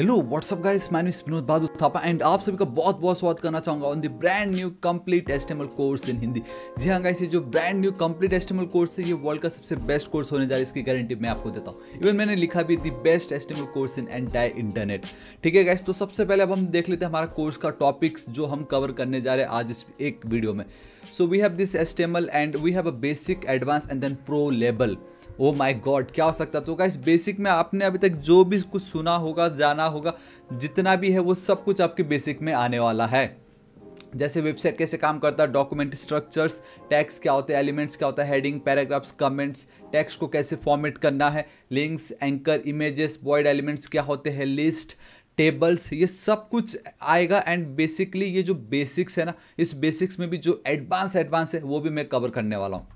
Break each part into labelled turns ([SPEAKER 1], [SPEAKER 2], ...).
[SPEAKER 1] Hello what's up guys मैं Vinod Badu Thapa and आप सभी का बहुत बहुत स्वागत करना चाहूँगा on the brand new complete HTML course in Hindi जी हाँ गाइस ये जो brand new complete HTML course है, ये वर्ल्ड का सबसे बेस्ट कोर्स होने जा रहा है, इसकी गारंटी मैं आपको देता हूँ। इवन मैंने लिखा भी the best HTML course in entire internet ठीक है गाइस तो सबसे पहले अब हम देख लेते हैं हमारा कोर्स का टॉपिक्स जो हम कवर करने जा रहे हैं आज इस एक वीडियो में. So we have this HTML and we have a basic advance and then pro level oh my god क्या हो सकता है तो गाइस बेसिक में आपने अभी तक जो भी कुछ सुना होगा, जाना होगा, जितना भी है वो सब कुछ आपके बेसिक में आने वाला है। जैसे वेबसाइट कैसे काम करता है डॉक्यूमेंट स्ट्रक्चर्स टैक्स क्या होते हैं एलिमेंट्स क्या होता है हेडिंग पैराग्राफ्स कमेंट्स टैक्स को कैसे फॉर्मेट करना है links anchor images void elements क्या होते हैं लिस्ट टेबल्स ये सब कुछ आएगा एंड बेसिकली ये जो बेसिक्स है ना, इस बेसिक्स में भी जो एडवांस एडवांस है, वो भी मैं कवर करने वाला हूँ।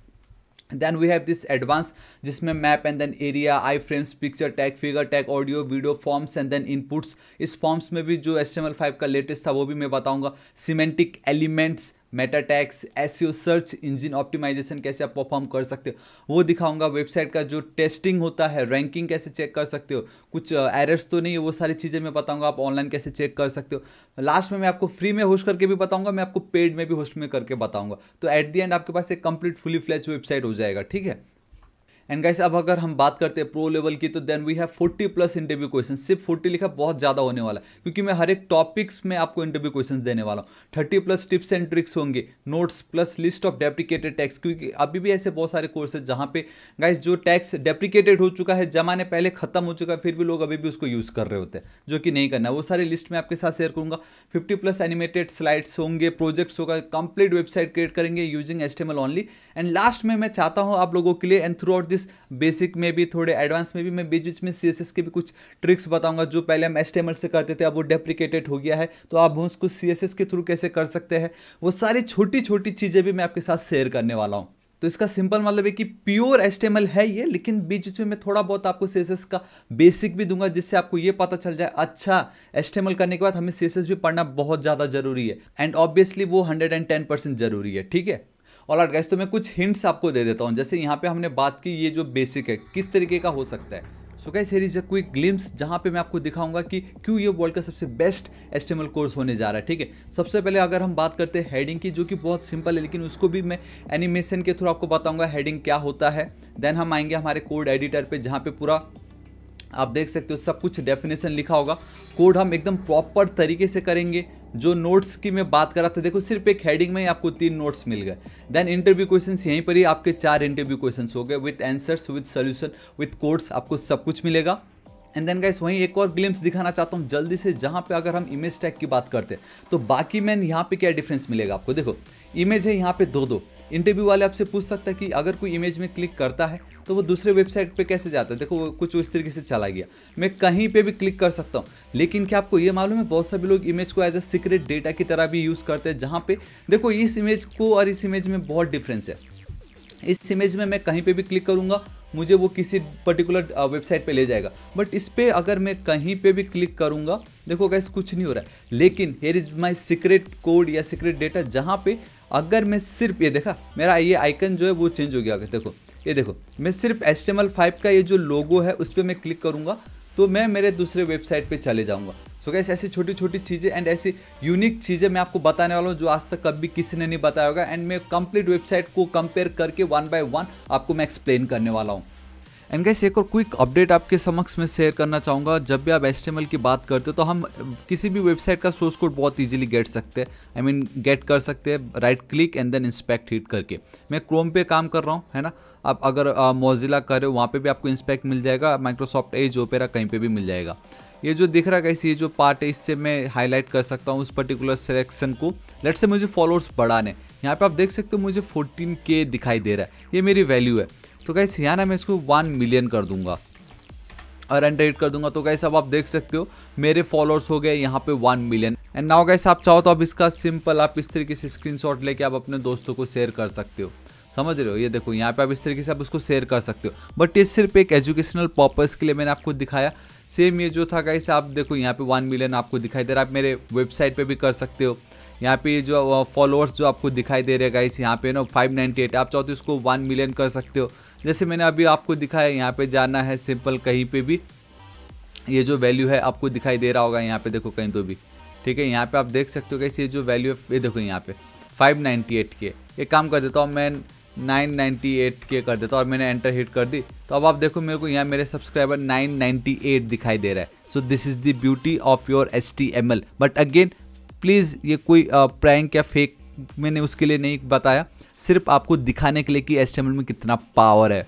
[SPEAKER 1] Then we have this advance जिसमें map and then area iframes picture tag figure tag audio video forms and then inputs इस फॉर्म्स में भी जो एस एम फाइव का लेटेस्ट था, वो भी मैं बताऊँगा. Semantic elements meta tags S search engine optimisation कैसे आप परफॉर्म कर सकते हो? वो दिखाऊँगा वेबसाइट का जो टेस्टिंग होता है रैंकिंग कैसे चेक कर सकते हो? कुछ एरर्स तो नहीं है, वो सारी चीज़ें मैं बताऊँगा, आप ऑनलाइन कैसे चेक कर सकते हो? लास्ट में मैं आपको फ्री में होस्ट करके भी बताऊँगा, मैं आपको पेड में भी होस्ट में करके बताऊँगा। तो एट दी एंड आपके पास एक कंप्लीट फुली फ्लैच वेबसाइट हो जाएगा, ठीक है? एंड गाइस अब अगर हम बात करते हैं प्रो लेवल की तो then we have 40 plus interview question सिर्फ़ 40 लिखा बहुत ज़्यादा होने वाला है, क्योंकि मैं हर एक टॉपिक्स में आपको इंटरव्यू क्वेश्चन देने वाला हूँ। Thirty plus tips and tricks होंगे notes plus list of deprecated tags क्योंकि अभी भी ऐसे बहुत सारे कोर्सेज जहाँ पे गाइस जो टैक्स डेप्रिकेटेड हो चुका है, जमाने पहले खत्म हो चुका है, फिर भी लोग अभी भी उसको यूज़ कर रहे होते हैं, जो कि नहीं करना वो सारी लिस्ट में आपके साथ शेयर करूँगा। फिफ्टी प्लस एनिमेटेड स्लाइड्स होंगे प्रोजेक्ट्स होगा कंप्लीट वेबसाइट क्रिएट करेंगे using HTML only and last में मैं चाहता हूँ आप लोगों के लिए and throughout this basic में भी, थोड़े एडवांस में भी, मैं बीच बीच में सीएसएस के भी कुछ ट्रिक्स बताऊँगा, जो पहले हम एस से करते थे, अब वो डेप्रिकेटेड हो गया है। तो आप उसको सीएसएस के थ्रू कैसे कर सकते हैं, वो सारी छोटी छोटी चीज़ें भी मैं आपके साथ शेयर करने वाला हूँ। तो इसका सिंपल मतलब है कि प्योर एस्टेमल है ये, लेकिन बीच बीच में मैं थोड़ा बहुत आपको सी का बेसिक भी दूँगा, जिससे आपको ये पता चल जाए अच्छा एस्टेमल करने के बाद हमें सी भी पढ़ना बहुत ज़्यादा ज़रूरी है। एंड ऑब्वियसली वो हंड्रेड एंड टेन परसेंट ज़रूरी है, ठीक है? और गैस तो मैं कुछ हिंट्स आपको दे देता हूँ। जैसे यहाँ पे हमने बात की, ये जो बेसिक है, किस तरीके का हो सकता है। So guys here is a quick glimpse जहाँ पे मैं आपको दिखाऊँगा कि क्यों ये वर्ल्ड का सबसे बेस्ट एस्टेमल कोर्स होने जा रहा है, ठीक है? सबसे पहले अगर हम बात करते हैं हेडिंग की, जो कि बहुत सिंपल है, लेकिन उसको भी मैं एनिमेशन के थ्रू आपको बताऊँगा हेडिंग क्या होता है। देन हम आएँगे हमारे कोड एडिटर पे, जहाँ पे पूरा आप देख सकते हो, सब कुछ डेफिनेशन लिखा होगा। कोड हम एकदम प्रॉपर तरीके से करेंगे। जो नोट्स की मैं बात कर रहा था, देखो, सिर्फ़ एक हेडिंग में ही आपको तीन नोट्स मिल गए। देन इंटरव्यू क्वेश्चंस यहीं पर ही आपके चार इंटरव्यू क्वेश्चंस हो गए with answers with solution with codes आपको सब कुछ मिलेगा। एंड देन गाइस वहीं एक और ग्लिम्स दिखाना चाहता हूँ, जल्दी से जहाँ पे अगर हम इमेज टैग की बात करते हैं तो बाकी मैन यहाँ पे क्या डिफरेंस मिलेगा आपको? देखो इमेज है यहाँ पे दो दो इंटरव्यू वाले आपसे पूछ सकता है कि अगर कोई इमेज में क्लिक करता है तो वो दूसरे वेबसाइट पे कैसे जाता है? देखो, वो कुछ उस तरीके से चला गया। मैं कहीं पे भी क्लिक कर सकता हूँ। लेकिन क्या आपको ये मालूम है, बहुत सभी लोग इमेज को एज अ सीक्रेट डेटा की तरह भी यूज़ करते हैं, जहाँ पे देखो, इस इमेज को और इस इमेज में बहुत डिफरेंस है। इस इमेज में मैं कहीं पे भी क्लिक करूँगा, मुझे वो किसी पर्टिकुलर वेबसाइट पे ले जाएगा। बट इस पर अगर मैं कहीं पे भी क्लिक करूँगा, देखो गैस कुछ नहीं हो रहा है। लेकिन here is my secret code या सीक्रेट डेटा जहाँ पे अगर मैं सिर्फ़, ये देखा, मेरा ये आइकन जो है, वो चेंज हो गया। देखो ये देखो मैं सिर्फ़ एच फाइव का ये जो लोगो है उस पर मैं क्लिक करूँगा तो मैं मेरे दूसरे वेबसाइट पे चले जाऊँगा। सो so, ऐसी छोटी छोटी चीज़ें एंड ऐसी यूनिक चीज़ें मैं आपको बताने वाला हूँ जो आज तक कभी किसी ने नहीं बताया होगा एंड मैं कंप्लीट वेबसाइट को कंपेयर करके वन बाय वन आपको मैं एक्सप्लेन करने वाला हूँ। एंड गैस एक और क्विक अपडेट आपके समक्ष में शेयर करना चाहूँगा। जब भी आप एस की बात करते हो तो हम किसी भी वेबसाइट का सोर्स कोड बहुत ईजिली गेट सकते हैं। आई मीन गेट कर सकते हैं right click and then inspect hit करके। मैं क्रोम पे काम कर रहा हूँ है ना? आप अगर मोजिला करें वहाँ पर भी आपको इंस्पेक्ट मिल जाएगा माइक्रोसॉफ्ट एज ओपेरा कहीं पर भी मिल जाएगा। ये जो दिख रहा है कैसे ये जो पार्ट है, इससे मैं हाईलाइट कर सकता हूँ उस पर्टिकुलर सिलेक्शन को। लेट से मुझे फॉलोअर्स बढ़ाने यहाँ पे आप देख सकते हो मुझे 14 के दिखाई दे रहा है। ये मेरी वैल्यू है। तो कैसे यहाँ ना मैं इसको वन मिलियन कर दूँगा। और एंटर कर दूँगा। तो कैसे अब आप देख सकते हो, मेरे फॉलोअर्स हो गए यहाँ पे one million and now guys आप चाहो तो आप इसका सिंपल आप इस तरीके से स्क्रीनशॉट लेके आप अपने दोस्तों को शेयर कर सकते हो। समझ रहे हो? ये देखो, यहाँ पे आप इस तरीके से आप उसको शेयर कर सकते हो। बट ये सिर्फ़ एक एजुकेशनल पर्पज़ के लिए मैंने आपको दिखाया। सेम ये जो था गाइस आप देखो, यहाँ पे वन मिलियन आपको दिखाई दे रहा है। आप मेरे वेबसाइट पे भी कर सकते हो। यहाँ पे जो फॉलोअर्स जो आपको दिखाई दे रहे हैं गाइस यहाँ पे ना फाइव नाइन्टी एट आप चाहते हो उसको वन मिलियन कर सकते हो। जैसे मैंने अभी आपको दिखाया, यहाँ पे जाना है सिंपल कहीं पे भी। ये जो वैल्यू है, आपको दिखाई दे रहा होगा यहाँ पे, देखो, कहीं तो भी। ठीक है, यहाँ पे आप देख सकते हो कैसे ये जो वैल्यू है, ये देखो, यहाँ पे 598 के। एक काम कर देता हूँ, मैं 998 के कर देता और मैंने एंटर हिट कर दी। तो अब आप देखो मेरे को यहाँ मेरे सब्सक्राइबर 998 दिखाई दे रहा है। So this is the beauty of your H T M L but again please ये कोई प्रैंक या फेक मैंने उसके लिए नहीं बताया। सिर्फ़ आपको दिखाने के लिए कि एस में कितना पावर है।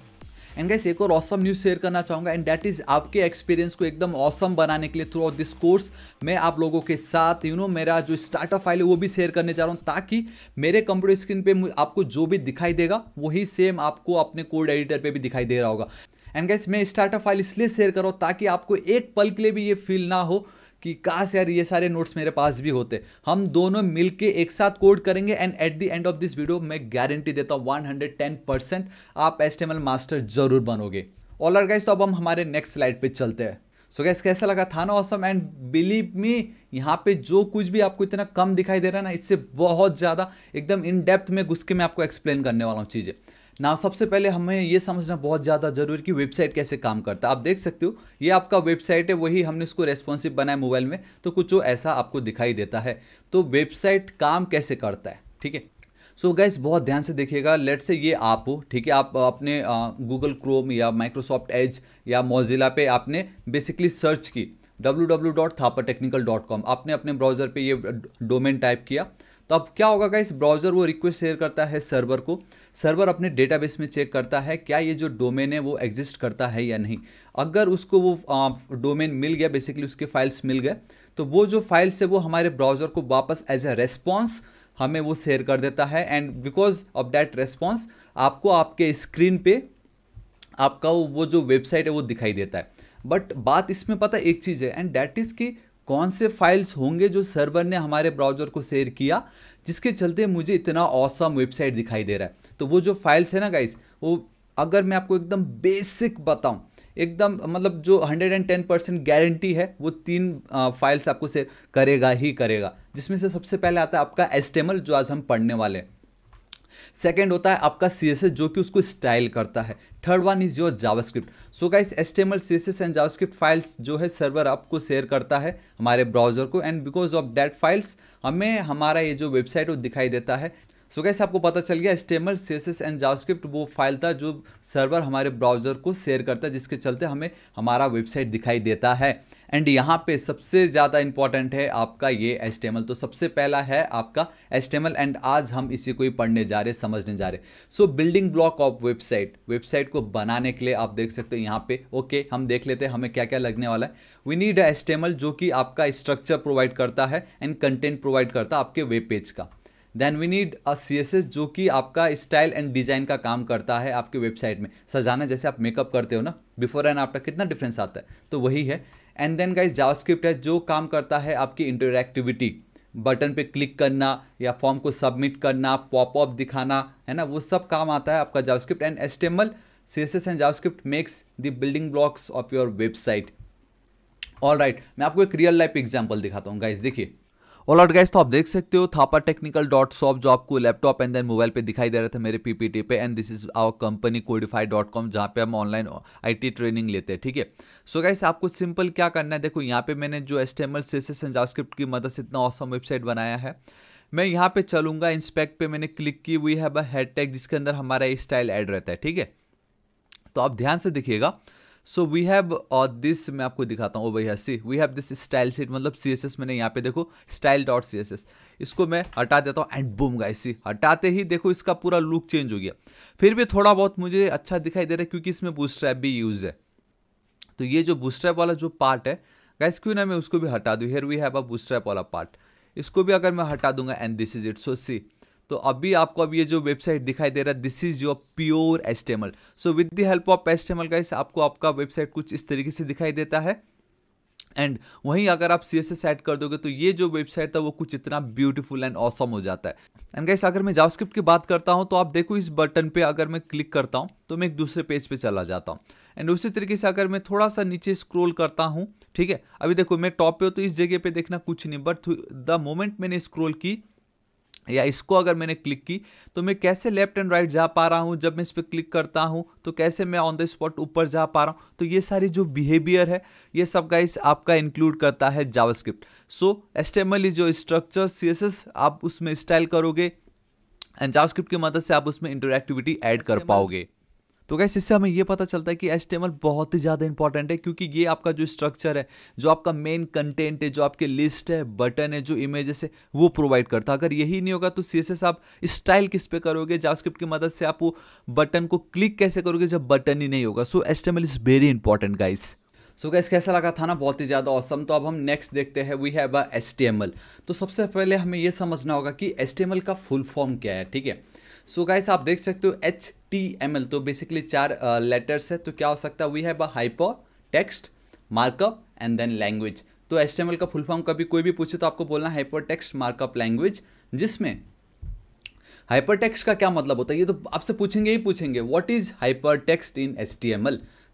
[SPEAKER 1] एंड गैस एक और ऑसम न्यूज़ शेयर करना चाहूँगा एंड दैट इज़ आपके एक्सपीरियंस को एकदम ऑसम बनाने के लिए थ्रू आउट दिस कोर्स मैं आप लोगों के साथ यू you नो know, मेरा जो स्टार्टअप फ़ाइल है वो भी शेयर करने जा रहा हूँ ताकि मेरे कंप्यूटर स्क्रीन पर आपको जो भी दिखाई देगा वही सेम आपको अपने कोड एडिटर पर भी दिखाई दे रहा होगा। एंड गैस मैं स्टार्टअप फ़ाइल इसलिए शेयर कर रहा हूँ ताकि आपको एक पल के लिए भी ये फील ना हो कि काश यार ये सारे नोट्स मेरे पास भी होते। हम दोनों मिलके एक साथ कोड करेंगे and at the end of this video मैं गारंटी देता हूँ वन हंड्रेड टेन परसेंट आप एस मास्टर ज़रूर बनोगे। ऑलर गाइस तो अब हम हमारे नेक्स्ट स्लाइड पे चलते हैं। सो गैस कैसा लगा? था ना ऑसम एंड बिलीव मी यहाँ पे जो कुछ भी आपको इतना कम दिखाई दे रहा है ना, इससे बहुत ज़्यादा एकदम इन डेप्थ में घुस के मैं आपको एक्सप्लेन करने वाला हूँ चीज़ें। ना सबसे पहले हमें ये समझना बहुत ज़्यादा ज़रूरी कि वेबसाइट कैसे काम करता है। आप देख सकते हो, ये आपका वेबसाइट है, वही हमने उसको रेस्पॉन्सिव बनाया मोबाइल में तो कुछ जो ऐसा आपको दिखाई देता है। तो वेबसाइट काम कैसे करता है, ठीक है? सो so गैस बहुत ध्यान से देखिएगा लेट से ये आप हो, ठीक है? आप अपने गूगल क्रोम या माइक्रोसॉफ्ट एज या मोजिला पे आपने बेसिकली सर्च की www.thapaTechnical.com आपने अपने ब्राउज़र पे ये डोमेन टाइप किया। तो अब क्या होगा गाइस ब्राउज़र वो रिक्वेस्ट शेयर करता है सर्वर को। सर्वर अपने डेटाबेस में चेक करता है क्या ये जो डोमेन है वो एग्जिस्ट करता है या नहीं। अगर उसको वो डोमेन मिल गया बेसिकली उसके फाइल्स मिल गए तो वो जो फाइल्स है वो हमारे ब्राउज़र को वापस एज ए रेस्पॉन्स हमें वो शेयर कर देता है and because of that response आपको आपके स्क्रीन पे आपका वो जो वेबसाइट है वो दिखाई देता है। बट बात इसमें पता एक चीज़ है एंड दैट इज़ कि कौन से फाइल्स होंगे जो सर्वर ने हमारे ब्राउज़र को शेयर किया, जिसके चलते मुझे इतना औसम वेबसाइट दिखाई दे रहा है। तो वो जो फाइल्स है ना गाइस वो अगर मैं आपको एकदम बेसिक बताऊँ, एकदम मतलब जो 110 परसेंट गारंटी है, वो तीन फाइल्स आपको से करेगा ही करेगा। जिसमें से सबसे पहले आता है आपका एस्टेमल जो आज हम पढ़ने वाले हैं। सेकेंड होता है आपका सीएसएस जो कि उसको स्टाइल करता है। Third one is your JavaScript so guys HTML C S and JavaScript files जो है सर्वर आपको शेयर करता है हमारे ब्राउज़र को। And because of that files हमें हमारा ये जो वेबसाइट वो दिखाई देता है सो कैसे आपको पता चल गया HTML C S S and JavaScript वो फ़ाइल था जो सर्वर हमारे ब्राउज़र को शेयर करता है जिसके चलते हमें हमारा वेबसाइट दिखाई देता है। एंड यहाँ पे सबसे ज़्यादा इंपॉर्टेंट है आपका ये एस तो सबसे पहला है आपका एस एंड आज हम इसी को ही पढ़ने जा रहे समझने जा रहे। So building block of website website को बनाने के लिए आप देख सकते हो यहाँ पे। ओके okay, हम देख लेते हैं हमें क्या क्या लगने वाला है। वी नीड एस जो कि आपका स्ट्रक्चर प्रोवाइड करता है एंड कंटेंट प्रोवाइड करता है आपके वेब पेज का। Then we need a C जो कि आपका स्टाइल एंड डिज़ाइन का काम करता है आपके वेबसाइट में। सजाना, जैसे आप मेकअप करते हो ना बिफोर एंड आफ्टर कितना डिफरेंस आता है? तो वही है। एंड देन गाइज़ जावास्क्रिप्ट है जो काम करता है आपकी इंटरेक्टिविटी बटन पे क्लिक करना या फॉर्म को सबमिट करना पॉपअप दिखाना, है ना? वो सब काम आता है आपका JavaScript and HTML C S S and JavaScript makes the building blocks of your website all right मैं आपको एक रियल लाइफ एग्ज़ाम्पल दिखाता हूँ गाइज़ देखिए। ऑल आउट गाइस तो आप देख सकते हो थापा टेक्निकल डॉट शॉप जो आपको लैपटॉप एंड देन मोबाइल पे दिखाई दे रहा था मेरे पीपीटी पे and this is our company Codify dot com जहाँ पे हम ऑनलाइन आईटी ट्रेनिंग लेते हैं, ठीक है? सो गाइस आपको सिंपल क्या करना है? देखो, यहाँ पे मैंने जो H T M L C S S and JavaScript की मदद से इतना ऑसम वेबसाइट बनाया है। मैं यहाँ पे चलूँगा इंस्पेक्ट पे मैंने क्लिक की हुई है हेड टैग जिसके अंदर हमारा स्टाइल ऐड रहता है, ठीक है? तो आप ध्यान से देखिएगा सो वी हैव दिस मैं आपको दिखाता हूँ ओ भैया see. We have this style sheet मतलब सी एस एस मैंने यहाँ पे देखो style dot C S S इसको मैं हटा देता हूँ एंड बूम गाइस सी हटाते ही देखो इसका पूरा लुक चेंज हो गया। फिर भी थोड़ा बहुत मुझे अच्छा दिखाई दे रहा है क्योंकि इसमें बूस्ट्रैप भी यूज़ है। तो ये जो बूस्ट्रैप वाला जो पार्ट है गाइस क्यों ना मैं उसको भी हटा दूँ? Here we have a Bootstrap वाला पार्ट इसको भी अगर मैं हटा दूँगा and this is it so see तो अभी आपको अब ये जो वेबसाइट दिखाई दे रहा है this is your pure HTML so with the help of HTML guys आपको आपका वेबसाइट कुछ इस तरीके से दिखाई देता है। एंड वहीं अगर आप सी एस एस ऐड कर दोगे तो ये जो वेबसाइट था, वो कुछ इतना ब्यूटीफुल एंड ऑसम हो जाता है। एंड गाइस अगर मैं जावास्क्रिप्ट की बात करता हूँ तो आप देखो इस बटन पे अगर मैं क्लिक करता हूँ तो मैं एक दूसरे पेज पे चला जाता हूँ। एंड उसी तरीके से अगर मैं थोड़ा सा नीचे स्क्रोल करता हूँ, ठीक है? अभी देखो मैं टॉप पे हो तो इस जगह पे देखना कुछ नहीं बट द मोमेंट मैंने स्क्रोल की या इसको अगर मैंने क्लिक की तो मैं कैसे लेफ़्ट एंड राइट जा पा रहा हूँ? जब मैं इस पर क्लिक करता हूँ तो कैसे मैं ऑन द स्पॉट ऊपर जा पा रहा हूँ? तो ये सारी जो बिहेवियर है ये सब गाइस आपका इंक्लूड करता है जावास्क्रिप्ट सो एस्टेमल इज़ जो स्ट्रक्चर सीएसएस आप उसमें स्टाइल करोगे एंड जावास्क्रिप्ट की मदद से आप उसमें इंटरेक्टिविटी ऐड कर पाओगे। तो गैस इससे हमें ये पता चलता है कि एच बहुत ही ज़्यादा इंपॉर्टेंट है, क्योंकि ये आपका जो स्ट्रक्चर है, जो आपका मेन कंटेंट है, जो आपके लिस्ट है बटन है, जो इमेजेस है, वो प्रोवाइड करता है। अगर यही नहीं होगा तो सी आप स्टाइल किस पे करोगे जावास्क्रिप्ट की मदद से आप वो बटन को क्लिक कैसे करोगे, जब बटन ही नहीं होगा। So H is very important guys so guys कैसा लगा था ना? बहुत ही ज़्यादा औसम तो अब हम नेक्स्ट देखते हैं वी हैव अ एस तो सबसे पहले हमें यह समझना होगा कि एस का फुल फॉर्म क्या है, ठीक है? सो so गाइस आप देख सकते हो एच टी एम एल तो बेसिकली चार लेटर्स है तो क्या हो सकता है? We have hyper text markup and then language तो एच का फुल फॉर्म कभी कोई भी पूछे तो आपको बोलना हाइपर टेक्स्ट मार्कअप लैंग्वेज जिसमें हाइपर टेक्स्ट का क्या मतलब होता है? ये तो आपसे पूछेंगे ही पूछेंगे। What is hyper text in H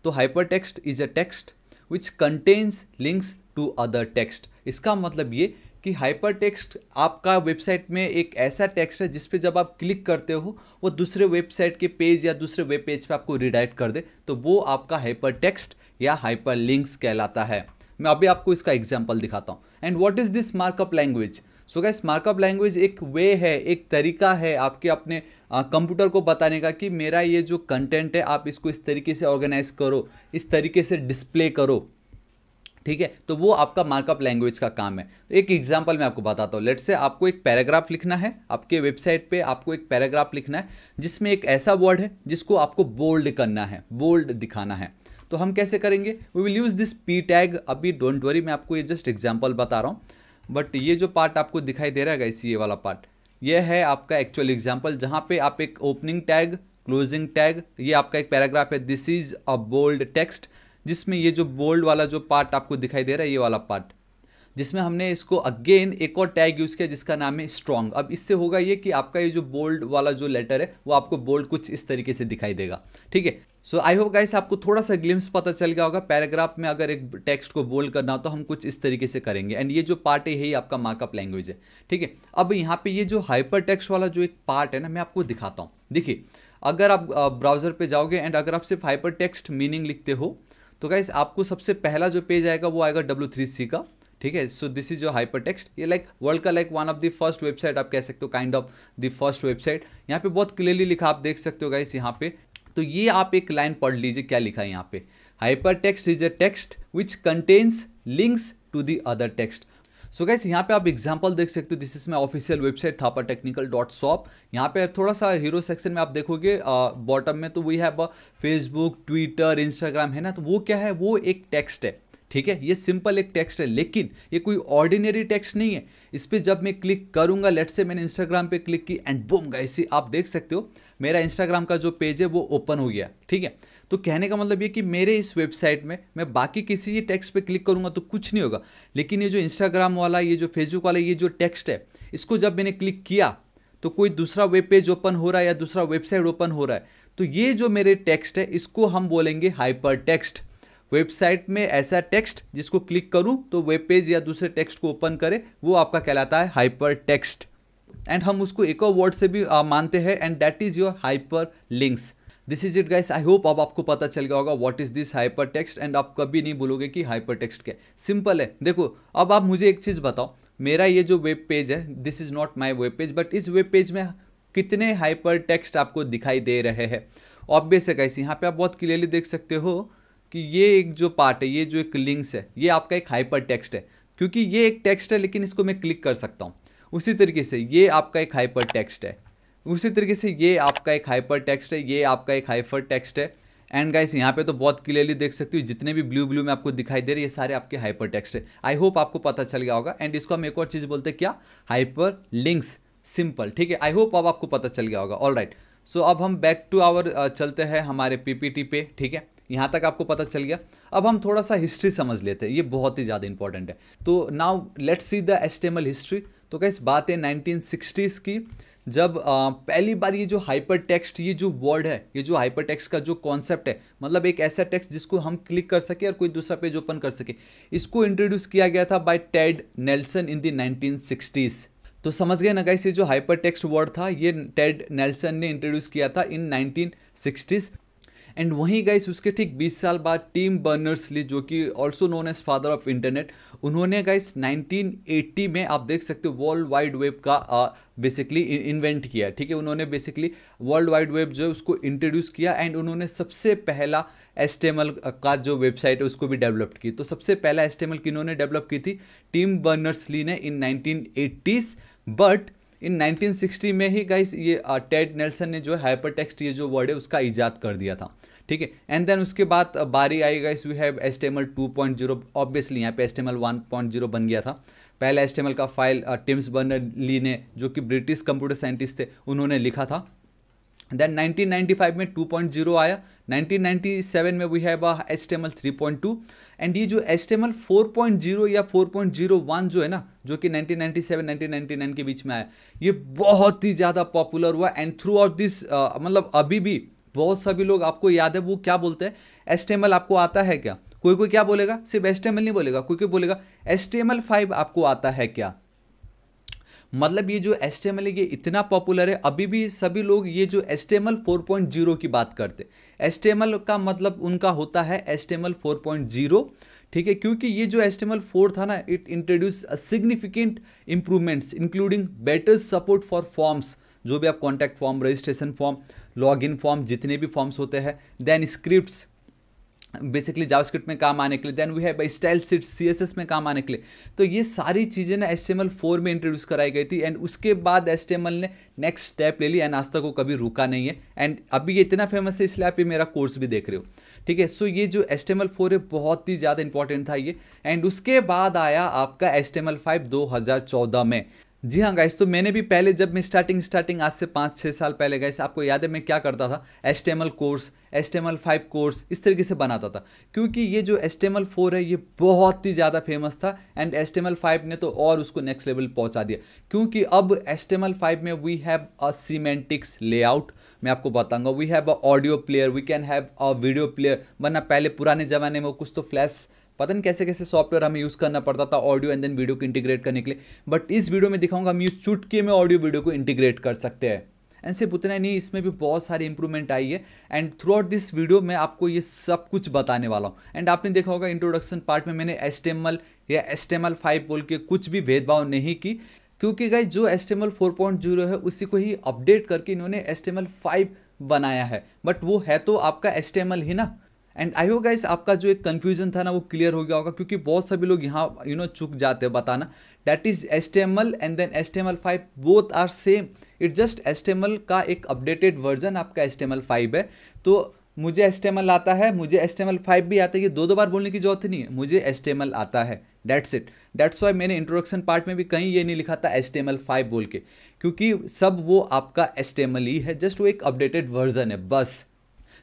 [SPEAKER 1] तो hyper text is a text which contains links to other text इसका मतलब ये कि हाइपर टेक्स्ट आपका वेबसाइट में एक ऐसा टेक्स्ट है जिस पे जब आप क्लिक करते हो, वो दूसरे वेबसाइट के पेज या दूसरे वेब पेज पे आपको रिडाइट कर दे तो वो आपका हाइपर टेक्स्ट या हाइपर लिंक्स कहलाता है। मैं अभी आपको इसका एग्ज़ाम्पल दिखाता हूँ। And what is this markup language so guys markup language एक वे है, एक तरीका है आपके अपने कंप्यूटर को बताने का कि मेरा ये जो कंटेंट है, आप इसको इस तरीके से ऑर्गेनाइज करो, इस तरीके से डिस्प्ले करो। ठीक है? तो वो आपका मार्कअप लैंग्वेज का काम है। एक एग्जांपल मैं आपको बताता हूँ। लेट से आपको एक पैराग्राफ लिखना है, आपके वेबसाइट पे आपको एक पैराग्राफ लिखना है, जिसमें एक ऐसा वर्ड है जिसको आपको बोल्ड करना है बोल्ड दिखाना है। तो हम कैसे करेंगे? We will use this P tag अभी डोंट वरी मैं आपको ये जस्ट एग्ज़ाम्पल बता रहा हूँ। बट ये जो पार्ट आपको दिखाई दे रहा है इसी ये वाला पार्ट ये है आपका एक्चुअल एग्ज़ाम्पल जहाँ पे आप एक ओपनिंग टैग क्लोजिंग टैग ये आपका एक पैराग्राफ है। This is a bold text जिसमें ये जो बोल्ड वाला जो पार्ट आपको दिखाई दे रहा है, ये वाला पार्ट जिसमें हमने इसको अगेन एक और टैग यूज़ किया जिसका नाम है स्ट्रॉन्ग अब इससे होगा ये कि आपका ये जो बोल्ड वाला जो लेटर है, वो आपको बोल्ड कुछ इस तरीके से दिखाई देगा। ठीक है? सो आई होप गाइस आपको थोड़ा सा ग्लिम्स पता चल गया होगा। पैराग्राफ में अगर एक टेक्स्ट को बोल्ड करना हो तो हम कुछ इस तरीके से करेंगे। एंड ये जो पार्ट है, यही आपका मार्कअप लैंग्वेज है। ठीक है? अब यहाँ पे ये जो हाइपर टेक्स्ट वाला जो एक पार्ट है ना, मैं आपको दिखाता हूँ। देखिए, अगर आप ब्राउज़र पे जाओगे एंड अगर आप सिर्फ़ हाइपर टेक्स्ट मीनिंग लिखते हो तो गाइस आपको सबसे पहला जो पेज आएगा वो आएगा डब्ल्यू का, ठीक है? So this is your hyper text ये लाइक वर्ल्ड का like one of the first website आप कह सकते हो kind of the first website यहाँ पे बहुत क्लियरली लिखा आप देख सकते हो गाइस यहाँ पे। तो ये आप एक लाइन पढ़ लीजिए, क्या लिखा है यहाँ पे? Hyper text is a text which contains links to the other text so guys यहाँ पे आप एग्ज़ाम्पल देख सकते हो this is my official website Thapa technical dot shop यहाँ पे थोड़ा सा हीरो सेक्शन में आप देखोगे बॉटम में तो we have Facebook Twitter Instagram है ना? तो वो क्या है? वो एक टेक्स्ट है, ठीक है? ये सिंपल एक टेक्स्ट है, लेकिन ये कोई ऑर्डिनरी टेक्स्ट नहीं है। इस पर जब मैं क्लिक करूँगा लेट से मैंने इंस्टाग्राम पे क्लिक की एंड बुम गाइसी आप देख सकते हो, मेरा इंस्टाग्राम का जो पेज है, वो ओपन हो गया, ठीक है? तो कहने का मतलब ये कि मेरे इस वेबसाइट में मैं बाकी किसी टेक्स्ट पे क्लिक करूँगा तो कुछ नहीं होगा। लेकिन ये जो इंस्टाग्राम वाला, ये जो फेसबुक वाला, ये जो टेक्स्ट है, इसको जब मैंने क्लिक किया तो कोई दूसरा वेब पेज ओपन हो रहा है या दूसरा वेबसाइट ओपन हो रहा है तो ये जो मेरे टेक्स्ट है, इसको हम बोलेंगे हाइपर टेक्स्ट वेबसाइट में ऐसा टेक्स्ट जिसको क्लिक करूँ तो वेब पेज या दूसरे टेक्स्ट को ओपन करे, वो आपका कहलाता है हाइपर टेक्स्ट एंड हम उसको एक और वर्ड से भी मानते हैं and that is your hyper links this is it guys I hope अब आपको पता चल गया होगा what is this hyper text and आप कभी नहीं बोलोगे कि हाइपर टेक्स्ट क्या सिंपल है। देखो, अब आप मुझे एक चीज़ बताओ। मेरा ये जो वेब पेज है this is not my web page but इस वेब पेज में कितने हाइपर टेक्स्ट आपको दिखाई दे रहे हैं? ऑब्वियस है गाइस यहाँ पे आप बहुत क्लियरली देख सकते हो कि ये एक जो पार्ट है, ये जो एक लिंक्स है, ये आपका एक हाइपर टेक्स्ट है। क्योंकि ये एक टेक्स्ट है, लेकिन इसको मैं क्लिक कर सकता हूँ। उसी तरीके से ये आपका एक हाइपर टेक्स्ट है। उसी तरीके से ये आपका एक हाइपर टेक्स्ट है, ये आपका एक हाइपर टेक्स्ट है। एंड गाइस यहाँ पे तो बहुत क्लियरली देख सकते हो, जितने भी ब्लू ब्लू में आपको दिखाई दे रहे हैं, ये सारे आपके हाइपर टेक्स्ट है। आई होप आपको पता चल गया होगा। एंड इसको हम एक और चीज़ बोलते हैं क्या? हाइपर लिंक्स सिंपल ठीक है? आई होप अब आपको पता चल गया होगा। ऑल राइट सो अब हम बैक टू आवर चलते हैं हमारे पीपीटी पे, ठीक है? यहाँ तक आपको पता चल गया। अब हम थोड़ा सा हिस्ट्री समझ लेते हैं। ये बहुत ही ज़्यादा इंपॉर्टेंट है। तो now let's see the HTML history तो कैसे बात है नाइनटीन की। जब आ, पहली बार ये जो हाइपर टेक्स्ट ये जो वर्ड है ये जो हाइपर टेक्स्ट का जो कॉन्सेप्ट है मतलब एक ऐसा टेक्स्ट जिसको हम क्लिक कर सके और कोई दूसरा पेज ओपन कर सके इसको इंट्रोड्यूस किया गया था by Ted Nelson in the nineteen तो समझ गए ना गाइस ये जो हाइपर टेक्स्ट वर्ड था ये टेड नेल्सन ने इंट्रोड्यूस किया था इन नाइनटीन सिक्सटीज़ एंड वहीं गाइस उसके ठीक 20 साल बाद टीम बर्नर्स ली जो कि also known as father of internet उन्होंने गाइस 1980 में आप देख सकते हो वर्ल्ड वाइड वेब का बेसिकली इन्वेंट किया ठीक है, उन्होंने बेसिकली वर्ल्ड वाइड वेब जो है उसको इंट्रोड्यूस किया एंड उन्होंने सबसे पहला एस का जो वेबसाइट है उसको भी डेवलप की। तो सबसे पहला एस किन्होंने डेवलप की थी? टीम बर्नर्स ली ने इन नाइनटीन बट इन 1960 में ही गाइस ये टेड नेल्सन ने जो हाइपर टेक्स्ट ये जो वर्ड है उसका ईजाद कर दिया था। ठीक है? एंड देन उसके बाद बारी आई guys we have HTML two point zero obviously यहाँ पे HTML one point zero बन गया था। पहला एस्टेमल का फ़ाइल टिम्स बर्नर ली ने, जो कि ब्रिटिश कंप्यूटर साइंटिस्ट थे, उन्होंने लिखा था। देन 1995 में 2.0 आया 1997 में we have H T M L three point two and ये जो H T M L four point zero या फोर पॉइंट ज़ीरो वन जो है ना, जो कि 1997 1999 के बीच में आया, ये बहुत ही ज़्यादा पॉपुलर हुआ। एंड थ्रू आउट दिस मतलब अभी भी बहुत सभी लोग आपको याद है, वो क्या बोलते हैं? एस टी एम एल आपको आता है क्या? कोई कोई क्या बोलेगा? सिर्फ़ एस टी एम एल नहीं बोलेगा, कोई कोई बोलेगा H T M L five आपको आता है क्या? मतलब ये जो एस टी एम एल ये इतना पॉपुलर है, अभी भी सभी लोग ये जो H T M L four point zero की बात करते एस टी एम एल का मतलब उनका होता है H T M L four point zero ठीक है? क्योंकि ये जो H T M L four था ना it introduce a significant improvements including better support for forms जो भी आप contact form registration form log in form जितने भी फॉर्म्स होते हैं देन स्क्रिप्ट बेसिकली जावास्क्रिप्ट में काम आने के लिए then we have style sheet C S S में काम आने के लिए। तो ये सारी चीज़ें ना एस फोर में इंट्रोड्यूस कराई गई थी एंड उसके बाद एस टी एम ने नेक्स्ट स्टेप ले ली एंड आज तक वो कभी रुका नहीं है। एंड अभी ये इतना फ़ेमस है, इसलिए आप ये मेरा कोर्स भी देख रहे हो। ठीक है सो ये जो H T M L four है, बहुत ही ज़्यादा इंपॉर्टेंट था ये। एंड उसके बाद आया आपका एस टी में। जी हाँ गाइस तो मैंने भी पहले जब मैं स्टार्टिंग स्टार्टिंग आज से पाँच छः साल पहले गाइस आपको याद है मैं क्या करता था? H course H five course इस तरीके से बनाता था। क्योंकि ये जो एस फोर है, ये बहुत ही ज़्यादा फ़ेमस था एंड एस फाइव ने तो और उसको नेक्स्ट लेवल पहुँचा दिया। क्योंकि अब एस फाइव में we have a semantics layout मैं आपको बताऊँगा we have a audio player we can have a video player वरना पहले पुराने ज़माने में कुछ तो फ्लैश पता नहीं कैसे कैसे सॉफ्टवेयर हमें यूज़ करना पड़ता था ऑडियो एंड देन वीडियो को इंटीग्रेट करने के लिए। बट इस वीडियो में दिखाऊँगा हम यूज़ चुटके में ऑडियो वीडियो को इंटीग्रेट कर सकते हैं। एंड सिर्फ़ उतना नहीं, इसमें भी बहुत सारी इंप्रूवमेंट आई है। And throughout this video में आपको ये सब कुछ बताने वाला हूँ। एंड आपने देखा होगा इंट्रोडक्शन पार्ट में मैंने एस या एस फाइव बोल के कुछ भी भेदभाव नहीं की। क्योंकि गाइज़ जो H T four point zero है, उसी को ही अपडेट करके इन्होंने एस फाइव बनाया है। बट वो है तो आपका एस ही ना? एंड आई हो गाइस आपका जो एक कन्फ्यूज़न था ना, वो क्लियर हो गया होगा, क्योंकि बहुत सभी लोग यहाँ यू नो चुक जाते हैं बताना। That is H T M L and then H T M L five both are same it just H T M L का एक अपडेटेड वर्जन आपका H T M L five है। तो मुझे एस टी एम एल आता है, मुझे H T M L five भी आता है, ये दो दो बार बोलने की ज़रूरत नहीं है, मुझे एस टी एम एल आता है। डैट्स इट डेट्स वाई मैंने इंट्रोडक्शन पार्ट में भी कहीं ये नहीं लिखा था H T M L five बोल के, क्योंकि सब वो आपका एस टी एम एल ही है जस्ट वो एक अपडेटेड वर्जन है, बस।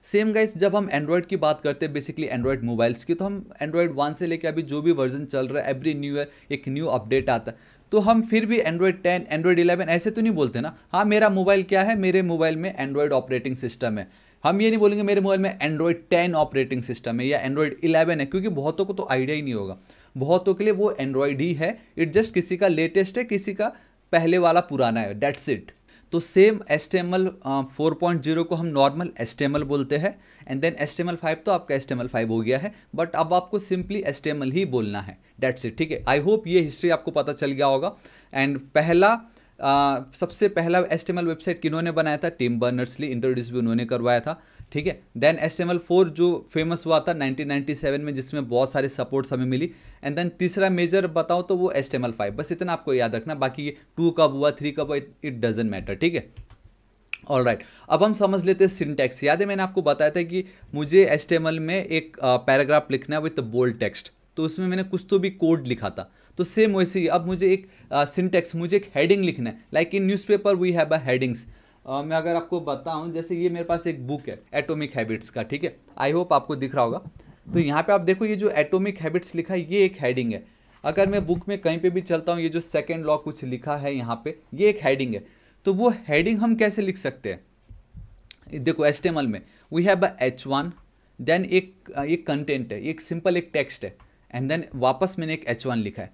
[SPEAKER 1] सेम गाइस जब हम एंड्रॉयड की बात करते हैं बेसिकली एंड्रॉयड मोबाइल्स की तो हम एंड्रॉयड वन से लेकर अभी जो भी वर्जन चल रहा है एवरी न्यू ईयर एक न्यू अपडेट आता है। तो हम फिर भी एंड्रॉयड टेन एंड्रॉयड इलेवन ऐसे तो नहीं बोलते ना। हाँ मेरा मोबाइल क्या है? मेरे मोबाइल में एंड्रॉयड ऑपरेटिंग सिस्टम है। हम ये नहीं बोलेंगे मेरे मोबाइल में एंड्रॉयड टेन ऑपरेटिंग सिस्टम है या एंड्रॉयड इलेवन है, क्योंकि बहुतों को तो आइडिया ही नहीं होगा। बहुतों के लिए वो एंड्रॉयड ही है। इट जस्ट किसी का लेटेस्ट है, किसी का पहले वाला पुराना है। डेट्स इट तो same S T M L four point zero को हम normal S T M L बोलते हैं and then S T M L five तो आपका S T M L five हो गया है बट अब आपको simply S T M L ही बोलना है डेट्स इट ठीक है? आई होप ये हिस्ट्री आपको पता चल गया होगा एंड पहला आ, सबसे पहला एस वेबसाइट किन्होंने बनाया था? टीम बर्नर्सली इंट्रोड्यूस भी उन्होंने करवाया था। ठीक है? Then S M L four जो फ़ेमस हुआ था 1997 में, जिसमें बहुत सारे सपोर्ट्स हमें मिली। एंड देन तीसरा मेजर बताओ तो वो एस एम एल फाइव बस इतना आपको याद रखना, बाकी ये टू कब हुआ थ्री कब हुआ इट डजेंट मैटर ठीक है? All right right. अब हम समझ लेते हैं सिंटेक्स याद है, मैंने आपको बताया था कि मुझे एस में एक पैराग्राफ लिखना है विथ बोल्ड टेक्स्ट तो उसमें मैंने कुछ तो भी कोड लिखा था। तो सेम वैसे ही, अब मुझे एक सिंटेक्स मुझे एक हेडिंग लिखना है। Like in newspaper we have a headings मैं अगर आपको बताऊँ जैसे ये मेरे पास एक बुक है एटॉमिक हैबिट्स का ठीक है? आई होप आपको दिख रहा होगा। तो यहाँ पे आप देखो ये जो एटॉमिक हैबिट्स लिखा है ये एक हेडिंग है। अगर मैं बुक में कहीं पे भी चलता हूँ ये जो सेकेंड लॉ कुछ लिखा है यहाँ पे ये एक हेडिंग है। तो वो हेडिंग हम कैसे लिख सकते हैं? देखो एस्टेमल में we have a H one then एक एक कंटेंट है एक सिंपल एक टेक्स्ट है एंड देन वापस मैंने एक एच वन लिखा है।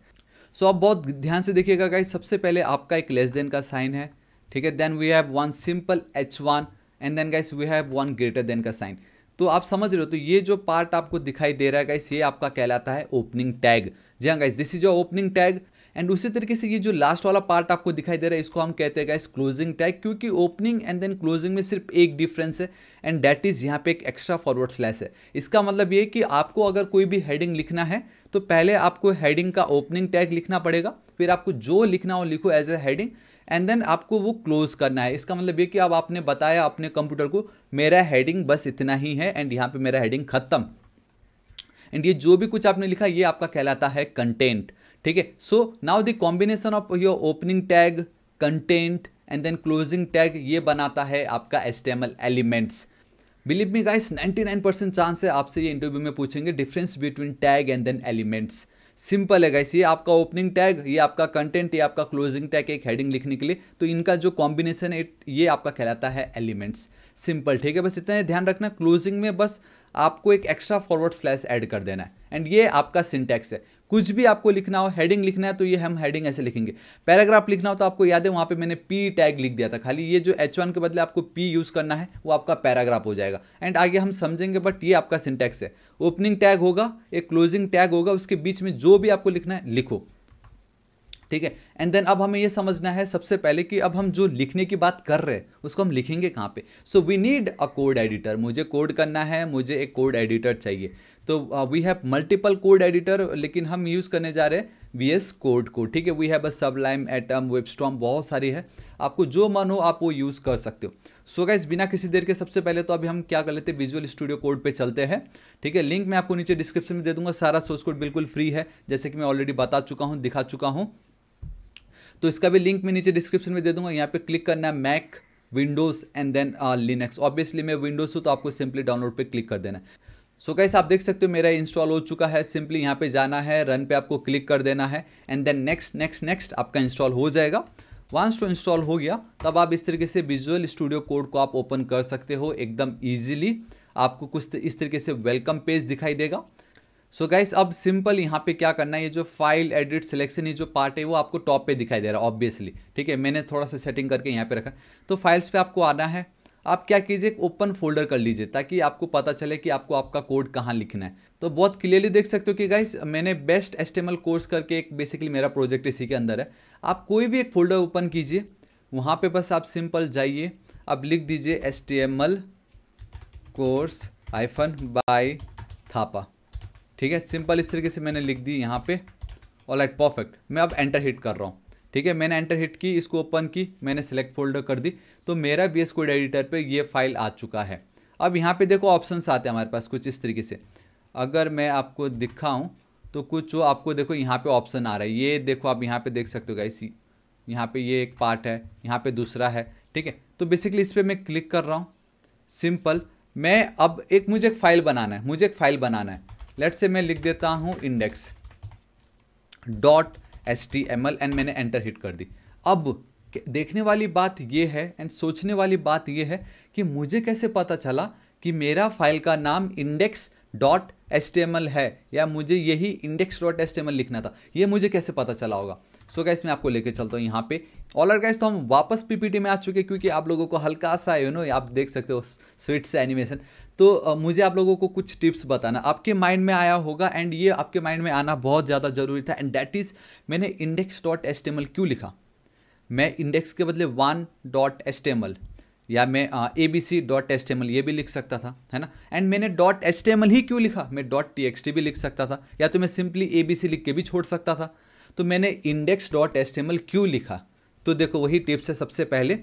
[SPEAKER 1] सो so, आप बहुत ध्यान से देखिएगा गाइस सबसे पहले आपका एक लेस देन का साइन है ठीक है? Then we have one simple H one and then guys we have one greater than का साइन तो आप समझ रहे हो तो ये जो पार्ट आपको दिखाई दे रहा है गाइस ये आपका कहलाता है ओपनिंग टैग जी हाँ guys this is your opening tag and उसी तरीके से ये जो लास्ट वाला पार्ट आपको दिखाई दे रहा है, इसको हम कहते हैं गाइस क्लोजिंग टैग क्योंकि ओपनिंग एंड देन क्लोजिंग में सिर्फ़ एक डिफरेंस है एंड दैट इज़ यहाँ पे एक एक्स्ट्रा फॉरवर्ड स्लैश है. इसका मतलब ये कि आपको अगर कोई भी हेडिंग लिखना है तो पहले आपको हेडिंग का ओपनिंग टैग लिखना पड़ेगा, फिर आपको जो लिखना हो लिखो as a heading and then आपको वो क्लोज करना है। इसका मतलब ये कि अब आपने बताया अपने कंप्यूटर को, मेरा हेडिंग बस इतना ही है एंड यहाँ पे मेरा हेडिंग खत्म। एंड ये जो भी कुछ आपने लिखा, ये आपका कहलाता है कंटेंट ठीक है? So now the combination of your opening tag content and then closing tag ये बनाता है आपका HTML elements believe me guys 99 percent chance है आपसे ये इंटरव्यू में पूछेंगे difference between tag and then elements simple है गाइस ये आपका ओपनिंग टैग ये आपका कंटेंट ये आपका क्लोजिंग टैग एक हेडिंग लिखने के लिए। तो इनका जो कॉम्बिनेशन है, ये आपका कहलाता है एलिमेंट्स सिंपल ठीक है? बस इतना ध्यान रखना। क्लोजिंग में बस आपको एक एक्स्ट्रा फॉरवर्ड स्लैश ऐड कर देना है। एंड ये आपका सिंटैक्स है। कुछ भी आपको लिखना हो हेडिंग लिखना है तो ये हम हेडिंग ऐसे लिखेंगे। पैराग्राफ लिखना हो तो आपको याद है, वहाँ पे मैंने पी टैग लिख दिया था। खाली ये जो एच वन के बदले आपको पी यूज़ करना है, वो आपका पैराग्राफ हो जाएगा। एंड आगे हम समझेंगे बट ये आपका सिंटैक्स है। ओपनिंग टैग होगा, एक क्लोजिंग टैग होगा, उसके बीच में जो भी आपको लिखना है, लिखो। ठीक है? एंड देन अब हमें ये समझना है, सबसे पहले कि अब हम जो लिखने की बात कर रहे हैं, उसको हम लिखेंगे कहाँ पे? So we need a code editor मुझे कोड करना है, मुझे एक कोड एडिटर चाहिए। तो we have multiple code editor लेकिन हम यूज़ करने जा रहे हैं वी एस कोड को, ठीक है? We have a Sublime Atom WebStorm बहुत सारी है। आपको जो मन हो, आप वो यूज़ कर सकते हो। सो so गाइस बिना किसी देर के, सबसे पहले तो अभी हम क्या कर लेते हैं? विजुअल स्टूडियो कोड पे चलते हैं, ठीक है? लिंक मैं आपको नीचे डिस्क्रिप्शन में दे दूँगा। सारा सोर्स कोड बिल्कुल फ्री है। जैसे कि मैं ऑलरेडी बता चुका हूँ, दिखा चुका हूँ। तो इसका भी लिंक मैं नीचे डिस्क्रिप्शन में दे दूँगा। यहाँ पे क्लिक करना है Mac Windows and then Linux obviously मैं विंडोज़ हूँ तो आपको सिंपली डाउनलोड पे क्लिक कर देना है। सो so कैसे आप देख सकते हो मेरा इंस्टॉल हो चुका है। सिंपली यहाँ पे जाना है रन पे आपको क्लिक कर देना है। And then next next next आपका इंस्टॉल हो जाएगा। वंस टू इंस्टॉल हो गया, तब आप इस तरीके से विजुअल स्टूडियो कोड को आप ओपन कर सकते हो एकदम ईजिली आपको कुछ इस तरीके से वेलकम पेज दिखाई देगा। सो so गाइस अब सिंपल यहाँ पे क्या करना है, ये जो फ़ाइल एडिट सिलेक्शन ये जो पार्ट है, वो आपको टॉप पे दिखाई दे रहा है ऑब्वियसली ठीक है, मैंने थोड़ा सा सेटिंग करके यहाँ पे रखा। तो फाइल्स पे आपको आना है। आप क्या कीजिए, एक ओपन फोल्डर कर लीजिए ताकि आपको पता चले कि आपको आपका कोड कहाँ लिखना है। तो बहुत क्लियरली देख सकते हो कि गाइस मैंने बेस्ट एस्टेमल कोर्स करके एक बेसिकली मेरा प्रोजेक्ट इसी के अंदर है। आप कोई भी एक फोल्डर ओपन कीजिए, वहाँ पे बस आप सिंपल जाइए, आप लिख दीजिए S T M L course hyphen by Thapa ठीक है सिंपल इस तरीके से मैंने लिख दी यहाँ पे। ऑल राइट परफेक्ट मैं अब एंटर हिट कर रहा हूँ। ठीक है, मैंने एंटर हिट की, इसको ओपन की, मैंने सेलेक्ट फोल्डर कर दी तो मेरा बी एस कोड एडिटर पे ये फ़ाइल आ चुका है। अब यहाँ पे देखो ऑप्शंस आते हैं हमारे पास कुछ इस तरीके से। अगर मैं आपको दिखाऊँ तो कुछ जो आपको देखो यहाँ पे ऑप्शन आ रहा है। ये देखो आप यहाँ पे देख सकते हो गाइस यहाँ पे ये एक पार्ट है, यहाँ पे दूसरा है, ठीक है? तो बेसिकली इस पर मैं क्लिक कर रहा हूँ। सिंपल मैं अब एक, मुझे एक फ़ाइल बनाना है, मुझे एक फ़ाइल बनाना है। लेट से मैं लिख देता हूँ index dot S T M L and मैंने एंटर हिट कर दी। अब देखने वाली बात ये है एंड सोचने वाली बात यह है कि मुझे कैसे पता चला कि मेरा फ़ाइल का नाम index dot S T M L है या मुझे यही index dot S T M L लिखना था। ये मुझे कैसे पता चला होगा? सो so गैस मैं आपको लेके चलता हूँ यहाँ पे। ऑलर गैस तो हम वापस पीपीटी में आ चुके हैं क्योंकि आप लोगों को हल्का सा यू नो आप देख सकते हो स्वीट से एनिमेशन तो मुझे आप लोगों को कुछ टिप्स बताना। आपके माइंड में आया होगा एंड ये आपके माइंड में आना बहुत ज़्यादा ज़रूरी था एंड डैट इज़ मैंने इंडेक्स डॉट एस क्यों लिखा? मैं इंडेक्स के बदले वन डॉट एस या मैं A B C dot S ये भी लिख सकता था, है ना? एंड मैंने डॉट एच ही क्यों लिखा? मैं डॉट टी एक्स टी भी लिख सकता था या तो मैं सिंपली ए बी सी लिख के भी छोड़ सकता था। तो मैंने इंडेक्स डॉट एस क्यों लिखा? तो देखो वही टिप्स है सबसे पहले।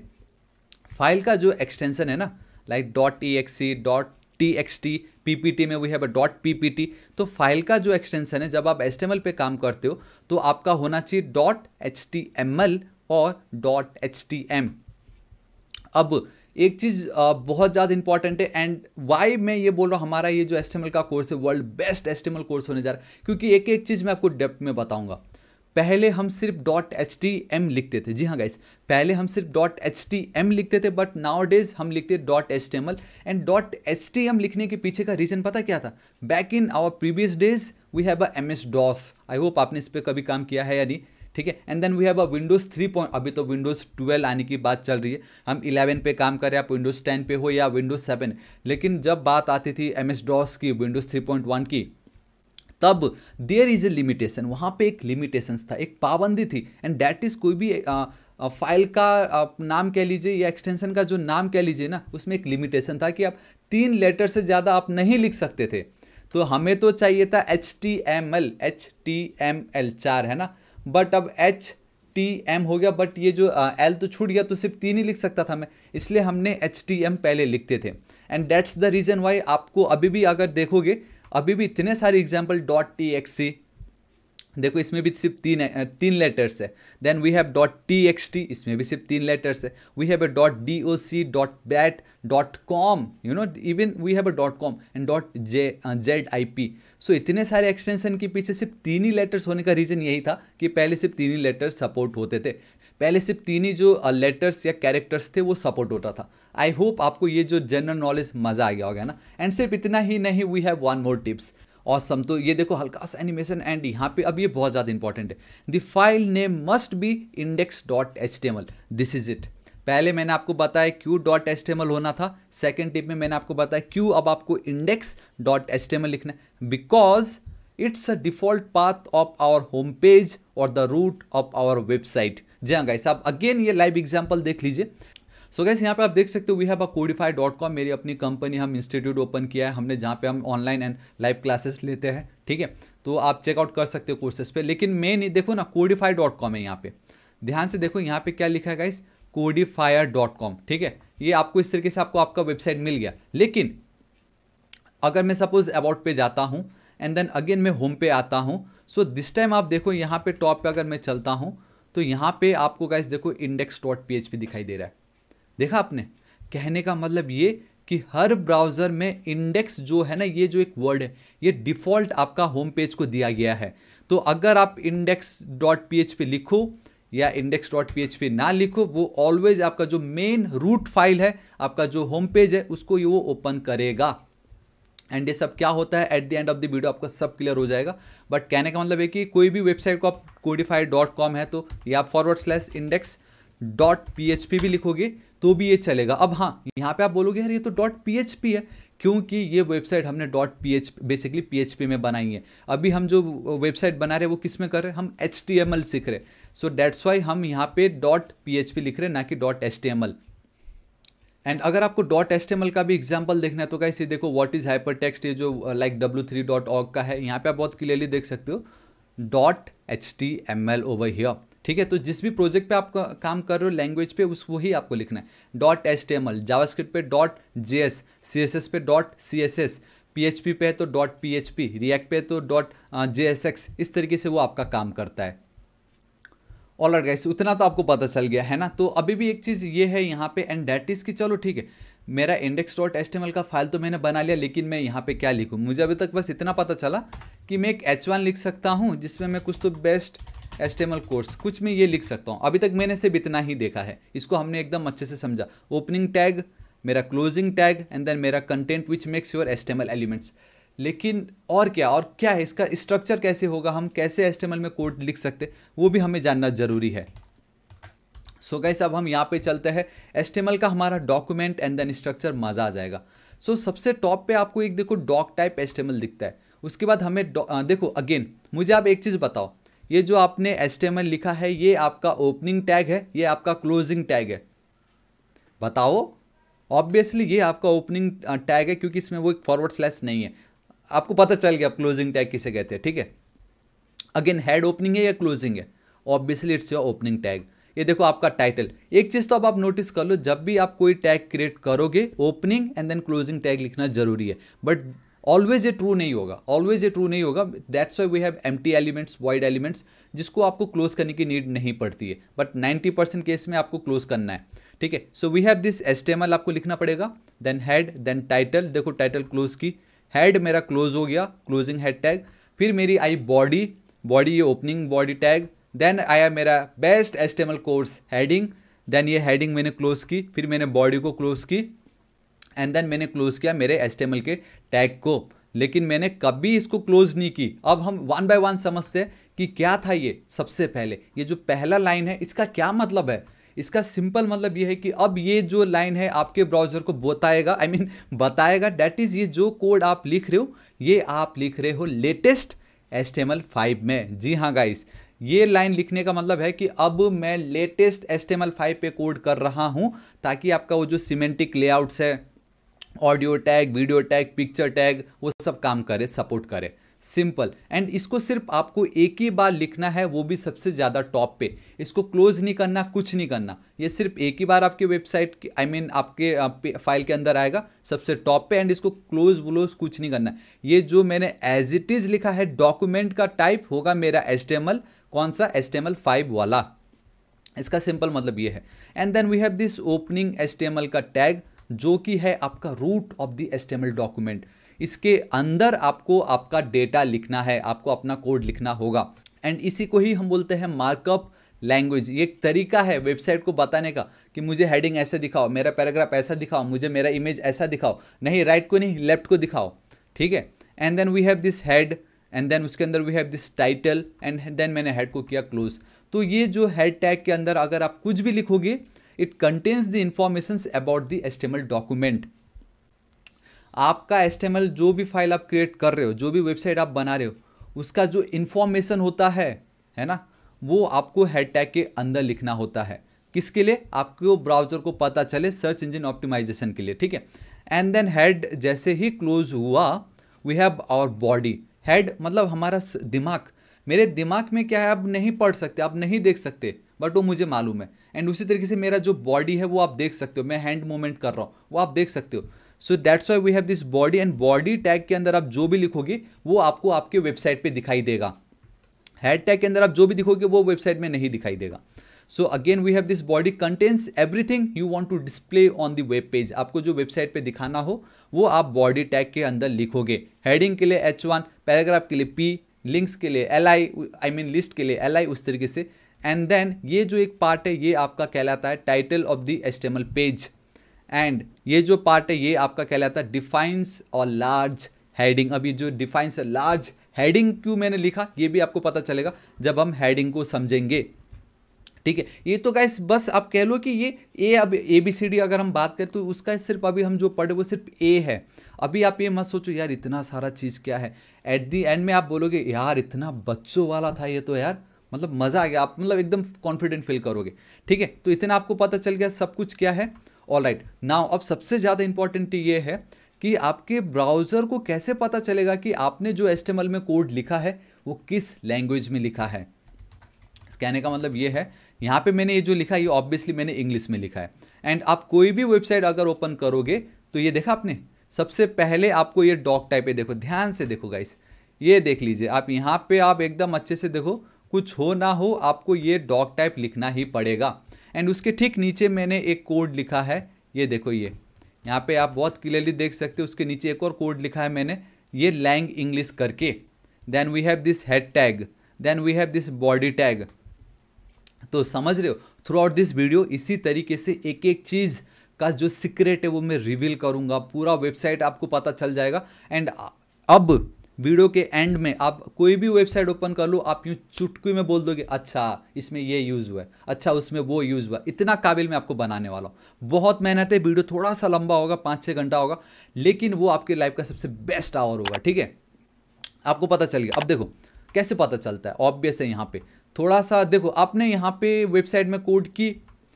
[SPEAKER 1] फ़ाइल का जो एक्सटेंशन है ना like dot T X C dot T X T P P T में we have a dot P P T तो फ़ाइल का जो एक्सटेंशन है, जब आप एस पे काम करते हो तो आपका होना चाहिए dot H T M L और डॉट एच टी एम अब एक चीज़ बहुत ज़्यादा इंपॉर्टेंट है एंड वाई मैं ये बोल रहा हूँ, हमारा ये जो एस्टेमल का कोर्स है वर्ल्ड बेस्ट एस्टेमल कोर्स होने जा रहा है। क्योंकि एक एक चीज़ मैं आपको डेप्थ में बताऊँगा। पहले हम सिर्फ़ डॉट एच टी एम लिखते थे। जी हाँ गाइस पहले हम सिर्फ़ डॉट एच टी एम लिखते थे बट नाउ डेज़ हम लिखते dot H T M L and dot H T M लिखने के पीछे का रीज़न पता क्या था? Back in our previous days we have a M S DOS I hope आपने इस पर कभी काम किया है या नहीं, ठीक है? And then we have a Windows three point अभी तो विंडोज़ ट्वेल्व आने की बात चल रही है। हम इलेवन पे काम कर रहे हैं, आप विंडोज़ टेन पे हो या विंडोज़ सेवन लेकिन जब बात आती थी एम एस डॉस की विंडोज़ थ्री पॉइंट वन की तब देयर इज़ ए लिमिटेशन वहाँ पे एक लिमिटेशन था, एक पाबंदी थी। एंड डैट इज़ कोई भी फ़ाइल का नाम कह लीजिए या एक्सटेंशन का जो नाम कह लीजिए ना, उसमें एक लिमिटेशन था कि आप तीन लेटर से ज़्यादा आप नहीं लिख सकते थे। तो हमें तो चाहिए था H T M L H T M L चार, है ना? बट अब एच टी एम हो गया बट ये जो एल तो छूट गया तो सिर्फ़ तीन ही लिख सकता था मैं। इसलिए हमने एच टी एम पहले लिखते थे। And that's the reason why आपको अभी भी अगर देखोगे अभी भी इतने सारे example dot T X C देखो इसमें भी सिर्फ़ तीन तीन लेटर्स है। Then we have dot T X T इसमें भी सिर्फ़ तीन लेटर्स है। We have a dot D O C dot bat dot com you know even we have a dot com and dot J Z I P so इतने सारे extension के पीछे सिर्फ़ तीन ही लेटर्स होने का रीज़न यही था कि पहले सिर्फ़ तीन ही लेटर्स सपोर्ट होते थे। पहले सिर्फ़ तीन ही जो लेटर्स या कैरेक्टर्स थे, वो सपोर्ट होता था। आई होप आपको ये जो जनरल नॉलेज मज़ा आ गया होगा ना? एंड सिर्फ़ इतना ही नहीं we have one more tips some तो ये देखो, हल्का सा एनिमेशन एंड यहाँ पे अब ये बहुत ज़्यादा इंपॉर्टेंट है। The file name must be index dot H T M L this is it पहले मैंने आपको बताया Q dot H T M L होना था। सेकेंड टिप में मैंने आपको बताया क्यू अब आपको index dot H T M L लिखना है। Because it's a default path of our home page और the root of our website जी हाँ गाइस आप अगेन ये लाइव एग्ज़ाम्पल देख लीजिए। सो गैस यहाँ पे आप देख सकते हो we have a codify dot com मेरी अपनी कंपनी हम इंस्टीट्यूट ओपन किया है। हमने जहाँ पे हम ऑनलाइन एंड लाइव क्लासेस लेते हैं, ठीक है? तो आप चेकआउट कर सकते हो कोर्सेज पे। लेकिन मेन देखो ना कोडिफाई डॉट कॉम है यहाँ पे। ध्यान से देखो, यहाँ पे क्या लिखा है गाइस कोडिफायर डॉट कॉम ठीक है? ये आपको इस तरीके से आपको आपका वेबसाइट मिल गया। लेकिन, अगर मैं सपोज़ अबाउट पे जाता हूँ एंड देन अगेन मैं होम पे आता हूँ सो दिस टाइम आप देखो, यहाँ पे टॉप पे अगर मैं चलता हूँ तो यहाँ पे आपको गाइस देखो इंडेक्स डॉट पी दिखाई दे रहा है। देखा आपने? कहने का मतलब ये कि हर ब्राउज़र में इंडेक्स जो है ना, ये जो एक वर्ड है, ये डिफ़ॉल्ट आपका होम पेज को दिया गया है। तो अगर आप इंडेक्स डॉट पीएचपी लिखो या इंडेक्स डॉट पी पी ना लिखो, वो ऑलवेज आपका जो मेन रूट फ़ाइल है, आपका जो होम पेज है, उसको ये वो ओपन करेगा। एंड ये सब क्या होता है at the end of the video आपका सब क्लियर हो जाएगा। बट कहने का मतलब है कि कोई भी वेबसाइट को आप कोडिफाइड डॉट कॉम है तो या आप forward slash index dot P H P भी लिखोगे तो भी ये चलेगा। अब हाँ यहाँ पे आप बोलोगे, यार, ये तो डॉट पी एच पी है। क्योंकि ये वेबसाइट हमने dot P H basically P H P में बनाई है। अभी हम जो वेबसाइट बना रहे हैं, वो किसमें कर रहे हैं? हम एच टी एम एल सीख रहे सो डैट्स वाई हम यहाँ पे डॉट पी एच पी लिख रहे हैं, ना कि dot H T M L and अगर आपको डॉट एस का भी एग्ज़ाम्पल देखना है तो कैसे देखो व्हाट इज़ हाइपर टेक्स्ट ये जो like W three dot org का है, यहाँ पे आप बहुत क्लियरली देख सकते हो dot H T M L over here ठीक है तो जिस भी प्रोजेक्ट पे आप काम कर रहे हो लैंग्वेज पे, उस वही आपको लिखना है। Dot H T M L JavaScript पे dot J S C S S पे dot C S S P H P पे है तो dot P H P React पे तो डॉट जे एस एक्स इस तरीके से वो आपका काम करता है। ऑल गाइस उतना तो आपको पता चल गया, है ना? तो अभी भी एक चीज़ ये है यहाँ पे एंड डेट इज़ की चलो ठीक है, मेरा इंडेक्स डॉट एस का फ़ाइल तो मैंने बना लिया, लेकिन मैं यहाँ पे क्या लिखूँ? मुझे अभी तक बस इतना पता चला कि मैं एक एच लिख सकता हूँ, जिसमें मैं कुछ तो बेस्ट एस कोर्स कुछ मैं ये लिख सकता हूँ। अभी तक मैंने सिर्फ़ इतना ही देखा है। इसको हमने एकदम अच्छे से समझा। ओपनिंग टैग मेरा क्लोजिंग टैग एंड देन मेरा content which makes your S elements लेकिन और क्या और क्या है इसका स्ट्रक्चर कैसे होगा हम कैसे एस में कोड लिख सकते वो भी हमें जानना ज़रूरी है। सो so गैस अब हम यहाँ पे चलते हैं। एस का हमारा डॉक्यूमेंट एंड देन स्ट्रक्चर मज़ा आ जाएगा। सो so, सबसे टॉप पे आपको एक देखो डॉक टाइप एस दिखता है। उसके बाद हमें आ, देखो अगेन मुझे आप एक चीज़ बताओ। ये जो आपने एस लिखा है ये आपका ओपनिंग टैग है ये आपका क्लोजिंग टैग है। बताओ। ऑब्वियसली ये आपका ओपनिंग टैग है क्योंकि इसमें वो एक फॉरवर्ड स्लैश नहीं है। आपको पता चल गया क्लोजिंग टैग किसे कहते हैं, ठीक है? अगेन हेड ओपनिंग है या क्लोजिंग है? Obviously it's your opening tag ये देखो आपका टाइटल एक चीज़ तो अब आप नोटिस कर लो, जब भी आप कोई टैग क्रिएट करोगे opening and then closing tag लिखना ज़रूरी है. बट ऑलवेज ये ट्रू नहीं होगा. ऑलवेज ये ट्रू नहीं होगा. That's why we have empty elements void elements जिसको आपको क्लोज करने की नीड नहीं पड़ती है. बट नाइन्टी परसेंट केस में आपको क्लोज करना है. ठीक है? So we have this S आपको लिखना पड़ेगा देन हेड देन टाइटल देखो टाइटल क्लोज की. हेड मेरा क्लोज हो गया क्लोजिंग हेड टैग फिर मेरी आई बॉडी बॉडी ये ओपनिंग बॉडी टैग देन आया मेरा best S course heading then ये हेडिंग मैंने क्लोज की, फिर मैंने बॉडी को क्लोज की. एंड देन मैंने क्लोज किया मेरे एस के टैग को. लेकिन मैंने कभी इसको क्लोज नहीं की. अब हम वन बाय वन समझते हैं कि क्या था ये सबसे पहले. ये जो पहला लाइन है, इसका क्या मतलब है? इसका सिंपल मतलब ये है कि अब ये जो लाइन है आपके ब्राउज़र को बताएगा आई I मीन mean, बताएगा डेट इज़ ये जो कोड आप लिख रहे हो ये आप लिख रहे हो लेटेस्ट एस फाइव में। जी हाँ गाइस ये लाइन लिखने का मतलब है कि अब मैं लेटेस्ट एस फाइव पे कोड कर रहा हूँ ताकि आपका वो जो सीमेंटिक लेआउट्स है audio tag video tag picture tag वो सब काम करे सपोर्ट करे। सिंपल। एंड इसको सिर्फ़ आपको एक ही बार लिखना है, वो भी सबसे ज़्यादा टॉप पे। इसको क्लोज नहीं करना, कुछ नहीं करना। ये सिर्फ़ एक ही बार आपके वेबसाइट की, आई मीन आपके फ़ाइल के अंदर आएगा, सबसे टॉप पे। एंड इसको क्लोज व्लोज कुछ नहीं करना। ये जो मैंने एज इट इज़ लिखा है डॉक्यूमेंट का टाइप होगा मेरा एस कौन सा? एस फाइव वाला। इसका सिंपल मतलब ये है। And then we have this opening S का टैग, जो कि है आपका root of the S document इसके अंदर आपको आपका डेटा लिखना है, आपको अपना कोड लिखना होगा। एंड इसी को ही हम बोलते हैं मार्कअप लैंग्वेज ये एक तरीका है वेबसाइट को बताने का कि मुझे हेडिंग ऐसे दिखाओ, मेरा पैराग्राफ ऐसा दिखाओ, मुझे मेरा इमेज ऐसा दिखाओ। नहीं राइट को नहीं लेफ़्ट को दिखाओ। ठीक है? And then we have this head and then उसके अंदर we have this title and then मैंने हेड को किया क्लोज तो ये जो हेड टैग के अंदर अगर आप कुछ भी लिखोगे it contains the information about the HTML document आपका एस्टेमल जो भी फ़ाइल आप क्रिएट कर रहे हो, जो भी वेबसाइट आप बना रहे हो, उसका जो इन्फॉर्मेशन होता है है ना, वो आपको हेड टैग के अंदर लिखना होता है। किसके लिए? आपको ब्राउज़र को पता चले सर्च इंजन ऑप्टिमाइजेशन के लिए, ठीक है? एंड देन हेड जैसे ही क्लोज हुआ we have our body head मतलब हमारा दिमाग। मेरे दिमाग में क्या है? आप नहीं पढ़ सकते, आप नहीं देख सकते बट वो मुझे मालूम है। एंड उसी तरीके से मेरा जो बॉडी है, वो आप देख सकते हो। मैं हैंड मूवमेंट कर रहा हूँ, वो आप देख सकते हो। So that's why we have this body and body tag के अंदर आप जो भी लिखोगे, वो आपको आपके वेबसाइट पे दिखाई देगा। हेड टैग के अंदर आप जो भी दिखोगे, वो वेबसाइट में नहीं दिखाई देगा। So again we have this body contents everything you want to display on the web page आपको जो वेबसाइट पे दिखाना हो, वो आप बॉडी टैग के अंदर लिखोगे। हेडिंग के लिए एच वन पैराग्राफ के लिए पी लिंक्स के लिए L I I mean list के लिए एल आई उस तरीके से। एंड देन ये जो एक पार्ट है, ये आपका कहलाता है title of the HTML page and ये जो पार्ट है, ये आपका कहलाता है डिफाइंस और लार्ज हेडिंग अभी जो डिफाइंस लार्ज हेडिंग क्यों मैंने लिखा, ये भी आपको पता चलेगा जब हम हेडिंग को समझेंगे। ठीक है? ये तो गाइस बस आप कह लो कि ये ए अब ए बी सी डी अगर हम बात करें तो उसका सिर्फ़ अभी हम जो पढ़े वो सिर्फ़ ए है। अभी आप ये मत सोचो, यार इतना सारा चीज़ क्या है? एट दी एंड में आप बोलोगे, यार इतना बच्चों वाला था ये तो यार। मतलब मज़ा आ गया, आप मतलब एकदम कॉन्फिडेंट फील करोगे। ठीक है? तो इतना आपको पता चल गया, सब कुछ क्या है? ऑल राइट नाउ अब सबसे ज़्यादा इंपॉर्टेंट ये है कि आपके ब्राउज़र को कैसे पता चलेगा कि आपने जो एस में कोड लिखा है, वो किस लैंग्वेज में लिखा है? कहने का मतलब ये है, यहाँ पे मैंने ये जो लिखा है ये ऑब्वियसली मैंने इंग्लिश में लिखा है। एंड आप कोई भी वेबसाइट अगर ओपन करोगे तो ये देखा आपने, सबसे पहले आपको ये डॉक टाइप है देखो, ध्यान से देखो गाइस ये देख लीजिए, आप यहाँ पे आप एकदम अच्छे से देखो, कुछ हो ना हो आपको ये डॉक टाइप लिखना ही पड़ेगा। एंड उसके ठीक नीचे मैंने एक कोड लिखा है। ये देखो ये। यहाँ पे आप बहुत क्लियरली देख सकते हो, उसके नीचे एक और कोड लिखा है मैंने। ये लैंग इंग्लिश करके। Then we have this head tag then we have this body tag तो समझ रहे हो? थ्रू आउट दिस वीडियो इसी तरीके से एक एक चीज़ का जो सीक्रेट है वो मैं रिवील करूँगा। पूरा वेबसाइट आपको पता चल जाएगा। एंड अब वीडियो के एंड में आप कोई भी वेबसाइट ओपन कर लो, आप यूँ चुटकी में बोल दोगे अच्छा इसमें ये यूज़ हुआ है अच्छा उसमें वो यूज़ हुआ इतना काबिल मैं आपको बनाने वाला हूँ। बहुत मेहनत है, वीडियो थोड़ा सा लंबा होगा, पाँच छः घंटा होगा, लेकिन वो आपके लाइफ का सबसे बेस्ट आवर होगा, ठीक है? आपको पता चल गया। अब देखो, कैसे पता चलता है? ऑब्वियस है यहाँ पे। थोड़ा सा देखो, आपने यहाँ पे वेबसाइट में कोड की,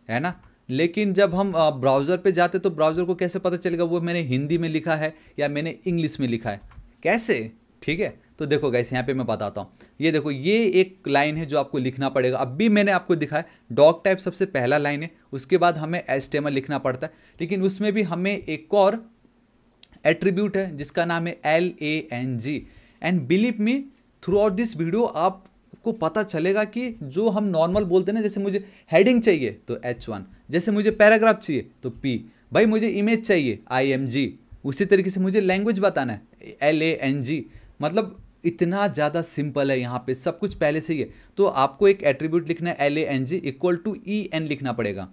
[SPEAKER 1] है ना? लेकिन जब हम ब्राउज़र पे जाते तो ब्राउज़र को कैसे पता चलेगा? वो मैंने हिंदी में लिखा है या मैंने इंग्लिश में लिखा है। कैसे? ठीक है? तो देखो गैस यहाँ पे मैं बताता हूँ। ये देखो, ये एक लाइन है जो आपको लिखना पड़ेगा। अब भी मैंने आपको दिखाया डॉग टाइप सबसे पहला लाइन है, उसके बाद हमें एस लिखना पड़ता है। लेकिन उसमें भी हमें एक और एट्रीब्यूट है, जिसका नाम है L A N G and believe me throughout this video आप को पता चलेगा कि जो हम नॉर्मल बोलते ना, जैसे मुझे हेडिंग चाहिए तो एच वन जैसे मुझे पैराग्राफ चाहिए तो पी भाई, मुझे इमेज चाहिए आई एम जी उसी तरीके से मुझे लैंग्वेज बताना है एल ए एन जी मतलब इतना ज़्यादा सिंपल है यहाँ पे, सब कुछ पहले से ही है। तो आपको एक एट्रीब्यूट लिखना है L A N G equal to E N लिखना पड़ेगा।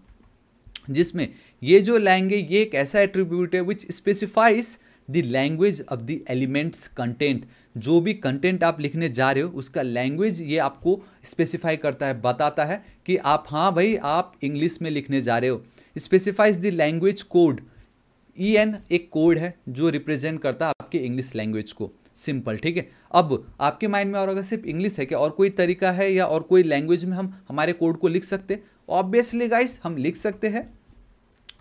[SPEAKER 1] जिसमें ये जो लैंग्वेज ये एक ऐसा एट्रीब्यूट है which specifies the language of the elements content जो भी कंटेंट आप लिखने जा रहे हो, उसका लैंग्वेज ये आपको स्पेसिफाई करता है, बताता है कि आप हाँ भाई, आप इंग्लिश में लिखने जा रहे हो। Specifies the language code E N एक कोड है जो रिप्रेजेंट करता है आपके इंग्लिश लैंग्वेज को। सिंपल, ठीक है? अब आपके माइंड में और अगर सिर्फ़ इंग्लिश है क्या और कोई तरीका है या और कोई लैंग्वेज में हम हमारे कोड को लिख सकते ऑब्वियसली गाइस हम लिख सकते हैं।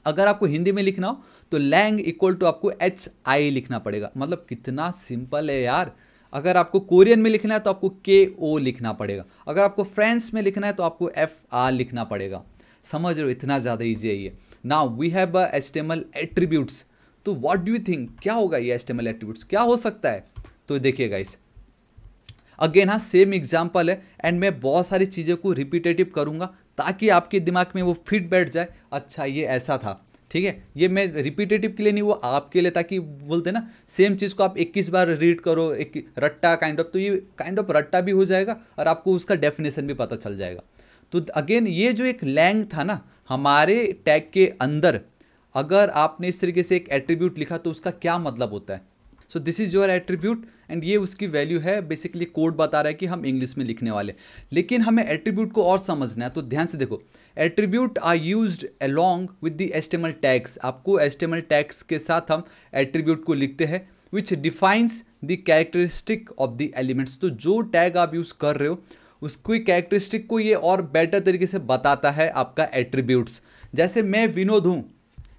[SPEAKER 1] अगर आपको हिंदी में लिखना हो तो लैंग इक्वल टू आपको एच आई लिखना पड़ेगा। मतलब कितना सिंपल है यार। अगर आपको कोरियन में लिखना है तो आपको के ओ लिखना पड़ेगा। अगर आपको फ्रेंच में लिखना है तो आपको एफ़ आर लिखना पड़ेगा। समझ रहे हो? इतना ज़्यादा ईजी है ये। Now we have H attributes तो व्हाट डू यू थिंक क्या होगा ये H T M L attributes क्या हो सकता है? तो देखिएगा इस अगेन हाँ सेम एग्ज़ाम्पल है एंड मैं बहुत सारी चीज़ों को रिपीटेटिव करूँगा ताकि आपके दिमाग में वो फिट बैठ जाए। अच्छा ये ऐसा था, ठीक है? ये मैं रिपीटेटिव के लिए नहीं, वो आपके लिए, ताकि बोलते ना सेम चीज़ को आप 21 बार रीड करो, एक रट्टा काइंड ऑफ़ तो ये काइंड ऑफ़ रट्टा भी हो जाएगा और आपको उसका डेफिनेशन भी पता चल जाएगा। तो अगेन ये जो एक लैंग था ना, हमारे टैग के अंदर, अगर आपने इस तरीके से एक एट्रीब्यूट लिखा तो उसका क्या मतलब होता है? So this is your attribute and ये उसकी वैल्यू है बेसिकली कोड बता रहा है कि हम इंग्लिश में लिखने वाले। लेकिन हमें एट्रीब्यूट को और समझना है तो ध्यान से देखो। Attribute are use along with the HTML tags आपको एस्टेमल टैक्स के साथ हम एट्रीब्यूट को लिखते हैं which defines the characteristic of the elements तो जो टैग आप यूज़ कर रहे हो उसकी कैरेक्टरिस्टिक को ये और बेटर तरीके से बताता है आपका एट्रीब्यूट्स जैसे मैं विनोद हूँ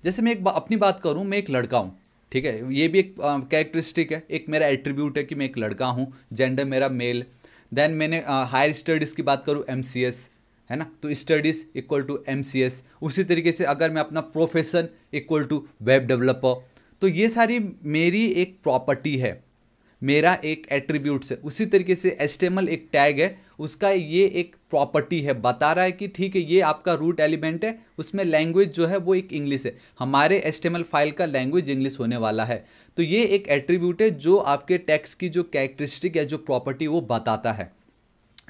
[SPEAKER 1] जैसे मैं एक बा, अपनी बात करूँ मैं एक लड़का हूँ। ठीक है? ये भी एक कैरेक्टरिस्टिक है। एक मेरा एट्रीब्यूट है कि मैं एक लड़का हूँ जेंडर मेरा मेल देन मैंने हायर स्टडीज़ की बात करूँ एम है ना? तो स्टडीज़ इक्वल टू एमसीएस उसी तरीके से अगर मैं अपना profession equal to web developer तो ये सारी मेरी एक प्रॉपर्टी है। मेरा एक एट्रीब्यूट्स है। उसी तरीके से एस्टेमल एक टैग है। उसका ये एक प्रॉपर्टी है। बता रहा है कि ठीक है, ये आपका रूट एलिमेंट है, उसमें लैंग्वेज जो है वो एक इंग्लिश है। हमारे एस्टेमल फ़ाइल का लैंग्वेज इंग्लिश होने वाला है। तो ये एक एट्रीब्यूट है जो आपके टैक्स की जो कैरेक्टरिस्टिक या जो प्रॉपर्टी वो बताता है।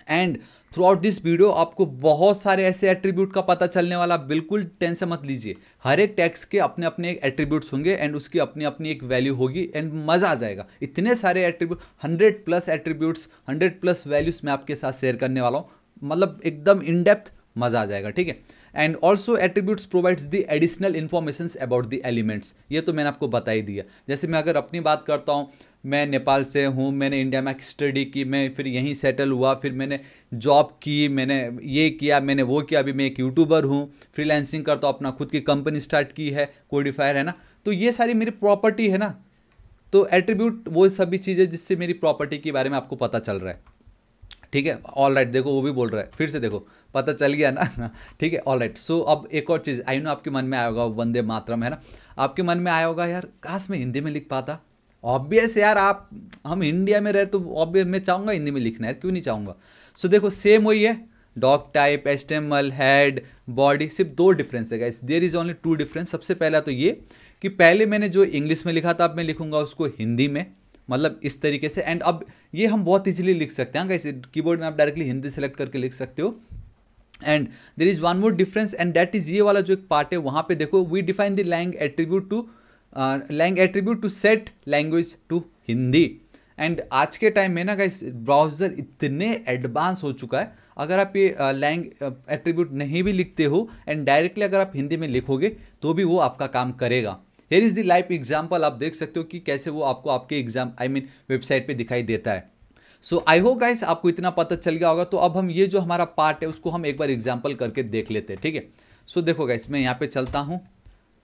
[SPEAKER 1] And throughout this video आपको बहुत सारे ऐसे एट्रीब्यूट का पता चलने वाला, बिल्कुल टेंशन मत लीजिए। हर एक टैक्स के अपने अपने एक एट्रीब्यूट्स होंगे एंड उसकी अपनी अपनी एक वैल्यू होगी एंड मज़ा आ जाएगा। इतने सारे attribute hundred plus attributes hundred plus values मैं आपके साथ शेयर करने वाला हूँ। मतलब एकदम इन डेप्थ मज़ा आ जाएगा, ठीक है? And also attributes provides the additional information about the elements ये तो मैंने आपको बता ही दिया। जैसे मैं अगर अपनी बात करता हूँ मैं नेपाल से हूँ, मैंने इंडिया में स्टडी की, मैं फिर यहीं सेटल हुआ, फिर मैंने जॉब की, मैंने ये किया, मैंने वो किया, अभी मैं एक यूट्यूबर हूँ फ्रीलैंसिंग करता हूँ, अपना खुद की कंपनी स्टार्ट की है कोडिफायर है ना? तो ये सारी मेरी प्रॉपर्टी है ना? तो एट्रीब्यूट वो सभी चीज़ें जिससे मेरी प्रॉपर्टी के बारे में आपको पता चल रहा है। ठीक है? ऑल राइट देखो, वो भी बोल रहा है। फिर से देखो, पता चल गया ना? ठीक है? ऑल राइट सो अब एक और चीज़ आई नो आपके मन में आया होगा, वंदे मातरम, है ना? आपके मन में आया होगा, यार, काश मैं हिंदी में लिख पाता। ऑब्वियस यार आप हम इंडिया में रहे तो ऑब्वियस मैं चाहूँगा हिंदी में लिखना है क्यों नहीं चाहूँगा? सो so, देखो सेम वही है doc type HTML head body सिर्फ़ दो डिफरेंस है guys there is only two difference सबसे पहला तो ये कि पहले मैंने जो इंग्लिश में लिखा था अब मैं लिखूँगा उसको हिंदी में मतलब इस तरीके से. एंड अब ये हम बहुत इजीली लिख सकते हैं गाइस कीबोर्ड में आप डायरेक्टली हिंदी सेलेक्ट करके लिख सकते हो. And there is one more difference and that is ये वाला जो एक पार्ट है वहाँ पे देखो we define the lang attribute to lang attribute to set language to Hindi and आज के टाइम में ना गाइस ब्राउज़र इतने एडवांस हो चुका है। अगर आप ये लैंग एट्रीब्यूट नहीं भी लिखते हो एंड डायरेक्टली अगर आप हिंदी में लिखोगे तो भी वो आपका काम करेगा। Here is the live example आप देख सकते हो कि कैसे वो आपको आपके एग्ज़ाम आई मीन वेबसाइट पे दिखाई देता है। सो आई होप गाइस आपको इतना पता चल गया होगा। तो अब हम ये जो हमारा पार्ट है, उसको हम एक बार एग्ज़ाम्पल करके देख लेते हैं, ठीक है? सो देखो गाइस मैं यहाँ पे चलता हूँ।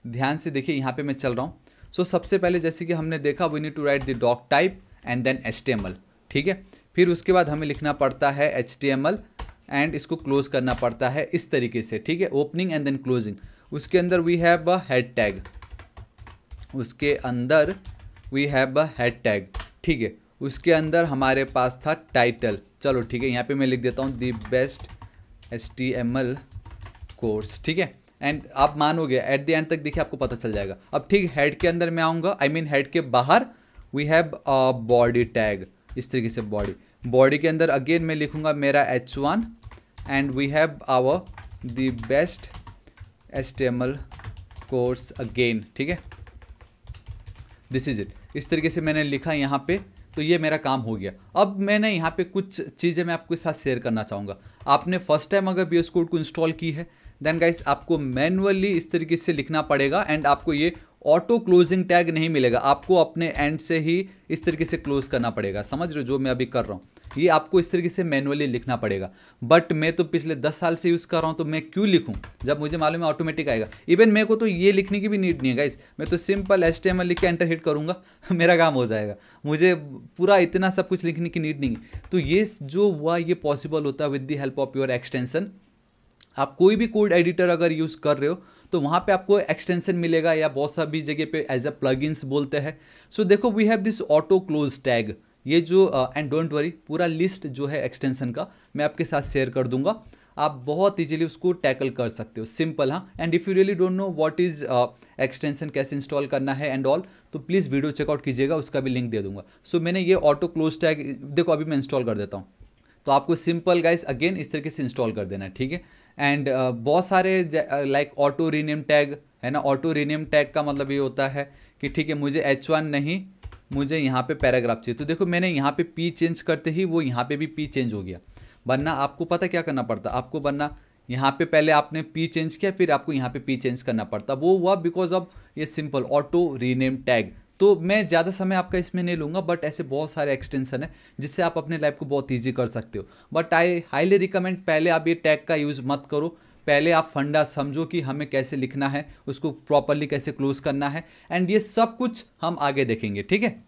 [SPEAKER 1] ध्यान से देखिए यहाँ पे मैं चल रहा हूँ। सो so, सबसे पहले जैसे कि हमने देखा we need to write the doc type and then HTML ठीक है? फिर उसके बाद हमें लिखना पड़ता है एचटीएमएल एंड इसको क्लोज करना पड़ता है इस तरीके से ठीक है? ओपनिंग एंड देन क्लोजिंग उसके अंदर we have a head tag उसके अंदर we have a head tag ठीक है? उसके अंदर हमारे पास था टाइटल चलो ठीक है यहाँ पे मैं लिख देता हूँ the best H T M L course ठीक है? एंड आप मानोगे एट द एंड तक देखिए आपको पता चल जाएगा। अब ठीक हेड के अंदर मैं आऊँगा आई मीन हेड के बाहर we have a body tag इस तरीके से बॉडी बॉडी के अंदर अगेन मैं लिखूँगा मेरा H one and we have our the best S course again ठीक है? दिस इज़ इट इस तरीके से मैंने लिखा यहाँ पे तो ये मेरा काम हो गया। अब मैंने यहाँ पे कुछ चीज़ें मैं आपके साथ शेयर करना चाहूँगा। आपने फ़र्स्ट टाइम अगर बी एस कोड को इंस्टॉल की है देन गाइस आपको मैनुअली इस तरीके से लिखना पड़ेगा एंड आपको ये ऑटो क्लोजिंग टैग नहीं मिलेगा। आपको अपने एंड से ही इस तरीके से क्लोज करना पड़ेगा। समझ रहे हो जो मैं अभी कर रहा हूँ। ये आपको इस तरीके से मैनुअली लिखना पड़ेगा। बट मैं तो पिछले दस साल से यूज़ कर रहा हूँ तो मैं क्यों लिखूँ? जब मुझे मालूम है ऑटोमेटिक आएगा। इवन मेरे को तो ये लिखने की भी नीड नहीं है गाइस मैं तो सिंपल एस लिख के एंटर हिट करूँगा, मेरा काम हो जाएगा। मुझे पूरा इतना सब कुछ लिखने की नीड नहीं है। तो ये जो हुआ, ये पॉसिबल होता है with the help of your extension आप कोई भी कोड एडिटर अगर यूज़ कर रहे हो तो वहाँ पे आपको एक्सटेंशन मिलेगा या बहुत सा भी जगह पे एज अ प्लगइन्स बोलते हैं। सो so, देखो we have this auto close tag ये जो एंड डोंट वरी पूरा लिस्ट जो है एक्सटेंशन का मैं आपके साथ शेयर कर दूँगा। आप बहुत इजीली उसको टैकल कर सकते हो। सिंपल हाँ। And if you really don't know what is extension कैसे इंस्टॉल करना है एंड ऑल तो प्लीज़ वीडियो चेकआउट कीजिएगा उसका भी लिंक दे दूँगा। सो so, मैंने ये ऑटो क्लोज टैग देखो अभी मैं इंस्टॉल कर देता हूँ। तो आपको सिंपल गाइस अगेन इस तरीके से इंस्टॉल कर देना है ठीक है? एंड uh, बहुत सारे लाइक ऑटो रीनेम टैग है ना? ऑटो रीनेम टैग का मतलब ये होता है कि ठीक है मुझे एच वन नहीं मुझे यहाँ पे पैराग्राफ चाहिए। तो देखो मैंने यहाँ पे पी चेंज करते ही वो यहाँ पे भी पी चेंज हो गया। वरना आपको पता क्या करना पड़ता? आपको वरना यहाँ पे पहले आपने पी चेंज किया फिर आपको यहाँ पे पी चेंज करना पड़ता। वो हुआ बिकॉज़ ऑफ़ ये सिंपल ऑटो रीनेम टैग तो मैं ज़्यादा समय आपका इसमें नहीं लूँगा बट ऐसे बहुत सारे एक्सटेंशन है, जिससे आप अपने लाइफ को बहुत ईजी कर सकते हो। बट आई हाईली रिकमेंड पहले आप ये टैग का यूज़ मत करो। पहले आप फंडा समझो कि हमें कैसे लिखना है, उसको प्रॉपरली कैसे क्लोज करना है एंड ये सब कुछ हम आगे देखेंगे, ठीक है?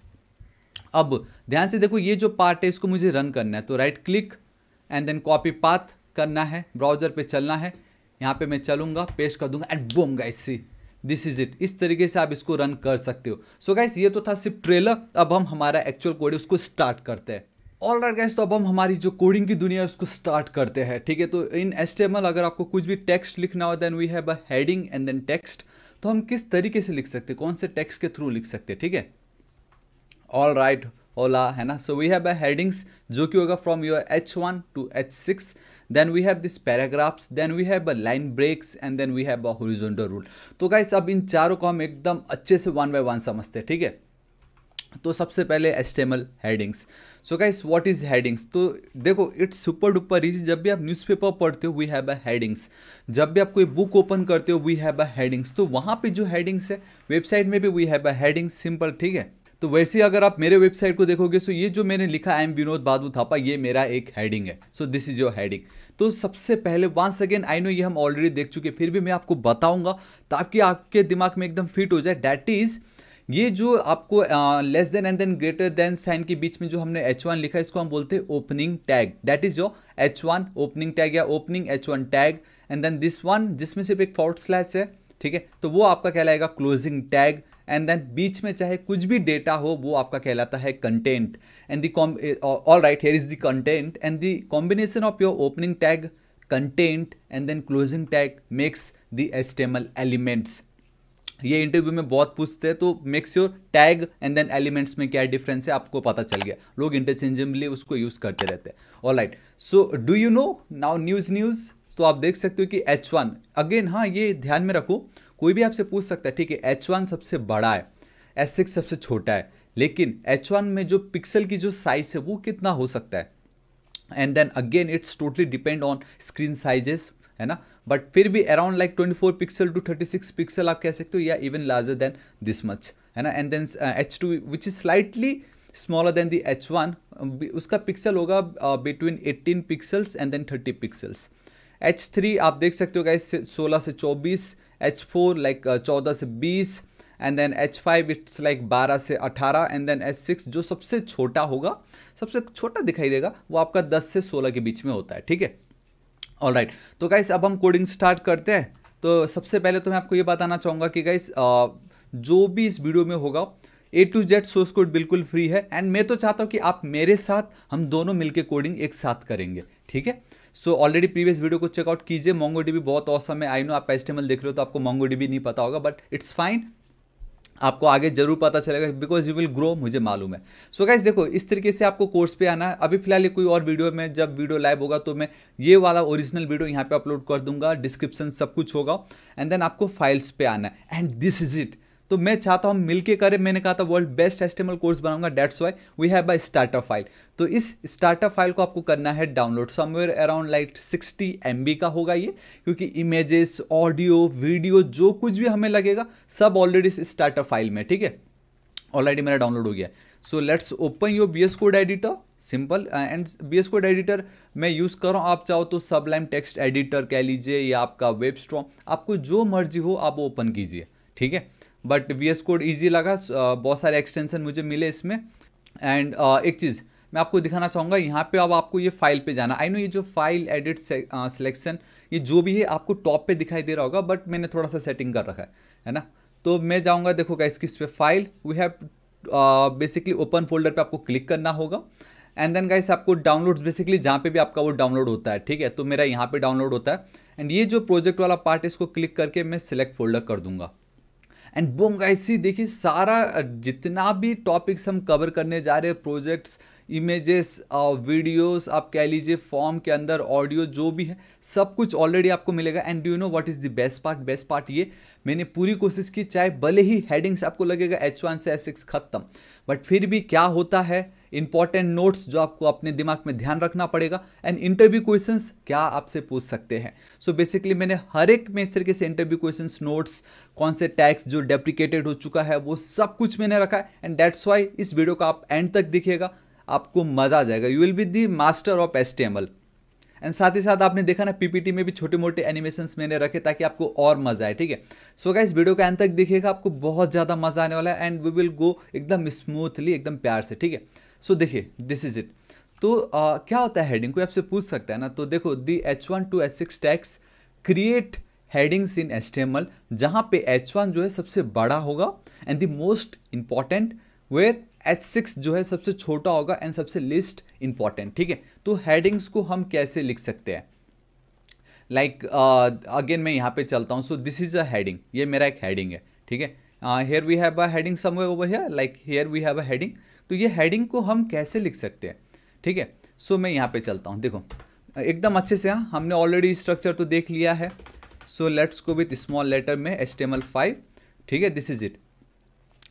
[SPEAKER 1] अब ध्यान से देखो, ये जो पार्ट है, इसको मुझे रन करना है। तो right click and then copy path करना है ब्राउज़र पे चलना है। यहाँ पे मैं चलूँगा पेस्ट कर दूँगा and boom guys see this is it इस तरीके से आप इसको रन कर सकते हो। सो so गाइस ये तो था सिर्फ़ ट्रेलर अब हम हमारा एक्चुअल कोड उसको स्टार्ट करते हैं। ऑल राइट गाइस तो अब हम हमारी जो कोडिंग की दुनिया है, उसको स्टार्ट करते हैं, ठीक है? तो इन एस अगर आपको कुछ भी टेक्स्ट लिखना हो then we have a heading and then text तो हम किस तरीके से लिख सकते हैं? कौन से टेक्स्ट के थ्रू लिख सकते हैं, ठीक है? ऑल राइट ओला है ना? So we have a headings जो कि होगा from your H one to H six then we have this paragraphs then we have a line breaks and then we have a horizontal rule तो guys अब इन चारों को हम एकदम अच्छे से वन बाय वन समझते हैं, ठीक है? तो सबसे पहले HTML headings so guys what is headings तो देखो इट्स सुपर डुपर इजी जब भी आप न्यूज़पेपर पढ़ते हो वी हैव अ हेडिंग्स जब भी आप कोई बुक ओपन करते हो वी हैव अ हेडिंग्स तो वहाँ पे जो हेडिंग्स है वेबसाइट में भी we have a headings simple ठीक है? तो वैसे ही अगर आप मेरे वेबसाइट को देखोगे सो ये जो मैंने लिखा आई एम विनोद बादू थापा ये मेरा एक हेडिंग है. So this is your heading तो सबसे पहले वंस अगेन आई नो ये हम ऑलरेडी देख चुके फिर भी मैं आपको बताऊँगा ताकि आपके दिमाग में एकदम फिट हो जाए। डैट इज़ ये जो आपको less than and then greater than sign के बीच में जो हमने एच वन लिखा है, इसको हम बोलते हैं opening tag that is your H one opening tag या opening H one tag and then this one जिसमें सिर्फ़ एक फॉर्ट स्लैश है, ठीक है? तो वो आपका कहलाएगा क्लोजिंग टैग एंड देन बीच में चाहे कुछ भी डेटा हो, वो आपका कहलाता है content and the all right here is the content and the combination of your opening tag content and then closing tag makes the HTML elements ये इंटरव्यू में बहुत पूछते हैं तो makes your tag and then elements में क्या difference है, आपको पता चल गया। लोग इंटरचेंजेबली उसको यूज़ करते रहते हैं। All right so do you know now news news तो आप देख सकते हो कि एच वन अगेन हाँ ये ध्यान में रखो। कोई भी आपसे पूछ सकता है, ठीक है एच वन सबसे बड़ा है एच सिक्स सबसे छोटा है, लेकिन एच वन में जो पिक्सल की जो साइज़ है, वो कितना हो सकता है? And then again it's totally depend on screen sizes है ना? बट फिर भी around like 24 pixel to 36 pixel आप कह सकते हो, या even larger than this much है ना? And then H two which is slightly smaller than the H one उसका पिक्सल होगा between eighteen pixels and then thirty pixels H three आप देख सकते हो गाइस सोलह से चौबीस एच फोर लाइक चौदह से बीस and then H five it's like बारह से अठारह एंड देन एच सिक्स जो सबसे छोटा होगा, सबसे छोटा दिखाई देगा, वो आपका दस से सोलह के बीच में होता है, ठीक है? ऑल राइट तो गाइस अब हम कोडिंग स्टार्ट करते हैं। तो सबसे पहले तो मैं आपको ये बताना चाहूँगा कि गाइस जो भी इस वीडियो में होगा A to Z source code बिल्कुल फ्री है एंड मैं तो चाहता हूँ कि आप मेरे साथ, हम दोनों मिलकर कोडिंग एक साथ करेंगे, ठीक है? सो ऑलरेडी प्रीवियस वीडियो को चेकआउट कीजिए। मोंगो बहुत औसम है। आई नो आप एस्टेमल देख रहे हो तो आपको मोंगो नहीं पता होगा बट इट्स फाइन आपको आगे ज़रूर पता चलेगा बिकॉज़ यू विल ग्रो मुझे मालूम है। सो so गाइज़ देखो, इस तरीके से आपको कोर्स पे आना है। अभी फ़िलहाल कोई और वीडियो में जब वीडियो लाइव होगा तो मैं ये वाला ओरिजिनल वीडियो यहाँ पे अपलोड कर दूँगा। डिस्क्रिप्शन सब कुछ होगा। एंड देन आपको फाइल्स पे आना है। एंड दिस इज़ इट तो मैं चाहता हूँ मिलके करें। मैंने कहा था वर्ल्ड बेस्ट एस्टेमल कोर्स बनाऊँगा that's why we have by starter file तो इस स्टार्टर फ़ाइल को आपको करना है download somewhere around like sixty M का होगा ये, क्योंकि इमेजेस ऑडियो वीडियो जो कुछ भी हमें लगेगा, सब ऑलरेडी इस स्टार्टर फ़ाइल में, ठीक है? ऑलरेडी मेरा डाउनलोड हो गया। So let's open your V S code editor simple and V S code editor मैं यूज़ कर रहा हूँ। आप चाहो तो सबलाइम टेक्स्ट एडिटर कह लीजिए या आपका वेब स्ट्रॉम आपको जो मर्ज़ी हो आप ओपन कीजिए, ठीक है? But V S code easy लगा बहुत सारे एक्सटेंशन मुझे मिले इसमें। एंड एक चीज़ मैं आपको दिखाना चाहूँगा, यहाँ पे अब आपको ये फ़ाइल पे जाना। आई नो ये जो फ़ाइल एडिट सिलेक्शन ये जो भी है आपको टॉप पे दिखाई दे रहा होगा बट मैंने थोड़ा सा सेटिंग कर रखा है है ना? तो मैं जाऊँगा, देखो गाइस किस पे file we have basically open folder पे आपको क्लिक करना होगा। एंड देन गाइस आपको डाउनलोड्स बेसिकली जहाँ पे भी आपका वो डाउनलोड होता है, ठीक है? तो मेरा यहाँ पे डाउनलोड होता है। एंड ये जो प्रोजेक्ट वाला पार्ट इसको क्लिक करके मैं सिलेक्ट फोल्डर कर दूँगा। एंड बोम गाइस देखिए, सारा जितना भी टॉपिक्स हम कवर करने जा रहे हैं प्रोजेक्ट्स इमेजेस वीडियोस आप कह लीजिए फॉर्म के अंदर ऑडियो जो भी है, सब कुछ ऑलरेडी आपको मिलेगा। And you know what is the best part best part ये, मैंने पूरी कोशिश की, चाहे भले ही हेडिंग्स आपको लगेगा एच वन से एस सिक्स खत्म बट फिर भी क्या होता है? इंपॉर्टेंट नोट्स जो आपको अपने दिमाग में ध्यान रखना पड़ेगा एंड इंटरव्यू क्वेश्चन क्या आपसे पूछ सकते हैं। सो so बेसिकली मैंने हर एक में इस तरीके से इंटरव्यू क्वेश्चन नोट्स कौन से टैक्स जो डेप्रिकेटेड हो चुका है, वो सब कुछ मैंने रखा है एंड डेट्स वाई इस वीडियो का आप एंड तक दिखेगा आपको मज़ा आ जाएगा। You will be the master of S and साथ ही साथ आपने देखा ना पीपीटी में भी छोटे मोटे एनिमेशन मैंने रखे ताकि आपको और मज़ा आए, ठीक है? सो क्या इस वीडियो का एंड तक दिखेगा आपको बहुत ज़्यादा मज़ा आने वाला है एंड वी विल गो एकदम स्मूथली एकदम प्यार से, ठीक है? सो देखिए दिस इज़ इट तो uh, क्या होता है हेडिंग कोई आपसे पूछ सकता है ना? तो देखो the H one to H six tags create headings in H T M L जहाँ पे एच वन जो है सबसे बड़ा होगा and the most important where H six जो है सबसे छोटा होगा एंड सबसे लिस्ट इंपॉर्टेंट ठीक है? तो हेडिंग्स को हम कैसे लिख सकते हैं? लाइक अगेन मैं यहाँ पे चलता हूँ। So this is a heading ये मेरा एक हेडिंग है ठीक है? Here we have a heading somewhere over here like here we have a heading तो ये हेडिंग को हम कैसे लिख सकते हैं? ठीक है? सो मैं यहाँ पे चलता हूँ। देखो, एकदम अच्छे से हाँ हमने ऑलरेडी स्ट्रक्चर तो देख लिया है। So let's go with small letter में S T M L five ठीक है? दिस इज़ इट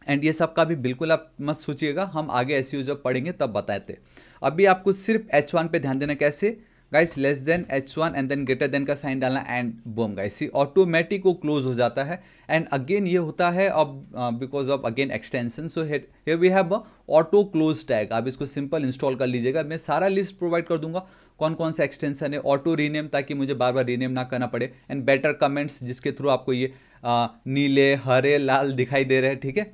[SPEAKER 1] एंड ये सब का भी बिल्कुल आप मत सोचिएगा। हम आगे ऐसी जब पढ़ेंगे तब बताते। अभी आपको सिर्फ़ एच वन पे ध्यान देना कैसे? Guys less than H one and then greater than का साइन डालना एंड बोम गाइस ऑटोमेटिक वो क्लोज हो जाता है. एंड अगेन ये होता है अब because of again extension so here we have auto close tag आप इसको सिंपल इंस्टॉल कर लीजिएगा. मैं सारा लिस्ट प्रोवाइड कर दूँगा कौन कौन सा एक्सटेंशन है. ऑटो रीनेम ताकि मुझे बार बार रीनेम ना करना पड़े. एंड बेटर कमेंट्स जिसके थ्रू आपको ये आ, uh, नीले हरे लाल दिखाई दे रहे हैं. ठीक है?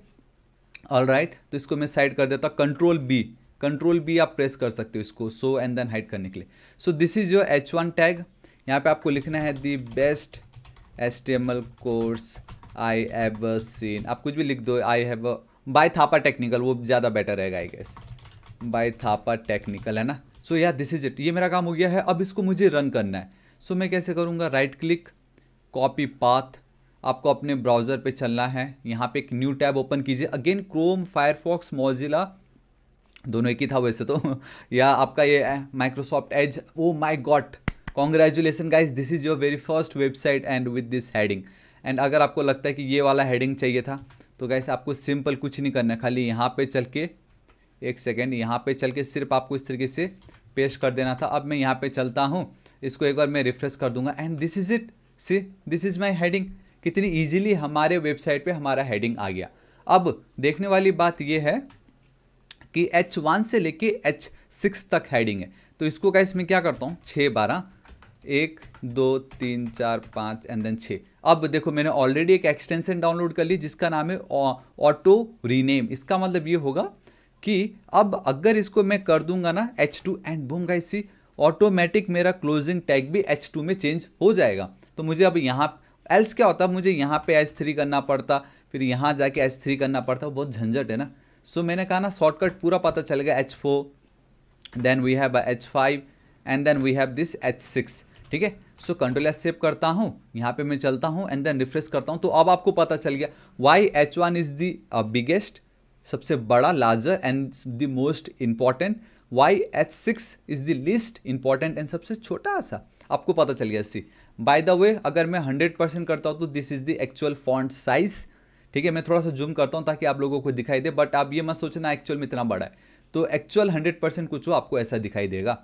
[SPEAKER 1] ऑल राइट right, तो इसको मैं साइड कर देता हूँ. कंट्रोल बी कंट्रोल बी आप प्रेस कर सकते हो इसको सो एंड देन हाइड करने के लिए। So this is your H one tag यहाँ पे आपको लिखना है the best S T M L course I have seen आप कुछ भी लिख दो I have by Thapa technical वो ज़्यादा बेटर रहेगा I guess by Thapa technical है ना? सो या दिस इज़ इट ये मेरा काम हो गया है अब इसको मुझे रन करना है। सो so, मैं कैसे करूँगा? राइट क्लिक कॉपी पाथ आपको अपने ब्राउज़र पे चलना है। यहाँ पे एक न्यू टैब ओपन कीजिए। अगेन क्रोम फायरफॉक्स मोजिला दोनों एक ही था वैसे तो। या आपका ये Microsoft Edge oh my God congratulation guys this is your very first website and with this heading. And अगर आपको लगता है कि ये वाला हेडिंग चाहिए था तो गाइस आपको सिंपल कुछ नहीं करना, खाली यहाँ पे चल के, एक सेकेंड, यहाँ पे चल के सिर्फ़ आपको इस तरीके से पेश कर देना था। अब मैं यहाँ पे चलता हूँ, इसको एक बार मैं रिफ्रेश कर दूँगा। And this is it, see, this is my heading. कितनी ईजिली हमारे वेबसाइट पर हमारा हेडिंग आ गया। अब देखने वाली बात यह है कि एच वन से लेके एच सिक्स तक हेडिंग है। तो इसको क्या इसमें क्या करता हूँ? छः बारह, एक, दो, तीन, चार, पाँच एंड देन छः अब देखो, मैंने ऑलरेडी एक एक्सटेंशन डाउनलोड कर ली, जिसका नाम है ऑटो रीनेम इसका मतलब ये होगा कि अब अगर इसको मैं कर दूँगा ना H two and boom guys see automatic मेरा क्लोजिंग टैग भी एच टू में चेंज हो जाएगा। तो मुझे अब यहाँ एल्स क्या होता? मुझे यहाँ पे एच थ्री करना पड़ता, फिर यहाँ जाके एच थ्री करना पड़ता। बहुत झंझट है ना। सो मैंने कहा ना शॉर्टकट पूरा पता चल गया H four then we have H five and then we have this H six ठीक है? सो कंट्रोल एस सेव करता हूँ, यहाँ पे मैं चलता हूँ एंड देन रिफ्रेश करता हूँ तो अब आपको पता चल गया why H one is the biggest सबसे बड़ा larger and the most important why H six is the least important and सबसे छोटा सा, आपको पता चल गया सी बाय द वे अगर मैं हंड्रेड परसेंट करता हूँ तो this is the actual font size ठीक है मैं थोड़ा सा जूम करता हूँ ताकि आप लोगों को दिखाई दे बट आप ये मत सोचना एक्चुअल में इतना बड़ा है। तो एक्चुअल हंड्रेड परसेंट कुछ हो आपको ऐसा दिखाई देगा।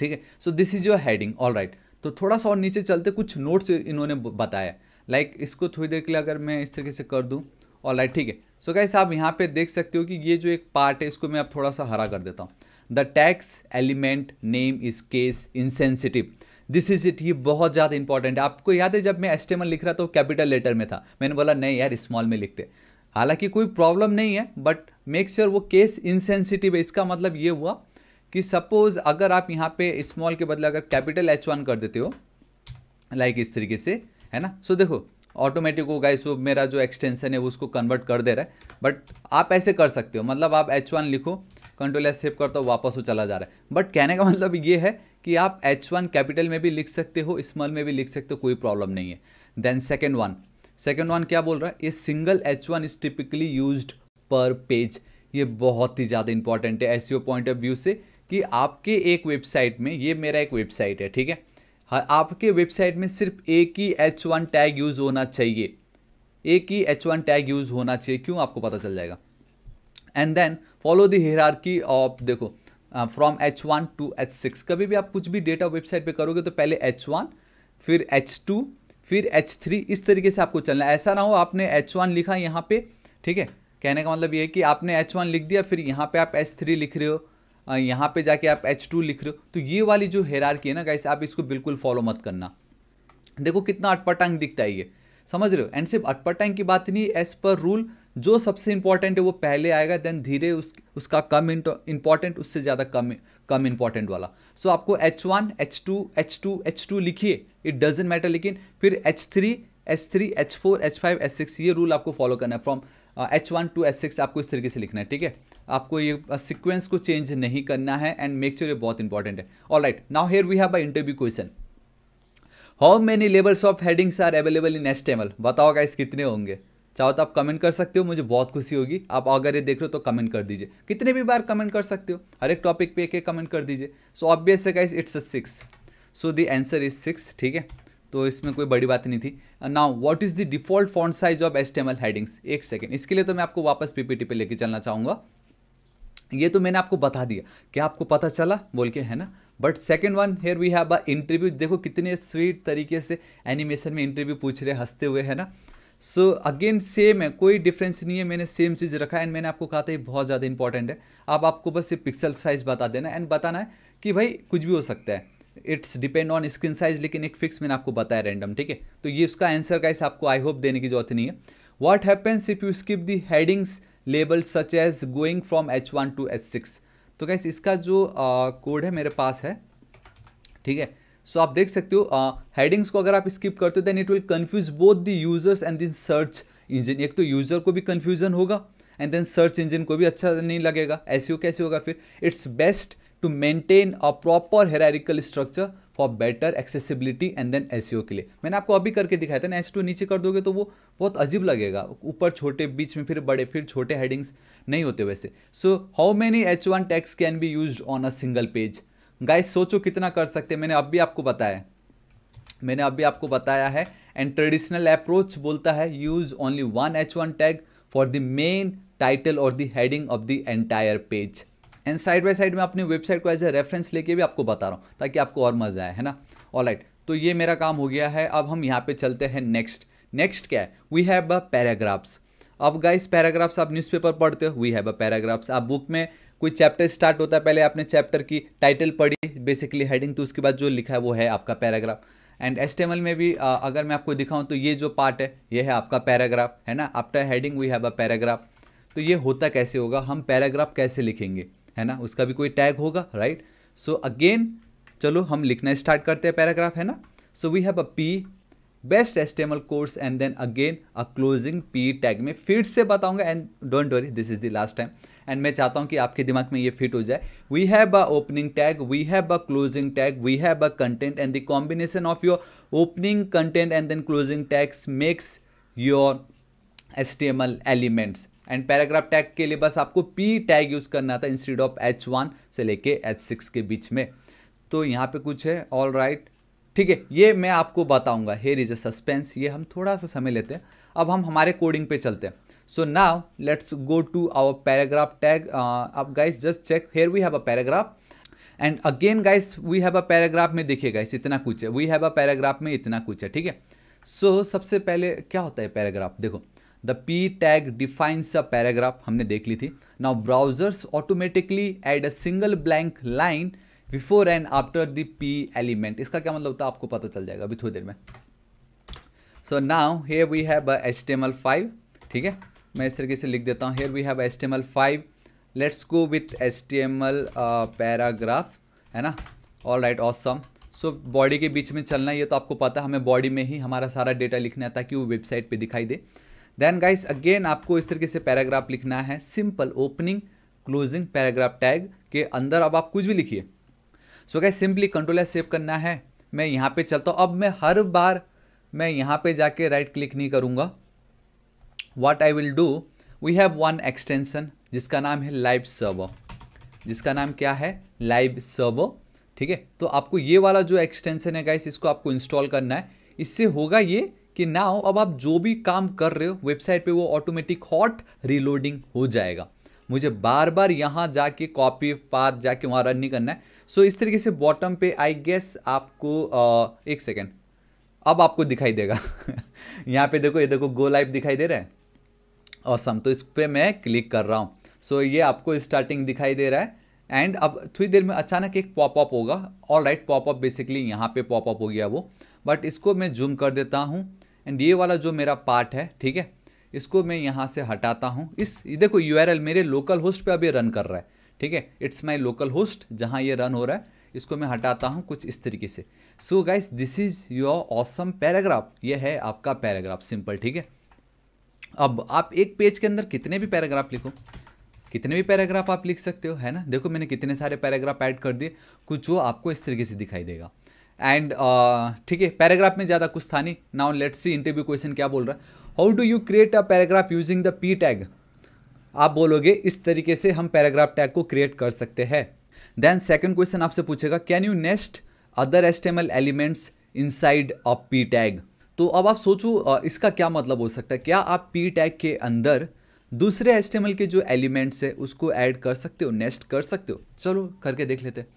[SPEAKER 1] ठीक है so this is your heading all right तो थोड़ा सा और नीचे चलते कुछ नोट्स इन्होंने बताया। लाइक like, इसको थोड़ी देर के लिए अगर मैं इस तरीके से कर दूँ ऑल राइट ठीक है। सो गाइस आप यहाँ पे देख सकते हो कि ये जो एक पार्ट है इसको मैं अब थोड़ा सा हरा कर देता हूँ। The tags element name is case insensitive this is it ये बहुत ज़्यादा इंपॉर्टेंट है। आपको याद है जब मैं एस्टेमल लिख रहा था तो कैपिटल लेटर में था। मैंने बोला नहीं यार स्मॉल में लिखते हालाँकि कोई प्रॉब्लम नहीं है बट मेक श्योर वो केस इनसेंसिटिव है। इसका मतलब ये हुआ कि सपोज़ अगर आप यहाँ पे स्मॉल के बदले अगर कैपिटल एच वन कर देते हो लाइक like इस तरीके से है ना? सो so, देखो ऑटोमेटिक हो गाइस वो मेरा जो एक्सटेंशन है वो उसको कन्वर्ट कर दे रहा है। बट आप ऐसे कर सकते हो। मतलब आप एच वन लिखो कंट्रोल एस सेव करता हूँ वापस वो चला जा रहा है। बट कहने का मतलब ये है कि आप एच वन कैपिटल में भी लिख सकते हो स्मॉल में भी लिख सकते हो, कोई प्रॉब्लम नहीं है। Then second one second one क्या बोल रहा है? ये single H one is typically use per page ये बहुत ही ज़्यादा इंपॉर्टेंट है एस पॉइंट ऑफ़ व्यू से कि आपके एक वेबसाइट में, ये मेरा एक वेबसाइट है, ठीक है? हाँ आपके वेबसाइट में सिर्फ़ एक ही एच वन टैग यूज़ होना चाहिए। एक ही एच वन टैग यूज़ होना चाहिए। क्यों? आपको पता चल जाएगा। And then follow the hierarchy of देखो from H one to H six कभी भी आप कुछ भी डेटा वेबसाइट पे करोगे तो पहले एच वन फिर एच टू फिर एच थ्री इस तरीके से आपको चलना है। ऐसा ना हो आपने एच वन लिखा यहाँ पे, ठीक है? कहने का मतलब ये है कि आपने एच वन लिख दिया, फिर यहाँ पे आप एच थ्री लिख रहे हो यहाँ पे जाके आप एच टू लिख रहे हो। तो ये वाली जो हेरारकी है ना गाइस आप इसको बिल्कुल फॉलो मत करना। देखो कितना अटपटांग दिखता है ये, समझ रहे हो? एंड सिर्फ़ अटपटांग की बात नहीं एज पर रूल जो सबसे इंपॉर्टेंट है वो पहले आएगा देन धीरे उस उसका कम इंपॉर्टेंट उससे ज़्यादा कम कम इंपॉर्टेंट वाला। सो so, आपको H one H two H two H two लिखिए इट डजेंट मैटर लेकिन फिर H three H three H four H five H six ये रूल आपको फॉलो करना है। From H one to H six आपको इस तरीके से लिखना है ठीक है? आपको ये सिक्वेंस uh, को चेंज नहीं करना है एंड मेक श्योर ये बहुत इंपॉर्टेंट है। All right now here we have a interview question how many levels of headings are available in HTML बताओ गाइस कितने होंगे? चाहो तो आप कमेंट कर सकते हो, मुझे बहुत खुशी होगी। आप अगर ये देख रहे हो तो कमेंट कर दीजिए। कितने भी बार कमेंट कर सकते हो, हर एक टॉपिक पे एक कमेंट कर दीजिए। सो ऑब्वियस है guys it's a six so the answer is six ठीक है? तो इसमें कोई बड़ी बात नहीं थी। Now what is the default font size of S headings एक सेकेंड इसके लिए तो मैं आपको वापस पीपीटी पे लेके चलना चाहूँगा। ये तो मैंने आपको बता दिया। क्या आपको पता चला? बोल के, है ना? But second one here we have a interview देखो कितने स्वीट तरीके से एनिमेशन में इंटरव्यू पूछ रहे हँसते हुए, है ना? सो अगेन सेम है कोई डिफरेंस नहीं है मैंने सेम चीज़ रखा है एंड मैंने आपको कहा था ये बहुत ज़्यादा इंपॉर्टेंट है। अब आपको बस ये पिक्सल साइज़ बता देना एंड बताना है कि भाई कुछ भी हो सकता है। It's depend on screen size लेकिन एक फिक्स मैंने आपको बताया रैंडम ठीक है? तो ये उसका आंसर गाइस आपको आई होप देने की ज़रूरत नहीं है। What happens if you skip the headings label such as going from H one to H six तो कैसे इसका जो कोड uh, है मेरे पास है ठीक है? सो आप देख सकते हो हेडिंग्स को अगर आप स्किप करते हो then it will confuse both the users and the search engine एक तो यूज़र को भी कन्फ्यूज़न होगा एंड देन सर्च इंजन को भी अच्छा नहीं लगेगा। ऐसे हो कैसे होगा फिर? It's best to maintain a proper hierarchical structure for better accessibility and then S के लिए। मैंने आपको अभी करके दिखाया था ना एस टू नीचे कर दोगे तो वो बहुत अजीब लगेगा। ऊपर छोटे, बीच में फिर बड़े, फिर छोटे हेडिंग्स नहीं होते वैसे। So how many H one tags can be use on a single page guys सोचो कितना कर सकते हैं। मैंने अब भी आपको बताया। मैंने अभी आपको बताया है। एंड ट्रेडिशनल अप्रोच बोलता है use only one H one tag for the main title और the heading of the entire page and side by side में अपनी वेबसाइट को एज ए रेफरेंस लेके भी आपको बता रहा हूँ, ताकि आपको और मज़ा आए, है ना? ऑल राइट तो ये मेरा काम हो गया है। अब हम यहाँ पे चलते हैं नेक्स्ट नेक्स्ट क्या है? वी हैव अ पैराग्राफ्स अब गाइस पैराग्राफ्स आप न्यूज़पेपर पढ़ते हो? वी हैव अ पैराग्राफ्स आप बुक में कोई चैप्टर स्टार्ट होता है पहले आपने चैप्टर की टाइटल पढ़ी बेसिकली हेडिंग तो उसके बाद जो लिखा है वो है आपका पैराग्राफ एंड एस में भी आ, अगर मैं आपको दिखाऊँ तो ये जो पार्ट है ये है आपका पैराग्राफ है ना? After heading we have a paragraph तो ये होता कैसे होगा? हम पैराग्राफ कैसे लिखेंगे? है ना? उसका भी कोई टैग होगा राइट सो अगेन चलो हम लिखना स्टार्ट करते हैं पैराग्राफ है ना? So we have a P best HTML course and then again a closing P tag में फिर से बताऊँगा and don't worry this is the last time and मैं चाहता हूँ कि आपके दिमाग में ये फिट हो जाए. We have a opening tag we have a closing tag we have a content and the combination of your opening content and then closing tags makes your HTML elements and paragraph tag के लिए बस आपको P tag use करना था instead of H one से लेके H six के बीच में. तो यहाँ पे कुछ है ऑल राइट ठीक है, ये मैं आपको बताऊँगा। हेयर इज़ अ सस्पेंस ये हम थोड़ा सा समय लेते हैं। अब हम हमारे कोडिंग पे चलते हैं। So now let's go to our paragraph tag अब guys just check here we have a paragraph and again guys we have a paragraph में देखिए गाइस इतना कुछ है। वी हैव अ पैराग्राफ में इतना कुछ है, ठीक है? सो सबसे पहले क्या होता है पैराग्राफ देखो the P tag defines a paragraph हमने देख ली थी। Now browsers automatically add a single blank line before and after the P element. इसका क्या मतलब होता है? आपको पता चल जाएगा अभी थोड़ी देर में। So now here we have H T M L five ठीक है? मैं इस तरीके से लिख देता हूँ। Here we have H T M L five let's go with H T M L paragraph है ना? All right awesome so body के बीच में चलना, ये तो आपको पता है, हमें बॉडी में ही हमारा सारा डेटा लिखना है, ताकि वो वेबसाइट पे दिखाई दे। देन गाइस अगेन आपको इस तरीके से पैराग्राफ लिखना है। Simple opening closing paragraph tag के अंदर अब आप कुछ भी लिखिए। So guys simply control S save करना है। मैं यहाँ पे चलता हूँ। अब मैं हर बार मैं यहाँ पे जाके राइट क्लिक नहीं करूँगा। What I will do we have one extension जिसका नाम है लाइव सर्वर जिसका नाम क्या है? लाइव सर्वर ठीक है? तो आपको ये वाला जो एक्सटेंसन है गाइस इसको आपको इंस्टॉल करना है। इससे होगा ये कि नाउ अब आप जो भी काम कर रहे हो वेबसाइट पे वो ऑटोमेटिक हॉट रीलोडिंग हो जाएगा। मुझे बार बार यहाँ जाके कॉपी पाथ जाके वहाँ रन नहीं करना है। सो so, इस तरीके से बॉटम पे आई गेस आपको आ, एक सेकेंड अब आपको दिखाई देगा। यहाँ पे देखो ये देखो गो लाइव दिखाई दे रहा है। और तो इस पर मैं क्लिक कर रहा हूँ। सो so, ये आपको स्टार्टिंग दिखाई दे रहा है। एंड अब थोड़ी देर में अचानक एक पॉपअप होगा। ऑल राइट पॉपअप बेसिकली यहाँ पे पॉपअप हो गया वो। बट इसको मैं जूम कर देता हूँ। एंड ये वाला जो मेरा पार्ट है ठीक है? इसको मैं यहाँ से हटाता हूँ। इस देखो URL मेरे लोकल होस्ट पे अभी रन कर रहा है। ठीक है? इट्स माई लोकल होस्ट जहाँ ये रन हो रहा है इसको मैं हटाता हूँ कुछ इस तरीके से। So guys this is your awesome paragraph ये है आपका पैराग्राफ सिंपल ठीक है? अब आप एक पेज के अंदर कितने भी पैराग्राफ लिखो कितने भी पैराग्राफ आप लिख सकते हो है ना? देखो मैंने कितने सारे पैराग्राफ ऐड कर दिए कुछ वो आपको इस तरीके से दिखाई देगा। एंड uh, ठीक है पैराग्राफ में ज़्यादा कुछ था नहीं। Now let's see interview question क्या बोल रहा है? How do you create a paragraph using the P tag आप बोलोगे, इस तरीके से हम पैराग्राफ टैग को क्रिएट कर सकते हैं। देन सेकेंड क्वेश्चन आपसे पूछेगा can you nest other HTML elements inside a P tag तो अब आप सोचो इसका क्या मतलब हो सकता है? क्या आप पी टैग के अंदर दूसरे एस्टेमल के जो एलिमेंट्स है, उसको ऐड कर सकते हो नेस्ट कर सकते हो? चलो, करके देख लेते हैं।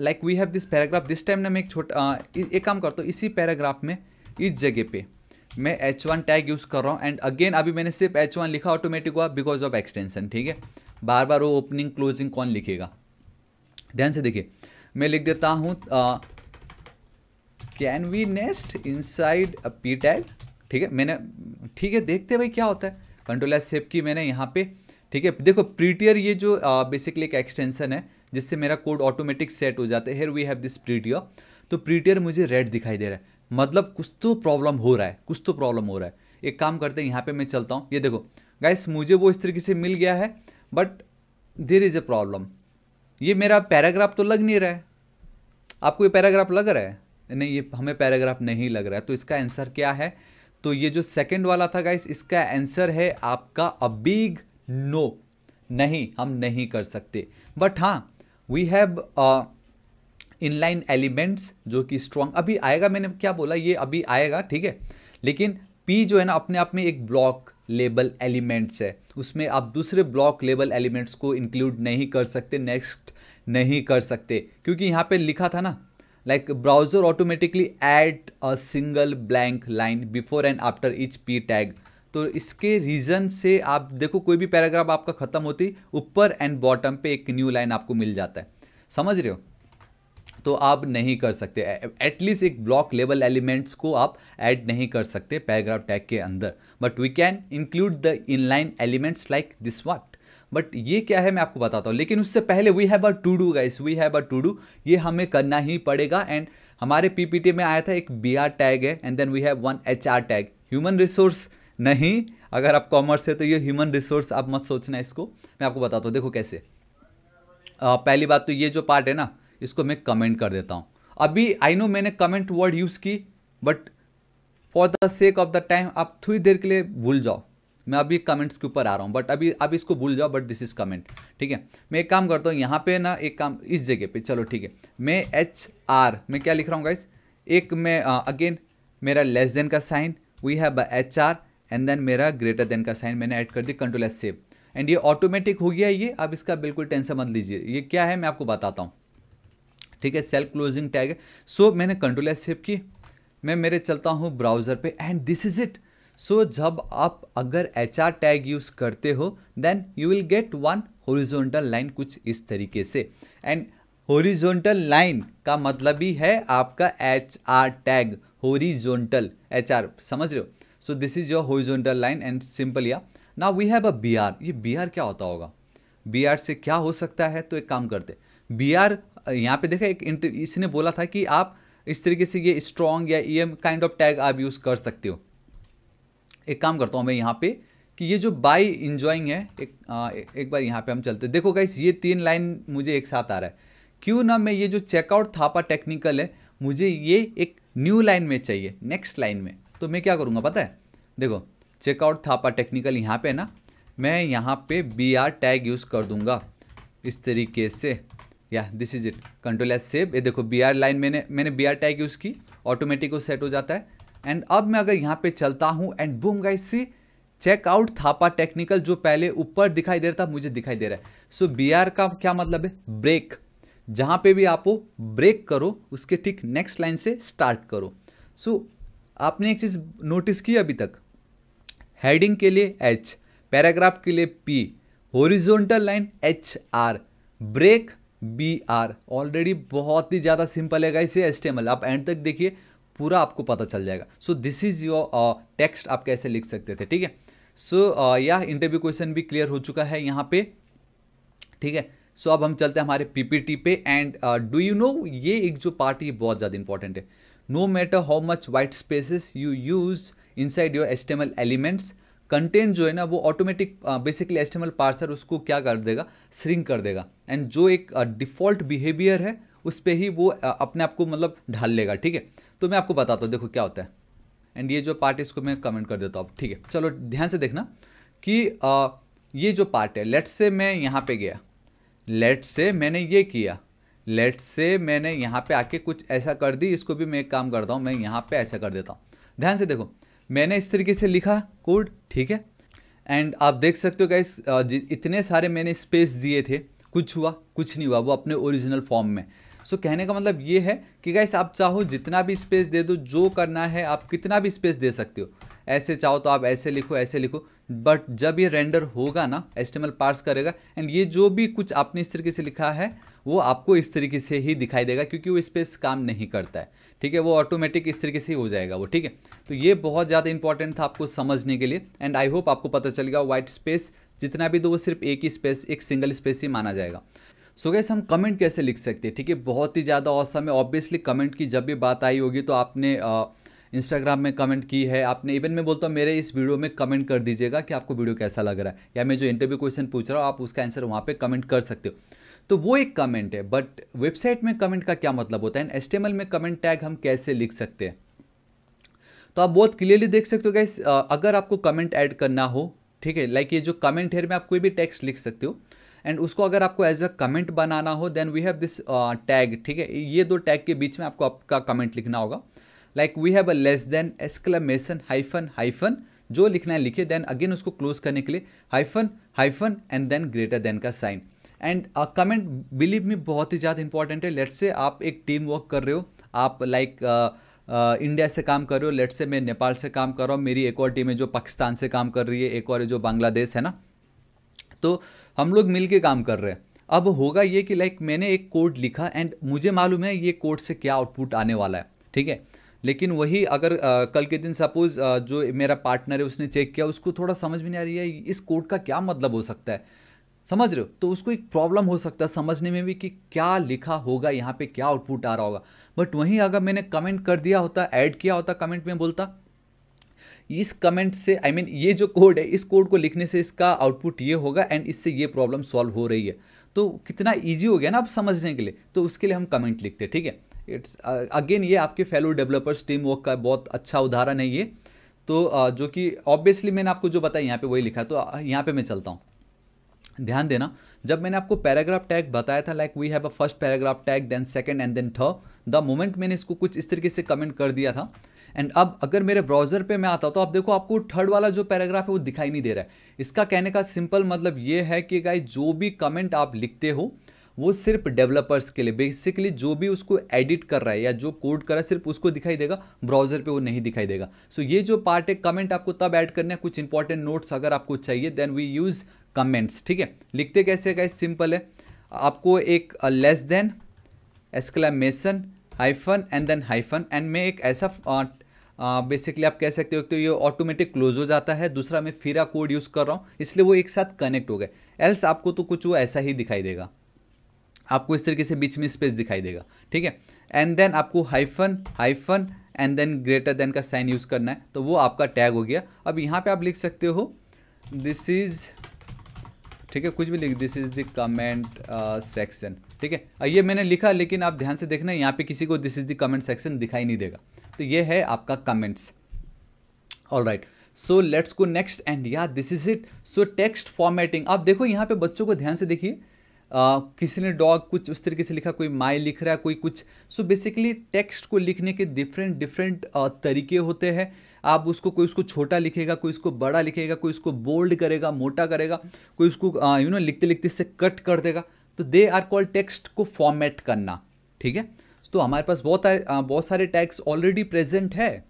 [SPEAKER 1] Like we have this paragraph this time ना मैं एक छोटा एक काम करता हूँ, इसी पैराग्राफ में, इस जगह पे। मैं एच वन टैग यूज़ कर रहा हूँ एंड अगेन अभी मैंने सिर्फ़ एच वन लिखा ऑटोमेटिक हुआ बिकॉज़ ऑफ़ एक्सटेंशन ठीक है? बार बार वो ओपनिंग क्लोजिंग कौन लिखेगा? ध्यान से देखिए, मैं लिख देता हूँ can we nest inside a P tag ठीक है, मैंने, ठीक है, देखते भाई क्या होता है। कंट्रोल एस सेव की मैंने यहाँ पे, ठीक है? देखो प्रीटियर ये जो बेसिकली एक एक्सटेंशन है, जिससे मेरा कोड ऑटोमेटिक सेट हो जाता है। Here we have this prettier तो प्रीटियर मुझे रेड दिखाई दे रहा है। मतलब कुछ तो प्रॉब्लम हो रहा है, कुछ तो प्रॉब्लम हो रहा है। एक काम करते हैं, यहाँ पे मैं चलता हूँ। ये देखो गाइस मुझे वो इस तरीके से मिल गया है but there is a problem ये मेरा पैराग्राफ तो लग नहीं रहा है। आपको ये पैराग्राफ लग रहा है? नहीं, ये हमें पैराग्राफ नहीं लग रहा है। तो इसका आंसर क्या है? तो ये जो सेकंड वाला था गाइस इसका आंसर है आपका अ बिग नो नहीं, हम नहीं कर सकते। बट हाँ वी हैव इनलाइन एलिमेंट्स जो कि स्ट्रॉन्ग अभी आएगा, मैंने क्या बोला, ये अभी आएगा, ठीक है? लेकिन पी जो है ना, अपने आप में एक ब्लॉक लेबल एलिमेंट्स है। उसमें आप दूसरे ब्लॉक लेबल एलिमेंट्स को इंक्लूड नहीं कर सकते नेक्स्ट नहीं कर सकते। क्योंकि यहाँ पे लिखा था ना like browser automatically add a single blank line before and after each P tag तो इसके रीज़न से आप, देखो, कोई भी पैराग्राफ आपका ख़त्म होती, ऊपर एंड बॉटम पे एक न्यू लाइन आपको मिल जाता है। समझ रहे हो? तो आप नहीं कर सकते। एटलीस्ट एक ब्लॉक लेवल एलिमेंट्स को आप ऐड नहीं कर सकते पैराग्राफ टैग के अंदर। But we can include the inline elements like this what but ये क्या है मैं आपको बताता हूँ। लेकिन उससे पहले we have a to do guys we have a to do ये हमें करना ही पड़ेगा। एंड हमारे पीपीटी में आया था एक बी आर टैग है। And then we have one H R tag human resource नहीं। अगर आप कॉमर्स है तो ये ह्यूमन रिसोर्स आप मत सोचना इसको। मैं आपको बताता हूँ। देखो कैसे। आ, पहली बात तो ये जो पार्ट है ना इसको मैं कमेंट कर देता हूँ। अभी आई नो मैंने कमेंट वर्ड यूज़ की but for the sake of the time आप थोड़ी देर के लिए भूल जाओ। मैं अभी कमेंट्स के ऊपर आ रहा हूँ बट अभी अब इसको भूल जाओ बट दिस इज़ कमेंट ठीक है? मैं एक काम करता हूँ, यहाँ पे ना एक काम, इस जगह पे, चलो ठीक है। मैं एच आर मैं क्या लिख रहा हूँ गाइस एक मैं अगेन मेरा लेस देन का sign we have H R and then मेरा ग्रेटर देन का साइन मैंने ऐड कर दी कंट्रोल एस सेव एंड ये ऑटोमेटिक हो गया ये, अब इसका बिल्कुल टेंशन मत लीजिए। ये क्या है, मैं आपको बताता हूँ। ठीक है सेल्फ क्लोजिंग टैग है। सो मैंने कंट्रोल एस सेव की। मैं मेरे चलता हूँ ब्राउज़र पे and this is it so जब आप अगर एच आर टैग यूज़ करते हो then you will get one horizontal line कुछ इस तरीके से। एंड होरिजोनटल लाइन का मतलब ही है आपका H R tag horizontal H R समझ रहे हो? So this is your horizontal line and simple या ना we have a B R ये बी आर क्या होता होगा? बी आर से क्या हो सकता है? तो एक काम करते बी आर यहाँ पे देखा एक इसने बोला था कि आप इस तरीके से ये स्ट्रॉन्ग या E M kind of tag आप यूज़ कर सकते हो। एक काम करता हूँ मैं यहाँ पे कि ये जो बाई इंजॉइंग है एक आ, एक बार यहाँ पे हम चलते देखो गाइस ये तीन लाइन मुझे एक साथ आ रहा है। क्यों ना मैं ये जो चेकआउट थापा टेक्निकल है मुझे ये एक न्यू लाइन में चाहिए नेक्स्ट लाइन में। तो मैं क्या करूँगा पता है? देखो चेकआउट थापा टेक्निकल यहाँ पे ना मैं यहाँ पे बी आर टैग यूज़ कर दूँगा। इस तरीके से। या this is it control S save ये देखो बी आर लाइन मैंने मैंने बी आर टैग यूज़ की. ऑटोमेटिक वो सेट हो जाता है. एंड अब मैं अगर यहाँ पे चलता हूँ and boom guys see checkout Thapa Technical जो पहले ऊपर दिखाई दे रहा था मुझे दिखाई दे रहा है. सो बी आर का क्या मतलब है? ब्रेक जहाँ पे भी आप ब्रेक करो. उसके ठीक नेक्स्ट लाइन से स्टार्ट करो. सो so, आपने एक चीज़ नोटिस की अभी तक? हेडिंग के लिए एच पैराग्राफ के लिए P horizontal line H R break B R. Already बहुत ही ज़्यादा सिंपल है गाइस ये एस आप एंड तक देखिए पूरा आपको पता चल जाएगा। So this is your text आप कैसे लिख सकते थे ठीक है? सो यह इंटरव्यू क्वेश्चन भी क्लियर हो चुका है यहाँ पे ठीक है? सो so, अब हम चलते हैं हमारे पीपीटी पे एंड डू यू नो ये एक जो पार्ट ये बहुत ज़्यादा इंपॉर्टेंट है। No matter how much white spaces you use inside your HTML elements content जो है ना वो ऑटोमेटिक बेसिकली एस्टेमल पार्सर उसको क्या कर देगा? श्रिंक कर देगा। एंड जो एक डिफ़ॉल्ट uh, बिहेवियर है उस पर ही वो uh, अपने आप को मतलब ढाल लेगा ठीक है? तो मैं आपको बताता हूँ देखो क्या होता है। एंड ये जो पार्ट है इसको मैं कमेंट कर देता हूँ ठीक है? चलो ध्यान से देखना कि आ, ये जो पार्ट है लेट से मैं यहाँ पे गया। लेट से मैंने ये किया। लेट से मैंने यहाँ पे आके कुछ ऐसा कर दी इसको भी मैं एक काम करता हूँ मैं यहाँ पे ऐसा कर देता हूँ। ध्यान से देखो मैंने इस तरीके से लिखा कोड ठीक है? एंड आप देख सकते हो गाइस इतने सारे मैंने स्पेस दिए थे। कुछ हुआ कुछ नहीं हुआ वो अपने ओरिजिनल फॉर्म में। सो so, कहने का मतलब ये है कि गाइस आप चाहो जितना भी स्पेस दे दो जो करना है आप कितना भी स्पेस दे सकते हो। ऐसे चाहो तो आप ऐसे लिखो ऐसे लिखो। बट जब ये रेंडर होगा ना एस्टेमल पार्स करेगा एंड ये जो भी कुछ आपने इस तरीके से लिखा है वो आपको इस तरीके से ही दिखाई देगा क्योंकि वो स्पेस काम नहीं करता है। ठीक है, वो ऑटोमेटिक इस तरीके से ही जाएगा वो, ठीक है? तो ये बहुत ज़्यादा इंपॉर्टेंट था आपको समझने के लिए एंड आई होप आपको पता चलेगा वाइट स्पेस जितना भी दो वो सिर्फ़ एक ही स्पेस एक सिंगल स्पेस ही माना जाएगा। सो गैस हम कमेंट कैसे लिख सकते हैं, ठीक है? बहुत ही ज़्यादा औसम है। ऑब्वियसली कमेंट की जब भी बात आई होगी तो आपने इंस्टाग्राम में कमेंट की है, आपने इवन मैं बोलता हूँ, मेरे इस वीडियो में कमेंट कर दीजिएगा कि आपको वीडियो कैसा लग रहा है। या मैं जो इंटरव्यू क्वेश्चन पूछ रहा हूँ, आप उसका आंसर वहाँ पे कमेंट कर सकते हो। तो वो एक कमेंट है बट वेबसाइट में कमेंट का क्या मतलब होता है? एस में कमेंट टैग हम कैसे लिख सकते हैं? तो आप बहुत क्लियरली देख सकते हो गैस अगर आपको कमेंट ऐड करना हो, ठीक है लाइक ये जो कमेंट है में आप कोई भी टेक्स्ट लिख सकते हो एंड उसको अगर आपको एज अ कमेंट बनाना हो then we have this tag ठीक है, ये दो टैग के बीच में आपको आपका कमेंट लिखना होगा। Like we have a less than exclamation hyphen hyphen जो लिखना है लिखे देन अगेन उसको क्लोज करने के लिए hyphen hyphen and then greater than का sign and comment believe me बहुत ही ज़्यादा इंपॉर्टेंट है। लेट से आप एक टीम वर्क कर रहे हो। आप लाइक like, इंडिया से काम कर रहे हो। लेट से मैं नेपाल से काम कर रहा हूँ। मेरी एक और टीम है जो पाकिस्तान से काम कर रही है। एक और है जो बांग्लादेश है ना? तो हम लोग मिल के काम कर रहे हैं। अब होगा ये कि लाइक मैंने एक कोड लिखा एंड मुझे मालूम है ये कोड से क्या आउटपुट आने वाला है। ठीक है? लेकिन वही अगर आ, कल के दिन सपोज़ जो मेरा पार्टनर है उसने चेक किया उसको थोड़ा समझ में नहीं आ रही है इस कोड का क्या मतलब हो सकता है? समझ रहे हो? तो उसको एक प्रॉब्लम हो सकता है समझने में भी कि क्या लिखा होगा यहाँ पे क्या आउटपुट आ रहा होगा। बट वहीं अगर मैंने कमेंट कर दिया होता ऐड किया होता कमेंट में बोलता इस कमेंट से आई I मीन mean, ये जो कोड है इस कोड को लिखने से इसका आउटपुट ये होगा एंड इससे ये प्रॉब्लम सॉल्व हो रही है। तो कितना ईजी हो गया ना आप समझने के लिए। तो उसके लिए हम कमेंट लिखते हैं ठीक है? इट्स अगेन ये आपके फेलो डेवलपर्स टीम वर्क का बहुत अच्छा उदाहरण है ये। तो uh, जो कि ऑब्वियसली मैंने आपको जो बताया यहाँ पे वही लिखा तो यहाँ पे मैं चलता हूँ। ध्यान देना, जब मैंने आपको पैराग्राफ टैग बताया था like we have a first paragraph tag then second and then third the moment मैंने इसको कुछ इस तरीके से कमेंट कर दिया था एंड अब अगर मेरे ब्राउज़र पे मैं आता हूँ तो आप देखो, आपको थर्ड वाला जो पैराग्राफ है, वो दिखाई नहीं दे रहा है। इसका कहने का सिंपल मतलब ये है कि गाई जो भी कमेंट आप लिखते हो, वो सिर्फ़ डेवलपर्स के लिए बेसिकली जो भी उसको एडिट कर रहा है, या जो कोड कर रहा है, सिर्फ़ उसको दिखाई देगा ब्राउज़र पे वो नहीं दिखाई देगा। सो so ये जो पार्ट है कमेंट आपको तब ऐड करना है, कुछ इंपॉर्टेंट नोट्स अगर आपको चाहिए देन वी यूज़ कमेंट्स ठीक है? लिखते कैसे गाइस सिंपल है। आपको एक less than exclamation hyphen and then hyphen and मैं एक ऐसा बेसिकली आप कह सकते हो तो ये ऑटोमेटिक क्लोज हो जाता है। दूसरा मैं फिरा कोड यूज़ कर रहा हूँ, इसलिए वो एक साथ कनेक्ट हो गए। एल्स आपको तो कुछ वो ऐसा ही दिखाई देगा। आपको इस तरीके से बीच में स्पेस दिखाई देगा, ठीक है? एंड देन आपको hyphen hyphen and then greater than का साइन यूज़ करना है तो वो आपका टैग हो गया। अब यहाँ पे आप लिख सकते हो दिस इज़ ठीक है कुछ भी लिख this is the comment section ठीक है? ये मैंने लिखा लेकिन आप ध्यान से देखना यहाँ पे किसी को this is the comment section दिखाई नहीं देगा। तो ये है आपका comments all right so let's go next and या this is it so text formatting आप देखो यहाँ पे बच्चों को ध्यान से देखिए। Uh, किसी ने डॉग कुछ उस तरीके से लिखा कोई माई लिख रहा है कोई कुछ। सो बेसिकली टेक्स्ट को लिखने के डिफरेंट डिफरेंट uh, तरीके होते हैं। आप उसको, कोई उसको छोटा लिखेगा, कोई उसको बड़ा लिखेगा, कोई उसको बोल्ड करेगा, मोटा करेगा, कोई उसको यू नो लिखते लिखते इससे कट कर देगा। तो दे आर कॉल्ड टेक्स्ट को फॉर्मेट करना, ठीक है? तो हमारे पास बहुत बहुत सारे टैग्स ऑलरेडी प्रेजेंट है।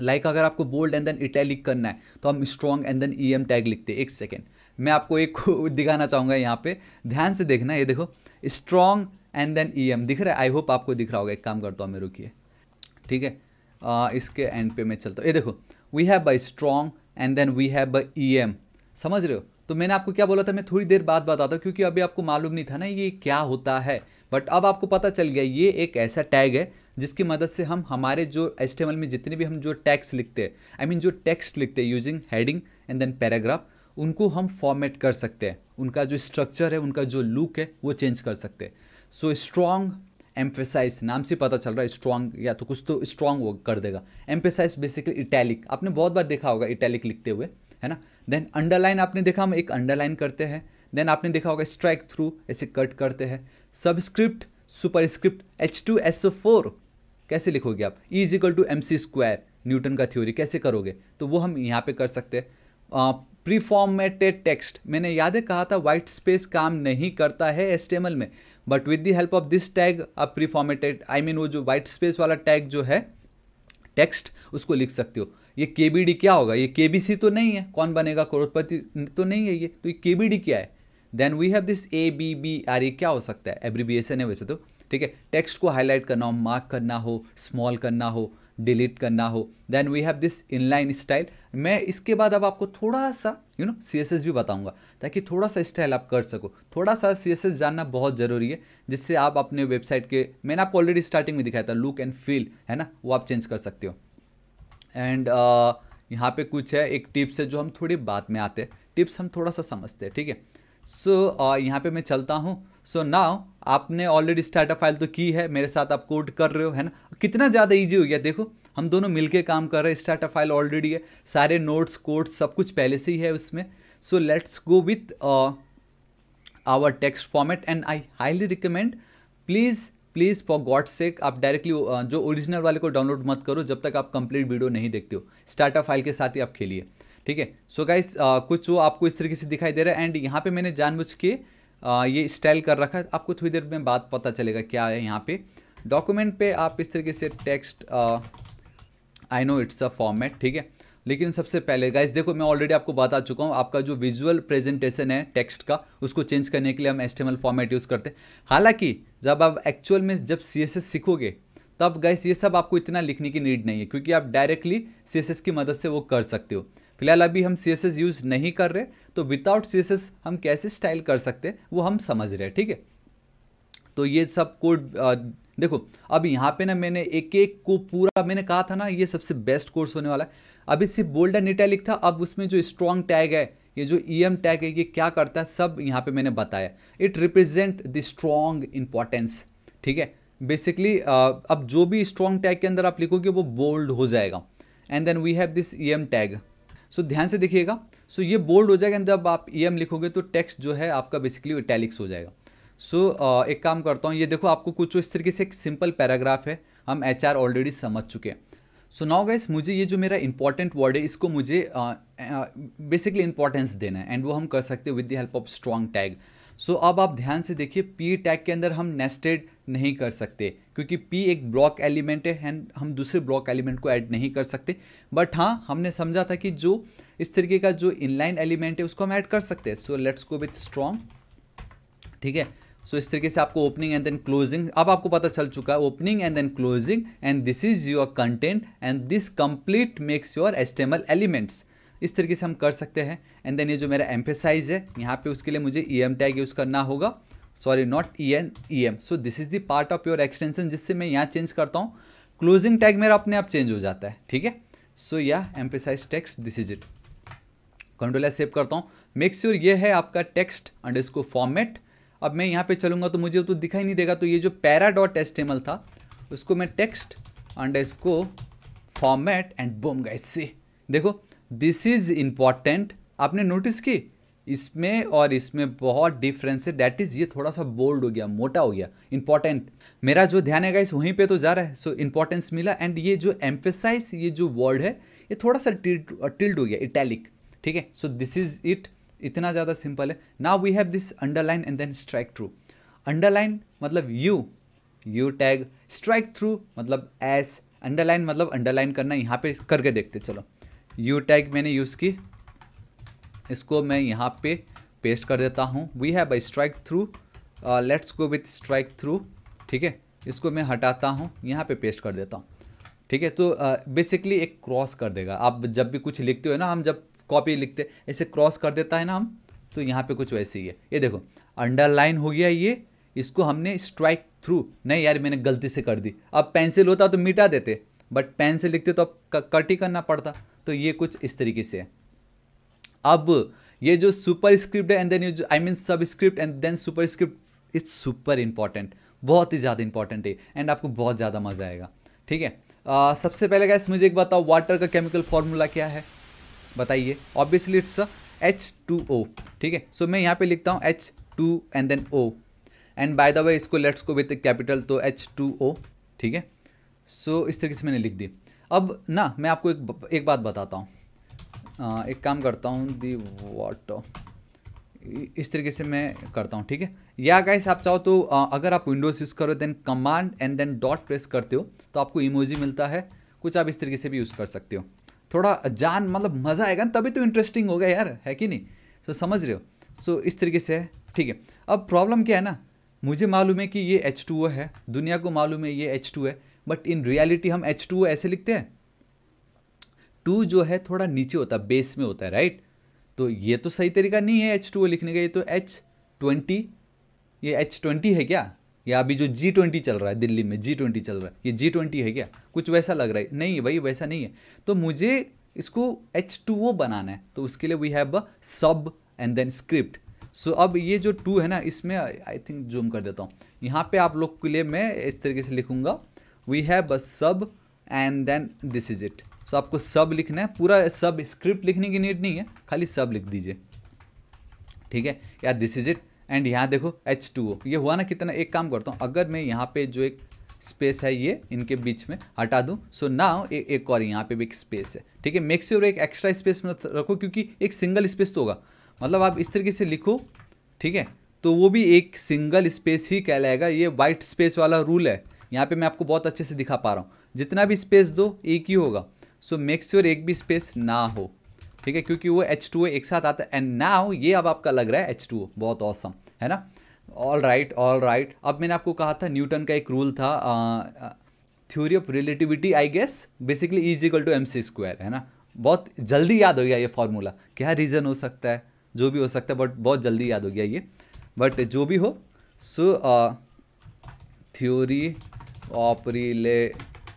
[SPEAKER 1] लाइक like अगर आपको बोल्ड एंड देन इटैलिक करना है तो हम strong and then E M tag लिखते हैं, एक सेकेंड मैं आपको एक दिखाना चाहूँगा यहाँ पे। ध्यान से देखना, ये देखो strong and then E M दिख रहा है? आई होप आपको दिख रहा होगा। एक काम करता हूँ, मैं रुकिए। ठीक है? इसके एंड पे मैं चलता हूँ। ये देखो we have by strong and then we have by E M समझ रहे हो? तो मैंने आपको क्या बोला था? मैं थोड़ी देर बाद बताता हूँ, क्योंकि अभी आपको मालूम नहीं था ना ये क्या होता है। बट अब आपको पता चल गया, ये एक ऐसा टैग है, जिसकी मदद से हम हमारे जो एस में जितने भी हम जो टैक्स लिखते हैं आई मीन जो टेक्स्ट लिखते हैं using heading and then paragraph उनको हम फॉर्मेट कर सकते हैं। उनका जो स्ट्रक्चर है, उनका जो लुक है, वो चेंज कर सकते हैं। सो स्ट्रॉन्ग एम्फेसाइज नाम से पता चल रहा है स्ट्रॉन्ग या तो कुछ तो स्ट्रॉन्ग वो कर देगा। एम्फेसाइज बेसिकली इटैलिक आपने बहुत बार देखा होगा इटैलिक लिखते हुए, है ना? देन अंडरलाइन आपने देखा, हम एक अंडरलाइन करते हैं। देन आपने देखा होगा स्ट्राइक थ्रू ऐसे कट करते हैं। Subscript superscript H two S O four कैसे लिखोगे आप? E is equal to M C square Newton का थ्योरी कैसे करोगे? तो वो हम यहाँ पे कर सकते हैं। प्री फॉर्मेटेड टेक्स्ट मैंने याद है कहा था वाइट स्पेस काम नहीं करता है एस में। But with the help of this tag आप प्री फॉर्मेटेड आई मीन वो जो वाइट स्पेस वाला टैग जो है टेक्स्ट उसको लिख सकते हो। ये के क्या होगा? ये के तो नहीं है। कौन बनेगा? करोड़पति तो नहीं है ये। तो ये के क्या है? Then we have this A B B R ये क्या हो सकता है? एब्रीबिएशन है वैसे तो। ठीक है? टेक्स्ट को हाईलाइट करना हो मार्क करना हो स्मॉल करना हो डिलीट करना हो। Then we have this inline style मैं इसके बाद अब आपको थोड़ा सा you know C S S भी बताऊँगा ताकि थोड़ा सा स्टाइल आप कर सको। थोड़ा सा सी एस एस जानना बहुत ज़रूरी है जिससे आप अपने वेबसाइट के मैंने आपको ऑलरेडी स्टार्टिंग में दिखाया था लुक एंड फील है ना? वो आप चेंज कर सकते हो। एंड uh, यहाँ पे कुछ है एक टिप्स है जो हम थोड़ी बाद में आते हैं। टिप्स हम थोड़ा सा समझते हैं ठीक है? सो so, uh, यहाँ पे मैं चलता हूँ। सो नाउ आपने ऑलरेडी स्टार्टअप फ़ाइल तो की है मेरे साथ आप कोड कर रहे हो है ना? कितना ज़्यादा ईजी हो गया देखो हम दोनों मिलके काम कर रहे हैं स्टार्टअप फ़ाइल ऑलरेडी है सारे नोट्स कोड्स सब कुछ पहले से ही है उसमें। So let's go with our text format and I highly recommend please please for God sake आप डायरेक्टली uh, जो ओरिजिनल वाले को डाउनलोड मत करो जब तक आप कंप्लीट वीडियो नहीं देखते हो। स्टार्टअप फ़ाइल के साथ ही आप खेलिए ठीक है? सो गाइस कुछ वो आपको इस तरीके से दिखाई दे रहा है एंड यहाँ पे मैंने जानबूझ के uh, ये स्टाइल कर रखा है। आपको थोड़ी देर में बात पता चलेगा क्या है यहाँ पे। डॉक्यूमेंट पे आप इस तरीके से text I know it's a format ठीक है? लेकिन सबसे पहले गाइज़ देखो मैं ऑलरेडी आपको बता चुका हूँ आपका जो विजुअल प्रेजेंटेशन है टेक्स्ट का उसको चेंज करने के लिए हम एस्टेमल फॉर्मेट यूज़ करते हैं। हालाँकि जब आप एक्चुअल में जब सीएसएस सीखोगे तब गाइस ये सब आपको इतना लिखने की नीड नहीं है क्योंकि आप डायरेक्टली सीएसएस की मदद से वो कर सकते हो। फ़िलहाल अभी हम सीएसएस यूज़ नहीं कर रहे तो विदाउट सीएसएस हम कैसे स्टाइल कर सकते हैं, वो हम समझ रहे हैं, ठीक है? तो ये सब कोड देखो, अब यहाँ पे ना मैंने एक एक को पूरा, मैंने कहा था ना, ये सबसे बेस्ट कोर्स होने वाला है। अभी सिर्फ़ बोल्ड एंड इटैलिक था, अब उसमें जो स्ट्रॉन्ग टैग है, ये जो ई एम टैग है, ये क्या करता है, सब यहाँ पे मैंने बताया। It represent the strong importance ठीक है? बेसिकली अब जो भी स्ट्रॉन्ग टैग के अंदर आप लिखोगे, वो बोल्ड हो जाएगा। And then we have this E M tag so ध्यान से देखिएगा। सो so, ये बोल्ड हो जाएगा जब आप ई एम लिखोगे तो टेक्स्ट जो है आपका बेसिकली इटैलिक्स हो जाएगा। सो so, uh, एक काम करता हूँ ये देखो आपको कुछ इस तरीके से एक सिंपल पैराग्राफ है। हम एच आर ऑलरेडी समझ चुके हैं। सो नाउ गाइस मुझे ये जो मेरा इंपॉर्टेंट वर्ड है इसको मुझे बेसिकली uh, इंपॉर्टेंस uh, देना है। एंड वो हम कर सकते हैं with the help of strong tag so अब आप ध्यान से देखिए पी टैग के अंदर हम नेस्टेड नहीं कर सकते क्योंकि पी एक ब्लॉक एलिमेंट है एंड हम दूसरे ब्लॉक एलिमेंट को ऐड नहीं कर सकते। बट हाँ हमने समझा था कि जो इस तरीके का जो इनलाइन एलिमेंट है उसको हम ऐड कर सकते हैं। So let's go with strong ठीक है? सो so, इस तरीके से आपको ओपनिंग एंड देन क्लोजिंग अब आपको पता चल चुका है opening and then closing and this is your content and this complete makes your HTML elements इस तरीके से हम कर सकते हैं। एंड देन ये जो मेरा एम्फेसाइज है, यहाँ पे उसके लिए मुझे ई एम टैग यूज़ करना होगा। Sorry not E N E M so this is the part of your extension जिससे मैं यहाँ चेंज करता हूँ। क्लोजिंग टैग मेरा अपने आप चेंज हो जाता है, ठीक है? सो या emphasize text this is it control save करता हूँ। मेक श्योर ये है आपका टेक्स्ट अंड इसको फॉर्मेट अब मैं यहाँ पे चलूँगा तो मुझे तो दिखाई नहीं देगा तो ये जो पैरा डॉट एस्टेमल था, उसको मैं टेक्स्ट अंड इसको फॉर्मेट एंड बोम गाइस से देखो दिस इज़ इंपॉर्टेंट आपने नोटिस की? इसमें और इसमें बहुत डिफरेंस है। डैट इज़ ये थोड़ा सा बोल्ड हो गया मोटा हो गया। इंपॉर्टेंट मेरा जो ध्यान है इस वहीं पे तो जा रहा है। सो so, इंपॉर्टेंस मिला एंड ये जो एम्फेसाइज ये जो वर्ड है ये थोड़ा सा टिल्ड हो गया इटैलिक ठीक है? सो दिस इज़ इट इतना ज़्यादा सिंपल है। Now we have this underline and then strike through underline मतलब U U tag strike through मतलब एस अंडरलाइन मतलब अंडरलाइन करना यहाँ पे करके देखते चलो। यू टैग मैंने यूज़ की। इसको मैं यहाँ पे पेस्ट कर देता हूँ। We have a strike through let's go with strike through ठीक है? इसको मैं हटाता हूँ यहाँ पे पेस्ट कर देता हूँ। ठीक है? तो बेसिकली uh, एक क्रॉस कर देगा। आप जब भी कुछ लिखते हो ना हम जब कॉपी लिखते ऐसे क्रॉस कर देता है ना हम तो यहाँ पे कुछ वैसे ही है। ये देखो अंडरलाइन हो गया ये इसको हमने स्ट्राइक थ्रू नहीं यार मैंने गलती से कर दी। अब पेंसिल होता तो मिटा देते बट पेन से लिखते तो अब कट ही करना पड़ता। तो ये कुछ इस तरीके से अब ये जो सुपर स्क्रिप्ट एंड देन जो I mean subscript and then superscript it's super important बहुत ही ज़्यादा इंपॉर्टेंट है एंड आपको बहुत ज़्यादा मज़ा आएगा। ठीक है? आ, सबसे पहले गैस मुझे एक बताओ वाटर का केमिकल फॉर्मूला क्या है? बताइए। Obviously it's H two O ठीक है? सो मैं यहाँ पे लिखता हूँ H two and then O and by the way इसको लेट्स को विथ कैपिटल तो एच टू ओ ठीक है? सो इस तरीके से मैंने लिख दी। अब ना मैं आपको एक एक बात बताता हूँ। एक काम करता हूँ दी वाटर। इस तरीके से मैं करता हूँ ठीक है? या गाइस आप चाहो तो आ, अगर आप विंडोज़ यूज़ करो then command and then dot press करते हो तो आपको इमोजी मिलता है। कुछ आप इस तरीके से भी यूज़ कर सकते हो। थोड़ा जान मतलब मज़ा आएगा ना तभी तो इंटरेस्टिंग होगा यार है कि नहीं? सो so, समझ रहे हो? सो so, इस तरीके से है ठीक है? अब प्रॉब्लम क्या है ना? मुझे मालूम है कि ये एच है दुनिया को मालूम है ये एच है। बट इन रियलिटी हम एच टू ऐसे लिखते हैं। टू जो है थोड़ा नीचे होता है, बेस में होता है राइट तो ये तो सही तरीका नहीं है एच टू लिखने का, ये तो एच ट्वेंटी, ये एच ट्वेंटी है क्या? या अभी जो जी ट्वेंटी चल रहा है, दिल्ली में जी ट्वेंटी चल रहा है, ये जी ट्वेंटी है क्या? कुछ वैसा लग रहा है। नहीं भाई, वैसा नहीं है। तो मुझे इसको एच टू ओ बनाना है तो उसके लिए we have a sub and then script so अब ये जो टू है ना, इसमें आई थिंक जूम कर देता हूँ। यहाँ पे आप लोग के लिए मैं इस तरीके से लिखूँगा। We have a sub and then this is it so आपको सब लिखना है। पूरा सब स्क्रिप्ट लिखने की नीड नहीं है। खाली सब लिख दीजिए। ठीक है? या दिस इज़ इट एंड यहाँ देखो एच टू ओ ये हुआ ना कितना? एक काम करता हूँ। अगर मैं यहाँ पे जो एक स्पेस है ये इनके बीच में हटा दूँ। सो ना ए, एक और यहाँ पे भी एक स्पेस है। ठीक है? मेक श्योर एक एक्स्ट्रा स्पेस में रखो क्योंकि एक सिंगल स्पेस तो होगा। मतलब आप इस तरीके से लिखो। ठीक है? तो वो भी एक सिंगल स्पेस ही कहलाएगा। ये वाइट स्पेस वाला रूल है। यहाँ पे मैं आपको बहुत अच्छे से दिखा पा रहा हूँ। जितना भी स्पेस दो, एक ही होगा। सो मेक श्योर एक भी स्पेस ना हो। ठीक है? क्योंकि वो एच टू एक साथ आता है। एंड नाउ ये अब आपका लग रहा है एच टू बहुत औसम है ना? ऑल राइट ऑल राइट अब मैंने आपको कहा था न्यूटन का एक रूल था theory of relativity I guess basically is equal to M C square है ना? बहुत जल्दी याद हो गया ये फॉर्मूला क्या रीज़न हो सकता है? जो भी हो सकता है बट बहुत जल्दी याद हो गया ये। बट जो भी हो सो थ्योरी ऑफ़ रिले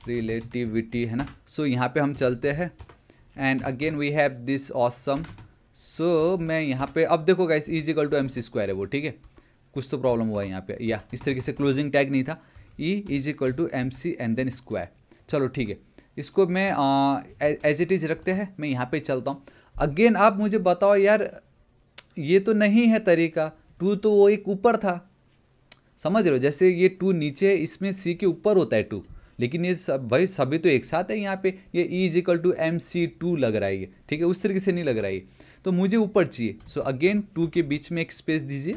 [SPEAKER 1] रिलेटिविटी है ना? सो so, यहाँ पे हम चलते हैं। And again we have this awesome so मैं यहाँ पे अब देखो guys is equal to M C square है वो ठीक है? कुछ तो प्रॉब्लम हुआ है यहाँ पे। या इस तरीके से क्लोजिंग टैग नहीं था। E is equal to M C and then square चलो ठीक है। इसको मैं एज इट इज़ रखते हैं। मैं यहाँ पे चलता हूँ। अगेन आप मुझे बताओ यार ये तो नहीं है तरीका। टू तो वो एक ऊपर था। समझ रहे हो? जैसे ये टू नीचे इसमें सी के ऊपर होता है टू लेकिन ये सब, भाई सभी तो एक साथ है यहाँ पे। ये E is equal to M C two लग रहा है ये, ठीक है? उस तरीके से नहीं लग रहा है तो मुझे ऊपर चाहिए। सो अगेन टू के बीच में एक स्पेस दीजिए।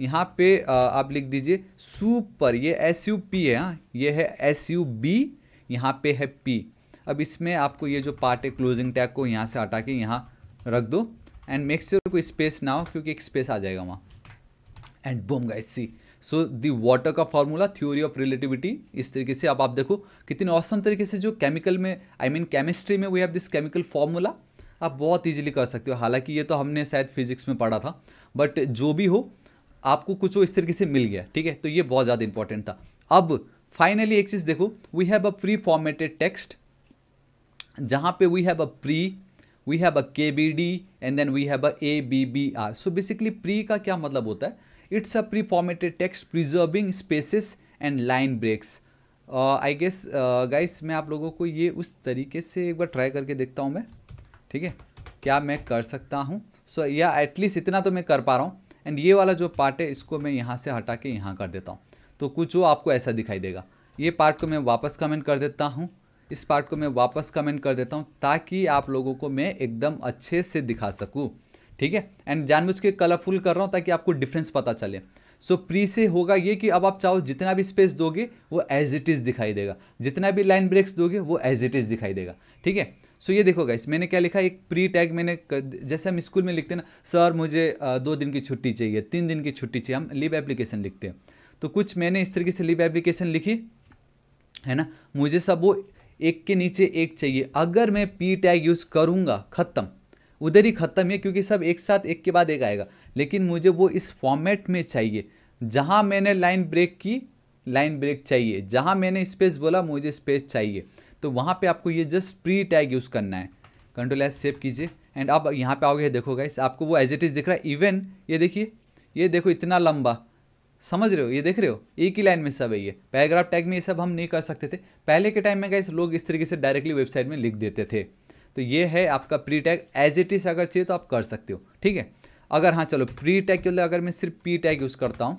[SPEAKER 1] यहाँ पे आप लिख दीजिए सुपर ये एस यू पी है हाँ? ये है एस यू बी यहाँ पे है पी अब इसमें आपको ये जो पार्ट है क्लोजिंग टैग को यहाँ से हटा के यहाँ रख दो। एंड मेक श्योर कोई स्पेस ना हो क्योंकि एक स्पेस आ जाएगा वहाँ। And bomb guys see so the water का फॉर्मूला थ्योरी ऑफ़ रिलेटिविटी इस तरीके से अब आप देखो कितने औसम तरीके से जो केमिकल में आई मीन केमिस्ट्री में we have this chemical formula आप बहुत ईजिली कर सकते हो। हालाँकि ये तो हमने शायद फिजिक्स में पढ़ा था बट जो भी हो, आपको कुछ वो इस तरीके से मिल गया, ठीक है? तो ये बहुत ज़्यादा इंपॉर्टेंट था। अब फाइनली एक चीज़ देखो we have a pre formatted text जहाँ पे we have a pre we have a K B D and then we have a A B B R so basically pre का क्या मतलब होता है? It's a pre formatted text preserving spaces and line breaks I guess guys मैं आप लोगों को ये उस तरीके से एक बार ट्राई करके देखता हूँ मैं। ठीक है? क्या मैं कर सकता हूँ? सो या एटलीस्ट इतना तो मैं कर पा रहा हूँ। एंड ये वाला जो पार्ट है, इसको मैं यहाँ से हटा के यहाँ कर देता हूँ। तो कुछ वो आपको ऐसा दिखाई देगा। ये पार्ट को मैं वापस कमेंट कर देता हूँ। इस पार्ट को मैं वापस कमेंट कर देता हूँ ताकि आप लोगों को मैं एकदम अच्छे से दिखा सकूँ। ठीक है? एंड जानबूझ के कलरफुल कर रहा हूँ ताकि आपको डिफरेंस पता चले। सो so, प्री से होगा ये कि अब आप चाहो जितना भी स्पेस दोगे वो एज इट इज़ दिखाई देगा। जितना भी लाइन ब्रेक्स दोगे वो एज इट इज़ दिखाई देगा। ठीक है? सो ये देखो गाइस मैंने क्या लिखा? एक प्री टैग मैंने कर जैसे हम स्कूल में लिखते हैं ना सर मुझे दो दिन की छुट्टी चाहिए तीन दिन की छुट्टी चाहिए। हम लीव एप्लीकेशन लिखते हैं। तो कुछ मैंने इस तरीके से लीव एप्लीकेशन लिखी है ना? मुझे सब वो एक के नीचे एक चाहिए। अगर मैं पी टैग यूज़ करूँगा ख़त्म उधर ही ख़त्म है, क्योंकि सब एक साथ एक के बाद एक आएगा। लेकिन मुझे वो इस फॉर्मेट में चाहिए, जहाँ मैंने लाइन ब्रेक की लाइन ब्रेक चाहिए। जहाँ मैंने स्पेस बोला, मुझे स्पेस चाहिए। तो वहाँ पे आपको ये जस्ट प्री टैग यूज़ करना है। कंट्रोल एस सेव कीजिए। एंड अब यहाँ पे आओगे, देखो गाइस आपको वो एज इट इज़ दिख रहा है। इवन ये देखिए, ये देखो इतना लंबा। समझ रहे हो? ये देख रहे हो? एक ही लाइन में सब है ये। पैराग्राफ टैग में ये सब हम नहीं कर सकते थे। पहले के टाइम में गाइस लोग इस तरीके से डायरेक्टली वेबसाइट में लिख देते थे। तो ये है आपका pre tag as it is अगर चाहिए तो आप कर सकते हो। ठीक है? अगर हाँ चलो प्री टैग के लिए अगर मैं सिर्फ़ पी टैग यूज़ करता हूँ,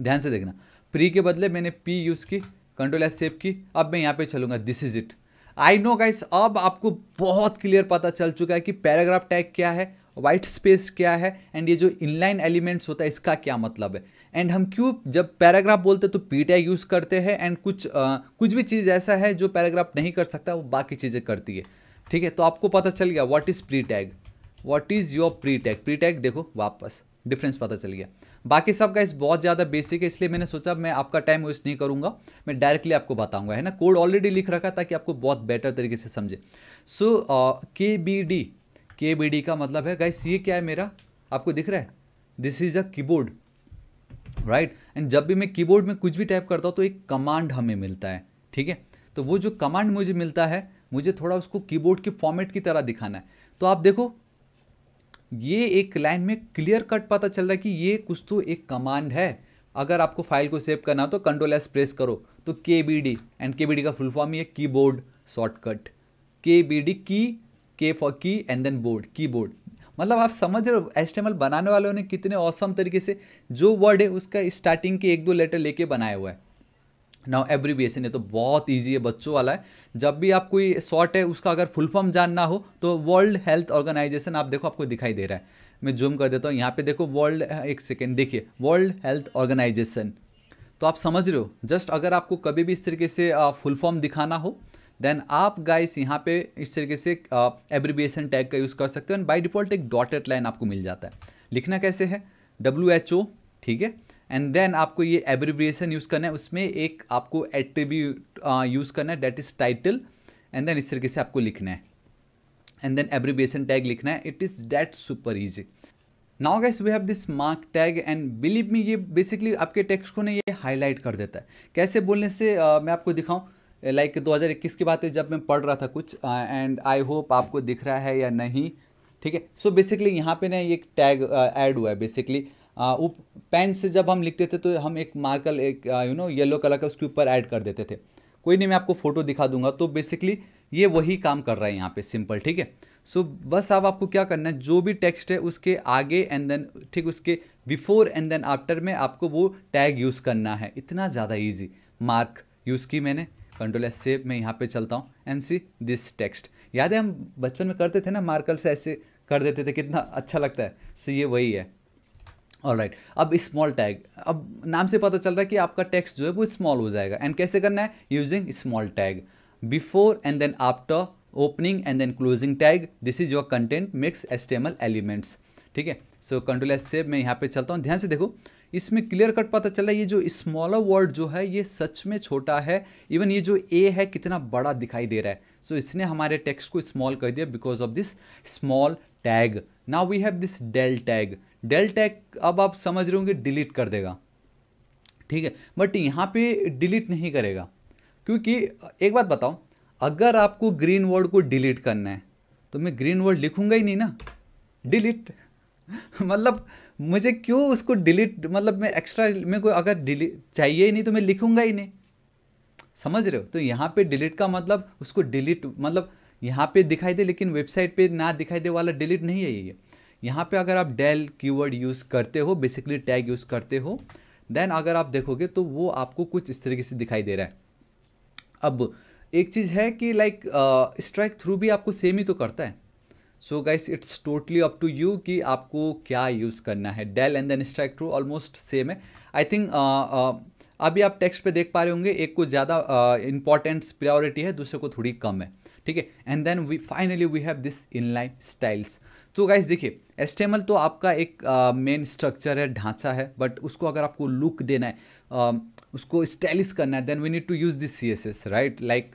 [SPEAKER 1] ध्यान से देखना। प्री के बदले मैंने पी यूज़ की कंट्रोल एस सेव की। अब मैं यहाँ पे चलूँगा this is it I know guys अब आपको बहुत क्लियर पता चल चुका है कि पैराग्राफ टैग क्या है वाइट स्पेस क्या है? एंड ये जो इनलाइन एलिमेंट्स होता है इसका क्या मतलब है? एंड हम क्यों जब पैराग्राफ बोलते हैं तो पी टैग यूज़ करते हैं एंड कुछ आ, कुछ भी चीज़ ऐसा है जो पैराग्राफ नहीं कर सकता वो बाकी चीज़ें करती है। ठीक है? तो आपको पता चल गया what is pre tag what is your pre tag pre tag देखो वापस डिफरेंस पता चल गया। बाकी सब का इस बहुत ज़्यादा बेसिक है इसलिए मैंने सोचा मैं आपका टाइम वेस्ट नहीं करूँगा। मैं डायरेक्टली आपको बताऊँगा है ना? कोड ऑलरेडी लिख रखा ताकि आपको बहुत बेटर तरीके से समझे। So K B D K B D का मतलब है गाइस ये क्या है मेरा? आपको दिख रहा है? This is a keyboard right and जब भी मैं कीबोर्ड में कुछ भी टाइप करता हूँ तो एक कमांड हमें मिलता है। ठीक है? तो वो जो कमांड मुझे मिलता है, मुझे थोड़ा उसको कीबोर्ड के फॉर्मेट की तरह दिखाना है। तो आप देखो, ये एक लाइन में क्लियर कट पता चल रहा है कि ये कुछ तो एक कमांड है। अगर आपको फ़ाइल को सेव करना हो तो कंट्रोल एस प्रेस करो। तो K B D and K B D का फुल फॉर्म है keyboard shortcut K B D की K for key and then board keyboard मतलब आप समझ रहे हो एस बनाने वालों ने कितने औसम तरीके से जो वर्ड है उसका स्टार्टिंग के एक दो लेटर लेके बनाया हुआ है। नाउ एब्रीविएशन है तो बहुत ईजी है, बच्चों वाला है। जब भी आप कोई शॉर्ट है, उसका अगर फुल फॉर्म जानना हो तो वर्ल्ड हेल्थ ऑर्गेनाइजेशन आप देखो, आपको दिखाई दे रहा है। मैं जूम कर देता हूँ, यहाँ पे देखो वर्ल्ड एक सेकेंड देखिए वर्ल्ड हेल्थ ऑर्गेनाइजेशन तो आप समझ रहे हो जस्ट अगर आपको कभी भी इस तरीके से फुल फॉर्म दिखाना हो देन आप गाइस यहाँ पे इस तरीके से एब्रीविएशन टैग का यूज़ कर सकते हो। एंड बाई डिफ़ॉल्ट एक डॉटेड लाइन आपको मिल जाता है। लिखना कैसे है? डब्ल्यू एच ओ ठीक है? एंड देन आपको ये एब्रीविएशन यूज़ करना है। उसमें एक आपको एट्रीब्यूट यूज़ करना है। That is title and then इस तरीके से आपको लिखना है। एंड देन एब्रीविएशन टैग लिखना है। It is that super easy now guys we have this mark tag and believe me ये बेसिकली आपके टेक्स्ट को ना ये हाईलाइट कर देता है। कैसे बोलने से uh, मैं आपको दिखाऊँ? लाइक like 2021 की बात है जब मैं पढ़ रहा था कुछ एंड आई होप आपको दिख रहा है या नहीं, ठीक है? सो बेसिकली यहाँ पे ना एक टैग ऐड हुआ है बेसिकली पेन से जब हम लिखते थे तो हम एक मार्कल एक यू नो येलो कलर का उसके ऊपर ऐड कर देते थे। कोई नहीं, मैं आपको फ़ोटो दिखा दूँगा। तो बेसिकली ये वही काम कर रहा है यहाँ पे सिंपल ठीक है? सो बस अब आपको क्या करना है, जो भी टेक्स्ट है उसके आगे एंड देन ठीक, उसके बिफोर एंड देन आफ्टर में आपको वो टैग यूज़ करना है। इतना ज़्यादा ईजी मार्क यूज़ की मैंने। कंट्रोल एस सेव मैं यहाँ पे चलता हूँ एंड सी दिस टेक्स्ट याद है हम बचपन में करते थे ना मार्कर से ऐसे कर देते थे, कितना अच्छा लगता है। सो ये वही है। All right right. अब स्मॉल टैग अब नाम से पता चल रहा है कि आपका टेक्स्ट जो है वो स्मॉल हो जाएगा। एंड कैसे करना है? Using small tag before and then after opening and then closing tag this is your content mix HTML elements ठीक है? सो कंट्रोल एस सेव मैं यहाँ पे चलता हूँ। ध्यान से देखो। इसमें क्लियर कट पता चला ये जो स्मॉलर वर्ड जो है ये सच में छोटा है। इवन ये जो ए है कितना बड़ा दिखाई दे रहा है। सो so, इसने हमारे टेक्स्ट को स्मॉल कर दिया because of this small tag now we have this del tag del tag अब आप समझ रहे होंगे डिलीट कर देगा। ठीक है? बट यहाँ पे डिलीट नहीं करेगा। क्योंकि एक बात बताओ अगर आपको ग्रीन वर्ड को डिलीट करना है तो मैं ग्रीन वर्ड लिखूँगा ही नहीं ना। डिलीट मतलब मुझे क्यों उसको डिलीट मतलब मैं एक्स्ट्रा मेरे को अगर डिलीट चाहिए ही नहीं तो मैं लिखूँगा ही नहीं। समझ रहे हो? तो यहाँ पे डिलीट का मतलब उसको डिलीट मतलब यहाँ पे दिखाई दे, लेकिन वेबसाइट पे ना दिखाई दे वाला डिलीट नहीं है ये। यहाँ पे अगर आप डेल कीवर्ड यूज़ करते हो बेसिकली टैग यूज़ करते हो देन अगर आप देखोगे तो वो आपको कुछ इस तरीके से दिखाई दे रहा है। अब एक चीज़ है कि लाइक स्ट्राइक थ्रू भी आपको सेम ही तो करता है। So guys it's totally up to you कि आपको क्या यूज़ करना है। Del and then strike true almost same है। आई थिंक अभी आप टेक्स्ट पे देख पा रहे होंगे एक को ज़्यादा इंपॉर्टेंस प्रायोरिटी है दूसरे को थोड़ी कम है। ठीक है? And then we finally we have this inline styles तो गाइस देखिए एस्टेमल तो आपका एक मेन uh, स्ट्रक्चर है ढांचा है बट उसको अगर आपको लुक देना है uh, उसको स्टाइलिश करना है then we need to use this C S S right like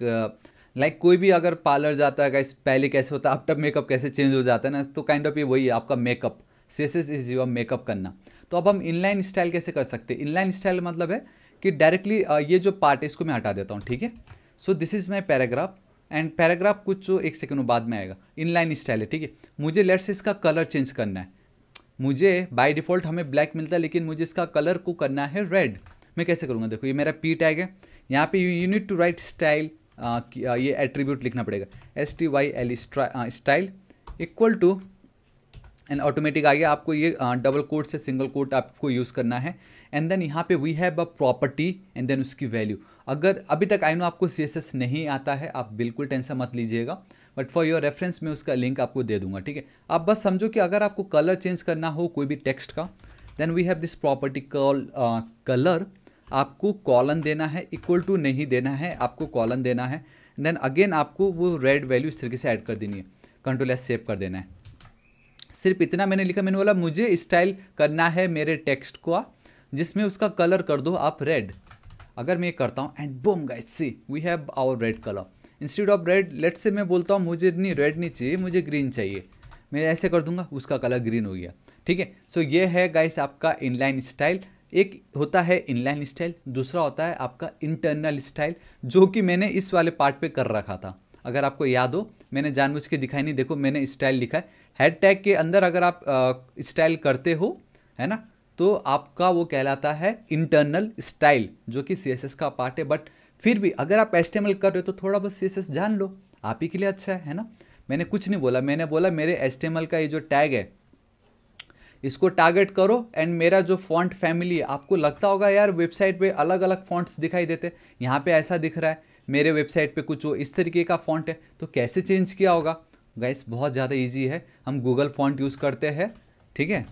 [SPEAKER 1] like like, कोई भी अगर पार्लर जाता है गाइस पहले कैसे होता है आफ्टर मेकअप कैसे चेंज हो जाता है ना तो काइंड ऑफ़ ये वही है, आपका makeup C S S is your makeup करना. तो अब हम इनलाइन स्टाइल कैसे कर सकते हैं? इनलाइन स्टाइल मतलब है कि डायरेक्टली ये जो पार्ट है, इसको मैं हटा देता हूँ, ठीक है? So this is my paragraph and paragraph कुछ एक सेकेंड बाद में आएगा. इनलाइन स्टाइल है, ठीक है? मुझे लेट्स इसका कलर चेंज करना है. मुझे बाय डिफ़ॉल्ट हमें ब्लैक मिलता है, लेकिन मुझे इसका कलर को करना है रेड मैं कैसे करूँगा? देखो, ये मेरा पी टैग है. यहाँ पे you need to write style ये एट्रीब्यूट लिखना पड़ेगा। S T Y L style equal to and automatic आ गया आपको ये डबल कोट से सिंगल कोट आपको यूज़ करना है। एंड देन यहाँ पे we have a property and then उसकी वैल्यू अगर अभी तक आई नो आपको सीएसएस नहीं आता है, आप बिल्कुल टेंशन मत लीजिएगा। बट फॉर योर रेफरेंस में उसका लिंक आपको दे दूँगा, ठीक है? आप बस समझो कि अगर आपको कलर चेंज करना हो कोई भी टेक्स्ट का then we have this property call colour आपको कॉलन देना है इक्वल टू नहीं देना है, आपको कॉलन देना है देन अगेन आपको वो रेड वैल्यू इस तरीके से ऐड कर देनी है कंट्रोल एस सेव कर देना है। सिर्फ़ इतना मैंने लिखा, मैंने बोला मुझे स्टाइल करना है मेरे टेक्स्ट को, जिसमें उसका कलर कर दो आप रेड अगर मैं ये करता हूँ and boom guys see we have our red colour instead of red let's say मैं बोलता हूँ मुझे नहीं रेड नहीं चाहिए, मुझे ग्रीन चाहिए। मैं ऐसे कर दूँगा, उसका कलर ग्रीन हो गया। ठीक है? सो ये है गाइस आपका इनलाइन स्टाइल एक होता है इनलाइन स्टाइल दूसरा होता है आपका इंटरनल स्टाइल जो कि मैंने इस वाले पार्ट पे कर रखा था। अगर आपको याद हो, मैंने जानबूझ के दिखाई नहीं, देखो मैंने स्टाइल लिखा है। हेड टैग के अंदर अगर आप स्टाइल करते हो, है ना तो आपका वो कहलाता है इंटरनल स्टाइल जो कि सीएसएस का पार्ट है। बट फिर भी अगर आप एस कर रहे हो तो थोड़ा बहुत सी जान लो। आप ही के लिए अच्छा है है ना? मैंने कुछ नहीं बोला। मैंने बोला, मेरे एस का ये जो टैग है इसको टारगेट करो एंड मेरा जो फॉन्ट फैमिली है, आपको लगता होगा यार वेबसाइट पे अलग अलग फॉन्ट्स दिखाई देते यहाँ पे ऐसा दिख रहा है, मेरे वेबसाइट पे कुछ वो इस तरीके का फॉन्ट है तो कैसे चेंज किया होगा? गाइस बहुत ज़्यादा इजी है। हम गूगल फॉन्ट यूज़ करते हैं, ठीक है?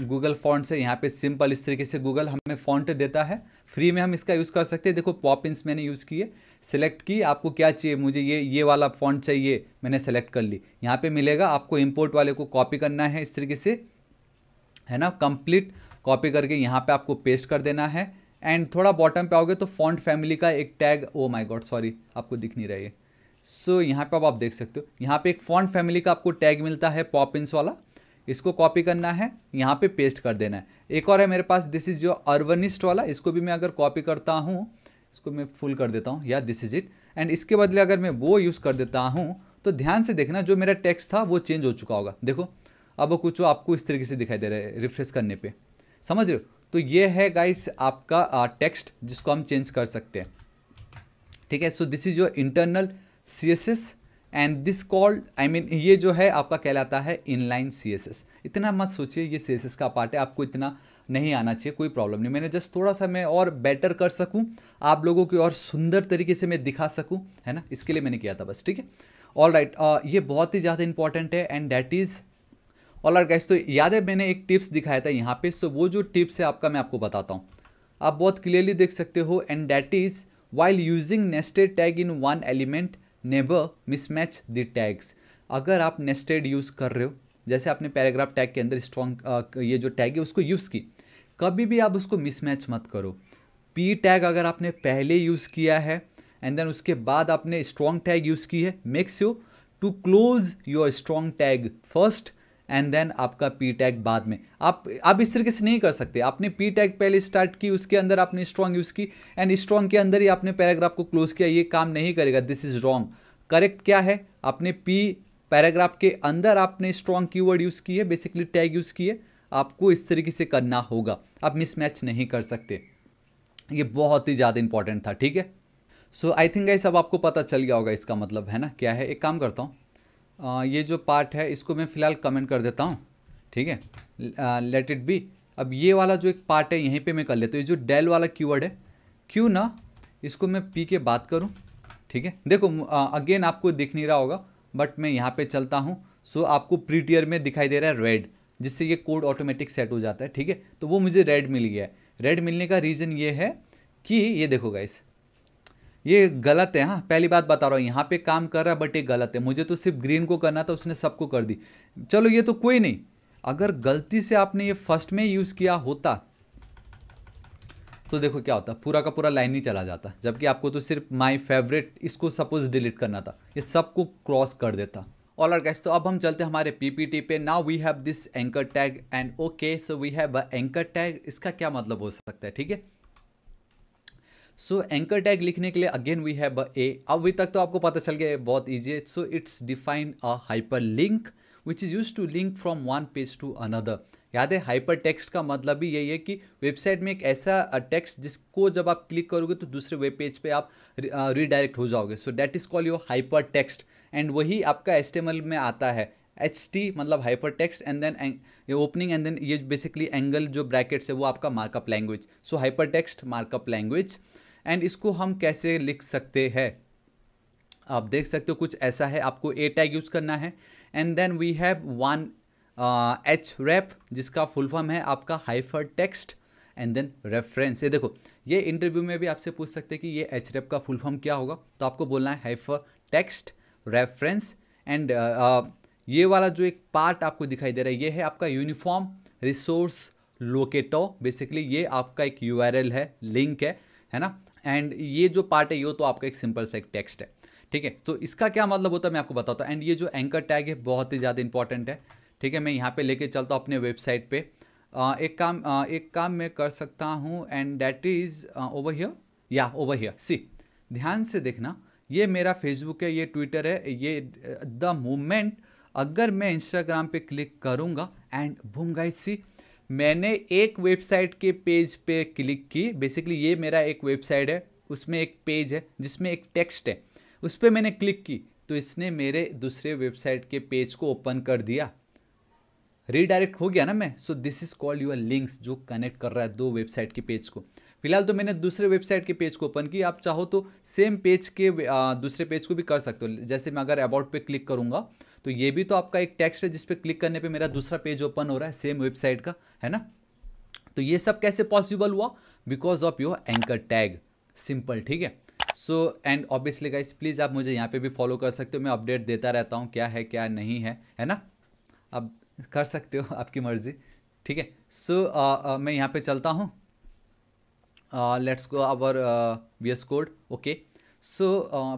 [SPEAKER 1] गूगल फॉन्ट से यहाँ पे सिंपल इस तरीके से गूगल हमें फॉन्ट देता है। फ्री में हम इसका यूज़ कर सकते हैं। देखो पॉपिंस मैंने यूज़ किए सेलेक्ट की, आपको क्या चाहिए? मुझे ये ये वाला फॉन्ट चाहिए, मैंने सेलेक्ट कर ली। यहाँ पे मिलेगा, आपको इंपोर्ट वाले को कॉपी करना है इस तरीके से। है ना कंप्लीट कॉपी करके यहाँ पे आपको पेस्ट कर देना है। एंड थोड़ा बॉटम पे आओगे तो फॉन्ट फैमिली का एक tag O my God sorry आपको दिख नहीं रहा है सो so, यहाँ पे अब आप देख सकते हो। यहाँ पे एक फॉन्ट फैमिली का आपको टैग मिलता है पॉपिंस वाला। इसको कॉपी करना है यहाँ पे पेस्ट कर देना है। एक और है मेरे पास दिस इज़ योर अर्बनिस्ट वाला। इसको भी मैं अगर कॉपी करता हूँ इसको मैं फुल कर देता हूँ। या दिस इज़ इट एंड इसके बदले अगर मैं वो यूज़ कर देता हूँ तो ध्यान से देखना जो मेरा टेक्स्ट था वो चेंज हो चुका होगा। देखो अब कुछ आपको इस तरीके से दिखाई दे रहा है रिफ्रेश करने पे। समझ रहे हो? तो ये है गाइस आपका टेक्स्ट जिसको हम चेंज कर सकते हैं। ठीक है? So this is your internal CSS and this called I mean ये जो है आपका कहलाता है इनलाइन सीएसएस इतना मत सोचिए, ये सीएसएस का पार्ट है, आपको इतना नहीं आना चाहिए, कोई प्रॉब्लम नहीं। मैंने जस्ट थोड़ा सा मैं और बेटर कर सकूँ, आप लोगों की और सुंदर तरीके से मैं दिखा सकूँ, है ना? इसके लिए मैंने किया था बस, ठीक है? ऑल राइट ये बहुत ही ज़्यादा इंपॉर्टेंट है and that is all right guys तो याद है, मैंने एक टिप्स दिखाया था यहाँ पे, सो वो जो टिप्स है आपका मैं आपको बताता हूँ। आप बहुत क्लियरली देख सकते हो and that is while using nested tag in one element never mismatch the tags अगर आप नेस्टेड यूज़ कर रहे हो, जैसे आपने पैराग्राफ टैग के अंदर स्ट्रॉन्ग ये जो टैग है, उसको यूज़ की, कभी भी आप उसको मिसमैच मत करो। पी टैग अगर आपने पहले यूज़ किया है एंड देन उसके बाद आपने स्ट्रॉन्ग टैग यूज़ की है makes you to close your strong tag first and then आपका पी टैग बाद में। आप आप इस तरीके से नहीं कर सकते। आपने पी टैग पहले स्टार्ट की, उसके अंदर आपने स्ट्रॉन्ग यूज़ की। एंड स्ट्रॉन्ग के अंदर ही आपने पैराग्राफ को क्लोज किया, ये काम नहीं करेगा। दिस इज़ रॉन्ग करेक्ट क्या है? आपने पी पैराग्राफ के अंदर आपने स्ट्रॉन्ग कीवर्ड यूज़ की है बेसिकली टैग यूज़ किए आपको इस तरीके से करना होगा। आप मिसमैच नहीं कर सकते। ये बहुत ही ज़्यादा इंपॉर्टेंट था, ठीक है? सो आई थिंक गाइस अब आपको पता चल गया होगा इसका मतलब है ना? क्या है? एक काम करता हूँ। ये जो पार्ट है, इसको मैं फ़िलहाल कमेंट कर देता हूँ। ठीक है? लेट इट बी अब ये वाला जो एक पार्ट है, यहीं पे मैं कर लेता हूँ। ये जो डेल वाला कीवर्ड है, क्यों ना इसको मैं पी के बात करूँ? ठीक है? देखो अगेन आपको दिख नहीं रहा होगा बट मैं यहाँ पे चलता हूँ। सो आपको प्रीटियर में दिखाई दे रहा है रेड जिससे ये कोड ऑटोमेटिक सेट हो जाता है। ठीक है? तो वो मुझे रेड मिल गया है। रेड मिलने का रीज़न ये है कि, ये देखो गाइस ये गलत है हाँ पहली बात बता रहा हूँ, यहाँ पे काम कर रहा है बट ये गलत है। मुझे तो सिर्फ़ ग्रीन को करना था, उसने सबको कर दी। चलो, ये तो कोई नहीं। अगर गलती से आपने ये फ़र्स्ट में यूज़ किया होता तो देखो क्या होता, पूरा का पूरा लाइन ही चला जाता, जबकि आपको तो सिर्फ़ माय फेवरेट इसको सपोज़ डिलीट करना था। ये सबको क्रॉस कर देता। ऑल आर गैस तो अब हम चलते हैं हमारे पीपीटी पे। Now we have this anchor tag and okay so we have a anchor tag इसका क्या मतलब हो सकता है, ठीक है? सो एंकर टैग लिखने के लिए अगेन वी हैव ए अभी तक तो आपको पता चल गया बहुत ईजी है। So it's define a hyperlink which is use to link from one page to another याद है हाइपर टेक्स्ट का मतलब भी यही है कि वेबसाइट में एक ऐसा टेक्स्ट जिसको जब आप क्लिक करोगे तो दूसरे वेब पेज पे आप रीडायरेक्ट हो जाओगे। So that is call your hypertext and वही आपका एस्टेमल में आता है। एच टी मतलब हाइपर टेक्स्ट एंड देन ये ओपनिंग एंड देन ये बेसिकली एंगल जो ब्रैकेट्स है वो आपका markup language so hypertext markup language and इसको हम कैसे लिख सकते हैं? आप देख सकते हो कुछ ऐसा है, आपको ए टैग यूज़ करना है and then we have one H ref जिसका फुल फॉर्म है आपका hypertext and then reference ये देखो, ये इंटरव्यू में भी आपसे पूछ सकते हैं कि ये एच रैप का फुल फॉर्म क्या होगा? तो आपको बोलना है हाइफर टेक्स्ट रेफरेंस एंड ये वाला जो एक पार्ट आपको दिखाई दे रहा है, ये है आपका यूनिफॉर्म रिसोर्स लोकेटो बेसिकली ये आपका एक यूआरएल है लिंक है है ना? एंड ये जो पार्ट है ये तो आपका एक सिंपल सा एक टेक्स्ट है। ठीक है? तो इसका क्या मतलब होता है मैं आपको बताता हूँ। एंड ये जो एंकर टैग है बहुत ही ज़्यादा इंपॉर्टेंट है। ठीक है? मैं यहाँ पे लेके चलता हूँ अपने वेबसाइट पे। आ, एक काम आ, एक काम मैं कर सकता हूँ। And that is over here या ओवर हियर सी ध्यान से देखना ये मेरा फेसबुक है ये ट्विटर है ये द मोमेंट अगर मैं इंस्टाग्राम पे क्लिक करूँगा एंड बूम गाइस सी मैंने एक वेबसाइट के पेज पे क्लिक की। बेसिकली ये मेरा एक वेबसाइट है, उसमें एक पेज है, जिसमें एक टेक्स्ट है। उस पर मैंने क्लिक की तो इसने मेरे दूसरे वेबसाइट के पेज को ओपन कर दिया। रीडायरेक्ट हो गया ना मैं? So this is called your links जो कनेक्ट कर रहा है दो वेबसाइट के पेज को। फ़िलहाल तो मैंने दूसरे वेबसाइट के पेज को ओपन किया आप चाहो तो सेम पेज के दूसरे पेज को भी कर सकते हो। जैसे मैं अगर अबाउट पे क्लिक करूँगा तो ये भी तो आपका एक टेक्स्ट है जिस पर क्लिक करने पे मेरा दूसरा पेज ओपन हो रहा है सेम वेबसाइट का, है ना? तो ये सब कैसे पॉसिबल हुआ? Because of your anchor tag simple ठीक है? So and obviously guys please आप मुझे यहाँ पे भी फॉलो कर सकते हो, मैं अपडेट देता रहता हूँ, क्या है, क्या नहीं है है ना? आप कर सकते हो, आपकी मर्ज़ी, ठीक है? सो मैं यहाँ पे चलता हूँ। Let's go our V S code okay so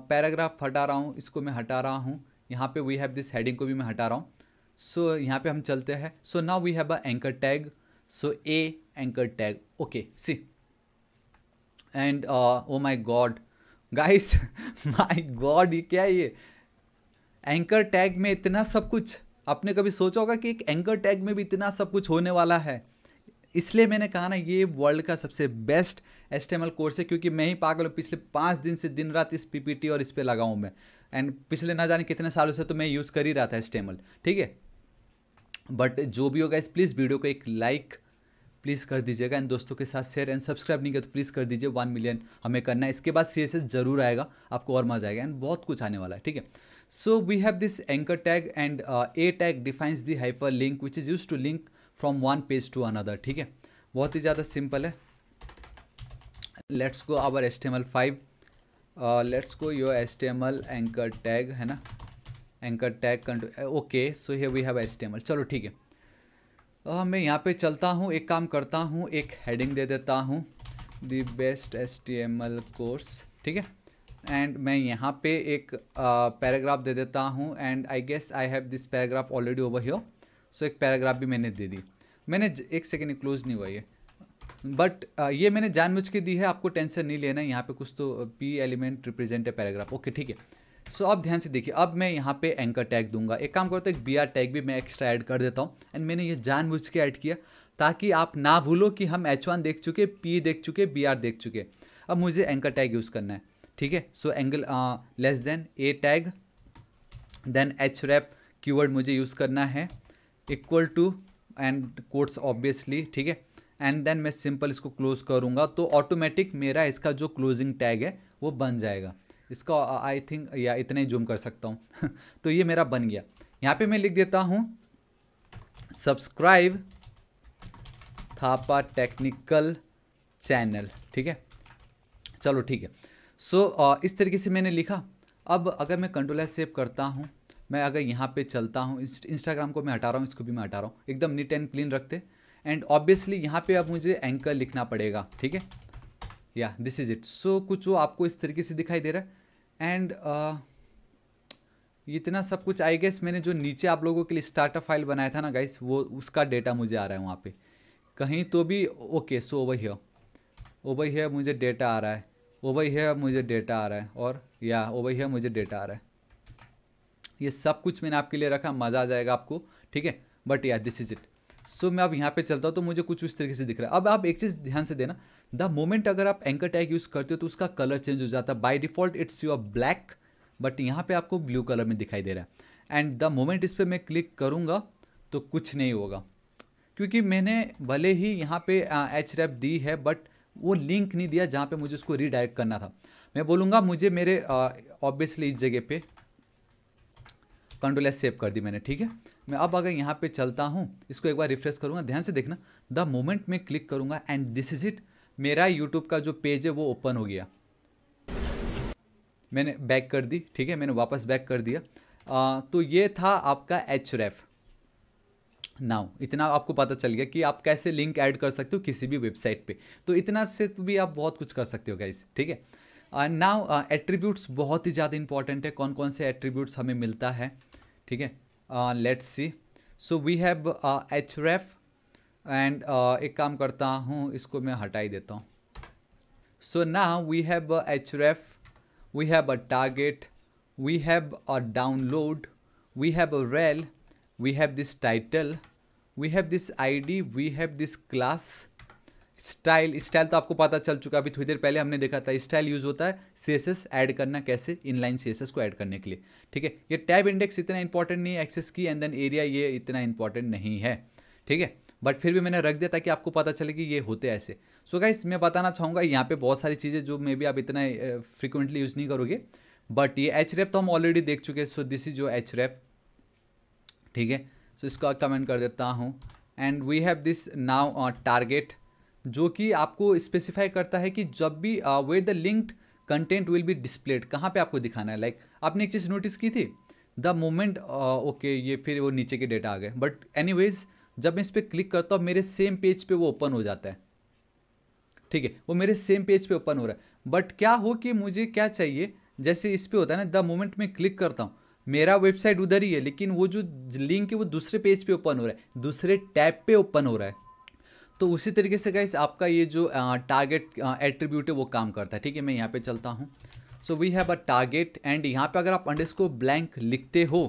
[SPEAKER 1] paragraph हटा रहा हूँ, इसको मैं हटा रहा हूँ। यहाँ पे वी हैव दिस हेडिंग को भी मैं हटा रहा हूँ। सो so, यहाँ पे हम चलते हैं। So now we have a anchor tag so a anchor tag okay see and oh my god guys my god ये क्या है ये? एंकर टैग में इतना सब कुछ। आपने कभी सोचा होगा कि एक एंकर टैग में भी इतना सब कुछ होने वाला है? इसलिए मैंने कहा ना ये वर्ल्ड का सबसे बेस्ट एस कोर्स है क्योंकि मैं ही पागल हूँ। पिछले पाँच दिन से दिन रात इस पीपीटी और इस पर लगाऊँ मैं। एंड पिछले ना जाने कितने सालों से तो मैं यूज़ कर ही रहा था स्टेमल ठीक है? बट जो भी होगा इस प्लीज़ वीडियो को एक लाइक प्लीज़ कर दीजिएगा एंड दोस्तों के साथ शेयर एंड सब्सक्राइब नहीं किया तो प्लीज़ कर दीजिए। वन मिलियन हमें करना है। इसके बाद सी एस एस ज़रूर आएगा, आपको और मज़ा आएगा। एंड बहुत कुछ आने वाला है, ठीक है? So we have this anchor tag and A tag defines the hyperlink which is use to link from one page to another ठीक है? बहुत ही ज़्यादा सिंपल है। Let's go our H T M L five let's go your H T M L anchor tag है ना? Anchor tag okay so here we have H T M L चलो ठीक है। Uh, मैं यहाँ पे चलता हूँ एक काम करता हूँ एक हेडिंग दे देता हूँ the best H T M L course ठीक है? एंड मैं यहाँ पे एक पैराग्राफ uh, दे देता हूँ and I guess I have this paragraph already over here so एक पैराग्राफ भी मैंने दे दी। मैंने एक सेकेंड क्लोज नहीं हुआ ये। बट uh, ये मैंने जानबूझ के दी है आपको टेंशन नहीं लेना यहाँ पे कुछ तो पी एलिमेंट रिप्रेजेंट है पैराग्राफ ओके ठीक है। सो अब ध्यान से देखिए अब मैं यहाँ पे एंकर टैग दूँगा। एक काम करता हूँ एक बी आर टैग भी मैं एक्स्ट्रा ऐड कर देता हूँ। एंड मैंने ये जानबूझ के ऐड किया ताकि आप ना भूलो कि हम एच वन देख चुके पी देख चुके बी आर देख चुके। अब मुझे एंकर टैग यूज़ करना है ठीक है? So angle less than A tag then H ref keyword मुझे यूज़ करना है equal to and quotes obviously ठीक है? एंड देन मैं सिंपल इसको क्लोज करूँगा तो ऑटोमेटिक मेरा इसका जो क्लोजिंग टैग है वो बन जाएगा। इसका आई थिंक या इतना ही जूम कर सकता हूँ। तो ये मेरा बन गया। यहाँ पे मैं लिख देता हूँ सब्सक्राइब थापा टेक्निकल चैनल ठीक है? चलो ठीक है। सो so, uh, इस तरीके से मैंने लिखा। अब अगर मैं कंट्रोल सेव करता हूँ मैं अगर यहाँ पे चलता हूँ इंस्टाग्राम को मैं हटा रहा हूँ इसको भी मैं हटा रहा हूँ। एकदम नीट एंड क्लीन रखते। एंड ऑब्वियसली यहाँ पे अब मुझे एंकर लिखना पड़ेगा ठीक है? या दिस इज़ इट सो कुछ वो आपको इस तरीके से दिखाई दे रहा है। एंड uh, इतना सब कुछ आई गेस मैंने जो नीचे आप लोगों के लिए स्टार्टअप फ़ाइल बनाया था ना गाइस वो उसका डेटा मुझे आ रहा है वहाँ पे। कहीं तो भी okay so over here over here मुझे डेटा आ रहा है। ओवर हियर मुझे डेटा आ रहा है। और या ओवर हियर मुझे डेटा आ रहा है। ये सब कुछ मैंने आपके लिए रखा मज़ा आ जाएगा आपको ठीक है? बट या this is it so so, मैं अब यहाँ पे चलता हूँ तो मुझे कुछ उस तरीके से दिख रहा है। अब आप एक चीज़ ध्यान से देना द मोमेंट अगर आप एंकर टैग यूज़ करते हो तो उसका कलर चेंज हो जाता है। By default it's your black but यहाँ पे आपको ब्लू कलर में दिखाई दे रहा है। एंड द मोमेंट इस पर मैं क्लिक करूँगा तो कुछ नहीं होगा। क्योंकि मैंने भले ही यहाँ पे एच रैप दी है बट वो लिंक नहीं दिया जहाँ पे मुझे उसको रीडायरेक्ट करना था। मैं बोलूँगा मुझे मेरे ऑब्वियसली इस जगह पे कंट्रोल सेव कर दी मैंने ठीक है? मैं अब अगर यहाँ पे चलता हूँ इसको एक बार रिफ्रेश करूँगा ध्यान से देखना। द मोमेंट में क्लिक करूँगा एंड दिस इज़ इट मेरा यूट्यूब का जो पेज है वो ओपन हो गया। मैंने बैक कर दी ठीक है? मैंने वापस बैक कर दिया। आ, तो ये था आपका एच रेफ नाउ इतना आपको पता चल गया कि आप कैसे लिंक ऐड कर सकते हो किसी भी वेबसाइट पे। तो इतना से तो भी आप बहुत कुछ कर सकते हो गाइस ठीक है? नाउ एट्रीब्यूट्स बहुत ही ज़्यादा इंपॉर्टेंट है। कौन कौन से एट्रीब्यूट्स हमें मिलता है ठीक है? Let's see so we have H ref and एक काम करता हूँ, इसको मैं हटा ही देता हूँ। सो ना we have H ref we have a target we have a download we have a rel we have this title we have this I D we have this class style style तो आपको पता चल चुका अभी थोड़ी देर पहले हमने देखा था, स्टाइल यूज़ होता है सी एस ऐड करना कैसे इनलाइन सी एस एस को ऐड करने के लिए। ठीक है? ये टैब इंडेक्स इतना इंपॉर्टेंट नहीं है एक्सेस की एंड देन एरिया ये इतना इंपॉर्टेंट नहीं है। ठीक है? बट फिर भी मैंने रख दिया ताकि आपको पता चले कि ये होते ऐसे। सो so गाइस मैं बताना चाहूँगा, यहाँ पे बहुत सारी चीज़ें जो मे भी आप इतना फ्रिक्वेंटली यूज़ नहीं करोगे। बट ये एच रेफ तो हम ऑलरेडी देख चुके हैं सो दिस इज़ जो एच रेफ ठीक है? सो इसको कमेंट कर देता हूँ। And we have this now target जो कि आपको स्पेसिफाई करता है कि जब भी where the linked content will be displayed कहाँ पे आपको दिखाना है। लाइक like, आपने एक चीज़ नोटिस की थी? द मोमेंट ओके ये फिर वो नीचे के डेटा आ गए। बट एनी जब मैं इस पर क्लिक करता हूँ मेरे सेम पेज पे वो ओपन हो जाता है। ठीक है? वो मेरे सेम पेज पे ओपन हो रहा है। बट क्या हो कि मुझे क्या चाहिए? जैसे इस पर होता है ना द मोमेंट मैं क्लिक करता हूँ मेरा वेबसाइट उधर ही है लेकिन वो जो लिंक है वो दूसरे पेज पे ओपन हो रहा है। दूसरे टैब पे ओपन हो रहा है। तो उसी तरीके से गाइस आपका ये जो टारगेट एट्रीब्यूट है, वो काम करता है। ठीक है, मैं यहाँ पे चलता हूँ। So we have a target and यहाँ पे अगर आप अंडरस्कोर ब्लैंक लिखते हो,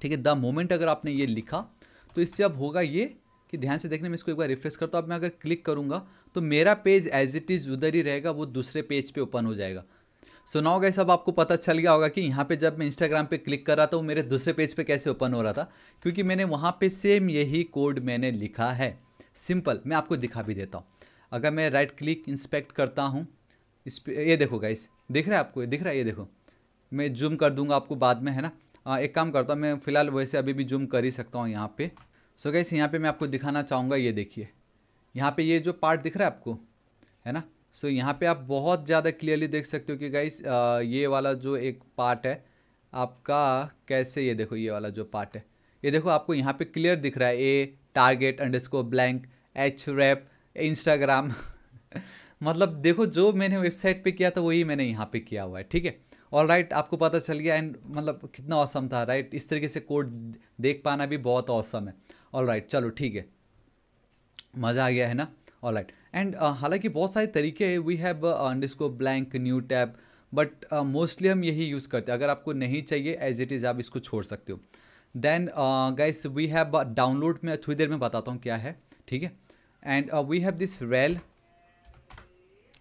[SPEAKER 1] ठीक है द मोमेंट अगर आपने ये लिखा तो इससे अब होगा ये कि ध्यान से देखने में इसको एक बार रिफ्रेश करता हूँ अब मैं अगर क्लिक करूँगा तो मेरा पेज एज इट इज़ उधर ही रहेगा, वो दूसरे पेज पे ओपन हो जाएगा। सो नाउ गैस अब आपको पता चल गया होगा कि यहाँ पे जब मैं इंस्टाग्राम पे क्लिक कर रहा था, वो मेरे दूसरे पेज पे कैसे ओपन हो रहा था? क्योंकि मैंने वहाँ पे सेम यही कोड मैंने लिखा है। सिंपल मैं आपको दिखा भी देता हूँ। अगर मैं राइट क्लिक इंस्पेक्ट करता हूँ, इस पे, ये देखो गाइस दिख रहा है आपको? दिख रहा है? ये देखो। मैं जूम कर दूँगा आपको बाद में, है ना? एक काम करता हूँ, मैं फ़िलहाल वैसे अभी भी जूम कर ही सकता हूँ यहाँ पे। सो गैस यहाँ पे मैं आपको दिखाना चाहूँगा, ये देखिए। यहाँ पे ये जो पार्ट दिख रहा है आपको, है ना? सो so, यहाँ पे आप बहुत ज़्यादा क्लियरली देख सकते हो कि गाइस ये वाला जो एक पार्ट है आपका कैसे ये देखो ये वाला जो पार्ट है। ये देखो आपको यहाँ पे क्लियर दिख रहा है a target underscore blank H ref Instagram मतलब देखो जो मैंने वेबसाइट पे किया था वही मैंने यहाँ पे किया हुआ है ठीक है? ऑल राइट आपको पता चल गया एंड मतलब कितना औसम था राइट? इस तरीके से कोड देख पाना भी बहुत औसम है। ऑल राइट चलो ठीक है। मज़ा आ गया है ना? ऑल राइट एंड हालाँकि बहुत सारे तरीके हैं। We have underscore blank new tab but mostly हम यही यूज़ करते हैं। अगर आपको नहीं चाहिए एज इट इज़ आप इसको छोड़ सकते हो। Then guys we have download में थोड़ी देर में बताता हूँ क्या है। ठीक है? And we have this rel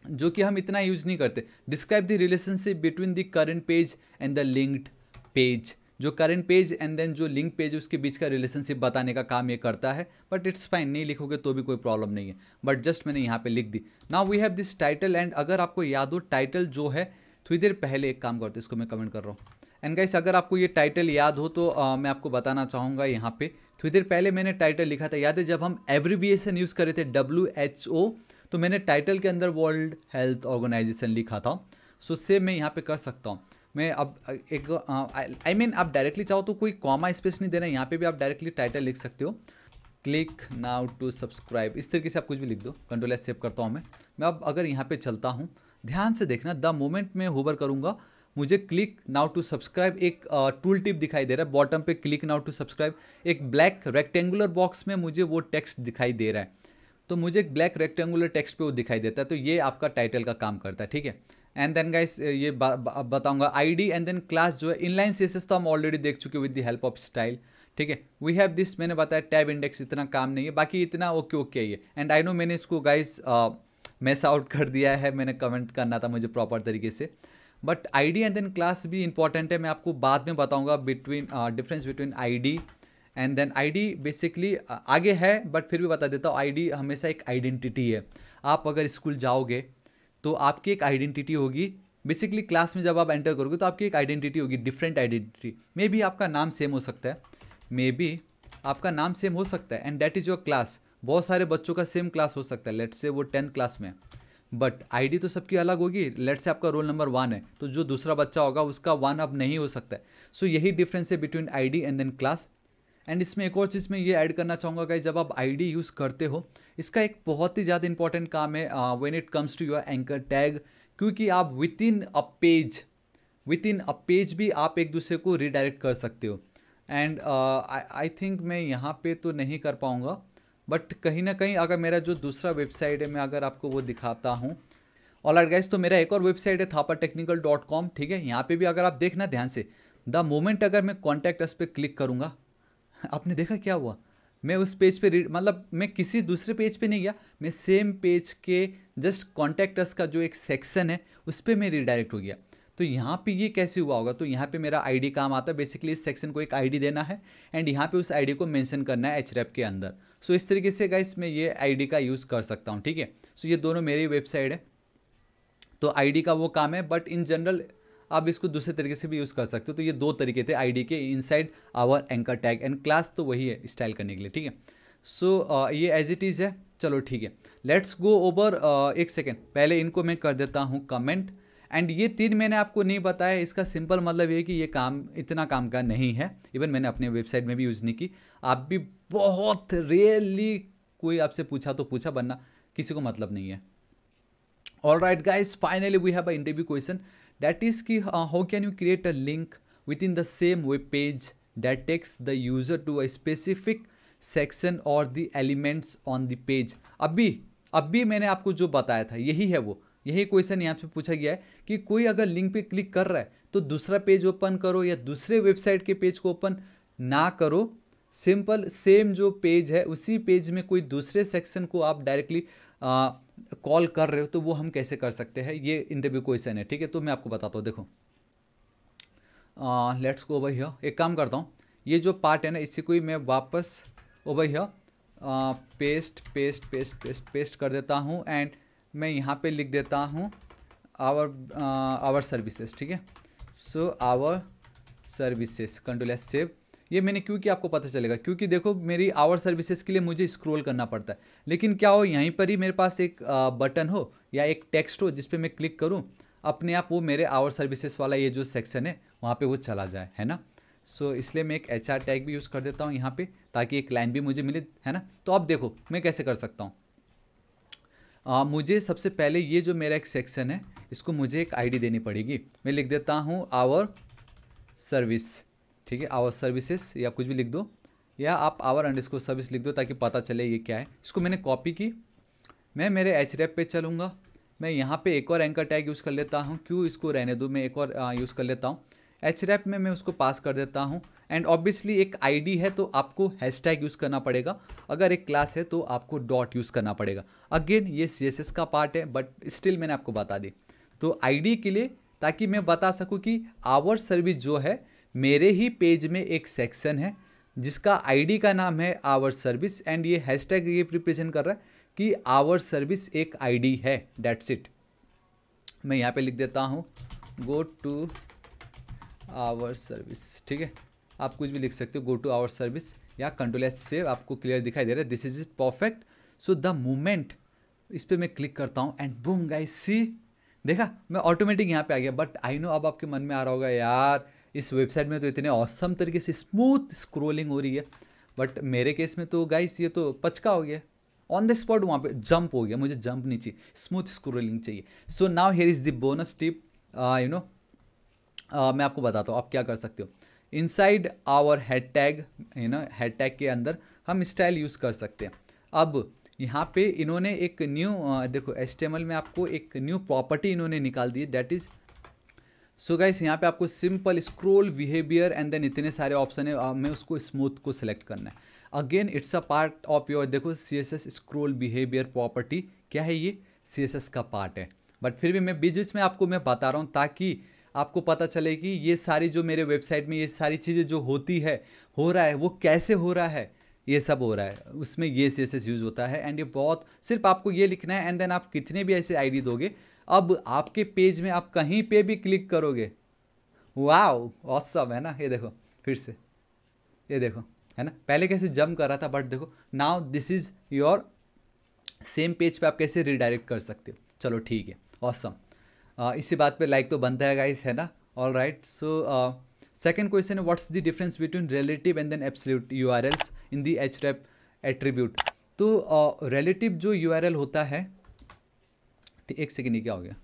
[SPEAKER 1] जो कि हम इतना यूज़ नहीं करते। Describe the relationship between the current page and the linked page जो करंट पेज एंड देन जो लिंक पेज उसके बीच का रिलेशनशिप बताने का काम ये करता है बट इट्स फाइन नहीं लिखोगे तो भी कोई प्रॉब्लम नहीं है। बट जस्ट मैंने यहाँ पे लिख दी। Now we have this title and अगर आपको याद हो टाइटल जो है थोड़ी देर पहले एक काम करते इसको मैं कमेंट कर रहा हूँ। एंड गाइस अगर आपको ये टाइटल याद हो तो आ, मैं आपको बताना चाहूँगा यहाँ पे। थोड़ी देर पहले मैंने टाइटल लिखा था याद है जब हम एब्रीविएशन यूज़ करे थे डब्ल्यू एच ओ तो मैंने टाइटल के अंदर वर्ल्ड हेल्थ ऑर्गेनाइजेशन लिखा था। सो so, सेम मैं यहाँ पे कर सकता हूँ। मैं अब, एक आई मीन आप डायरेक्टली चाहो तो कोई कॉमा स्पेस नहीं देना, यहाँ पे भी आप डायरेक्टली टाइटल लिख सकते हो। क्लिक नाउ टू सब्सक्राइब इस तरीके से आप कुछ भी लिख दो। कंट्रोल सेव करता हूँ मैं। मैं अब अगर यहाँ पे चलता हूँ, ध्यान से देखना द मोमेंट मैं होवर करूँगा, मुझे क्लिक नाउ टू सब्सक्राइब एक टूल टिप दिखाई दे रहा है। बॉटम पे क्लिक नाउ टू सब्सक्राइब एक ब्लैक रेक्टेंगुलर बॉक्स में मुझे वो टेक्स्ट दिखाई दे रहा है। तो मुझे एक ब्लैक रेक्टेंगुलर टेक्स्ट पे वो दिखाई देता है। तो ये आपका टाइटल का काम करता है। ठीक है? एंड देन गाइस ये बताऊँगा आईडी एंड देन क्लास जो है इनलाइन सीएसएस तो हम ऑलरेडी देख चुके with the help of style ठीक है? वी हैव दिस मैंने बताया टैब इंडेक्स इतना काम नहीं है, बाकी इतना ओके ओके है एंड आई नो मैंने इसको गाइस मैस आउट कर दिया है, मैंने कमेंट करना था मुझे प्रॉपर तरीके से. But ID and then class भी इंपॉर्टेंट है, मैं आपको बाद में बताऊँगा between difference between I and then ID basically आगे है बट फिर भी बता देता हूँ आई हमेशा एक आइडेंटिटी है. आप अगर स्कूल जाओगे तो आपकी एक आइडेंटिटी होगी। बेसिकली क्लास में जब आप एंटर करोगे तो आपकी एक आइडेंटिटी होगी डिफरेंट आइडेंटिटी मे बी आपका नाम सेम हो सकता है। मे बी आपका नाम सेम हो सकता है। And that is your class बहुत सारे बच्चों का सेम क्लास हो सकता है। लेट से वो टेंथ क्लास में। बट आईडी तो सबकी अलग होगी। लेट से आपका रोल नंबर वन है। तो जो दूसरा बच्चा होगा उसका वन अब नहीं हो सकता है। सो so, यही डिफरेंस है between ID and then class and इसमें एक और चीज़ मैं ये ऐड करना चाहूँगा गाइज़ जब आप आईडी यूज़ करते हो इसका एक बहुत ही ज़्यादा इंपॉर्टेंट काम है when it comes to your anchor tag क्योंकि आप within a page within a page भी आप एक दूसरे को रिडायरेक्ट कर सकते हो। एंड आई थिंक मैं यहाँ पे तो नहीं कर पाऊँगा बट कहीं ना कहीं अगर मेरा जो दूसरा वेबसाइट है, मैं अगर आपको वो दिखाता हूँ। ऑल आर गाइज़ तो मेरा एक और वेबसाइट है थापा टेक्निकल डॉट कॉम ठीक है? यहाँ पे भी अगर आप देखना, ध्यान से द मोमेंट अगर मैं कॉन्टैक्ट अस पे क्लिक करूँगा, आपने देखा क्या हुआ? मैं उस पेज पे मतलब मैं किसी दूसरे पेज पे नहीं गया मैं सेम पेज के जस्ट कॉन्टैक्ट अस का जो एक सेक्शन है उस पर मैं रिडायरेक्ट हो गया। तो यहाँ पे ये कैसे हुआ होगा? तो यहाँ पे मेरा आईडी काम आता है। बेसिकली इस सेक्शन को एक आईडी देना है एंड यहाँ पे उस आईडी को मेंशन करना है एच के अंदर। सो so, इस तरीके से गाइस मैं ये आईडी का यूज़ कर सकता हूँ ठीक है? सो ये दोनों मेरी वेबसाइट है। तो आईडी का वो काम है बट इन जनरल आप इसको दूसरे तरीके से भी यूज़ कर सकते हो। तो ये दो तरीके थे आईडी के inside our anchor tag and class तो वही है स्टाइल करने के लिए, ठीक है? सो ये एज इट इज़ है, चलो ठीक है। लेट्स गो ओवर एक सेकेंड पहले इनको मैं कर देता हूँ कमेंट एंड ये तीन मैंने आपको नहीं बताया, इसका सिंपल मतलब ये कि ये काम, इतना काम का नहीं है। इवन मैंने अपने वेबसाइट में भी यूज़ नहीं की। आप भी बहुत रेयरली कोई आपसे पूछा तो पूछा बनना किसी को मतलब नहीं है। All right guys finally we have a interview question that is ki uh, how can you create a link within the same web page that takes the user to a specific section or the elements on the page? अभी अभी मैंने आपको जो बताया था यही है वो। यही क्वेश्चन यहाँ पे पूछा गया है कि कोई अगर लिंक पे क्लिक कर रहा है तो दूसरा पेज ओपन करो या दूसरे वेबसाइट के पेज को ओपन ना करो। सिंपल सेम जो पेज है उसी पेज में कोई दूसरे सेक्शन को आप डायरेक्टली कॉल कर रहे हो तो वो हम कैसे कर सकते हैं? ये इंटरव्यू क्वेश्चन है, ठीक है? तो मैं आपको बताता हूँ, देखो। लेट्स गो ओवर हियर एक काम करता हूँ, ये जो पार्ट है ना इसी को ही मैं वापस over here paste paste paste paste paste कर देता हूँ एंड मैं यहाँ पे लिख देता हूँ आवर आवर सर्विसेज़ ठीक है? So our services control S save ये मैंने क्यों किया आपको पता चलेगा? क्योंकि देखो मेरी आवर सर्विसेज़ के लिए मुझे स्क्रॉल करना पड़ता है। लेकिन क्या हो यहीं पर ही मेरे पास एक बटन हो या एक टेक्स्ट हो जिस पर मैं क्लिक करूँ अपने आप वो मेरे आवर सर्विसेज़ वाला ये जो सेक्शन है वहाँ पर वो चला जाए है ना? सो so, इसलिए मैं एक एच आर टैग भी यूज़ कर देता हूँ यहाँ पे ताकि एक लाइन भी मुझे मिले है ना? तो अब देखो मैं कैसे कर सकता हूँ? मुझे सबसे पहले ये जो मेरा एक सेक्शन है इसको मुझे एक आईडी देनी पड़ेगी। मैं लिख देता हूँ आवर सर्विस ठीक है आवर सर्विसेज़ या कुछ भी लिख दो, या आप आवर अंड इसको सर्विस लिख दो ताकि पता चले ये क्या है। इसको मैंने कॉपी की, मैं मेरे एच रेप पे चलूँगा, मैं यहाँ पे एक और एंकर टैग यूज़ कर लेता हूँ, क्यों इसको रहने दूँ, मैं एक और यूज़ कर लेता हूँ। एच रैप में मैं उसको पास कर देता हूँ एंड ऑब्वियसली एक आईडी है तो आपको हैश टैग यूज़ करना पड़ेगा, अगर एक क्लास है तो आपको डॉट यूज़ करना पड़ेगा। अगेन ये सीएसएस का पार्ट है बट स्टिल मैंने आपको बता दी। तो आईडी के लिए, ताकि मैं बता सकूँ कि आवर सर्विस जो है मेरे ही पेज में एक सेक्शन है, जिसका आईडी का नाम है आवर सर्विस एंड ये हैशटैग ये रिप्रेजेंट कर रहा है कि आवर सर्विस एक आईडी है डेट्स इट मैं यहाँ पे लिख देता हूँ गो टू आवर सर्विस ठीक है? आप कुछ भी लिख सकते हो गो टू आवर सर्विस या कंट्रोल एस सेव आपको क्लियर दिखाई दे रहा है this is is perfect so the moment इस पर मैं क्लिक करता हूँ एंड बूम गाइस सी देखा, मैं ऑटोमेटिक यहाँ पे आ गया बट आई नो अब आपके मन में आ रहा होगा, यार इस वेबसाइट में तो इतने औसम तरीके से स्मूथ स्क्रोलिंग हो रही है। बट मेरे केस में तो गाइस ये तो पचका हो गया। ऑन द स्पॉट वहाँ पे जंप हो गया। मुझे जंप नहीं चाहिए। स्मूथ स्क्रोलिंग चाहिए। So now here is the bonus tip you know मैं आपको बताता हूँ। आप क्या कर सकते हो? Inside our head tag you know head tag के अंदर हम स्टाइल यूज़ कर सकते हैं। अब यहाँ पे इन्होंने एक न्यू देखो एस में आपको एक न्यू प्रॉपर्टी इन्होंने निकाल दी है। दैट इज़ सो गाइस यहाँ पे आपको simple scroll behaviour and then इतने सारे ऑप्शन है हमें उसको स्मूथ को सिलेक्ट करना है। Again it's a part of your देखो C S S scroll behaviour property क्या है ये? सी एस एस का पार्ट है। बट फिर भी मैं बीच बीच में आपको मैं बता रहा हूँ, ताकि आपको पता चले कि ये सारी जो मेरे वेबसाइट में ये सारी चीज़ें जो होती है, हो रहा है, वो कैसे हो रहा है? ये सब हो रहा है। उसमें ये सी एस एस यूज़ होता है। एंड ये बहुत, सिर्फ़ आपको ये लिखना है एंड देन आप कितने भी ऐसे आईडी दोगे अब आपके पेज में आप कहीं पे भी क्लिक करोगे। वाओ ऑसम है ना? ये देखो फिर से। ये देखो है ना? पहले कैसे जम कर रहा था बट देखो now this is your same page पे आप कैसे रिडायरेक्ट कर सकते हो। चलो ठीक है ऑसम इसी बात पे लाइक तो बनता है गाइस है ना? All right so second question है what's the difference between relative and then absolute U in the H attribute तो रिलेटिव uh, जो यू आर एल होता है एक सेकेंड ये क्या हो गया?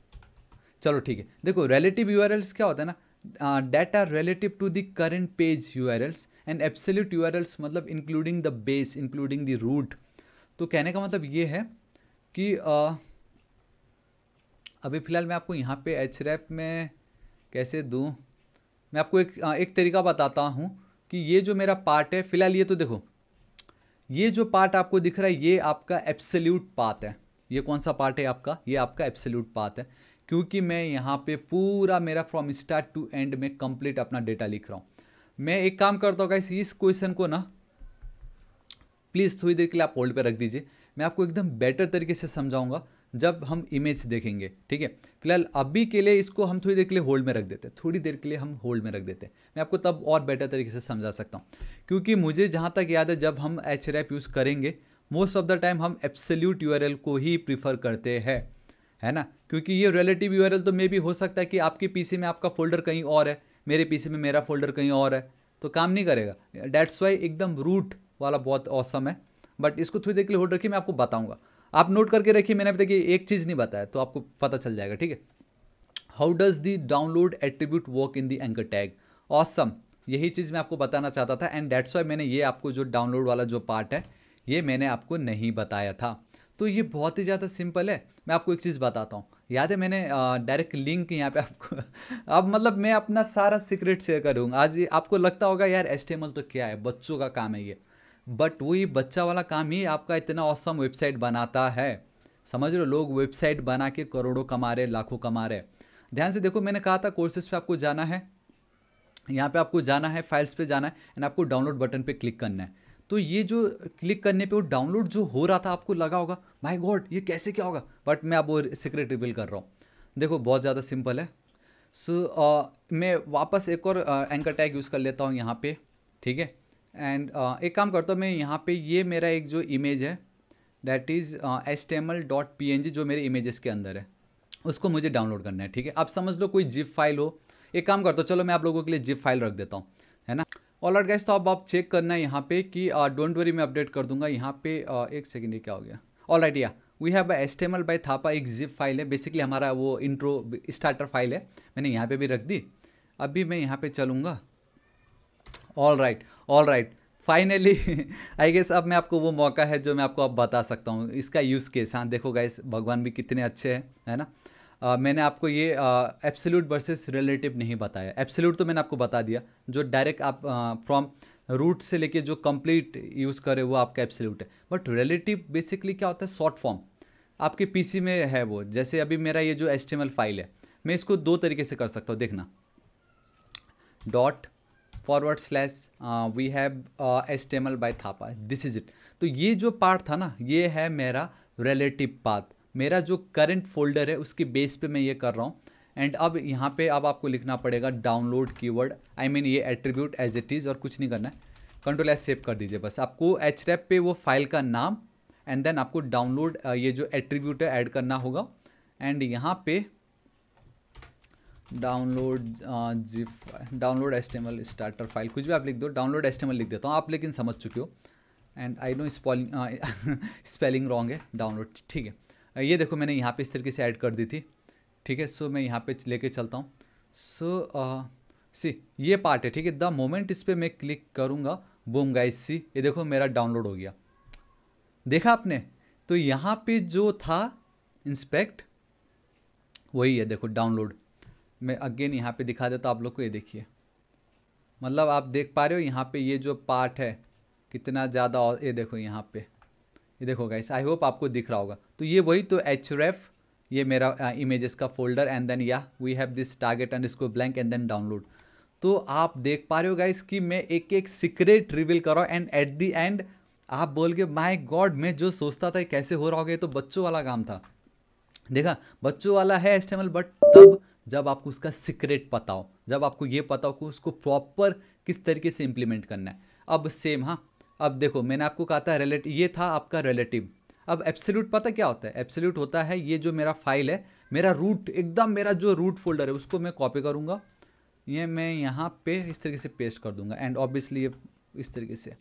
[SPEAKER 1] चलो ठीक है। देखो रिलेटिव यू क्या होता है ना? That relative to the current page U and absolute U मतलब including the base including the root तो कहने का मतलब ये है कि uh, अभी फ़िलहाल मैं आपको यहाँ पे एच रैप में कैसे दूँ? मैं आपको एक एक तरीका बताता हूँ कि ये जो मेरा पार्ट है फ़िलहाल ये तो देखो ये जो पार्ट आपको दिख रहा है ये आपका एब्सल्यूट पाथ है। ये कौन सा पार्ट है आपका? ये आपका एब्सल्यूट पाथ है। क्योंकि मैं यहाँ पे पूरा मेरा फ्रॉम स्टार्ट टू एंड में कंप्लीट अपना डेटा लिख रहा हूँ। मैं एक काम करता हूँ गाइस इस क्वेश्चन को ना प्लीज़ थोड़ी देर के लिए आप होल्ड पे रख दीजिए। मैं आपको एकदम बेटर तरीके से समझाऊँगा, जब हम इमेज देखेंगे, ठीक है? फ़िलहाल अभी के लिए इसको हम थोड़ी देर के लिए होल्ड में रख देते हैं। थोड़ी देर के लिए हम होल्ड में रख देते हैं। मैं आपको तब और बेटर तरीके से समझा सकता हूँ। क्योंकि मुझे जहाँ तक याद है, जब हम एच यूज़ करेंगे मोस्ट ऑफ़ द टाइम हम एब्सल्यूट यू को ही प्रीफर करते हैं, है ना? क्योंकि ये रिलेटिव यूआरएल तो मे भी हो सकता है कि आपके पीसी में आपका फोल्डर कहीं और है, मेरे पीसी में मेरा फोल्डर कहीं और है तो काम नहीं करेगा। डैट्स वाई एकदम रूट वाला बहुत औसम है बट इसको थोड़ी देर के लिए होल्ड रखिए, मैं आपको बताऊँगा। आप नोट करके रखिए, मैंने अभी देखिए एक चीज़ नहीं बताया तो आपको पता चल जाएगा, ठीक है? How does the download attribute work in the anchor tag awesome यही चीज़ मैं आपको बताना चाहता था एंड डेट्स वाई मैंने ये आपको जो डाउनलोड वाला जो पार्ट है ये मैंने आपको नहीं बताया था। तो ये बहुत ही ज़्यादा सिंपल है। मैं आपको एक चीज़ बताता हूँ। याद है मैंने डायरेक्ट लिंक यहाँ पे आपको अब मतलब मैं अपना सारा सीक्रेट शेयर करूँगा। आज आपको लगता होगा, यार एस तो क्या है? बच्चों का काम है ये। बट वही बच्चा वाला काम ही आपका इतना औसम वेबसाइट बनाता है। समझ रहे हो? लोग वेबसाइट बना के करोड़ों कमा रहे, लाखों कमा रहे। ध्यान से देखो, मैंने कहा था कोर्सेज पे आपको जाना है। यहाँ पे आपको जाना है फाइल्स पे जाना है एंड आपको डाउनलोड बटन पे क्लिक करना है। तो ये जो क्लिक करने पे वो डाउनलोड जो हो रहा था आपको लगा होगा माय गॉड ये कैसे क्या होगा? बट मैं अब वो सीक्रेट रिवील कर रहा हूँ। देखो बहुत ज़्यादा सिंपल है। सो so, uh, मैं वापस एक और एंकर टैग यूज़ कर लेता हूँ यहाँ पे ठीक है? एंड एक काम करता हूँ मैं यहाँ पे ये मेरा एक जो इमेज है that is H dot P N G जो मेरे इमेजेस के अंदर है उसको मुझे डाउनलोड करना है ठीक है? आप समझ लो कोई जिप फ़ाइल हो। एक काम करता हूँ चलो मैं आप लोगों के लिए जिप फ़ाइल रख देता हूँ है ना? ऑल आउट गैस तो अब आप चेक करना है यहाँ पे कि डोंट वरी मैं अपडेट कर दूँगा। यहाँ पे uh, एक सेकेंड ये क्या हो गया? All right yeah we have H T M L by Thapa एक जिप फ़ाइल है। बेसिकली हमारा वो इंट्रो स्टार्टर फ़ाइल है। मैंने यहाँ पे भी रख दी। अभी मैं यहाँ पे चलूँगा। All right all right finally I guess अब मैं आपको वो मौका है जो मैं आपको अब बता सकता हूँ। इसका यूज़ केस हाँ देखो गाइस भगवान भी कितने अच्छे हैं है ना? Uh, मैंने आपको ये एप्सल्यूट वर्सेस रिलेटिव नहीं बताया। एप्सल्यूट तो मैंने आपको बता दिया जो डायरेक्ट आप फ्रॉम रूट से लेके जो कंप्लीट यूज़ करे वो आपका एप्सल्यूट है। बट रिलेटिव बेसिकली क्या होता है? शॉर्ट फॉर्म आपके पीसी में है वो। जैसे अभी मेरा ये जो एच फ़ाइल है मैं इसको दो तरीके से कर सकता हूँ। देखना। Dot forward slash we have H T M L by Thapa this is it तो ये जो पार्ट था ना ये है मेरा रिलेटिव पाथ मेरा जो करंट फोल्डर है, उसके बेस पे मैं ये कर रहा हूँ। एंड अब यहाँ पे अब आपको लिखना पड़ेगा डाउनलोड कीवर्ड आई मीन ये एट्रीब्यूट एज इट इज़ और कुछ नहीं करना है। कंट्रोल एस सेव कर दीजिए बस। आपको एच पे वो फ़ाइल का नाम एंड देन आपको डाउनलोड ये जो एट्रीब्यूट है ऐड करना होगा। एंड यहाँ पे download zip download HTML starter file कुछ भी आप लिख दो डाउनलोड एस्टेमल लिख देता हूँ। आप लेकिन समझ चुके हो। And I know spelling spelling wrong है डाउनलोड ठीक है। ये देखो मैंने यहाँ पे इस तरीके से ऐड कर दी थी। ठीक है सो मैं यहाँ पे लेके चलता हूँ। सो सी ये पार्ट है, ठीक है? द मोमेंट इस पर मैं क्लिक करूँगा बूम गाइस सी ये देखो मेरा डाउनलोड हो गया। देखा आपने? तो यहाँ पे जो था इंस्पेक्ट वही है, देखो डाउनलोड मैं अगेन यहाँ पे दिखा देता आप लोग को, ये देखिए। मतलब आप देख पा रहे हो यहाँ पे ये जो पार्ट है, कितना ज़्यादा, ये देखो यहाँ पे। ये देखो गाइस आई होप आपको दिख रहा होगा। तो ये वही तो एच ये मेरा इमेजेस का folder and then yeah we have this target and इसको ब्लैंक एंड देन डाउनलोड तो आप देख पा रहे हो गाइस कि मैं एक एक सीक्रेट रिवील कर रहा हूँ एंड एट दी एंड आप बोल के माई गॉड मैं जो सोचता था कैसे हो रहा होगा तो बच्चों वाला काम था। देखा, बच्चों वाला है एस बट तब जब आपको उसका सीक्रेट पता हो, जब आपको ये पता हो कि उसको प्रॉपर किस तरीके से इम्प्लीमेंट करना है। अब सेम हाँ अब देखो, मैंने आपको कहा था रिलेटिव ये था आपका रिलेटिव अब एप्सल्यूट पता क्या होता है? एप्सल्यूट होता है ये जो मेरा फ़ाइल है, मेरा रूट एकदम मेरा जो रूट फोल्डर है, उसको मैं कॉपी करूँगा। ये मैं यहाँ पे इस तरीके से पेस्ट कर दूँगा एंड ऑब्वियसली ये इस तरीके से।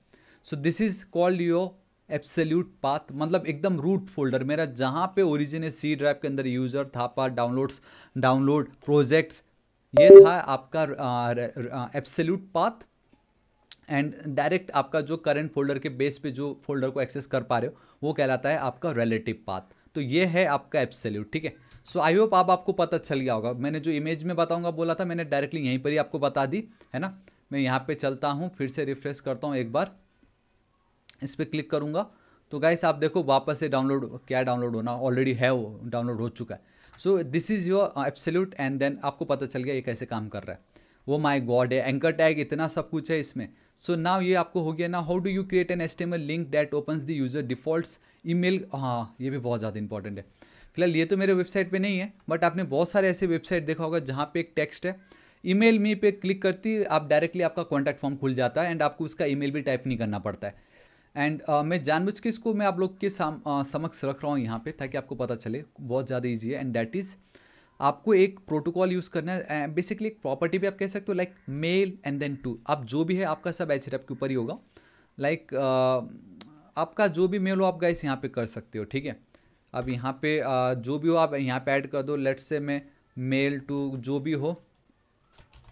[SPEAKER 1] So this is called your absolute path मतलब एकदम रूट फोल्डर मेरा जहाँ पे ओरिजिन है सी ड्राइव के अंदर user Thapa downloads download projects ये था आपका एप्सल्यूट पाथ एंड डायरेक्ट आपका जो करंट फोल्डर के बेस पे जो फोल्डर को एक्सेस कर पा रहे हो, वो कहलाता है आपका रिलेटिव पाथ तो ये है आपका एप्सल्यूट ठीक है? सो आई होप आप आपको पता चल गया होगा। मैंने जो इमेज में बताऊँगा, बोला था, मैंने डायरेक्टली यहीं पर ही आपको बता दी, है ना? मैं यहाँ पे चलता हूँ, फिर से रिफ्रेश करता हूँ एक बार। इस पर क्लिक करूँगा। तो गाइस आप देखो, वापस से डाउनलोड क्या डाउनलोड होना? ऑलरेडी है वो डाउनलोड हो चुका है। So this is your absolute and then आपको पता चल गया ये कैसे काम कर रहा है। वो माई गॉड है एंकर टैग इतना सब कुछ है इसमें। सो नाउ ये आपको हो गया ना how do you create an HTML link that opens the user defaults email हाँ ये भी बहुत ज़्यादा इंपॉर्टेंट है। फ़िलहाल ये तो मेरे वेबसाइट पे नहीं है बट आपने बहुत सारे ऐसे वेबसाइट देखा होगा जहाँ पे एक टेक्स्ट है। ईमेल मी पे क्लिक करती आप डायरेक्टली आपका कॉन्टैक्ट फॉर्म खुल जाता है एंड आपको उसका ईमेल भी टाइप नहीं करना पड़ता है। एंड uh, मैं जानबूझ के इसको मैं आप लोग के साम uh, समक्ष रख रहा हूँ यहाँ पे ताकि आपको पता चले। बहुत ज़्यादा ईजी है एंड डैट इज़ आपको एक प्रोटोकॉल यूज़ करना है बेसिकली एक प्रॉपर्टी भी आप कह सकते हो like mail and then to आप जो भी है आपका सब एच के ऊपर ही होगा। लाइक like, uh, आपका जो भी मेल हो आप गाइस यहाँ पे कर सकते हो ठीक है? अब यहाँ पे uh, जो भी हो आप यहाँ पे ऐड कर दो। लेट्स से मैं मेल टू जो भी हो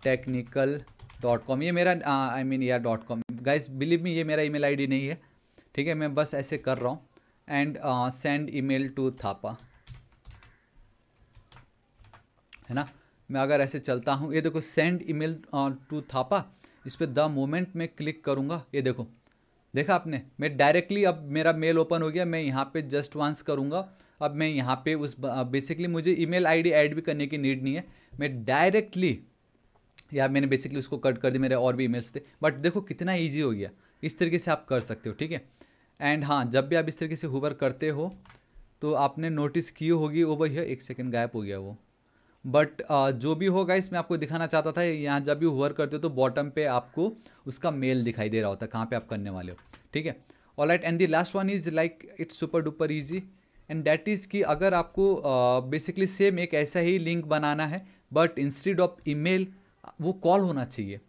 [SPEAKER 1] टेक्निकल डॉट कॉम ये मेरा I mean yeah dot com guys believe me ये मेरा ईमेल आईडी नहीं है ठीक है? मैं बस ऐसे कर रहा हूँ। And send email to Thapa. है ना? मैं अगर ऐसे चलता हूँ, ये देखो सेंड ईमेल टू थापा, इस पर द मोमेंट में क्लिक करूँगा। ये देखो, देखा आपने? मैं डायरेक्टली अब मेरा मेल ओपन हो गया, मैं यहाँ पे जस्ट वांस करूँगा। अब मैं यहाँ पे उस बेसिकली मुझे ईमेल आईडी ऐड भी करने की नीड नहीं है। मैं डायरेक्टली या मैंने बेसिकली उसको कट कर दिया, मेरे और भी ईमेल्स थे। बट देखो, कितना ईजी हो गया। इस तरीके से आप कर सकते हो, ठीक है? एंड हाँ जब भी आप इस तरीके से हुबर करते हो तो आपने नोटिस की होगी वो भैया एक सेकेंड गायब हो गया वो। बट uh, जो भी होगा इसमें आपको दिखाना चाहता था यहाँ जब भी हुवर करते हो तो बॉटम पे आपको उसका मेल दिखाई दे रहा होता है कहाँ पे आप करने वाले हो। ठीक है? All right and the last one is like it's super duper easy and that is कि अगर आपको बेसिकली uh, सेम एक ऐसा ही लिंक बनाना है बट इंस्टेड ऑफ़ ईमेल वो कॉल होना चाहिए।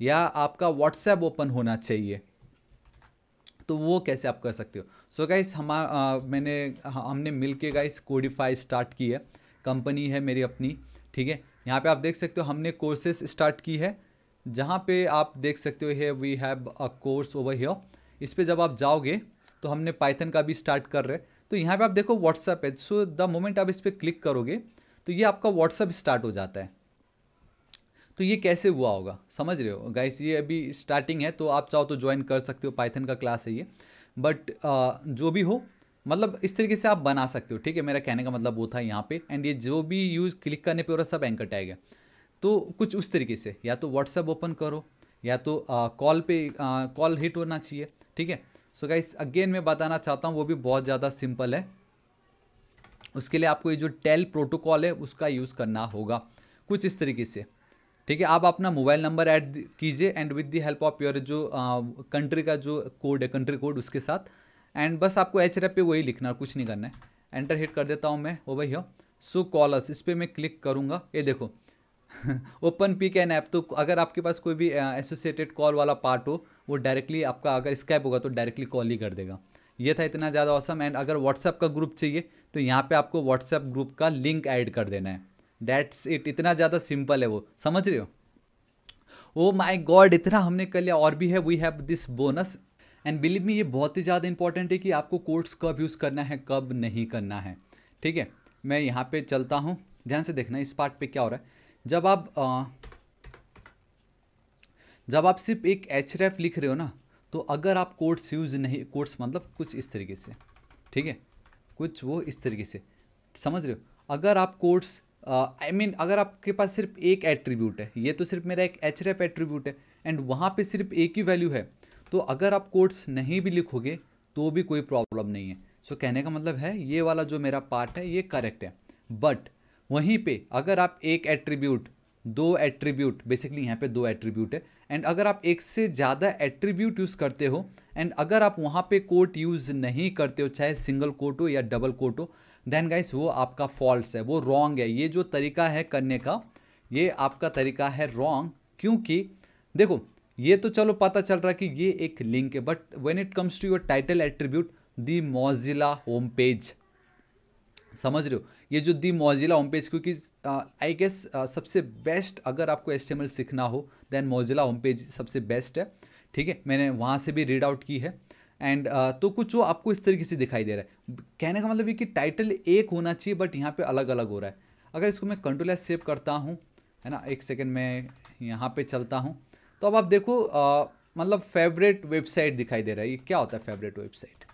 [SPEAKER 1] या आपका व्हाट्सएप ओपन होना चाहिए। तो वो कैसे आप कर सकते हो? सो so गाइस हम मैंने हमने मिल के गाइस कोडिफाई स्टार्ट की है कंपनी है मेरी अपनी, ठीक है? यहाँ पे आप देख सकते हो, हमने कोर्सेस स्टार्ट की है। जहाँ पे आप देख सकते हो है we have a course over here इस पर जब आप जाओगे तो हमने पाइथन का भी स्टार्ट कर रहे तो यहाँ पे आप देखो व्हाट्सएप है। सो द मोमेंट आप इस पर क्लिक करोगे तो ये आपका व्हाट्सएप स्टार्ट हो जाता है। तो ये कैसे हुआ होगा? समझ रहे हो? गाइस ये अभी स्टार्टिंग है तो आप चाहो तो ज्वाइन कर सकते हो। पाइथन का क्लास है ये। बट जो भी हो मतलब इस तरीके से आप बना सकते हो, ठीक है? मेरा कहने का मतलब वो था यहाँ पे। एंड ये जो भी यूज़ क्लिक करने पे हो रहा सब एंकर टैग है। तो कुछ उस तरीके से, या तो व्हाट्सएप ओपन करो, या तो कॉल पे कॉल हिट होना चाहिए, ठीक है? सो गाइस अगेन मैं बताना चाहता हूँ, वो भी बहुत ज़्यादा सिंपल है। उसके लिए आपको ये जो टेल प्रोटोकॉल है, उसका यूज़ करना होगा, कुछ इस तरीके से। ठीक है? आप अपना मोबाइल नंबर ऐड कीजिए and with the help of your जो कंट्री का जो कोड है कंट्री कोड उसके साथ एंड बस आपको एच पे वही लिखना, कुछ नहीं करना है। एंटर हिट कर देता हूँ मैं, ओ भाई हो। सो कॉलर्स इस पर मैं क्लिक करूँगा। ये देखो ओपन पी कैन ऐप तो अगर आपके पास कोई भी एसोसिएटेड कॉल वाला पार्ट हो, वो डायरेक्टली आपका अगर स्कैप होगा तो डायरेक्टली कॉल ही कर देगा। ये था इतना ज़्यादा औसम एंड अगर व्हाट्सएप का ग्रुप चाहिए तो यहाँ पे आपको व्हाट्सएप ग्रुप का लिंक ऐड कर देना है। डैट्स इट इतना ज़्यादा सिंपल है वो। समझ रहे हो? ओ माई गॉड इतना हमने कर लिया। और भी है we have this bonus and believe me ये बहुत ही ज़्यादा इंपॉर्टेंट है कि आपको कोर्स कब यूज़ करना है कब नहीं करना है। ठीक है? मैं यहाँ पे चलता हूँ। ध्यान से देखना इस पार्ट पे क्या हो रहा है। जब आप आ, जब आप सिर्फ़ एक एच लिख रहे हो ना तो अगर आप कोर्स यूज़ नहीं कोर्स मतलब कुछ इस तरीके से। ठीक है? कुछ वो इस तरीके से। समझ रहे हो? अगर आप कोर्स आई मीन अगर आपके पास सिर्फ़ एक एट्रीब्यूट है ये तो सिर्फ़ मेरा एक एच एट्रीब्यूट है एंड वहाँ पे सिर्फ़ एक ही वैल्यू है तो अगर आप कोड्स नहीं भी लिखोगे तो भी कोई प्रॉब्लम नहीं है। सो so, कहने का मतलब है ये वाला जो मेरा पार्ट है ये करेक्ट है। बट वहीं पे अगर आप एक एट्रीब्यूट दो एट्रीब्यूट बेसिकली यहाँ पे दो एट्रीब्यूट है एंड अगर आप एक से ज़्यादा एट्रीब्यूट यूज़ करते हो एंड अगर आप वहाँ पे कोट यूज़ नहीं करते हो चाहे सिंगल कोट हो या डबल कोट हो देन गाइस वो आपका फॉल्स है वो रॉन्ग है। ये जो तरीका है करने का ये आपका तरीका है रॉन्ग क्योंकि देखो ये तो चलो पता चल रहा है कि ये एक लिंक है but when it comes to your title attribute the Mozilla home page समझ रहे हो? ये जो दी मोजिला होम पेज क्योंकि आई गेस सबसे बेस्ट अगर आपको एस सीखना हो देन मोजिला होम पेज सबसे बेस्ट है। ठीक है? मैंने वहाँ से भी रीड आउट की है। एंड uh, तो कुछ वो आपको इस तरीके से दिखाई दे रहा है। कहने का मतलब ये कि टाइटल एक होना चाहिए बट यहाँ पे अलग अलग हो रहा है। अगर इसको मैं कंट्रोल एस सेव करता हूँ है ना? एक सेकेंड में यहाँ पे चलता हूँ। तो अब आप देखो मतलब फेवरेट वेबसाइट दिखाई दे रहा है। ये क्या होता है फेवरेट वेबसाइट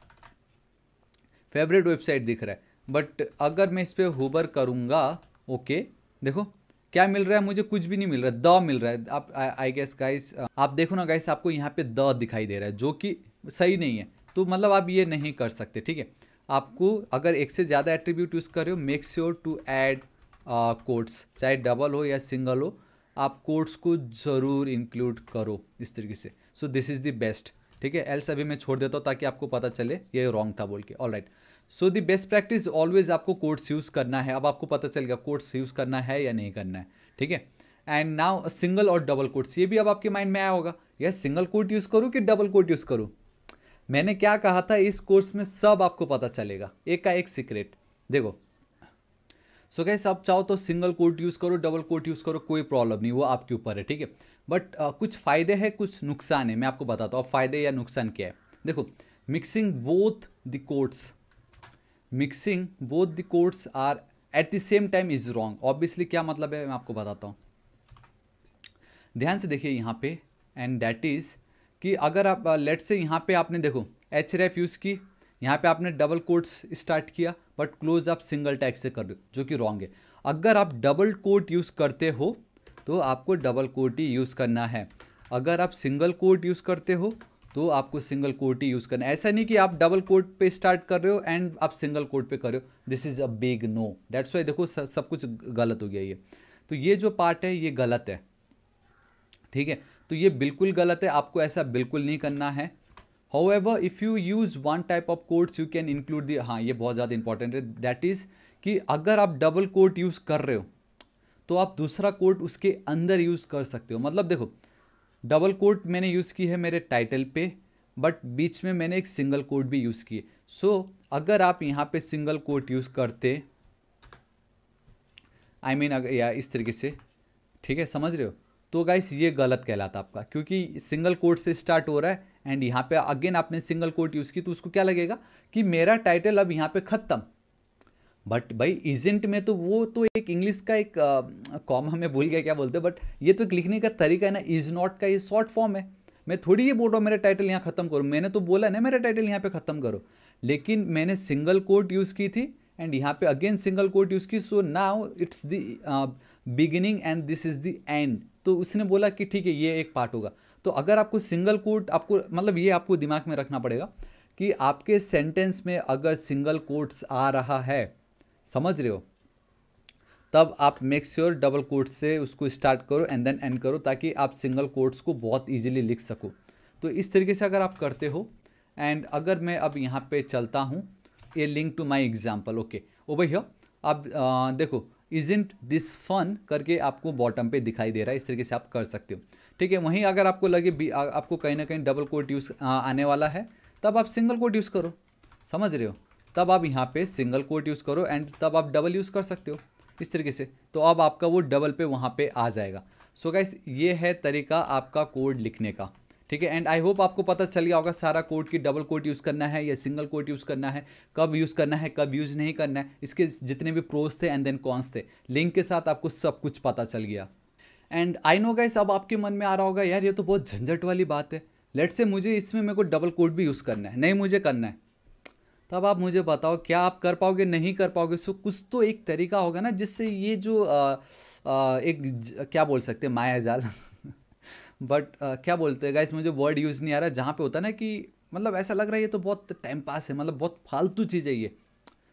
[SPEAKER 1] फेवरेट वेबसाइट दिख रहा है। बट अगर मैं इस पर हुबर करूँगा ओके देखो, क्या मिल रहा है? मुझे कुछ भी नहीं मिल रहा है द मिल रहा है। आप आई गेस गाइस आप देखो ना गाइस आपको यहाँ पे द दिखाई दे रहा है, जो कि सही नहीं है। तो मतलब आप ये नहीं कर सकते, ठीक है? आपको अगर एक से ज़्यादा एट्रीब्यूट यूज़ कर रहे हो make sure to add quotes चाहे डबल हो या सिंगल हो आप कोड्स को ज़रूर इंक्लूड करो इस तरीके से। So this is the best ठीक है? एल्स अभी मैं छोड़ देता हूँ ताकि आपको पता चले ये रॉन्ग था बोल के। All right so the best practice always आपको कोड्स यूज़ करना है। अब आपको पता चलेगा कोड्स यूज़ करना है या नहीं करना है, ठीक है? एंड नाउ सिंगल और डबल कोट्स ये भी अब आपके माइंड में आया होगा। यह सिंगल कोट यूज़ करूँ कि डबल कोट यूज़ करूँ? मैंने क्या कहा था? इस कोर्स में सब आपको पता चलेगा। एक का एक सीक्रेट देखो सो so आप चाहो तो सिंगल कोट यूज़ करो डबल कोट यूज़ करो कोई प्रॉब्लम नहीं वो आपके ऊपर है ठीक है? बट uh, कुछ फ़ायदे हैं कुछ नुकसान है मैं आपको बताता हूँ अब फ़ायदे या नुकसान क्या है? देखो mixing both the quotes mixing both the quotes are at the same time is wrong obviously क्या मतलब है मैं आपको बताता हूँ। ध्यान से देखिए यहाँ पे एंड डैट इज़ कि अगर आप लेट से यहाँ पे आपने देखो एच रेफ यूज़ की यहाँ पे आपने डबल कोट्स स्टार्ट किया बट क्लोज आप सिंगल टैग से कर रहे हो, जो कि रॉन्ग है। अगर आप डबल कोट यूज़ करते हो तो आपको डबल कोट ही यूज़ करना है। अगर आप सिंगल कोट यूज़ करते हो तो आपको सिंगल कोट ही यूज़ करना है। ऐसा नहीं कि आप डबल कोट पे स्टार्ट कर रहे हो एंड आप सिंगल कोट पे कर रहे हो। This is a big no that's why देखो सब कुछ गलत हो गया ये। तो ये जो पार्ट है, ये गलत है। ठीक है? तो ये बिल्कुल गलत है। आपको ऐसा बिल्कुल नहीं करना है। Ever if you use one type of quotes you can include the हाँ ये बहुत ज़्यादा इंपॉर्टेंट है। दैट इज़ कि अगर आप डबल कोट यूज़ कर रहे हो तो आप दूसरा कोट उसके अंदर यूज़ कर सकते हो। मतलब देखो डबल कोट मैंने यूज़ की है मेरे टाइटल पे बट बीच में मैंने एक सिंगल कोट भी यूज़ की सो so, अगर आप यहाँ पे सिंगल कोट यूज़ करते आई I मीन mean, या इस तरीके से ठीक है समझ रहे हो? तो गाइस ये गलत कहलाता आपका, क्योंकि सिंगल कोट से स्टार्ट हो रहा है एंड यहाँ पे अगेन आपने सिंगल कोट यूज़ की तो उसको क्या लगेगा कि मेरा टाइटल अब यहाँ पे ख़त्म। बट भाई इजेंट में तो वो तो एक इंग्लिश का एक कॉम हमें भूल गया क्या बोलते बट ये तो एक लिखने का तरीका है ना इज़ नॉट का ये शॉर्ट फॉर्म है। मैं थोड़ी ये बोल रहा हूँ, मेरा टाइटल यहाँ ख़त्म करो। मैंने तो बोला ना, मेरा टाइटल यहाँ पे ख़त्म करो। लेकिन मैंने सिंगल कोट यूज़ की थी एंड यहाँ पे अगेन सिंगल कोट यूज़ की so now it's the beginning and this is the end तो उसने बोला कि ठीक है ये एक पार्ट होगा। तो अगर आपको सिंगल कोट आपको मतलब ये आपको दिमाग में रखना पड़ेगा कि आपके सेंटेंस में अगर सिंगल कोट्स आ रहा है समझ रहे हो तब आप मेक श्योर डबल कोट से उसको स्टार्ट करो एंड देन एंड करो ताकि आप सिंगल कोट्स को बहुत इजीली लिख सको। तो इस तरीके से अगर आप करते हो एंड अगर मैं अब यहाँ पे चलता हूँ a link to my example okay ओ भैया आप आ, देखो इजेंट दिस फन करके आपको बॉटम पे दिखाई दे रहा है इस तरीके से आप कर सकते हो। ठीक है वहीं अगर आपको लगे आ, आपको कहीं ना कहीं डबल कोट यूज़ आने वाला है तब आप सिंगल कोट यूज़ करो। समझ रहे हो? तब आप यहाँ पे सिंगल कोट यूज़ करो एंड तब आप डबल यूज़ कर सकते हो इस तरीके से। तो अब आपका वो डबल पे वहाँ पे आ जाएगा। सो so गाइस ये है तरीका आपका कोड लिखने का। ठीक है? एंड आई होप आपको पता चल गया होगा सारा कोड की डबल कोट यूज़ करना है या सिंगल कोट यूज़ करना है कब यूज़ करना है कब यूज़ नहीं करना है इसके जितने भी प्रोज थे एंड देन कॉन्स थे लिंक के साथ आपको सब कुछ पता चल गया। एंड आई नो गाइस अब आपके मन में आ रहा होगा यार ये तो बहुत झंझट वाली बात है। लेट से मुझे इसमें मेरे को डबल कोट भी यूज़ करना है। नहीं मुझे करना है। तब आप मुझे बताओ क्या आप कर पाओगे नहीं कर पाओगे? सो कुछ तो एक तरीका होगा ना जिससे ये जो आ, आ, एक ज, क्या बोल सकते हैं माया जाल? बट uh, क्या बोलते हैं गाइस मुझे वर्ड यूज़ नहीं आ रहा जहाँ पे होता ना कि मतलब ऐसा लग रहा है ये तो बहुत टाइम पास है मतलब बहुत फालतू चीज़ है ये।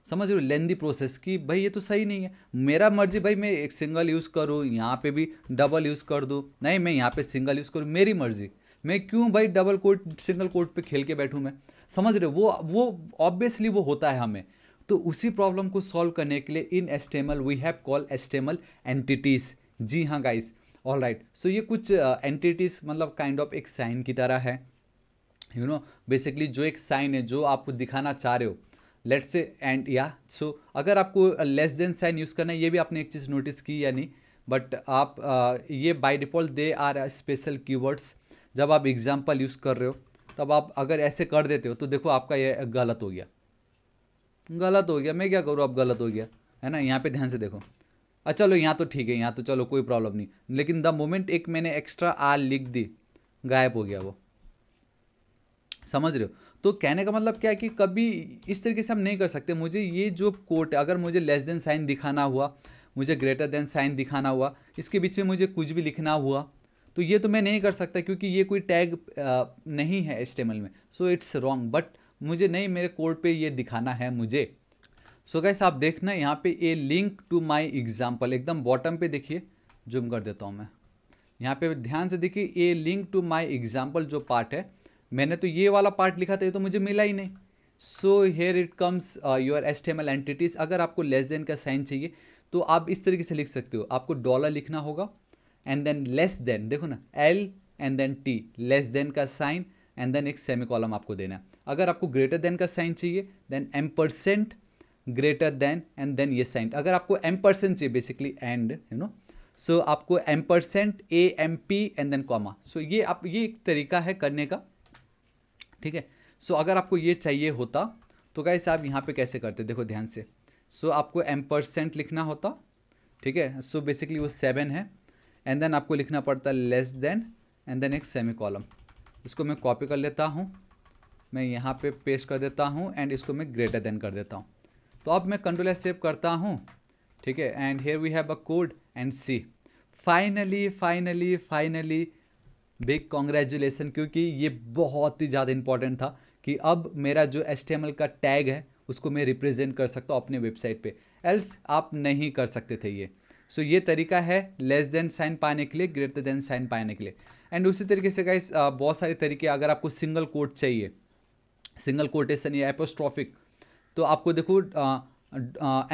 [SPEAKER 1] समझ रहे हो? लेंदी प्रोसेस की भाई ये तो सही नहीं है। मेरा मर्ज़ी भाई मैं एक सिंगल यूज़ करूँ यहाँ पे भी डबल यूज़ कर दूँ। नहीं मैं यहाँ पे सिंगल यूज़ करूँ मेरी मर्ज़ी। मैं क्यों भाई डबल कोट सिंगल कोट पे खेल के बैठूँ मैं? समझ रहे हो? वो वो ऑब्वियसली वो होता है हमें। तो उसी प्रॉब्लम को सॉल्व करने के लिए in HTML we have call HTML entities जी हाँ गाइस ऑल राइट सो ये कुछ एंटिटीज़ मतलब काइंड ऑफ़ एक साइन की तरह है। यू नो बेसिकली जो एक साइन है जो आपको दिखाना चाह रहे हो लेट से एंड या सो अगर आपको लेस देन साइन यूज़ करना है ये भी आपने एक चीज़ नोटिस की या नहीं? बट आप uh, ये by default they are special keywords जब आप एग्ज़ाम्पल यूज़ कर रहे हो तब आप अगर ऐसे कर देते हो तो देखो आपका ये गलत हो गया। गलत हो गया। मैं क्या करूँ? अब गलत हो गया। है ना? यहाँ पे ध्यान से देखो। अच्छा चलो यहाँ तो ठीक है, यहाँ तो चलो कोई प्रॉब्लम नहीं। लेकिन द मोमेंट एक मैंने एक्स्ट्रा आर लिख दी, गायब हो गया वो। समझ रहे हो? तो कहने का मतलब क्या है कि कभी इस तरीके से हम नहीं कर सकते। मुझे ये जो कोट है अगर मुझे लेस देन साइन दिखाना हुआ, मुझे ग्रेटर देन साइन दिखाना हुआ, इसके बीच में मुझे कुछ भी लिखना हुआ तो ये तो मैं नहीं कर सकता क्योंकि ये कोई टैग नहीं है एस में। सो इट्स रॉन्ग बट मुझे नहीं, मेरे कोड पे ये दिखाना है मुझे। सो गैस आप देखना यहाँ पे a link to my example एकदम बॉटम पे देखिए जूम कर देता हूँ मैं। यहाँ पे ध्यान से देखिए a link to my example जो पार्ट है, मैंने तो ये वाला पार्ट लिखा था, ये तो मुझे मिला ही नहीं। So here it comes your S entities अगर आपको लेस देन का साइन चाहिए तो आप इस तरीके से लिख सकते हो। आपको डॉलर लिखना होगा एंड देन लेस देन देखो ना L and then T less than का साइन एंड देन एक सेमी कॉलम आपको देना है। अगर आपको ग्रेटर देन का साइन चाहिए then M percent greater than and then ये साइन अगर आपको एम परसेंट चाहिए basically and you know so आपको M percent A M P and then comma so ये आप ये एक तरीका है करने का ठीक है? सो अगर आपको ये चाहिए होता तो कैसे आप यहाँ पे कैसे करते? देखो ध्यान से। सो so, आपको एम परसेंट लिखना होता ठीक है? सो बेसिकली वो सेवन है। एंड देन आपको लिखना पड़ता है लेस देन एंड देन एक सेमी कॉलम इसको मैं कॉपी कर लेता हूँ। मैं यहाँ पे पेस्ट कर देता हूँ एंड इसको मैं ग्रेटर देन कर देता हूँ। तो अब मैं कंट्रोल एस सेव करता हूँ। ठीक है? And here we have a code and see finally finally finally big congratulation क्योंकि ये बहुत ही ज़्यादा इंपॉर्टेंट था कि अब मेरा जो एस का टैग है उसको मैं रिप्रेजेंट कर सकता हूँ अपने वेबसाइट पे। एल्स आप नहीं कर सकते थे ये। सो so, ये तरीका है लेस देन साइन पाने के लिए ग्रेटर देन साइन पाने के लिए। एंड उसी तरीके से गाइस बहुत सारे तरीके अगर आपको सिंगल कोट चाहिए सिंगल कोटेशन या एपोस्ट्रॉफिक तो आपको देखो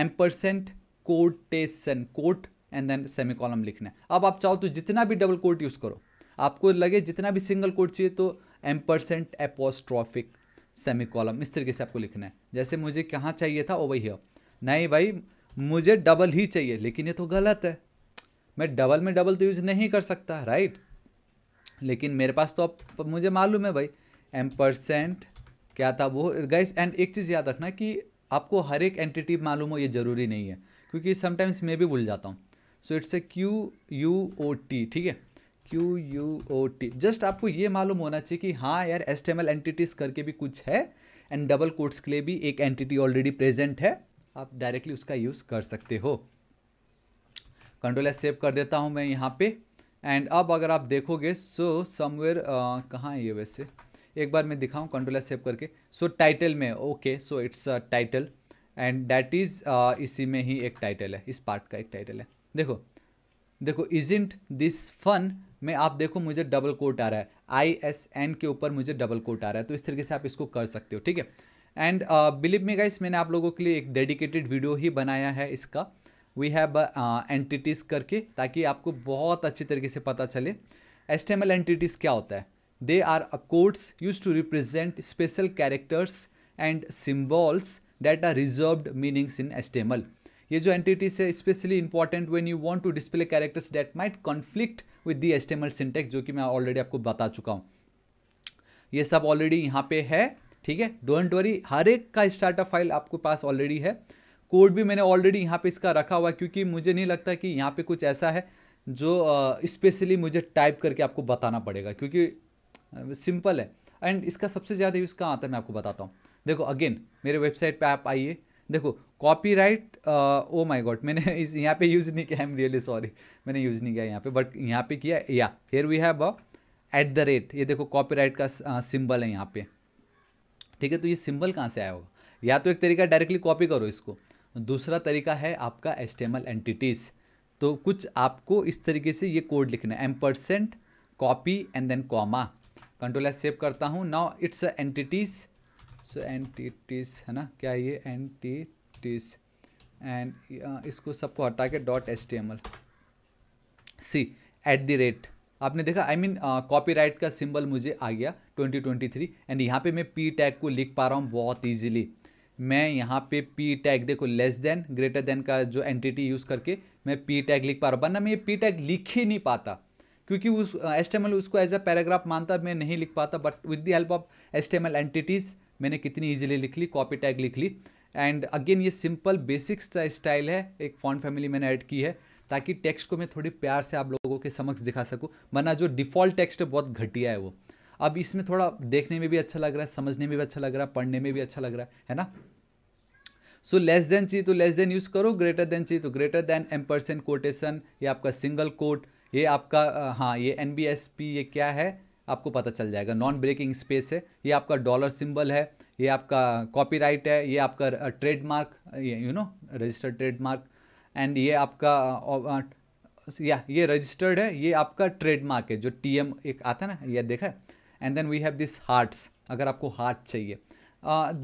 [SPEAKER 1] M percent quotation quote and then semicolon लिखना है। अब आप चाहो तो जितना भी डबल कोट यूज़ करो। आपको लगे जितना भी सिंगल कोट चाहिए तो M percent apostrophe semicolon इस तरीके से आपको लिखना है। जैसे मुझे कहाँ चाहिए था, ओ वही है। नहीं भाई, मुझे डबल ही चाहिए, लेकिन ये तो गलत है। मैं डबल में डबल तो यूज़ नहीं कर सकता राइट लेकिन मेरे पास तो अब, मुझे मालूम है भाई एम परसेंट क्या था वो? गाइस एंड एक चीज़ याद रखना कि आपको हर एक एंटिटी मालूम हो, ये ज़रूरी नहीं है, क्योंकि समटाइम्स मैं भी भूल जाता हूँ। So it's a Q U O T ठीक है? Q U O T just आपको ये मालूम होना चाहिए कि हाँ यार एस टी एल एंटिटीज़ करके भी कुछ है एंड डबल कोट्स के लिए भी एक एंटिटी ऑलरेडी प्रेजेंट है, आप डायरेक्टली उसका यूज़ कर सकते हो। कंट्रोल एस सेव कर देता हूँ मैं यहाँ पे। एंड अब अगर आप देखोगे सो समवेयर कहाँ है ये वैसे? एक बार मैं दिखाऊँ कंट्रोल सेव करके। सो टाइटल में okay so it's a title and that is इसी में ही एक टाइटल है, इस पार्ट का एक टाइटल है। देखो देखो इजेंट दिस फन में, आप देखो, मुझे डबल कोट आ रहा है। आई एस एन के ऊपर मुझे डबल कोट आ रहा है। तो इस तरीके से आप इसको कर सकते हो, ठीक है? एंड बिलीव मी गाइस मैंने आप लोगों के लिए एक डेडिकेटेड वीडियो ही बनाया है इसका। वी हैव एंटिटीज़ करके, ताकि आपको बहुत अच्छी तरीके से पता चले। S T M L entities क्या होता है? They are a codes use to represent special characters and symbols that are reserved meanings in S T M L ये जो एंटिटीज है specially important when you want to display characters that might conflict with the S T syntax जो कि मैं already आपको बता चुका हूँ। ये सब ऑलरेडी यहाँ पे है ठीक है? डोंट वरी हर एक का स्टार्टअप फ़ाइल आपके पास ऑलरेडी है। कोड भी मैंने ऑलरेडी यहाँ पे इसका रखा हुआ है क्योंकि मुझे नहीं लगता कि यहाँ पे कुछ ऐसा है जो स्पेशली uh, मुझे टाइप करके आपको बताना पड़ेगा क्योंकि सिंपल है। एंड इसका सबसे ज़्यादा यूज़ कहाँ आता है, मैं आपको बताता हूँ। देखो अगेन मेरे वेबसाइट पे आप आइए। देखो copyright oh my god मैंने इस यहाँ पे यूज़ नहीं किया आई एम रियली सॉरी मैंने यूज़ नहीं किया यहाँ पे बट यहाँ पे किया, या here we have at the rate ये देखो कॉपी राइट का सिंबल है यहाँ पे। ठीक है तो ये सिंबल कहाँ से आया होगा? या तो एक तरीका डायरेक्टली कॉपी करो इसको। दूसरा तरीका है आपका एस्टेमल एंटिटीज़ तो कुछ आपको इस तरीके से ये कोड लिखना है। Ampersand copy and then comma control S save करता हूँ। Now it's entities so entities है ना? क्या ये? एंटिटीज़ एंड इसको सबको हटा के dot S T M L see at the rate आपने देखा? आई मीन कॉपीराइट का सिंबल मुझे आ गया 2023 एंड यहाँ पे मैं पी टैग को लिख पा रहा हूँ बहुत इजीली मैं यहाँ पे पी टैग देखो लेस देन ग्रेटर देन का जो एंटिटी यूज़ करके मैं पी टैग लिख पा रहा हूँ। वरना मैं ये पी टैग लिख ही नहीं पाता। क्योंकि उस एस उसको एज अ पैराग्राफ मानता मैं नहीं लिख पाता but with the help of S entities मैंने कितनी ईजिली लिख ली कॉपी टैग लिख ली। एंड अगेन ये सिंपल बेसिक्स स्टाइल है, एक फॉन्ट फैमिली मैंने ऐड की है, ताकि टेक्स्ट को मैं थोड़ी प्यार से आप लोगों के समक्ष दिखा सकूँ। वरना जो डिफ़ॉल्ट टेक्स्ट है, बहुत घटिया है वो। अब इसमें थोड़ा देखने में भी अच्छा लग रहा है, समझने में भी अच्छा लग रहा है, पढ़ने में भी अच्छा लग रहा है है ना? सो लेस देन चाहिए तो लेस देन यूज़ करो ग्रेटर देन चाहिए तो greater than M percent quotation या आपका सिंगल कोट ये आपका हाँ ये पी ये क्या है, आपको पता चल जाएगा। नॉन ब्रेकिंग स्पेस है, ये आपका डॉलर सिंबल है, ये आपका कॉपीराइट है, ये आपका trademark you know registered trademark and ये आपका या, ये रजिस्टर्ड है, ये आपका ट्रेडमार्क है, जो टी एम एक आता है ना, ये देखा है? And then we have this hearts अगर आपको हार्ट चाहिए।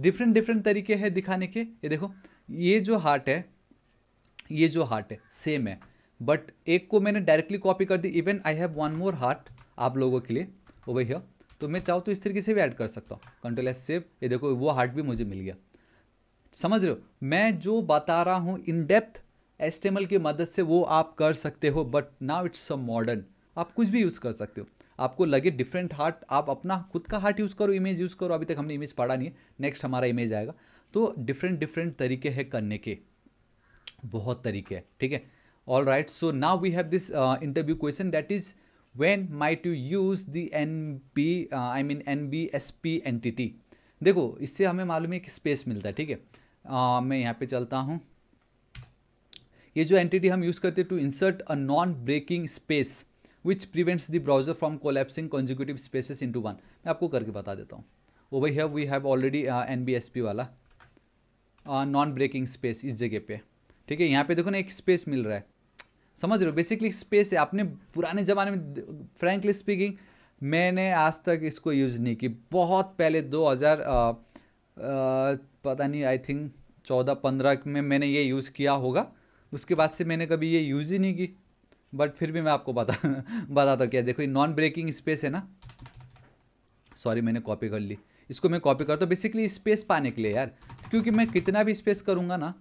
[SPEAKER 1] डिफरेंट डिफरेंट तरीके हैं दिखाने के, ये देखो, ये जो हार्ट है, ये जो हार्ट है सेम है। बट एक को मैंने डायरेक्टली कॉपी कर दी. Even I have one more heart आप लोगों के लिए वो भैया तो मैं चाहूँ तो इस तरीके से भी ऐड कर सकता हूँ. कंट्रोल एस सेव ये देखो, वो हार्ट भी मुझे मिल गया. समझ रहे हो? मैं जो बता रहा हूँ इन डेप्थ एस की मदद से वो आप कर सकते हो but now it's a modern आप कुछ भी यूज़ कर सकते हो. आपको लगे डिफरेंट हार्ट आप अपना खुद का हार्ट यूज़ करो इमेज यूज़ करो. अभी तक हमने इमेज पढ़ा नहीं है. नेक्स्ट हमारा इमेज आएगा. तो डिफरेंट डिफरेंट तरीके हैं करने के. बहुत तरीके हैं. ठीक है? All right so now we have this interview question that is when might you use the N B I mean N B S P entity देखो इससे हमें मालूम है कि स्पेस मिलता है ठीक है? आ, मैं यहाँ पे चलता हूँ। ये जो एंटिटी हम यूज़ करते हैं to insert a non breaking space which prevents the browser from collapsing consecutive spaces into one मैं आपको करके बता देता हूँ। वो वही है we have already N B S P वाला। नॉन ब्रेकिंग स्पेस इस जगह पे। ठीक है यहाँ पे देखो ना एक स्पेस मिल रहा है। समझ रहे हो? बेसिकली स्पेस है। आपने पुराने ज़माने में फ्रेंकली स्पीकिंग मैंने आज तक इसको यूज़ नहीं की। बहुत पहले 2000 आ, आ, पता नहीं आई थिंक चौदह पंद्रह में मैंने ये यूज़ किया होगा। उसके बाद से मैंने कभी ये यूज़ ही नहीं की। बट फिर भी मैं आपको बता बताता क्या? देखो ये नॉन ब्रेकिंग स्पेस है ना? सॉरी मैंने कॉपी कर ली। इसको मैं कॉपी करता हूँ। बेसिकली स्पेस पाने के लिए यार। क्योंकि मैं कितना भी स्पेस करूँगा ना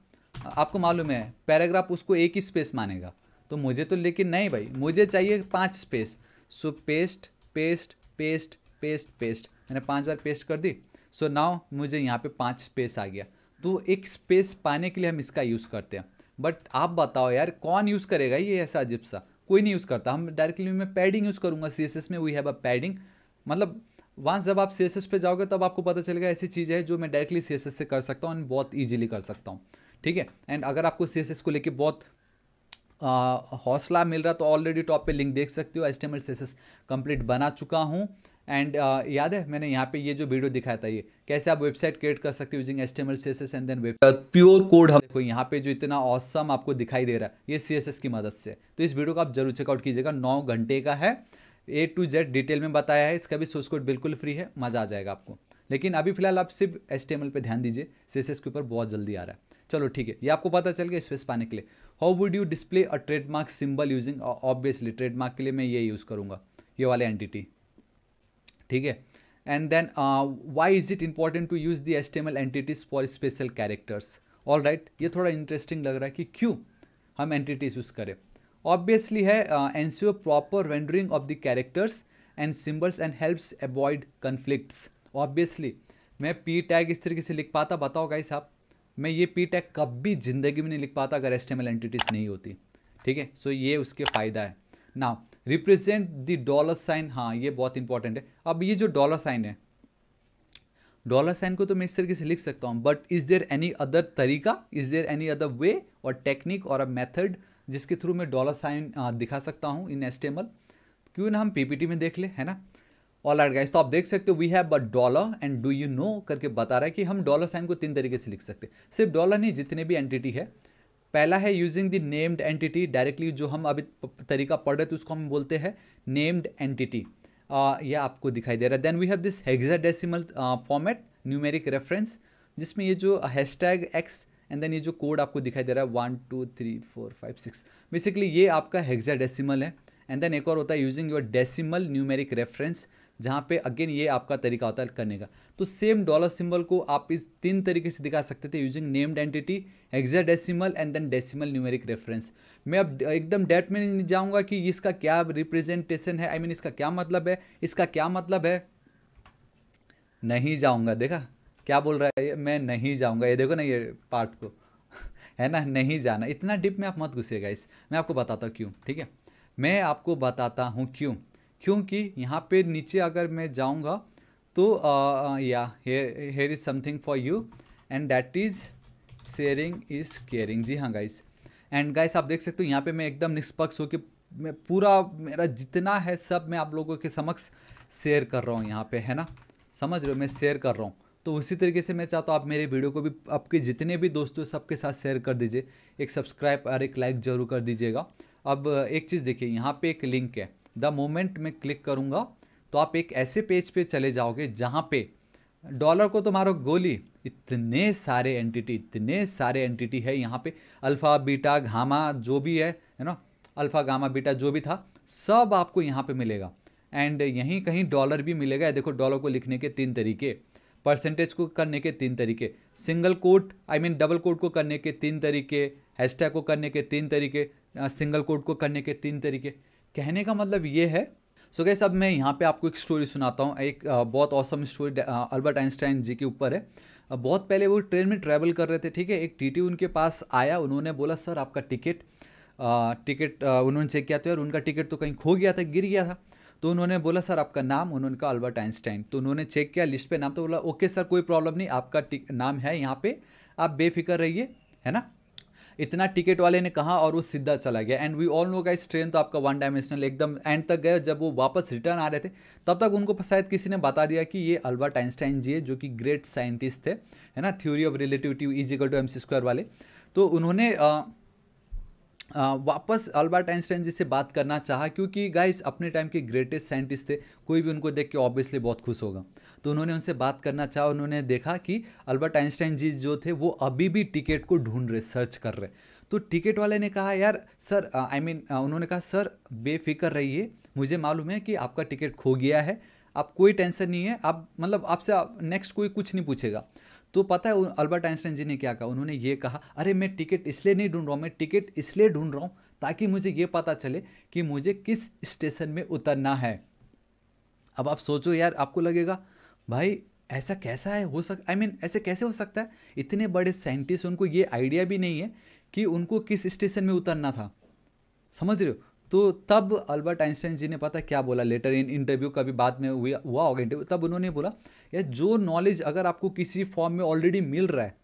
[SPEAKER 1] आपको मालूम है पैराग्राफ उसको एक ही स्पेस मानेगा। तो मुझे तो लेकिन नहीं भाई, मुझे चाहिए पाँच space so paste paste paste paste paste मैंने पाँच बार पेस्ट कर दी। सो नाउ मुझे यहाँ पे पाँच स्पेस आ गया। तो एक स्पेस पाने के लिए हम इसका यूज़ करते हैं। बट आप बताओ यार, कौन यूज़ करेगा ये ऐसा अजीब सा? कोई नहीं यूज़ करता। हम डायरेक्टली मैं पैडिंग यूज़ करूँगा। सी में वी हैव अ पैडिंग मतलब वहाँ जब आप सीएसएस पे जाओगे, तब आपको पता चलेगा ऐसी चीज़ है जो मैं डायरेक्टली सीएसएस से कर सकता हूँ एंड बहुत ईजिली कर सकता हूँ। ठीक है? एंड अगर आपको सीएसएस को लेकर बहुत हौसला मिल रहा तो ऑलरेडी टॉप पे लिंक देख सकते हो एस टी कंप्लीट बना चुका हूँ। एंड uh, याद है मैंने यहाँ पे ये जो वीडियो दिखाया था ये कैसे आप वेबसाइट क्रिएट कर सकते हो using S T and then web pure code हम देखो यहाँ पे जो इतना औसम आपको दिखाई दे रहा है ये सी एस एस की मदद से। तो इस वीडियो को आप ज़रूर चेकआउट कीजिएगा नौ घंटे का है। ए टू जेड डिटेल में बताया है इसका भी सोर्स कोड बिल्कुल फ्री है मज़ा आ जाएगा आपको। लेकिन अभी फ़िलहाल आप सिर्फ़ एस टी पर ध्यान दीजिए सी एस एस के ऊपर बहुत जल्दी आ रहा है। चलो ठीक है ये आपको पता चल गया स्पेस पाने के लिए। How would you display a trademark symbol using obviously trademark के लिए मैं ये यूज़ करूँगा, ये वाले एंटिटी ठीक है? And then why is it important to use the S T M L entities for special characters all right ये थोड़ा इंटरेस्टिंग लग रहा है कि क्यों हम एंटिटीज यूज़ करें। ऑब्वियसली है ensure proper rendering of the characters and symbols and helps avoid conflicts obviously मैं पी टैग इस तरीके से लिख पाता, बताओ गाइस आप। मैं ये पी टैग कभी ज़िंदगी में नहीं लिख पाता अगर S T M L entities नहीं होती। ठीक है? सो ये उसके फ़ायदा है। ना रिप्रेजेंट द डॉलर साइन हाँ ये बहुत इंपॉर्टेंट है। अब ये जो डॉलर साइन है डॉलर साइन को तो मैं इस तरीके से लिख सकता हूँ but is there any other तरीका? Is there any other way और टेक्निक और अ मेथड जिसके थ्रू मैं डॉलर साइन दिखा सकता हूँ इन एस्टेमल क्यों ना हम पीपीटी में देख ले, है ना? ऑल आर गाइस तो आप देख सकते हो we have a dollar and do you know करके बता रहा है कि हम डॉलर साइन को तीन तरीके से लिख सकते हैं। सिर्फ़ डॉलर नहीं, जितने भी एंटिटी है। पहला है using the named entity directly जो हम अभी तरीका पढ़ रहे थे, उसको हम बोलते हैं नेम्ड एंटिटी यह आपको दिखाई दे रहा है। Then we have this hexadecimal format numeric reference जिसमें ये जो हैशटैग एक्स एंड देन ये जो कोड आपको दिखाई दे रहा है one two three four five six basically ये आपका हेक्साडेसिमल है। एंड देन एक और होता है using your decimal numeric reference जहाँ पे अगेन ये आपका तरीका होता है करने का। तो सेम डॉलर सिंबल को आप इस तीन तरीके से दिखा सकते थे using named entity decimal and then decimal numeric reference मैं अब एकदम डेट में नहीं जाऊँगा कि इसका क्या रिप्रेजेंटेशन है। आई I मीन mean, इसका क्या मतलब है? इसका क्या मतलब है? नहीं जाऊँगा। देखा? क्या बोल रहा है मैं नहीं जाऊँगा। ये देखो ना ये पार्ट को। है ना? नहीं जाना। इतना डिप में आप मत घुसेगा इस मैं आपको बताता हूँ क्यों। ठीक है? मैं आपको बताता हूँ क्यों। क्योंकि यहाँ पे नीचे अगर मैं जाऊँगा तो या here is something for you and that is sharing is caring जी हाँ गाइस एंड गाइस आप देख सकते हो, यहाँ पे मैं एकदम निष्पक्ष होकर मैं पूरा, मेरा जितना है सब मैं आप लोगों के समक्ष शेयर कर रहा हूँ यहाँ पे, है ना? समझ रहे हो? मैं शेयर कर रहा हूँ। तो उसी तरीके से मैं चाहता हूँ आप मेरे वीडियो को भी, आपके जितने भी दोस्तों सबके साथ शेयर कर दीजिए। एक सब्सक्राइब और एक लाइक ज़रूर कर दीजिएगा। अब एक चीज़ देखिए, यहाँ पे एक लिंक है। द मोमेंट में क्लिक करूँगा तो आप एक ऐसे पेज पे चले जाओगे जहाँ पे डॉलर को तो मारो गोली, इतने सारे एंटिटी इतने सारे एंटिटी है यहाँ पे। अल्फ़ा, बीटा घामा जो भी है है ना? अल्फ़ा, गामा, बीटा, जो भी था, सब आपको यहाँ पे मिलेगा। एंड यहीं कहीं डॉलर भी मिलेगा। देखो, डॉलर को लिखने के तीन तरीके परसेंटेज को करने के तीन तरीके single quote I mean double quote को करने के तीन तरीके हैशटैग को करने के तीन तरीके सिंगल कोट को करने के तीन तरीके। कहने का मतलब ये है। सो so गैस अब मैं यहाँ पे आपको एक स्टोरी सुनाता हूँ। एक बहुत awesome story Albert Einstein ji के ऊपर है। बहुत पहले वो ट्रेन में ट्रैवल कर रहे थे, ठीक है? एक टीटी उनके पास आया, उन्होंने बोला, सर, आपका टिकट टिकट उन्होंने चेक किया था और उनका टिकट तो कहीं खो गया था, गिर गया था। तो उन्होंने बोला, सर, आपका नाम? उन्होंने कहा अल्बर्ट आइंस्टाइन तो उन्होंने चेक किया लिस्ट पे नाम तो बोला, ओके, सर, कोई प्रॉब्लम नहीं, आपका नाम है यहाँ पे, आप बेफिक्र रहिए, है ना? इतना टिकट वाले ने कहा और वो सीधा चला गया। And we all know guys train तो आपका वन डायमेंशनल एकदम एंड तक गया। जब वो वापस रिटर्न आ रहे थे तब तक उनको शायद किसी ने बता दिया कि ये अल्बर्ट आइंस्टाइन जी है जो कि ग्रेट साइंटिस्ट थे है ना? Theory of relativity E equal to M C square वाले। तो उन्होंने आ, वापस अल्बर्ट आइंस्टाइन जी से बात करना चाहा, क्योंकि गाइस अपने टाइम के ग्रेटेस्ट साइंटिस्ट थे। कोई भी उनको देख के ऑब्वियसली बहुत खुश होगा। तो उन्होंने उनसे बात करना चाहा, उन्होंने देखा कि अल्बर्ट आइंस्टाइन जी जो थे, वो अभी भी टिकट को ढूंढ रहे सर्च कर रहे। तो टिकट वाले ने कहा, यार सर आई मीन उन्होंने कहा सर बेफिक्र रहिए। मुझे मालूम है कि आपका टिकट खो गया है। आप कोई टेंशन नहीं है। आप मतलब आपसे नेक्स्ट कोई कुछ नहीं पूछेगा। तो पता है अल्बर्ट आइंस्टाइन जी ने क्या कहा? उन्होंने ये कहा अरे मैं टिकट इसलिए नहीं ढूंढ रहा हूँ मैं टिकट इसलिए ढूंढ रहा हूँ ताकि मुझे ये पता चले कि मुझे किस स्टेशन में उतरना है। अब आप सोचो यार आपको लगेगा भाई ऐसा कैसा है? हो सक आई I मीन mean, ऐसे कैसे हो सकता है? इतने बड़े साइंटिस्ट उनको ये आइडिया भी नहीं है कि उनको किस स्टेशन में उतरना था। समझ रहे हो? तो तब अल्बर्ट आइंस्टाइन जी ने पता क्या बोला लेटर इन इंटरव्यू कभी बाद में हुआ हुआ होगा इंटरव्यू तब उन्होंने बोला यार जो नॉलेज अगर आपको किसी फॉर्म में ऑलरेडी मिल रहा है,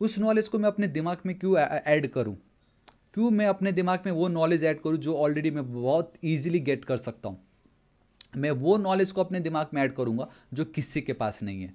[SPEAKER 1] उस नॉलेज को मैं अपने दिमाग में क्यों ऐड करूँ? क्यों मैं अपने दिमाग में वो नॉलेज ऐड करूँ जो ऑलरेडी मैं बहुत ईजिली गेट कर सकता हूँ? मैं वो नॉलेज को अपने दिमाग में ऐड करूँगा जो किसी के पास नहीं है.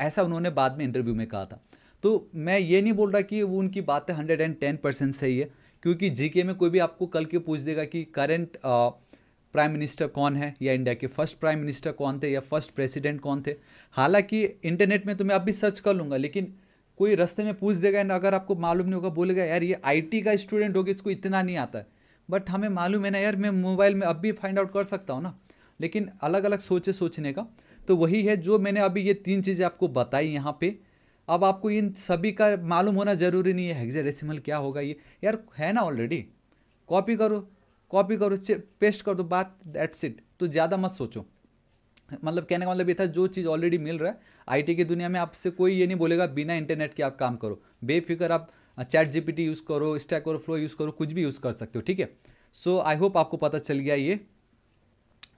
[SPEAKER 1] ऐसा उन्होंने बाद में इंटरव्यू में कहा था। तो मैं ये नहीं बोल रहा कि वो उनकी बातें हंड्रेड एंड टेन परसेंट सही है। क्योंकि जीके में कोई भी आपको कल के पूछ देगा कि करंट प्राइम मिनिस्टर कौन है? या इंडिया के फ़र्स्ट प्राइम मिनिस्टर कौन थे? या फ़र्स्ट प्रेसिडेंट कौन थे? हालाँकि इंटरनेट में तो मैं अब भी सर्च कर लूँगा, लेकिन कोई रास्ते में पूछ देगा ना, अगर आपको मालूम नहीं होगा, बोलेगा, यार, ये आईटी का स्टूडेंट होगा, इसको इतना नहीं आता है. बट हमें मालूम है ना, यार, मैं मोबाइल में अब भी फाइंड आउट कर सकता हूँ ना। लेकिन अलग अलग सोचे सोचने का तो वही है जो मैंने अभी ये तीन चीज़ें आपको बताई यहाँ पे। अब आपको इन सभी का मालूम होना ज़रूरी नहीं है हेक्साडेसिमल क्या होगा ये। यार, है ना ऑलरेडी कॉपी करो कॉपी करो पेस्ट कर दो, बात डेट्स इट तो ज़्यादा मत सोचो। मतलब कहने का मतलब ये था, जो चीज़ ऑलरेडी मिल रहा है आईटी की दुनिया में आपसे कोई ये नहीं बोलेगा, बिना इंटरनेट के आप काम करो। बेफिक्र आप चैट जीपीटी यूज़ करो स्टैक और फ्लो यूज़ करो, कुछ भी यूज़ कर सकते हो, ठीक है? सो आई होप आपको पता चल गया ये।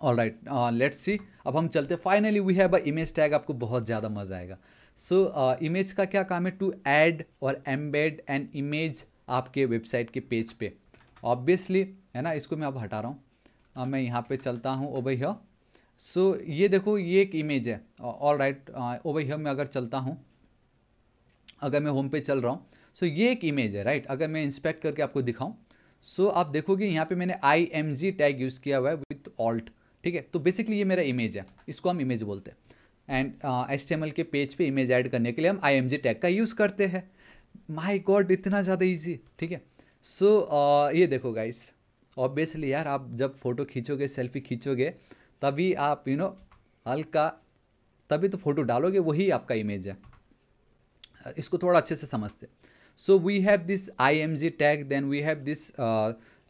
[SPEAKER 1] ऑल राइट लेट्स सी अब हम चलते finally we have a image tag आपको बहुत ज़्यादा मज़ा आएगा। सो so, इमेज uh, का क्या काम है? To add or embed an image आपके वेबसाइट के पेज पे। ऑब्वियसली है ना? इसको मैं अब हटा रहा हूँ। uh, मैं यहाँ पे चलता हूँ ओवर हियर सो ये देखो ये एक इमेज है। ऑल राइट ओवर मैं अगर चलता हूँ अगर मैं होम पे चल रहा हूँ सो so, ये एक इमेज है राइट right? अगर मैं इंस्पेक्ट करके आपको दिखाऊँ सो so, आप देखोगे यहाँ पे मैंने I M G tag use किया हुआ है विथ ऑल्ट ठीक है? तो बेसिकली ये मेरा इमेज है। इसको हम इमेज बोलते हैं। एंड एच uh, के पेज पे इमेज ऐड करने के लिए हम आईएमजी टैग का यूज़ करते हैं। माई गॉड इतना ज़्यादा ईजी ठीक है? सो uh, ये देखो गाइस ऑब्वियसली यार आप जब फ़ोटो खींचोगे सेल्फी खींचोगे तभी आप यू नो हल्का तभी तो फ़ोटो डालोगे वही आपका इमेज है। इसको थोड़ा अच्छे से समझते। So we have this I M G tag then we have this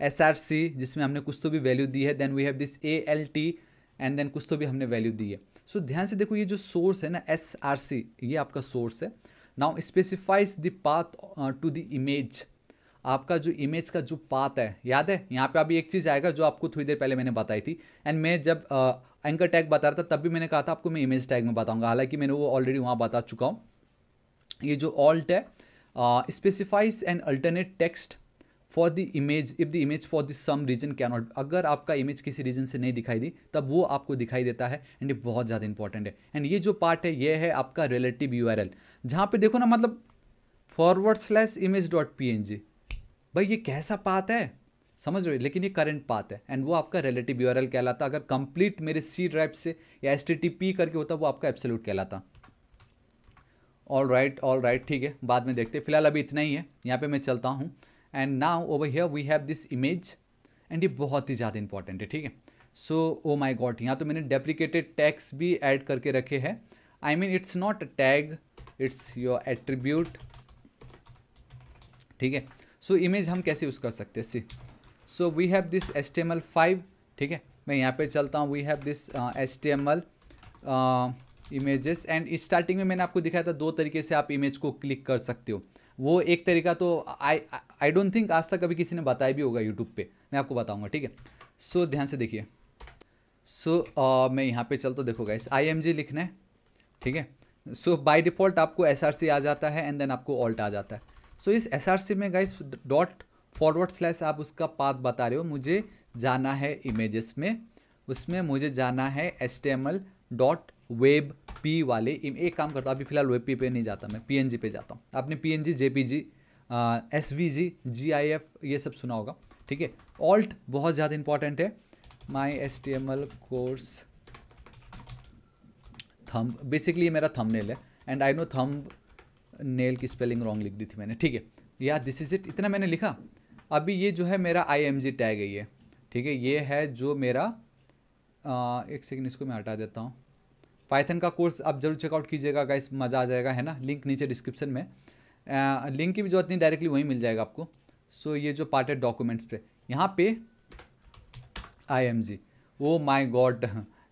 [SPEAKER 1] S R C जिसमें हमने कुछ तो भी वैल्यू दी है then we have this A L T and then कुछ तो भी हमने वैल्यू दी है। सो so, ध्यान से देखो ये जो सोर्स है ना एस आर सी ये आपका सोर्स है। Now specifies the path to the image आपका जो इमेज का जो पाथ है याद है? यहाँ पे अभी एक चीज़ आएगा जो आपको थोड़ी देर पहले मैंने बताई थी। एंड मैं जब एंकर uh, टैग बता रहा था तब भी मैंने कहा था आपको मैं इमेज टैग में बताऊँगा। हालाँकि मैंने वो ऑलरेडी वहाँ बता चुका हूँ। ये जो ऑल्ट है specifies and alternate text for the image if the image for the some reason क्या नॉट अगर आपका इमेज किसी रीजन से नहीं दिखाई दी, तब वो आपको दिखाई देता है एंड ये बहुत ज़्यादा इंपॉर्टेंट है। एंड ये जो पार्ट है, ये है आपका रिलेटिव यू आर एल जहाँ पर देखो ना मतलब forward slash image dot P N G भाई, ये कैसा पाथ है? समझ रहे लेकिन ये करंट पाथ है एंड वो आपका रिलेटिव यू कहलाता। अगर कंप्लीट मेरे सी ड्राइव से या एस टी टी पी करके होता, वो आपका एब्सोल्यूट कहलाता। ऑल राइट ऑल राइट ठीक है, बाद में देखते फ़िलहाल अभी इतना ही है, यहाँ पे मैं चलता हूँ। And now over here we have this image and ये बहुत ही ज़्यादा इंपॉर्टेंट है, ठीक है? सो ओ माई गॉड यहाँ तो मैंने डेप्रिकेटेड टैग्स भी ऐड करके रखे हैं। I mean it's not a tag it's your attribute ठीक है? सो इमेज हम कैसे यूज़ कर सकते हैं? See so we have this S T M L five ठीक है? मैं यहाँ पे चलता हूँ we have this S T M L images and starting में मैंने आपको दिखाया था दो तरीके से आप इमेज को क्लिक कर सकते हो। वो एक तरीका तो आई आई डोंट थिंक आज तक कभी किसी ने बताया भी होगा यूट्यूब पे। मैं आपको बताऊँगा ठीक है? सो so, ध्यान से देखिए। सो so, uh, मैं यहाँ पे चलता देखो गाइस आई एम जी लिखना है ठीक है? सो बाय डिफ़ॉल्ट आपको एस आर सी आ जाता है एंड देन आपको ऑल्ट आ जाता है। सो so, इस एस आर सी में गाइस डॉट फॉरवर्ड स्लैश आप उसका पाथ बता रहे हो मुझे जाना है इमेजेस में। उसमें मुझे जाना है एस डॉट वेब पी वाले एक काम करता हूँ अभी फ़िलहाल वेब पी पे नहीं जाता मैं पी एन जी पे जाता हूँ। आपने P N G J P G S V G G I F ये सब सुना होगा ठीक है? ऑल्ट बहुत ज़्यादा इंपॉर्टेंट है। My S T M L course thumb basically ये मेरा थम नेल है। एंड आई नो थम नेल की स्पेलिंग रॉन्ग लिख दी थी मैंने ठीक है? या दिस इज़ इट इतना मैंने लिखा। अभी ये जो है मेरा आई एम जी टैग है ये ठीक है? ये है जो मेरा आ, एक सेकेंड इसको मैं हटा देता हूँ। पाइथन का कोर्स आप ज़रूर चेकआउट कीजिएगा गाइस मज़ा आ जाएगा है ना? लिंक नीचे डिस्क्रिप्शन में। आ, लिंक की भी ज़रूरत नहीं डायरेक्टली वहीं मिल जाएगा आपको। सो ये जो पार्ट है डॉक्यूमेंट्स पे। यहाँ पे आई M ji O my God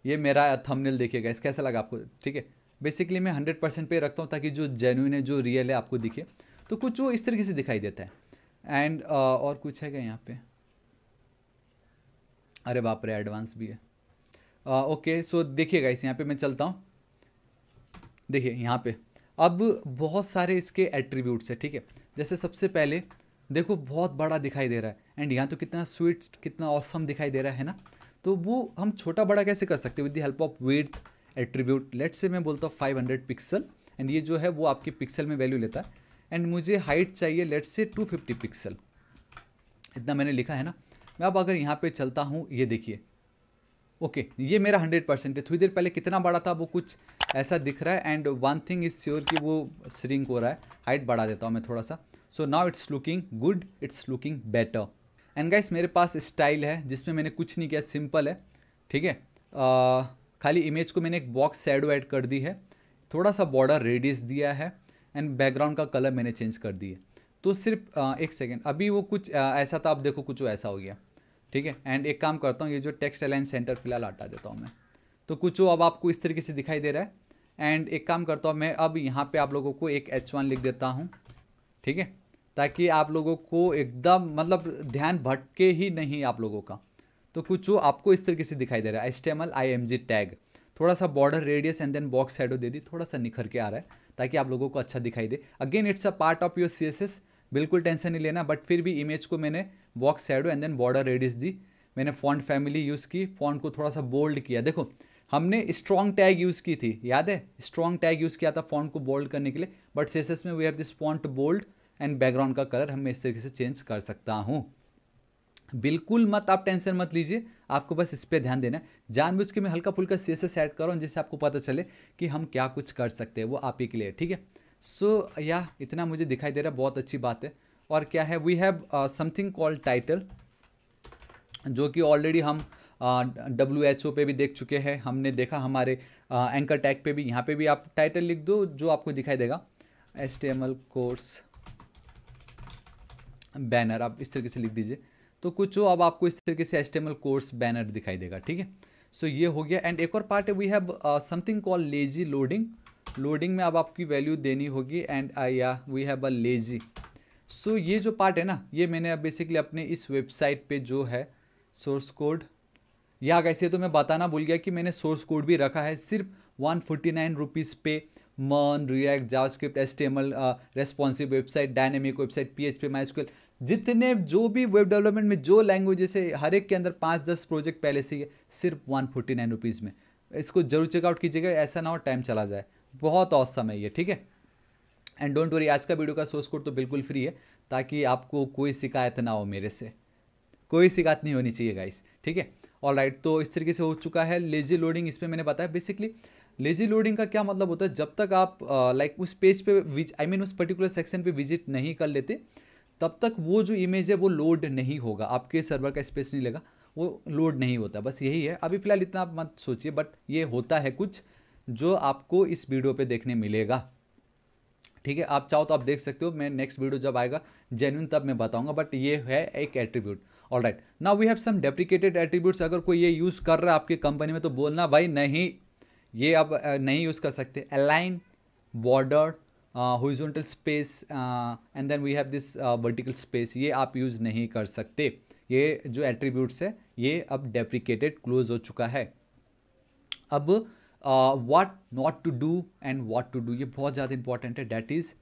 [SPEAKER 1] ये मेरा थंबनेल देखिएगा इस कैसा लगा आपको? ठीक है? बेसिकली मैं हंड्रेड परसेंट पे रखता हूँ ताकि जो जेन्यून है जो रियल है आपको दिखे। तो कुछ वो इस तरीके से दिखाई देता है। एंड uh, और कुछ है क्या यहाँ पे? अरे बाप रे एडवांस भी है। ओके, सो देखिएगा इस यहाँ पे मैं चलता हूँ। देखिए, यहाँ पे। अब बहुत सारे इसके एट्रीब्यूट्स है, ठीक है? जैसे सबसे पहले, देखो, बहुत बड़ा दिखाई दे रहा है। एंड यहाँ तो कितना स्वीट कितना औसम दिखाई दे रहा है ना? तो वो हम छोटा बड़ा कैसे कर सकते हैं? With the help of with attribute let say मैं बोलता हूँ फाइव हंड्रेड पिक्सल एंड ये जो है, वो आपके पिक्सल में वैल्यू लेता है। एंड मुझे हाइट चाहिए लेट से टू फिफ्टी पिक्सल इतना मैंने लिखा है ना? मैं अब अगर यहाँ पे चलता हूँ, ये देखिए। ओके ये मेरा हंड्रेड परसेंट है। थोड़ी देर पहले कितना बड़ा था वो कुछ ऐसा दिख रहा है and one thing is sure कि वो श्रिंक हो रहा है। हाइट बढ़ा देता हूँ मैं थोड़ा सा। So now it's looking good it's looking better and guys मेरे पास स्टाइल है जिसमें मैंने कुछ नहीं किया सिंपल है। ठीक है? खाली इमेज को मैंने एक बॉक्स सैडो ऐड कर दी है। थोड़ा सा बॉर्डर रेडियस दिया है एंड बैकग्राउंड का कलर मैंने चेंज कर दिया तो सिर्फ़ आ, एक सेकेंड अभी वो कुछ आ, ऐसा था आप देखो कुछ ऐसा हो गया। ठीक है? एंड एक काम करता हूँ, ये जो टेक्स्ट अलाइन सेंटर फ़िलहाल हटा देता हूँ मैं। तो कुछ वो अब आपको इस तरीके से दिखाई दे रहा है। एंड एक काम करता हूँ, मैं अब यहाँ पे आप लोगों को एक एच वन लिख देता हूँ। ठीक है? ताकि आप लोगों को एकदम मतलब ध्यान भटके ही नहीं आप लोगों का। तो कुछ वो आपको इस तरीके से दिखाई दे रहा है। H T M L I M G tag थोड़ा सा border radius and then box shadow दे दी। थोड़ा सा निखर के आ रहा है, ताकि आप लोगों को अच्छा दिखाई दे। Again it's a part of your C S S बिल्कुल टेंशन नहीं लेना बट फिर भी इमेज को मैंने box shadow and then border radius दी। मैंने फॉन्ट फैमिली यूज़ की फॉन्ट को थोड़ा सा बोल्ड किया। देखो, हमने स्ट्रॉन्ग टैग यूज़ की थी, याद है? स्ट्रॉन्ग टैग यूज़ किया था फॉन्ट को बोल्ड करने के लिए बट सी में we have this font bold and background का कलर हमें इस तरीके से चेंज कर सकता हूँ। बिल्कुल मत, आप टेंशन मत लीजिए, आपको बस इस पर ध्यान देना है। जानबूझ के मैं हल्का फुल्का सी एस एस ऐड हूँ, जिससे आपको पता चले कि हम क्या कुछ कर सकते हैं, वो आप ही के लिए, ठीक है? सो या इतना मुझे दिखाई दे रहा है बहुत अच्छी बात है। और क्या है we have something called title जो कि ऑलरेडी हम डब्ल्यू एच ओ पे भी देख चुके हैं। हमने देखा हमारे एंकर uh, टैग पे भी। यहाँ पे भी आप टाइटल लिख दो जो आपको दिखाई देगा। S T M L course banner आप इस तरीके से लिख दीजिए। तो कुछ हो अब आपको इस तरीके से S T M L course banner दिखाई देगा ठीक है? सो ये हो गया। एंड एक और पार्ट है we have something call lazy loading loading में अब आपकी वैल्यू देनी होगी एंड आई या we have a lazy so ये जो पार्ट है ना, ये मैंने अब बेसिकली अपने इस वेबसाइट पे जो है सोर्स कोड या कैसे तो मैं बताना भूल गया कि मैंने सोर्स कोड भी रखा है सिर्फ़ वन फोर्टी नाइन रुपीज़ पे मन React JavaScript S T M L responsive website dynamic website P H P my जितने जो भी वेब डेवलपमेंट में जो लैंग्वेजेस है, हर एक के अंदर पाँच दस प्रोजेक्ट पहले से ही सिर्फ़ वन फोर्टी नाइन रुपीज़ में। इसको ज़रूर चेकआउट कीजिएगा, ऐसा ना हो टाइम चला जाए। बहुत औसम है ये, ठीक है? एंड डोंट वरी आज का वीडियो का सोर्स कोड तो बिल्कुल फ्री है, ताकि आपको कोई शिकायत ना हो मेरे से। कोई शिकायत नहीं होनी चाहिए गाइस ठीक है? ऑल राइट तो इस तरीके से हो चुका है लेजी लोडिंग इस पर मैंने बताया। बेसिकली लेजी लोडिंग का क्या मतलब होता है? जब तक आप लाइक उस पेज पे आई मीन उस पर्टिकुलर सेक्शन पे विज़िट नहीं कर लेते, तब तक वो जो इमेज है, वो लोड नहीं होगा। आपके सर्वर का स्पेस नहीं लेगा, वो लोड नहीं होता, बस यही है। अभी फ़िलहाल इतना आप मत सोचिए बट ये होता है कुछ। जो आपको इस वीडियो पे देखने मिलेगा। ठीक है, आप चाहो तो आप देख सकते हो, मैं नेक्स्ट वीडियो जब आएगा जेन्यून तब मैं बताऊँगा बट ये है एक attribute all right now we have some deprecated attributes अगर कोई ये यूज़ कर रहा है आपकी कंपनी में तो बोलना, भाई नहीं, ये आप नहीं यूज़ कर सकते। Align border horizontal space and then we have this vertical space ये आप यूज़ नहीं कर सकते। ये जो एट्रीब्यूट्स है, ये अब डेप्रिकेटेड क्लोज हो चुका है। अब what not to do and what to do ये बहुत ज़्यादा इंपॉर्टेंट है. डैट इज़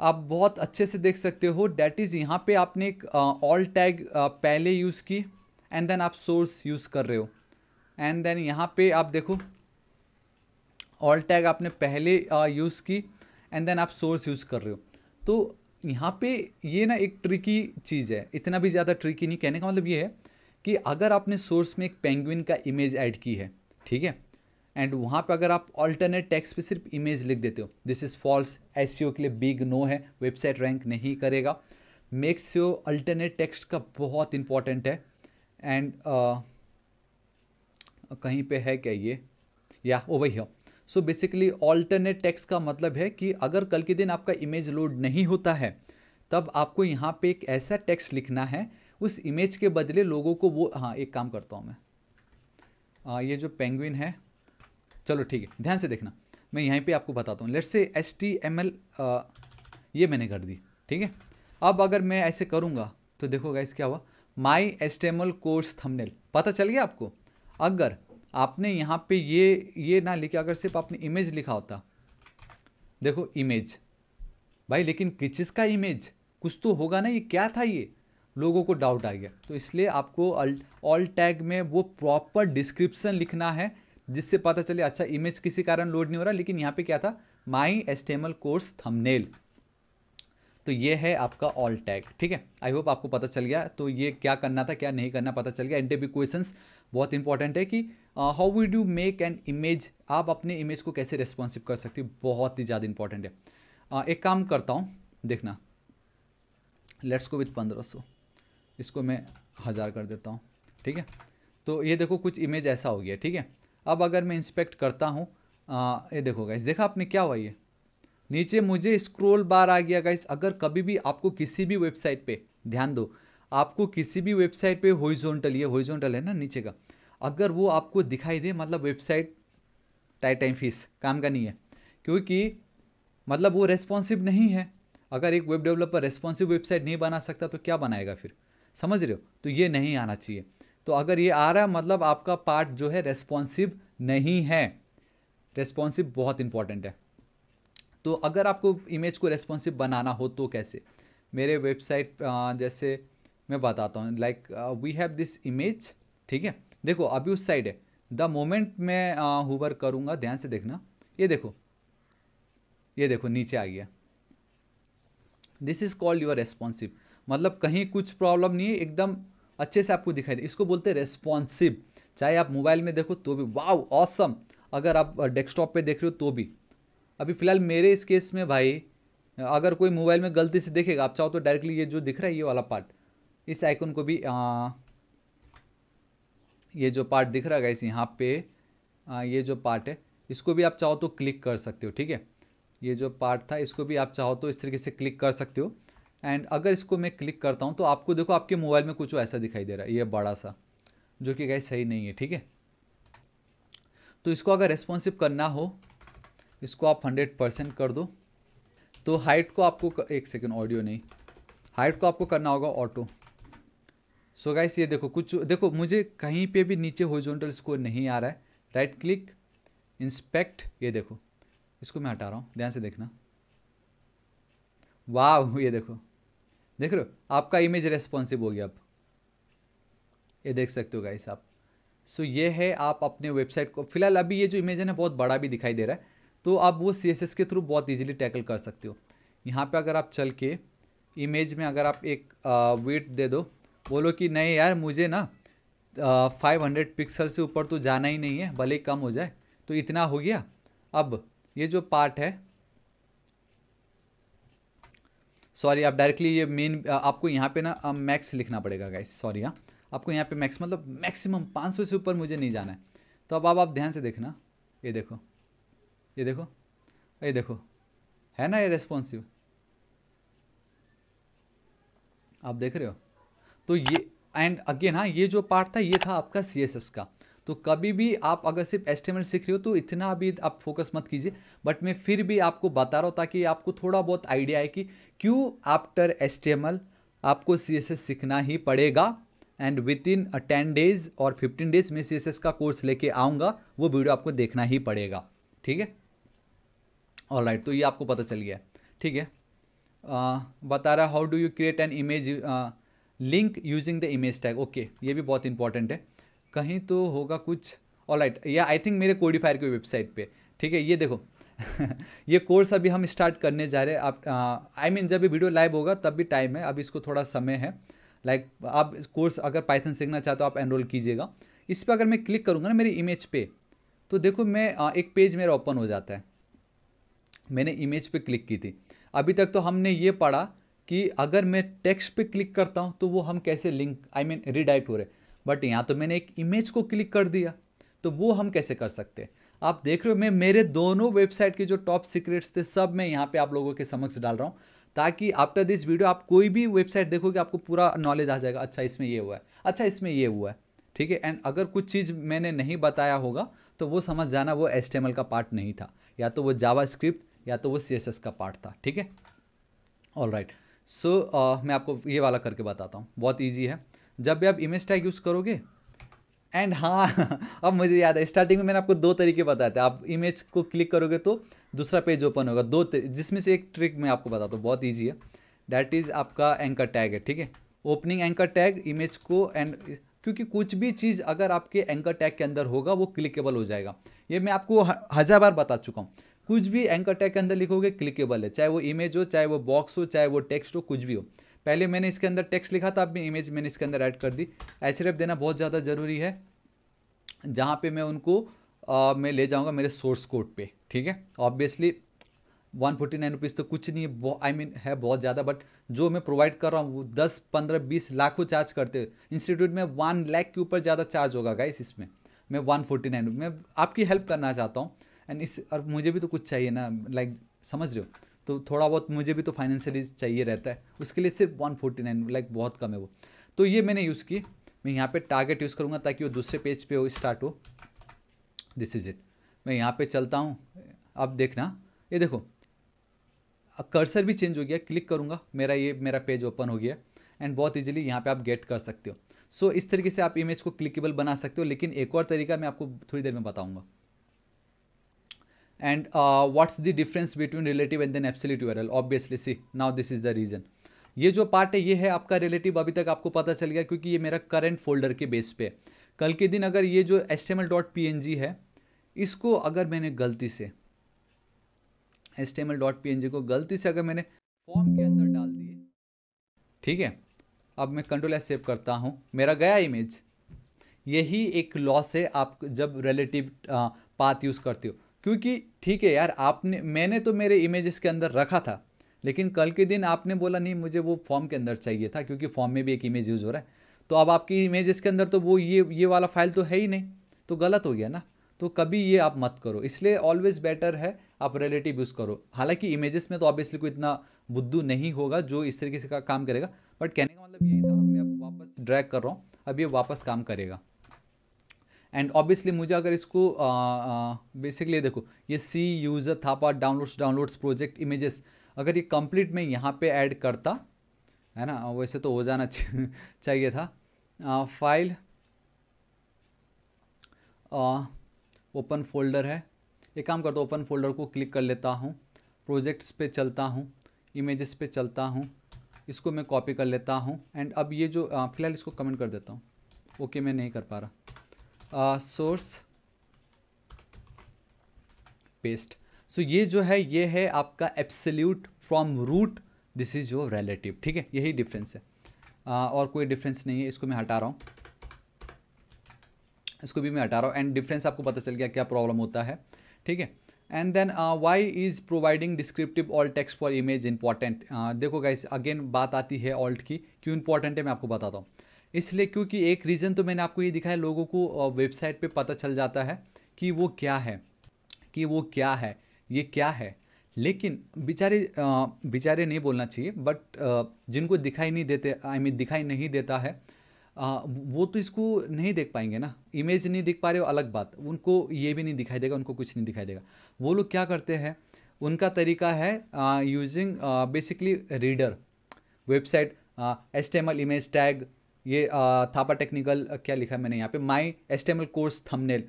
[SPEAKER 1] आप बहुत अच्छे से देख सकते हो. डैट इज़ यहाँ पे आपने एक ऑल uh, टैग uh, पहले यूज़ की एंड देन आप सोर्स यूज़ कर रहे हो. एंड देन यहाँ पे आप देखो ऑल टैग आपने पहले यूज़ uh, की एंड देन आप सोर्स यूज़ कर रहे हो. तो यहाँ पे ये ना एक ट्रिकी चीज़ है. इतना भी ज़्यादा ट्रिकी नहीं. कहने का मतलब ये है कि अगर आपने सोर्स में एक पेंगुइन का इमेज ऐड की है ठीक है? एंड वहाँ पे अगर आप ऑल्टरनेट टेक्स्ट पे सिर्फ़ इमेज लिख देते हो दिस इज़ फॉल्स एस के लिए बिग नो है वेबसाइट रैंक नहीं करेगा। मेक्स यो अल्टरनेट टेक्स्ट का बहुत इंपॉर्टेंट है। एंड uh, कहीं पे है क्या ये? या ओ वही हो। सो बेसिकली ऑल्टरनेट टेक्स्ट का मतलब है कि अगर कल के दिन आपका इमेज लोड नहीं होता है तब आपको यहाँ पे एक ऐसा टेक्स्ट लिखना है उस इमेज के बदले लोगों को वो हाँ एक काम करता हूँ मैं। आ, ये जो पेंगुइन है चलो ठीक है, ध्यान से देखना। मैं यहीं पे आपको बताता हूँ। Let's say S T M L ये मैंने कर दी, ठीक है? अब अगर मैं ऐसे करूँगा तो देखो गाइस क्या हुआ। My S T M L course thumbnail पता चल गया आपको? अगर आपने यहाँ पे ये ये ना लिखा, अगर सिर्फ़ आपने इमेज लिखा होता। देखो इमेज भाई लेकिन किस चीज़ का इमेज कुछ तो होगा ना ये, क्या था ये? लोगों को डाउट आ गया। तो इसलिए आपको ऑल टैग में वो प्रॉपर डिस्क्रिप्शन लिखना है। जिससे पता चले अच्छा इमेज किसी कारण लोड नहीं हो रहा लेकिन यहाँ पे क्या था? माई एस्टेमल कोर्स थमनेल तो ये है आपका ऑल टैग ठीक है? आई होप आपको पता चल गया। तो ये क्या करना था क्या नहीं करना पता चल गया। एंड क्वेश्चन बहुत इंपॉर्टेंट है कि how would you make an image आप अपने इमेज को कैसे रेस्पॉन्सिव कर सकते हो? बहुत ही ज़्यादा इंपॉर्टेंट है। uh, एक काम करता हूँ देखना। लेट्स को विथ पंद्रह सौ। इसको मैं हज़ार कर देता हूँ ठीक है? तो ये देखो कुछ इमेज ऐसा हो गया ठीक है? अब अगर मैं इंस्पेक्ट करता हूँ ये देखो गाइस देखा आपने क्या हुआ ये? नीचे मुझे स्क्रोल बार आ गया गाइस अगर कभी भी आपको किसी भी वेबसाइट पे, ध्यान दो, आपको किसी भी वेबसाइट पे हॉरिजॉन्टल ये हॉरिजॉन्टल है ना नीचे का, अगर वो आपको दिखाई दे मतलब वेबसाइट टाइम टाइम फ़ीस काम का नहीं है, क्योंकि मतलब वो रेस्पॉन्सिव नहीं है। अगर एक वेब डेवलपर रेस्पॉन्सिव वेबसाइट नहीं बना सकता तो क्या बनाएगा फिर? समझ रहे हो? तो ये नहीं आना चाहिए। तो अगर ये आ रहा है मतलब आपका पार्ट जो है रेस्पॉन्सिव नहीं है। रेस्पॉन्सिव बहुत इंपॉर्टेंट है। तो अगर आपको इमेज को रेस्पॉन्सिव बनाना हो तो कैसे? मेरे वेबसाइट जैसे मैं बताता हूँ like we have this image ठीक है? देखो, अभी उस साइड है। द मोमेंट मैं हुबर करूँगा, ध्यान से देखना। ये देखो। ये देखो, नीचे आ गया। This is called your responsive मतलब कहीं कुछ प्रॉब्लम नहीं है, एकदम अच्छे से आपको दिखाई दे। इसको बोलते हैं रेस्पॉन्सिव चाहे आप मोबाइल में देखो तो भी। वाव ऑसम अगर आप डेस्कटॉप पे देख रहे हो तो भी। अभी फ़िलहाल मेरे इस केस में भाई अगर कोई मोबाइल में गलती से देखेगा आप चाहो तो डायरेक्टली ये जो दिख रहा है ये वाला पार्ट इस आइकन को भी आ, ये जो पार्ट दिख रहा है इस यहाँ पे आ, ये जो पार्ट है इसको भी आप चाहो तो क्लिक कर सकते हो ठीक है? ये जो पार्ट था इसको भी आप चाहो तो इस तरीके से क्लिक कर सकते हो। एंड अगर इसको मैं क्लिक करता हूँ तो आपको देखो आपके मोबाइल में कुछ ऐसा दिखाई दे रहा है। ये बड़ा सा जो कि गाइस सही नहीं है ठीक है? तो इसको अगर रेस्पॉन्सिव करना हो इसको आप हंड्रेड परसेंट कर दो। तो हाइट को आपको कर, एक सेकेंड ऑडियो नहीं। हाइट को आपको करना होगा ऑटो सो गाइस ये देखो कुछ देखो मुझे कहीं पे भी नीचे होजोनटल स्कोर नहीं आ रहा है। राइट क्लिक इंस्पेक्ट ये देखो। इसको मैं हटा रहा हूँ ध्यान से देखना। वाह ये देखो। देख रहे हो, आपका इमेज रेस्पॉन्सिव हो गया अब। ये देख सकते हो गाइस आप। सो ये है आप अपने वेबसाइट को, फ़िलहाल अभी ये जो इमेज है ना, बहुत बड़ा भी दिखाई दे रहा है। तो आप वो सी के थ्रू बहुत ईजिली टैकल कर सकते हो। यहाँ पर अगर आप चल के इमेज में अगर आप एक वेट दे दो, बोलो कि नहीं यार, मुझे ना फाइव हंड्रेड पिक्सल से ऊपर तो जाना ही नहीं है, भले ही कम हो जाए। तो इतना हो गया। अब ये जो पार्ट है सॉरी आप डायरेक्टली ये मेन आपको यहाँ पे ना मैक्स लिखना पड़ेगा गाइस सॉरी हाँ. आपको यहाँ पे मैक्स मतलब मैक्सिमम 500 से ऊपर मुझे नहीं जाना है। तो अब आप आप ध्यान से देखना। ये देखो। ये देखो। ये देखो। है ना ये रेस्पॉन्सिव आप देख रहे हो? तो ये एंड अगेन हाँ ये जो पार्ट था, ये था आपका सीएसएस का। तो कभी भी आप अगर सिर्फ़ एस सीख रहे हो तो इतना अभी आप फोकस मत कीजिए। बट मैं फिर भी आपको बता रहा हूँ, ताकि आपको थोड़ा बहुत आइडिया है कि क्यों आफ्टर एस आपको CSS सीखना ही पड़ेगा। And within ten days और फिफ्टीन डेज़ में CSS का कोर्स लेके आऊँगा, वो वीडियो आपको देखना ही पड़ेगा। ठीक है? ऑल राइट तो ये आपको पता चल गया। ठीक है? बता रहा how do you create an image link using the image tag okay ये भी बहुत इंपॉर्टेंट है। कहीं तो होगा कुछ। ऑल राइट या आई थिंक मेरे कोडिफायर की वेबसाइट पे। ठीक है ये देखो। ये कोर्स अभी हम स्टार्ट करने जा रहे हैं। आप आई मीन जब भी वीडियो लाइव होगा तब भी टाइम है। अब इसको थोड़ा समय है। लाइक like, आप कोर्स अगर पाइथन सीखना चाहते हो आप एनरोल कीजिएगा। इस पर अगर मैं क्लिक करूँगा ना मेरी इमेज पे तो देखो मैं आ, एक पेज मेरा ओपन हो जाता है। मैंने इमेज पे क्लिक की थी। अभी तक तो हमने ये पढ़ा कि अगर मैं टेक्स्ट पे क्लिक करता हूँ तो वो हम कैसे लिंक आई मीन रिडाइट हो रहे बट यहाँ तो मैंने एक इमेज को क्लिक कर दिया। तो वो हम कैसे कर सकते हैं? आप देख रहे हो, मैं मेरे दोनों वेबसाइट के जो टॉप सीक्रेट्स थे, सब मैं यहाँ पे आप लोगों के समक्ष डाल रहा हूँ। ताकि आफ्टर दिस वीडियो आप कोई भी वेबसाइट देखोगे, आपको पूरा नॉलेज आ जाएगा अच्छा इसमें ये हुआ है अच्छा इसमें ये हुआ है। ठीक है? एंड अगर कुछ चीज़ मैंने नहीं बताया होगा तो वो समझ जाना वो एस का पार्ट नहीं था। या तो वो जावा या तो वो सीएसएस का पार्ट था। ठीक है? ऑल राइट सो मैं आपको ये वाला करके बताता हूँ। बहुत ईजी है। जब भी आप इमेज टैग यूज़ करोगे। एंड हाँ अब मुझे याद है स्टार्टिंग में मैंने आपको दो तरीके बताए थे। आप इमेज को क्लिक करोगे तो दूसरा पेज ओपन होगा। दो जिसमें से एक ट्रिक मैं आपको बताता हूँ, बहुत ईजी है। डैट इज़ आपका एंकर टैग है, ठीक है? ओपनिंग एंकर टैग इमेज को एंड क्योंकि कुछ भी चीज़ अगर आपके एंकर टैग के अंदर होगा, वो क्लिकेबल हो जाएगा। ये मैं आपको हज़ार बार बता चुका हूँ। कुछ भी एंकर टैग के अंदर लिखोगे क्लिकेबल है। चाहे वो इमेज हो, चाहे वो बॉक्स हो, चाहे वो टेक्स्ट हो, कुछ भी हो। पहले मैंने इसके अंदर टेक्स्ट लिखा था अब इमेज मैंने इसके अंदर ऐड कर दी। एच देना बहुत ज़्यादा ज़रूरी है जहाँ पे मैं उनको आ, मैं ले जाऊँगा मेरे सोर्स कोड पे ठीक है? Obviously one forty nine rupees तो कुछ नहीं है आई मीन है बहुत ज़्यादा बट जो मैं प्रोवाइड कर रहा हूँ वो दस पंद्रह बीस लाखों चार्ज करते इंस्टीट्यूट में वन लाख के ऊपर ज़्यादा चार्ज होगा गाइस इसमें। मैं वन फोर्टी नाइन मैं आपकी हेल्प करना चाहता हूँ एंड इस और मुझे भी तो कुछ चाहिए ना लाइक समझ रहे हो? तो थोड़ा बहुत मुझे भी तो फाइनेंशियली चाहिए रहता है। उसके लिए सिर्फ़ वन फोर्टी नाइन लाइक बहुत कम है वो। तो ये मैंने यूज़ की। मैं यहाँ पे टारगेट यूज़ करूँगा ताकि वो दूसरे पेज पे हो स्टार्ट हो। दिस इज़ इट मैं यहाँ पे चलता हूँ। अब देखना। ये देखो। कर्सर भी चेंज हो गया। क्लिक करूँगा। मेरा ये मेरा पेज ओपन हो गया। एंड बहुत इजीली यहाँ पे आप गेट कर सकते हो। सो so, इस तरीके से आप इमेज को क्लिकेबल बना सकते हो। लेकिन एक और तरीका मैं आपको थोड़ी देर में बताऊँगा। And what's the difference between relative and then absolute URL obviously see now this is the reason ये जो पार्ट है, ये है आपका रिलेटिव अभी तक आपको पता चल गया क्योंकि ये मेरा करंट फोल्डर के बेस पे कल के दिन अगर ये जो जी है, इसको अगर मैंने गलती से जी को गलती से अगर मैंने फॉर्म के अंदर डाल दिए, ठीक है? अब मैं कंट्रोल एस सेव करता हूँ। मेरा गया इमेज यही एक लॉस है आप जब रिलेटिव पाथ यूज़ करते हो। क्योंकि ठीक है यार, आपने, मैंने तो मेरे इमेजेस के अंदर रखा था, लेकिन कल के दिन आपने बोला, नहीं, मुझे वो फॉर्म के अंदर चाहिए था, क्योंकि फॉर्म में भी एक इमेज यूज़ हो रहा है। तो अब आपकी इमेज के अंदर तो वो ये ये वाला फ़ाइल तो है ही नहीं तो गलत हो गया ना? तो कभी ये आप मत करो। इसलिए ऑलवेज बेटर है, आप रिलेटिव यूज़ करो। हालाँकि इमेजेस में तो ऑब्वियसली कोई इतना बुद्धू नहीं होगा जो इस तरीके से का, काम करेगा बट कहने का मतलब यही था, मैं वापस ड्रैग कर रहा हूँ, अब ये वापस काम करेगा। एंड ऑब्वियसली मुझे अगर इसको बेसिकली देखो, ये C user Thapa downloads downloads project images अगर ये कंप्लीट में यहाँ पे ऐड करता, है ना वैसे तो हो जाना चाहिए था। फ़ाइल ओपन फोल्डर है। एक काम करता हूँ ओपन फोल्डर को क्लिक कर लेता हूँ। प्रोजेक्ट्स पे चलता हूँ इमेजेस पे चलता हूँ, इसको मैं कॉपी कर लेता हूँ। एंड अब ये जो फ़िलहाल इसको कमेंट कर देता हूँ। ओके मैं नहीं कर पा रहा। सोर्स पेस्ट सो ये जो है ये है आपका absolute from root this is your relative ठीक है? यही डिफरेंस है। आ, और कोई डिफरेंस नहीं है। इसको मैं हटा रहा हूँ। इसको भी मैं हटा रहा हूँ। एंड डिफरेंस आपको पता चल गया क्या प्रॉब्लम होता है। ठीक है? And then why is providing descriptive alt text for image important देखो गाइस अगेन बात आती है ऑल्ट की। क्यों इंपॉर्टेंट है मैं आपको बताता हूँ। इसलिए क्योंकि एक रीज़न तो मैंने आपको ये दिखाया लोगों को वेबसाइट पे पता चल जाता है कि वो क्या है कि वो क्या है ये क्या है। लेकिन बेचारे बेचारे नहीं बोलना चाहिए बट जिनको दिखाई नहीं देते आई I मीन mean, दिखाई नहीं देता है आ, वो तो इसको नहीं देख पाएँगे ना। इमेज नहीं दिख पा रहे हो अलग बात। उनको ये भी नहीं दिखाई देगा उनको कुछ नहीं दिखाई देगा। वो लोग क्या करते हैं उनका तरीका है using basically reader website S T image tag ये थापा टेक्निकल क्या लिखा है मैंने यहाँ पे? माई एस्टेमल कोर्स थंबनेल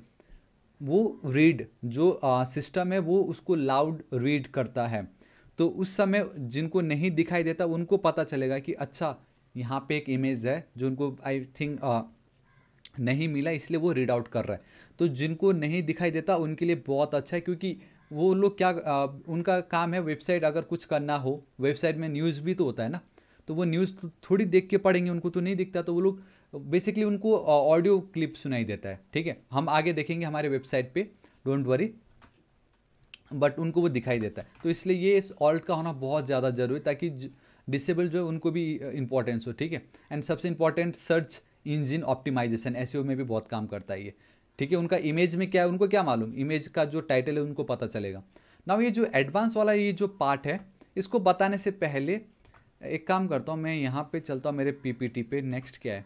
[SPEAKER 1] वो रीड जो सिस्टम है वो उसको लाउड रीड करता है। तो उस समय जिनको नहीं दिखाई देता उनको पता चलेगा कि अच्छा यहाँ पे एक इमेज है जो उनको आई थिंक नहीं मिला इसलिए वो रीड आउट कर रहा है। तो जिनको नहीं दिखाई देता उनके लिए बहुत अच्छा है क्योंकि वो लोग क्या आ, उनका काम है वेबसाइट अगर कुछ करना हो वेबसाइट में न्यूज़ भी तो होता है ना। तो वो न्यूज़ तो थोड़ी देख के पढ़ेंगे, उनको तो नहीं दिखता तो वो लोग बेसिकली उनको ऑडियो क्लिप सुनाई देता है, ठीक है? हम आगे देखेंगे हमारे वेबसाइट पे डोंट वरी बट उनको वो दिखाई देता है। तो इसलिए ये इस ऑल्ट का होना बहुत ज़्यादा ज़रूरी ताकि डिसेबल जो है उनको भी इंपॉर्टेंस हो, ठीक है? एंड सबसे important search engine optimization S में भी बहुत काम करता है ये, ठीक है? उनका इमेज में क्या है, उनको क्या मालूम? इमेज का जो टाइटल है, उनको पता चलेगा। ना ये जो एडवांस वाला ये जो पार्ट है, इसको बताने से पहले एक काम करता हूँ, मैं यहाँ पे चलता हूँ, मेरे पीपीटी पे नेक्स्ट क्या है?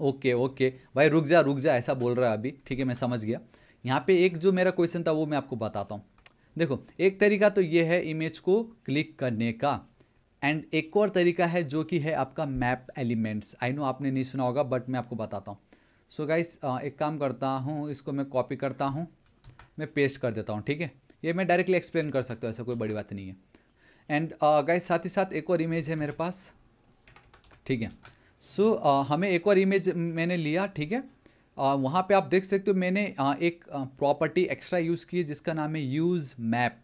[SPEAKER 1] ओके ओके भाई, रुक जा रुक जा, ऐसा बोल रहा है अभी। ठीक है, मैं समझ गया। यहाँ पे एक जो मेरा क्वेश्चन था, वो मैं आपको बताता हूँ। देखो, एक तरीका तो ये है इमेज को क्लिक करने का। एंड एक और तरीका है जो कि है आपका मैप एलिमेंट्स आई नो आपने नहीं सुना होगा बट मैं आपको बताता हूँ। सो गाइस एक काम करता हूँ, इसको मैं कॉपी करता हूँ। मैं पेस्ट कर देता हूँ, ठीक है? ये मैं डायरेक्टली एक्सप्लेन कर सकता हूँ, ऐसा कोई बड़ी बात नहीं है। एंड गाइस साथ ही साथ एक और इमेज है मेरे पास। ठीक है। सो so, uh, हमें एक और इमेज मैंने लिया ठीक है। Uh, वहाँ पे आप देख सकते हो मैंने uh, एक प्रॉपर्टी एक्स्ट्रा यूज़ की है जिसका नाम है यूज़ मैप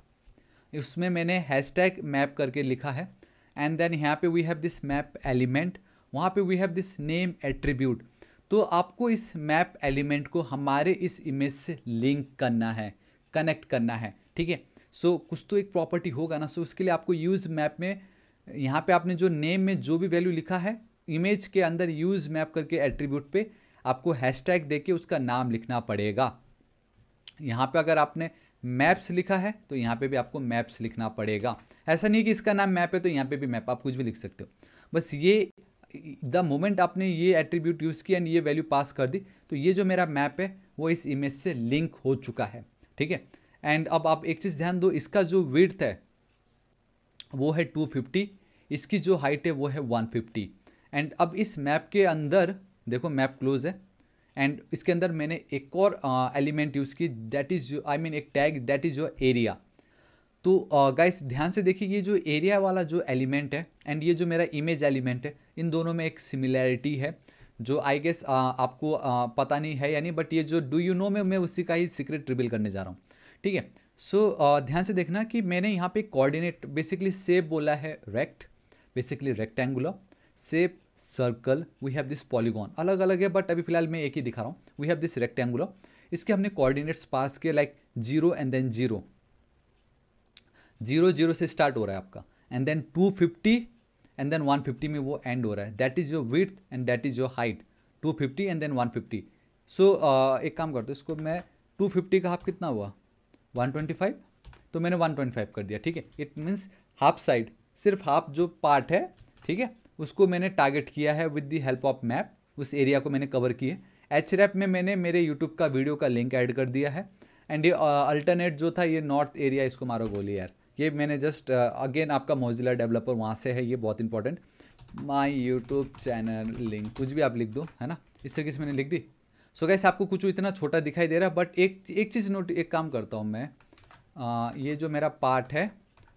[SPEAKER 1] उसमें मैंने हैशटैग मैप करके लिखा है। एंड देन यहाँ पे we have this map element वहाँ पे we have this name attribute तो आपको इस मैप एलिमेंट को हमारे इस इमेज से लिंक करना है कनेक्ट करना है ठीक है। सो so, कुछ तो एक प्रॉपर्टी होगा ना। सो so उसके लिए आपको यूज़ मैप में यहाँ पे आपने जो नेम में जो भी वैल्यू लिखा है इमेज के अंदर यूज़ मैप करके एट्रीब्यूट पे आपको हैशटैग दे के उसका नाम लिखना पड़ेगा। यहाँ पे अगर आपने मैप्स लिखा है तो यहाँ पे भी आपको मैप्स लिखना पड़ेगा। ऐसा नहीं कि इसका नाम मैप है तो यहाँ पे भी मैप आप कुछ भी लिख सकते हो। बस ये द मोमेंट आपने ये एट्रीब्यूट यूज़ किया एंड ये वैल्यू पास कर दी तो ये जो मेरा मैप है वो इस इमेज से लिंक हो चुका है। ठीक है? एंड अब आप एक चीज़ ध्यान दो इसका जो विड्थ है वो है 250 इसकी जो हाइट है वो है 150 एंड अब इस मैप के अंदर देखो मैप क्लोज है एंड इसके अंदर मैंने एक और एलिमेंट यूज़ की दैट इज़ आई मीन एक tag that is your area तो गाइस ध्यान से देखिए ये जो एरिया वाला जो एलिमेंट है एंड ये जो मेरा इमेज एलिमेंट है इन दोनों में एक सिमिलैरिटी है जो आई गेस आपको uh, पता नहीं है यानी बट ये जो डू यू नो में मैं उसी का ही सीक्रेट रिवील करने जा रहा हूँ. ठीक है? सो so, ध्यान से देखना कि मैंने यहाँ पे कोऑर्डिनेट बेसिकली सेप बोला है rect basically rectangular shape circle we have this polygon अलग अलग है बट अभी फ़िलहाल मैं एक ही दिखा रहा हूँ। वी हैव दिस रेक्टेंगुलर इसके हमने कोऑर्डिनेट्स पास किए like zero and then zero zero zero से स्टार्ट हो रहा है आपका। And then two fifty and then one fifty में वो एंड हो रहा है। That is your width and that is your height two fifty and then one fifty so एक काम करते हो इसको मैं टू फिफ्टी का हाफ़ कितना हुआ? वन ट्वेंटी फाइव तो मैंने वन ट्वेंटी फाइव कर दिया ठीक है? इट मीन्स हाफ़ साइड सिर्फ़ हाफ़ जो पार्ट है ठीक है? उसको मैंने टारगेट किया है with the help of map उस एरिया को मैंने कवर किए एच रैप में मैंने मेरे यूट्यूब का वीडियो का लिंक ऐड कर दिया है। एंड ये अल्टरनेट uh, जो था ये नॉर्थ एरिया इसको मारो गोली यार। ये मैंने जस्ट अगेन uh, आपका मोजिला डेवलपर वहाँ से है ये बहुत important my YouTube channel link कुछ भी आप लिख दो है ना? इस तरीके से मैंने लिख दी। सो so आपको कुछ इतना छोटा दिखाई दे रहा है बट एक एक चीज़ नोट एक काम करता हूँ मैं। आ, ये जो मेरा पार्ट है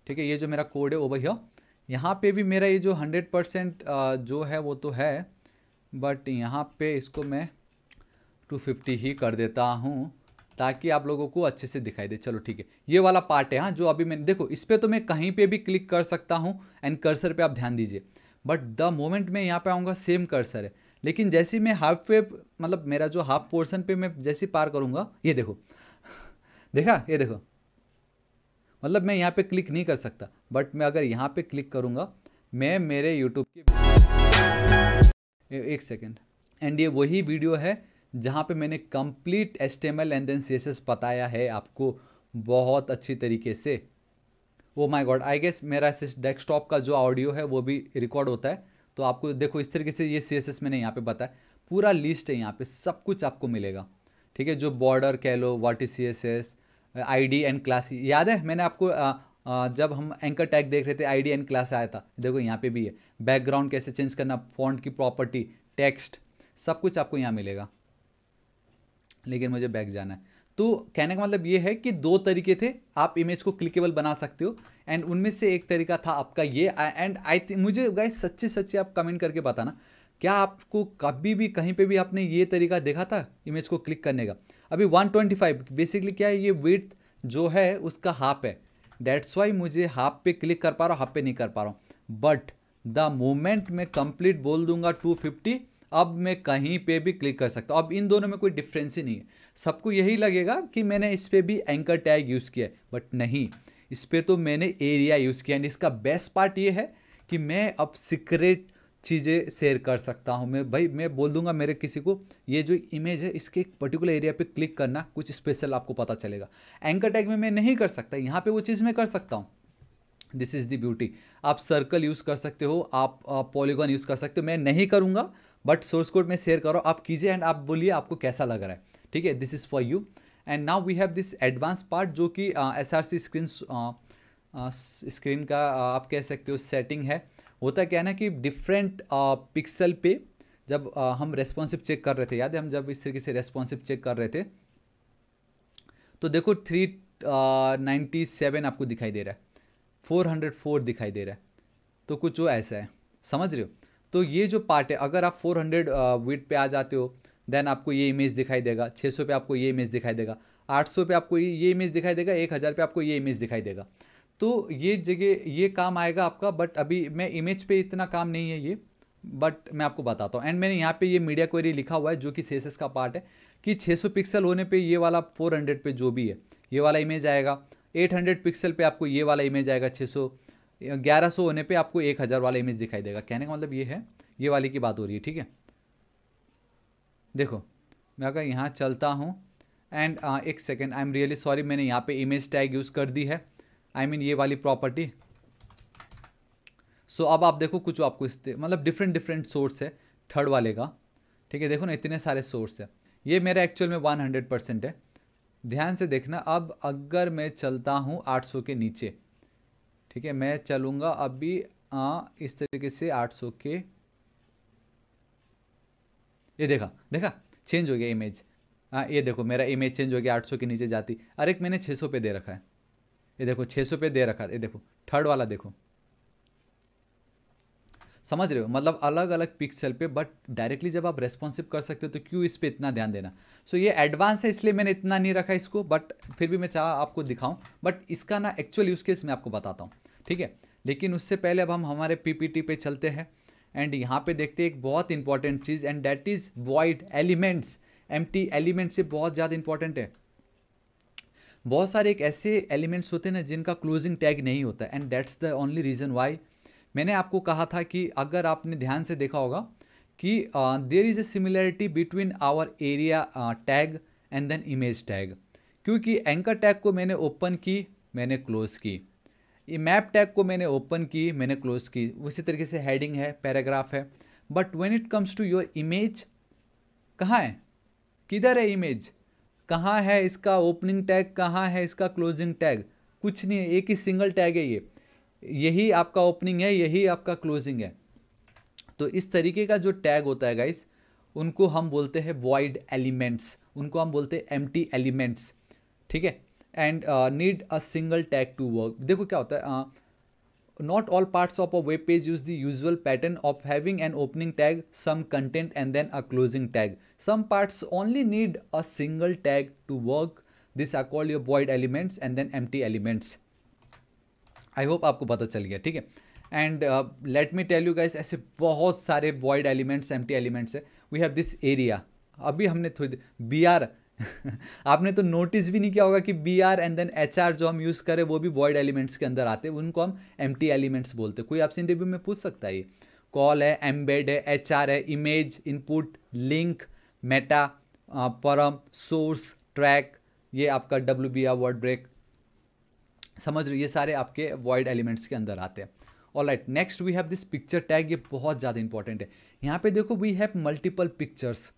[SPEAKER 1] ठीक है ये जो मेरा कोड है ओवर हियर यहाँ पे भी मेरा ये जो हंड्रेड परसेंट जो है वो तो है बट यहाँ पे इसको मैं टू फिफ्टी ही कर देता हूँ ताकि आप लोगों को अच्छे से दिखाई दे। चलो ठीक है ये वाला पार्ट है हाँ जो अभी मैंने देखो इस पर तो मैं कहीं पे भी क्लिक कर सकता हूँ एंड कर्सर पे आप ध्यान दीजिए बट द मोमेंट मैं यहाँ पे आऊँगा सेम कर्सर है। लेकिन जैसे मैं हाफ़ पे मतलब मेरा जो हाफ़ पोर्सन पे मैं जैसे पार करूँगा, ये देखो। देखा? ये देखो। मतलब मैं यहाँ पे क्लिक नहीं कर सकता बट मैं अगर यहाँ पे क्लिक करूँगा, मैं मेरे यूट्यूब की एक सेकेंड एंड ये वही वीडियो है, जहाँ पे मैंने complete S T M L and then बताया है आपको बहुत अच्छी तरीके से। वो माई गॉड आई गेस मेरा डेस्कटॉप का जो ऑडियो है, वो भी रिकॉर्ड होता है। तो आपको देखो इस तरीके से ये सी एस एस मैंने यहाँ पे बताया। पूरा लिस्ट है यहाँ पे सब कुछ आपको मिलेगा। ठीक है जो बॉर्डर कह लो what is C S S I D and class याद है? मैंने आपको आ, आ, जब हम एंकर टैग देख रहे थे आई डी एंड क्लास आया था। देखो यहाँ पे भी है। बैकग्राउंड कैसे चेंज करना फॉन्ट की प्रॉपर्टी टेक्स्ट सब कुछ आपको यहाँ मिलेगा। लेकिन मुझे बैक जाना है। तो कहने का मतलब ये है कि दो तरीके थे, आप इमेज को क्लिकेबल बना सकते हो एंड उनमें से एक तरीका था आपका ये एंड आई थिंक मुझे गाइस सच्चे सच्चे आप कमेंट करके बताना, क्या आपको कभी भी कहीं पे भी आपने ये तरीका देखा था इमेज को क्लिक करने का? अभी 125 बेसिकली क्या है ये वेट जो है उसका हाफ़ है। डेट्स वाई मुझे हाफ़ पे क्लिक कर पा रहा हूँ हाफ़ पे नहीं कर पा रहा हूँ। बट द मोमेंट मैं कंप्लीट बोल दूँगा 250 अब मैं कहीं पे भी क्लिक कर सकता हूँ। अब इन दोनों में कोई डिफरेंस ही नहीं है। सबको यही लगेगा कि मैंने इस पर भी एंकर टैग यूज़ किया है बट नहीं। इस पर तो मैंने एरिया यूज़ किया एंड इसका बेस्ट पार्ट ये है कि मैं अब सीक्रेट चीज़ें शेयर कर सकता हूँ। मैं, भाई, मैं बोल दूँगा मेरे किसी को, ये जो इमेज है, इसके एक पर्टिकुलर एरिया पे क्लिक करना, कुछ स्पेशल आपको पता चलेगा। एंकर टैग में मैं नहीं कर सकता, यहाँ पे वो चीज़ मैं कर सकता हूँ। दिस इज़ दी ब्यूटी आप सर्कल यूज़ कर सकते हो, आप पॉलीगॉन यूज़ कर सकते हो। मैं नहीं करूँगा बट सोर्स कोड में शेयर करो आप कीजिए एंड आप बोलिए आपको कैसा लग रहा है। ठीक है this is for you and now we have this advance part जो कि S R C screen screen का uh, आप कह सकते हो सेटिंग है। होता क्या है ना कि डिफरेंट पिक्सल पे जब uh, हम रेस्पॉन्सिव चेक कर रहे थे याद है हम जब इस तरीके से रेस्पॉन्सिव चेक कर रहे थे तो देखो थ्री नाइन्टी सेवन आपको दिखाई दे रहा है फोर हंड्रेड फोर दिखाई दे रहा है। तो कुछ वो ऐसा है समझ रहे हो? तो ये जो पार्ट है अगर आप फोर हंड्रेड वीट पे आ जाते हो देन आपको ये इमेज दिखाई देगा। 600 पे आपको ये इमेज दिखाई देगा। 800 पे आपको ये इमेज दिखाई देगा। 1000 पे आपको ये इमेज दिखाई देगा। तो ये जगह, ये काम आएगा आपका बट अभी मैं इमेज पे इतना काम नहीं है ये बट मैं आपको बताता हूँ। एंड मैंने यहाँ पे ये मीडिया क्वेरी लिखा हुआ है, जो कि सेसेस का पार्ट है, कि 600 पिक्सल होने पे ये वाला 400 पे जो भी है, ये वाला इमेज आएगा। 800 पिक्सल पे आपको ये वाला इमेज आएगा 600 ग्यारह सौ होने पे आपको एक हज़ार वाला इमेज दिखाई देगा। कहने का मतलब ये है, ये वाली की बात हो रही है, ठीक है? देखो मैं अगर यहाँ चलता हूँ एंड uh, एक second I am really sorry मैंने यहाँ पे इमेज टैग यूज़ कर दी है। आई I मीन mean ये वाली प्रॉपर्टी सो so, अब आप देखो कुछ आपको इस मतलब डिफरेंट डिफरेंट सोर्स है थर्ड वाले का। ठीक है देखो ना इतने सारे सोर्स है। ये मेरा एक्चुअल में वन हंड्रेड परसेंट है। ध्यान से देखना अब अगर मैं चलता हूँ आठ सौ के नीचे ठीक है मैं चलूँगा अभी आ, इस तरीके से 800 के ये देखा देखा? चेंज हो गया इमेज हाँ ये देखो मेरा इमेज चेंज हो गया 800 के नीचे जाती। अरे एक मैंने 600 पे दे रखा है। ये देखो 600 पे दे रखा है। ये देखो थर्ड वाला देखो। समझ रहे हो? मतलब अलग अलग पिक्सल पे बट डायरेक्टली जब आप रेस्पॉन्सिव कर सकते हो तो क्यों इस पर इतना ध्यान देना? सो so, ये एडवांस है इसलिए मैंने इतना नहीं रखा इसको बट फिर भी मैं चाह आपको दिखाऊँ। बट इसका ना एक्चुअल यूज़ केस मैं आपको बताता हूँ। ठीक है? लेकिन उससे पहले अब हम हमारे पीपीटी पे चलते हैं। एंड यहाँ पे देखते एक बहुत important cheese and that is void elements empty से बहुत ज़्यादा इंपॉर्टेंट है। बहुत सारे एक ऐसे एलिमेंट्स होते हैं ना जिनका क्लोजिंग टैग नहीं होता and that's the only reason why मैंने आपको कहा था कि अगर आपने ध्यान से देखा होगा कि there is a similarity between our area tag and then image tag क्योंकि एंकर टैग को मैंने ओपन की, मैंने क्लोज की। ये मैप टैग को मैंने ओपन की, मैंने क्लोज की। उसी तरीके से हेडिंग है पैराग्राफ है। But when it comes to your image कहाँ है? किधर है इमेज कहाँ है इसका ओपनिंग टैग कहाँ है इसका क्लोजिंग टैग कुछ नहीं है एक ही सिंगल टैग है ये। यही आपका ओपनिंग है, यही आपका क्लोजिंग है। तो इस तरीके का जो टैग होता है गाइस उनको हम बोलते हैं वॉइड एलिमेंट्स उनको हम बोलते हैं एम एलिमेंट्स ठीक है? And need a single tag to work देखो क्या होता है not all parts of a web page use the usual pattern of having an opening tag some content and then a closing tag some parts only need a single tag to work this are called your void elements and then empty elements I hope आपको पता चल गया, ठीक है? And let me tell you guys ऐसे बहुत सारे void elements empty elements है. वी हैव दिस एरिया अभी हमने थोड़ी बी आर आपने तो नोटिस भी नहीं किया होगा कि B R and then H R जो हम यूज़ करें, वो भी वॉइड एलिमेंट्स के अंदर आते हैं। उनको हम एम टी एलिमेंट्स बोलते हैं। कोई आपसे इंटरव्यू में पूछ सकता है कॉल है एम्बेड है एच आर है image input link meta param source track ये आपका W B R word break समझ रहे ये सारे आपके वॉइड एलिमेंट्स के अंदर आते हैं। All right next we have this picture tag ये बहुत ज़्यादा इंपॉर्टेंट है। यहाँ पे देखो we have multiple pictures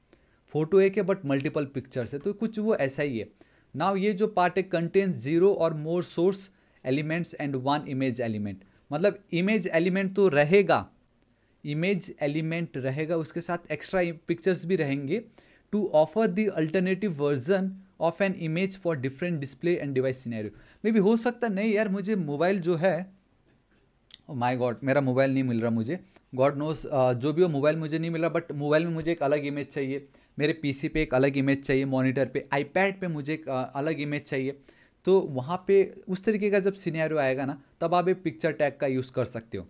[SPEAKER 1] photo एक है बट मल्टीपल पिक्चर्स है। तो कुछ वो ऐसा ही है। नाउ ये जो पार्ट है कंटेंस ज़ीरो और more source elements and one image element मतलब इमेज एलिमेंट तो रहेगा। इमेज एलिमेंट रहेगा उसके साथ एक्स्ट्रा पिक्चर्स भी रहेंगे। To offer the alternative version of an image for different display and device scenario मे भी हो सकता नहीं यार मुझे मोबाइल जो है माई oh गॉड मेरा मोबाइल नहीं मिल रहा मुझे। गॉड नोस uh, जो भी हो मोबाइल मुझे नहीं मिल रहा बट मोबाइल में मुझे एक अलग इमेज चाहिए। मेरे पीसी पे एक अलग इमेज चाहिए मॉनिटर पे आईपैड पे मुझे एक अलग इमेज चाहिए। तो वहाँ पे उस तरीके का जब सीनियर आएगा ना, तब आप एक पिक्चर टैग का यूज़ कर सकते हो।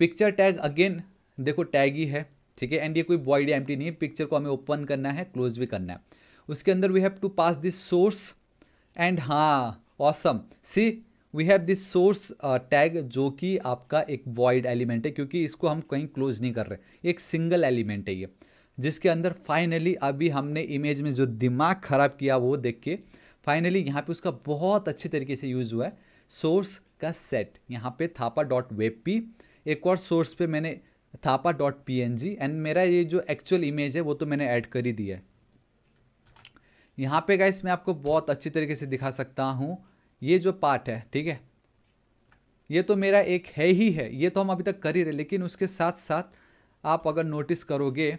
[SPEAKER 1] पिक्चर टैग अगेन देखो टैग ही है, ठीक है? एंड ये कोई बॉइड एम्प्टी नहीं है पिक्चर को हमें ओपन करना है क्लोज भी करना है। उसके अंदर we have to pass this source and हाँ awesome see we have this source tag जो कि आपका एक वॉइड एलिमेंट है, क्योंकि इसको हम कहीं क्लोज नहीं कर रहे। एक सिंगल एलिमेंट है ये। जिसके अंदर फाइनली अभी हमने इमेज में जो दिमाग ख़राब किया वो देख के फाइनली यहाँ पे उसका बहुत अच्छी तरीके से यूज़ हुआ है। सोर्स का सेट यहाँ पे थापा डॉट वेब पी एक और सोर्स पे मैंने Thapa dot P N G and मेरा ये जो एक्चुअल इमेज है वो तो मैंने ऐड कर ही दिया है। यहाँ पे गाइस मैं आपको बहुत अच्छी तरीके से दिखा सकता हूँ। ये जो पार्ट है, ठीक है? ये तो मेरा एक है ही है, ये तो हम अभी तक कर ही रहे, लेकिन उसके साथ साथ आप अगर नोटिस करोगे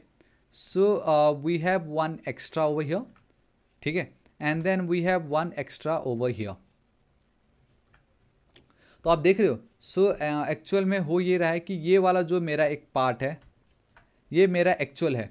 [SPEAKER 1] so we have one extra over here ठीक है? And then we have one extra over here तो आप देख रहे हो? सो so, एक्चुअल uh, में हो ये रहा है कि ये वाला जो मेरा एक पार्ट है ये मेरा एक्चुअल है।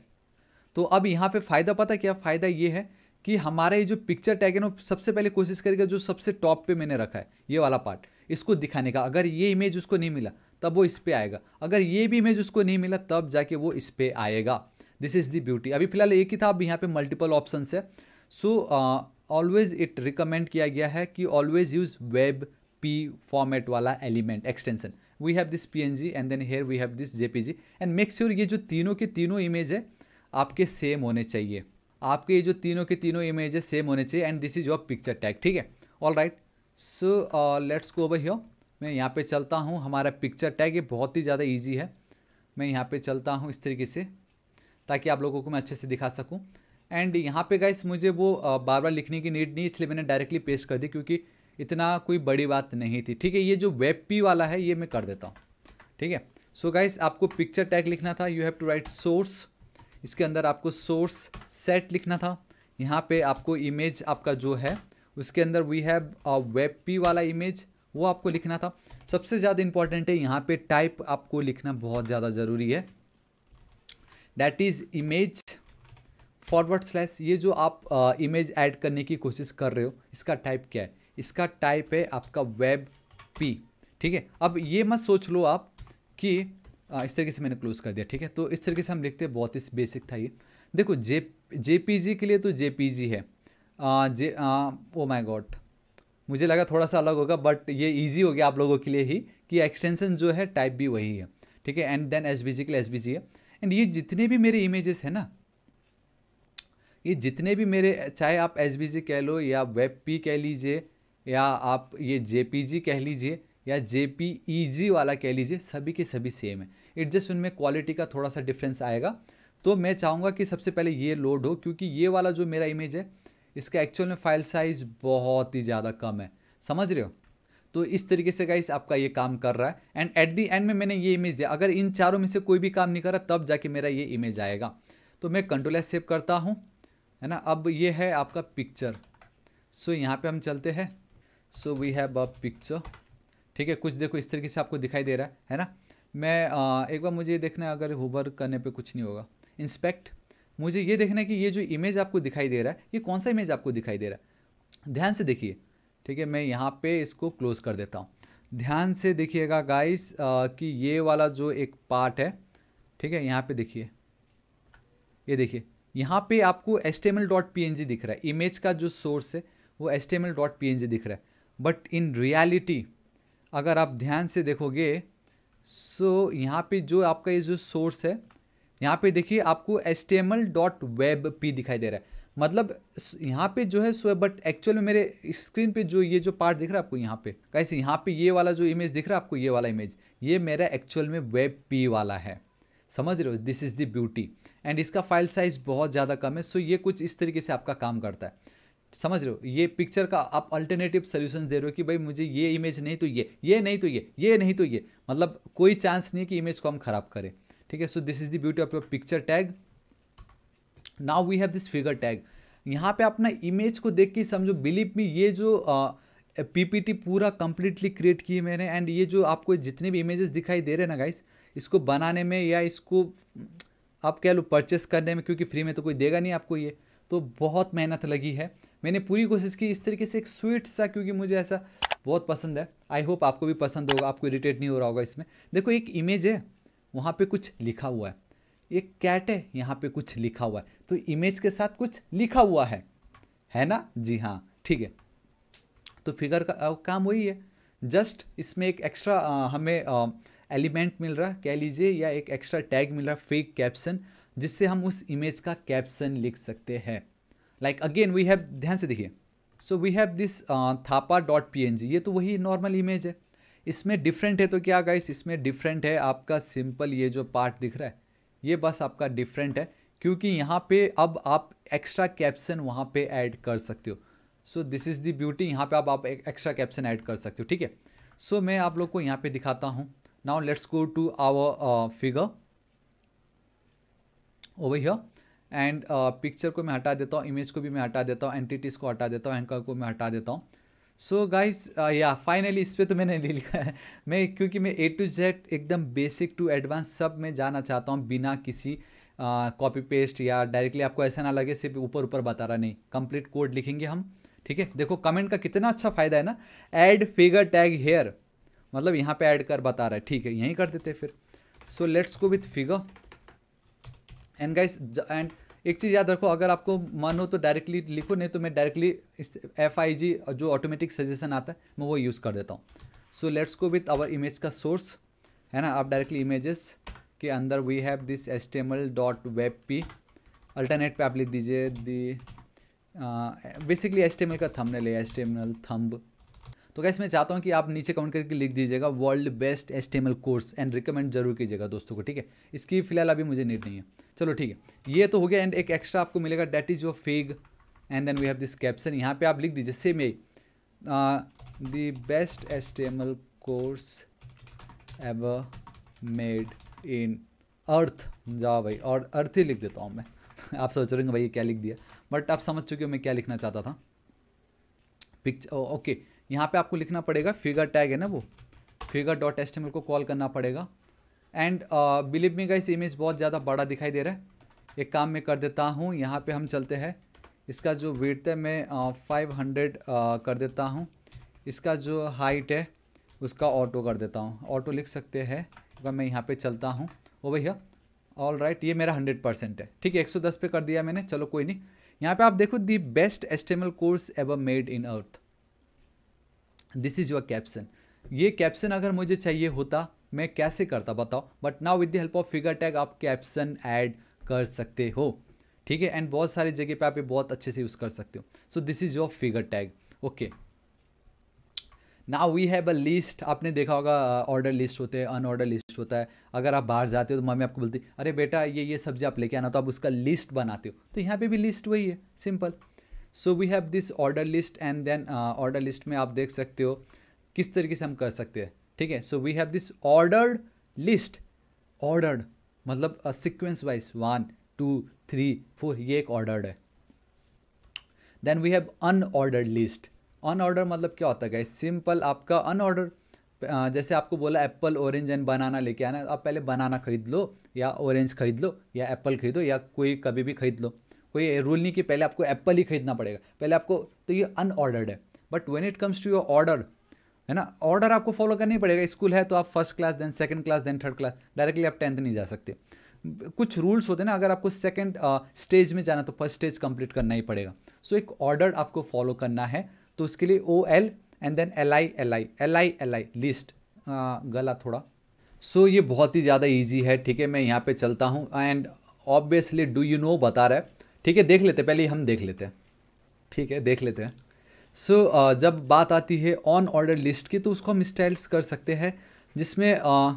[SPEAKER 1] तो अब यहाँ पे फ़ायदा पता क्या? फ़ायदा ये है कि हमारा ये जो पिक्चर टैग है ना सबसे पहले कोशिश करेगा जो सबसे टॉप पे मैंने रखा है ये वाला पार्ट इसको दिखाने का। अगर ये इमेज उसको नहीं मिला तब वो इस पर आएगा। अगर ये भी इमेज उसको नहीं मिला तब जाके वो इस पर आएगा। दिस इज़ दी ब्यूटी अभी फ़िलहाल एक ही था, अब यहाँ पे मल्टीपल ऑप्शन है। सो ऑलवेज इट रिकमेंड किया गया है कि always use web P format वाला element extension we have this P N G and then here we have this J P G and make sure ये जो तीनों के तीनों इमेज है, आपके सेम होने चाहिए। आपके ये जो तीनों के तीनों इमेज है सेम होने चाहिए। And this is your picture tag ठीक है? All right so let's go over here मैं यहाँ पे चलता हूँ। हमारा पिक्चर टैग ये बहुत ही ज़्यादा ईजी है। मैं यहाँ पे चलता हूँ इस तरीके से। ताकि आप लोगों को मैं अच्छे से दिखा सकूँ। एंड यहाँ पे गाइस मुझे वो बार बार लिखने की नीड नहीं, इसलिए मैंने डायरेक्टली पेस्ट कर दी क्योंकि इतना कोई बड़ी बात नहीं थी। ठीक है, ये जो वेब पी वाला है, ये मैं कर देता हूँ। ठीक है? सो गाइस आपको पिक्चर टैग लिखना था you have to write source इसके अंदर आपको सोर्स सेट लिखना था। यहाँ पे आपको इमेज आपका जो है, उसके अंदर वी हैव वेब पी वाला इमेज वो आपको लिखना था। सबसे ज़्यादा इंपॉर्टेंट है, यहाँ पे टाइप आपको लिखना बहुत ज़्यादा ज़रूरी है। That is image forward slash ये जो आप इमेज uh, ऐड करने की कोशिश कर रहे हो इसका टाइप क्या है? इसका टाइप है आपका वेब पी ठीक है? अब ये मत सोच लो आप कि इस तरीके से मैंने क्लोज कर दिया ठीक है? तो इस तरीके से हम लिखते हैं बहुत ही बेसिक था ये। देखो जे जे के लिए तो जेपीजी है। आ, जे ओ माई गॉड मुझे लगा थोड़ा सा अलग होगा बट ये ईजी हो गया आप लोगों के लिए ही कि एक्सटेंशन जो है टाइप भी वही है ठीक है? एंड देन एस के लिए एस है। एंड ये जितने भी मेरे इमेजेस हैं ना, ये जितने भी मेरे, चाहे आप एस बी कह लो या वेब पी कह लीजिए या आप ये जेपीजी कह लीजिए या जेपीईजी वाला कह लीजिए, सभी के सभी सेम है। इट जस्ट उनमें क्वालिटी का थोड़ा सा डिफरेंस आएगा। तो मैं चाहूँगा कि सबसे पहले ये लोड हो, क्योंकि ये वाला जो मेरा इमेज है, इसका एक्चुअल में फ़ाइल साइज़ बहुत ही ज़्यादा कम है। समझ रहे हो? तो इस तरीके से गाइस आपका ये काम कर रहा है। एंड एट दी एंड में मैंने ये इमेज दिया। अगर इन चारों में से कोई भी काम नहीं कर रहा तब जाके मेरा ये इमेज आएगा। तो मैं कंट्रोल एस सेव करता हूँ। है ना? अब ये है आपका पिक्चर सो so, यहाँ पे हम चलते हैं। So we have a picture ठीक है? कुछ देखो इस तरीके से आपको दिखाई दे रहा है। है ना? मैं आ, एक बार मुझे ये देखना है अगर हुबर करने पे कुछ नहीं होगा। इंस्पेक्ट मुझे ये देखना है कि ये जो इमेज आपको दिखाई दे रहा है ये कौन सा इमेज आपको दिखाई दे रहा है? ध्यान से देखिए। ठीक है मैं यहाँ पे इसको क्लोज कर देता हूँ। ध्यान से देखिएगा गाइस कि ये वाला जो एक पार्ट है ठीक है यहाँ पे देखिए। ये देखिए यहाँ पे आपको एस दिख रहा है। इमेज का जो सोर्स है वो एस दिख रहा है। बट इन रियलिटी अगर आप ध्यान से देखोगे सो so, यहाँ पे जो आपका ये जो सोर्स है यहाँ पे देखिए आपको एस डॉट वेब पी दिखाई दे रहा है। मतलब यहाँ पे जो है सो बट एक्चुअल में मेरे स्क्रीन पे जो ये जो पार्ट दिख रहा है आपको यहाँ पे कैसे यहाँ पे ये वाला जो इमेज दिख रहा है आपको, ये वाला इमेज ये मेरा एक्चुअल में वेब पी वाला है। समझ रहे हो? This is the beauty and इसका फ़ाइल साइज़ बहुत ज़्यादा कम है सो ये कुछ इस तरीके से आपका काम करता है। समझ रहे हो? ये पिक्चर का आप अल्टरनेटिव सोल्यूशन दे रहे हो कि भाई मुझे ये इमेज नहीं तो ये ये नहीं तो ये ये नहीं तो ये। मतलब कोई चांस नहीं है कि इमेज को हम खराब करें। ठीक है? So this is the beauty of your picture tag now we have this figure tag यहाँ पे अपना इमेज को देख के समझो बिलीव मी ये जो पीपीटी पूरा कंप्लीटली क्रिएट किए मैंने एंड ये जो आपको जितने भी इमेजेस दिखाई दे रहे हैं ना गाइस इसको बनाने में या इसको, आप कह लो परचेस करने में, क्योंकि फ्री में तो कोई देगा नहीं आपको ये तो बहुत मेहनत लगी है। मैंने पूरी कोशिश की, इस तरीके से एक स्वीट सा, क्योंकि मुझे ऐसा बहुत पसंद है। आई होप आपको भी पसंद होगा, आपको इरीटेट नहीं हो रहा होगा इसमें। देखो एक इमेज है, वहाँ पे कुछ लिखा हुआ है। एक कैट है, यहाँ पे कुछ लिखा हुआ है। तो इमेज के साथ कुछ लिखा हुआ है। है ना? जी हाँ ठीक है। तो फिगर का काम वही है। जस्ट इसमें एक एक्स्ट्रा हमें एलिमेंट मिल रहा है, कह लीजिए, या एक एक्स्ट्रा टैग मिल रहा है फेक कैप्शन जिससे हम उस इमेज का कैप्शन लिख सकते हैं। लाइक अगेन वी हैव ध्यान से देखिए। So we have this Thapa dot P N G ये तो वही नॉर्मल इमेज है। इसमें डिफरेंट है तो क्या गाइस इसमें डिफरेंट है आपका सिंपल ये जो पार्ट दिख रहा है। ये बस आपका डिफरेंट है, क्योंकि यहाँ पे अब आप एक्स्ट्रा कैप्शन वहाँ पे ऐड कर सकते हो। So this is the beauty यहाँ पे अब आप एक एक्स्ट्रा कैप्शन ऐड कर सकते हो, ठीक है? सो मैं आप लोग को यहाँ पे दिखाता हूँ। Now let's go to our figure over here and picture को मैं हटा देता हूँ इमेज को भी मैं हटा देता हूँ एंटिटीज़ को हटा देता हूँ एंकर को मैं हटा देता हूँ। सो गाइस या फाइनली इस पर तो मैंने नहीं लिखा है। मैं क्योंकि मैं ए टू जेड एकदम बेसिक टू एडवांस सब में जाना चाहता हूँ बिना किसी कॉपी uh, पेस्ट या डायरेक्टली आपको ऐसा ना लगे सिर्फ़ ऊपर ऊपर बता रहा नहीं। कंप्लीट कोड लिखेंगे हम ठीक है? देखो कमेंट का कितना अच्छा फ़ायदा है ना? ऐड फिगर टैग हेयर मतलब यहाँ पे ऐड कर बता रहा है। ठीक है यहीं कर देते फिर। So let's go with figure and guys and एक चीज़ याद रखो, अगर आपको मन हो तो डायरेक्टली लिखो, नहीं तो मैं डायरेक्टली इस एफ़ आई जी जो ऑटोमेटिक सजेशन आता है, मैं वो यूज़ कर देता हूँ। So let's go with our image का सोर्स है ना? आप डायरेक्टली इमेजेस के अंदर we have this S T M L dot webp alternate पे आप लिख दीजिए the basically S T M L का थंब ले S T M L thumb तो कैसे मैं चाहता हूँ कि आप नीचे कमेंट करके लिख दीजिएगा world best S course and recommend ज़रूर कीजिएगा दोस्तों को, ठीक है? इसकी फ़िलहाल अभी मुझे नीड नहीं है। चलो, ठीक है। ये तो हो गया एंड एक एक्स्ट्रा आपको मिलेगा that is your fig and then we have this caption यहाँ पे आप लिख दीजिए सेम यही the best S course ever made in earth जाओ भाई, और अर्थ ही लिख देता हूँ मैं। आप सोच रहे हैं भाई क्या लिख दिया? बट आप समझ चुके हो मैं क्या लिखना चाहता था। पिक्चर ओके यहाँ पे आपको लिखना पड़ेगा फिगर टैग है ना वो? फिगर डॉट एस को कॉल करना पड़ेगा। And believe me guys image बहुत ज़्यादा बड़ा दिखाई दे रहा है। एक काम मैं कर देता हूँ यहाँ पे हम चलते हैं। इसका जो वेट है मैं फाइव uh, हंड्रेड uh, कर देता हूँ। इसका जो हाइट है उसका ऑटो कर देता हूँ। ऑटो लिख सकते हैं अगर मैं यहाँ पे चलता हूँ। वो भैया ऑल राइट ये मेरा हंड्रेड परसेंट है। ठीक है एक सौ दस पे कर दिया मैंने चलो कोई नहीं। यहाँ पे आप देखो the best HTML course ever made in earth this is your caption ये कैप्शन अगर मुझे चाहिए होता मैं कैसे करता बताओ? But now with the help of figure tag आप कैप्शन ऐड कर सकते हो। ठीक है? एंड बहुत सारी जगह पे आप ये बहुत अच्छे से यूज़ कर सकते हो। So this is your figure tag okay now we have a list आपने देखा होगा ऑर्डर uh, लिस्ट होते हैं अनऑर्डर लिस्ट होता है। अगर आप बाहर जाते हो तो मम्मी आपको बोलती अरे बेटा ये ये सब्ज़ी आप लेके आना। तो आप उसका लिस्ट बनाते हो। तो यहाँ पे भी लिस्ट वही है। Simple so we have this order list and then order list में आप देख सकते हो किस तरीके से हम कर सकते हैं। ठीक है? So we have this ordered list ordered मतलब sequence wise one two three four ये एक ऑर्डर्ड है। Then we have unordered list unorder मतलब क्या होता है सिंपल आपका अनऑर्डर जैसे आपको बोला एप्पल ऑरेंज एंड बनाना लेके आना, आप पहले बनाना खरीद लो या ऑरेंज खरीद लो या एप्पल खरीदो या कोई कभी भी खरीद लो। कोई रूल नहीं कि पहले आपको एप्पल ही खरीदना पड़ेगा। पहले आपको तो ये अनऑर्डर्ड है। But when it comes to your order है ना? ऑर्डर आपको फॉलो करना ही पड़ेगा। स्कूल है तो आप first class then second class then third class directly आप टेंथ नहीं जा सकते। कुछ रूल्स होते हैं ना अगर आपको सेकेंड स्टेज में जाना तो फ़र्स्ट स्टेज कंप्लीट करना ही पड़ेगा। सो so, एक ऑर्डर आपको फॉलो करना है तो उसके लिए O L and then L I L I L I L I list गला थोड़ा। सो so, ये बहुत ही ज़्यादा ईजी है ठीक है? मैं यहाँ पे चलता हूँ। And obviously do you know बता रहा है। ठीक है देख लेते हैं पहले हम देख लेते हैं। ठीक है देख लेते हैं। सो so, uh, जब बात आती है ऑन ऑर्डर लिस्ट की तो उसको हम स्टाइल्स कर सकते हैं जिसमें uh,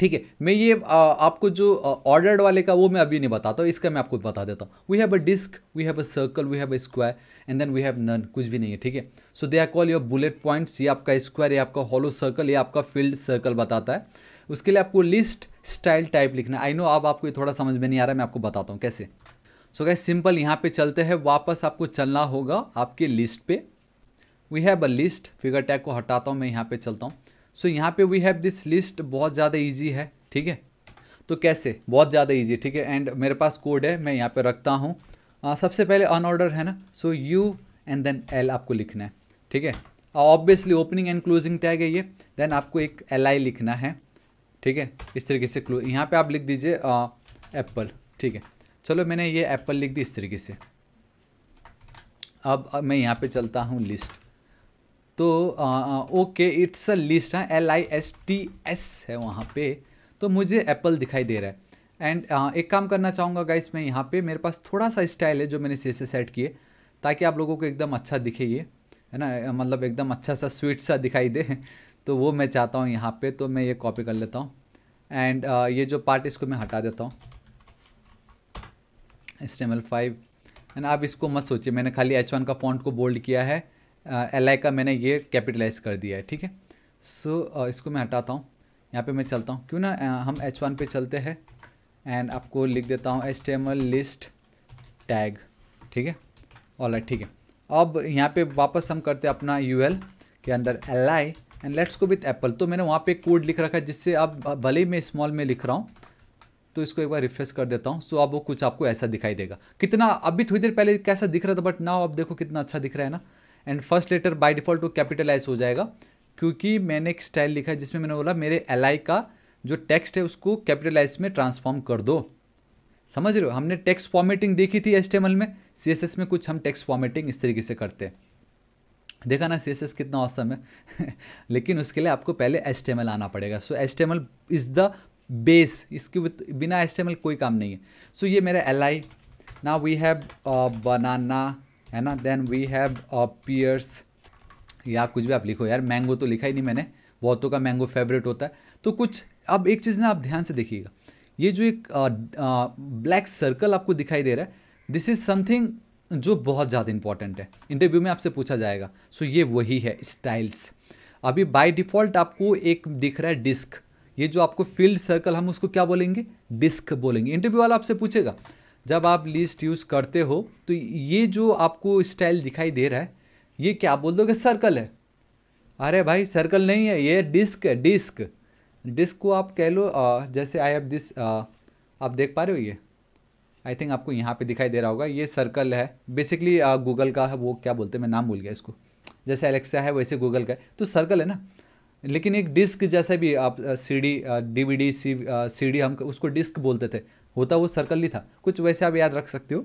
[SPEAKER 1] ठीक है मैं ये आ, आपको जो ऑर्डर्ड वाले का वो मैं अभी नहीं बताता हूँ इसका मैं आपको बता देता हूँ। We have a disc we have a circle we have a square and then we have none कुछ भी नहीं है ठीक है? So they are call your bullet points ये आपका स्क्वायर ये आपका हॉलो सर्कल ये आपका फ़ील्ड सर्कल बताता है। उसके लिए आपको लिस्ट स्टाइल टाइप लिखना आई नो अब आपको ये थोड़ा समझ में नहीं आ रहा मैं आपको बताता हूँ कैसे? सो गैस सिंपल यहाँ पे चलते हैं। वापस आपको चलना होगा आपके लिस्ट पे। We have a list figure tag को हटाता हूँ मैं यहाँ पे चलता हूँ। सो so, यहाँ पे वी हैव दिस लिस्ट बहुत ज़्यादा ईजी है ठीक है? तो कैसे? बहुत ज़्यादा ईजी ठीक है? एंड मेरे पास कोड है मैं यहाँ पे रखता हूँ। सबसे पहले अनऑर्डर है ना? So U and then L आपको लिखना है ठीक है? Obviously opening and closing tag है ये। देन आपको एक एल आई लिखना है ठीक है? इस तरीके से क्लो यहाँ पे आप लिख दीजिए एप्पल ठीक है? चलो मैंने ये एप्पल लिख दी इस तरीके से। अब, मैं यहाँ पे चलता हूँ लिस्ट तो ओके इट्स अ लिस्ट है L I S T S है वहाँ पे। तो मुझे एप्पल दिखाई दे रहा है। एंड uh, एक काम करना चाहूँगा गाइस मैं यहाँ पे मेरे पास थोड़ा सा स्टाइल है जो मैंने सी से सेट किए ताकि आप लोगों को एकदम अच्छा दिखे ये है ना? मतलब एकदम अच्छा सा स्वीट सा दिखाई दे। तो वो मैं चाहता हूँ यहाँ पे तो मैं ये कॉपी कर लेता हूँ। एंड uh, ये जो पार्ट इसको मैं हटा देता हूँ। S M L five and आप इसको मत सोचिए मैंने खाली एच वन का फॉन्ट को बोल्ड किया है एल आई का मैंने ये कैपिटलाइज कर दिया है ठीक है? सो so, uh, इसको मैं हटाता हूँ। यहाँ पे मैं चलता हूँ। क्यों ना uh, हम एच वन पे चलते हैं। एंड आपको लिख देता हूँ S T M L list tag ठीक है? ऑल ठीक है। अब यहाँ पे वापस हम करते हैं अपना यू एल के अंदर L I and let's go with apple तो मैंने वहाँ पे कोड लिख रखा है जिससे अब भले ही मैं स्मॉल में लिख रहा हूँ तो इसको एक बार रिफ्रेश कर देता हूँ। सो अब वो कुछ आपको ऐसा दिखाई देगा। कितना, अभी थोड़ी देर पहले कैसा दिख रहा था बट नाउ अब देखो कितना अच्छा दिख रहा है ना। And first letter by default वो कैपिटलाइज हो जाएगा। क्योंकि मैंने एक स्टाइल लिखा जिसमें मैंने बोला, मेरे एल का जो टेक्स्ट है उसको कैपिटलाइज में ट्रांसफॉर्म कर दो। समझ रहे हो? हमने टेक्स्ट फॉर्मेटिंग देखी थी एच में। सीएसएस में कुछ हम टेक्स्ट फॉर्मेटिंग इस तरीके से करते हैं। देखा ना सी एस एस कितना औसम है। लेकिन उसके लिए आपको पहले एच आना पड़ेगा। So H is the base इसके बिना एच कोई काम नहीं है। सो so, ये मेरा एल आई ना वी हैव बनाना है ना? देन वी हैव पियर्स या कुछ भी आप लिखो यार मैंगो तो लिखा ही नहीं मैंने बहुतों का मैंगो फेवरेट होता है। तो कुछ अब एक चीज़ ना आप ध्यान से देखिएगा। ये जो एक ब्लैक सर्कल आपको दिखाई दे रहा है दिस इज़ समथिंग जो बहुत ज़्यादा इंपॉर्टेंट है। इंटरव्यू में आपसे पूछा जाएगा। सो so, ये वही है स्टाइल्स अभी बाय डिफ़ॉल्ट आपको एक दिख रहा है डिस्क ये जो आपको फ़ील्ड सर्कल हम उसको क्या बोलेंगे? डिस्क बोलेंगे। इंटरव्यू वाला आपसे पूछेगा, जब आप लिस्ट यूज़ करते हो तो ये जो आपको स्टाइल दिखाई दे रहा है, ये क्या बोल दोगे? सर्कल है। अरे भाई सर्कल नहीं है, ये डिस्क है डिस्क डिस्क को आप कह लो जैसे आई हैव दिस आप देख पा रहे हो ये? आई थिंक आपको यहाँ पे दिखाई दे रहा होगा, ये सर्कल है। बेसिकली गूगल का है, वो क्या बोलते हैं? मैं नाम भूल गया इसको। जैसे एलेक्सा है, वैसे गूगल का है। तो सर्कल है ना? लेकिन एक डिस्क जैसा भी आप C D D V D C C D हम उसको डिस्क बोलते थे। होता वो सर्कल ही था। कुछ वैसे आप याद रख सकते हो।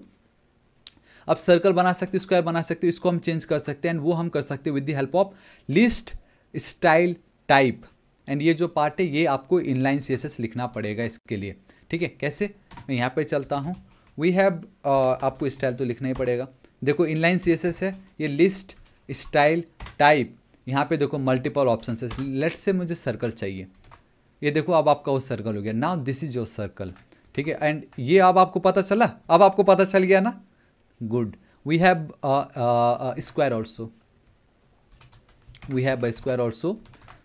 [SPEAKER 1] अब सर्कल बना सकते हो, स्क्वायर बना सकते हो, इसको हम चेंज कर सकते हैं एंड वो हम कर सकते हैं with the help of list style type and ये जो पार्ट है, ये आपको इनलाइन सी लिखना पड़ेगा इसके लिए। ठीक है? कैसे? मैं यहाँ पर चलता हूँ। वी हैव आपको स्टाइल तो लिखना ही पड़ेगा। देखो इनलाइन सी है, ये लिस्ट स्टाइल टाइप यहाँ पे देखो मल्टीपल ऑप्शन है। लेट से मुझे सर्कल चाहिए। ये देखो, अब आपका वो सर्कल हो गया। Now this is your circle ठीक है? एंड ये अब आपको पता चला? अब आपको पता चल गया ना? Good we have square also we have a square also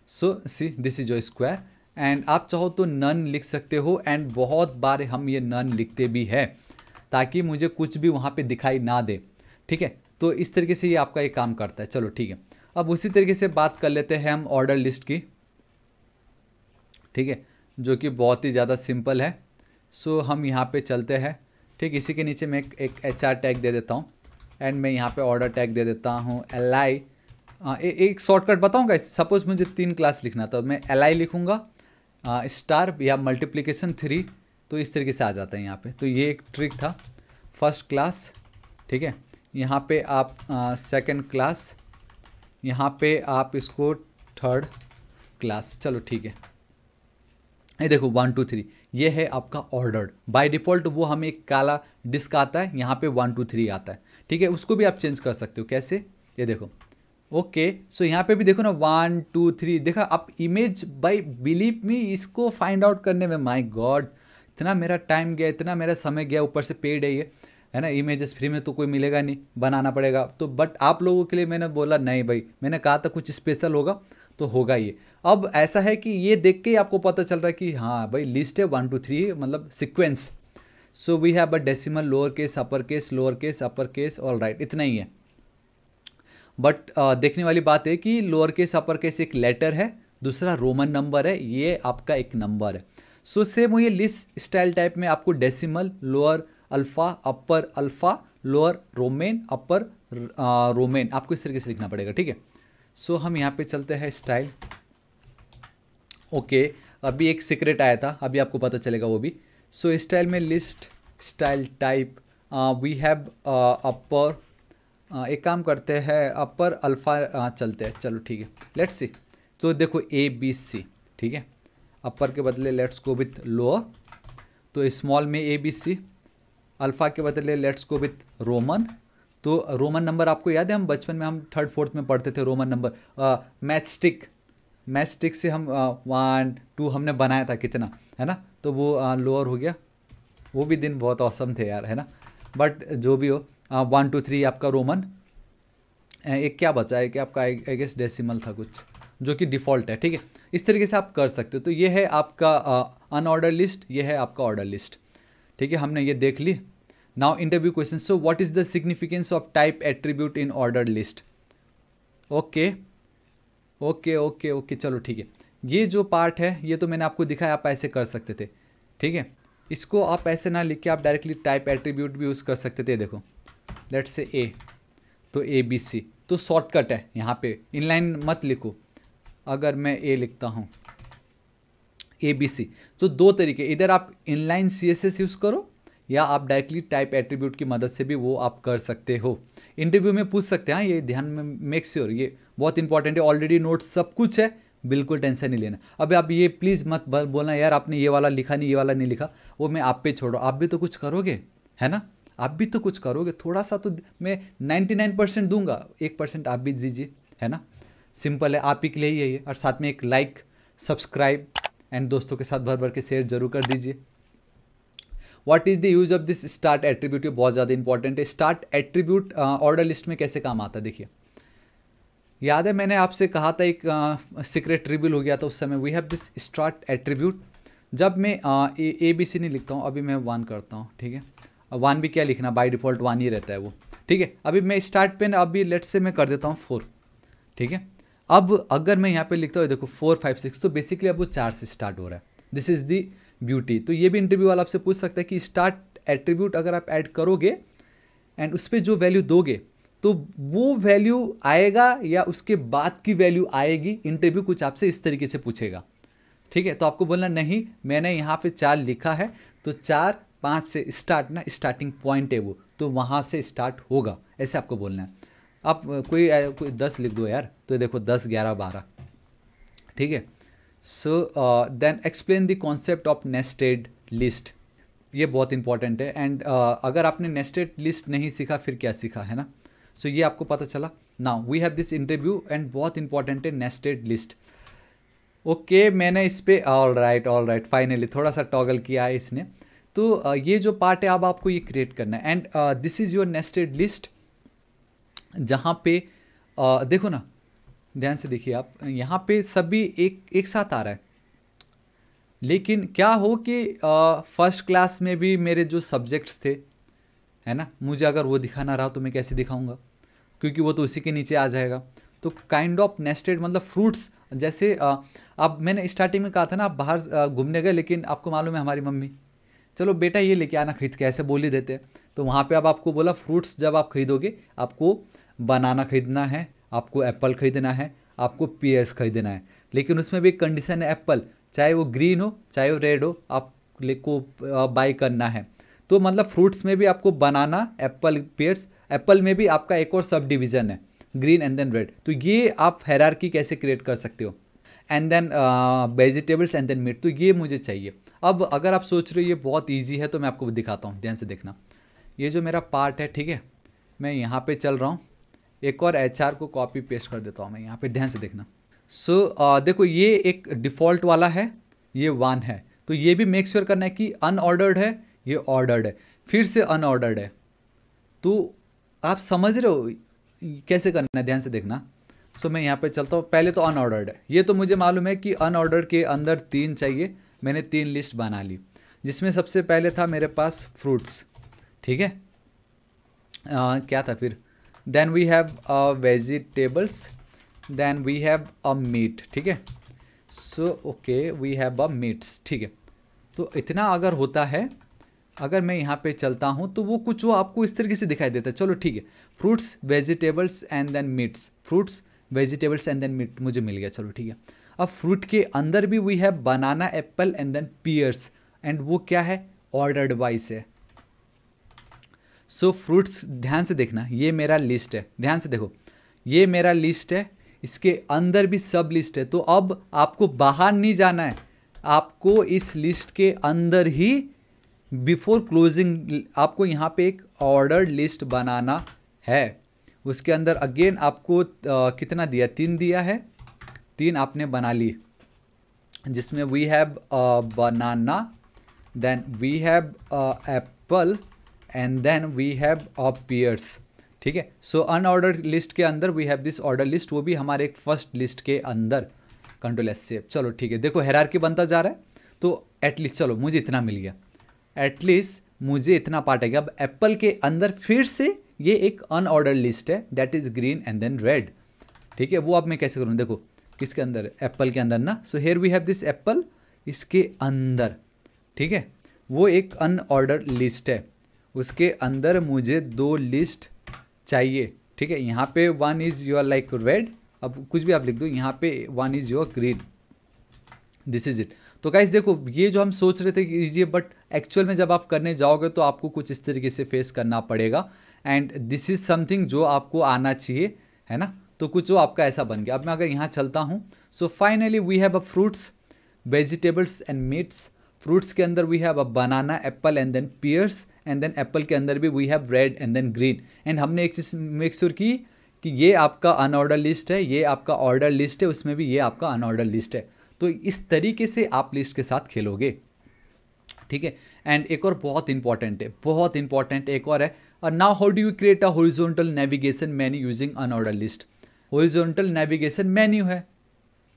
[SPEAKER 1] so see this is your square and आप चाहो तो नन लिख सकते हो। एंड बहुत बार हम ये नन लिखते भी है। ताकि मुझे कुछ भी वहाँ पे दिखाई ना दे। ठीक है? तो इस तरीके से ये आपका ये काम करता है। चलो, ठीक है। अब उसी तरीके से बात कर लेते हैं हम ऑर्डर लिस्ट की। ठीक है? जो कि बहुत ही ज़्यादा सिंपल है। सो so, हम यहाँ पे चलते हैं। ठीक इसी के नीचे मैं एक एच आर टैग दे देता हूँ। एंड मैं यहाँ पे ऑर्डर टैग दे देता हूँ एल आई एक शॉर्टकट बताऊँगा सपोज़ मुझे तीन क्लास लिखना था मैं एल आई लिखूँगा। स्टार या मल्टीप्लिकेशन थ्री तो इस तरीके से आ जाता है यहाँ पे। तो ये एक ट्रिक था। फ़र्स्ट क्लास ठीक है? यहाँ पे आप सेकंड क्लास यहाँ पे आप इसको थर्ड क्लास चलो ठीक है। ये देखो वन टू थ्री ये है आपका ऑर्डर्ड बाय डिफ़ॉल्ट वो हमें एक काला डिस्क आता है, यहाँ पे वन टू थ्री आता है। ठीक है, उसको भी आप चेंज कर सकते हो, कैसे? ये देखो। ओके सो यहाँ पे भी देखो ना वन टू थ्री देखा, आप इमेज बाई बिलीव मी इसको फाइंड आउट करने में माई गॉड इतना मेरा टाइम गया, इतना मेरा समय गया, ऊपर से पेड है ये। है ना इमेजेस फ्री में तो कोई मिलेगा नहीं बनाना पड़ेगा। तो बट आप लोगों के लिए मैंने बोला नहीं भाई मैंने कहा था कुछ स्पेशल होगा तो होगा ये। अब ऐसा है कि ये देख के ही आपको पता चल रहा है कि हाँ भाई लिस्ट है वन टू थ्री मतलब sequence so we have a decimal lower case upper case lower case upper case all right इतना ही है। बट uh, देखने वाली बात है कि लोअर केस अपर केस एक लेटर है दूसरा रोमन नंबर है ये आपका एक नंबर है। सो so, सेम वही लिस्ट स्टाइल टाइप में आपको decimal lower alpha upper alpha lower Roman upper Roman. आपको इस तरीके से लिखना पड़ेगा ठीक है? सो हम यहाँ पे चलते हैं स्टाइल। ओके अभी एक सीक्रेट आया था अभी आपको पता चलेगा वो भी। सो so, स्टाइल में list style type we have upper एक काम करते हैं अपर अल्फ़ा चलते हैं। चलो ठीक है। लेट्स सी तो देखो ए बी सी ठीक है? अपर के बदले लेट्स गो विथ लोअर तो स्मॉल में ए बी सी अल्फ़ा के बदले लेट्स गो विथ रोमन। तो रोमन नंबर आपको याद है, हम बचपन में हम थर्ड, फोर्थ में पढ़ते थे Roman number. Matchstick. Matchstick से हम वन, टू हमने बनाया था कितना, है ना? तो वो लोअर हो गया। वो भी दिन बहुत औसम थे यार, है ना? बट जो भी हो वन, टू, थ्री आपका रोमन। एक क्या बचा? है कि आपका आई गेस डेसिमल था कुछ, जो कि डिफ़ॉल्ट है, ठीक है? इस तरीके से आप कर सकते हो। तो ये है आपका अनऑर्डर लिस्ट ये है आपका ऑर्डर लिस्ट ठीक है? हमने ये देख ली। Now interview question so what is the significance of type attribute in order list okay okay okay okay चलो ठीक है। ये जो पार्ट है, ये तो मैंने आपको दिखाया, आप ऐसे कर सकते थे। ठीक है? इसको आप ऐसे ना लिख के आप डायरेक्टली टाइप एट्रीब्यूट भी यूज़ कर सकते थे। देखो। लेट से ए तो ए बी सी तो शॉर्टकट है यहाँ पे। इनलाइन मत लिखो। अगर मैं ए लिखता हूँ। ए बी सी तो दो तरीके। इधर आप inline C S S use करो या आप डायरेक्टली टाइप एट्रीब्यूट की मदद से भी वो आप कर सकते हो। इंटरव्यू में पूछ सकते हैं हाँ ये ध्यान में मेक श्योर ये बहुत इंपॉर्टेंट है ऑलरेडी नोट्स सब कुछ है, बिल्कुल टेंशन नहीं लेना। अब आप ये प्लीज़ मत बोलना, यार, आपने ये वाला लिखा नहीं, ये वाला नहीं लिखा, वो मैं आप पे छोड़ो। आप भी तो कुछ करोगे, है ना? आप भी तो कुछ करोगे, थोड़ा सा तो मैं नाइन्टी नाइन परसेंट दूँगा, एक परसेंट आप भी दीजिए, है ना? सिंपल है, आप ही के लिए ही है और साथ में एक लाइक सब्सक्राइब एंड दोस्तों के साथ भर भर के शेयर ज़रूर कर दीजिए। What is the use of this start attribute ये बहुत ज़्यादा इंपॉर्टेंट है। स्टार्ट एट्रीब्यूट ऑर्डर लिस्ट में कैसे काम आता है? देखिए। याद है, मैंने आपसे कहा था, एक सीक्रेट रिबिल हो गया था उस समय। We have this start attribute जब मैं ए बी सी नहीं लिखता हूँ, अभी मैं वन करता हूँ, ठीक है? वन भी क्या लिखना? बाई डिफ़ॉल्ट वन ही रहता है वो। ठीक है? अभी मैं स्टार्ट पे अभी लेट से मैं कर देता हूँ फोर ठीक है? अब अगर मैं यहाँ पे लिखता हूँ देखो फोर फाइव सिक्स तो बेसिकली अब वो चार से स्टार्ट हो रहा है। दिस इज़ दी ब्यूटी तो ये भी इंटरव्यू वाला आपसे पूछ सकता है कि स्टार्ट एट्रीब्यूट अगर आप ऐड करोगे एंड उस पर जो वैल्यू दोगे तो वो वैल्यू आएगा या उसके बाद की वैल्यू आएगी? इंटरव्यू कुछ आपसे इस तरीके से पूछेगा। ठीक है? तो आपको बोलना, नहीं, मैंने यहाँ पे चार लिखा है तो चार पाँच से स्टार्ट ना स्टार्टिंग पॉइंट है वो तो वहाँ से स्टार्ट होगा। ऐसे आपको बोलना है। आप कोई कोई दस लिख दो यार तो देखो दस, ग्यारह, बारह। ठीक है? So then explain the concept of nested list ये बहुत इंपॉर्टेंट है। एंड uh, अगर आपने नेस्टेड लिस्ट नहीं सीखा फिर क्या सीखा है ना? सो so, ये आपको पता चला। Now we have this interview and बहुत इंपॉर्टेंट है नेस्टेड लिस्ट ओके मैंने इस पर all right all right finally थोड़ा सा टॉगल किया है इसने। तो uh, ये जो पार्ट है अब आपको ये क्रिएट करना है। And this is your nested list जहाँ पे आ, देखो ना ध्यान से देखिए आप, यहाँ पे सभी एक एक साथ आ रहा है। लेकिन क्या हो कि फ़र्स्ट क्लास में भी मेरे जो सब्जेक्ट्स थे, है ना, मुझे अगर वो दिखाना रहा तो मैं कैसे दिखाऊँगा? क्योंकि वो तो उसी के नीचे आ जाएगा। तो काइंड ऑफ़ नेस्टेड मतलब फ्रूट्स जैसे अब मैंने स्टार्टिंग में कहा था ना, आप बाहर घूमने गए, लेकिन आपको मालूम है हमारी मम्मी। चलो, बेटा ये लेके आना खरीद के, ऐसे बोल ही देते हैं। तो वहाँ पे अब आपको बोला फ्रूट्स जब आप खरीदोगे, आपको बनाना खरीदना है। आपको एप्पल खरीदना है, आपको पीएस खरीदना है। लेकिन उसमें भी कंडीशन है एप्पल चाहे वो ग्रीन हो, चाहे वो रेड हो आप को बाई करना है। तो मतलब फ्रूट्स में भी आपको बनाना एप्पल पेयर्स एप्पल में भी आपका एक और सब डिवीज़न है ग्रीन एंड देन रेड तो ये आप हैरारकी कैसे क्रिएट कर सकते हो? And then vegetables and then meat तो ये मुझे चाहिए। अब अगर आप सोच रहे हो ये बहुत ईजी है तो मैं आपको दिखाता हूँ, ध्यान से देखना। ये जो मेरा पार्ट है, ठीक है? मैं यहाँ पे चल रहा हूँ। एक और एचआर को कॉपी पेस्ट कर देता हूँ मैं यहाँ पर ध्यान से देखना। सो so, uh, देखो ये एक डिफ़ॉल्ट वाला है ये वन है। तो ये भी मेक श्योर करना है कि अनऑर्डर्ड है ये ऑर्डर्ड है। फिर से अनऑर्डर्ड है। तो आप समझ रहे हो कैसे करना है? ध्यान से देखना। सो so, मैं यहाँ पे चलता हूँ। पहले तो अनऑर्डर्ड है। ये तो मुझे मालूम है कि अनऑर्डर के अंदर तीन चाहिए। मैंने तीन लिस्ट बना ली। जिसमें सबसे पहले था मेरे पास फ्रूट्स ठीक है? आ, क्या था फिर? Then we have a vegetables then we have a meat ठीक है? So okay we have a meats ठीक है? तो इतना अगर होता है, अगर मैं यहाँ पे चलता हूँ तो वो कुछ वो आपको इस तरीके से दिखाई देता है। चलो, ठीक है। Fruits vegetables and then meats fruits vegetables and then meat मुझे मिल गया। चलो, ठीक है। अब फ्रूट के अंदर भी we have banana apple and then pears and वो क्या है? ऑर्डर्ड वाइज है। सो फ्रूट्स ध्यान से देखना ये मेरा लिस्ट है। ध्यान से देखो ये मेरा लिस्ट है इसके अंदर भी सब लिस्ट है। तो अब आपको बाहर नहीं जाना है। आपको इस लिस्ट के अंदर ही बिफोर क्लोजिंग आपको यहाँ पे एक ऑर्डर लिस्ट बनाना है। उसके अंदर अगेन आपको आ, कितना दिया? तीन दिया है। तीन आपने बना ली जिसमें we have banana then we have apple and then we have a pears ठीक है? सो अनऑर्डर लिस्ट के अंदर we have this order list वो भी हमारे एक फ़र्स्ट लिस्ट के अंदर। कंट्रोल एस सेव चलो ठीक है। देखो हेरार बनता जा रहा है तो एटलीस्ट चलो, मुझे इतना मिल गया। एटलीस्ट मुझे इतना पार्ट है अब एप्पल के अंदर फिर से ये एक अनऑर्डर लिस्ट है that is green and then red ठीक है? वो अब मैं कैसे करूँ? देखो, किसके अंदर? एप्पल के अंदर ना? So here we have this apple इसके अंदर, ठीक है? वो एक अनऑर्डर लिस्ट है। उसके अंदर मुझे दो लिस्ट चाहिए। ठीक है, यहाँ पे one is your like red अब कुछ भी आप लिख दो, यहाँ पे one is your green this is it तो गाइस देखो, ये जो हम सोच रहे थे कि ईजिए बट एक्चुअल में जब आप करने जाओगे तो आपको कुछ इस तरीके से फेस करना पड़ेगा। एंड दिस इज़ समथिंग जो आपको आना चाहिए, है ना? तो कुछ वो आपका ऐसा बन गया। अब मैं अगर यहाँ चलता हूँ। So finally we have a fruits vegetables and meats fruits के अंदर we have a banana apple and then pears and then apple के अंदर भी we have red and then green and हमने एक चीज़ मेक श्योर की कि ये आपका अनऑर्डर लिस्ट है, ये आपका ऑर्डर लिस्ट है, उसमें भी ये आपका अनऑर्डर लिस्ट है. तो इस तरीके से आप लिस्ट के साथ खेलोगे। ठीक है? एंड एक और बहुत इंपॉर्टेंट है, बहुत इंपॉर्टेंट एक और है। और now how do you create a horizontal navigation menu using unorder list horizontal navigation menu है।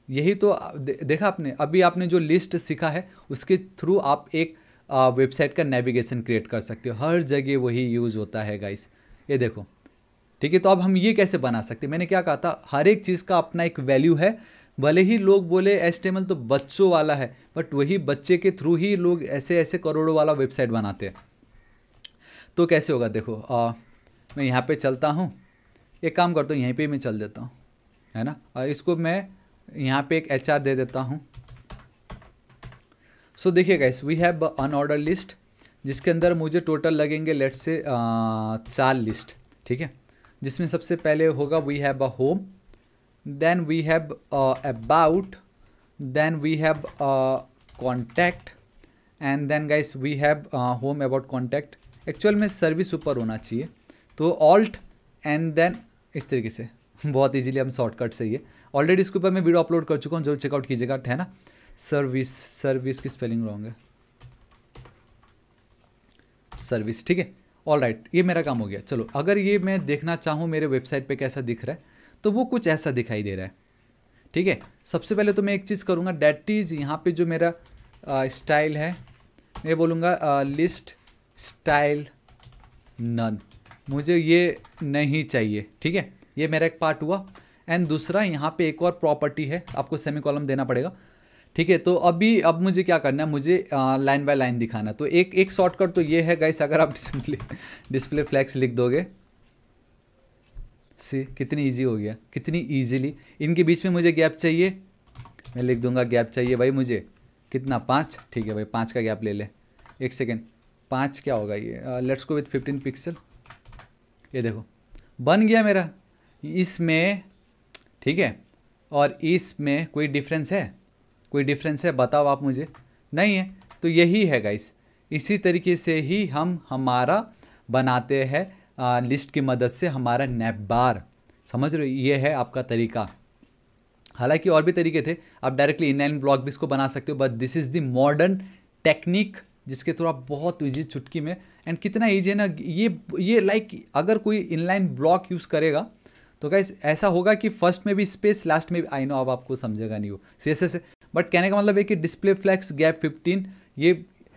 [SPEAKER 1] यही तो देखा आपने? अभी आपने जो लिस्ट सीखा है उसके थ्रू आप एक वेबसाइट का नेविगेशन क्रिएट कर सकते हो। हर जगह वही यूज़ होता है गाइस ये देखो। ठीक है तो अब हम ये कैसे बना सकते हैं? मैंने क्या कहा था? हर एक चीज़ का अपना एक वैल्यू है। भले ही लोग बोले एस तो बच्चों वाला है बट वही बच्चे के थ्रू ही लोग ऐसे ऐसे करोड़ों वाला वेबसाइट बनाते हैं। तो कैसे होगा देखो आ, मैं यहाँ पे चलता हूँ। एक काम करता हूँ यहीं पे मैं चल देता हूँ। है ना? इसको मैं यहाँ पे एक एचआर दे देता हूँ। सो देखिए guys we have unorder list जिसके अंदर मुझे टोटल लगेंगे लेट से चार लिस्ट ठीक है? जिसमें सबसे पहले होगा we have a home then we have about then we have contact and then guys we have home about contact actual में सर्विस ऊपर होना चाहिए तो ऑल्ट एंड देन इस तरीके से, बहुत इजीली हम शॉर्टकट से ये। ऑलरेडी इसके ऊपर मैं वीडियो अपलोड कर चुका हूँ, ज़रूर चेकआउट कीजिएगा, है ना? सर्विस सर्विस की स्पेलिंग रॉन्ग है। सर्विस ठीक है? ऑल राइट ये मेरा काम हो गया। चलो, अगर ये मैं देखना चाहूँ, मेरे वेबसाइट पे कैसा दिख रहा है तो वो कुछ ऐसा दिखाई दे रहा है। ठीक है? सबसे पहले तो मैं एक चीज़ करूँगा डेट इज़ यहाँ पे जो मेरा स्टाइल है, मैं बोलूँगा लिस्ट स्टाइल नन मुझे ये नहीं चाहिए, ठीक है? ये मेरा एक पार्ट हुआ। एंड दूसरा यहाँ पे एक और प्रॉपर्टी है, आपको सेमी कॉलम देना पड़ेगा। ठीक है तो अभी, अब मुझे क्या करना है, मुझे लाइन बाय लाइन दिखाना तो एक एक शॉर्टकट तो ये है गाइस अगर आप सिंपली डिस्प्ले फ्लैक्स लिख दोगे। सी कितनी इजी हो गया, कितनी इजीली इनके बीच में मुझे गैप चाहिए। मैं लिख दूँगा गैप चाहिए भाई मुझे। कितना? पाँच? ठीक है भाई, पाँच का गैप ले ले। एक सेकेंड पाँच क्या होगा ये? Let's go with fifteen pixel ये देखो। बन गया मेरा। इसमें ठीक है? और इसमें कोई डिफरेंस है? कोई डिफरेंस है? बताओ आप मुझे। नहीं है? तो यही है गाइस इसी तरीके से ही हम हमारा बनाते हैं लिस्ट की मदद से हमारा नैप बार समझ रहे ये है आपका तरीका। हालाँकि और भी तरीके थे। आप डायरेक्टली इनलाइन ब्लॉक भी इसको बना सकते हो but this is the modern technique जिसके थ्रू आप बहुत ईजी चुटकी में एंड कितना ईजी है ना, ये ये लाइक अगर कोई इनलाइन ब्लॉक यूज़ करेगा तो गाइस ऐसा होगा कि फ़र्स्ट में भी स्पेस लास्ट में भी आई नो अब आपको समझेगा नहीं हो सी एस एस बट कहने का मतलब है कि डिस्प्ले फ्लैक्स गैप फिफ्टीन ये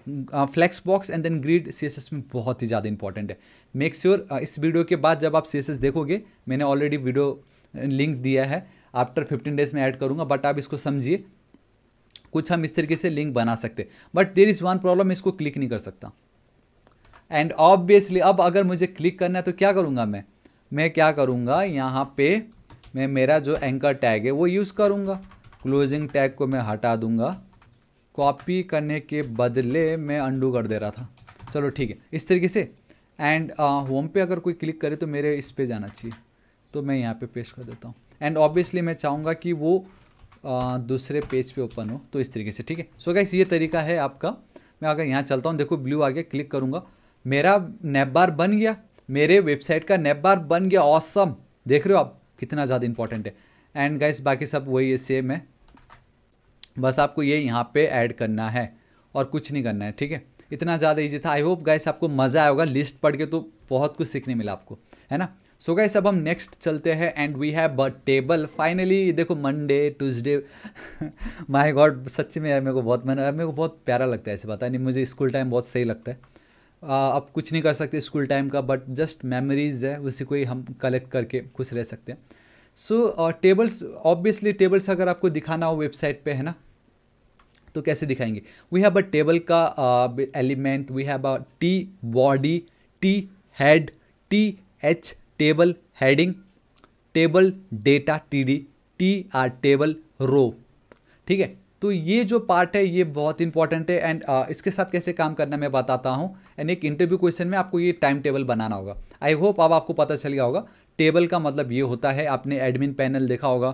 [SPEAKER 1] flex box and then grid C S S में बहुत ही ज़्यादा इंपॉर्टेंट है। मेक श्योर sure, इस वीडियो के बाद जब आप सी एस एस देखोगे मैंने ऑलरेडी वीडियो लिंक दिया है। आफ्टर फिफ्टीन डेज़ में ऐड करूँगा बट आप इसको समझिए। कुछ हम इस तरीके से लिंक बना सकते but there is one problem इसको क्लिक नहीं कर सकता। एंड ऑब्वियसली अब अगर मुझे क्लिक करना है तो क्या करूँगा मैं? मैं क्या करूँगा? यहाँ पे मैं मेरा जो एंकर टैग है वो यूज़ करूँगा। क्लोजिंग टैग को मैं हटा दूँगा। कॉपी करने के बदले मैं अंडू कर दे रहा था। चलो ठीक है इस तरीके से। एंड होम पे अगर कोई क्लिक करे तो मेरे इस पे जाना चाहिए। तो मैं यहाँ पे पेश कर देता हूँ। एंड ऑब्वियसली मैं चाहूँगा कि वो आ, दूसरे पेज पे ओपन हो। तो इस तरीके से ठीक है? सो गाइस ये तरीका है आपका। मैं अगर यहाँ चलता हूँ देखो ब्लू आगे क्लिक करूँगा। मेरा नेप बार बन गया। मेरे वेबसाइट का नेप बार बन गया ऑसम देख रहे हो आप, कितना ज़्यादा इंपॉर्टेंट है। एंड गाइस बाकी सब वही है सेम है। बस आपको ये यहाँ पे ऐड करना है और कुछ नहीं करना है, ठीक है? इतना ज़्यादा ईजी था। आई होप गाइस आपको मज़ा आएगा लिस्ट पढ़ के तो बहुत कुछ सीखने मिला आपको, है ना? सो गाइस अब हम नेक्स्ट चलते हैं and we have a table finally देखो मंडे ट्यूसडे माय गॉड सच्ची में यार मेरे को बहुत मन, मेरे को बहुत प्यारा लगता है ऐसे पता नहीं मुझे स्कूल टाइम बहुत सही लगता है। अब कुछ नहीं कर सकते स्कूल टाइम का बट जस्ट मेमोरीज है, उसी को ही हम कलेक्ट करके खुश रह सकते हैं। सो टेबल्स ऑब्वियसली टेबल्स अगर आपको दिखाना हो वेबसाइट पे, है ना? तो कैसे दिखाएँगे? वी हैव अ टेबल का element we have a T body T head T H table heading table data T D T R table row ठीक है? तो ये जो पार्ट है ये बहुत इंपॉर्टेंट है एंड uh, इसके साथ कैसे काम करना मैं बताता हूँ एंड एक इंटरव्यू क्वेश्चन में आपको ये टाइम टेबल बनाना होगा। आई होप अब आपको पता चल गया होगा। टेबल का मतलब ये होता है आपने एडमिन पैनल देखा होगा।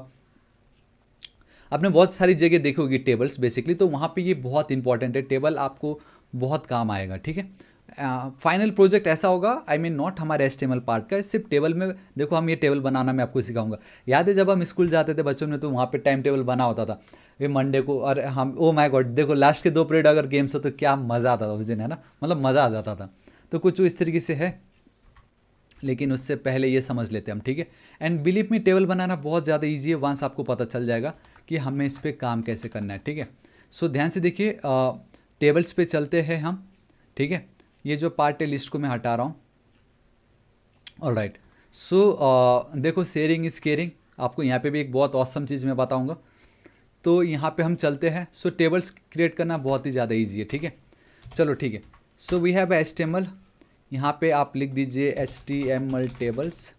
[SPEAKER 1] आपने बहुत सारी जगह देखी होगी टेबल्स बेसिकली तो वहाँ पे ये बहुत इंपॉर्टेंट है। टेबल आपको बहुत काम आएगा ठीक है? फाइनल प्रोजेक्ट ऐसा होगा आई मीन नॉट हमारे एस पार्ट का, सिर्फ़ टेबल में, देखो हम ये टेबल बनाना मैं आपको सिखाऊँगा। याद है जब हम स्कूल जाते थे बच्चों में तो वहाँ पे टाइम टेबल बना होता था। ये मंडे को, और हम ओ माय गॉड देखो लास्ट के दो पीरियड अगर गेम्स हो तो क्या मज़ा आता था उस दिन, है ना? मतलब मज़ा आ जाता था। तो कुछ इस तरीके से है, लेकिन उससे पहले ये समझ लेते हम, ठीक है? एंड बिलीव मी टेबल बनाना बहुत ज़्यादा ईजी है वंस आपको पता चल जाएगा कि हमें इस पर काम कैसे करना है, ठीक है? सो ध्यान से देखिए टेबल्स पे चलते हैं हम, ठीक है? ये जो पार्ट है लिस्ट को मैं हटा रहा हूँ। ऑल राइट सो देखो शेयरिंग इज़ केयरिंग आपको यहाँ पे भी एक बहुत औसम चीज़ मैं बताऊँगा। तो यहाँ पे हम चलते हैं। सो टेबल्स क्रिएट करना बहुत ही ज़्यादा ईजी है ठीक है? चलो ठीक है। So we have H T यहाँ पर आप लिख दीजिए H T M L tables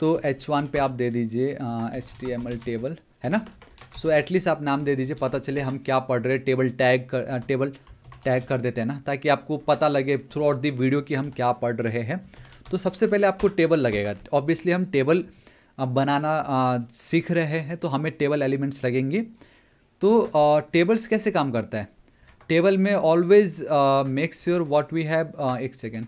[SPEAKER 1] तो एच वन पे आप दे दीजिए H T M L table है ना? सो so, एटलीस्ट आप नाम दे दीजिए पता चले हम क्या पढ़ रहे टेबल टैग कर टेबल टैग कर देते हैं ना, ताकि आपको पता लगे थ्रू आउट दी वीडियो कि हम क्या पढ़ रहे हैं। तो सबसे पहले आपको टेबल लगेगा। ऑब्वियसली हम टेबल बनाना सीख रहे हैं तो हमें टेबल एलिमेंट्स लगेंगे। तो टेबल्स कैसे काम करता है? टेबल में always make sure what we have एक सेकेंड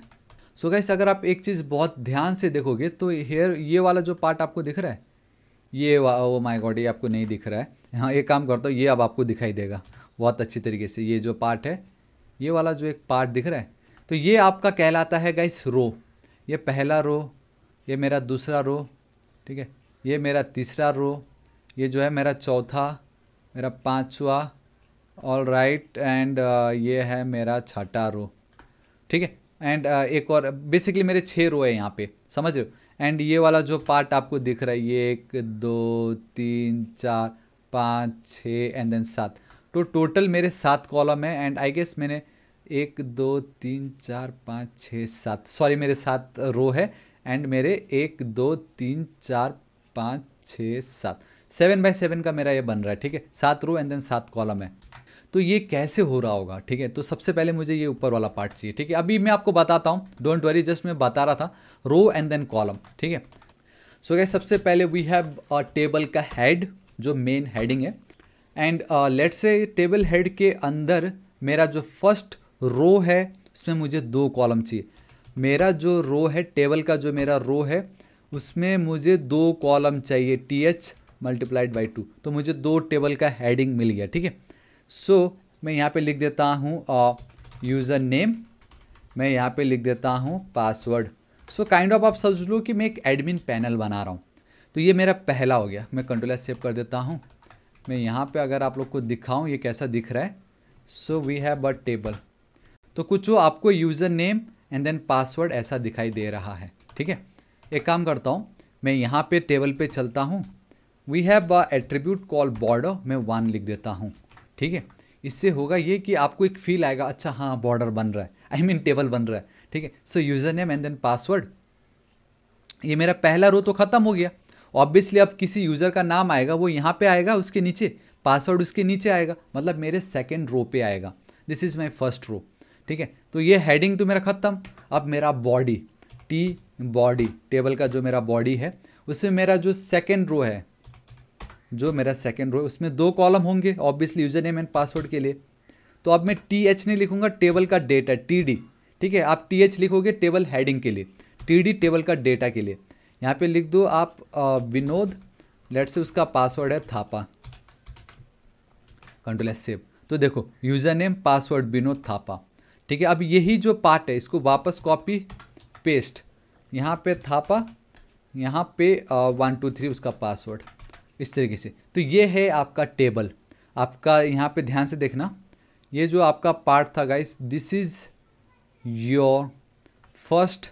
[SPEAKER 1] सो गैस अगर आप एक चीज़ बहुत ध्यान से देखोगे तो हेयर ये वाला जो पार्ट आपको दिख रहा है, ये ओ माय गॉड ये आपको नहीं दिख रहा है। हाँ एक काम करता हूँ, ये अब आपको दिखाई देगा, बहुत अच्छी तरीके से। ये जो पार्ट है ये वाला जो एक पार्ट दिख रहा है तो ये आपका कहलाता है गाइस रो। ये पहला रो ये मेरा दूसरा रो ठीक है? ये मेरा तीसरा रो ये जो है मेरा चौथा मेरा पांचवा ऑल राइट एंड ये है मेरा छठा रो ठीक है? एंड uh, एक और बेसिकली मेरे छः रो है यहाँ पे समझ रहे हो? एंड ये वाला जो पार्ट आपको दिख रहा है ये एक दो तीन चार पाँच छः एंड देन सात। तो टोटल मेरे सात कॉलम है एंड आई गेस मैंने एक दो तीन चार पाँच छः सात सॉरी मेरे सात रो है एंड मेरे एक दो तीन चार पाँच छः सात। सेवन बाई सेवन का मेरा ये बन रहा है ठीक है? सात रो एंड देन सात कॉलम है। तो ये कैसे हो रहा होगा ठीक है? तो सबसे पहले मुझे ये ऊपर वाला पार्ट चाहिए ठीक है? अभी मैं आपको बताता हूँ डोंट वरी जस्ट मैं बता रहा था रो एंड देन कॉलम ठीक है? सो so, सबसे पहले वी हैव टेबल का हेड जो मेन हेडिंग है। And let's say table head के अंदर मेरा जो फ़र्स्ट रो है, उसमें मुझे दो कॉलम चाहिए। मेरा जो रो है टेबल का जो मेरा रो है, उसमें मुझे दो कॉलम चाहिए T H multiplied by two तो मुझे दो टेबल का हेडिंग मिल गया, ठीक है? सो मैं यहाँ पे लिख देता हूँ यूज़र नेम मैं यहाँ पे लिख देता हूँ पासवर्ड सो काइंड ऑफ़ आप समझ लो कि मैं एक एडमिन पैनल बना रहा हूँ। तो ये मेरा पहला हो गया। मैं कंट्रोल सेव कर देता हूँ। मैं यहाँ पे अगर आप लोग को दिखाऊँ ये कैसा दिख रहा है। So we have but table तो कुछ वो आपको user name and then password ऐसा दिखाई दे रहा है ठीक है? एक काम करता हूँ मैं यहाँ पे टेबल पे चलता हूँ। We have a attribute call border मैं वन लिख देता हूँ ठीक है? इससे होगा ये कि आपको एक फील आएगा अच्छा हाँ बॉर्डर बन रहा है। I I mean mean, table बन रहा है ठीक है? So user name and then password ये मेरा पहला रो तो ख़त्म हो गया। ऑब्वियसली अब किसी यूज़र का नाम आएगा, वो यहाँ पे आएगा, उसके नीचे पासवर्ड उसके नीचे आएगा मतलब मेरे सेकेंड रो पे आएगा। This is my first row ठीक है? तो ये हेडिंग तो मेरा ख़त्म। अब मेरा बॉडी टी बॉडी टेबल का जो मेरा बॉडी है, उसमें मेरा जो सेकेंड रो है, जो मेरा सेकेंड रो है, उसमें दो कॉलम होंगे obviously user name and password के लिए। तो अब मैं टी एच नहीं लिखूँगा टेबल का डेटा टी डी ठीक है? आप टी एच लिखोगे टेबल हेडिंग के लिए टी डी टेबल का डेटा के लिए। यहाँ पे लिख दो आप विनोद लेट से उसका पासवर्ड है थापा। कंट्रोल एस सेव तो देखो user name password Vinod, Thapa. ठीक है, अब यही जो पार्ट है, इसको वापस कॉपी पेस्ट यहाँ पे थापा, यहाँ पे वन टू थ्री उसका पासवर्ड इस तरीके से। तो ये है आपका टेबल आपका यहाँ पे ध्यान से देखना। ये जो आपका पार्ट था guys this is your first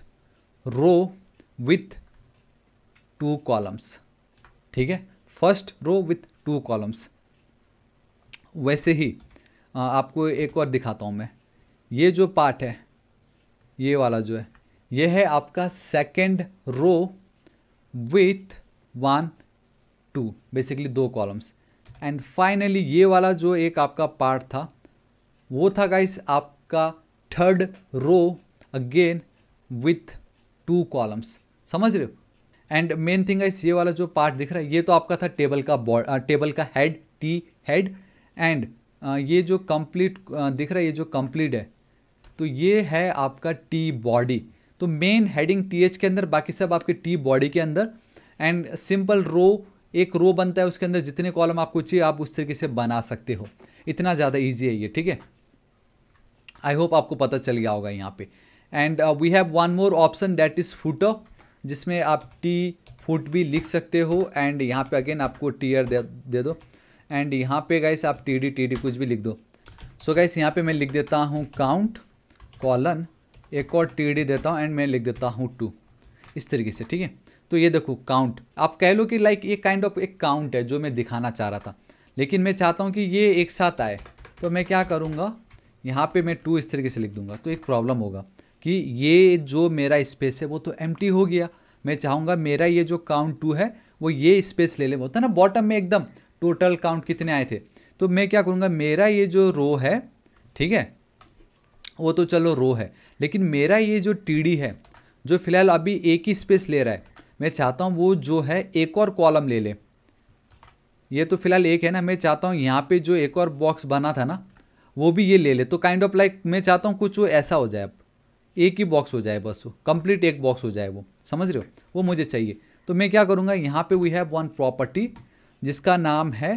[SPEAKER 1] row with two columns. ठीक है? First row with two columns. वैसे ही आपको एक और दिखाता हूँ मैं। ये जो पार्ट है, ये वाला जो है, ये है आपका second row with one two basically दो कॉलम्स एंड फाइनली ये वाला जो एक आपका पार्ट था, वो था गाइस आपका third row again with two columns समझ रहे हो? एंड मेन थिंग गाइस ये वाला जो पार्ट दिख रहा है, ये तो आपका था टेबल का टेबल का हेड टी हेड एंड ये जो कंप्लीट दिख रहा है, ये जो कंप्लीट है तो ये है आपका टी बॉडी तो मेन हेडिंग टी एच के अंदर, बाकी सब आपके टी बॉडी के अंदर. एंड सिंपल रो एक रो बनता है उसके अंदर, जितने कॉलम आपको चाहिए, आप उस तरीके से बना सकते हो. इतना ज़्यादा ईजी है ये, ठीक है? आई होप आपको पता चल गया होगा यहाँ पे. And we have one more option that is footer जिसमें आप टी फुट भी लिख सकते हो एंड यहाँ पे अगेन आपको टीयर दे दे दो। एंड यहाँ पे गाइस आप टी डी टी डी कुछ भी लिख दो। सो so गाइस यहाँ पे मैं लिख देता हूँ काउंट कॉलन एक और टी डी देता हूँ एंड मैं लिख देता हूँ टू इस तरीके से, ठीक है? तो ये देखो काउंट आप कह लो कि लाइक ये काइंड ऑफ़ एक काउंट है जो मैं दिखाना चाह रहा था। लेकिन मैं चाहता हूँ कि ये एक साथ आए। तो मैं क्या करूँगा? यहाँ पे मैं टू इस तरीके से लिख दूँगा। तो एक प्रॉब्लम होगा। कि ये जो मेरा स्पेस है वो तो एम हो गया। मैं चाहूँगा मेरा ये जो काउंट टू है, वो ये स्पेस ले ले। होता है ना बॉटम में एकदम टोटल काउंट कितने आए थे? तो मैं क्या करूँगा, मेरा ये जो रो है, ठीक है, वो तो चलो रो है, लेकिन मेरा ये जो टीडी है, जो फ़िलहाल अभी एक ही स्पेस ले रहा है, मैं चाहता हूँ वो जो है एक और कॉलम ले ले। ये तो फ़िलहाल एक है ना, मैं चाहता हूँ यहाँ पे जो एक और बॉक्स बना था ना, वो भी ये ले ले। तो काइंड ऑफ़ लाइक मैं चाहता हूँ कुछ वो ऐसा हो जाए अब। एक ही बॉक्स हो जाए बस वो कंप्लीट एक बॉक्स हो जाए वो। समझ रहे हो? वो मुझे चाहिए। तो मैं क्या करूँगा यहाँ पे वी हैव वन प्रॉपर्टी जिसका नाम है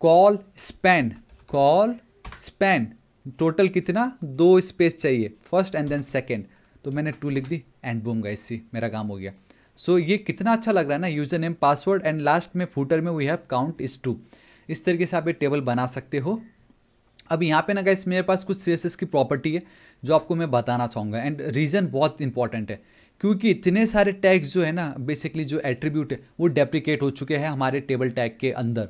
[SPEAKER 1] call span call span total कितना? दो स्पेस चाहिए फ़र्स्ट एंड देन सेकेंड तो मैंने टू लिख दी एंड बूम गई सी मेरा काम हो गया। सो so, ये कितना अच्छा लग रहा है ना user name password and last में फूटर में we have count is two इस तरीके से आप ये टेबल बना सकते हो। अब यहाँ पे ना गाइस मेरे पास कुछ सी की प्रॉपर्टी है। जो आपको मैं बताना चाहूँगा। एंड रीज़न बहुत इंपॉर्टेंट है। क्योंकि इतने सारे टैग्स जो है ना बेसिकली जो एट्रीब्यूट है, वो डेप्लीकेट हो चुके हैं हमारे टेबल टैग के अंदर।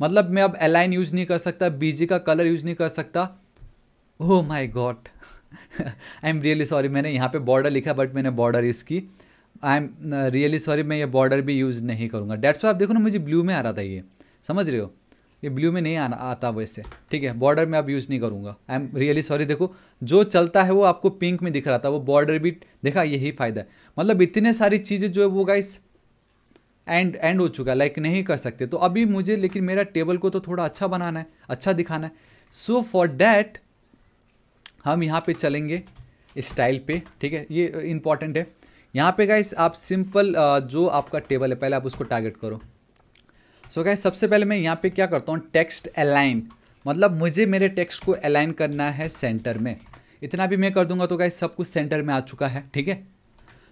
[SPEAKER 1] मतलब मैं अब एलाइन यूज़ नहीं कर सकता बीजी का कलर यूज़ नहीं कर सकता। ओह my god I am really sorry मैंने यहाँ पे बॉर्डर लिखा बट मैंने बॉर्डर इसकी आई एम रियली सॉरी मैं ये बॉर्डर भी यूज़ नहीं करूँगा। डेट्स वाई आप देखो ना, मुझे ब्लू में आ रहा था ये। समझ रहे हो? ये ब्लू में नहीं आना, आता वैसे ठीक है बॉर्डर में अब यूज़ नहीं करूँगा। आई एम रियली सॉरी देखो, जो चलता है वो आपको पिंक में दिख रहा था, वो बॉर्डर भी, देखा, यही फ़ायदा है। मतलब इतने सारी चीज़ें जो है वो गाइस एंड एंड हो चुका है लाइक नहीं कर सकते। तो अभी मुझे, लेकिन मेरा टेबल को तो थोड़ा अच्छा बनाना है अच्छा दिखाना है। सो फॉर डैट हम यहाँ पे चलेंगे स्टाइल पे, ठीक है, ये इंपॉर्टेंट है। यहाँ पे गाइस आप सिंपल जो आपका टेबल है, पहले आप उसको टारगेट करो। सो so गाइस सबसे पहले मैं यहाँ पे क्या करता हूँ टेक्स्ट अलाइन मतलब मुझे मेरे टेक्स्ट को अलाइन करना है सेंटर में. इतना भी मैं कर दूँगा तो गाइस सब कुछ सेंटर में आ चुका है ठीक है?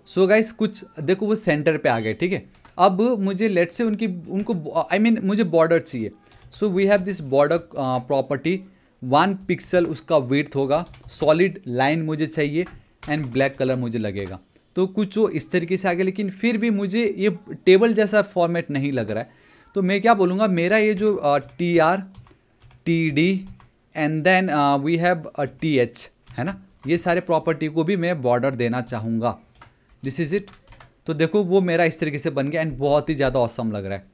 [SPEAKER 1] सो गाइस कुछ देखो वो सेंटर पे आ गए ठीक है? अब मुझे लेट से उनकी उनको आई I मीन mean, मुझे बॉर्डर चाहिए. So we have this border property one pixel उसका विथ होगा. सॉलिड लाइन मुझे चाहिए एंड ब्लैक कलर मुझे लगेगा. तो कुछ वो इस तरीके से आ गया लेकिन फिर भी मुझे ये टेबल जैसा फॉर्मेट नहीं लग रहा है. तो मैं क्या बोलूँगा? मेरा ये जो T R T D and then we have T H है ना? ये सारे प्रॉपर्टी को भी मैं बॉर्डर देना चाहूँगा। दिस इज़ इट तो देखो, वो मेरा इस तरीके से बन गया एंड बहुत ही ज़्यादा औसम लग रहा है।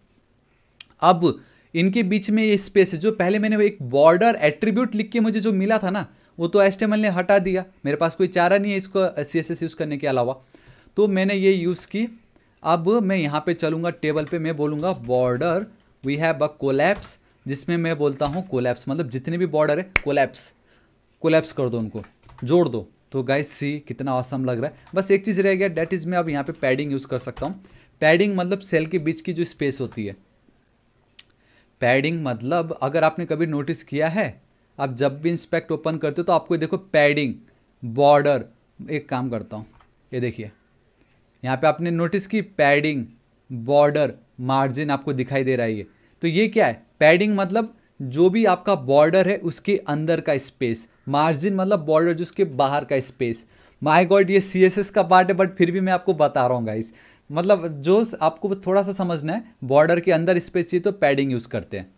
[SPEAKER 1] अब इनके बीच में ये स्पेस है जो पहले मैंने एक बॉर्डर एट्रीब्यूट लिख के मुझे जो मिला था ना, वो तो एस ने हटा दिया। मेरे पास कोई चारा नहीं है इसको सी यूज़ करने के अलावा। तो मैंने ये यूज़ की। अब मैं यहाँ पे चलूँगा, टेबल पे मैं बोलूँगा border we have a collapse जिसमें मैं बोलता हूँ कोलैप्स मतलब जितने भी बॉर्डर है कोलैप्स कोलैप्स कर दो उनको, जोड़ दो। तो गाइस सी कितना औसम लग रहा है। बस एक चीज़ रह गया डेट इज़ मैं अब यहाँ पे पैडिंग यूज़ कर सकता हूँ। पैडिंग मतलब सेल के बीच की जो स्पेस होती है। पैडिंग मतलब अगर आपने कभी नोटिस किया है, आप जब भी इंस्पेक्ट ओपन करते हो तो आपको देखो पैडिंग बॉर्डर एक काम करता हूँ, ये देखिए। यहाँ पे आपने नोटिस की पैडिंग बॉर्डर मार्जिन आपको दिखाई दे रहा है ये। तो ये क्या है? पैडिंग मतलब जो भी आपका बॉर्डर है, उसके अंदर का स्पेस मार्जिन मतलब बॉर्डर जो उसके बाहर का स्पेस माई गॉड ये सीएसएस का पार्ट है बट फिर भी मैं आपको बता रहा हूँ गाइस मतलब जो आपको थोड़ा सा समझना है बॉर्डर के अंदर स्पेस चाहिए तो पैडिंग यूज़ करते हैं।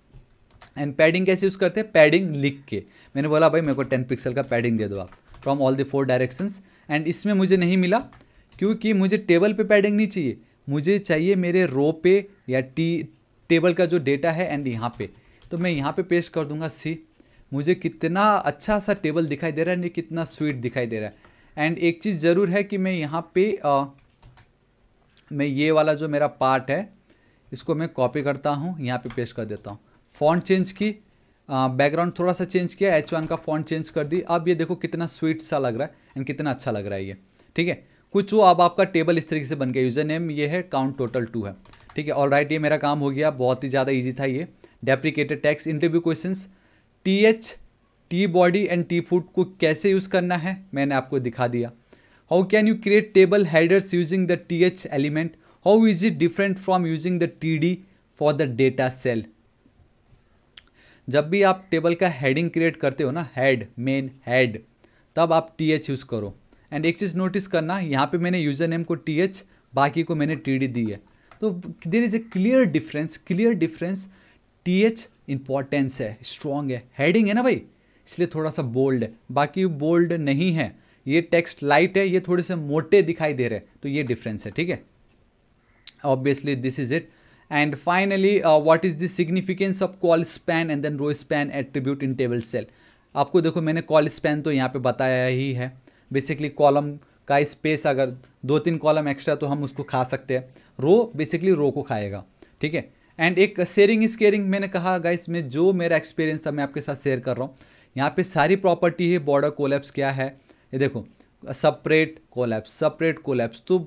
[SPEAKER 1] एंड पैडिंग कैसे यूज़ करते हैं? पैडिंग लिख के। मैंने बोला, भाई मेरे को टेन पिक्सल का पैडिंग दे दो आप from all the four directions and इसमें मुझे नहीं मिला। क्योंकि मुझे टेबल पे पैडिंग नहीं चाहिए। मुझे चाहिए मेरे रो पे या टी टेबल का जो डेटा है एंड यहाँ पे। तो मैं यहाँ पे पेश कर दूँगा सी। मुझे कितना अच्छा सा टेबल दिखाई दे रहा है नहीं कितना स्वीट दिखाई दे रहा है। एंड एक चीज़ ज़रूर है कि मैं यहाँ पे आ, मैं ये वाला जो मेरा पार्ट है इसको मैं कॉपी करता हूँ यहाँ पे पेश कर देता हूँ। फ़ॉन्ट चेंज की बैकग्राउंड थोड़ा सा चेंज किया एच वन का फ़ॉन्ट चेंज कर दी। अब ये देखो कितना स्वीट सा लग रहा है एंड कितना अच्छा लग रहा है ये। ठीक है? कुछ वो अब आपका टेबल इस तरीके से बन गया यूज़र नेम ये है काउंट टोटल टू है। ठीक है ऑल राइट ये मेरा काम हो गया, बहुत ही ज़्यादा ईजी था ये। Deprecated tags interview question T H T body and T foot को कैसे यूज़ करना है, मैंने आपको दिखा दिया। How can you create table headers using the T H element how is it different from using the T D for the data cell जब भी आप टेबल का हेडिंग क्रिएट करते हो ना हेड मेन हेड तब आप टी एच यूज़ करो। एंड एक चीज़ नोटिस करना, यहाँ पे मैंने यूज़र नेम को टी एच बाकी को मैंने टी डी दी है। तो there is a clear difference clear difference T H importance है स्ट्रॉन्ग है हेडिंग है ना भाई? इसलिए थोड़ा सा बोल्ड है। बाकी बोल्ड नहीं है। ये टेक्स्ट लाइट है, ये थोड़े से मोटे दिखाई दे रहे हैं तो ये डिफरेंस है, ठीक है? Obviously this is it and finally what is the significance of colspan and then rowspan attribute in table cell आपको देखो मैंने कॉल स्पैन तो यहाँ पे बताया ही है। बेसिकली कॉलम का स्पेस अगर दो तीन कॉलम एक्स्ट्रा तो हम उसको खा सकते हैं। रो बेसिकली रो को खाएगा, ठीक है? एंड एक शेयरिंग इज़ केयरिंग मैंने कहा गाइस में जो मेरा एक्सपीरियंस था मैं आपके साथ शेयर कर रहा हूँ। यहाँ पे सारी प्रॉपर्टी है बॉर्डर कोलैप्स क्या है? ये देखो सपरेट कोलैप्स सपरेट कोलैप्स तो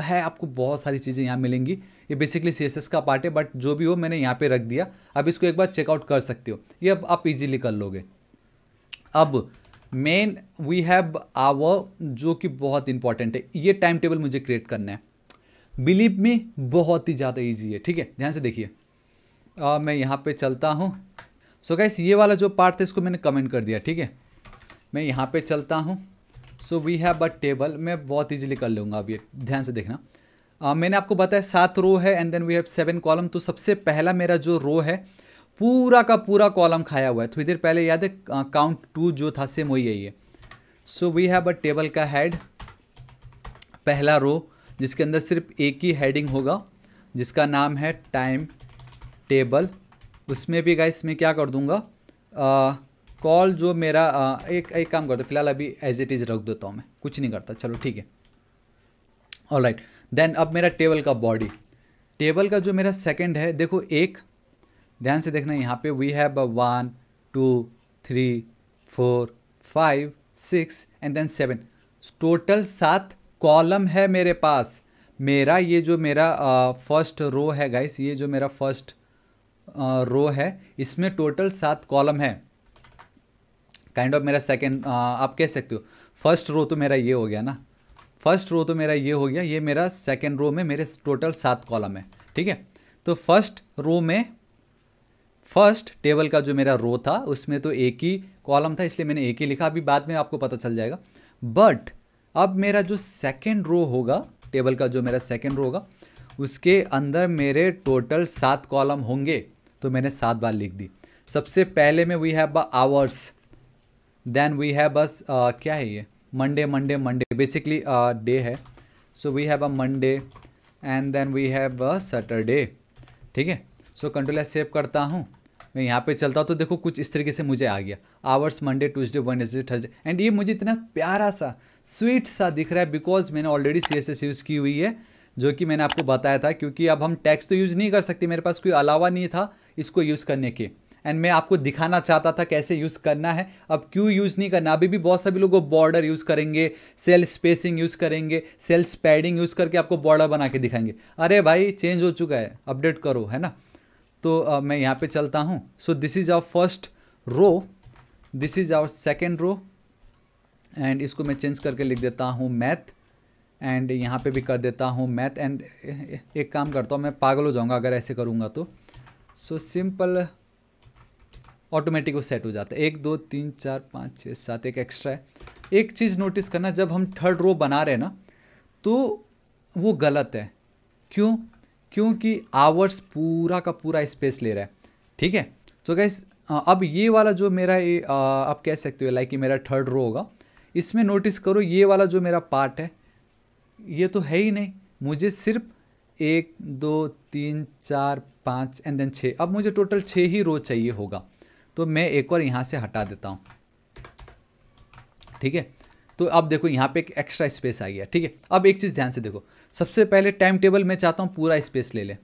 [SPEAKER 1] है, आपको बहुत सारी चीज़ें यहाँ मिलेंगी। ये बेसिकली सीएसएस का पार्ट है बट जो भी हो मैंने यहाँ पे रख दिया। अब इसको एक बार चेकआउट कर सकते हो। ये अब आप इजीली कर लोगे। अब मेन वी हैव आवर जो कि बहुत इंपॉर्टेंट है ये टाइम टेबल मुझे क्रिएट करना है। बिलीव में बहुत ही ज़्यादा ईजी है ठीक है? ध्यान से देखिए। मैं यहाँ पे चलता हूँ। सो so गैस ये वाला जो पार्ट था इसको मैंने कमेंट कर दिया ठीक है? मैं यहाँ पे चलता हूँ। So we have a table मैं बहुत इजीली कर लूँगा अब ये ध्यान से देखना। uh, मैंने आपको बताया सात रो है and then we have seven column तो सबसे पहला मेरा जो रो है पूरा का पूरा कॉलम खाया हुआ है। थोड़ी देर पहले याद है काउंट टू जो था सेम वही है ये। So we have a table का हेड पहला रो जिसके अंदर सिर्फ़ एक ही हेडिंग होगा जिसका नाम है टाइम टेबल उसमें भी गाइस मैं क्या कर दूँगा? कॉल जो मेरा आ, एक एक काम करता फ़िलहाल अभी एज इट इज़ रख देता हूँ मैं। कुछ नहीं करता चलो ठीक है। ऑल राइट देन अब मेरा टेबल का बॉडी टेबल का जो मेरा सेकंड है देखो एक ध्यान से देखना यहाँ पे we have one two three four five six and then seven total सात कॉलम है मेरे पास। मेरा ये जो मेरा फ़र्स्ट रो है गाइस ये जो मेरा फ़र्स्ट रो है, इसमें टोटल सात कॉलम है। काइंड ऑफ़ मेरा सेकेंड आप कह सकते हो। फ़र्स्ट रो तो मेरा ये हो गया ना। फ़र्स्ट रो तो मेरा ये हो गया। ये मेरा सेकेंड रो में मेरे टोटल सात कॉलम है। ठीक है? तो फ़र्स्ट रो में फ़र्स्ट टेबल का जो मेरा रो था, उसमें तो एक ही कॉलम था, इसलिए मैंने एक ही लिखा। अभी बाद में आपको पता चल जाएगा। बट अब मेरा जो सेकेंड रो होगा टेबल का जो मेरा सेकेंड रो होगा, उसके अंदर मेरे टोटल सात कॉलम होंगे। तो मैंने सात बार लिख दी। सबसे पहले में we have a hours then we have बस क्या है ये? Monday Monday Monday basically day है। So we have a Monday and then we have a Saturday ठीक है? सो कंट्रोल सेव करता हूँ। मैं यहाँ पे चलता हूँ तो देखो कुछ इस तरीके से मुझे आ गया। Hours Monday Tuesday Wednesday Thursday and ये मुझे इतना प्यारा सा स्वीट सा दिख रहा है बिकॉज़ मैंने already C S S use की हुई है, जो कि मैंने आपको बताया था, क्योंकि अब हम टैक्स तो यूज़ नहीं कर सकते, मेरे पास कोई अलावा नहीं था इसको यूज़ करने के। एंड मैं आपको दिखाना चाहता था कैसे यूज़ करना है। अब क्यों यूज़ नहीं करना? अभी भी बहुत सभी लोग बॉर्डर यूज़ करेंगे सेल स्पेसिंग यूज़ करेंगे सेल स्पैडिंग यूज़ करके आपको बॉर्डर बना के दिखाएँगे। अरे भाई चेंज हो चुका है अपडेट करो, है ना? तो uh, मैं यहाँ पे चलता हूँ। So this is our first row this is our second row and इसको मैं चेंज करके लिख देता हूँ मैथ एंड यहाँ पे भी कर देता हूँ मैथ एंड एक काम करता हूँ मैं पागल हो जाऊँगा अगर ऐसे करूँगा तो। सो सिंपल ऑटोमेटिक वो सेट हो जाता है। एक दो तीन चार पाँच छः सात एक एक्स्ट्रा है। एक चीज़ नोटिस करना जब हम थर्ड रो बना रहे हैं ना तो वो गलत है। क्यों? क्योंकि आवर्स पूरा का पूरा स्पेस ले रहा है। ठीक है? तो गैस अब ये वाला जो मेरा ये आप कह सकते हो लाइक मेरा थर्ड रो होगा। इसमें नोटिस करो, ये वाला जो मेरा पार्ट है, ये तो है ही नहीं। मुझे सिर्फ़ एक, दो, तीन, चार, पाँच एंड देन छः अब मुझे टोटल छः ही रो चाहिए होगा। तो मैं एक और यहाँ से हटा देता हूँ। ठीक है? तो अब देखो, यहाँ पे एक एक्स्ट्रा स्पेस आ गया, ठीक है? अब एक चीज़ ध्यान से देखो। सबसे पहले टाइम टेबल मैं चाहता हूँ पूरा स्पेस ले ले।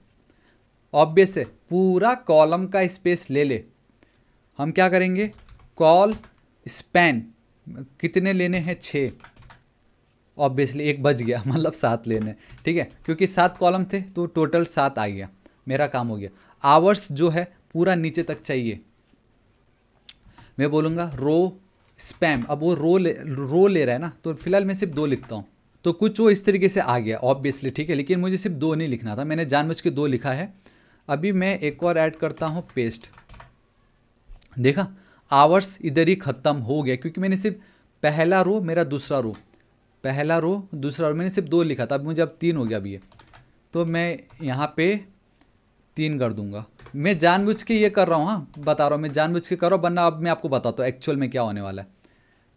[SPEAKER 1] ऑब्वियस है, पूरा कॉलम का स्पेस ले ले। हम क्या करेंगे? कॉल स्पैन कितने लेने हैं? छः ऑब्वियसली एक बज गया मतलब सात लेने ठीक है? क्योंकि सात कॉलम थे तो टोटल सात आ गया। मेरा काम हो गया। आवर्स जो है, पूरा नीचे तक चाहिए। मैं बोलूँगा रो स्पैम अब वो रो ले रो ले रहा है ना तो फ़िलहाल मैं सिर्फ़ दो लिखता हूँ। तो कुछ वो इस तरीके से आ गया ऑब्वियसली ठीक है, लेकिन मुझे सिर्फ़ दो नहीं लिखना था। मैंने जानबूझ के दो लिखा है। अभी मैं एक और ऐड करता हूँ पेस्ट देखा आवर्स इधर ही ख़त्म हो गया, क्योंकि मैंने सिर्फ़ पहला रो मेरा दूसरा रो पहला रो दूसरा रो मैंने सिर्फ़ दो लिखा था। अब मुझे अब तीन हो गया अभी ये। तो मैं यहाँ पे तीन कर दूँगा। मैं जानबूझ के ये कर रहा हूँ हाँ बता रहा हूँ, मैं जानबूझ के कर रहा हूँ, वरना अब मैं आपको बताता हूँ एक्चुअल में क्या होने वाला है।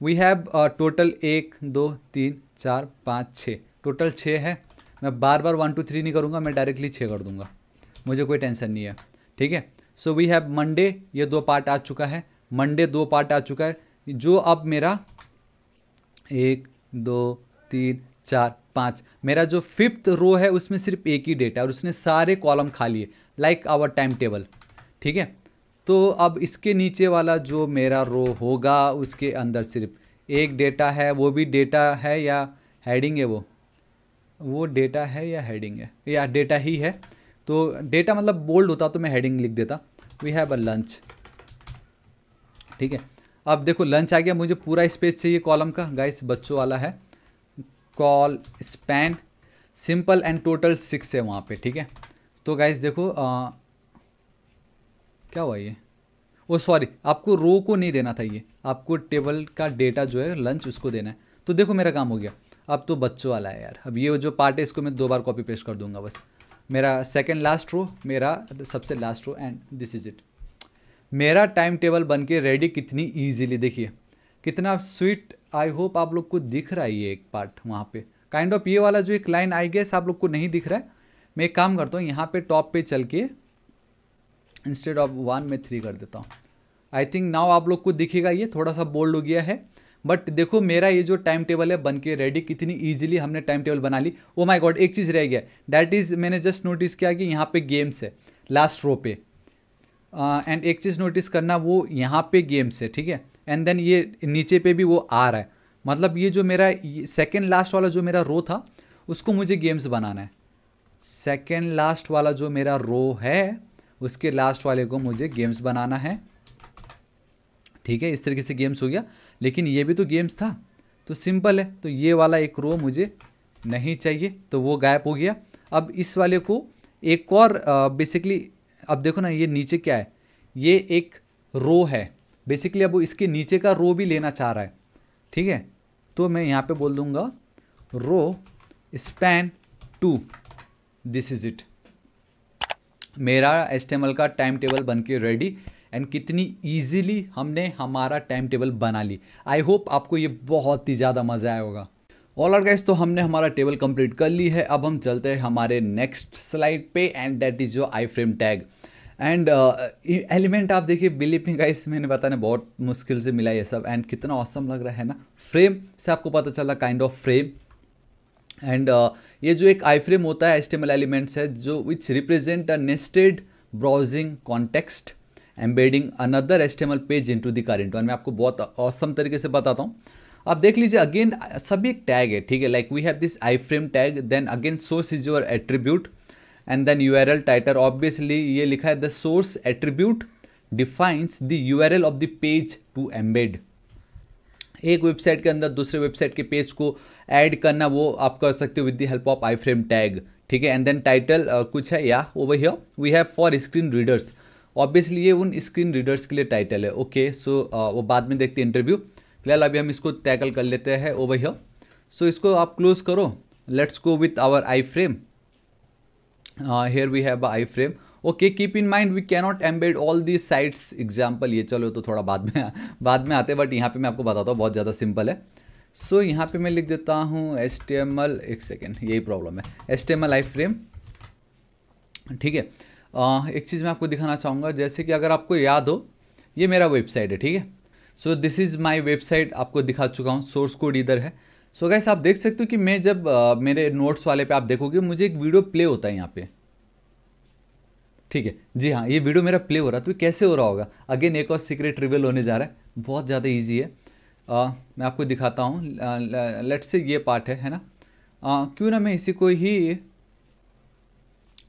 [SPEAKER 1] वी हैव टोटल एक, दो, तीन, चार, पाँच, छः। टोटल छः है। मैं बार बार वन टू थ्री नहीं करूँगा, मैं डायरेक्टली छः कर दूँगा। मुझे कोई टेंशन नहीं है। ठीक है? सो वी हैव मंडे ये दो पार्ट आ चुका है। मंडे दो पार्ट आ चुका है। जो अब मेरा एक, दो, तीन, चार पाँच। मेरा जो फिफ्थ रो है, उसमें सिर्फ़ एक ही डेटा और उसने सारे कॉलम खा लिए लाइक आवर टाइम टेबल ठीक है? तो अब इसके नीचे वाला जो मेरा रो होगा, उसके अंदर सिर्फ़ एक डेटा है, वो भी डेटा है या हेडिंग है वो? वो डेटा है या हेडिंग है? या डेटा ही है। तो डेटा मतलब बोल्ड होता तो मैं हेडिंग लिख देता। वी हैव अ लंच ठीक है? अब देखो लंच आ गया, मुझे पूरा स्पेस चाहिए कॉलम का। गाइस बच्चों वाला है। Colspan simple and total six है वहाँ पे ठीक है? तो गाइज़ देखो आ, क्या हुआ ये? ओ सॉरी आपको रो को नहीं देना था ये। आपको टेबल का डेटा जो है लंच उसको देना है। तो देखो मेरा काम हो गया। अब तो बच्चों वाला है यार। अब ये जो पार्ट है इसको मैं दो बार कॉपी पेस्ट कर दूँगा बस। मेरा सेकेंड लास्ट रो मेरा सबसे last row and this is it मेरा टाइम टेबल बन के रेडी कितनी ईजीली देखिए। कितना स्वीट आई होप आप लोग को दिख रहा है ये एक पार्ट वहाँ पे। काइंड ऑफ़ ये वाला जो एक लाइन आई गेस आप लोग को नहीं दिख रहा है। मैं एक काम करता हूँ यहाँ पे टॉप पे चल के इंस्टेड ऑफ़ वन में थ्री कर देता हूँ। आई थिंक नाउ आप लोग को दिखेगा ये थोड़ा सा बोल्ड हो गया है। बट देखो मेरा ये जो टाइम टेबल है बन के रेडी कितनी ईजिली हमने टाइम टेबल बना ली। ओ माई गॉड एक चीज़ रह गया। डैट इज़ मैंने जस्ट नोटिस किया कि यहाँ पे गेम्स है लास्ट रो पे। एंड uh, एक चीज़ नोटिस करना वो यहाँ पे गेम्स है ठीक है? एंड देन ये नीचे पे भी वो आ रहा है। मतलब ये जो मेरा सेकेंड लास्ट वाला जो मेरा रो था, उसको मुझे गेम्स बनाना है। सेकेंड लास्ट वाला जो मेरा रो है, उसके लास्ट वाले को मुझे गेम्स बनाना है। ठीक है, इस तरीके से गेम्स हो गया। लेकिन ये भी तो गेम्स था। तो सिंपल है। तो ये वाला एक रो मुझे नहीं चाहिए। तो वो गायब हो गया। अब इस वाले को एक और बेसिकली अब देखो ना ये नीचे क्या है। ये एक रो है। बेसिकली अब वो इसके नीचे का रो भी लेना चाह रहा है। ठीक है? तो मैं यहाँ पे बोल दूँगा rowspan two this is it मेरा एस का टाइम टेबल बन के रेडी एंड कितनी ईजिली हमने हमारा टाइम टेबल बना ली। आई होप आपको ये बहुत ही ज़्यादा मज़ा आया होगा। ऑल आर गाइस तो हमने हमारा टेबल कंप्लीट कर ली है। अब हम चलते हैं हमारे नेक्स्ट स्लाइड पे and that is your iframe tag and element आप देखिए बिलीव मी गाइस मैंने बताने बहुत मुश्किल से मिला ये सब। एंड कितना औसम लग रहा है ना। फ्रेम से आपको पता चला काइंड ऑफ़ फ्रेम एंड ये जो एक आई फ्रेम होता है एस्टेमल एलिमेंट्स है, जो which represent a nested browsing context embedding another HTML page into the current one मैं आपको बहुत औसम तरीके से बताता हूँ। आप देख लीजिए अगेन सभी एक टैग है, ठीक है? Like we have this iframe tag then again source is your attribute and then U R L title obviously ये लिखा है the source attribute defines the U R L of the page to embed एक website के अंदर दूसरे website के page को add करना वो आप कर सकते हो with the help of iframe tag ठीक है? एंड देन टाइटल कुछ है या over here we have for screen readers obviously ये उन स्क्रीन रीडर्स के लिए टाइटल है okay okay, so so, uh, वो बाद में देखते हैं इंटरव्यू फ़िलहाल अभी हम इसको टैकल कर लेते हैं ओवर हियर सो इसको आप क्लोज करो. Let's go with our iframe here we have iframe okay keep in mind we cannot embed all the sites example ये चलो तो थोड़ा बाद में बाद में आते हैं बट यहाँ पे मैं आपको बताता हूँ बहुत ज़्यादा सिंपल है। सो so, यहाँ पे मैं लिख देता हूँ एस टी एम एल एक सेकेंड यही प्रॉब्लम है। S T M L iframe ठीक है? Uh, एक चीज़ मैं आपको दिखाना चाहूँगा जैसे कि अगर आपको याद हो ये मेरा वेबसाइट है ठीक है? So this is my website आपको दिखा चुका हूँ सोर्स कोड इधर है। सो so गैस आप देख सकते हो कि मैं जब uh, मेरे नोट्स वाले पे आप देखोगे मुझे एक वीडियो प्ले होता है यहाँ पे। ठीक है? जी हाँ ये वीडियो मेरा प्ले हो रहा है तो कैसे हो रहा होगा? अगेन एक और सीक्रेट रिवेल होने जा रहा है। बहुत ज़्यादा ईजी है। आ, मैं आपको दिखाता हूँ। लेट से ये पार्ट है है ना? आ, क्यों ना मैं इसी को ही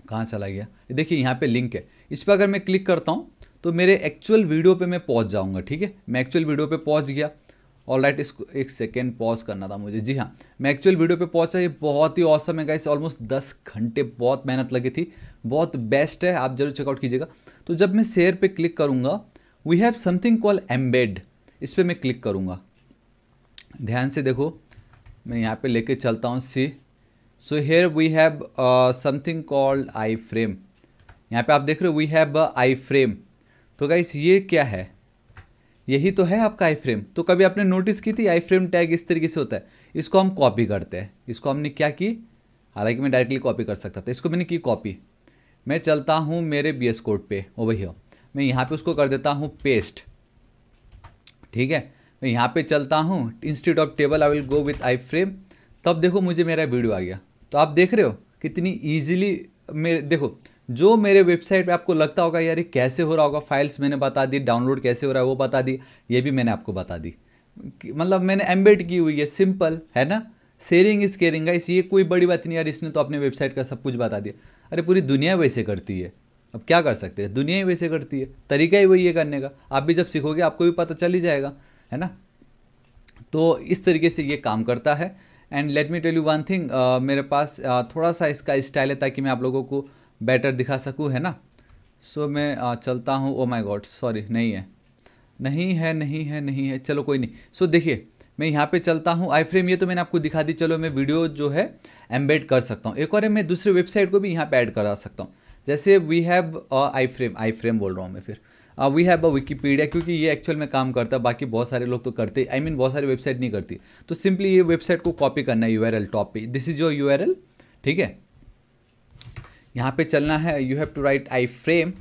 [SPEAKER 1] कहाँ चला गया? देखिए यहाँ पे लिंक है। इस पर अगर मैं क्लिक करता हूँ तो मेरे एक्चुअल वीडियो पे मैं पहुँच जाऊँगा ठीक है? मैं एक्चुअल वीडियो पे पहुँच गया। ऑल राइट इसको एक सेकेंड पॉज करना था मुझे। जी हाँ मैं एक्चुअल वीडियो पे पहुँचा, ये बहुत ही औसम है गाइस ऑलमोस्ट दस घंटे बहुत मेहनत लगी थी। बहुत बेस्ट है, आप ज़रूर चेकआउट कीजिएगा। तो जब मैं शेयर पे क्लिक करूँगा we have something call embed इस पर मैं क्लिक करूँगा। ध्यान से देखो, मैं यहाँ पे लेके चलता हूँ see so here we have something called iframe यहाँ पे आप देख रहे हो वी हैव आई फ्रेम तो गाइस ये क्या है? यही तो है आपका आई फ्रेम तो कभी आपने नोटिस की थी? आई फ्रेम टैग इस तरीके से होता है। इसको हम कॉपी करते हैं। इसको हमने क्या की? हालाँकि मैं डायरेक्टली कॉपी कर सकता था। इसको मैंने की कॉपी मैं चलता हूँ मेरे बी एस कोड पे ओवर हियर मैं यहाँ पे उसको कर देता हूँ पेस्ट ठीक है? मैं यहाँ पे चलता हूँ। Institute of table I will go with I frame तब देखो मुझे मेरा वीडियो आ गया। तो आप देख रहे हो कितनी ईजिली मेरे देखो जो मेरे वेबसाइट पे आपको लगता होगा यार ये कैसे हो रहा होगा? फाइल्स मैंने बता दी डाउनलोड कैसे हो रहा है वो बता दी ये भी मैंने आपको बता दी। मतलब मैंने एम्बेड की हुई है सिंपल है ना? शेयरिंग इज़ केयरिंग इस ये कोई बड़ी बात नहीं यार इसने तो अपने वेबसाइट का सब कुछ बता दिया। अरे पूरी दुनिया वैसे करती है। अब क्या कर सकते हैं? दुनिया ही वैसे करती है। तरीका ही वही है करने का। आप भी जब सीखोगे आपको भी पता चल ही जाएगा है ना? तो इस तरीके से ये काम करता है। And let me tell you one thing मेरे पास uh, थोड़ा सा इसका स्टाइल है ताकि मैं आप लोगों को बेटर दिखा सकूँ है ना? सो so, मैं आ, चलता हूँ। ओ माई गॉड सॉरी नहीं है। नहीं है नहीं है नहीं है। चलो कोई नहीं। सो so, देखिए मैं यहाँ पे चलता हूँ। आई फ्रेम ये तो मैंने आपको दिखा दी। चलो मैं वीडियो जो है एम्बेड कर सकता हूँ। एक और मैं दूसरी वेबसाइट को भी यहाँ पे ऐड करा सकता हूँ। जैसे we have iframe iframe बोल रहा हूँ मैं फिर। वी हैव अ विकीपीडिया क्योंकि ये एक्चुअल में काम करता है। बाकी बहुत सारे लोग तो करते आई I मीन mean, बहुत सारी वेबसाइट नहीं करती। तो सिंपली ये वेबसाइट को कॉपी करना है यू आर एल टॉप पे। This is your U R L ठीक है? यहाँ पे चलना है। You have to write iframe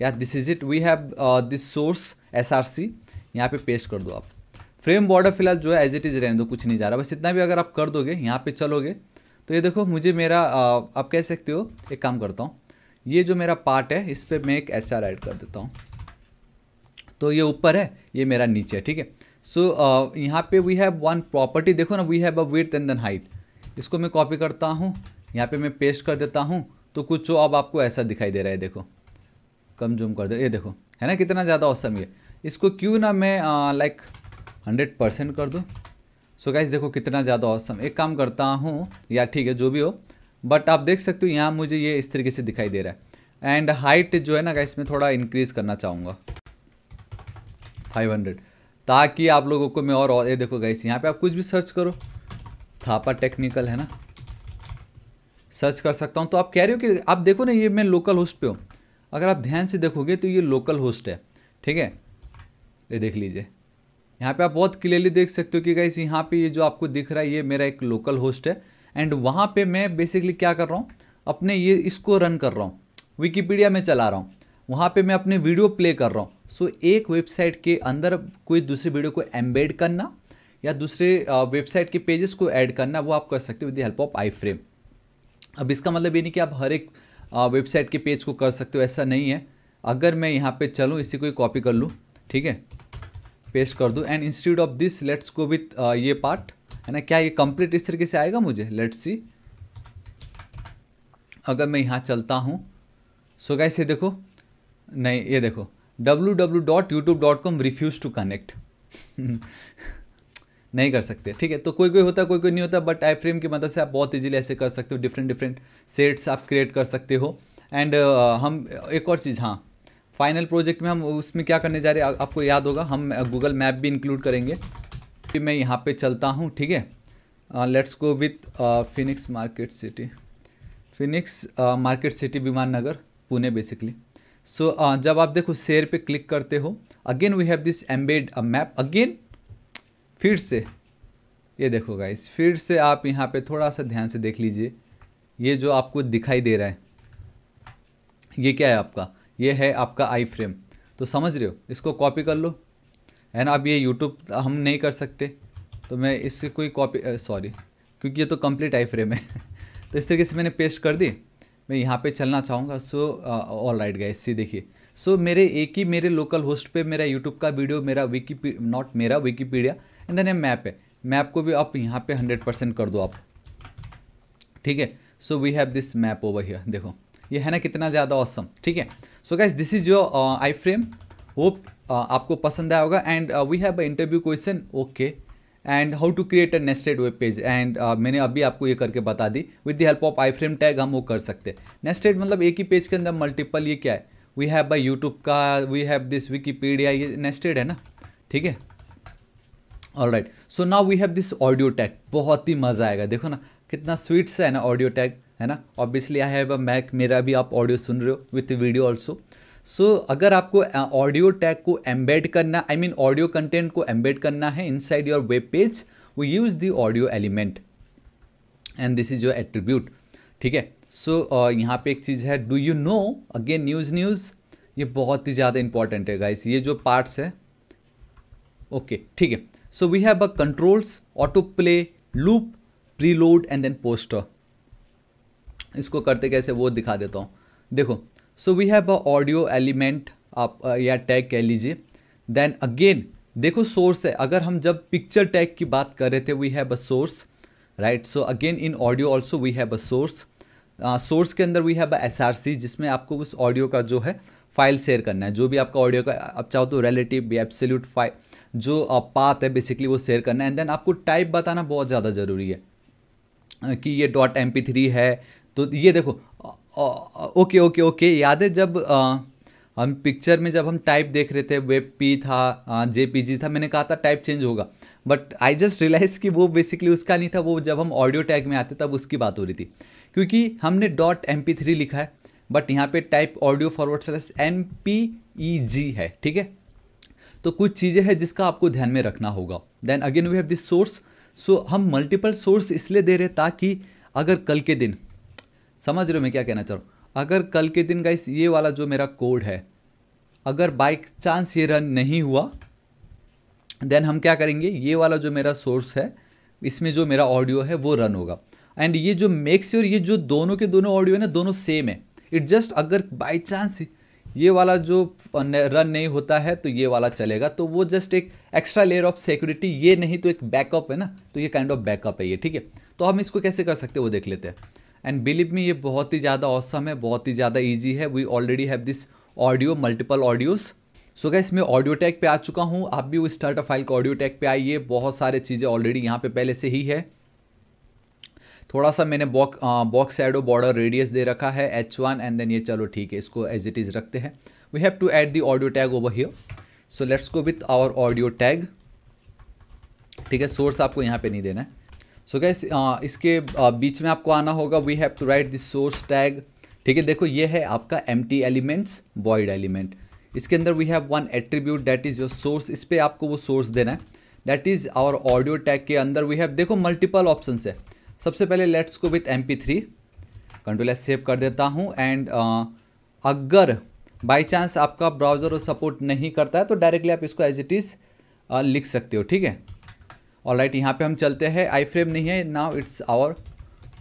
[SPEAKER 1] या this is it we have this source S R C यहाँ पे पेस्ट कर दो आप। फ्रेम बॉर्डर फ़िलहाल जो है एज इट इज़ रहने दो कुछ नहीं जा रहा। बस इतना भी अगर आप कर दोगे यहाँ पे चलोगे तो ये देखो मुझे मेरा uh, आप कह सकते हो एक काम करता हूँ। ये जो मेरा पार्ट है इस पर मैं एक एच आर ऐड कर देता हूँ। तो ये ऊपर है ये मेरा नीचे है ठीक है? सो uh, यहाँ पे वी हैव वन प्रॉपर्टी देखो ना we have a width and then height इसको मैं कॉपी करता हूँ। यहाँ पे मैं पेस्ट कर देता हूँ। तो कुछ जो अब आपको ऐसा दिखाई दे रहा है देखो। कम जूम कर दे। ये देखो है ना कितना ज़्यादा औसम ये। इसको क्यों ना मैं लाइक हंड्रेड परसेंट कर दूँ? सो गाइज़ देखो कितना ज़्यादा औसम एक काम करता हूँ या ठीक है जो भी हो बट आप देख सकते हो यहाँ मुझे ये इस तरीके से दिखाई दे रहा है। एंड हाइट जो है ना गाइस मैं थोड़ा इंक्रीज़ करना चाहूँगा। 500 ताकि आप लोगों को मैं और, और ये देखो गाइस यहाँ पे आप कुछ भी सर्च करो। थापा टेक्निकल है ना? सर्च कर सकता हूँ। तो आप कह रहे हो कि आप देखो ना, ये मैं लोकल होस्ट पे हूँ। अगर आप ध्यान से देखोगे तो ये लोकल होस्ट है, ठीक है? ये देख लीजिए। यहाँ पे आप बहुत क्लियरली देख सकते हो कि गाइस यहाँ पे ये जो आपको दिख रहा है, ये मेरा एक लोकल होस्ट है। एंड वहाँ पे मैं बेसिकली क्या कर रहा हूँ? अपने ये इसको रन कर रहा हूँ। विकीपीडिया में चला रहा हूँ। वहाँ पे मैं अपने वीडियो प्ले कर रहा हूँ। सो एक वेबसाइट के अंदर कोई दूसरे वीडियो को एम्बेड करना या दूसरे वेबसाइट के पेजेस को ऐड करना, वो आप कर सकते हो with the help of iframe अब इसका मतलब ये नहीं कि आप हर एक वेबसाइट के पेज को कर सकते हो, ऐसा नहीं है। अगर मैं यहाँ पे चलूँ, इसी को कॉपी कर लूँ, ठीक है? पेस्ट कर दूँ। And institute of this let's go with ये पार्ट है ना? क्या ये कंप्लीट इस तरीके से आएगा मुझे? लेट्स सी अगर मैं यहाँ चलता हूँ सो गाइस ये देखो। नहीं, ये देखो। W W dot YouTube dot com refuse to connect नहीं कर सकते। ठीक है तो कोई कोई होता कोई कोई नहीं होता बट आई फ्रेम की मदद से आप बहुत इजीली ऐसे कर सकते हो डिफरेंट डिफरेंट सेट्स आप क्रिएट कर सकते हो। एंड uh, हम एक और चीज़ हाँ फाइनल प्रोजेक्ट में हम उसमें क्या करने जा रहे हैं आपको याद होगा हम गूगल मैप भी इंक्लूड करेंगे। कि मैं यहाँ पे चलता हूँ ठीक है? Let's go with Phoenix market city Phoenix market city Viman Nagar Pune basically so जब आप देखो शेयर पे क्लिक करते हो again we have this embed map again फिर से, ये देखो गाइस फिर से आप यहाँ पे थोड़ा सा ध्यान से देख लीजिए। ये जो आपको दिखाई दे रहा है, ये क्या है आपका? ये है आपका आई फ्रेम तो समझ रहे हो? इसको कॉपी कर लो। है ना अब ये यूट्यूब हम नहीं कर सकते। तो मैं इससे कोई कॉपी सॉरी क्योंकि ये तो कंप्लीट आई फ्रेम है। तो इस तरीके से मैंने पेस्ट कर दी। मैं यहाँ पे चलना चाहूँगा। So all right guys see देखिए। सो मेरे एक ही मेरे लोकल होस्ट पे मेरा यूट्यूब का वीडियो मेरा विकी नॉट मेरा विकीपीडिया एंड देन मैप है। मैप को भी आप यहाँ पे हंड्रेड परसेंट कर दो आप। ठीक है? So we have this map over here देखो। ये है ना कितना ज़्यादा ऑसम ठीक है? So guys this is your iframe hope आपको पसंद आया होगा। And we have a interview question okay and how to create a nested web page and मैंने अभी आपको ये करके बता दी। With the help of iframe tag हम वो कर सकते हैं। नेस्टेड मतलब एक ही पेज के अंदर मल्टीपल ये क्या है? वी हैव बाई यूट्यूब का वी हैव दिस विकीपीडिया ये नेस्टेड है ना? ठीक है? All right so now we have this audio tag बहुत ही मज़ा आएगा। देखो ना कितना स्वीट सा है ना ऑडियो टैग है ना? Obviously I have a Mac मेरा भी आप ऑडियो सुन रहे हो with video also so so, अगर आपको ऑडियो टैग को एम्बेड करना आई मीन ऑडियो कंटेंट को एम्बेड करना है inside your web page वो use the audio element and this is your attribute ठीक है? सो so, uh, यहाँ पे एक चीज़ है do you know again news news ये बहुत ही ज़्यादा इंपॉर्टेंट है गाइस ये जो पार्ट्स है ओके okay, ठीक है. We have a controls autoplay loop preload and then poster इसको करते कैसे वो दिखा देता हूँ। देखो so we have a audio element आप या टैग कह लीजिए। देन अगेन देखो सोर्स है। अगर हम जब पिक्चर टैग की बात कर रहे थे we have a source right so again in audio also we have a source source के अंदर वी हैव अ एस जिसमें आपको उस ऑडियो का जो है फ़ाइल शेयर करना है। जो भी आपका ऑडियो का, आप चाहो तो रिलेटिव एब्सोल्यूट फ़ाइल जो पाथ है बेसिकली वो शेयर करना है। एंड देन आपको टाइप बताना बहुत ज़्यादा ज़रूरी है कि ये डॉट एम पी थ्री है। तो ये देखो ओके ओके ओके याद है जब आ, हम पिक्चर में जब हम टाइप देख रहे थे वेब पी था जे पी जी था मैंने कहा था टाइप चेंज होगा। बट आई जस्ट रियलाइज़ कि वो बेसिकली उसका नहीं था वो जब हम ऑडियो टैग में आते तब उसकी बात हो रही थी। क्योंकि हमने डॉट एम पी थ्री लिखा है बट यहाँ पे type audio forward slash M P E G है ठीक है? तो कुछ चीज़ें हैं जिसका आपको ध्यान में रखना होगा। Then again we have this source so हम मल्टीपल सोर्स इसलिए दे रहे ताकि अगर कल के दिन, समझ रहे हो मैं क्या कहना चाह रहा हूँ? अगर कल के दिन गाइस ये वाला जो मेरा कोड है, अगर बाइक चांस ये रन नहीं हुआ देन हम क्या करेंगे? ये वाला जो मेरा सोर्स है, इसमें जो मेरा ऑडियो है, वो रन होगा। एंड ये जो मेक श्योर ये जो दोनों के दोनों ऑडियो है ना, दोनों सेम है। इट जस्ट अगर बाई चांस ये वाला जो रन नहीं होता है तो ये वाला चलेगा। तो वो जस्ट एक एक्स्ट्रा लेयर ऑफ़ सिक्योरिटी ये नहीं तो एक बैकअप है ना? तो ये काइंड ऑफ़ बैकअप है ये, ठीक है? तो हम इसको कैसे कर सकते हैं? वो देख लेते हैं। एंड बिलीव मी ये बहुत ही ज़्यादा औसम है, बहुत ही ज़्यादा ईजी है। We already have this audio multiple audios so guys मैं ऑडियो टैग पे आ चुका हूँ। आप भी वो स्टार्टर फ़ाइल का ऑडियो टैग पे आइए। बहुत सारे चीज़ें ऑलरेडी यहाँ पे पहले से ही है। थोड़ा सा मैंने बॉक्स बॉक्स एडो बॉर्डर रेडियस दे रखा है एच वन एंड देन ये चलो ठीक है, इसको एज इट इज़ रखते हैं। We have to add the audio tag over here so let's go with our audio tag ठीक है सोर्स आपको यहाँ पे नहीं देना है। सो so गैस इसके बीच में आपको आना होगा। We have to write this source tag ठीक है, देखो ये है आपका empty elements void element इसके अंदर we have one attribute that is your source इस पर आपको वो सोर्स देना है। That is our audio tag के अंदर वी हैव देखो मल्टीपल ऑप्शन है। सबसे पहले let's go with M P three control S save कर देता हूँ एंड uh, अगर बाई चांस आपका ब्राउज़र सपोर्ट नहीं करता है तो डायरेक्टली आप इसको एज इट इज़ लिख सकते हो ठीक है? ऑल राइट यहाँ पे हम चलते हैं। आई फ्रेम नहीं है now it's our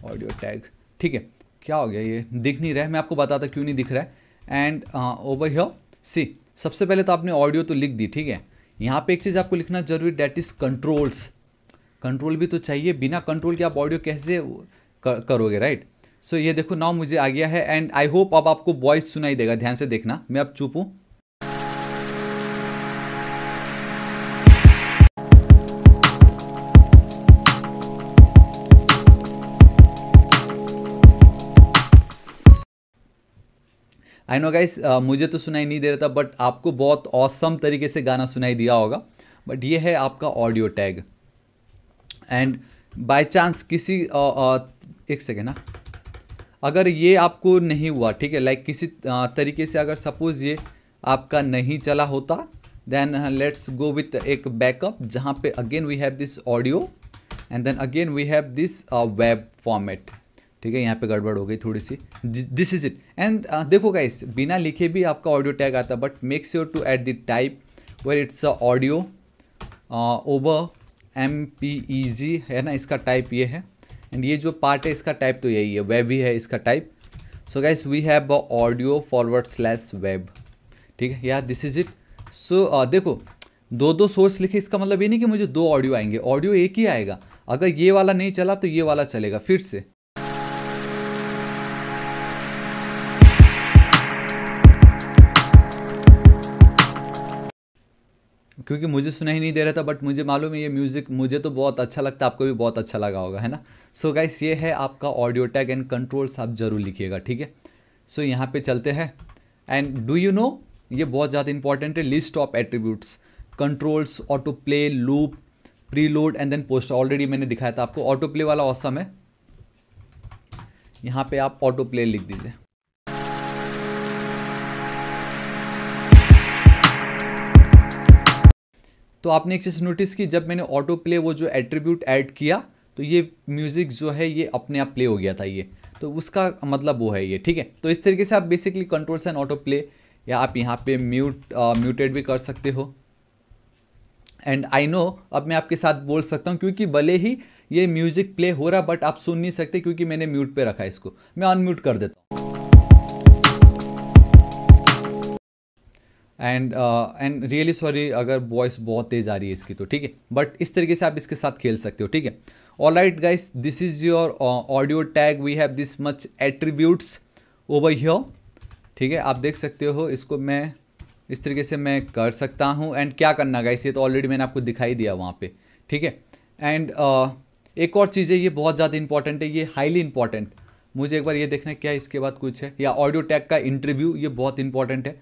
[SPEAKER 1] audio tag ठीक है? क्या हो गया ये? दिख नहीं रहा है मैं आपको बताता क्यों नहीं दिख रहा है? एंड ओवर हियर सी सबसे पहले तो आपने ऑडियो तो लिख दी ठीक है? यहाँ पे एक चीज़ आपको लिखना ज़रूरी डेट इज़ कंट्रोल्स कंट्रोल भी तो चाहिए बिना कंट्रोल के आप ऑडियो कैसे कर, करोगे राइट सो ये देखो नाउ मुझे आ गया है एंड आई होप अब आपको वॉइस सुनाई देगा। ध्यान से देखना मैं अब चुप हूँ। आई नो गाइस मुझे तो सुनाई नहीं दे रहा था बट आपको बहुत औसम तरीके से गाना सुनाई दिया होगा। बट ये है आपका audio tag and by chance किसी uh, uh, एक सेकेंड ना अगर ये आपको नहीं हुआ ठीक है लाइक किसी तरीके से अगर सपोज़ ये आपका नहीं चला होता देन लेट्स गो विथ एक बैकअप जहाँ पे again we have this audio and then again we have this web format ठीक है यहाँ पे गड़बड़ हो गई थोड़ी सी। दिस इज़ इट एंड देखो गाइस बिना लिखे भी आपका ऑडियो टैग आता but make sure to at the type where it's a audio over M P E G है ना, इसका टाइप ये है। एंड ये जो पार्ट है, इसका टाइप तो यही है वेब ही है इसका type so guys we have audio forward slash web ठीक है या दिस इज़ इट सो देखो, दो दो सोर्स लिखे, इसका मतलब ये नहीं कि मुझे दो ऑडियो आएँगे ऑडियो एक ही आएगा। अगर ये वाला नहीं चला तो ये वाला चलेगा, फिर से। क्योंकि मुझे सुनाई नहीं दे रहा था बट मुझे मालूम है ये म्यूज़िक मुझे तो बहुत अच्छा लगता है, आपको भी बहुत अच्छा लगा होगा, है ना? सो so गाइस ये है आपका ऑडियो टैग एंड कंट्रोल्स आप ज़रूर लिखिएगा, ठीक है? सो so यहाँ पे चलते हैं। एंड डू यू नो ये बहुत ज़्यादा इंपॉर्टेंट है list of attributes controls autoplay loop pre and then post already मैंने दिखाया था आपको ऑटो प्ले वाला औसम है। यहाँ पे आप ऑटो प्ले लिख दीजिए। तो आपने एक चीज़ नोटिस की, जब मैंने ऑटो प्ले वो जो एट्रीब्यूट ऐड किया तो ये म्यूज़िक जो है, ये अपने आप प्ले हो गया था ये। तो उसका मतलब वो है ये, ठीक है? तो इस तरीके से आप basically controls and autoplay या आप यहाँ पे म्यूट म्यूटेड भी कर सकते हो। एंड आई नो अब मैं आपके साथ बोल सकता हूँ, क्योंकि भले ही ये म्यूज़िक प्ले हो रहा बट आप सुन नहीं सकते, क्योंकि मैंने म्यूट पे रखा है इसको। मैं अनम्यूट कर देता हूँ। एंड एंड रियली सॉरी अगर वॉइस बहुत तेज़ आ रही है इसकी तो ठीक है? बट इस तरीके से आप इसके साथ खेल सकते हो ठीक है? All right guys this is your audio tag we have this much attributes over here ठीक है? आप देख सकते हो इसको मैं इस तरीके से मैं कर सकता हूँ। एंड क्या करना गाइस ये तो ऑलरेडी मैंने आपको दिखाई दिया वहाँ पे ठीक है? एंड uh, एक और चीज़ है ये बहुत ज़्यादा इंपॉर्टेंट है ये हाईली इंपॉर्टेंट मुझे एक बार ये देखना क्या इसके बाद कुछ है? या ऑडियो टैग का इंटरव्यू ये बहुत इंपॉर्टेंट है।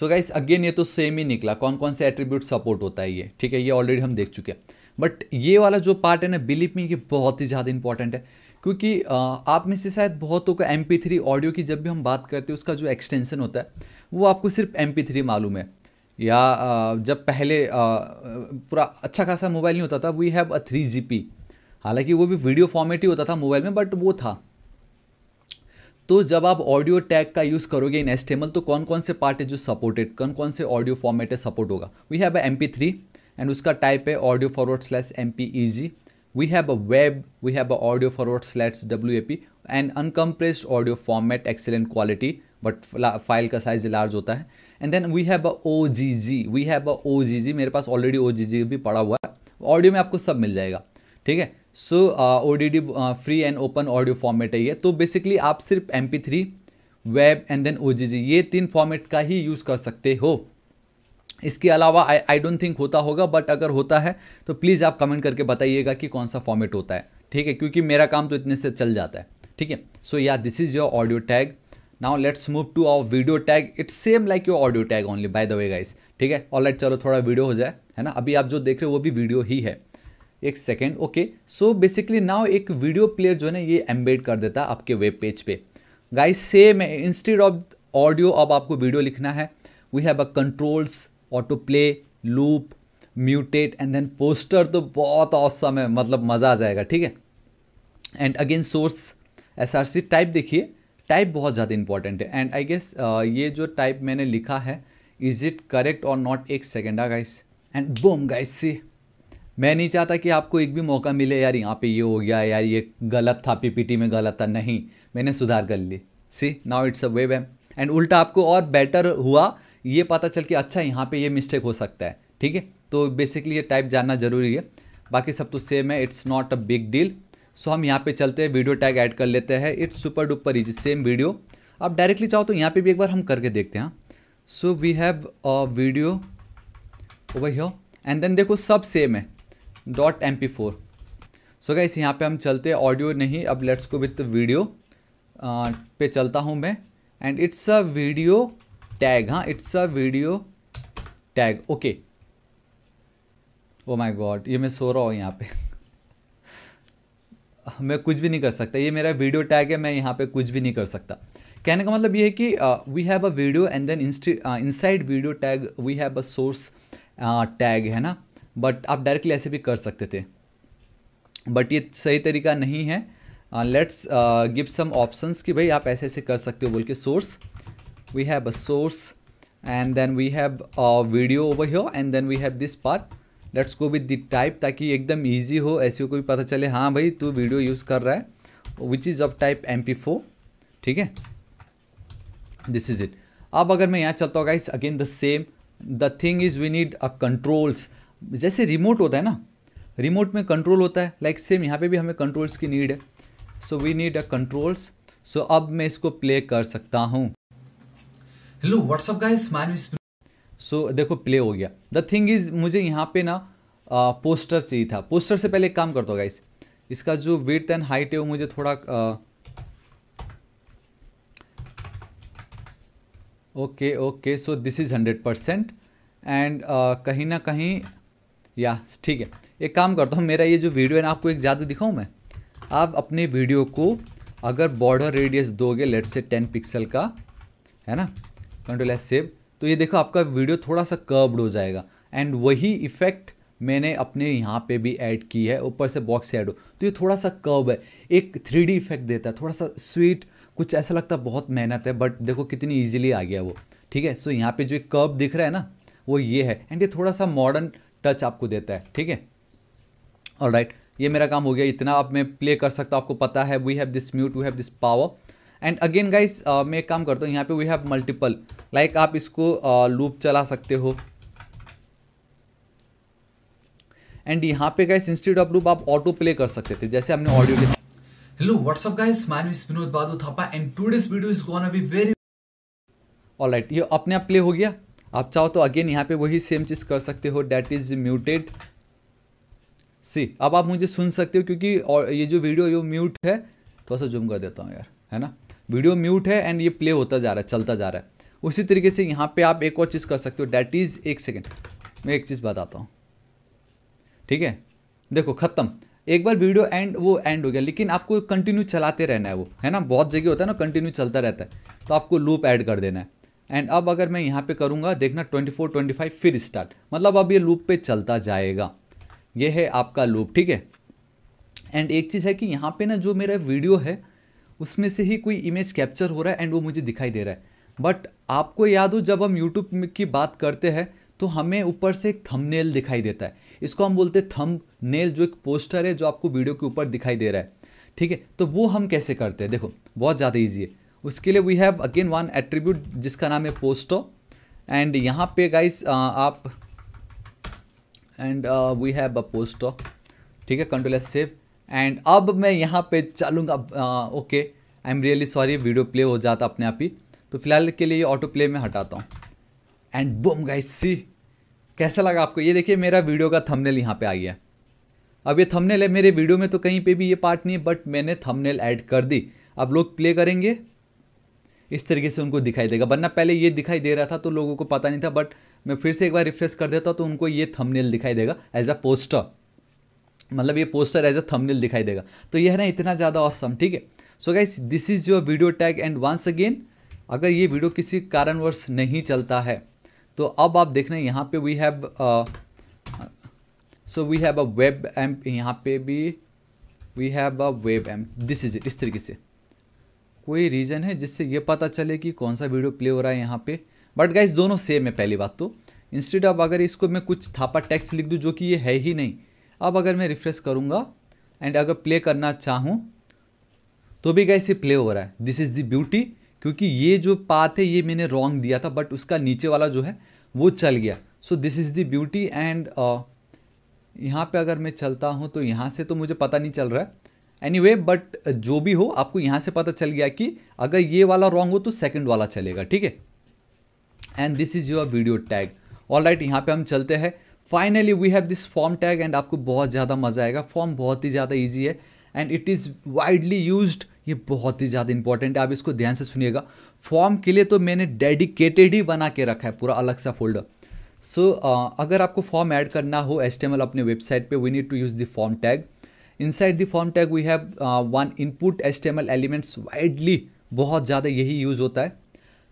[SPEAKER 1] सो गाइस अगेन ये तो सेम ही निकला। कौन कौन से एट्रीब्यूट सपोर्ट होता है ये? ठीक है, ये ऑलरेडी हम देख चुके हैं। बट ये वाला जो पार्ट है ना बिलीव में ये बहुत ही ज़्यादा इंपॉर्टेंट है। क्योंकि आप में से शायद बहुतों का एम थ्री ऑडियो की जब भी हम बात करते हैं, उसका जो एक्सटेंशन होता है, वो आपको सिर्फ़ एम थ्री मालूम है। या जब पहले पूरा अच्छा खासा मोबाइल नहीं होता था we have a three G P हालाँकि वो भी वीडियो फॉर्मेट ही होता था मोबाइल में बट वो था। तो जब आप ऑडियो टैग का यूज़ करोगे इन एस्टेमल तो कौन कौन से पार्ट है जो सपोर्टेड कौन कौन से ऑडियो फॉर्मेट है सपोर्ट होगा? We have M P three and उसका टाइप है audio forward slash M P E G we have a web we have a audio forward slash W A P and uncompressed audio format excellent quality but file का size large होता है. And then we have a O G G we have a O G G मेरे पास already ओ G जी भी पड़ा हुआ है. Audio में आपको सब मिल जाएगा. ठीक है? So O D D free and open audio format है ये। तो बेसिकली आप सिर्फ़ M P three web and then O G G ये तीन फॉर्मेट का ही यूज़ कर सकते हो। इसके अलावा आई आई डोंट थिंक होता होगा बट अगर होता है तो प्लीज़ आप कमेंट करके बताइएगा कि कौन सा फॉर्मेट होता है। ठीक है? क्योंकि मेरा काम तो इतने से चल जाता है। ठीक है? So yeah this is your audio tag now let's move to our video tag it's same like your audio tag only by the way guys ठीक है? ऑल राइट चलो, थोड़ा वीडियो हो जाए, है ना? अभी आप जो देख रहे हो, वो भी वीडियो ही है। एक second okay so basically now एक वीडियो प्लेयर जो है ना, ये एम्बेड कर देता है आपके वेब पेज पे। गाइस सेम है इंस्टेड ऑफ़ ऑडियो अब आपको वीडियो लिखना है। We have a controls auto play loop mutate and then poster तो बहुत औसम है मतलब मज़ा आ जाएगा, ठीक है? And again source S R C type देखिए। टाइप बहुत ज़्यादा इंपॉर्टेंट है। एंड आई गेस ये जो टाइप मैंने लिखा है is it correct or not एक second uh guys and bomb guys see मैं नहीं चाहता कि आपको एक भी मौका मिले, यार यहाँ पे ये हो गया, यार ये गलत था, पीपीटी में गलत था। नहीं, मैंने सुधार कर ली। See now it's a WebM and उल्टा आपको और बेटर हुआ, ये पता चल कि अच्छा यहाँ पे ये मिस्टेक हो सकता है। ठीक है? तो बेसिकली ये टाइप जानना ज़रूरी है। बाकी सब तो सेम है it's not a big deal so हम यहाँ पे चलते हैं वीडियो टैग ऐड कर लेते हैं। It's super duper is same video आप डायरेक्टली चाहो तो यहाँ पे भी एक बार हम करके देखते हैं so we have a video over here and then देखो, सब सेम है। Dot M P four so guys यहाँ पे हम चलते ऑडियो नहीं, अब लेट्स को विथ वीडियो पे चलता हूँ मैं। And it's a video tag हाँ it's a video tag okay oh my god ये मैं सो रहा हूँ यहाँ पे। मैं कुछ भी नहीं कर सकता, ये मेरा वीडियो टैग है, मैं यहाँ पे कुछ भी नहीं कर सकता। कहने का मतलब ये है कि we have a video and then inside video tag we have a source tag है ना? बट आप डायरेक्टली ऐसे भी कर सकते थे। बट ये सही तरीका नहीं है। लेट्स गिव सम ऑप्शंस कि भाई आप ऐसे ऐसे कर सकते हो बोल के source we have a source and then we have video over here and then we have this part let's go with the type ताकि एकदम ईजी हो, ऐसे को भी पता चले हाँ भाई तू वीडियो यूज़ कर रहा है। Which is of type M P four ठीक है? दिस इज़ इट अब अगर मैं यहाँ चलता हूँ guys again the same the thing is we need a controls जैसे रिमोट होता है ना रिमोट में कंट्रोल होता है लाइक सेम यहाँ पे भी हमें कंट्रोल्स की नीड है। So we need a controls so अब मैं इसको प्ले कर सकता हूँ।
[SPEAKER 2] Hello whatsapp guys man
[SPEAKER 1] so देखो प्ले हो गया। द थिंग इज़ मुझे यहाँ पे ना पोस्टर चाहिए था। पोस्टर से पहले एक काम करता हूँ गाइस इसका जो विथ एंड हाइट है वो मुझे थोड़ा okay okay so this is hundred percent and कहीं ना कहीं या, ठीक है। एक काम करता हूँ, मेरा ये जो वीडियो है ना, आपको एक ज़्यादा दिखाऊँ मैं? आप अपने वीडियो को अगर बॉर्डर रेडियस दोगे लेट से टेन पिक्सल का, है ना? कंट्रोल एस सेव तो ये देखो, आपका वीडियो थोड़ा सा कर्ब्ड हो जाएगा। एंड वही इफ़ेक्ट मैंने अपने यहाँ पे भी ऐड की है, ऊपर से बॉक्स ऐड हो। तो ये थोड़ा सा कर्व है। एक थ्री इफ़ेक्ट देता है थोड़ा सा स्वीट कुछ ऐसा लगता है, बहुत मेहनत है बट देखो कितनी ईजिली आ गया वो। ठीक है सो यहाँ पे जो एक कर्व दिख रहा है ना, वो ये है। एंड ये थोड़ा सा मॉडर्न टच आपको देता है ठीक है? और राइट ये मेरा काम हो गया इतना अब मैं प्ले कर सकता हूँ आपको पता है we have this mute we have this power and again guys मैं एक काम करता हूँ यहाँ पे वी हैव मल्टीपल लाइक आप इसको लूप uh, चला सकते हो. एंड यहाँ पे गाइस इंस्टीट्यूट ऑफ़ लूप आप ऑटो प्ले कर सकते थे जैसे हमने ऑडियो के
[SPEAKER 2] hello whatsapp guys my name is Vinod Badu Thapa and today's video is gonna be very
[SPEAKER 1] alright ये अपने आप प्ले हो गया? आप चाहो तो अगेन यहाँ पे वही सेम चीज़ कर सकते हो डैट इज़ म्यूटेड सी अब आप मुझे सुन सकते हो क्योंकि और ये जो वीडियो ये म्यूट है। थोड़ा सा जूम कर देता हूँ यार, है ना? वीडियो म्यूट है एंड ये प्ले होता जा रहा है, चलता जा रहा है। उसी तरीके से यहाँ पे आप एक और चीज़ कर सकते हो डैट इज़ एक सेकेंड मैं एक चीज़ बताता हूँ। ठीक है? देखो, ख़त्म। एक बार वीडियो एंड वो एंड हो गया, लेकिन आपको कंटिन्यू चलाते रहना है वो, है ना? बहुत जगह होता है ना कंटिन्यू चलता रहता है। तो आपको लूप ऐड कर देना है। एंड अब अगर मैं यहाँ पे करूँगा, देखना 24 25 फिर स्टार्ट मतलब अब ये लूप पे चलता जाएगा। ये है आपका लूप ठीक है? एंड एक चीज़ है कि यहाँ पे ना जो मेरा वीडियो है, उसमें से ही कोई इमेज कैप्चर हो रहा है एंड वो मुझे दिखाई दे रहा है। बट आपको याद हो, जब हम यूट्यूब की बात करते हैं तो हमें ऊपर से एक थंबनेल दिखाई देता है। इसको हम बोलते हैं थंब नेल जो एक पोस्टर है, जो आपको वीडियो के ऊपर दिखाई दे रहा है। ठीक है? तो वो हम कैसे करते हैं? देखो, बहुत ज़्यादा ईजी है। उसके लिए we have again one attribute जिसका नाम है पोस्टो एंड यहाँ पे गाइस आप and we have a poster ठीक है कंट्रोल एस सेव एंड अब मैं यहाँ पे चलूँगा okay I am really sorry video play हो जाता अपने आप ही. तो फ़िलहाल के लिए ऑटो प्ले में हटाता हूँ. एंड बुम गाइस सी कैसा लगा आपको? ये देखिए, मेरा वीडियो का थंबनेल यहाँ पे आ गया. अब ये थंबनेल है, मेरे वीडियो में तो कहीं पे भी ये पार्ट नहीं है बट मैंने थंबनेल ऐड कर दी. अब लोग प्ले करेंगे. इस तरीके से उनको दिखाई देगा। वरना पहले ये दिखाई दे रहा था तो लोगों को पता नहीं था बट मैं फिर से एक बार रिफ्रेश कर देता तो उनको ये थंबनेल दिखाई देगा एज अ पोस्टर मतलब ये पोस्टर एज अ थंबनेल दिखाई देगा। तो ये है ना इतना ज़्यादा ऑसम ठीक है? So guys this is your video tag and once again अगर ये वीडियो किसी कारणवश नहीं चलता है तो अब आप देख रहे हैं यहाँ पे we have so we have a WebM यहाँ पे भी we have a WebM this is it इस तरीके से। कोई रीज़न है जिससे ये पता चले कि कौन सा वीडियो प्ले हो रहा है यहाँ पे? बट गाइज़ दोनों सेम है पहली बात तो। इंस्टेड ऑफ़ अगर इसको मैं कुछ थापा टेक्स्ट लिख दूँ जो कि ये है ही नहीं, अब अगर मैं रिफ्रेश करूँगा एंड अगर प्ले करना चाहूँ तो भी गाइस ये प्ले हो रहा है। दिस इज़ द ब्यूटी क्योंकि ये जो पाथ है, ये मैंने रॉन्ग दिया था बट उसका नीचे वाला जो है, वो चल गया। So this is the beauty and यहाँ पे अगर मैं चलता हूँ तो यहाँ से तो मुझे पता नहीं चल रहा है। एनी वे बट जो भी हो आपको यहाँ से पता चल गया कि अगर ये वाला रॉन्ग हो तो सेकंड वाला चलेगा ठीक है? And this is your video tag all right यहाँ पे हम चलते हैं। Finally we have this form tag and आपको बहुत ज़्यादा मज़ा आएगा। फॉर्म बहुत ही ज़्यादा ईजी है। And it is widely use ये बहुत ही ज़्यादा इंपॉर्टेंट है। आप इसको ध्यान से सुनिएगा। फॉर्म के लिए तो मैंने डेडिकेटेड ही बना के रखा है पूरा अलग सा फोल्डर सो so, uh, अगर आपको फॉर्म ऐड करना हो एस अपने वेबसाइट पे we need to use the form tag inside the form tag we have one input S elements widely बहुत ज़्यादा यही यूज़ होता है,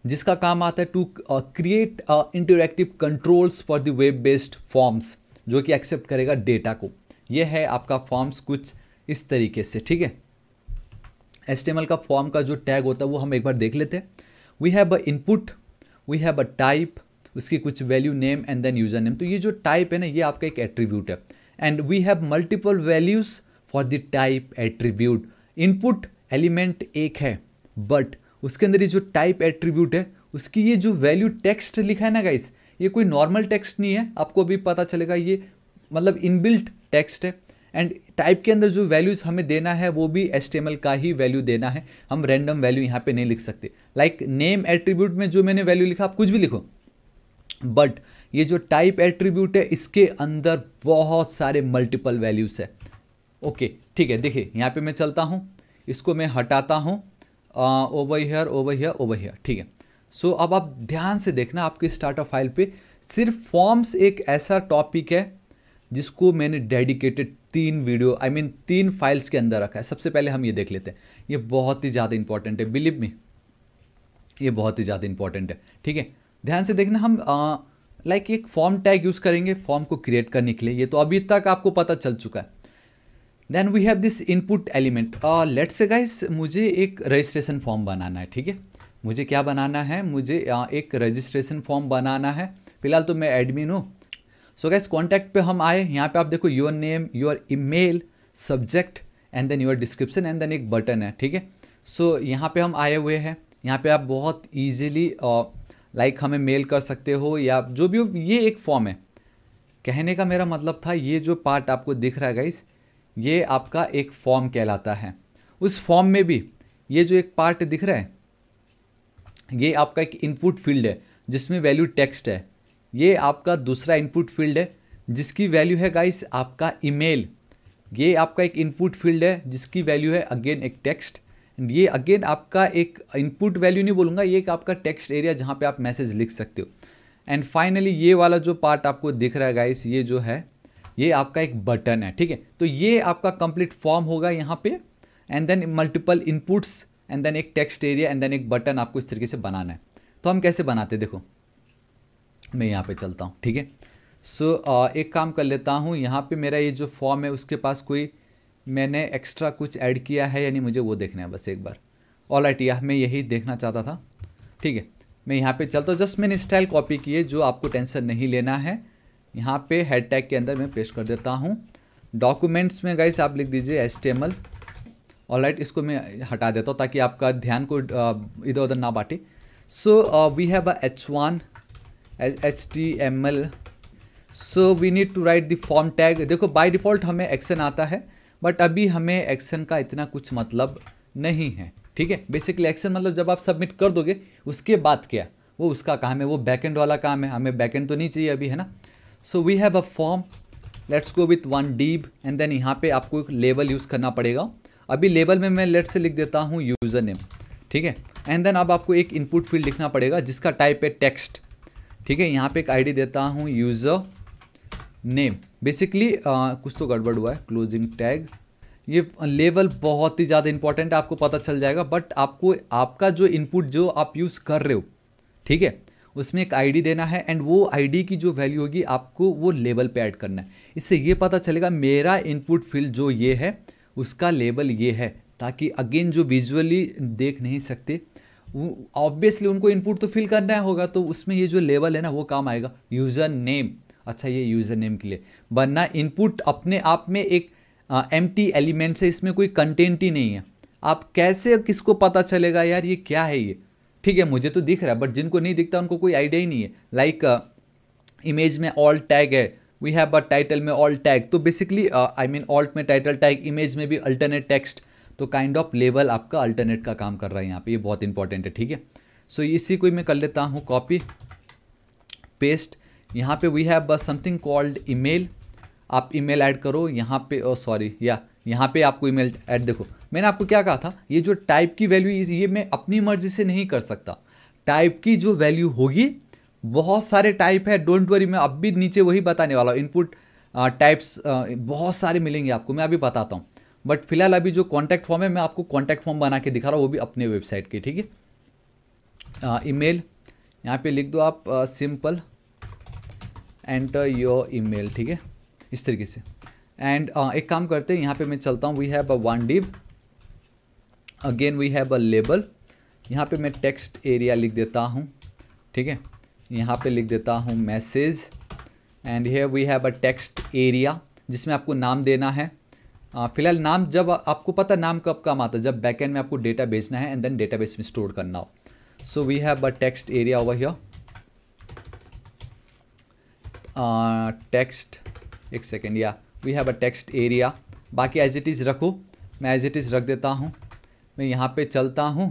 [SPEAKER 1] जिसका काम आता है to create interactive controls for the web based forms जो कि एक्सेप्ट करेगा डेटा को। ये है आपका फॉर्म्स कुछ इस तरीके से, ठीक है? एस का फॉर्म का जो टैग होता है, वो हम एक बार देख लेते हैं। We have a input we have a type उसकी कुछ value name and then user name तो ये जो टाइप है ना, ये आपका एक एट्रीब्यूट है। And we have multiple values for the type attribute input element एक है बट उसके अंदर ये जो टाइप एट्रीब्यूट है, उसकी ये जो वैल्यू टेक्स्ट लिखा है ना गाइस ये कोई नॉर्मल टेक्स्ट नहीं है। आपको अभी पता चलेगा ये मतलब इनबिल्ट टेक्स्ट है। एंड टाइप के अंदर जो वैल्यूज़ हमें देना है, वो भी एस का ही वैल्यू देना है। हम रैंडम वैल्यू यहाँ पे नहीं लिख सकते। लाइक नेम एट्रीब्यूट में जो मैंने वैल्यू लिखा, आप कुछ भी लिखो। बट ये जो टाइप एट्रीब्यूट है, इसके अंदर बहुत सारे मल्टीपल वैल्यूज़ है। ओके ठीक है देखिए यहाँ पे मैं चलता हूँ इसको मैं हटाता हूँ over here over here over here ठीक है। सो so, अब आप ध्यान से देखना आपके स्टार्टर फ़ाइल पे सिर्फ़ फॉर्म्स एक ऐसा टॉपिक है जिसको मैंने डेडिकेटेड तीन video I I mean mean, तीन फाइल्स के अंदर रखा है। सबसे पहले हम ये देख लेते हैं ये बहुत ही ज़्यादा इंपॉर्टेंट है बिलीव मी ये बहुत ही ज़्यादा इंपॉर्टेंट है ठीक है। ध्यान से देखना हम लाइक एक फॉर्म टैग यूज़ करेंगे फॉर्म को क्रिएट करने के लिए ये तो अभी तक आपको पता चल चुका है। Then we have this input element let's say guys मुझे एक रजिस्ट्रेशन फॉर्म बनाना है ठीक है? मुझे क्या बनाना है? मुझे uh, एक रजिस्ट्रेशन फॉर्म बनाना है। फ़िलहाल तो मैं एडमिन हूँ। सो गाइस कॉन्टैक्ट पे हम आए। यहाँ पे आप देखो your name your email subject and then your description and then एक बटन है ठीक है? सो यहाँ पे हम आए हुए हैं। यहाँ पे आप बहुत ईजिली लाइक uh, हमें मेल कर सकते हो या जो भी हो ये एक फॉर्म है। कहने का मेरा मतलब था ये जो पार्ट आपको दिख रहा है गाइस ये आपका एक फॉर्म कहलाता है। उस फॉर्म में भी ये जो एक पार्ट दिख रहा है, ये आपका एक इनपुट फ़ील्ड है, जिसमें वैल्यू टेक्स्ट है। ये आपका दूसरा इनपुट फ़ील्ड है, जिसकी वैल्यू है गाइस आपका ईमेल ये आपका एक इनपुट फ़ील्ड है, जिसकी वैल्यू है अगेन एक टेक्स्ट ये अगेन आपका एक इनपुट वैल्यू नहीं बोलूँगा, ये एक आपका टेक्स्ट एरिया जहाँ पे आप मैसेज लिख सकते हो। एंड फाइनली ये वाला जो पार्ट आपको दिख रहा है गाइस ये जो है ये आपका एक बटन है, ठीक है? तो ये आपका कंप्लीट फॉर्म होगा यहाँ पे and then multiple inputs and then एक टेक्स्ट एरिया एंड देन एक बटन आपको इस तरीके से बनाना है। तो हम कैसे बनाते देखो, मैं यहाँ पे चलता हूँ, ठीक है? सो एक काम कर लेता हूँ, यहाँ पे मेरा ये जो फॉर्म है, उसके पास कोई मैंने एक्स्ट्रा कुछ ऐड किया है यानी मुझे वो देखना है बस एक बार। ऑल राइट यह मैं यही देखना चाहता था, ठीक है? मैं यहाँ पे चलता हूँ जस्ट मैंने स्टाइल कॉपी की है, जो आपको टेंशन नहीं लेना है। यहाँ पे हेड टैग के अंदर मैं पेस्ट कर देता हूँ। डॉक्यूमेंट्स में गाइस आप लिख दीजिए एस ऑल राइट इसको मैं हटा देता हूँ ताकि आपका ध्यान को इधर उधर ना बांटे। So we have a H one H T M L so we need to write the form tag देखो बाय डिफ़ॉल्ट हमें एक्शन आता है बट अभी हमें एक्शन का इतना कुछ मतलब नहीं है। ठीक है? बेसिकली एक्शन मतलब जब आप सबमिट कर दोगे, उसके बाद क्या? वो उसका काम है, वो बैकेंड वाला काम है। हमें बैकेंड तो नहीं चाहिए अभी, है ना? So we have a form let's go with one div and then यहाँ पे आपको एक लेबल यूज़ करना पड़ेगा। अभी लेबल में मैं लेट से लिख देता हूँ यूज़र नेम ठीक है? एंड देन अब आपको एक इनपुट फ़ील्ड लिखना पड़ेगा जिसका टाइप है टेक्स्ट ठीक है? यहाँ पे एक आईडी देता हूँ यूज़र नेम बेसिकली कुछ तो गड़बड़ हुआ है क्लोजिंग टैग ये लेवल बहुत ही ज़्यादा इंपॉर्टेंट है, आपको पता चल जाएगा बट आपको, आपका जो इनपुट जो आप यूज़ कर रहे हो, ठीक है? उसमें एक आईडी देना है एंड वो आईडी की जो वैल्यू होगी आपको वो लेवल पे ऐड करना है। इससे ये पता चलेगा, मेरा इनपुट फ़ील्ड जो ये है, उसका लेवल ये है, ताकि अगेन जो विजुअली देख नहीं सकते ऑब्वियसली उनको इनपुट तो फिल करना होगा तो उसमें ये जो लेवल है ना, वो काम आएगा। यूज़र नेम अच्छा ये यूज़र नेम के लिए। वरना इनपुट अपने आप में एक एम टी एलिमेंट्स है इसमें कोई कंटेंट ही नहीं है। आप कैसे किसको पता चलेगा, यार ये क्या है ये? ठीक है, मुझे तो दिख रहा है बट जिनको नहीं दिखता, उनको कोई आइडिया ही नहीं है। लाइक इमेज में ऑल टैग है वी हैव अ टाइटल में ऑल टैग तो बेसिकली आई मीन ऑल्ट में टाइटल टैग इमेज में भी अल्टरनेट टेक्स्ट तो काइंड ऑफ़ लेवल आपका अल्टरनेट का काम कर रहा है यहाँ पे, ये बहुत इंपॉर्टेंट है, ठीक है? सो इसी को मैं कर लेता हूँ कॉपी पेस्ट यहाँ पे we have something called email आप ईमेल ऐड करो, यहाँ पे ओ सॉरी या यहाँ पे आपको ईमेल ऐड देखो मैंने आपको क्या कहा था? ये जो टाइप की वैल्यू ये मैं अपनी मर्ज़ी से नहीं कर सकता। टाइप की जो वैल्यू होगी बहुत सारे टाइप है डोंट वरी मैं अब भी नीचे वही बताने वाला हूँ। इनपुट टाइप्स बहुत सारे मिलेंगे आपको मैं अभी बताता हूँ। बट फ़िलहाल अभी जो कॉन्टैक्ट फॉर्म है मैं आपको कॉन्टैक्ट फॉर्म बना के दिखा रहा हूँ वो भी अपने वेबसाइट के ठीक है? ईमेल यहाँ पे लिख दो आप सिंपल एंटर योर ईमेल ठीक है? इस तरीके से। एंड uh, एक काम करते हैं यहाँ पे मैं चलता हूँ we have one div again we have a label यहाँ पे मैं टेक्स्ट एरिया लिख देता हूँ, ठीक है? यहाँ पे लिख देता हूँ message and here we have a text area जिसमें आपको नाम देना है। फ़िलहाल नाम जब आपको पता नाम कब काम आता है, जब बैकएंड में आपको डेटा बेचना है एंड देन डेटा बेस में स्टोर करना हो। So we have a text area over here text एक सेकेंड या we have a text area बाकी एज इट इज़ रखो, मैं एज इट इज़ रख देता हूँ। मैं यहाँ पे चलता हूँ।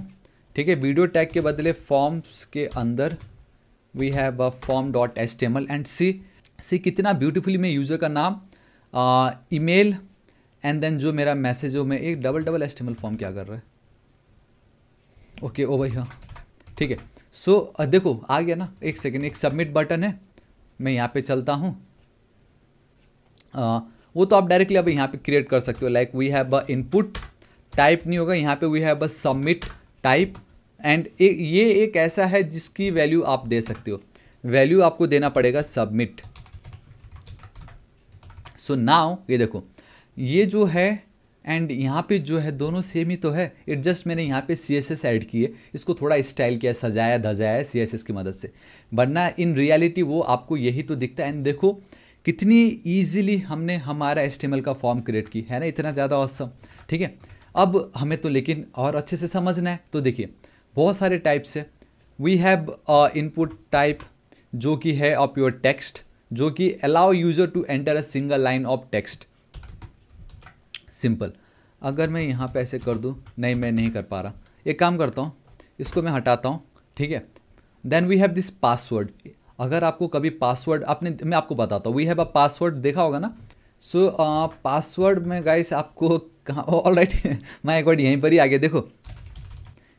[SPEAKER 1] ठीक है वीडियो टैग के बदले फॉर्म्स के अंदर we have a form dot H T M L and see see कितना ब्यूटीफुली मैं यूज़र का नाम ईमेल एंड देन जो मेरा मैसेज हो मैं एक double double H T M L form क्या कर रहा है? ओके ओ भाई हाँ। ठीक है सो देखो, आ गया ना, एक सेकेंड एक सबमिट बटन है। मैं यहाँ पे चलता हूँ। वो तो आप डायरेक्टली अब यहाँ पे क्रिएट कर सकते हो like we have a input type नहीं होगा, यहाँ पे वी हैव बस सबमिट टाइप एंड ये एक ऐसा है जिसकी वैल्यू आप दे सकते हो। वैल्यू आपको देना पड़ेगा सबमिट सो नाउ ये देखो, ये जो है एंड यहाँ पे जो है दोनों सेम ही तो है इट जस्ट मैंने यहाँ पे सी एस एस ऐड किए। इसको थोड़ा स्टाइल किया, सजाया, धजाया सी एस एस की मदद से। वरना इन रियलिटी वो आपको यही तो दिखता है। एंड देखो, कितनी ईजिली हमने हमारा एस का फॉर्म क्रिएट की। है ना? इतना ज़्यादा औसम ठीक है? अब हमें तो लेकिन और अच्छे से समझना है। तो देखिए, बहुत सारे टाइप्स है। वी हैव इनपुट टाइप जो कि है ऑफ़ योर टेक्स्ट जो कि allow user to enter a single line of text simple अगर मैं यहाँ पे ऐसे कर दूँ, नहीं, मैं नहीं कर पा रहा। एक काम करता हूँ, इसको मैं हटाता हूँ, ठीक है? Then we have this password अगर आपको कभी पासवर्ड आपने, मैं आपको बताता हूँ। वी हैव अ पासवर्ड देखा होगा ना? सो पासवर्ड में गाइस आपको कहाँ ऑल राइट मैं एक बार यहीं पर ही आ गया देखो।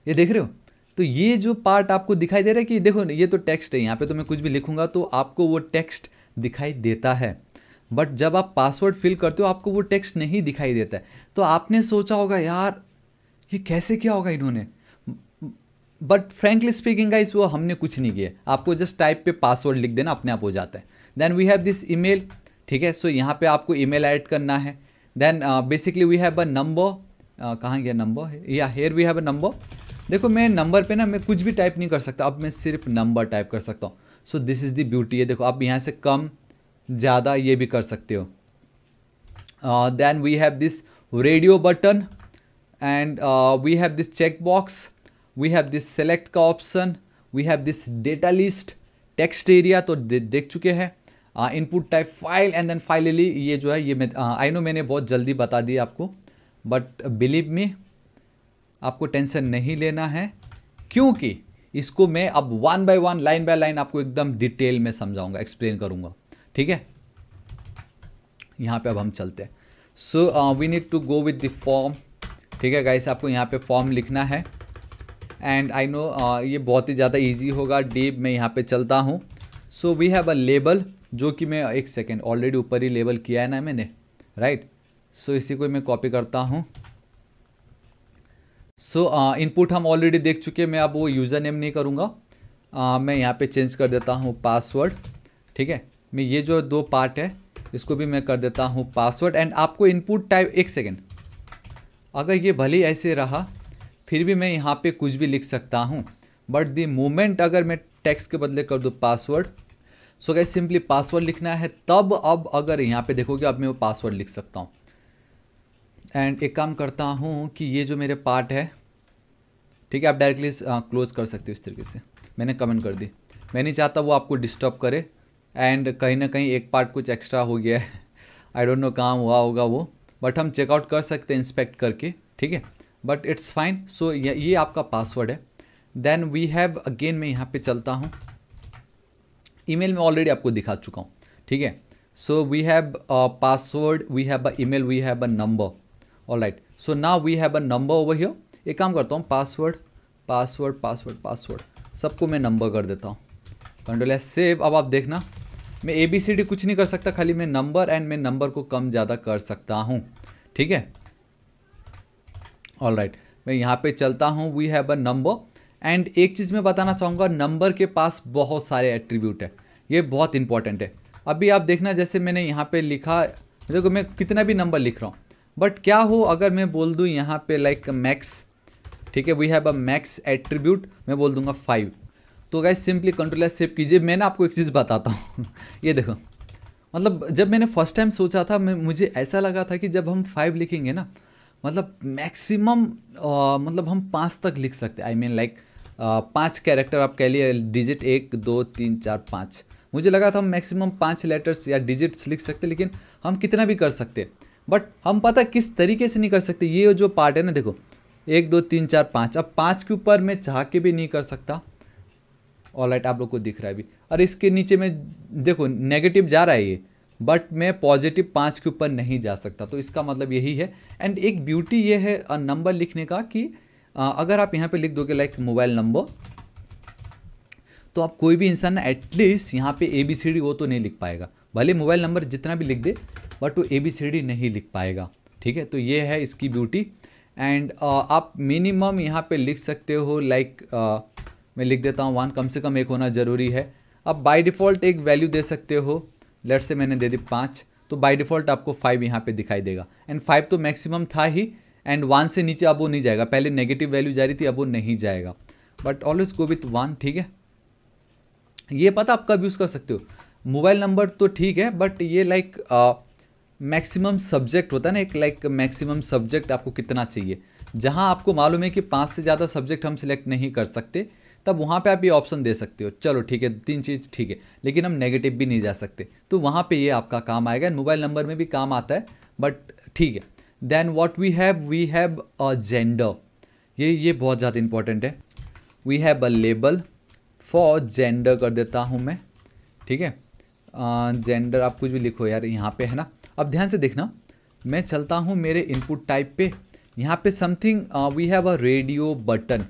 [SPEAKER 1] ये देख रहे हो? तो ये जो पार्ट आपको दिखाई दे रहा है कि, देखो, ये तो टेक्स्ट है, यहाँ पे तो मैं कुछ भी लिखूँगा तो आपको वो टेक्स्ट दिखाई देता है। बट जब आप पासवर्ड फिल करते हो, आपको वो टेक्स्ट नहीं दिखाई देता है। तो आपने सोचा होगा, यार, ये कैसे क्या होगा इन्होंने? बट फ्रेंकली स्पीकिंग गाइस वो हमने कुछ नहीं किया। आपको जस्ट टाइप पे पासवर्ड लिख देना, अपने आप हो जाता है। Then we have this email ठीक है? सो यहाँ पे आपको ईमेल ऐड करना है। Then basically we have a number कहाँ गया नंबर या here we have a number देखो मैं नंबर पे ना मैं कुछ भी टाइप नहीं कर सकता। अब मैं सिर्फ़ नंबर टाइप कर सकता हूँ। So this is the beauty है देखो आप यहाँ से कम ज़्यादा ये भी कर सकते हो। Then we have this radio button and we have this check box we have this select का option we have this data list text area तो दे, देख चुके हैं। Input type file and then finally ये जो है, ये आई नो मैंने बहुत जल्दी बता दिया आपको बट बिलीव मी आपको टेंशन नहीं लेना है, क्योंकि इसको मैं अब one by one line by line आपको एकदम डिटेल में समझाऊँगा एक्सप्लेन करूँगा, ठीक है? यहाँ पे अब हम चलते हैं। So we need to go with the form ठीक है गाइस आपको यहाँ पे फॉर्म लिखना है एंड आई नो ये बहुत ही ज़्यादा इजी होगा डीप मैं यहाँ पे चलता हूँ। So we have a label जो कि मैं एक सेकेंड ऑलरेडी ऊपर ही लेबल किया है ना मैंने राइट सो इसी को मैं कॉपी करता हूँ। सो so, इनपुट uh, हम ऑलरेडी देख चुके हैं मैं अब वो यूज़र नेम नहीं करूँगा। uh, मैं यहाँ पे चेंज कर देता हूँ पासवर्ड ठीक है? मैं ये जो दो पार्ट है इसको भी मैं कर देता हूँ पासवर्ड एंड आपको इनपुट टाइप एक सेकेंड अगर ये भले ऐसे रहा फिर भी मैं यहाँ पे कुछ भी लिख सकता हूँ। बट दी मोमेंट अगर मैं टेक्स्ट के बदले कर दूँ password so guys simply password लिखना है। तब अब अगर यहाँ पे देखोगे, अब मैं वो पासवर्ड लिख सकता हूँ। एंड एक काम करता हूँ कि ये जो मेरे पार्ट है, ठीक है, आप डायरेक्टली क्लोज कर सकते हो इस तरीके से। मैंने कमेंट कर दी। मैं नहीं चाहता वो आपको डिस्टर्ब करे। एंड कहीं ना कहीं एक पार्ट कुछ एक्स्ट्रा हो गया है। आई डोंट नो कहाँ हुआ होगा वो। बट हम चेकआउट कर सकते हैं इंस्पेक्ट करके, ठीक है। बट इट्स फाइन सो ये आपका पासवर्ड है। देन वी हैव अगेन मैं यहाँ पे चलता हूँ। ईमेल में ऑलरेडी आपको दिखा चुका हूँ, ठीक है? So we have a password we have a email we have a number all right so now we have a number over here एक काम करता हूँ पासवर्ड पासवर्ड पासवर्ड पासवर्ड सबको मैं नंबर कर देता हूँ। कंट्रोल एस सेव अब आप देखना। मैं ए बी सी डी कुछ नहीं कर सकता, खाली मैं नंबर एंड मैं नंबर को कम ज़्यादा कर सकता हूँ, ठीक है? All right right. मैं यहाँ पे चलता हूँ we have a number and एक चीज़ मैं बताना चाहूँगा नंबर के पास बहुत सारे एट्रीब्यूट है। ये बहुत इंपॉर्टेंट है। अभी आप देखना, जैसे मैंने यहाँ पे लिखा, देखो मैं कितना भी नंबर लिख रहा हूँ बट क्या हो अगर मैं बोल दूँ यहाँ पे लाइक मैक्स ठीक है we have a max attribute मैं बोल दूँगा फाइव तो guys simply control S save कीजिए। मैं ना आपको एक चीज़ बताता हूँ। ये देखो मतलब जब मैंने फ़र्स्ट टाइम सोचा था, मैं, मुझे ऐसा लगा था कि जब हम फाइव लिखेंगे ना मतलब मैक्सिमम मतलब हम पाँच तक लिख सकते आई मीन लाइक पाँच कैरेक्टर आप कह लिए डिजिट एक, दो, तीन, चार, पाँच। मुझे लगा था हम मैक्सिमम पाँच लेटर्स या डिजिट्स लिख सकते, लेकिन हम कितना भी कर सकते। बट हम पता किस तरीके से नहीं कर सकते, ये जो पार्ट है ना, देखो, एक, दो, तीन, चार, पाँच। अब पाँच के ऊपर मैं चाह के भी नहीं कर सकता। ऑल राइट आप लोग को दिख रहा है अभी। और इसके नीचे में, देखो नेगेटिव जा रहा है ये बट मैं पॉजिटिव पाँच के ऊपर नहीं जा सकता। तो इसका मतलब यही है। एंड एक ब्यूटी ये है नंबर लिखने का कि अगर आप यहाँ पे लिख दोगे लाइक मोबाइल नंबर तो आप कोई भी इंसान एटलीस्ट यहाँ पे ए बी सी डी वो तो नहीं लिख पाएगा। भले मोबाइल नंबर जितना भी लिख दे बट वो ए बी सी डी नहीं लिख पाएगा। ठीक है? तो ये है इसकी ब्यूटी एंड आप मिनिमम यहाँ पे लिख सकते हो लाइक like, मैं लिख देता हूँ वन कम से कम एक होना ज़रूरी है। आप बाय डिफ़ॉल्ट एक वैल्यू दे सकते हो। लेट से मैंने दे दी पाँच तो बाय डिफ़ॉल्ट आपको फाइव यहाँ पे दिखाई देगा। एंड फाइव तो मैक्सिमम था ही। एंड वन से नीचे अब वो नहीं जाएगा। पहले नेगेटिव वैल्यू जा रही थी, अब वो नहीं जाएगा। But always go with one ठीक है? ये पता आप कब यूज़ कर सकते हो? मोबाइल नंबर तो ठीक है बट ये लाइक मैक्सिमम सब्जेक्ट होता है ना, एक लाइक मैक्सिमम सब्जेक्ट आपको कितना चाहिए। जहाँ आपको मालूम है कि पाँच से ज़्यादा सब्जेक्ट हम सिलेक्ट नहीं कर सकते, तब वहाँ पे आप ये ऑप्शन दे सकते हो। चलो ठीक है, तीन चीज़ ठीक है, लेकिन हम नेगेटिव भी नहीं जा सकते। तो वहाँ पे ये आपका काम आएगा। मोबाइल नंबर में भी काम आता है बट ठीक है। Then what we have we have a gender ये ये बहुत ज़्यादा इंपॉर्टेंट है। We have a label for gender कर देता हूँ मैं। ठीक है? जेंडर आप कुछ भी लिखो यार, यहाँ पे, है ना? अब ध्यान से देखना। मैं चलता हूँ मेरे इनपुट टाइप पे। यहाँ पे something we have a radio button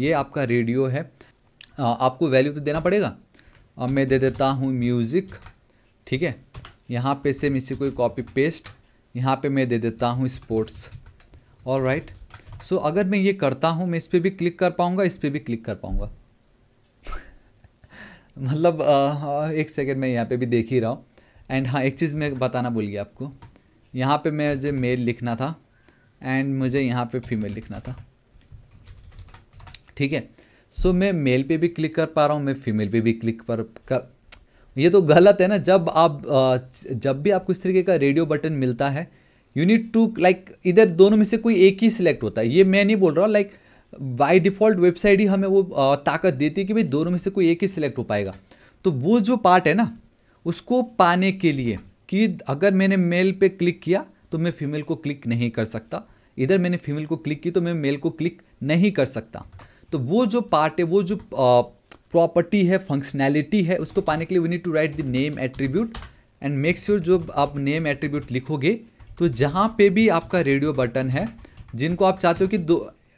[SPEAKER 1] ये आपका रेडियो है। आपको वैल्यू तो देना पड़ेगा। अब मैं दे देता हूँ म्यूज़िक ठीक है? यहाँ पे से मैं इसी को कॉपी पेस्ट यहाँ पे मैं दे देता हूँ स्पोर्ट्स और राइट सो अगर मैं ये करता हूँ, मैं इस पर भी क्लिक कर पाऊँगा, इस पर भी क्लिक कर पाऊँगा. मतलब एक सेकेंड मैं यहाँ पे भी देख ही रहा हूँ. एंड हाँ एक चीज़ मैं बताना भूल गया आपको. यहाँ पे मैं मुझे मेल लिखना था एंड मुझे यहाँ पे फीमेल लिखना था. ठीक है? सो मैं मेल पे भी क्लिक कर पा रहा हूँ, मैं फीमेल पे भी क्लिक पर, कर ये तो गलत है ना, जब आप जब भी आपको इस तरीके का रेडियो बटन मिलता है यू नीड टू लाइक इधर दोनों में से कोई एक ही सिलेक्ट होता है। ये मैं नहीं बोल रहा हूँ लाइक बाय डिफ़ॉल्ट वेबसाइट ही हमें वो ताकत देती है कि भाई दोनों में से कोई एक ही सिलेक्ट हो पाएगा। तो वो जो पार्ट है ना, उसको पाने के लिए कि अगर मैंने मेल पे क्लिक किया तो मैं फीमेल को क्लिक नहीं कर सकता। इधर मैंने फीमेल को क्लिक की तो मैं मेल को क्लिक नहीं कर सकता। तो वो जो पार्ट है, वो जो प्रॉपर्टी है फंक्शनैलिटी है, उसको पाने के लिए we need to write the name attribute and make sure जो आप नेम एट्रीब्यूट लिखोगे तो जहाँ पे भी आपका रेडियो बटन है, जिनको आप चाहते हो कि दो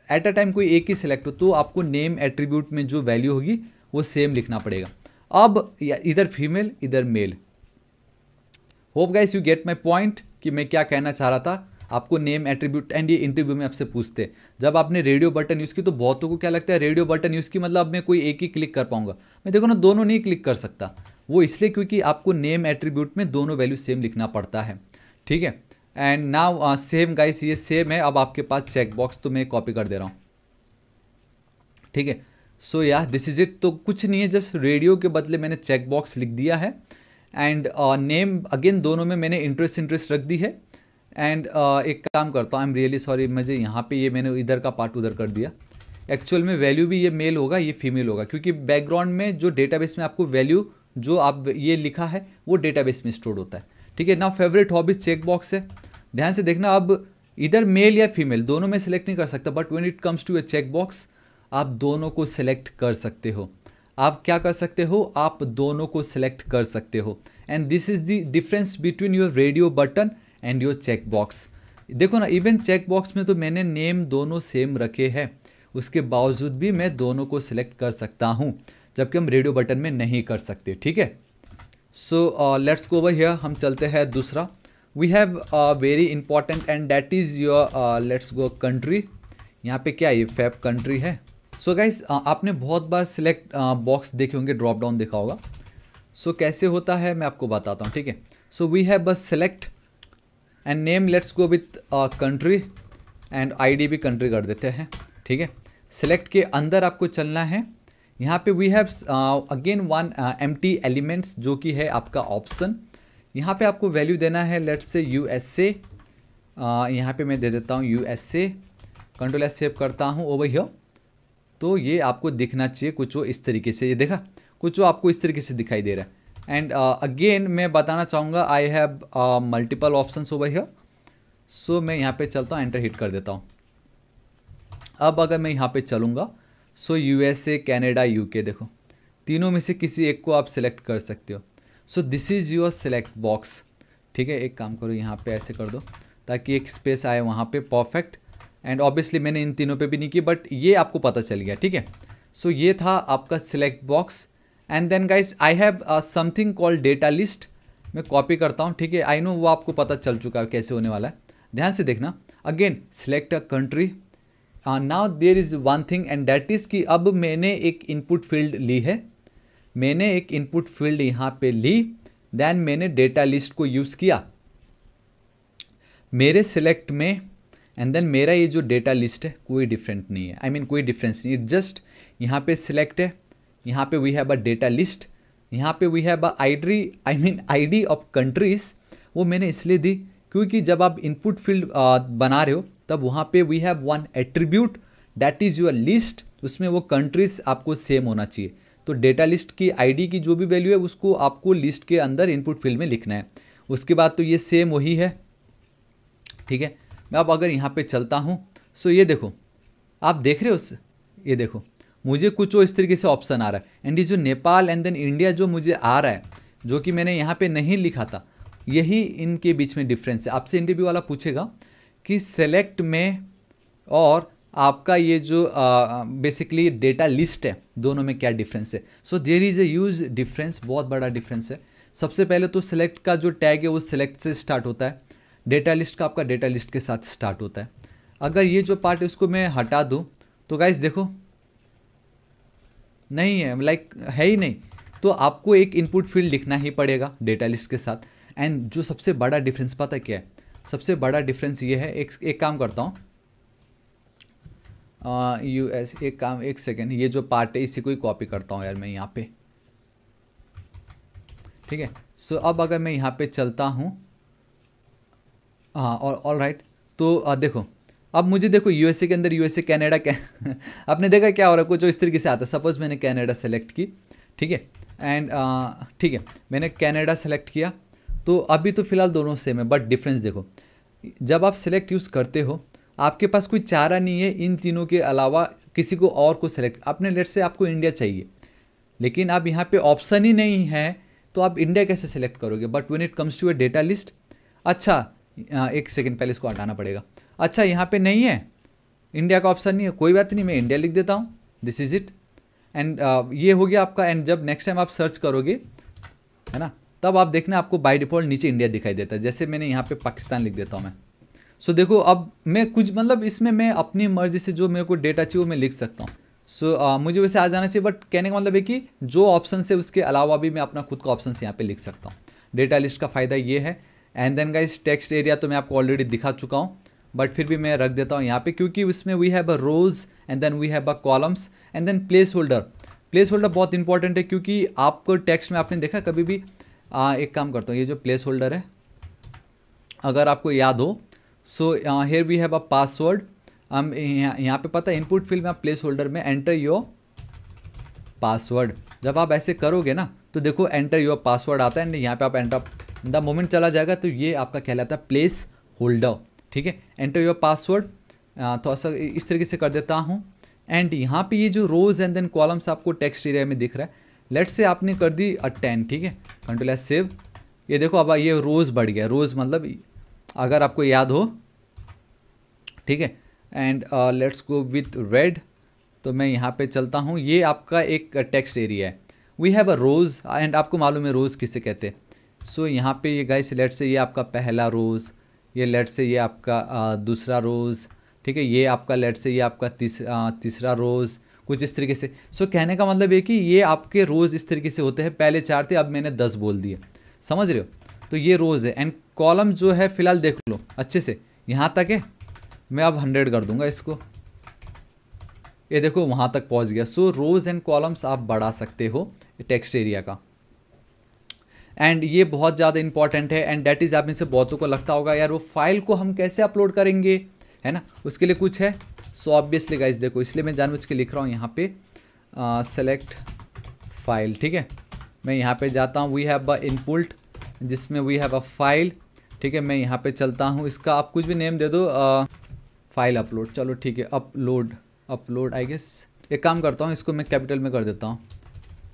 [SPEAKER 1] एट अ टाइम कोई एक ही सिलेक्ट हो तो आपको नेम एट्रीब्यूट में जो वैल्यू होगी, वो सेम लिखना पड़ेगा। अब इधर फीमेल इधर male hope guys you get my point कि मैं क्या कहना चाह रहा था। आपको नेम एट्रीब्यूट एंड ये इंटरव्यू में आपसे पूछते जब आपने रेडियो बटन यूज़ की तो बहुतों को क्या लगता है रेडियो बटन यूज़ की मतलब मैं कोई एक ही क्लिक कर पाऊँगा? मैं देखो ना, दोनों नहीं क्लिक कर सकता। वो इसलिए क्योंकि आपको नेम एट्रीब्यूट में दोनों वैल्यू सेम लिखना पड़ता है। ठीक है? एंड नाउ सेम गाइस ये सेम है। अब आपके पास चेक बॉक्स तो मैं कॉपी कर दे रहा हूँ। ठीक है? So yeah this is it तो कुछ नहीं है जस्ट रेडियो के बदले मैंने चेकबॉक्स लिख दिया है। एंड नेम अगेन दोनों में मैंने इंटरेस्ट इंटरेस्ट रख दी है। एंड uh, एक काम करता हूँ आई एम रियली सॉरी मुझे यहाँ पे ये मैंने इधर का पार्ट उधर कर दिया। एक्चुअल में वैल्यू भी ये मेल होगा ये फीमेल होगा क्योंकि बैकग्राउंड में जो डेटाबेस में आपको वैल्यू जो आप ये लिखा है वो डेटाबेस में स्टोर होता है। ठीक है ना फेवरेट हॉबीज चेक बॉक्स है। ध्यान से देखना अब इधर मेल या फीमेल दोनों में सेलेक्ट नहीं कर सकता but when it comes to a check box आप दोनों को सिलेक्ट कर सकते हो। आप क्या कर सकते हो? आप दोनों को सिलेक्ट कर सकते हो। And this is the difference between your radio button and your check box देखो ना इवन चेक बॉक्स में तो मैंने नेम दोनों सेम रखे हैं। उसके बावजूद भी मैं दोनों को सिलेक्ट कर सकता हूँ जबकि हम रेडियो बटन में नहीं कर सकते ठीक है? So let's go over here हम चलते हैं दूसरा। We have very important and that is your let's go country यहाँ पे क्या ये फैब कंट्री है? सो so गाइस uh, आपने बहुत बार सिलेक्ट बॉक्स uh, देखे होंगे ड्रॉप डाउन देखा होगा। सो so, कैसे होता है मैं आपको बताता हूँ ठीक है? सो वी हैव बस select and name let's go with country and ID भी कंट्री कर देते हैं, ठीक है? सेलेक्ट के अंदर आपको चलना है। यहाँ पे we have again one empty elements जो कि है आपका ऑप्शन यहाँ पे आपको वैल्यू देना है लेट्स से यू एस ए यहाँ पे मैं दे देता हूँ U S A control S save करता हूँ ओवर हियर तो ये आपको दिखना चाहिए, कुछ वो इस तरीके से। ये देखा, कुछ वो आपको इस तरीके से दिखाई दे रहा है। एंड अगेन uh, मैं बताना चाहूँगा I have multiple option over here so मैं यहाँ पे चलता हूँ एंटर हिट कर देता हूँ। अब अगर मैं यहाँ पे चलूँगा so U S A Canada U K देखो। तीनों में से किसी एक को आप सिलेक्ट कर सकते हो। So this is your select box ठीक है एक काम करो यहाँ पे ऐसे कर दो ताकि एक स्पेस आए वहाँ पे परफेक्ट एंड ऑब्वियसली मैंने इन तीनों पे भी नहीं की बट ये आपको पता चल गया ठीक है? सो ये था आपका select box and then guys I have something called data list मैं कॉपी करता हूँ ठीक है? आई नो वो आपको पता चल चुका है कैसे होने वाला है। ध्यान से देखना। Again select a country now there is one thing and that is कि अब मैंने एक इनपुट फ़ील्ड ली है। मैंने एक इनपुट फ़ील्ड यहाँ पे ली। देन मैंने डेटा लिस्ट को यूज़ किया। मेरे सिलेक्ट में एंड देन मेरा ये जो डेटा लिस्ट है कोई डिफरेंट नहीं है। आई I मीन mean, कोई डिफरेंस नहीं जस्ट यहाँ पे सिलेक्ट है। यहाँ पे we have a data list यहाँ पे we have a ID I mean ID of countries वो मैंने इसलिए दी क्योंकि जब आप इनपुट फ़ील्ड बना रहे हो, तब वहाँ पे we have one attribute that is your list उसमें वो कंट्रीज़ आपको सेम होना चाहिए। तो डेटा लिस्ट की आईडी की जो भी वैल्यू है, उसको आपको लिस्ट के अंदर इनपुट फ़ील्ड में लिखना है। उसके बाद तो ये सेम वही है। ठीक है? मैं अब अगर यहाँ पे चलता हूँ सो ये देखो, आप देख रहे हो ये देखो मुझे कुछ वो इस तरीके से ऑप्शन आ रहा है। एंड जो नेपाल एंड देन इंडिया जो मुझे आ रहा है, जो कि मैंने यहाँ पे नहीं लिखा था, यही इनके बीच में डिफरेंस है। आपसे इंटरव्यू वाला पूछेगा कि सेलेक्ट में और आपका ये जो बेसिकली डेटा लिस्ट है, दोनों में क्या डिफरेंस है। So there is a use difference बहुत बड़ा डिफरेंस है। सबसे पहले तो सेलेक्ट का जो टैग है, वो सेलेक्ट से स्टार्ट होता है। डेटा लिस्ट का आपका डेटा लिस्ट के साथ स्टार्ट होता है। अगर ये जो पार्ट है, उसको मैं हटा दूँ तो गाइज़ देखो नहीं है लाइक like, है ही नहीं। तो आपको एक इनपुट फ़ील्ड लिखना ही पड़ेगा डेटा लिस्ट के साथ। एंड जो सबसे बड़ा डिफरेंस पता क्या है? सबसे बड़ा डिफरेंस ये है एक एक काम करता हूँ। यू एस एक काम एक सेकेंड ये जो पार्ट है इसी को ही कॉपी करता हूँ यार मैं यहाँ पे। ठीक है? सो अब अगर मैं यहाँ पे चलता हूँ हाँ और ऑल राइट तो आ, देखो अब मुझे देखो यूएसए के अंदर यूएसए कनाडा आपने देखा क्या हो रहा है? कुछ इस तरीके से आता है। सपोज़ मैंने कनाडा सेलेक्ट की, ठीक है? एंड ठीक है, मैंने कनाडा सेलेक्ट किया। तो अभी तो फ़िलहाल दोनों सेम है बट डिफरेंस देखो। जब आप सेलेक्ट यूज़ करते हो, आपके पास कोई चारा नहीं है इन तीनों के अलावा किसी को और को सेलेक्ट अपने लेट से आपको इंडिया चाहिए, लेकिन आप यहाँ पे ऑप्शन ही नहीं है तो आप इंडिया कैसे सेलेक्ट करोगे? But when it comes to a data list अच्छा एक सेकेंड पहले इसको हटाना पड़ेगा। अच्छा यहाँ पे नहीं है। इंडिया का ऑप्शन नहीं है। कोई बात नहीं मैं इंडिया लिख देता हूँ। दिस इज़ इट एंड ये हो गया आपका। एंड जब नेक्स्ट टाइम आप सर्च करोगे है ना तब आप देखना आपको बाय डिफ़ॉल्ट नीचे इंडिया दिखाई देता है। जैसे मैंने यहाँ पे पाकिस्तान लिख देता हूँ मैं। सो so, देखो अब मैं कुछ मतलब इसमें मैं अपनी मर्ज़ी से जो मेरे को डेटा चाहिए वो मैं लिख सकता हूँ। सो so, uh, मुझे वैसे आ जाना चाहिए बट कहने का मतलब है कि जो ऑप्शन है उसके अलावा भी मैं अपना खुद का ऑप्शन यहाँ पे लिख सकता हूँ। डेटा लिस्ट का फ़ायदा ये है। And then guys text area तो मैं आपको ऑलरेडी दिखा चुका हूँ। बट फिर भी मैं रख देता हूँ यहाँ पे क्योंकि उसमें we have a rows and then we have a columns and then placeholder placeholder बहुत इंपॉर्टेंट है क्योंकि आपको टेक्स्ट में आपने देखा कभी भी आ, एक काम करता हूँ ये जो प्लेस होल्डर है अगर आपको याद हो so here we have a password हम यहाँ पे पता है इनपुट फ़ील्ड में आप प्लेस होल्डर में एंटर योर पासवर्ड जब आप ऐसे करोगे ना तो देखो एंटर योर पासवर्ड आता है एंड यहाँ पे आप एंटर द मोमेंट चला जाएगा तो ये आपका कहलाता है प्लेस होल्डर ठीक है? एंटर योर पासवर्ड थोड़ा सा इस तरीके से कर देता हूँ. एंड यहाँ पे ये जो रोज एंड देन कॉलम्स आपको टेक्स्ट एरिया में दिख रहा है लेट से आपने कर दी अ टेन ठीक है? कंट्रोल एस सेव ये देखो अब ये रोज़ बढ़ गया. रोज़ मतलब अगर आपको याद हो ठीक है? And let's go with red तो मैं यहाँ पे चलता हूँ. ये आपका एक टेक्स्ट एरिया है. We have a rows and आपको मालूम है रोज़ किसे कहते हैं? सो so, यहाँ पे ये गाइस लेट से ये आपका पहला रोज़ ये लेट से ये आपका दूसरा रोज़ ठीक है ये आपका लेट से ये आपका तीस, तीसरा रोज़ कुछ इस तरीके से। सो so, कहने का मतलब ये कि ये आपके रोज़ इस तरीके से होते हैं। पहले चार थे अब मैंने दस बोल दिए। समझ रहे हो? तो ये रोज़ है। एंड कॉलम जो है फ़िलहाल देख लो अच्छे से। यहाँ तक है मैं अब हंड्रेड कर दूँगा इसको। ये देखो वहाँ तक पहुँच गया। सो रोज़ एंड कॉलम्स आप बढ़ा सकते हो टेक्स्ट एरिया का। एंड ये बहुत ज़्यादा इंपॉर्टेंट है एंड डेट इज़ आप में से बहुतों को लगता होगा, यार, वो फ़ाइल को हम कैसे अपलोड करेंगे? है ना? उसके लिए कुछ है? सो ऑब्वियसली गाइज़ देखो, इसलिए मैं जानबूझ के लिख रहा हूँ यहाँ पे सेलेक्ट फ़ाइल ठीक है? मैं यहाँ पे जाता हूँ वी हैव अ इनपुट जिसमें वी हैव अ फ़ाइल ठीक है? मैं यहाँ पे चलता हूँ, इसका आप कुछ भी नेम दे दो फ़ाइल अपलोड चलो ठीक है अपलोड अपलोड आई गेस एक काम करता हूँ, इसको मैं कैपिटल में कर देता हूँ,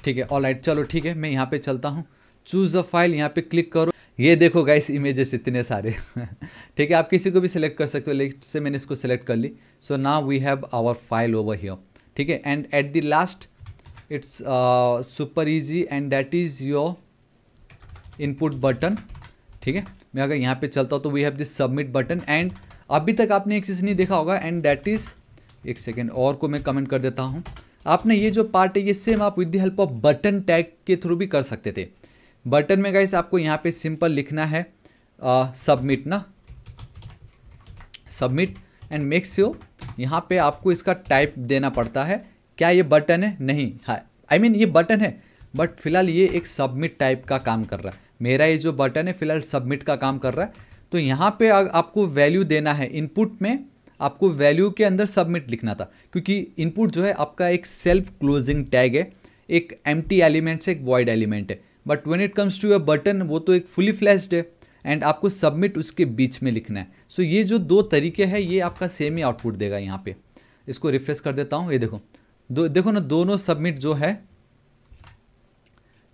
[SPEAKER 1] ठीक है? ऑल राइट चलो ठीक है, मैं यहाँ पे चलता हूँ चूज़ अ फ़ाइल, यहाँ पे क्लिक करो। ये देखो गाइस इमेजेस इतने सारे। ठीक है, आप किसी को भी सिलेक्ट कर सकते हो, लेकिन से मैंने इसको सिलेक्ट कर ली। So now we have our file over here ठीक है and at the last it's super easy and that is your input button ठीक है, मैं अगर यहाँ पे चलता हूँ तो we have this submit button and अभी तक आपने एक चीज़ नहीं देखा होगा एंड दैट इज़ एक सेकेंड और को मैं कमेंट कर देता हूँ। आपने ये जो पार्ट है, ये सेम आप with the help of button tag के थ्रू भी कर सकते थे। बटन में गाइस आपको यहाँ पे सिंपल लिखना है सबमिट ना? सबमिट एंड मेक श्योर यहाँ पे आपको इसका टाइप देना पड़ता है क्या ये बटन है? नहीं। हाँ आई I मीन mean, ये बटन है बट फ़िलहाल ये एक सबमिट टाइप का काम कर रहा है। मेरा ये जो बटन है फ़िलहाल सबमिट का काम कर रहा है। तो यहाँ पे आपको वैल्यू देना है। इनपुट में आपको वैल्यू के अंदर सबमिट लिखना था क्योंकि इनपुट जो है आपका एक सेल्फ क्लोजिंग टैग है एक एम एलिमेंट से एक वॉइड एलिमेंट है। But when it comes to a button वो तो एक फुली फ्लैश्ड है एंड आपको सबमिट उसके बीच में लिखना है। सो so, ये जो दो तरीके हैं ये आपका सेम ही आउटपुट देगा यहाँ पे। इसको रिफ्रेश कर देता हूँ ये देखो। दो देखो ना दोनों सबमिट जो है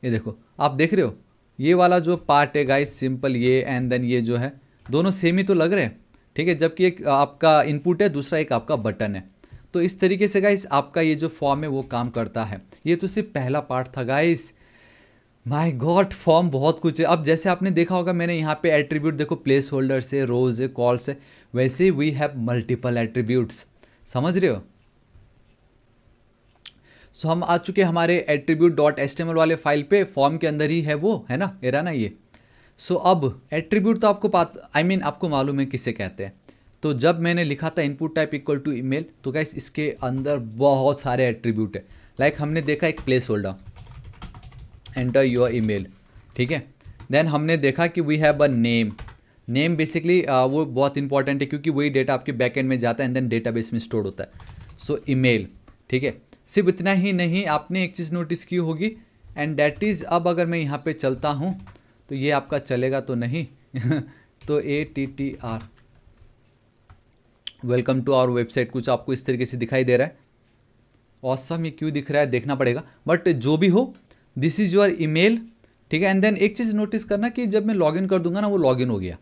[SPEAKER 1] ये देखो आप देख रहे हो? ये वाला जो पार्ट है गाइस सिंपल ये एंड देन ये जो है दोनों सेम ही तो लग रहे हैं। ठीक है जबकि एक आपका इनपुट है दूसरा एक आपका बटन है। तो इस तरीके से गाइस आपका ये जो फॉर्म है वो काम करता है। ये तो सिर्फ़ पहला पार्ट था गाइस माय गॉड फॉर्म बहुत कुछ है। अब जैसे आपने देखा होगा मैंने यहाँ पे एट्रीब्यूट देखो प्लेस होल्डर से रोज है कॉल्स है वैसे वी हैव मल्टीपल एट्रीब्यूट्स समझ रहे हो? सो so, हम आ चुके हमारे एट्रीब्यूट डॉट एस वाले फ़ाइल पे। फॉर्म के अंदर ही है वो है ना? एरा ना ये। सो so, अब एट्रीब्यूट तो आपको पात आई I मीन mean, आपको मालूम है किसे कहते हैं। तो जब मैंने लिखा था input type equal to email तो गैस इसके अंदर बहुत सारे एट्रीब्यूट है। लाइक like हमने देखा एक placeholder enter your email ठीक है? देन हमने देखा कि we have a name name basically वो बहुत इंपॉर्टेंट है क्योंकि वही डेटा आपके बैक एंड में जाता है एंड देन डेटाबेस में स्टोर होता है। सो ईमेल ठीक है? सिर्फ़ इतना ही नहीं, आपने एक चीज़ नोटिस की होगी एंड डैट इज़ अब अगर मैं यहाँ पे चलता हूँ तो ये आपका चलेगा तो नहीं। तो A T T R welcome to our website कुछ आपको इस तरीके से दिखाई दे रहा है। औसम ये क्यों दिख रहा है? देखना पड़ेगा। बट जो भी हो दिस इज़ योर ईमेल ठीक है? एंड देन एक चीज़ नोटिस करना कि जब मैं लॉगिन कर दूँगा ना वो लॉगिन हो गया।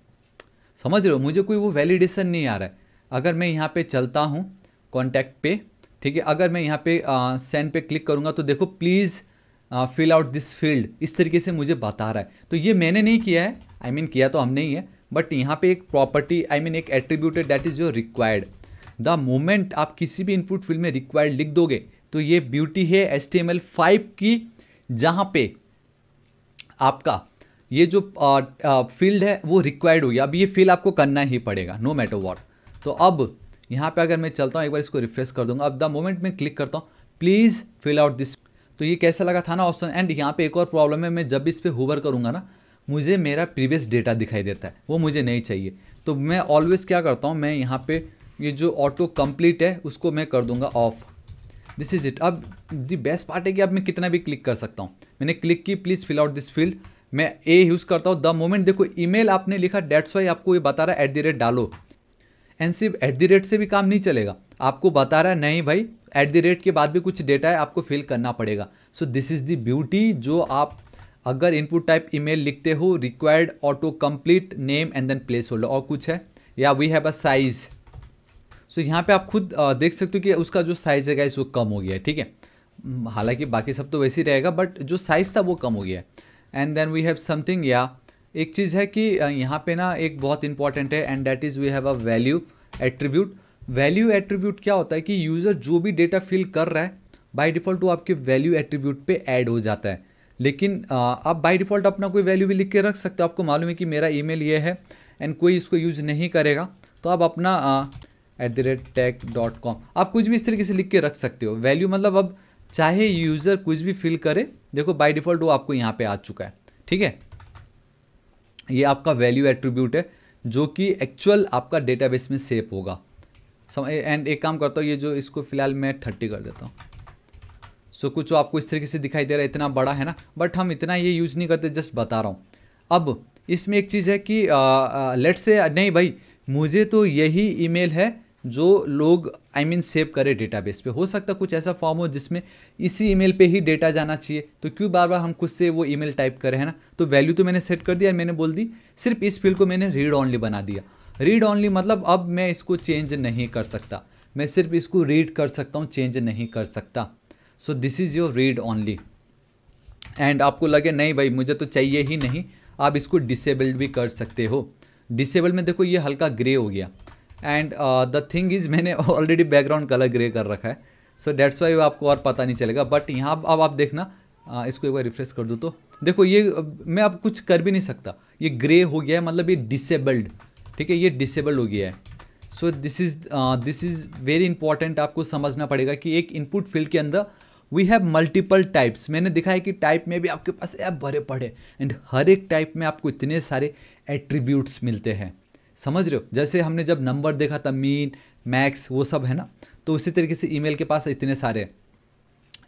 [SPEAKER 1] समझ रहे हो? मुझे कोई वो वैलिडेशन नहीं आ रहा है। अगर मैं यहाँ पे चलता हूँ कॉन्टैक्ट पे ठीक है? अगर मैं यहाँ पे सेंड पे क्लिक करूँगा तो देखो please fill out this field इस तरीके से मुझे बता रहा है। तो ये मैंने नहीं किया है। आई I मीन mean, किया तो हमने ही है। बट यहाँ पे एक प्रॉपर्टी आई मीन एक attributed that is your required the moment आप किसी भी इनपुट फ़ील्ड में रिक्वायर्ड लिख दोगे तो ये ब्यूटी है H T M L five की जहाँ पे आपका ये जो फ़ील्ड है, वो रिक्वायर्ड हो गया अब ये फील आपको करना ही पड़ेगा नो मैटर वॉट तो अब यहाँ पे अगर मैं चलता हूँ, एक बार इसको रिफ्रेश कर दूँगा। अब द मोमेंट मैं क्लिक करता हूँ प्लीज़ फिल आउट दिस तो ये कैसा लगा था ना ऑप्शन एंड यहाँ पे एक और प्रॉब्लम है, मैं जब इस पर हुवर करूँगा ना, मुझे मेरा प्रीवियस डेटा दिखाई देता है, वो मुझे नहीं चाहिए। तो मैं ऑलवेज क्या करता हूँ, मैं यहाँ पे ये जो ऑटो कंप्लीट है, उसको मैं कर दूँगा ऑफ़ दिस इज़ इट अब दी बेस्ट पार्ट है कि अब मैं कितना भी क्लिक कर सकता हूँ। मैंने क्लिक की please fill out this field मैं ए यूज़ करता हूँ। द मोमेंट देखो ईमेल आपने लिखा डेट्स वाई आपको ये बता रहा है एट द रेट डालो। एंड सिर्फ़ एट द रेट से भी काम नहीं चलेगा। आपको बता रहा है, नहीं भाई एट द रेट के बाद भी कुछ डेटा है, आपको फिल करना पड़ेगा। So this is the beauty जो आप अगर इनपुट टाइप ईमेल लिखते हो required autocomplete name and then placeholder और कुछ है। या we have a size so यहाँ पे आप खुद देख सकते हो कि उसका जो साइज़ है गाइस वो कम हो गया है, ठीक है? हालाँकि बाकी सब तो वैसे ही रहेगा बट जो साइज़ था वो कम हो गया है। And then we have something या एक चीज़ है कि यहाँ पे ना एक बहुत इंपॉर्टेंट है and that is we have a value attribute value attribute क्या होता है कि यूज़र जो भी डेटा फिल कर रहा है बाई डिफ़ॉल्ट वो आपके वैल्यू एट्रीब्यूट पे ऐड हो जाता है। लेकिन आप बाई डिफ़ॉल्ट अपना कोई वैल्यू भी लिख के रख सकते हो। आपको मालूम है कि मेरा ईमेल ये है एंड कोई इसको यूज़ नहीं करेगा। तो आप अपना at the rate tech dot com आप कुछ भी इस तरीके से लिख के रख सकते हो। वैल्यू मतलब अब चाहे यूज़र कुछ भी फिल करे देखो बाय डिफ़ॉल्ट वो आपको यहाँ पे आ चुका है। ठीक है? ये आपका वैल्यू एट्रीब्यूट है जो कि एक्चुअल आपका डेटाबेस में सेव होगा। एंड एक काम करता हूँ ये जो इसको फ़िलहाल मैं थर्टी कर देता हूँ। सो so, कुछ आपको इस तरीके से दिखाई दे रहा है इतना बड़ा है ना? बट हम इतना ये यूज़ नहीं करते जस्ट बता रहा हूँ। अब इसमें एक चीज़ है कि लेट से नहीं भाई मुझे तो यही ईमेल है जो लोग आई मीन सेव करे डेटाबेस पे। हो सकता है कुछ ऐसा फॉर्म हो जिसमें इसी ईमेल पे ही डेटा जाना चाहिए। तो क्यों बार बार हम खुद से वो ईमेल टाइप करें है ना? तो वैल्यू तो मैंने सेट कर दिया मैंने बोल दी, सिर्फ़ इस फ़ील्ड को मैंने रीड ऑनली बना दिया। रीड ऑनली मतलब अब मैं इसको चेंज नहीं कर सकता। मैं सिर्फ़ इसको रीड कर सकता हूँ चेंज नहीं कर सकता। So this is your read only and आपको लगे, नहीं भाई, मुझे तो चाहिए ही नहीं। आप इसको डिसेबल्ड भी कर सकते हो। डिसेबल में देखो, ये हल्का ग्रे हो गया। एंड द थिंग इज़ मैंने ऑलरेडी बैकग्राउंड कलर ग्रे कर रखा है। सो डेट्स वाई आपको और पता नहीं चलेगा। बट यहाँ अब आप देखना। Uh, इसको एक बार रिफ्रेश कर दो तो। देखो ये मैं अब कुछ कर भी नहीं सकता। ये ग्रे हो गया है मतलब ये डिसेबल्ड ठीक है ये डिसेबल्ड हो गया है। So this is this is very important आपको समझना पड़ेगा कि एक इनपुट फ़ील्ड के अंदर वी हैव मल्टीपल टाइप्स मैंने दिखा है कि टाइप में भी आपके पास ऐप भरे पड़े। एंड हर एक टाइप में आपको इतने सारे एट्रीब्यूट्स मिलते हैं। समझ रहे हो? जैसे हमने जब नंबर देखा था मीन मैक्स, वो सब है ना? तो उसी तरीके से ईमेल के पास इतने सारे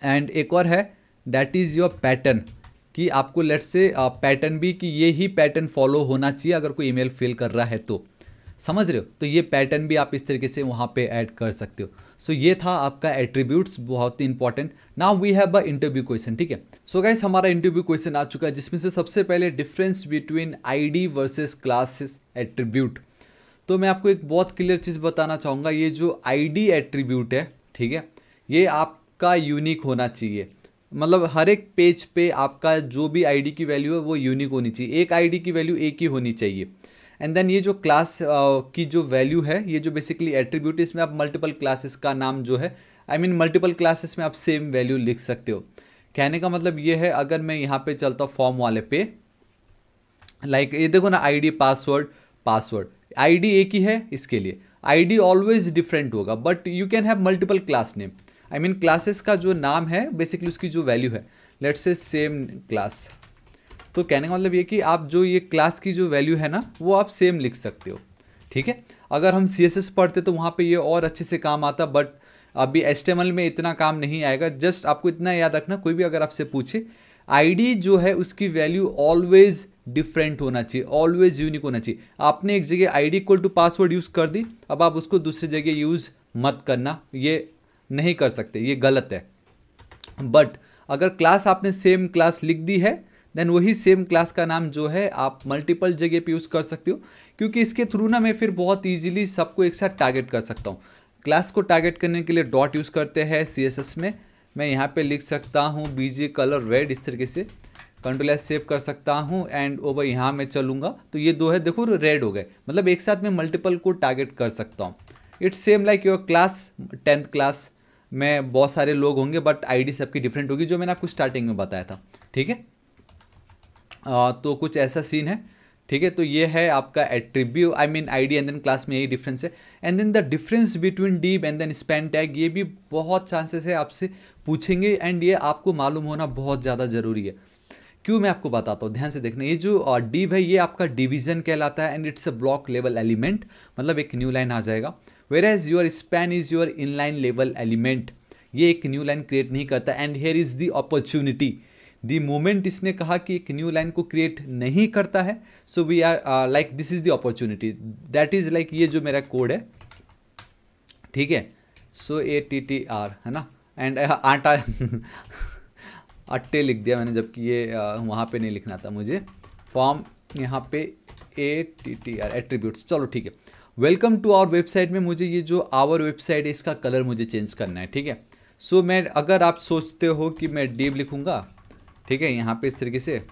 [SPEAKER 1] एंड एक और है डैट इज़ योर पैटर्न कि आपको लेट से पैटर्न भी कि ये ही पैटर्न फॉलो होना चाहिए अगर कोई ईमेल फिल कर रहा है तो। समझ रहे हो? तो ये पैटर्न भी आप इस तरीके से वहाँ पे ऐड कर सकते हो। सो ये था आपका एट्रीब्यूट्स बहुत ही important now we have a interview question ठीक है? सो गाइस हमारा इंटरव्यू क्वेश्चन आ चुका है, जिसमें से सबसे पहले difference between ID versus classes attribute तो मैं आपको एक बहुत क्लियर चीज़ बताना चाहूँगा, ये जो आईडी एट्रीब्यूट है, ठीक है? ये आपका यूनिक होना चाहिए. मतलब हर एक पेज पे आपका जो भी आईडी की वैल्यू है, वो यूनिक होनी चाहिए. एक आईडी की वैल्यू एक ही होनी चाहिए. एंड देन ये जो क्लास uh, की जो वैल्यू है ये जो बेसिकली एट्रीब्यूट इसमें आप मल्टीपल क्लासेस का नाम जो है आई मीन मल्टीपल क्लासेस में आप सेम वैल्यू लिख सकते हो। कहने का मतलब ये है अगर मैं यहाँ पे चलता हूँ फॉर्म वाले पे लाइक like, ये देखो ना आईडी पासवर्ड पासवर्ड आईडी एक ही है इसके लिए। आईडी ऑलवेज डिफरेंट होगा but you can have multiple class name I mean classes का जो नाम है बेसिकली उसकी जो वैल्यू है। लेट्स से सेम क्लास तो कहने का मतलब ये कि आप जो ये क्लास की जो वैल्यू है ना, वो आप सेम लिख सकते हो। ठीक है? अगर हम सीएसएस पढ़ते तो वहाँ पर ये और अच्छे से काम आता बट अभी एस में इतना काम नहीं आएगा। जस्ट आपको इतना याद रखना, कोई भी अगर आपसे पूछे आईडी जो है उसकी वैल्यू ऑलवेज डिफरेंट होना चाहिए ऑलवेज यूनिक होना चाहिए। आपने एक जगह ID equal to password use कर दी, अब आप उसको दूसरी जगह यूज़ मत करना। ये नहीं कर सकते, ये गलत है। बट अगर क्लास आपने सेम क्लास लिख दी है देन वही सेम क्लास का नाम जो है, आप मल्टीपल जगह पे यूज़ कर सकते हो, क्योंकि इसके थ्रू ना मैं फिर बहुत इजीली सबको एक साथ टारगेट कर सकता हूँ। क्लास को टारगेट करने के लिए डॉट यूज़ करते हैं सीएसएस में। मैं यहाँ पे लिख सकता हूँ बीजे कलर रेड इस तरीके से। कंट्रोल एस सेव कर सकता हूँ एंड ओवर यहाँ मैं चलूँगा। तो ये दो है, देखो रेड हो गए। मतलब एक साथ में मल्टीपल को टारगेट कर सकता हूँ। It's same like your class tenth class में बहुत सारे लोग होंगे बट आईडी सबकी डिफरेंट होगी, जो मैंने आपको स्टार्टिंग में बताया था। ठीक है? तो कुछ ऐसा सीन है। ठीक है तो ये है आपका attribute I mean ID and then class में यही डिफरेंस है। And then the difference between div and then span tag ये भी बहुत चांसेस है आपसे पूछेंगे एंड ये आपको मालूम होना बहुत ज़्यादा ज़रूरी है। क्यों मैं आपको बताता हूँ? ध्यान से देखना, ये जो डीप है, ये आपका डिवीज़न कहलाता है and it's a block level element मतलब एक न्यू लाइन आ जाएगा। Whereas your span is your inline level element ये एक न्यू लाइन क्रिएट नहीं करता। And here is the opportunity the moment इसने कहा कि एक न्यू लाइन को क्रिएट नहीं करता है so we are like this is the opportunity that is like ये जो मेरा कोड है। ठीक है? So A T T R है ना? एंड uh, आटा अट्टे लिख दिया मैंने जबकि ये uh, वहाँ पे नहीं लिखना था मुझे। फॉर्म यहाँ पे A T T R attributes चलो ठीक है। वेलकम टू आवर वेबसाइट में मुझे ये जो आवर वेबसाइट है इसका कलर मुझे चेंज करना है ठीक है? सो so, मैं अगर आप सोचते हो कि मैं डीप लिखूँगा ठीक है, यहाँ पे इस तरीके से,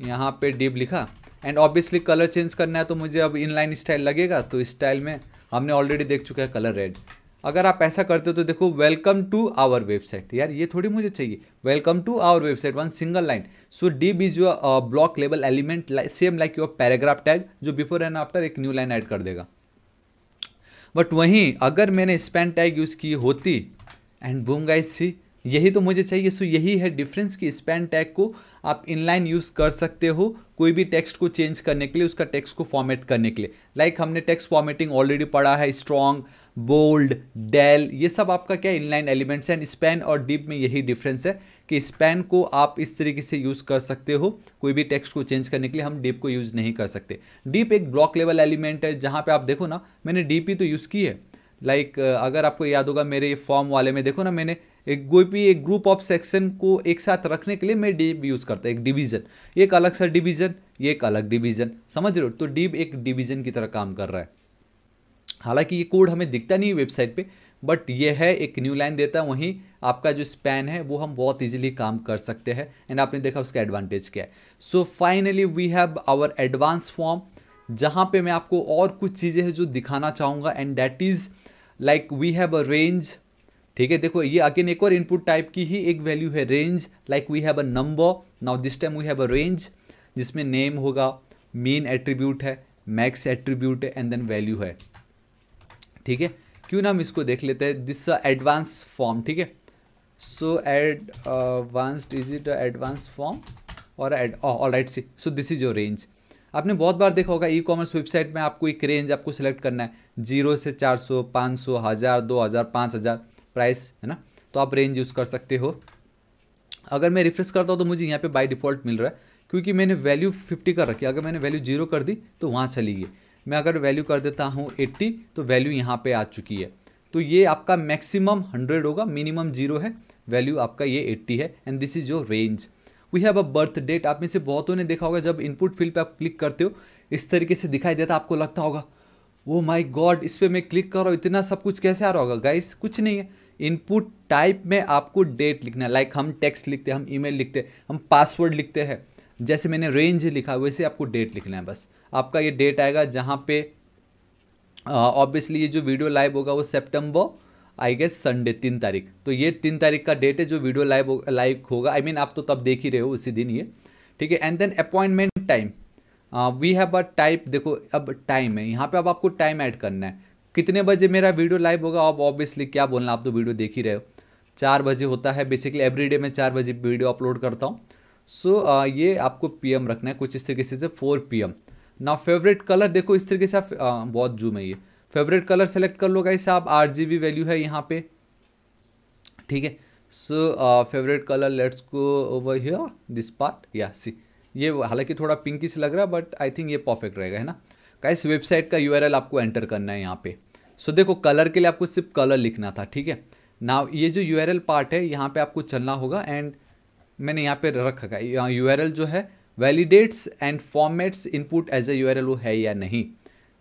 [SPEAKER 1] यहाँ पे डिप लिखा। एंड ऑब्वियसली कलर चेंज करना है तो मुझे अब इनलाइन स्टाइल लगेगा तो इस स्टाइल में हमने ऑलरेडी देख चुका है कलर रेड अगर आप ऐसा करते हो तो देखो वेलकम टू आवर वेबसाइट यार, ये थोड़ी मुझे चाहिए। Welcome to our website one single line so div is your block level element same like your paragraph tag जो बिफोर एंड आफ्टर एक न्यू लाइन ऐड कर देगा। बट वहीं अगर मैंने स्पैन टैग यूज़ की होती एंड बूम गाइस सी यही तो मुझे चाहिए। सो यही है डिफरेंस कि स्पैन टैग को आप इनलाइन यूज़ कर सकते हो कोई भी टेक्स्ट को चेंज करने के लिए, उसका टेक्स्ट को फॉर्मेट करने के लिए। लाइक like हमने टेक्स्ट फॉर्मेटिंग ऑलरेडी पढ़ा है स्ट्रॉन्ग बोल्ड डेल ये सब आपका क्या इनलाइन एलिमेंट्स हैं। स्पैन और डीप में यही डिफरेंस है कि स्पैन को आप इस तरीके से यूज़ कर सकते हो, कोई भी टेक्स्ट को चेंज करने के लिए हम डीप को यूज़ नहीं कर सकते। डीप एक ब्लॉक लेवल एलिमेंट है, जहाँ पर आप देखो ना, मैंने डीप ही तो यूज़ की है। लाइक like, अगर आपको याद होगा मेरे फॉर्म वाले में देखो ना मैंने एक कोई भी एक ग्रुप ऑफ़ सेक्शन को एक साथ रखने के लिए मैं डीप यूज़ करता एक डिवीज़न एक अलग सा डिवीज़न ये एक अलग डिवीज़न समझ रहे हो? तो डीप एक डिवीज़न की तरह काम कर रहा है। हालाँकि ये कोड हमें दिखता नहीं है वेबसाइट पे बट ये है एक न्यू लाइन देता है वहीं आपका जो स्पैन है वो हम बहुत इजीली काम कर सकते हैं। एंड आपने देखा उसका एडवांटेज क्या है। So finally we have our advance form जहाँ पे मैं आपको और कुछ चीज़ें हैं जो दिखाना चाहूँगा। And that is like we have a range ठीक है, देखो, ये अगेन एक और इनपुट टाइप की ही एक वैल्यू है range like we have a number now this time we have a range जिसमें नेम होगा मेन एट्रीब्यूट है मैक्स एट्रीब्यूट है एंड देन वैल्यू है. ठीक है? क्यों ना हम इसको देख लेते हैं? दिस एडवांस फॉर्म ठीक है? So advanced is it advance form और all right see so this is your range आपने बहुत बार देखा होगा ई कॉमर्स वेबसाइट में आपको एक रेंज आपको सेलेक्ट करना है। ज़ीरो से चार सौ, पाँच सौ, हज़ार, दो हज़ार, पाँच हज़ार प्राइस है ना? तो आप रेंज यूज़ कर सकते हो। अगर मैं रिफ्रेश करता हूँ तो मुझे यहाँ पे बाय डिफ़ॉल्ट मिल रहा है, क्योंकि मैंने वैल्यू फिफ्टी कर रखी अगर मैंने वैल्यू ज़ीरो कर दी तो वहाँ चली गई। मैं अगर वैल्यू कर देता हूँ एट्टी तो वैल्यू यहाँ पर आ चुकी है। तो ये आपका मैक्सिमम हंड्रेड होगा मिनिमम ज़ीरो है वैल्यू आपका ये एट्टी है and this is your range we have a birth date आप में से बहुतों ने देखा होगा जब इनपुट फ़ील्ड पे आप क्लिक करते हो, इस तरीके से दिखाई देता आपको लगता होगा वो माई गॉड इस पर मैं क्लिक कर रहा हूँ, इतना सब कुछ कैसे आ रहा होगा? गाइस कुछ नहीं है। इनपुट टाइप में आपको डेट लिखना है। लाइक हम टेक्स्ट लिखते हैं, हम ईमेल लिखते हैं, हम पासवर्ड लिखते हैं। जैसे मैंने रेंज लिखा, वैसे आपको डेट लिखना है बस। आपका ये डेट आएगा जहाँ पे ऑब्वियसली ये जो वीडियो लाइव होगा वो सेप्टेम्बर आई गेस संडे तीन तारीख। तो ये तीन तारीख का डेट है जो वीडियो लाइव लाइव होगा। आई I मीन mean, आप तो तब देख ही रहे हो उसी दिन ये। ठीक है? And then appointment time we have a type देखो अब टाइम है। यहाँ पे अब आपको टाइम ऐड करना है। कितने बजे मेरा वीडियो लाइव होगा? अब ऑब्वियसली क्या बोलना आप तो वीडियो देख ही रहे हो। चार बजे होता है। बेसिकली एवरी डे मैं चार बजे वीडियो अपलोड करता हूँ। सो so, uh, ये आपको पीएम रखना है कुछ इस तरीके से फोर पी एम ना फेवरेट कलर देखो इस तरीके से आप uh, बहुत जूम है ये। फेवरेट कलर सेलेक्ट कर लो गाइस आप आर जी बी वैल्यू है यहाँ पे। ठीक है? So favourite colour let's go over here this part या सी ये हालाँकि थोड़ा पिंकिश लग रहा है बट आई थिंक ये परफेक्ट रहेगा है ना? गाइस वेबसाइट का यू आपको एंटर करना है यहाँ पे। सो so, देखो कलर के लिए आपको सिर्फ़ कलर लिखना था ठीक है? ना ये जो यूआरएल पार्ट है यहाँ पे आपको चलना होगा एंड मैंने यहाँ पे रखा है। यू जो है validates and formats input as a you वो है या नहीं।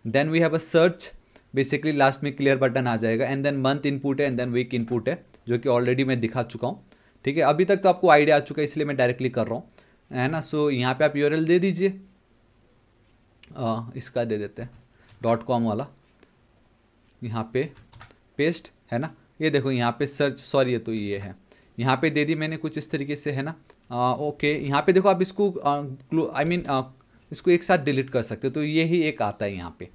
[SPEAKER 1] Then we have a search basically last में क्लियर बटन आ जाएगा एंड देन मंथ इनपुट है एंड देन वीक इनपुट है जो कि ऑलरेडी मैं दिखा चुका हूँ। ठीक है अभी तक तो आपको आइडिया आ चुका है इसलिए मैं डायरेक्टली कर रहा हूँ। है ना? सो यहाँ पे आप यू दे दीजिए। इसका दे देते हैं। डॉट कॉम वाला। यहाँ पे पेस्ट है ना? ये देखो यहाँ पे सर्च सॉरी ये तो ये है। यहाँ पे दे दी मैंने कुछ इस तरीके से है ना? आ, ओके यहाँ पे देखो आप इसको आई मीन I mean, इसको एक साथ डिलीट कर सकते हो तो ये ही एक आता है यहाँ पे।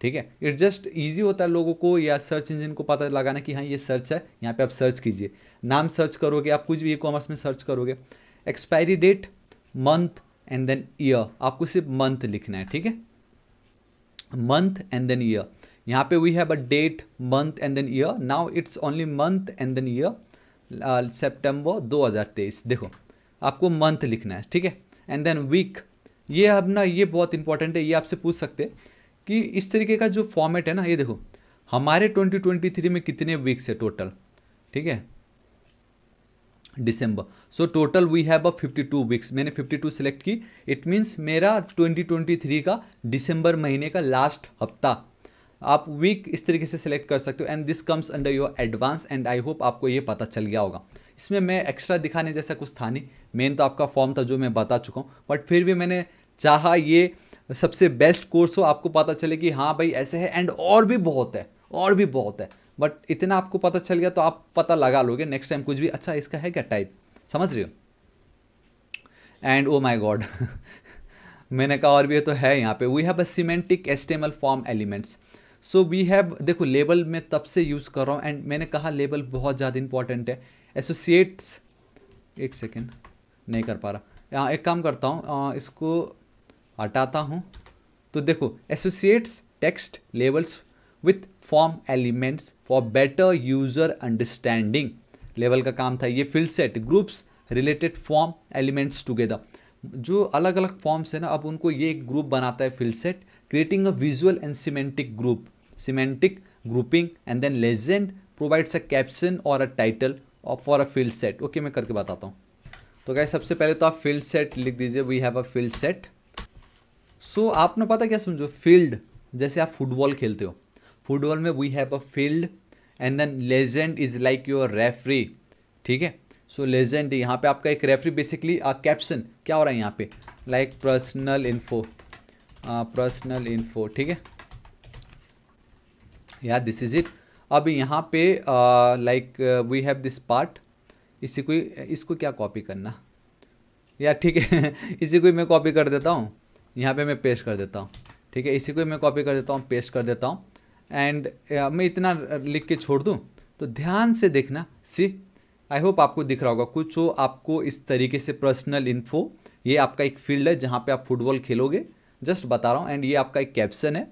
[SPEAKER 1] ठीक है? इट जस्ट ईजी होता है लोगों को या सर्च इंजन को पता लगाना कि हाँ ये सर्च है, यहाँ पे आप सर्च कीजिए। नाम सर्च करोगे, आप कुछ भी ई कॉमर्स में सर्च करोगे। Expiry date month and then year आपको सिर्फ़ मंथ लिखना है, ठीक है? मंथ एंड देन ईयर यहाँ पे we have a date month and then year now it's only month and then year September 2023 देखो, आपको मंथ लिखना है, ठीक है? एंड देन वीक ये अब ना ये बहुत इंपॉर्टेंट है, ये आपसे पूछ सकते हैं। कि इस तरीके का जो फॉर्मेट है ना, ये देखो, हमारे 2023 में कितने वीक्स है टोटल ठीक है? December so total we have a 52 weeks मैंने 52 सेलेक्ट की. इट मीन्स मेरा 2023 का दिसंबर महीने का लास्ट हफ़्ता। आप वीक इस तरीके से सिलेक्ट कर सकते हो and this comes under your advance and I hope आपको ये पता चल गया होगा। इसमें मैं एक्स्ट्रा दिखाने जैसा कुछ था नहीं। मेन तो आपका फॉर्म था जो मैं बता चुका हूँ बट फिर भी मैंने चाहा ये सबसे बेस्ट कोर्स हो, आपको पता चले कि हाँ भाई, ऐसे है एंड और भी बहुत है, और भी बहुत है। बट इतना आपको पता चल गया तो आप पता लगा लोगे नेक्स्ट टाइम कुछ भी अच्छा इसका है क्या टाइप समझ रहे हो? एंड ओ माई गॉड मैंने कहा और भी है तो है यहाँ पे। We have a semantic HTML form elements so we have देखो लेबल मैं तब से यूज़ कर रहा हूँ एंड मैंने कहा लेबल बहुत ज़्यादा इंपॉर्टेंट है। एसोसिएट्स एक सेकेंड नहीं कर पा रहा। यहाँ एक काम करता हूँ इसको हटाता हूँ। तो देखो associates text labels with form elements for better user understanding level का काम था ये fieldset groups related form elements together जो अलग अलग फॉर्म्स है ना, अब उनको ये एक ग्रुप बनाता है fieldset creating a visual and semantic group semantic grouping and then legend provides a caption और a title for a fieldset okay मैं करके बताता हूँ। तो क्या सबसे पहले तो आप फ़ील्ड सेट लिख दीजिए। We have a fieldset so so, आपने पता क्या समझो? फ़ील्ड जैसे आप फुटबॉल खेलते हो। फुटबॉल में we have a field and then legend is like your referee ठीक है? सो लेजेंड यहाँ पे आपका एक रेफरी बेसिकली कैप्शन क्या हो रहा है यहाँ पे? Like personal info personal info ठीक है? या दिस इज़ इट अब यहाँ पे like we have this part इसी को इसको क्या कॉपी करना? या ठीक है। इसी को मैं कॉपी कर देता हूँ। यहाँ पे मैं पेस्ट कर देता हूँ। ठीक है? इसी को मैं कॉपी कर देता हूँ पेस्ट कर देता हूँ। एंड मैं इतना लिख के छोड़ दूँ? तो ध्यान से देखना। सी आई होप आपको दिख रहा होगा। कुछ हो, आपको इस तरीके से पर्सनल इन्फो ये आपका एक फ़ील्ड है जहाँ पे आप फुटबॉल खेलोगे। जस्ट बता रहा हूँ एंड ये आपका एक कैप्शन है।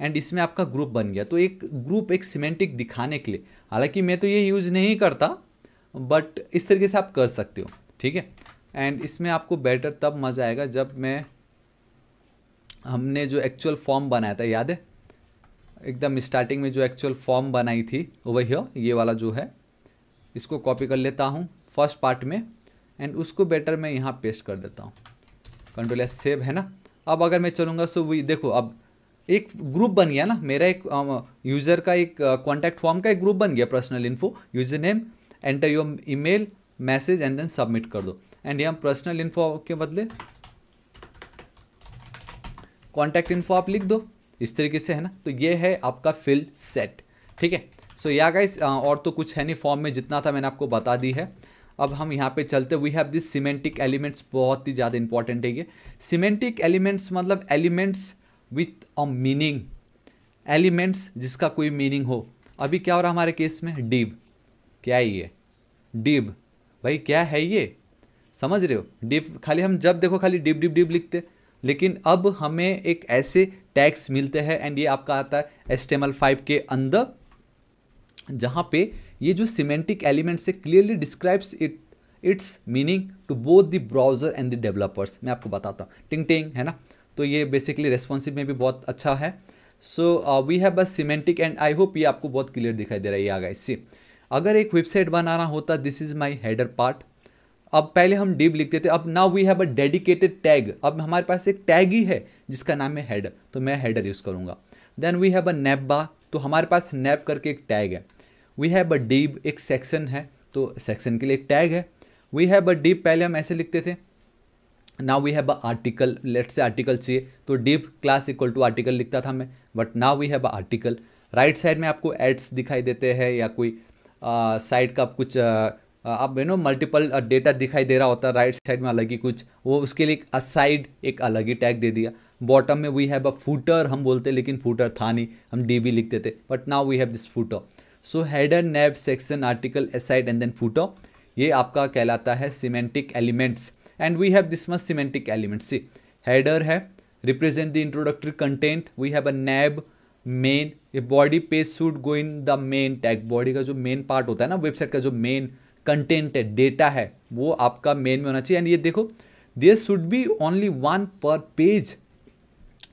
[SPEAKER 1] एंड इसमें आपका ग्रुप बन गया। तो एक ग्रुप एक सीमेंटिक दिखाने के लिए। हालाँकि मैं तो ये यूज़ नहीं करता बट इस तरीके से आप कर सकते हो। ठीक है? एंड इसमें आपको बेटर तब मज़ा आएगा जब मैं हमने जो एक्चुअल फॉर्म बनाया था, याद है? एकदम स्टार्टिंग में जो एक्चुअल फॉर्म बनाई थी वही हो ये वाला जो है, इसको कॉपी कर लेता हूँ फ़र्स्ट पार्ट में एंड उसको बेटर मैं यहाँ पेस्ट कर देता हूँ। कंट्रोल एस सेव है ना? अब अगर मैं चलूँगा सो वही देखो, अब एक ग्रुप बन गया ना, मेरा एक यूज़र का एक कॉन्टैक्ट फॉर्म का एक ग्रुप बन गया personal info user name enter your email message and then submit कर दो। एंड यहाँ पर्सनल इन्फो के बदले कॉन्टैक्ट इन्फो आप लिख दो, इस तरीके से, है ना? तो ये है आपका फिल सेट ठीक है? सो या गाइस और तो कुछ है नहीं फॉर्म में, जितना था मैंने आपको बता दी है। अब हम यहाँ पे चलते we have this semantic elements बहुत ही ज़्यादा इंपॉर्टेंट है ये। सीमेंटिक एलिमेंट्स मतलब elements with a meaning elements जिसका कोई मीनिंग हो। अभी क्या हो रहा हमारे केस में? डिब क्या है ये? डिब भाई, क्या है ये? समझ रहे हो? डिप खाली हम जब देखो, खाली डिप डिप डिप लिखते। लेकिन अब हमें एक ऐसे टैग्स मिलते हैं एंड ये आपका आता है एस फाइव के अंदर, जहाँ पे ये जो सीमेंटिक एलिमेंट से clearly describes it its meaning to both the browser and the developers मैं आपको बताता हूँ। टिंग टिंग, है ना? तो ये बेसिकली रेस्पॉन्सिव में भी बहुत अच्छा है। So we have a semantic and I hope ये आपको बहुत क्लियर दिखाई दे रहा है। ये आगे इससे अगर एक वेबसाइट बनाना होता this is my header part अब पहले हम डीप लिखते थे अब now we have a dedicated tag अब हमारे पास एक टैग ही है जिसका नाम है हेडर तो मैं हेडर यूज़ करूँगा। Then we have a nav bar तो हमारे पास नैप करके एक टैग है। वी हैव अ डीप एक सेक्शन है तो सेक्शन के लिए एक टैग है। वी हैव अ डीप पहले हम ऐसे लिखते थे। Now we have a article let's say article चाहिए तो div class equal to article लिखता था मैं। But now we have a article right side में आपको एड्स दिखाई देते हैं या कोई साइड uh, का कुछ आप यू नो मल्टीपल डेटा दिखाई दे रहा होता है राइट साइड में अलग ही कुछ। वो उसके लिए असाइड एक अलग ही टैग दे दिया। बॉटम में वी हैव अ फूटर हम बोलते लेकिन फूटर था नहीं। हम डी बी लिखते थे। But now we have this footer so header nav section article aside and then footer ये आपका कहलाता है semantic elements and we have this much semantic elements see header है represent the introductory content we have a nav main ये body page should go in the main tag body का जो main part होता है ना website का जो main content है डेटा है, वो आपका मेन में होना चाहिए। एंड ये देखो there should be only one per page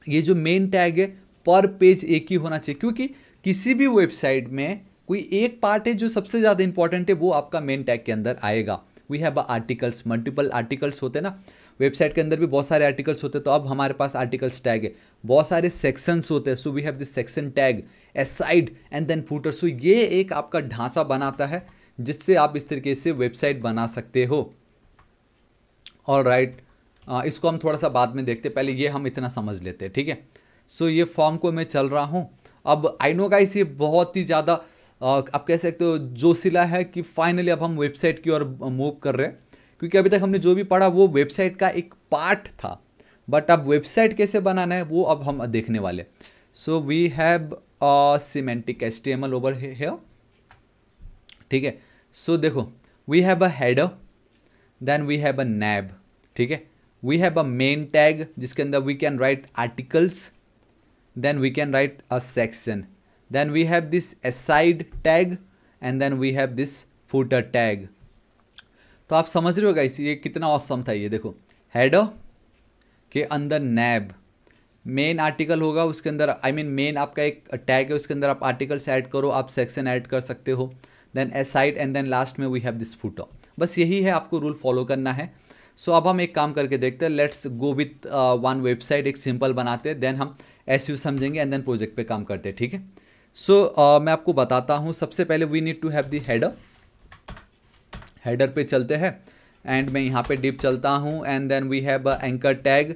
[SPEAKER 1] ये जो मेन टैग है पर पेज एक ही होना चाहिए, क्योंकि किसी भी वेबसाइट में कोई एक पार्ट है जो सबसे ज़्यादा इंपॉर्टेंट है, वो आपका मेन टैग के अंदर आएगा। We have articles multiple articles होते हैं ना। वेबसाइट के अंदर भी बहुत सारे आर्टिकल्स होते हैं तो अब हमारे पास आर्टिकल्स टैग है। बहुत सारे सेक्शंस होते हैं so we have this section tag aside and then footer so ये एक आपका ढांचा बनाता है जिससे आप इस तरीके से वेबसाइट बना सकते हो। और राइट right, इसको हम थोड़ा सा बाद में देखते पहले ये हम इतना समझ लेते हैं ठीक है? सो ये फॉर्म को मैं चल रहा हूँ। अब आई नो गाइस ये बहुत ही ज़्यादा आप कह सकते हो जोशिला है कि फाइनली अब हम वेबसाइट की ओर मूव कर रहे हैं। क्योंकि अभी तक हमने जो भी पढ़ा वो वेबसाइट का एक पार्ट था। बट अब वेबसाइट कैसे बनाना है वो अब हम देखने वाले so we have semantic H T M L over here ठीक है? सो देखो we have a header then we have a nav ठीक है? We have a main tag जिसके अंदर we can write articles then we can write a section then we have this aside tag and then we have this footer tag तो आप समझ रहे हो guys ये कितना औसम था ये, देखो। हेडर के अंदर नैब मेन आर्टिकल होगा, उसके अंदर आई मीन मेन आपका एक टैग है, उसके अंदर आप आर्टिकल्स ऐड करो, आप सेक्शन ऐड कर सकते हो। Then aside and then last में वी हैव दिस फूटो बस यही है आपको रूल फॉलो करना है। सो so, अब हम एक काम करके देखते हैं। Let's go with one website एक सिंपल बनाते हैं। देन हम एस यू समझेंगे एंड देन प्रोजेक्ट पे काम करते हैं ठीक है? सो so, uh, मैं आपको बताता हूँ। सबसे पहले we need to have the header header पे चलते हैं। एंड मैं यहाँ पे डिप चलता हूँ। And then we have anchor tag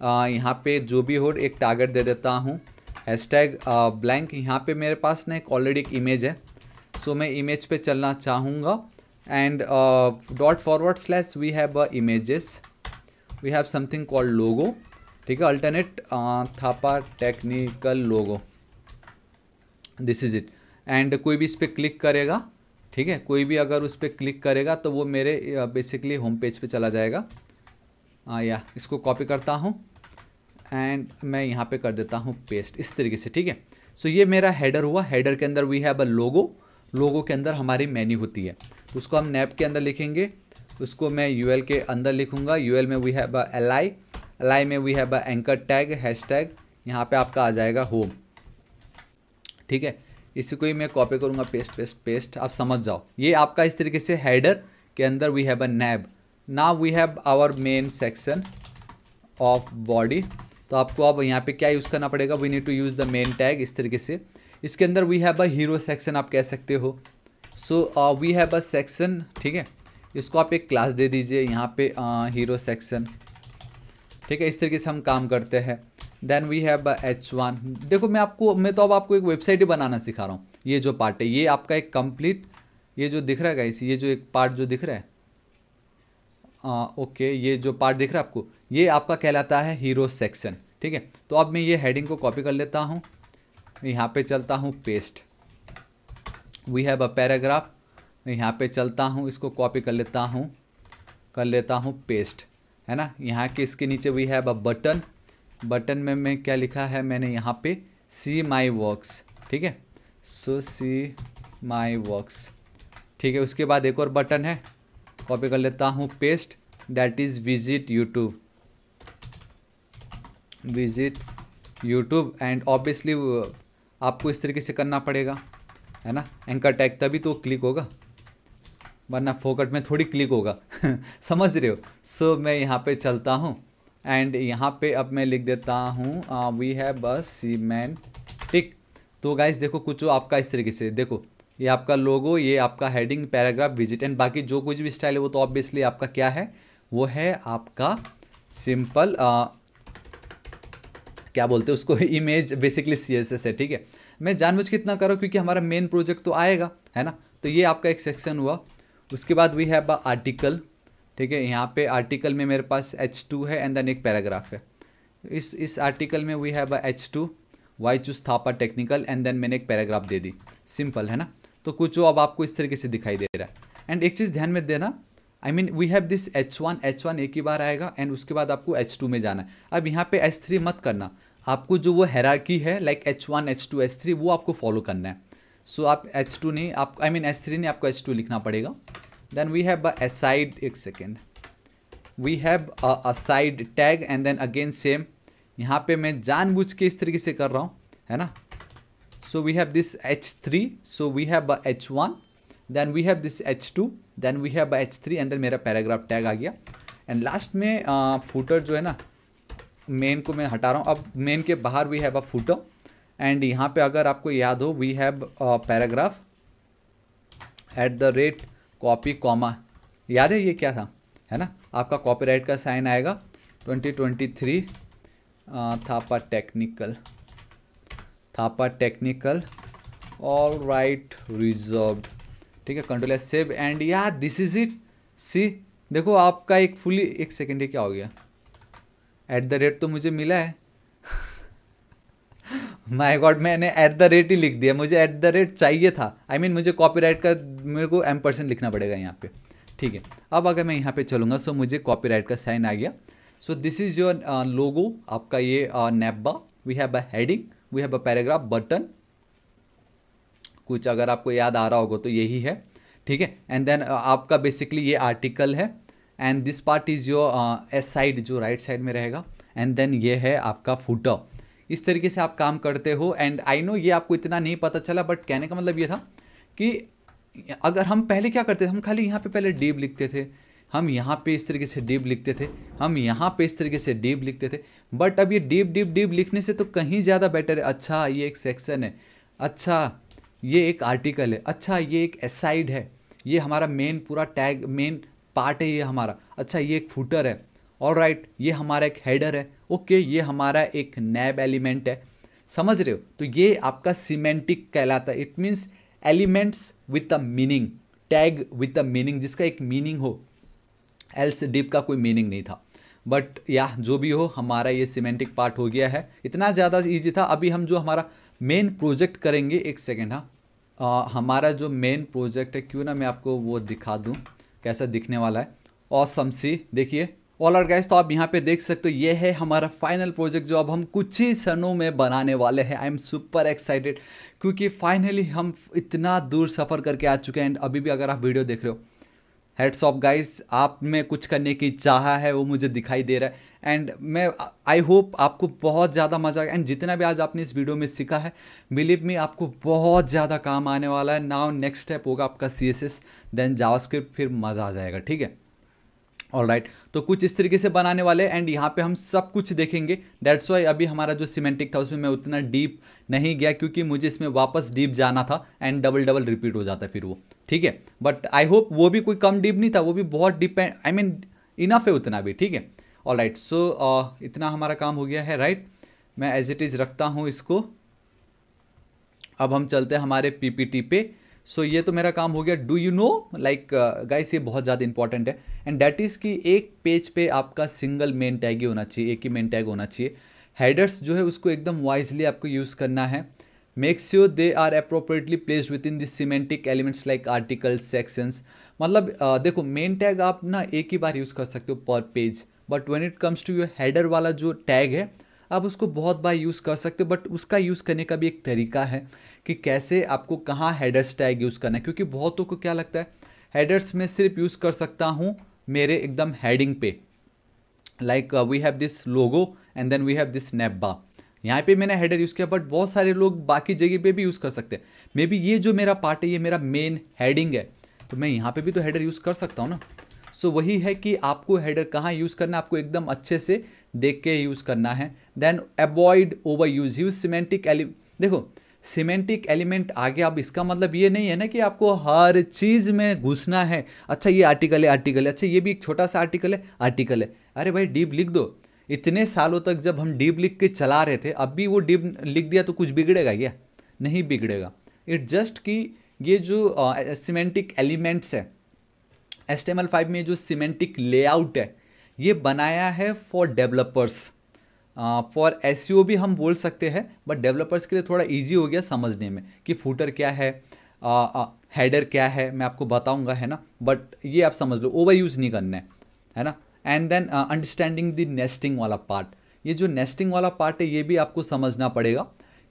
[SPEAKER 1] यहाँ पे जो भी हो एक टारगेट दे देता हूँ। हैश टैग ब्लैंक यहाँ पे मेरे पास ना एक ऑलरेडी एक इमेज है। सो मैं इमेज पे चलना चाहूँगा. And dot forward slash we have a images we have something called logo ठीक है? Alternate Thapa technical logo this is it and कोई भी इस पर क्लिक करेगा ठीक है? कोई भी अगर उस पर क्लिक करेगा तो वो मेरे बेसिकली होम पेज पे चला जाएगा. आ, या इसको कॉपी करता हूँ. एंड मैं यहाँ पे कर देता हूँ पेस्ट इस तरीके से ठीक है? सो ये मेरा हेडर हुआ. हेडर के अंदर वी हैव अ लोगो लोगो के अंदर हमारी मेन्यू होती है। उसको हम नैप के अंदर लिखेंगे। उसको मैं यूएल के अंदर लिखूँगा। यू में we have L I L I में we have anchor tag hash tag यहाँ पर आपका आ जाएगा होम ठीक है? इसी को ही मैं कॉपी करूँगा पेस्ट पेस्ट पेस्ट आप समझ जाओ। ये आपका इस तरीके से हैडर के अंदर वी हैव अ नैब ना we have our main section of body तो आपको अब यहाँ पे क्या यूज़ करना पड़ेगा? We need to use the main tag इस तरीके से। इसके अंदर we have a hero section आप कह सकते हो। So we have a section ठीक है? इसको आप एक क्लास दे दीजिए यहाँ पे हीरो uh, सेक्शन ठीक है? इस तरीके से हम काम करते हैं। Then we have H one देखो मैं आपको मैं तो अब आपको एक वेबसाइट ही बनाना सिखा रहा हूँ। ये जो पार्ट है ये आपका एक कंप्लीट ये जो दिख रहा है गाइस ये जो एक पार्ट जो दिख रहा है। आ, ओके ये जो पार्ट दिख रहा है आपको ये आपका कहलाता है हीरो सेक्शन ठीक है? तो अब मैं ये हेडिंग को कॉपी कर लेता हूँ। यहाँ पे चलता हूँ paste we have a paragraph यहाँ पे चलता हूँ, इसको कॉपी कर लेता हूँ, कर लेता हूँ पेस्ट है ना? यहाँ के इसके नीचे we have a button button में मैं क्या लिखा है? मैंने यहाँ पे सी माई वर्क्स ठीक है? सो सी माई वर्क्स ठीक है? उसके बाद एक और बटन है. कॉपी कर लेता हूँ paste that is visit YouTube visit YouTube and obviously आपको इस तरीके से करना पड़ेगा है ना? एंकर टैग तभी तो क्लिक होगा वरना फोकट में थोड़ी क्लिक होगा। समझ रहे हो? सो so, मैं यहाँ पे चलता हूँ एंड यहाँ पे अब मैं लिख देता हूँ वी हैव बस टिक तो गाइस देखो कुछ हो आपका इस तरीके से। देखो ये आपका लोगो ये आपका हेडिंग पैराग्राफ विज़िट एंड बाकी जो कुछ भी स्टाइल है वो तो ऑब्वियसली आपका क्या है? वो है आपका सिंपल क्या बोलते हैं उसको? इमेज बेसिकली सी एस है, ठीक है? मैं जानबूझ कितना करो क्योंकि हमारा मेन प्रोजेक्ट तो आएगा, है ना? तो ये आपका एक सेक्शन हुआ। उसके बाद वी हैव आर्टिकल ठीक है? यहाँ पे आर्टिकल में मेरे पास एच टू है एंड देन एक पैराग्राफ है। इस इस आर्टिकल में we have H two why choose Thapa Technical and then मैंने एक पैराग्राफ दे दी। सिंपल है ना? तो कुछ वो अब आपको इस तरीके से दिखाई दे रहा है। एंड एक चीज़ ध्यान में देना I mean we have this H one H one एक ही बार आएगा एंड उसके बाद आपको एच टू में जाना है। अब यहाँ पे एच थ्री मत करना। आपको जो वो हैराकी है like H one H two H three वो आपको फॉलो करना है। सो so, आप एच टू नहीं आप आई मीन एच थ्री नहीं आपको एच टू लिखना पड़ेगा। Then we have aside एक second we have aside tag and then again same यहाँ पे मैं जानबूझ के इस तरीके से कर रहा हूँ है ना? So we have this H three so we have H one then we have this H two then we have H three and then मेरा पैराग्राफ टैग आ गया। एंड लास्ट में फूटर uh, जो है ना मेन को मैं हटा रहा हूँ। अब मेन के बाहर we have a footer and यहाँ पे अगर आपको याद हो we have paragraph at the rate copy comma याद है ये क्या था? है ना? आपका कॉपीराइट का साइन आएगा। 2023 Thapa Technical Thapa Technical all right reserve ठीक है कंट्रोल सेव एंड या दिस इज़ इट सी देखो आपका एक फुली एक सेकेंड क्या हो गया? एट द रेट तो मुझे मिला है। माई गॉड मैंने एट द रेट ही लिख दिया। मुझे एट द रेट चाहिए था। आई I मीन mean, मुझे कॉपीराइट का मेरे को एम परसेंट लिखना पड़ेगा यहाँ पे। ठीक है। अब अगर मैं यहाँ पे चलूँगा सो मुझे कॉपीराइट का साइन आ गया। So this is your logo आपका ये navbar we have a heading we have a paragraph button कुछ अगर आपको याद आ रहा होगा तो यही है। ठीक है? एंड देन आपका बेसिकली ये आर्टिकल है। And this part is your aside जो राइट साइड में रहेगा. एंड देन ये है आपका फुटर इस तरीके से आप काम करते हो. एंड आई नो ये आपको इतना नहीं पता चला बट कहने का मतलब ये था कि अगर हम पहले क्या करते थे? हम खाली यहाँ पे पहले डीप लिखते थे. हम यहाँ पे इस तरीके से डीप लिखते थे. हम यहाँ पे इस तरीके से डीप लिखते थे. बट अब ये डीप डीप डीप लिखने से तो कहीं ज़्यादा बेटर है. अच्छा ये एक सेक्शन है. अच्छा ये एक आर्टिकल है. अच्छा ये एक एसाइड है. ये हमारा मेन पूरा टैग मेन पार्ट है ये हमारा। अच्छा ये एक फूटर है। और राइट ये हमारा एक हेडर है। ओके ये हमारा एक नैब एलिमेंट है। समझ रहे हो? तो ये आपका सीमेंटिक कहलाता है। It means elements with a meaning tag with a meaning जिसका एक मीनिंग हो। एल्स डिप का कोई मीनिंग नहीं था। बट या जो भी हो, हमारा ये सीमेंटिक पार्ट हो गया है। इतना ज़्यादा ईजी था। अभी हम जो हमारा मेन प्रोजेक्ट करेंगे, एक सेकेंड हाँ। हमारा जो मेन प्रोजेक्ट है, क्यों ना मैं आपको वो दिखा दूँ। कैसा दिखने वाला है। और सी, देखिए। ऑल आर गैस तो आप यहाँ पे देख सकते हो, ये है हमारा फाइनल प्रोजेक्ट जो अब हम कुछ ही सनों में बनाने वाले हैं। आई एम सुपर एक्साइटेड क्योंकि फाइनली हम इतना दूर सफ़र करके आ चुके हैं। एंड अभी भी अगर आप वीडियो देख रहे हो हेड्स ऑफ़ गाइस आप में कुछ करने की चाह है, वो मुझे दिखाई दे रहा है। एंड मैं आई होप आपको बहुत ज़्यादा मज़ा आएगा। एंड जितना भी आज आपने इस वीडियो में सीखा है बिलीव मी आपको बहुत ज़्यादा काम आने वाला है। नाउ नेक्स्ट स्टेप होगा आपका C S S then JavaScript फिर मज़ा आ जाएगा, ठीक है? All right right. तो कुछ इस तरीके से बनाने वाले एंड यहाँ पे हम सब कुछ देखेंगे। डेट्स वाई अभी हमारा जो सीमेंटिक था, उसमें मैं उतना डीप नहीं गया, क्योंकि मुझे इसमें वापस डीप जाना था। एंड डबल डबल रिपीट हो जाता है फिर वो। ठीक है? बट आई होप वो भी कोई कम डीप नहीं था वो भी बहुत डीप आई मीन इनफ है उतना भी ठीक है? ऑल राइट सो इतना हमारा काम हो गया है राइट right? मैं एज इट इज़ रखता हूँ इसको। अब हम चलते हैं हमारे पीपीटी पे। सो so, ये तो मेरा काम हो गया। Do you know like guys ये बहुत ज़्यादा इंपॉर्टेंट है। एंड डैट इज़ कि एक पेज पे आपका सिंगल मेन टैग ही होना चाहिए एक ही मेन टैग होना चाहिए। हेडर्स जो है उसको एकदम वाइजली आपको यूज़ करना है। Make sure they are appropriately placed within this semantic elements like article sections मतलब देखो मेन टैग आप ना एक ही बार यूज़ कर सकते हो पर page but when it comes to your header वाला जो टैग है, आप उसको बहुत बार यूज़ कर सकते हो बट उसका यूज़ करने का भी एक तरीका है कि कैसे आपको कहाँ हेडर्स टैग यूज़ करना है। क्योंकि बहुतों को क्या लगता है हेडर्स में सिर्फ़ यूज़ कर सकता हूँ मेरे एकदम हेडिंग पे। Like we have this logo and then we have this navbar यहाँ पे मैंने हेडर यूज़ किया बट बहुत सारे लोग बाकी जगह पे भी यूज़ कर सकते हैं। मे बी ये जो मेरा पार्ट है ये मेरा मेन हेडिंग है। तो मैं यहाँ पे भी तो हेडर यूज़ कर सकता हूँ ना। सो so, वही है कि आपको हेडर कहाँ यूज़ करना है आपको एकदम अच्छे से देख के यूज़ करना है। Then avoid over use use semantic एलि देखो सीमेंटिक एलिमेंट आ गया अब इसका मतलब ये नहीं है ना कि आपको हर चीज़ में घुसना है। अच्छा ये आर्टिकल है आर्टिकल है। अच्छा ये भी एक छोटा सा आर्टिकल है आर्टिकल है। अरे भाई डीप लिख दो। इतने सालों तक जब हम डीप लिख के चला रहे थे, अब भी वो डीप लिख दिया तो कुछ बिगड़ेगा क्या? नहीं बिगड़ेगा। इट जस्ट कि ये जो सीमेंटिक एलिमेंट्स है एस टी में जो सीमेंटिक लेआउट है, ये बनाया है फॉर डेवलपर्स फॉर एस भी हम बोल सकते हैं बट डेवलपर्स के लिए थोड़ा ईजी हो गया समझने में कि फूटर क्या है हेडर क्या है, मैं आपको बताऊँगा, है ना? बट ये आप समझ लो ओवर यूज़ नहीं करना है है ना? And then understanding the nesting वाला पार्ट ये जो नेस्टिंग वाला पार्ट है ये भी आपको समझना पड़ेगा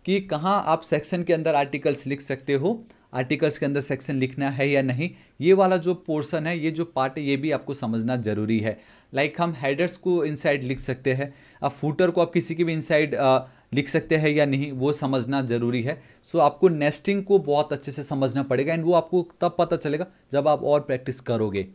[SPEAKER 1] कि कहाँ आप सेक्शन के अंदर आर्टिकल्स लिख सकते हो आर्टिकल्स के अंदर सेक्शन लिखना है या नहीं. ये वाला जो पोर्सन है ये जो पार्ट है ये भी आपको समझना ज़रूरी है. लाइक like हम हेडर्स को इनसाइड लिख सकते हैं अब फूटर को आप किसी के भी इनसाइड लिख सकते हैं या नहीं वो समझना ज़रूरी है. सो so, आपको नेस्टिंग को बहुत अच्छे से समझना पड़ेगा एंड वो आपको तब पता चलेगा जब आप और प्रैक्टिस करोगे.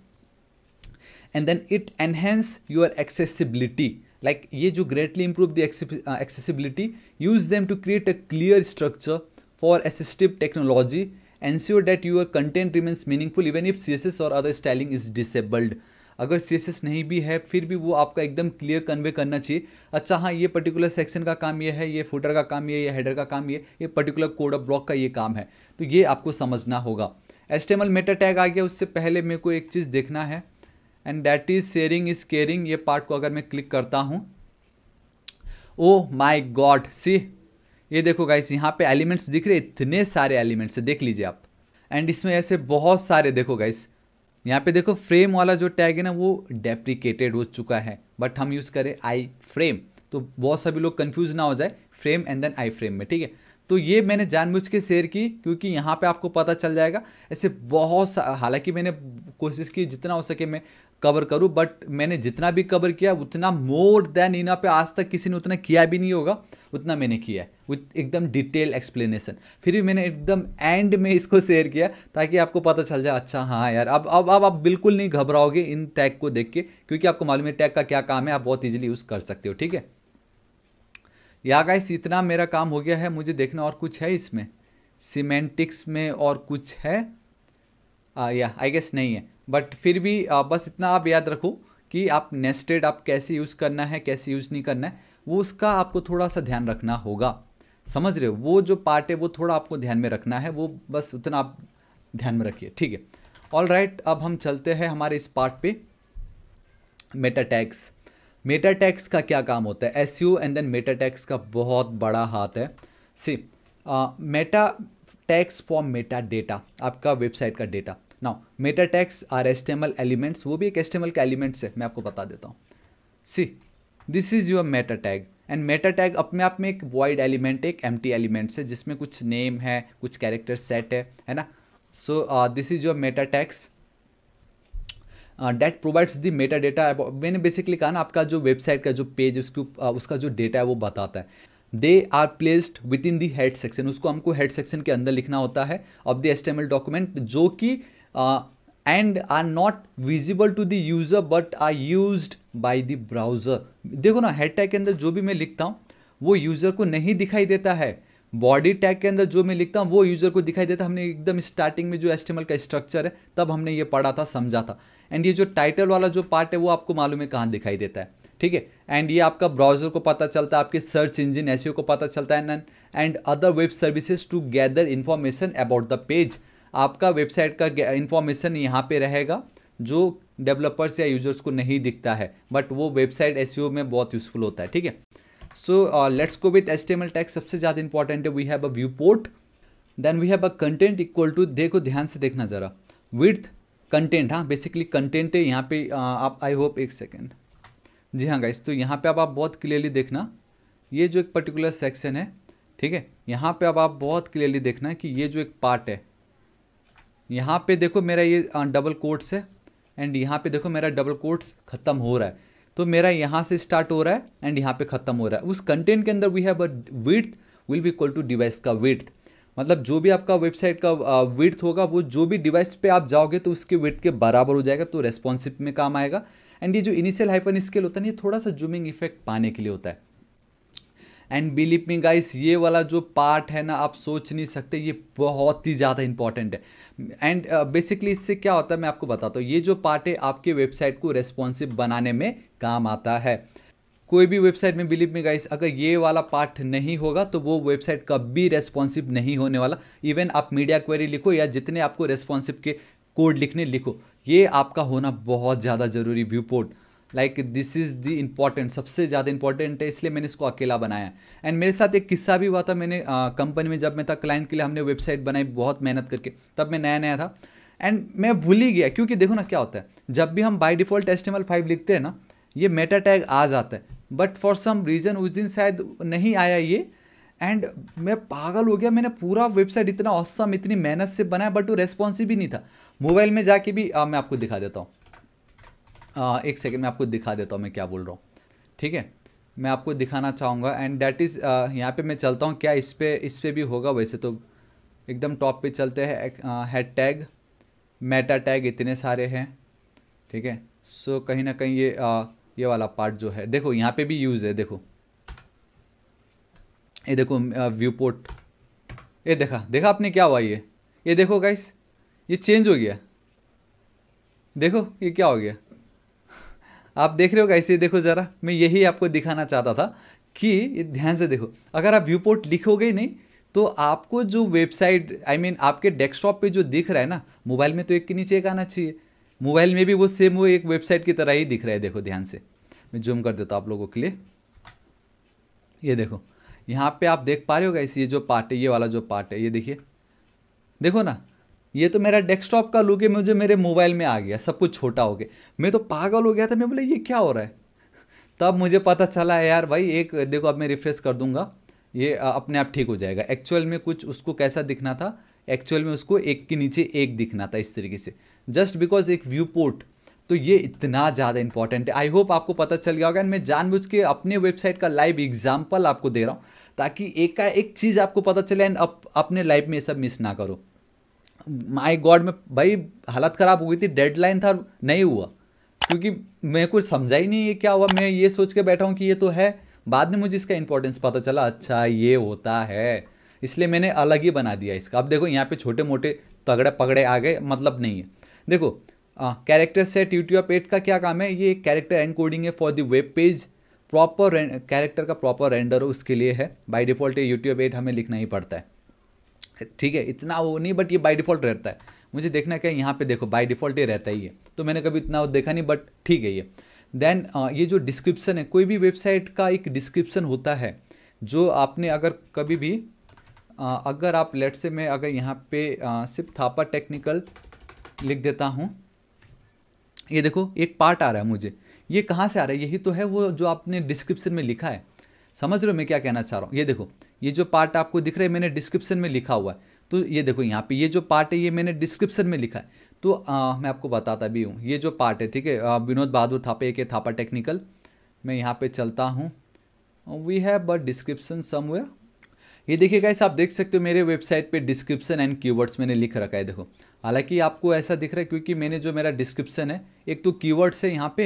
[SPEAKER 1] And then it enhance your accessibility like ये जो greatly improve the accessibility use them to create a clear structure for assistive technology ensure content your meaningful even if C S S or other styling is disabled अगर C S S नहीं भी है, फिर भी वो आपका एकदम clear convey करना चाहिए। अच्छा हाँ ये पर्टिकुलर सेक्शन का काम ये है, ये फुटर का काम ये ये हेडर का काम ये ये पर्टिकुलर कोड ऑफ़ ब्लॉक का ये काम है। तो ये आपको समझना होगा। एस्टेमल मेटा टैग आ गया, उससे पहले मेरे को एक चीज़ देखना है। And that is sharing is caring ये पार्ट को अगर मैं क्लिक करता हूँ ओ माई गॉड सी ये देखो गाइस यहाँ पे एलिमेंट्स दिख रहे इतने सारे एलिमेंट्स देख लीजिए आप। एंड इसमें ऐसे बहुत सारे, देखो गाइस यहाँ पे देखो फ्रेम वाला जो टैग है ना, वो डेप्रिकेटेड हो चुका है। बट हम यूज़ करें आई फ्रेम तो बहुत सभी लोग कंफ्यूज ना हो जाए frame and then iframe में, ठीक है? तो ये मैंने जानबूझ के शेयर की, क्योंकि यहाँ पे आपको पता चल जाएगा। ऐसे बहुत हालाँकि मैंने कोशिश की जितना हो सके मैं कवर करूँ, बट मैंने जितना भी कवर किया, उतना मोर देन इना पे आज तक किसी ने उतना किया भी नहीं होगा, उतना मैंने किया है विथ एकदम डिटेल एक्सप्लेनेशन। फिर भी मैंने एकदम एंड में इसको शेयर किया, ताकि आपको पता चल जाए अच्छा हाँ यार, अब अब अब आप बिल्कुल नहीं घबराओगे इन टैग को देख के, क्योंकि आपको मालूम है टैग का क्या काम है, आप बहुत ईजिली यूज़ कर सकते हो, ठीक है? या गाइस इतना मेरा काम हो गया है मुझे देखना और कुछ है इसमें? सीमेंटिक्स में और कुछ है? आ, या आई गेस नहीं है। बट फिर भी आ, बस इतना आप याद रखो कि आप नेस्टेड आप कैसे यूज़ करना है कैसे यूज़ नहीं करना है वो उसका आपको थोड़ा सा ध्यान रखना होगा। समझ रहे हो? वो जो पार्ट है वो थोड़ा आपको ध्यान में रखना है वो बस उतना आप ध्यान में रखिए ठीक है? ऑल राइट right, अब हम चलते हैं हमारे इस पार्ट पे मेटा टैक्स मेटा टैक्स का क्या काम होता है? S U and then meta tags का बहुत बड़ा हाथ है। See meta tags for meta data आपका वेबसाइट का data now meta tags are HTML elements वो भी एक एस्टेमल का एलिमेंट्स है, मैं आपको बता देता हूँ। See this is your meta tag and meta tag अपने आप में एक वाइड एलिमेंट एक एम टी एलिमेंट्स है, जिसमें कुछ नेम है, कुछ कैरेक्टर सेट है है ना? So this is your meta tags that provides the meta data मैंने बेसिकली कहा ना, आपका जो वेबसाइट का जो पेज उसके उसका जो डेटा है, वो बताता है। They are placed within the head section उसको हमको हेड सेक्शन के अंदर लिखना होता है ऑफ़ द एस्टेमल डॉक्यूमेंट जो कि and are not visible to the user but are used by the browser देखो ना हेड टैग के अंदर जो भी मैं लिखता हूँ, वो यूज़र को नहीं दिखाई देता है। बॉडी टैग के अंदर जो मैं लिखता हूँ, वो यूज़र को दिखाई देता हमने एकदम स्टार्टिंग में जो एस्टेमल का स्ट्रक्चर है, तब हमने ये पढ़ा था, समझा था। एंड ये जो टाइटल वाला जो पार्ट है, वो आपको मालूम है कहाँ दिखाई देता है। ठीक है? एंड ये आपका ब्राउज़र को पता चलता है, आपके सर्च इंजन ऐसे को पता चलता है and other web services to gather information about the page आपका वेबसाइट का इन्फॉर्मेशन यहाँ पे रहेगा, जो डेवलपर्स या यूज़र्स को नहीं दिखता है। बट वो वेबसाइट एस में बहुत यूज़फुल होता है। ठीक है? So let's go with H T M L tag सबसे ज़्यादा इंपॉर्टेंट है we have a viewport then we have a content equal to देखो ध्यान से देखना ज़रा. विथ कंटेंट हाँ बेसिकली कंटेंट है यहाँ पे uh, आप आई होप एक सेकेंड जी हाँ गाइस तो यहाँ पे अब आप बहुत क्लियरली देखना. ये जो एक पर्टिकुलर सेक्शन है ठीक है? यहाँ पे अब आप बहुत क्लियरली देखना कि ये जो एक पार्ट है. यहाँ पे देखो मेरा ये डबल कोट्स है एंड यहाँ पे देखो मेरा डबल कोट्स ख़त्म हो रहा है. तो मेरा यहाँ से स्टार्ट हो रहा है एंड यहाँ पे ख़त्म हो रहा है। उस कंटेंट के अंदर we have a width will be equal to device का विथ मतलब जो भी आपका वेबसाइट का विथ होगा, वो जो भी डिवाइस पे आप जाओगे तो उसके विथ के बराबर हो जाएगा तो रेस्पॉन्सिव में काम आएगा। एंड ये जो इनिशियल हाइपन स्केल होता है ना, ये थोड़ा सा जूमिंग इफ़ेक्ट पाने के लिए होता है। एंड बिलीव मी गाइस ये वाला जो पार्ट है ना आप सोच नहीं सकते ये बहुत ही ज़्यादा इंपॉर्टेंट है। एंड बेसिकली uh, इससे क्या होता है मैं आपको बताता हूँ। ये जो पार्ट है आपके वेबसाइट को रेस्पॉन्सिव बनाने में काम आता है। कोई भी वेबसाइट में बिलीव मी गाइस अगर ये वाला पार्ट नहीं होगा तो वो वेबसाइट कभी रेस्पॉन्सिव नहीं होने वाला। इवन आप मीडिया क्वेरी लिखो या जितने आपको रेस्पॉन्सिव के कोड लिखने लिखो ये आपका होना बहुत ज़्यादा ज़रूरी viewport like this is the important सबसे ज़्यादा इंपॉर्टेंट है इसलिए मैंने इसको अकेला बनाया। एंड मेरे साथ एक किस्सा भी हुआ था मैंने कंपनी में जब मैं था क्लाइंट के लिए हमने वेबसाइट बनाई बहुत मेहनत करके। तब मैं नया नया था। एंड मैं भूल ही गया क्योंकि देखो ना क्या होता है। जब भी हम बाई डिफ़ॉल्ट एस्टेमल फाइव लिखते हैं ना ये मेटा टैग आ जाता है। बट फॉर सम रीज़न उस दिन शायद नहीं आया ये। एंड मैं पागल हो गया मैंने पूरा वेबसाइट इतना औसम इतनी मेहनत से बनाया बट वो रेस्पॉन्सिव भी नहीं था। मोबाइल में जाके भी आ, मैं आपको दिखा देता हूँ। एक सेकेंड मैं आपको दिखा देता हूँ मैं क्या बोल रहा हूँ। ठीक है? मैं आपको दिखाना चाहूँगा एंड डैट इज़ यहाँ पे मैं चलता हूँ। क्या इस पर इस पर भी होगा वैसे तो? एकदम टॉप पे चलते हैं। हेड टैग मेटा टैग इतने सारे हैं। ठीक है? सो so, कहीं ना कहीं ये आ, ये वाला पार्ट जो है। देखो यहाँ पे भी यूज़ है देखो। ये देखो व्यू पोर्ट ये देखा देखा आपने क्या हुआ ये? ये देखो गाइस ये चेंज हो गया। देखो ये क्या हो गया? आप देख रहे हो ये देखो ज़रा, मैं यही आपको दिखाना चाहता था कि ध्यान से देखो, अगर आप व्यू पोर्ट लिखोगे नहीं तो आपको जो वेबसाइट आई मीन आपके डेस्कटॉप पे जो दिख रहा है ना मोबाइल में तो एक के नीचे एक आना चाहिए। मोबाइल में भी वो सेम वो एक वेबसाइट की तरह ही दिख रहा है, देखो ध्यान से। मैं जूम कर देता हूँ आप लोगों के लिए। ये देखो, यहाँ पे आप देख पा रहे हो गाइस ये जो पार्ट है, ये वाला जो पार्ट है, ये देखिए। देखो ना ये तो मेरा डेस्कटॉप का लुक है मुझे मेरे मोबाइल में आ गया सब कुछ छोटा हो गया। मैं तो पागल हो गया था मैं बोले ये क्या हो रहा है? तब मुझे पता चला है यार भाई एक देखो अब मैं रिफ्रेश कर दूँगा। ये अपने आप ठीक हो जाएगा। एक्चुअल में कुछ उसको कैसा दिखना था? एक्चुअल में उसको एक के नीचे एक दिखना था इस तरीके से। जस्ट बिकॉज़ एक व्यू पोर्ट तो ये इतना ज़्यादा इंपॉर्टेंट है। आई होप आपको पता चल गया होगा एंड मैं जानबूझ के अपने वेबसाइट का लाइव एग्ज़ाम्पल आपको दे रहा हूँ ताकि एक का एक चीज़ आपको पता चले एंड अप, अपने लाइफ में ये सब मिस ना करो। माई गॉड में भाई हालत ख़राब हो गई थी डेडलाइन था, नहीं हुआ। क्योंकि मैं कुछ समझा ही नहीं ये क्या हुआ। मैं ये सोच के बैठा हूँ कि ये तो है। बाद में मुझे इसका इंपॉर्टेंस पता चला अच्छा ये होता है। इसलिए मैंने अलग ही बना दिया इसका। अब देखो, यहाँ पे छोटे मोटे तगड़े पगड़े आ गए मतलब नहीं है। देखो कैरेक्टर सेट यूट्यूब एट का क्या काम है? ये एक कैरेक्टर एनकोडिंग है for the web page proper character का प्रॉपर रेंडर उसके लिए है। बाय डिफ़ॉल्ट ये यूट्यूब एट हमें लिखना ही पड़ता है। ठीक है, इतना वो नहीं बट ये बाई डिफ़ॉल्ट रहता है। मुझे देखना क्या यहाँ पे देखो बाई डिफ़ॉल्ट ये रहता ही है। तो मैंने कभी इतना देखा नहीं बट ठीक है ये। देन ये जो डिस्क्रिप्शन है, कोई भी वेबसाइट का एक डिस्क्रिप्शन होता है, जो आपने अगर कभी भी अगर आप लेट से मैं अगर यहाँ पे सिर्फ़ थापा टेक्निकल लिख देता हूँ। ये देखो, एक पार्ट आ रहा है मुझे। ये कहाँ से आ रहा है? यही तो है वो जो आपने डिस्क्रिप्शन में लिखा है। समझ रहे हो मैं क्या कहना चाह रहा हूँ? ये देखो ये जो पार्ट आपको दिख रहा है मैंने डिस्क्रिप्शन में लिखा हुआ है। तो ये देखो यहाँ पे ये जो पार्ट है ये मैंने डिस्क्रिप्शन में लिखा है। तो आ, मैं आपको बताता भी हूँ। ये जो पार्ट है ठीक है? विनोद बहादुर थापे के थापा टेक्निकल मैं यहाँ पे चलता हूँ। We have but description somewhere ये देखिए गाइस आप देख सकते हो मेरे वेबसाइट पे डिस्क्रिप्शन एंड कीवर्ड्स मैंने लिख रखा है देखो। हालाँकि आपको ऐसा दिख रहा है क्योंकि मैंने जो मेरा डिस्क्रिप्शन है एक तो कीवर्ड्स है यहाँ पे।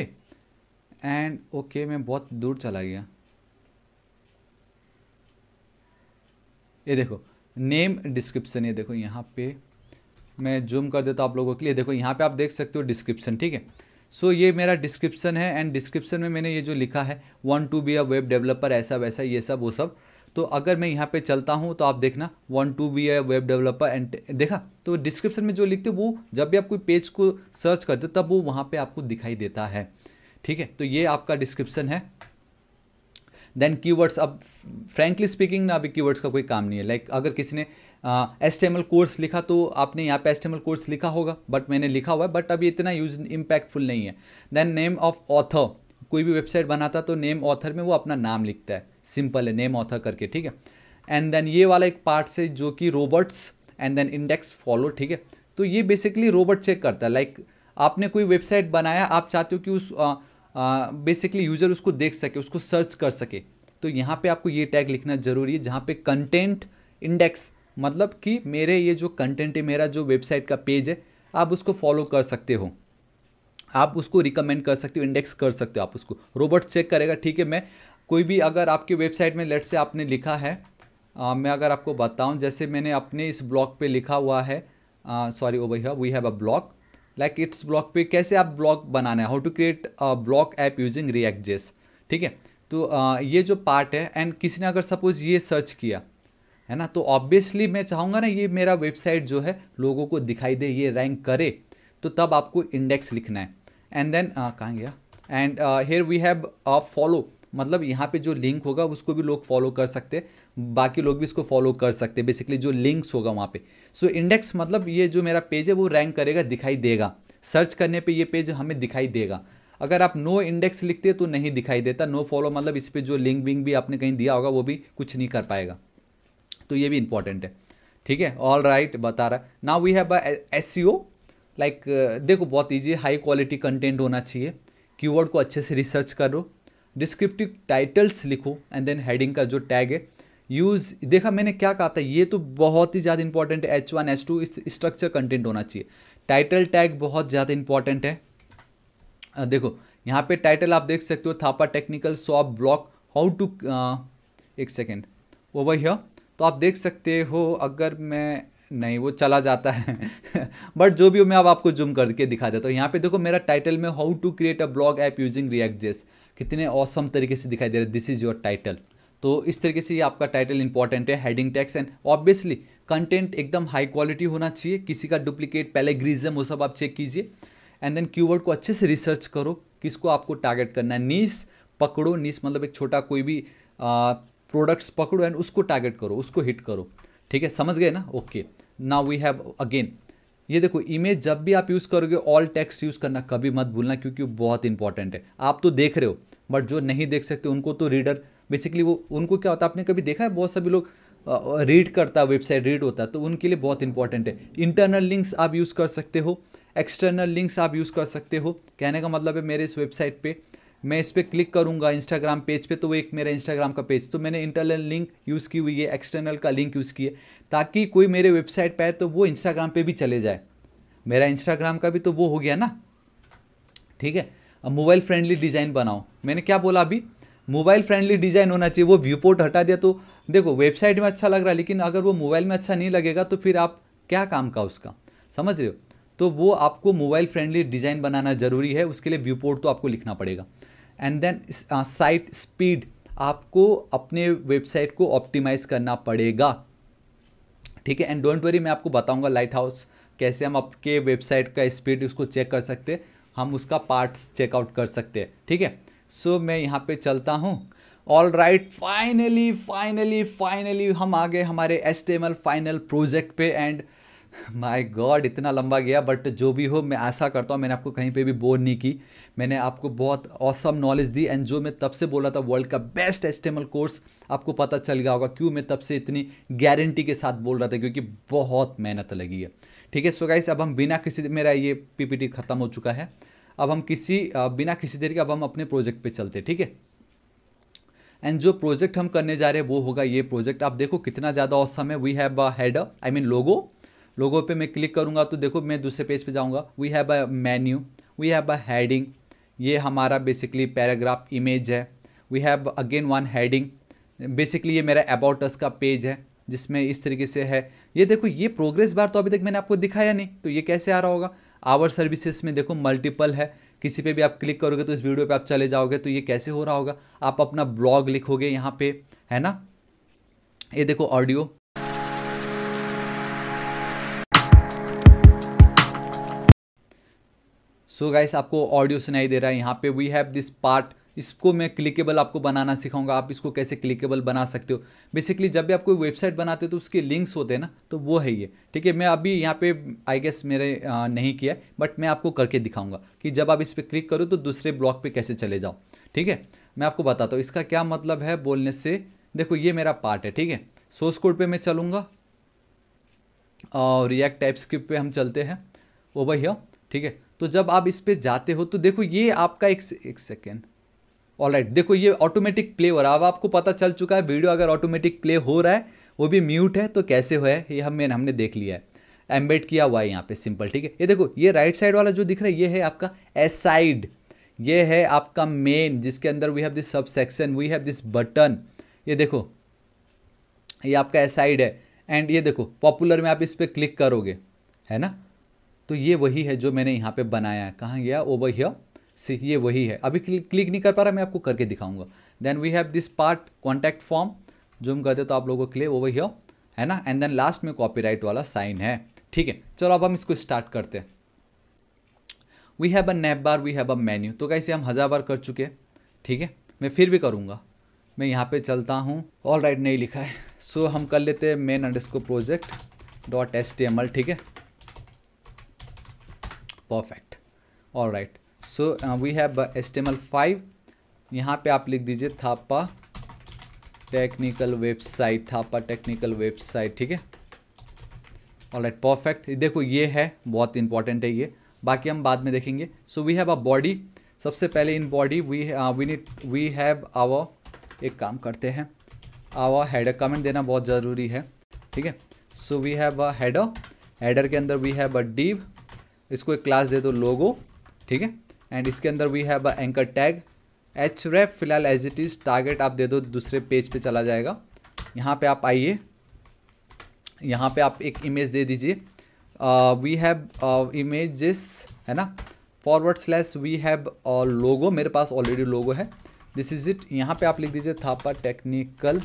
[SPEAKER 1] एंड ओके okay, मैं बहुत दूर चला गया। ये देखो नेम डिस्क्रिप्शन ये देखो यहाँ पे मैं जूम कर देता हूँ आप लोगों के लिए। देखो, यहाँ पे आप देख सकते हो डिस्क्रिप्शन ठीक है? सो ये मेरा डिस्क्रिप्शन है एंड डिस्क्रिप्शन में मैंने ये जो लिखा है want to be a web developer ऐसा वैसा, ये सब, वो सब। तो अगर मैं यहाँ पे चलता हूँ तो आप देखना want to be a web developer and देखा तो डिस्क्रिप्शन में जो लिखते हो, वो जब भी आप कोई पेज को सर्च करते तब वो वहाँ पे आपको दिखाई देता है, ठीक है? तो ये आपका डिस्क्रिप्शन है। देन कीवर्ड्स अब फ्रेंकली स्पीकिंग ना अभी कीवर्ड्स का कोई काम नहीं है। लाइक like, अगर किसी ने एस टी कोर्स लिखा तो आपने यहाँ पे एस टी कोर्स लिखा होगा बट मैंने लिखा हुआ है बट अभी इतना यूज़ इम्पैक्टफुल नहीं है। देन नेम ऑफ़ ऑथर कोई भी वेबसाइट बनाता तो नेम ऑथर में वो अपना नाम लिखता है। सिंपल है नेम ऑथर करके ठीक है? एंड देन ये वाला एक पार्ट से जो कि robots and then index follow ठीक है? तो ये बेसिकली रोबोट चेक करता है। लाइक like, आपने कोई वेबसाइट बनाया आप चाहते हो कि उस बेसिकली यूज़र उसको देख सके उसको सर्च कर सके। तो यहाँ पे आपको ये टैग लिखना ज़रूरी है जहाँ पे कंटेंट इंडेक्स मतलब कि मेरे ये जो कंटेंट है मेरा जो वेबसाइट का पेज है आप उसको फॉलो कर सकते हो। आप उसको रिकमेंड कर सकते हो इंडेक्स कर सकते हो आप उसको। रोबोट चेक करेगा ठीक है मैं कोई भी अगर आपकी वेबसाइट में लेट से आपने लिखा है आ, मैं अगर आपको बताऊँ जैसे मैंने अपने इस ब्लॉग पे लिखा हुआ है सॉरी ओ भैया we have a blog like it's blog पे कैसे आप ब्लॉग बनाना है? How to create blog app using React JS ठीक है? तो uh, ये जो पार्ट है एंड किसी ने अगर सपोज़ ये सर्च किया है ना? तो ऑब्वियसली मैं चाहूँगा ना ये मेरा वेबसाइट जो है लोगों को दिखाई दे ये रैंक करे। तो तब आपको इंडेक्स लिखना है। एंड देन कहाँ गया? And here we have follow मतलब यहाँ पे जो लिंक होगा उसको भी लोग फॉलो कर सकते बाकी लोग भी इसको फॉलो कर सकते बेसिकली जो लिंक्स होगा वहाँ पे। सो so, इंडेक्स मतलब ये जो मेरा पेज है वो रैंक करेगा दिखाई देगा। सर्च करने पे ये पेज हमें दिखाई देगा। अगर आप नो इंडेक्स लिखते तो नहीं दिखाई देता। नो फॉलो मतलब इस पर जो लिंक विंक भी आपने कहीं दिया होगा वो भी कुछ नहीं कर पाएगा। तो ये भी इंपॉर्टेंट है। ठीक है? ऑल राइट बता रहा। Now we have S E O like देखो बहुत ईजी हाई क्वालिटी कंटेंट होना चाहिए। कीवर्ड को अच्छे से रिसर्च करो। डिस्क्रिप्टिव टाइटल्स लिखो एंड देन हेडिंग का जो टैग है यूज़ देखा मैंने क्या कहा था, ये तो बहुत ही ज़्यादा इंपॉर्टेंट है H one H two structure content होना चाहिए। टाइटल टैग बहुत ज़्यादा इंपॉर्टेंट है। देखो, यहाँ पे टाइटल आप देख सकते हो, थापा टेक्निकल सॉप ब्लॉक हाउ टू एक सेकेंड ओवर हियर तो आप देख सकते हो, अगर मैं, नहीं, वो चला जाता है। बट जो भी हो, मैं अब आपको जूम करके दिखा देता हूँ। यहाँ पे देखो, मेरा टाइटल में how to create a blog app using React JS कितने औसम तरीके से दिखाई दे रहे दिस इज़ योर टाइटल तो इस तरीके से ये आपका टाइटल इंपॉर्टेंट है heading tags and obviously content एकदम हाई क्वालिटी होना चाहिए। किसी का डुप्लीकेट पैलेग्रिज्म वो सब आप चेक कीजिए। एंड देन कीवर्ड को अच्छे से रिसर्च करो, किसको आपको टारगेट करना है। नीस पकड़ो नीस मतलब एक छोटा कोई भी प्रोडक्ट्स पकड़ो एंड उसको टारगेट करो, उसको हिट करो। ठीक है, समझ गए ना? Okay now we have again ये देखो इमेज जब भी आप यूज़ करोगे ऑल टेक्स्ट यूज़ करना कभी मत भूलना क्योंकि वो बहुत इंपॉर्टेंट है। आप तो देख रहे हो बट जो नहीं देख सकते, उनको तो रीडर बेसिकली वो, उनको क्या होता है, आपने कभी देखा है, बहुत सभी लोग रीड करता है वेबसाइट रीड होता है तो उनके लिए बहुत इंपॉर्टेंट है। इंटरनल लिंक्स आप यूज़ कर सकते हो एक्सटर्नल लिंक्स आप यूज़ कर सकते हो। कहने का मतलब है, मेरे इस वेबसाइट पे मैं इस पर क्लिक करूँगा इंस्टाग्राम पेज पे तो वो एक मेरा इंस्टाग्राम का पेज तो मैंने इंटरनल लिंक यूज़ की हुई है एक्सटर्नल का लिंक यूज़ किया ताकि कोई मेरे वेबसाइट पर आए तो वो इंस्टाग्राम पर भी चले जाए। मेरा इंस्टाग्राम का भी तो वो हो गया ना? ठीक है? अब मोबाइल फ्रेंडली डिज़ाइन बनाओ। मैंने क्या बोला अभी? मोबाइल फ्रेंडली डिज़ाइन होना चाहिए, वो व्यू पोर्ट हटा दिया तो देखो वेबसाइट में अच्छा लग रहा है, लेकिन अगर वो मोबाइल में अच्छा नहीं लगेगा तो फिर आप क्या काम का उसका? समझ रहे हो? तो वो आपको मोबाइल फ्रेंडली डिज़ाइन बनाना ज़रूरी है, उसके लिए व्यू पोर्ट तो आपको लिखना पड़ेगा। एंड देन साइट स्पीड आपको अपने वेबसाइट को ऑप्टिमाइज करना पड़ेगा। ठीक है? एंड डोंट वरी मैं आपको बताऊँगा लाइट हाउस कैसे हम आपके वेबसाइट का स्पीड उसको चेक कर सकते हम उसका पार्ट्स चेकआउट कर सकते हैं। ठीक है? सो so, मैं यहाँ पे चलता हूँ। All right finally finally finally हम आ गए हमारे एस फाइनल प्रोजेक्ट पे एंड माय गॉड इतना लंबा गया बट जो भी हो, मैं आशा करता हूँ, मैंने आपको कहीं पे भी बोर नहीं की। मैंने आपको बहुत औसम नॉलेज दी एंड जो मैं तब से बोला था वर्ल्ड का बेस्ट एस्टेमल कोर्स आपको पता चल गया होगा, क्यों मैं तब से इतनी गारंटी के साथ बोल रहा था, क्योंकि बहुत मेहनत लगी है। ठीक है सो गाइस अब हम बिना किसी मेरा ये पीपीटी ख़त्म हो चुका है। अब हम किसी बिना किसी देर के अब हम अपने प्रोजेक्ट पे चलते ठीक है? एंड जो प्रोजेक्ट हम करने जा रहे हैं, वो होगा ये प्रोजेक्ट आप देखो कितना ज़्यादा औसम है। We have a I mean logo logo पे मैं क्लिक करूँगा तो देखो मैं दूसरे पेज पे जाऊँगा। We have a menu we have a heading ये हमारा बेसिकली पैराग्राफ इमेज है। We have again one heading basically ये मेरा अबाउटस का पेज है, जिसमें इस तरीके से है। ये देखो, ये प्रोग्रेस बार तो अभी तक मैंने आपको दिखाया नहीं तो ये कैसे आ रहा होगा? आवर सर्विसेज़ में देखो मल्टीपल है। किसी पे भी आप क्लिक करोगे तो इस वीडियो पे आप चले जाओगे तो ये कैसे हो रहा होगा? आप अपना ब्लॉग लिखोगे यहाँ पे, है ना? ये देखो ऑडियो सो so गाइस आपको ऑडियो सुनाई दे रहा है। यहाँ पे वी हैव दिस पार्ट इसको मैं क्लिकेबल आपको बनाना सिखाऊँगा। आप इसको कैसे क्लिकेबल बना सकते हो? बेसिकली जब भी आप कोई वेबसाइट बनाते हो तो उसके लिंक्स होते हैं ना तो वो है ये। ठीक है मैं अभी यहाँ पे आई गेस मेरे आ, नहीं किया बट मैं आपको करके दिखाऊँगा कि जब आप इस पर क्लिक करो तो दूसरे ब्लॉक पे कैसे चले जाओ। ठीक है मैं आपको बताता हूँ। इसका क्या मतलब है बोलने से? देखो ये मेरा पार्ट है। ठीक है सोर्स कोड पर मैं चलूँगा और रिएक्ट टाइप स्क्रिप्ट हम चलते हैं। ओवर हियर ठीक है तो जब आप इस पर जाते हो तो देखो ये आपका एक एक सेकेंड ऑल राइट देखो ये ऑटोमेटिक प्ले हो रहा है। अब आपको पता चल चुका है वीडियो अगर ऑटोमेटिक प्ले हो रहा है, वो भी म्यूट है तो कैसे हुआ है? ये हम, मैंने, हमने देख लिया है। एम्बेड किया हुआ है यहाँ पे सिंपल ठीक है? ये देखो, ये राइट साइड वाला जो दिख रहा है, ये है आपका एस साइड ये है आपका मेन जिसके अंदर we have this sub section we have this button ये देखो, ये आपका एस साइड है। एंड ये देखो पॉपुलर में आप इस पर क्लिक करोगे, है ना? तो ये वही है जो मैंने यहाँ पे बनाया है। कहाँ गया? ओवर हियर सी ये वही है। अभी क्लिक नहीं कर पा रहा मैं आपको करके दिखाऊँगा। Then we have this part contact form जो हम कहते तो आप लोगों के लिए ओवर हियर है ना? एंड देन लास्ट में कॉपीराइट वाला साइन है। ठीक है चलो अब हम इसको स्टार्ट करते हैं। We have a nav bar we have a menu तो कैसे हम हज़ार बार कर चुके हैं। ठीक है मैं फिर भी करूँगा। मैं यहाँ पे चलता हूँ। ऑल राइट नहीं लिखा है। सो so, हम कर लेते हैं main underscore project dot H T M L ठीक है? Perfect all right so we have H T M L five यहाँ पर आप लिख दीजिए Thapa technical website, Thapa technical website, ठीक है? ऑल राइट परफेक्ट देखो, ये है, बहुत इंपॉर्टेंट है ये। बाकी हम बाद में देखेंगे। So we have a body सबसे पहले in body we we need we have our एक काम करते हैं। आवर हेडर कमेंट देना बहुत ज़रूरी है, ठीक है? So we have a header header के अंदर वी हैव अ डीव इसको एक क्लास दे दो लोगो ठीक है? एंड इसके अंदर we have a anchor tag H ref फ़िलहाल एज इट इज़ टारगेट आप दे दो, दूसरे पेज पे चला जाएगा। यहाँ पे आप आइए। यहाँ पे आप एक इमेज दे दीजिए। वी हैव इमेजेस है ना? Forward slash we have logo मेरे पास ऑलरेडी लोगो है। दिस इज़ इट यहाँ पे आप लिख दीजिए Thapa technical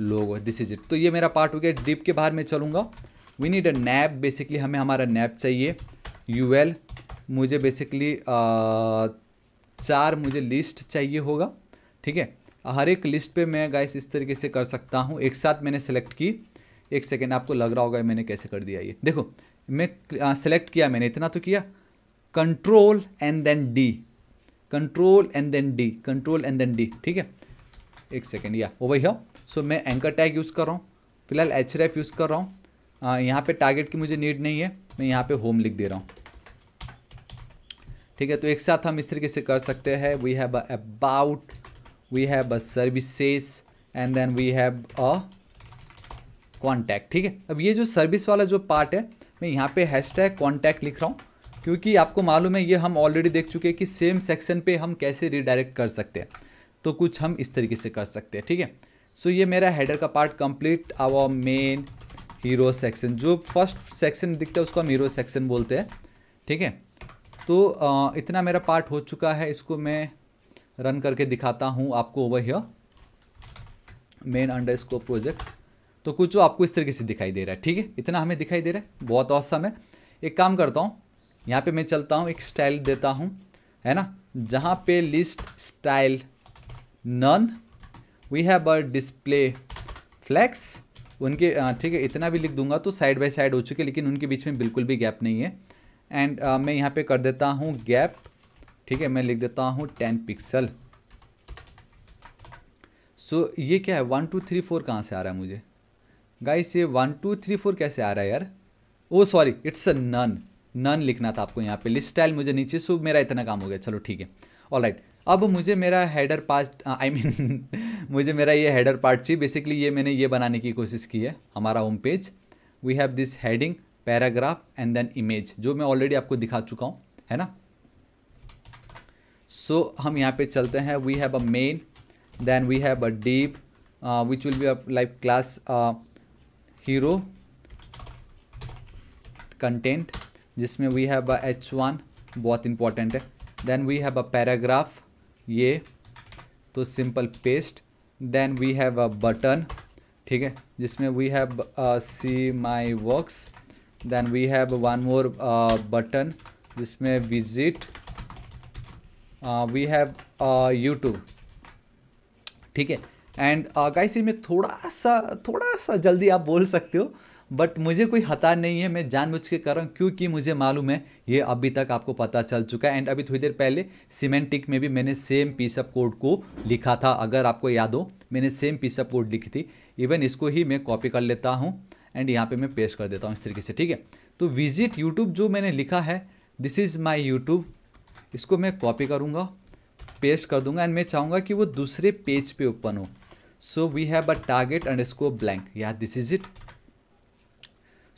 [SPEAKER 1] logo this is it तो ये मेरा पार्ट हो गया। डिप के बाहर मैं चलूँगा। We need a nav basically हमें हमारा नैप चाहिए। यू एल मुझे बेसिकली चार मुझे लिस्ट चाहिए होगा, ठीक है? हर एक लिस्ट पे मैं गाइस इस तरीके से कर सकता हूँ। एक साथ मैंने सेलेक्ट की। एक सेकेंड आपको लग रहा होगा मैंने कैसे कर दिया ये। देखो, मैं सेलेक्ट किया मैंने, इतना तो किया। Control and then D control and then D control and then D ठीक है? एक सेकेंड या वो भैया सो मैं एंकर टैग यूज़ कर रहा हूँ। फ़िलहाल एच यूज़ कर रहा हूँ। यहाँ पे टारगेट की मुझे नीड नहीं है। मैं यहाँ पे होम लिख दे रहा हूँ। ठीक है तो एक साथ हम इस तरीके से कर सकते हैं। We have about we have a services and then we have a contact ठीक है? अब ये जो सर्विस वाला जो पार्ट है, मैं यहाँ पे हैश टैग कॉन्टैक्ट लिख रहा हूँ, क्योंकि आपको मालूम है, ये हम ऑलरेडी देख चुके हैं कि सेम सेक्शन पे हम कैसे रिडायरेक्ट कर सकते हैं। तो कुछ हम इस तरीके से कर सकते हैं, ठीक है? सो ये मेरा हेडर का part complete our main hero section जो फ़र्स्ट सेक्शन दिखता है, उसको हम हीरो सेक्शन बोलते हैं, ठीक है? तो इतना मेरा पार्ट हो चुका है, इसको मैं रन करके दिखाता हूँ आपको over here main underscore project तो कुछ आपको इस तरीके से दिखाई दे रहा है, ठीक है? इतना हमें दिखाई दे रहा है, बहुत औसम है। एक काम करता हूँ, यहाँ पे मैं चलता हूँ, एक स्टाइल देता हूँ, है ना? जहाँ पे list style none we have a display flex उनके ठीक है, इतना भी लिख दूँगा तो साइड बाय साइड हो चुके लेकिन उनके बीच में बिल्कुल भी गैप नहीं है। एंड uh, मैं यहाँ पे कर देता हूँ गैप ठीक है मैं लिख देता हूँ टेन पिक्सल सो ये क्या है? वन टू थ्री फोर कहाँ से आ रहा है मुझे? गाइस ये वन टू थ्री फोर कैसे आ रहा है यार? ओ sorry it's a none none लिखना था आपको यहाँ पे. लिस्ट स्टाइल मुझे नीचे सो मेरा इतना काम हो गया. चलो ठीक है. ऑल राइट अब मुझे मेरा हेडर पार्ट आई मीन मुझे मेरा ये हेडर पार्ट चाहिए. बेसिकली ये मैंने ये बनाने की कोशिश की है हमारा home page we have this heading paragraph and then image जो मैं ऑलरेडी आपको दिखा चुका हूँ है ना? सो so, हम यहाँ पे चलते हैं। We have a main then we have a div which will be like class hero content जिसमें we have a H one बहुत इंपॉर्टेंट है। Then we have a paragraph ये तो simple paste then we have a button ठीक है? जिसमें we have see my works then we have one more button जिसमें visit we have YouTube ठीक है? एंड गाइस में थोड़ा सा थोड़ा सा जल्दी आप बोल सकते हो बट मुझे कोई हता नहीं है, मैं जानबूझ के कर रहा हूँ, क्योंकि मुझे मालूम है, ये अभी तक आपको पता चल चुका है। एंड अभी थोड़ी देर पहले सीमेंटिक में भी मैंने सेम पीस ऑफ़ कोड को लिखा था, अगर आपको याद हो, मैंने सेम पीस ऑफ़ कोड लिखी थी। इवन इसको ही मैं कॉपी कर लेता हूँ। एंड यहाँ पे मैं पेस्ट कर देता हूँ इस तरीके से, ठीक है? तो विज़िट यूट्यूब जो मैंने लिखा है दिस इज़ माई यूट्यूब इसको मैं कॉपी करूँगा पेस्ट कर दूँगा एंड मैं चाहूँगा कि वो दूसरे पेज पे ओपन हो। So we have a target and इसको ब्लैंक या दिस इज़ इट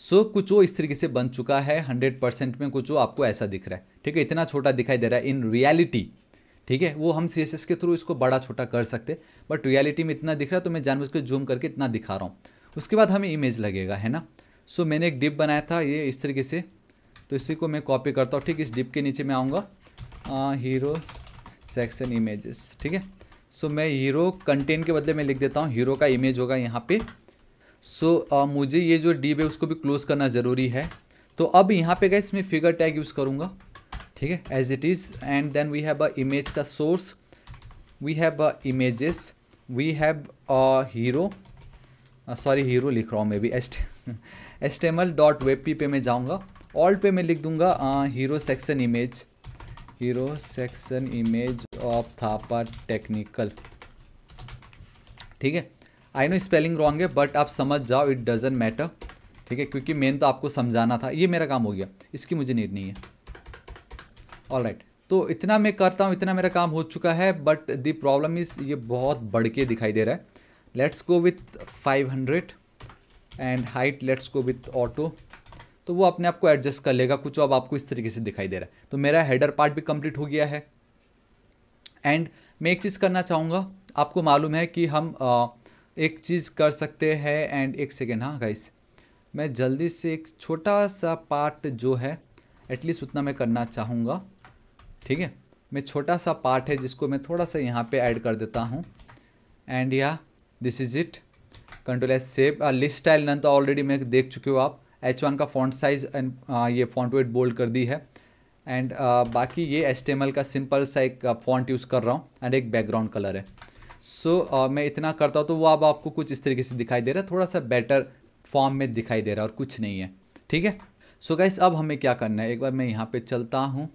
[SPEAKER 1] सो कुछ वो इस तरीके से बन चुका है हंड्रेड परसेंट में कुछ वो आपको ऐसा दिख रहा है, ठीक है? इतना छोटा दिखाई दे रहा है इन रियलिटी ठीक है? वो हम सीएसएस के थ्रू इसको बड़ा छोटा कर सकते बट रियलिटी में इतना दिख रहा है तो मैं जानबूझ के जूम करके इतना दिखा रहा हूँ। उसके बाद हमें इमेज लगेगा है ना? सो मैंने एक डिप बनाया था ये इस तरीके से। तो इसी को मैं कॉपी करता हूँ। ठीक इस डिप के नीचे मैं आऊँगा। हीरो सेक्शन इमेजेस ठीक है? सो मैं हीरो कंटेंट के बदले में लिख देता हूँ। हीरो का इमेज होगा यहाँ पे। सो so, uh, मुझे ये जो डीप है उसको भी क्लोज करना ज़रूरी है। तो अब यहाँ पे गए इसमें फिगर टैग यूज़ करूँगा। ठीक है? As it is and then we have a image का source we have a images we have a hero sorry hero लिख रहा हूँ मैं भी एस्ट एस डॉट वेब पी पे मैं जाऊँगा. ऑल्ट पे मैं लिख दूँगा hero section image hero section image of Thapa technical ठीक है? आई नो स्पेलिंग रॉन्ग है बट आप समझ जाओ इट डजेंट मैटर ठीक है? क्योंकि मेन तो आपको समझाना था. ये मेरा काम हो गया. इसकी मुझे नीड नहीं है. All right right. तो इतना मैं करता हूँ, इतना मेरा काम हो चुका है बट द प्रॉब्लम इज़ ये बहुत बढ़ के दिखाई दे रहा है. Let's go with 500 and height let's go with auto तो वो अपने आप को एडजस्ट कर लेगा कुछ अब आपको इस तरीके से दिखाई दे रहा है। तो मेरा हेडर पार्ट भी कंप्लीट हो गया है। एंड मैं एक चीज़ करना चाहूँगा आपको मालूम है कि हम आ, एक चीज़ कर सकते हैं एंड एक सेकेंड हाँ गाइस मैं जल्दी से एक छोटा सा पार्ट जो है एटलीस्ट उतना मैं करना चाहूँगा। ठीक है? मैं छोटा सा पार्ट है जिसको मैं थोड़ा सा यहाँ पे ऐड कर देता हूँ। एंड या this is it control S save list style none तो ऑलरेडी मैं देख चुके हो आप. एच वन का फॉन्ट साइज़ एंड ये फॉन्ट वेट बोल्ड कर दी है. एंड uh, बाकी ये एस का सिंपल सा एक फॉन्ट यूज़ कर रहा हूँ एंड एक बैकग्राउंड कलर है. सो so, uh, मैं इतना करता हूँ तो वो अब आपको कुछ इस तरीके से दिखाई दे रहा है. थोड़ा सा बेटर फॉर्म में दिखाई दे रहा है और कुछ नहीं है. ठीक है? सो गाइस अब हमें क्या करना है? एक बार मैं यहाँ पे चलता हूँ.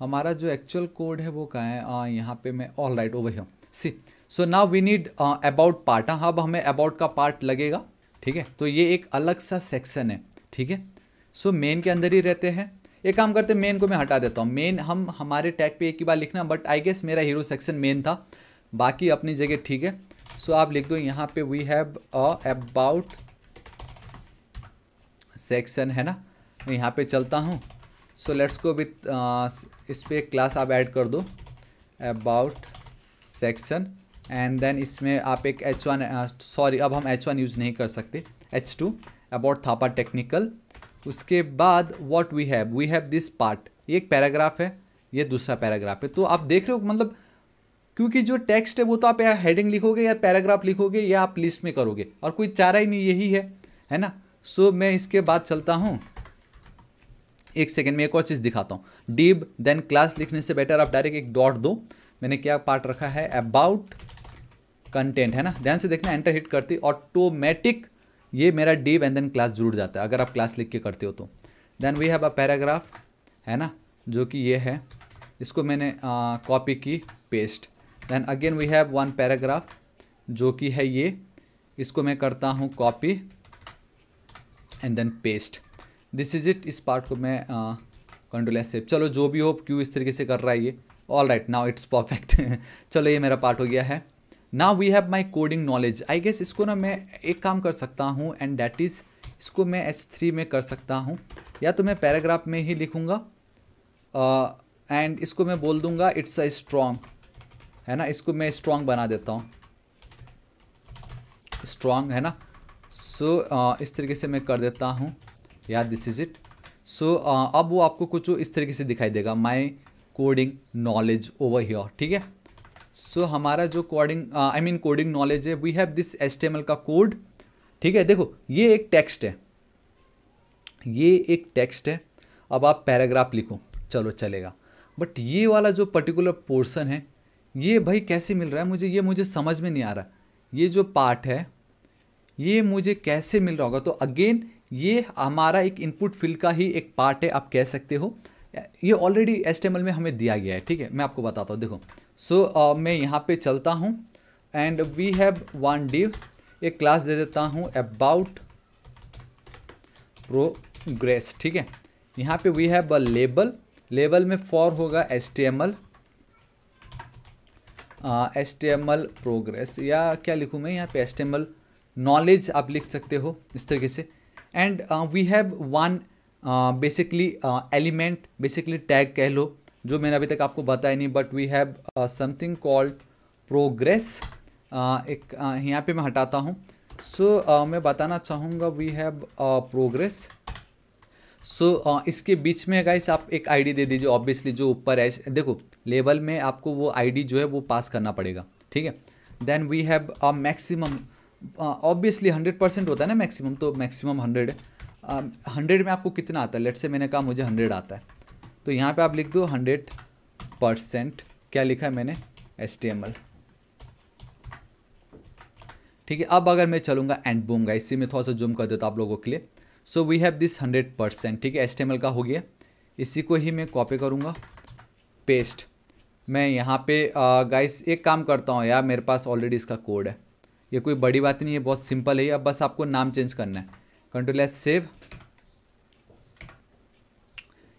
[SPEAKER 1] हमारा जो एक्चुअल कोड है वो कहाँ है? यहाँ पे मैं ऑल राइट ओवर हूँ see so now we need about part हाँ अब हमें अबाउट का पार्ट लगेगा, ठीक है? तो ये एक अलग सा सेक्शन है, ठीक है? सो मेन के अंदर ही रहते हैं। एक काम करते मेन को मैं हटा देता हूँ। मेन हम, हमारे टैग पे एक ही बार लिखना बट आई गेस मेरा हीरो सेक्शन मेन था। बाकी अपनी जगह ठीक है। सो आप लिख दो, यहाँ पे वी हैव अबाउट सेक्शन है ना? मैं यहाँ पे चलता हूँ। सो लेट्स गो विथ इस पर क्लास आप ऐड कर दो। अबाउट सेक्शन एंड देन इसमें आप एक एच वन सॉरी अब हम एच वन यूज़ नहीं कर सकते। H two about Thapa technical उसके बाद what we have we have this part ये एक पैराग्राफ है ये दूसरा पैराग्राफ है। तो आप देख रहे हो मतलब क्योंकि जो टेक्स्ट है वो तो आप या हेडिंग लिखोगे या पैराग्राफ लिखोगे या आप लिस्ट में करोगे। और कोई चारा ही नहीं यही है है ना? सो so, मैं इसके बाद चलता हूँ। एक सेकेंड में एक और चीज़ दिखाता हूँ। डीब देन क्लास लिखने से बेटर आप डायरेक्ट एक डॉट दो। मैंने क्या पार्ट रखा है? अबाउट कंटेंट है ना? ध्यान से देखना एंटर हिट करती ऑटोमेटिक ये मेरा डीप एंड देन क्लास जुड़ जाता है, अगर आप क्लास लिख के करते हो तो। Then we have a paragraph है ना? जो कि ये है। इसको मैंने कॉपी की paste then again we have one paragraph जो कि है ये। इसको मैं करता हूँ copy and then paste this is it इस पार्ट को मैं कंट्रोल एस सेव चलो, जो भी हो, क्यों इस तरीके से कर रहा है ये? All right now it's perfect चलो, ये मेरा पार्ट हो गया है। Now we have my coding knowledge I guess इसको ना मैं एक काम कर सकता हूँ एंड डैट इज़ इसको मैं एच थ्री में कर सकता हूँ। या तो मैं पैराग्राफ में ही लिखूँगा एंड uh, इसको मैं बोल दूँगा इट्स अ स्ट्रॉन्ग है ना? इसको मैं स्ट्रॉन्ग बना देता हूँ। स्ट्रॉन्ग है ना? सो so, uh, इस तरीके से मैं कर देता हूँ। या दिस इज़ इट सो अब वो आपको कुछ इस तरीके से दिखाई देगा my coding knowledge over here ठीक है? सो so, हमारा जो coding I mean coding knowledge है वी हैव दिस एच का कोड ठीक है देखो ये एक टेक्स्ट है. ये एक टेक्स्ट है. अब आप पैराग्राफ लिखो. चलो चलेगा. बट ये वाला जो पर्टिकुलर पोर्सन है ये भाई कैसे मिल रहा है? मुझे ये मुझे समझ में नहीं आ रहा. ये जो पार्ट है ये मुझे कैसे मिल रहा होगा? तो अगेन ये हमारा एक इनपुट फ़ील्ड का ही एक पार्ट है आप कह सकते हो. ये ऑलरेडी एस में हमें दिया गया है. ठीक है मैं आपको बताता हूँ. देखो सो so, uh, मैं यहाँ पे चलता हूँ and we have one div एक क्लास दे देता हूँ अबाउट प्रोग्रेस ठीक है? यहाँ पे we have a label label में फॉर होगा H T M L H T M L progress या क्या लिखूँ मैं यहाँ पे? H T M L knowledge आप लिख सकते हो इस तरीके से. And we have one basically element basically tag कह लो. जो मैंने अभी तक आपको बताया नहीं but we have something called progress एक uh, यहाँ पे मैं हटाता हूँ। सो so, uh, मैं बताना चाहूँगा वी हैव प्रोग्रेस सो इसके बीच में गाइस आप एक आईडी दे दीजिए ऑब्वियसली जो ऊपर है। देखो लेवल में आपको वो आईडी जो है वो पास करना पड़ेगा ठीक है? Then we have maximum obviously hundred percent होता है ना मैक्सिमम तो मैक्सिमम हंड्रेड हंड्रेड में आपको कितना आता है? लेट से मैंने कहा मुझे हंड्रेड आता है। तो यहाँ पे आप लिख दो हंड्रेड परसेंट। क्या लिखा है मैंने? एस ठीक है, अब अगर मैं चलूँगा एंड बूम इसी में थोड़ा सा जूम कर देता आप लोगों के लिए। So we have this hundred percent ठीक है? एस का हो गया। इसी को ही मैं कॉपी करूँगा पेस्ट मैं यहाँ पे गाइस एक काम करता हूँ यार, मेरे पास ऑलरेडी इसका कोड है। ये कोई बड़ी बात नहीं है, बहुत सिंपल है अब बस आपको नाम चेंज करना है। Control S save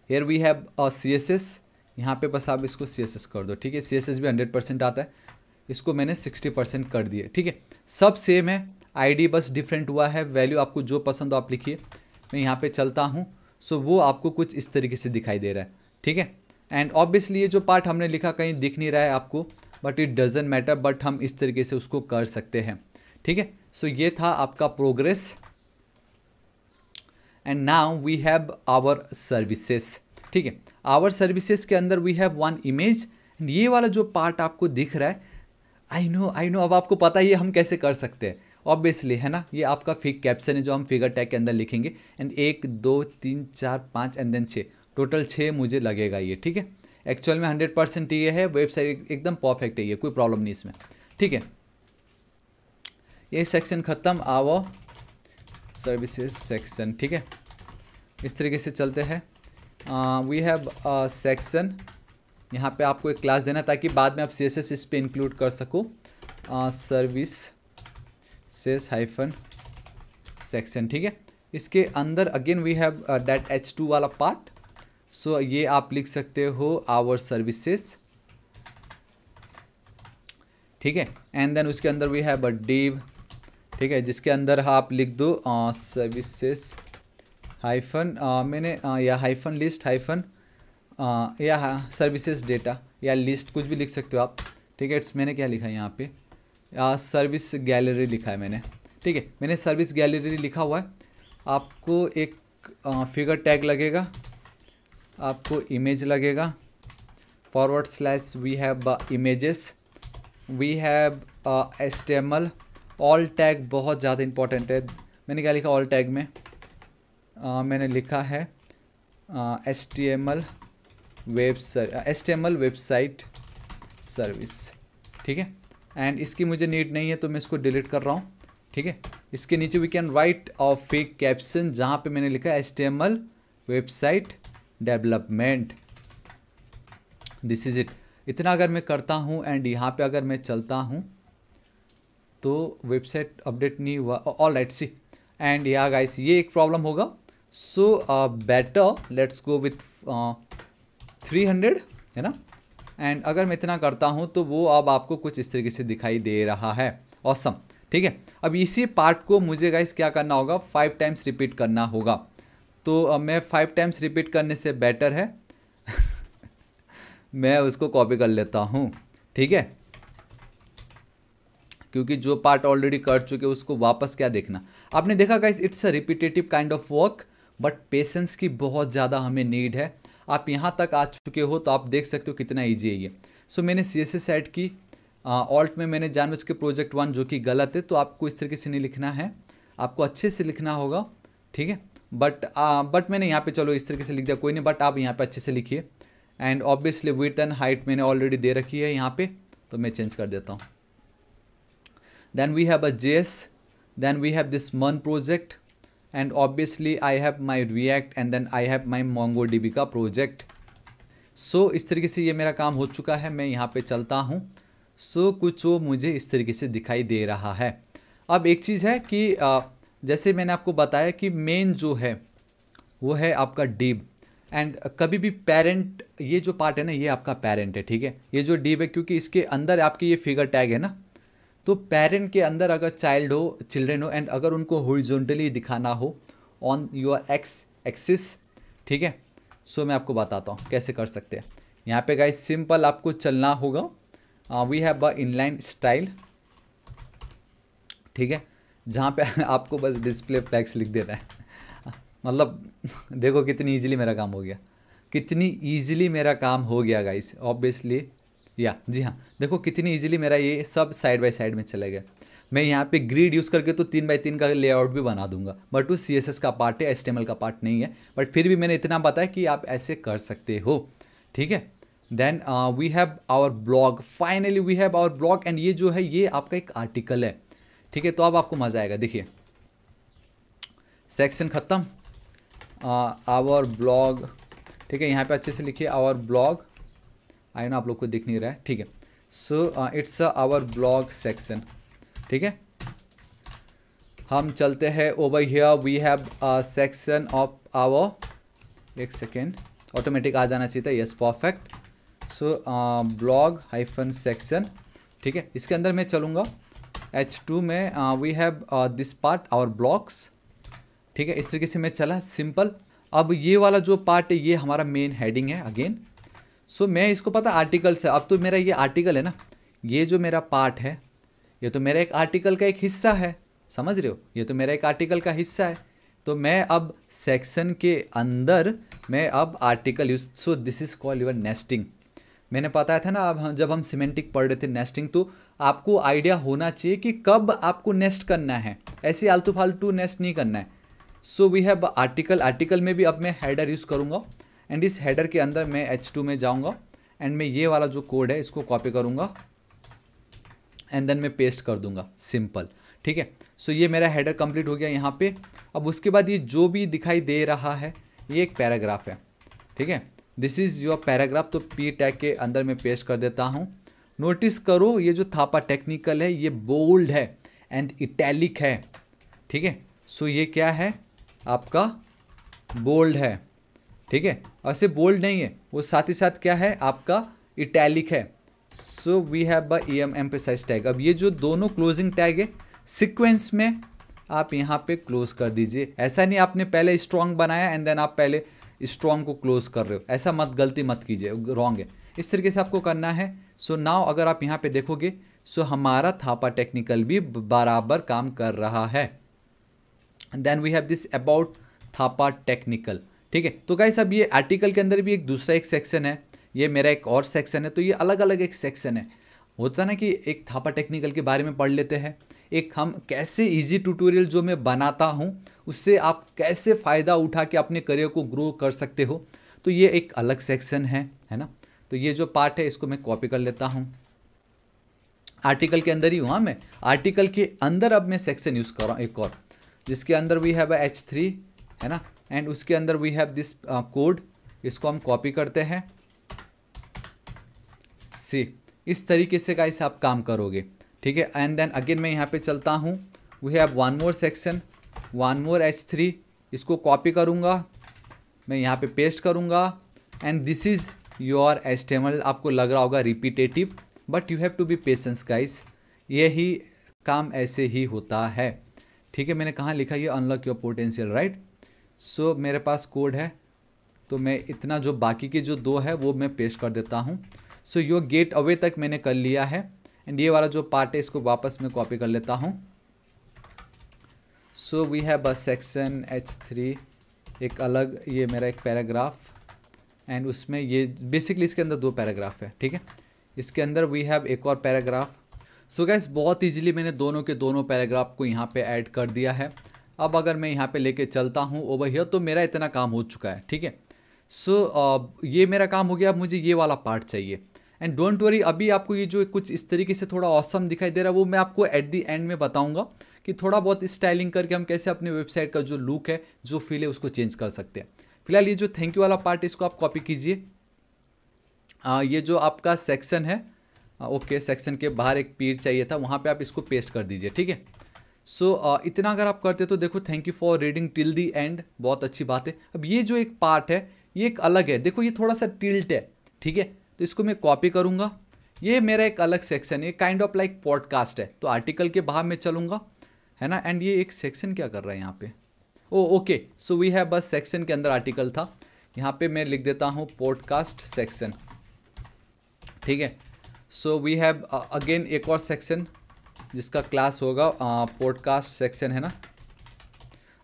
[SPEAKER 1] here we have C S S यहाँ पे बस आप इसको सी एस एस कर दो, ठीक है? सी एस एस भी हंड्रेड परसेंट आता है। इसको मैंने सिक्सटी परसेंट कर दिए ठीक है? सब सेम है। आईडी बस डिफरेंट हुआ है। वैल्यू आपको जो पसंद हो आप लिखिए। मैं यहाँ पे चलता हूँ। सो वो आपको कुछ इस तरीके से दिखाई दे रहा है, ठीक है? एंड ऑब्वियसली ये जो पार्ट हमने लिखा कहीं दिख नहीं रहा है आपको but it doesn't matter but हम इस तरीके से उसको कर सकते हैं, ठीक है? सो ये था आपका progress and now we have our services ठीक है? आवर सर्विसेज़ के अंदर we have one image and ये वाला जो पार्ट आपको दिख रहा है आई नो आई नो अब आपको पता ही हम कैसे कर सकते हैं। ऑब्वियसली है ना? ये आपका फिक कैप्शन है जो हम फिगर टैग के अंदर लिखेंगे। एंड एक, दो, तीन, चार, पाँच एंड देन छः। टोटल छः मुझे लगेगा ये, ठीक है? एक्चुअल में हंड्रेड परसेंट ये है वेबसाइट एकदम परफेक्ट है ये, कोई प्रॉब्लम नहीं इसमें। ठीक है? ये सेक्शन ख़त्म, आओ। सर्विसेज़ सेक्शन ठीक है? इस तरीके से चलते हैं। वी हैव सेक्शन यहाँ पे आपको एक क्लास देना ताकि बाद में आप सी एस एस इस पर इंक्लूड कर सको। सर्विस सेस हाइफन सेक्शन ठीक है? इसके अंदर again we have that H two वाला पार्ट सो ये आप लिख सकते हो आवर सर्विसेस ठीक है? एंड देन उसके अंदर वी हैव अ डीव ठीक है जिसके अंदर आप लिख दो सर्विसेस हाइफन मैंने uh, या हाइफन लिस्ट हाइफन या सर्विसेज़ डेटा या लिस्ट कुछ भी लिख सकते हो आप। ठीक है इट्स मैंने क्या लिखा है यहाँ पे? सर्विस गैलरी लिखा है मैंने। ठीक है मैंने सर्विस गैलरी लिखा हुआ है। आपको एक फिगर टैग लगेगा आपको इमेज लगेगा। Forward slash we have images we have S टी ऑल टैग बहुत ज़्यादा इंपॉर्टेंट है। मैंने क्या लिखा ऑल टैग में? आ, मैंने लिखा है H T M L web H T M L website service ठीक है? एंड इसकी मुझे नीड नहीं है तो मैं इसको डिलीट कर रहा हूँ ठीक है? इसके नीचे we can write a fig caption जहाँ पे मैंने लिखा H T M L website development this is it इतना अगर मैं करता हूँ एंड यहाँ पे अगर मैं चलता हूँ तो वेबसाइट अपडेट नहीं हुआ। ऑल राइट सी एंड या गाइस ये एक प्रॉब्लम होगा। So better let's go with three hundred है ना? एंड अगर मैं इतना करता हूँ तो वो अब आपको कुछ इस तरीके से दिखाई दे रहा है। औसम ठीक है? अब इसी पार्ट को मुझे गाइस क्या करना होगा? फाइव टाइम्स रिपीट करना होगा। तो अब मैं फाइव टाइम्स रिपीट करने से बेटर है। मैं उसको कॉपी कर लेता हूँ। ठीक है? क्योंकि जो पार्ट ऑलरेडी कर चुके उसको वापस क्या देखना? आपने देखा guys it's a repetitive kind of work but patience की बहुत ज़्यादा हमें नीड है। आप यहाँ तक आ चुके हो तो आप देख सकते हो कितना ईजी है ये। सो so, मैंने सी एस की। ऑल्ट में मैंने जानबूझ के प्रोजेक्ट वन जो कि गलत है तो आपको इस तरीके से नहीं लिखना है। आपको अच्छे से लिखना होगा ठीक है? बट बट मैंने यहाँ पे चलो इस तरीके से लिख दिया कोई नहीं बट आप यहाँ पे अच्छे से लिखिए। And obviously width and height मैंने ऑलरेडी दे रखी है यहाँ पे तो मैं चेंज कर देता हूँ। A J S then we have this मन project and obviously I have my React and then I have my Mongo D का प्रोजेक्ट सो इस तरीके से ये मेरा काम हो चुका है। मैं यहाँ पे चलता हूँ। सो so, कुछ वो मुझे इस तरीके से दिखाई दे रहा है। अब एक चीज़ है कि जैसे मैंने आपको बताया कि मेन जो है वो है आपका डीब एंड कभी भी पेरेंट ये जो पार्ट है ना ये आपका पेरेंट है ठीक है? ये जो डीब है क्योंकि इसके अंदर आपके ये फिगर टैग है ना? तो पेरेंट के अंदर अगर चाइल्ड हो चिल्ड्रेन हो एंड अगर उनको हॉरिजॉन्टली दिखाना हो ऑन योर एक्स एक्सिस ठीक है? सो मैं आपको बताता हूँ कैसे कर सकते हैं। यहाँ पे गाइस सिंपल आपको चलना होगा। We have a inline style ठीक है? जहाँ पे आपको बस डिस्प्ले फ्लैक्स लिख देना है। मतलब देखो कितनी इजीली मेरा काम हो गया। कितनी इजीली मेरा काम हो गया गाइस ऑब्वियसली या, जी हाँ। देखो, कितनी इजीली मेरा ये सब साइड बाय साइड में चले गया मैं यहाँ पे ग्रीड यूज़ करके तो तीन बाई तीन का लेआउट भी बना दूँगा। बट वो सीएसएस का पार्ट है एस का पार्ट नहीं है। बट फिर भी मैंने इतना बताया कि आप ऐसे कर सकते हो। ठीक है? Then we have our blog finally we have our blog and ये जो है, ये आपका एक आर्टिकल है। ठीक है? तो अब आपको मज़ा आएगा। देखिए। सेक्शन ख़त्म। आवर ब्लॉग ठीक है? यहाँ पे अच्छे से लिखिए आवर ब्लॉग आई नो आप लोग को दिख नहीं रहा है, ठीक है। So it's our blog section ठीक है। हम चलते हैं over here we have section of our एक सेकेंड ऑटोमेटिक आ जाना चाहिए था yes perfect so blog hyphen section ठीक है। इसके अंदर मैं चलूँगा एच टू में we have this part our blogs ठीक है। इस तरीके से मैं चला सिंपल अब ये वाला जो पार्ट है, ये हमारा मेन हेडिंग है अगेन सो so, मैं इसको पता आर्टिकल से अब तो मेरा ये आर्टिकल है ना। ये जो मेरा पार्ट है ये तो मेरा एक आर्टिकल का एक हिस्सा है। समझ रहे हो? ये तो मेरा एक आर्टिकल का हिस्सा है। तो मैं अब सेक्शन के अंदर मैं अब article use so this is call your nesting मैंने बताया था ना अब जब हम सीमेंटिक पढ़ रहे थे नेस्टिंग तो आपको आइडिया होना चाहिए कि कब आपको नेस्ट करना है। ऐसे आलतू फालतू नेस्ट नहीं करना है। So we have article article में भी अब मैं हेडर यूज़ करूँगा। एंड इस हेडर के अंदर मैं एच टू में जाऊँगा। एंड मैं ये वाला जो कोड है, इसको कॉपी करूँगा। एंड देन मैं पेस्ट कर दूँगा। सिंपल ठीक है? सो ये मेरा हेडर कंप्लीट हो गया यहाँ पे। अब उसके बाद ये जो भी दिखाई दे रहा है, ये एक पैराग्राफ है। ठीक है? दिस इज़ योर पैराग्राफ तो पी टैग के अंदर मैं पेस्ट कर देता हूँ। नोटिस करो, ये जो थापा टेक्निकल है, ये बोल्ड है एंड इटैलिक है। ठीक है? सो ये क्या है? आपका बोल्ड है। ठीक है? और ऐसे बोल्ड नहीं है। वो साथ ही साथ क्या है? आपका इटैलिक है। सो वी हैव ब ई एम एम्पेसाइज टैग अब ये जो दोनों क्लोजिंग टैग है सिक्वेंस में आप यहाँ पे क्लोज कर दीजिए। ऐसा नहीं आपने पहले स्ट्रॉन्ग बनाया एंड देन आप पहले स्ट्रॉन्ग को क्लोज कर रहे हो। ऐसा मत, गलती मत कीजिए। रॉन्ग है। इस तरीके से आपको करना है। सो so नाउ अगर आप यहाँ पे देखोगे सो so हमारा थापा टेक्निकल भी बराबर काम कर रहा है। Then we have this about Thapa technical ठीक है? तो गाइस अब ये आर्टिकल के अंदर भी एक दूसरा एक सेक्शन है। ये मेरा एक और सेक्शन है तो ये अलग अलग एक सेक्शन है। होता ना कि एक थापा टेक्निकल के बारे में पढ़ लेते हैं। एक हम कैसे इजी ट्यूटोरियल जो मैं बनाता हूँ, उससे आप कैसे फ़ायदा उठा के अपने करियर को ग्रो कर सकते हो। तो ये एक अलग सेक्शन है है ना? तो ये जो पार्ट है, इसको मैं कॉपी कर लेता हूँ। आर्टिकल के अंदर ही हूँ हाँ मैं। आर्टिकल के अंदर अब मैं सेक्शन यूज़ कर रहा हूँ एक और। जिसके अंदर वी हैव एच थ्री है ना? एंड उसके अंदर वी हैव दिस कोड इसको हम कॉपी करते हैं. सी इस तरीके से गाइस आप काम करोगे. ठीक है? एंड देन अगेन मैं यहाँ पे चलता हूँ. We have one more section one more H three इसको कॉपी करूँगा. मैं यहाँ पे पेस्ट करूँगा. And this is your HTML आपको लग रहा होगा repetitive but you have to be patience guys ये ही काम ऐसे ही होता है. ठीक है? मैंने कहाँ लिखा? ये unlock your potential right so मेरे पास कोड है तो मैं इतना जो बाकी के जो दो है, वो मैं पेश कर देता हूँ। सो यो गेट अवे तक मैंने कर लिया है एंड ये वाला जो पार्ट है, इसको वापस मैं कॉपी कर लेता हूँ। So we have a section H three एक अलग, ये मेरा एक पैराग्राफ एंड उसमें ये बेसिकली इसके अंदर दो पैराग्राफ है, ठीक है? इसके अंदर वी हैव एक और पैराग्राफ सो गैस बहुत इजीली मैंने दोनों के दोनों पैराग्राफ को यहाँ पे ऐड कर दिया है। अब अगर मैं यहाँ पे लेके चलता हूँ ओवर हियर तो मेरा इतना काम हो चुका है, ठीक है? सो ये मेरा काम हो गया, अब मुझे ये वाला पार्ट चाहिए। एंड डोंट वरी अभी आपको ये जो कुछ इस तरीके से थोड़ा औसम दिखाई दे रहा है, वो मैं आपको एट दी एंड में बताऊँगा कि थोड़ा बहुत स्टाइलिंग करके हम कैसे अपने वेबसाइट का जो लुक है, जो फील है, उसको चेंज कर सकते हैं। फ़िलहाल ये जो थैंक यू वाला पार्ट इसको आप कॉपी कीजिए। ये जो आपका सेक्शन है ओके सेक्शन के बाहर एक पीर चाहिए था, वहाँ पे आप इसको पेस्ट कर दीजिए, ठीक है? सो so, इतना अगर आप करते तो देखो thank you for reading till the end बहुत अच्छी बात है। अब ये जो एक पार्ट है ये एक अलग है। देखो ये थोड़ा सा टिल्ट है ठीक है? तो इसको मैं कॉपी करूँगा। ये मेरा एक अलग सेक्शन है। काइंड ऑफ़ लाइक पॉडकास्ट है। तो आर्टिकल के बाहर मैं चलूँगा है ना? एंड ये एक सेक्शन क्या कर रहा है यहाँ पे? Oh okay so we have बस सेक्शन के अंदर आर्टिकल था। यहाँ पे मैं लिख देता हूँ पॉडकास्ट सेक्शन ठीक है? सो वी हैव अगेन एक और सेक्शन जिसका क्लास होगा पॉडकास्ट सेक्शन है ना?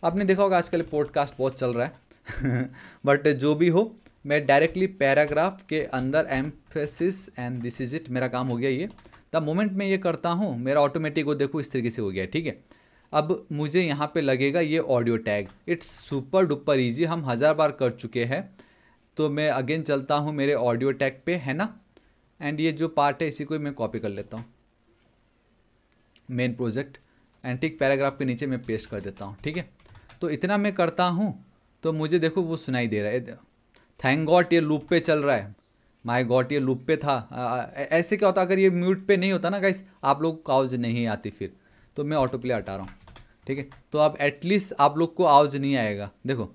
[SPEAKER 1] आपने देखा होगा आजकल पॉडकास्ट बहुत चल रहा है। बट जो भी हो, मैं डायरेक्टली पैराग्राफ के अंदर emphasis and this is it मेरा काम हो गया ये। द मोमेंट मैं ये करता हूँ, मेरा ऑटोमेटिक वो देखो इस तरीके से हो गया ठीक है? अब मुझे यहाँ पे लगेगा ये audio tag it's super duper easy हम हज़ार बार कर चुके हैं। तो मैं अगेन चलता हूँ मेरे ऑडियो टैग पे, है ना? एंड ये जो पार्ट है, इसी को मैं कॉपी कर लेता हूँ। मेन प्रोजेक्ट एंड ठीक पैराग्राफ के नीचे मैं पेस्ट कर देता हूँ, ठीक है? तो इतना मैं करता हूँ तो मुझे देखो वो सुनाई दे रहा है। थैंक गॉड ये लूप पे चल रहा है। माय गॉड ये लूप पे था। ऐसे क्या होता अगर ये म्यूट पे नहीं होता ना गाइस आप लोग को आवाज़ नहीं आती फिर। तो मैं ऑटो प्ले हटा रहा हूँ, ठीक है? तो अब एटलीस्ट आप लोग को आवाज़ नहीं आएगा। देखो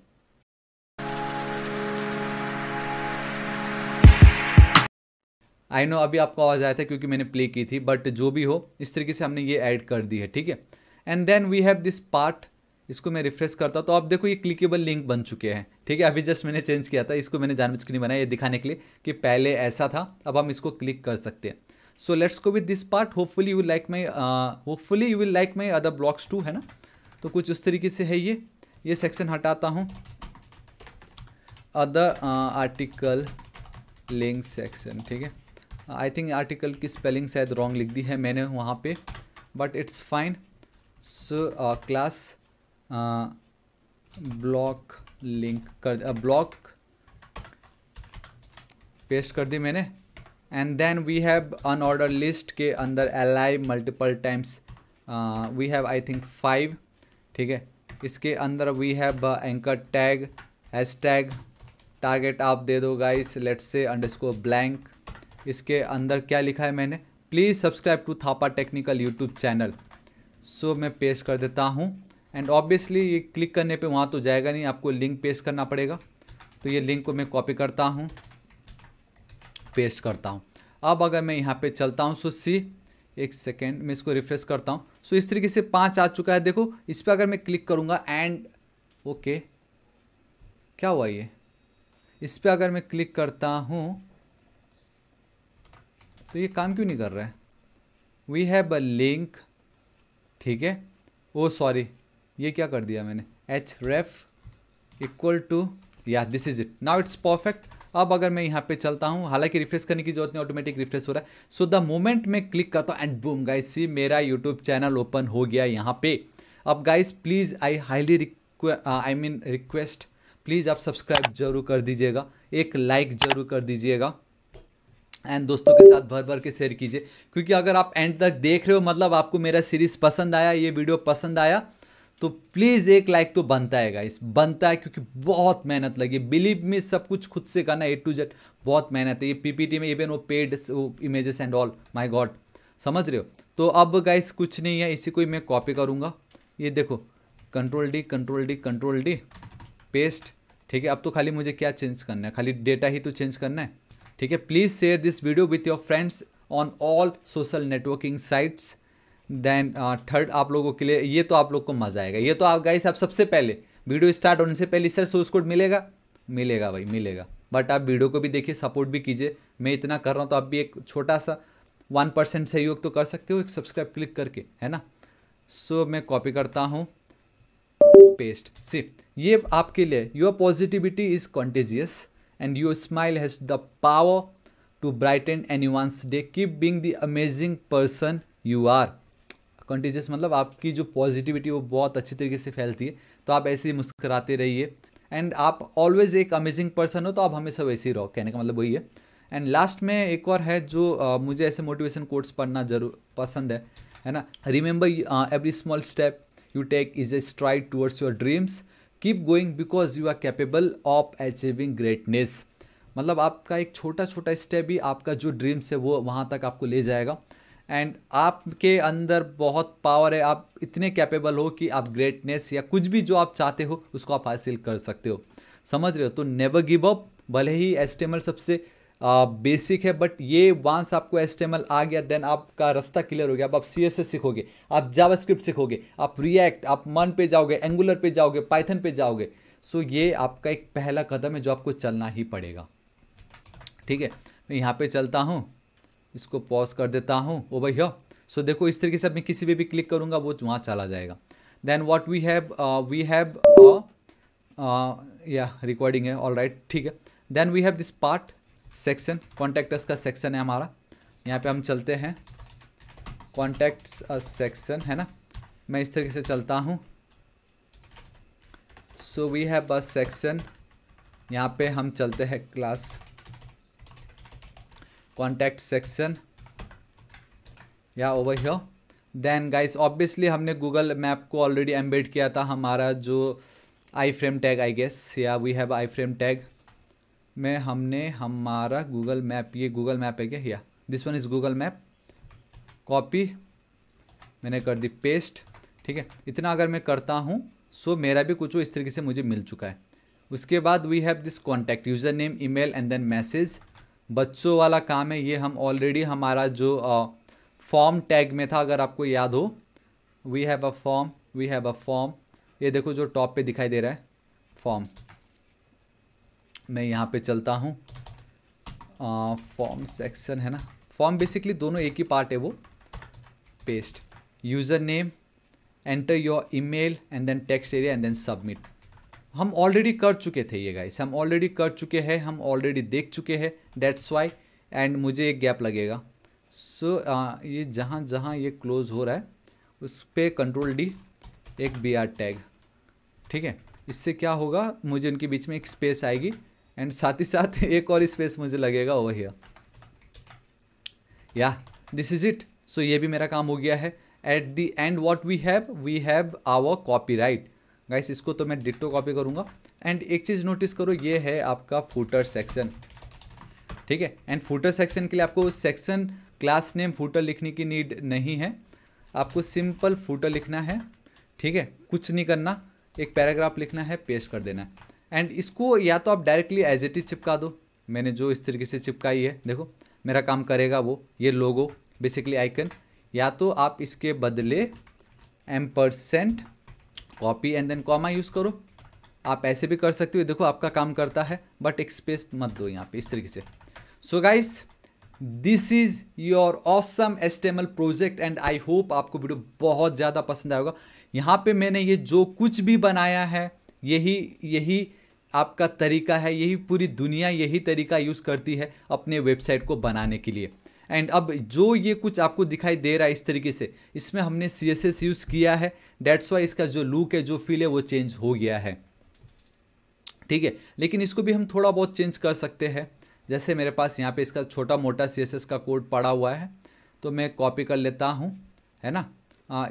[SPEAKER 1] आई नो अभी आपको आवाज़ आया था क्योंकि मैंने प्ले की थी बट जो भी हो, इस तरीके से हमने ये ऐड कर दी है, ठीक है? And then we have this part इसको मैं रिफ्रेश करता हूँ तो आप देखो ये क्लिकेबल लिंक बन चुके हैं, ठीक है? अभी जस्ट मैंने चेंज किया था, इसको मैंने जानबूझ नहीं बनाया, ये दिखाने के लिए कि पहले ऐसा था, अब हम इसको क्लिक कर सकते हैं। So let's go with this part hopefully you like my hopefully you will like my other blocks too है ना? तो कुछ उस तरीके से है ये। ये सेक्शन हटाता हूँ। अदर आर्टिकल लिंक सेक्शन ठीक है? आई थिंक आर्टिकल की स्पेलिंग शायद रॉन्ग लिख दी है मैंने वहाँ पे but it's fine so class block link कर ब्लॉक पेस्ट कर दी मैंने. And then we have unorder list के अंदर L I multiple times we have I think five ठीक है? इसके अंदर we have anchor tag hash tag target आप दे दो guys let's say underscore blank इसके अंदर क्या लिखा है मैंने? Please subscribe to Thapa Technical YouTube channel so मैं पेस्ट कर देता हूँ एंड ऑब्वियसली ये क्लिक करने पे वहाँ तो जाएगा नहीं, आपको लिंक पेस्ट करना पड़ेगा। तो ये लिंक को मैं कॉपी करता हूँ पेस्ट करता हूँ। अब अगर मैं यहाँ पे चलता हूँ सो सी एक सेकेंड मैं इसको रिफ्रेश करता हूँ। सो इस तरीके से पाँच आ चुका है, देखो, इस पर अगर मैं क्लिक करूँगा एंड ओके क्या हुआ ये? इस पर अगर मैं क्लिक करता हूँ तो ये काम क्यों नहीं कर रहा है? वी हैव अ लिंक ठीक है? ओ सॉरी ये क्या कर दिया मैंने? एच रेफ इक्वल टू या this is it now it's perfect अब अगर मैं यहाँ पे चलता हूँ, हालाँकि रिफ्रेश करने की ज़रूरत नहीं ऑटोमेटिक रिफ्रेश हो रहा है। सो द मोमेंट मैं क्लिक करता हूँ एंड बूम गाइस सी मेरा यूट्यूब चैनल ओपन हो गया यहाँ पे। अब guys please I highly I mean request please आप सब्सक्राइब ज़रूर कर दीजिएगा। एक लाइक ज़रूर कर दीजिएगा। एंड दोस्तों के साथ भर भर के शेयर कीजिए। क्योंकि अगर आप एंड तक देख रहे हो मतलब आपको मेरा सीरीज़ पसंद आया, ये वीडियो पसंद आया तो प्लीज़ एक लाइक तो बनता है गाइस बनता है क्योंकि बहुत मेहनत लगी। बिलीव में सब कुछ खुद से करना ए टू जेड बहुत मेहनत है। ये पीपीटी में इवन वो paid images and all my god समझ रहे हो? तो अब गाइस कुछ नहीं है, इसी को ही मैं कॉपी करूँगा। ये देखो control D control D control D paste ठीक है? अब तो खाली मुझे क्या चेंज करना है? खाली डेटा ही तो चेंज करना है? ठीक है? Please share this video with your friends on all social networking sites then third आप लोगों के लिए ये तो आप लोग को मज़ा आएगा। ये तो आप गाइस आप सबसे पहले वीडियो स्टार्ट होने से पहले सर सोर्स कोड मिलेगा? मिलेगा भाई मिलेगा। बट आप वीडियो को भी देखिए सपोर्ट भी कीजिए। मैं इतना कर रहा हूँ तो आप भी एक छोटा सा वन परसेंट सहयोग तो कर सकते हो एक सब्सक्राइब क्लिक करके है ना? सो so, मैं कॉपी करता हूँ। पेस्ट सी ये आपके लिए your positivity is contagious and your smile has the power to brighten anyone's day. Keep being the amazing person you are. Contagious मतलब आपकी जो पॉजिटिविटी वो बहुत अच्छी तरीके से फैलती है। तो आप ऐसे ही मुस्कुराते रहिए। एंड आप ऑलवेज एक अमेजिंग पर्सन हो तो आप हमेशा वैसे ही रहो। कहने का मतलब वही है। एंड लास्ट में एक और है जो uh, मुझे ऐसे मोटिवेशन कोट्स पढ़ना ज़रूर पसंद है। है ना? Remember every small step you take is a stride towards your dreams keep going because you are capable of achieving greatness मतलब आपका एक छोटा छोटा स्टेप भी आपका जो ड्रीम्स है वो वहाँ तक आपको ले जाएगा। एंड आपके अंदर बहुत पावर है। आप इतने कैपेबल हो कि आप ग्रेटनेस या कुछ भी जो आप चाहते हो, उसको आप हासिल कर सकते हो। समझ रहे हो? तो नेवर गिव अप भले ही एस्टेमल सबसे बेसिक है बट ये वांस आपको एस्टेमल आ गया देन आपका रास्ता क्लियर हो गया। अब आप सी एस एस सीखोगे, आप जावास्क्रिप्ट सीखोगे, आप रिएक्ट आप मन पे जाओगे एंगुलर पे जाओगे पाइथन पे जाओगे। सो ये आपका एक पहला कदम है जो आपको चलना ही पड़ेगा। ठीक है? मैं यहाँ पे चलता हूँ, इसको पॉज कर देता हूँ। ओ भैया सो देखो इस तरीके से मैं किसी पे भी क्लिक करूँगा, वो वहाँ चला जाएगा। Then what we have we have या रिकॉर्डिंग है ऑल राइट ठीक है। Then we have this part section contacts का सेक्शन है हमारा। यहाँ पे हम चलते हैं। कॉन्टैक्ट्स सेक्शन है ना? मैं इस तरीके से चलता हूँ। सो वी हैव बस सेक्शन यहाँ पे हम चलते हैं क्लास कॉन्टैक्ट सेक्शन या over here then guys obviously हमने गूगल मैप को ऑलरेडी एम्बेड किया था हमारा जो iframe tag I guess या we have iframe tag में हमने हमारा गूगल मैप ये गूगल मैप है क्या? या this one is Google map copy मैंने कर दी पेस्ट ठीक है? इतना अगर मैं करता हूँ सो मेरा भी कुछ इस तरीके से मुझे मिल चुका है। उसके बाद we have this contact username email and then message बच्चों वाला काम है, ये हम ऑलरेडी हमारा जो फॉर्म टैग में था, अगर आपको याद हो। We have a form we have a form ये देखो जो टॉप पे दिखाई दे रहा है फॉर्म मैं यहाँ पे चलता हूँ। फॉर्म सेक्शन है ना? फॉर्म बेसिकली दोनों एक ही पार्ट है वो। Paste username enter your email and then text area and then submit हम ऑलरेडी कर चुके थे ये गाइस हम ऑलरेडी कर चुके हैं हम ऑलरेडी देख चुके हैं। डेट्स वाई एंड मुझे एक गैप लगेगा। सो so, ये जहाँ जहाँ ये क्लोज हो रहा है उस पर कंट्रोल डी एक बी आर टैग ठीक है? इससे क्या होगा? मुझे इनके बीच में एक स्पेस आएगी। एंड साथ ही साथ एक और स्पेस मुझे लगेगा ओवर हियर या दिस इज़ इट सो ये भी मेरा काम हो गया है. At the end what we have we have our copyright guys इसको तो मैं डिट्टो कॉपी करूँगा. एंड एक चीज़ नोटिस करो, ये है आपका फूटर सेक्शन ठीक है? एंड फूटर सेक्शन के लिए आपको सेक्शन क्लास नेम फूटर लिखने की नीड नहीं है. आपको सिंपल फूटर लिखना है. ठीक है? कुछ नहीं करना. एक पैराग्राफ लिखना है पेस्ट कर देना है. एंड इसको या तो आप डायरेक्टली एज इट इज़ चिपका दो। मैंने जो इस तरीके से चिपकाई है, देखो, मेरा काम करेगा वो, ये लोगो बेसिकली आइकन या तो आप इसके बदले ampersand copy and then comma use करो। आप ऐसे भी कर सकते हो देखो आपका काम करता है बट एक स्पेस मत दो यहाँ पे इस तरीके से। So guys this is your awesome HTML project and I hope आपको वीडियो बहुत ज़्यादा पसंद आएगा यहाँ पे मैंने ये जो कुछ भी बनाया है, यही यही आपका तरीका है यही पूरी दुनिया यही तरीका यूज़ करती है अपने वेबसाइट को बनाने के लिए। एंड अब जो ये कुछ आपको दिखाई दे रहा है इस तरीके से इसमें हमने सी एस एस यूज़ किया है। डेट्स वाई इसका जो लुक है जो फील है वो चेंज हो गया है। ठीक है? लेकिन इसको भी हम थोड़ा बहुत चेंज कर सकते हैं। जैसे मेरे पास यहाँ पे इसका छोटा मोटा सी एस एस का कोड पड़ा हुआ है तो मैं कॉपी कर लेता हूँ है ना?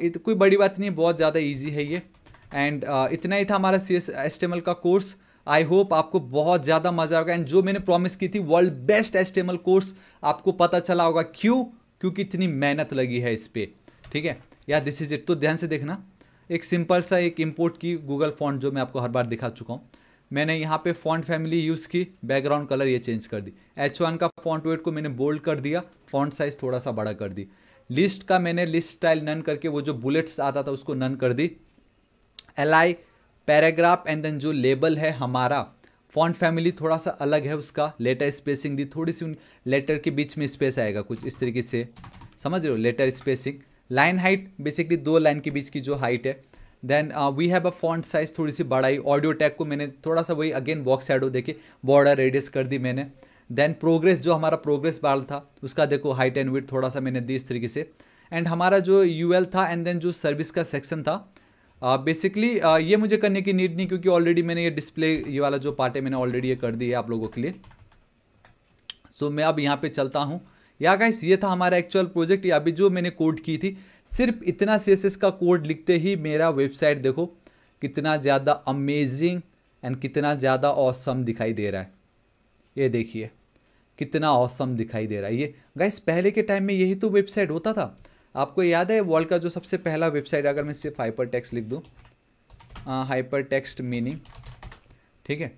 [SPEAKER 1] इत, कोई बड़ी बात नहीं बहुत ज़्यादा ईजी है ये। एंड इतना ही था हमारा सी एस एस्टेमल का कोर्स आई होप आपको बहुत ज़्यादा मज़ा आएगा। एंड जो मैंने प्रॉमिस की थी वर्ल्ड बेस्ट एस्टेमल कोर्स आपको पता चला होगा। क्यों? क्योंकि इतनी मेहनत लगी है इस पर ठीक है? या दिस इज़ इट तो ध्यान से देखना। एक सिंपल सा एक इम्पोर्ट की गूगल फॉन्ट जो मैं आपको हर बार दिखा चुका हूँ। मैंने यहाँ पे फॉन्ट फैमिली यूज़ की बैकग्राउंड कलर ये चेंज कर दी। एच वन का फॉन्ट वेट को मैंने बोल्ड कर दिया फॉन्ट साइज़ थोड़ा सा बड़ा कर दी। लिस्ट का मैंने लिस्ट स्टाइल नन करके वो जो बुलेट्स आता था उसको नन कर दी। L I paragraph and then जो लेबल है हमारा, फॉन्ट फैमिली थोड़ा सा अलग है उसका, लेटर स्पेसिंग दी, थोड़ी सी उन लेटर के बीच में स्पेस आएगा कुछ इस तरीके से। समझ रहे हो? Letter spacing. Line height, basically दो लाइन के बीच की जो हाइट है। Then we have a font size थोड़ी सी बढ़ाई ऑडियो टैग को मैंने थोड़ा सा वही अगेन बॉक्स साइड देखे बॉर्डर रेडियस कर दी मैंने। देन प्रोग्रेस जो हमारा प्रोग्रेस बाल था, उसका देखो हाइट एंड विथ थोड़ा सा मैंने दी इस तरीके से। एंड हमारा जो यूएल था एंड देन जो सर्विस का सेक्शन था बेसिकली uh, uh, ये मुझे करने की नीड नहीं क्योंकि ऑलरेडी मैंने ये डिस्प्ले ये वाला जो पार्ट है मैंने ऑलरेडी ये कर दिया आप लोगों के लिए। सो so, मैं अब यहाँ पे चलता हूँ। या गाइस ये था हमारा एक्चुअल प्रोजेक्ट या अभी जो मैंने कोड की थी सिर्फ़ इतना सी का कोड लिखते ही मेरा वेबसाइट देखो कितना ज़्यादा अमेजिंग एंड कितना ज़्यादा औसम दिखाई दे रहा है। ये देखिए कितना औसम दिखाई दे रहा है। ये गाइस पहले के टाइम में यही तो वेबसाइट होता था। आपको याद है वर्ल्ड का जो सबसे पहला वेबसाइट अगर मैं सिर्फ़ हाइपर टेक्स्ट लिख दूँ। हाइपर टेक्स्ट मीनिंग ठीक है?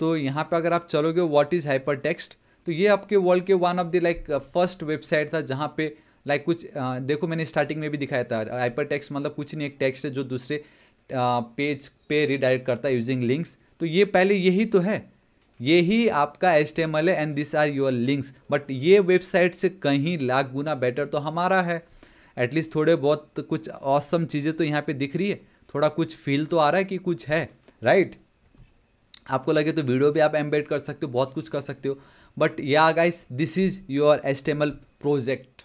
[SPEAKER 1] तो यहाँ पे अगर आप चलोगे व्हाट इज़ हाइपर टेक्स्ट तो ये आपके वर्ल्ड के one of the like first website था जहाँ पे लाइक like, कुछ uh, देखो मैंने स्टार्टिंग में भी दिखाया था। हाइपर टेक्स्ट मतलब कुछ नहीं एक टेक्स्ट है जो दूसरे पेज uh, पे रिडायरेक्ट करता है यूजिंग लिंक्स तो ये पहले यही तो है। यही आपका एच है and this are your links but ये वेबसाइट से कहीं लाख गुना बेटर तो हमारा है। एटलीस्ट थोड़े बहुत कुछ औसम चीज़ें तो यहाँ पे दिख रही है। थोड़ा कुछ फील तो आ रहा है कि कुछ है राइट आपको लगे तो वीडियो भी आप एम्बेड कर सकते हो, बहुत कुछ कर सकते हो। बट या guys this is your HTML project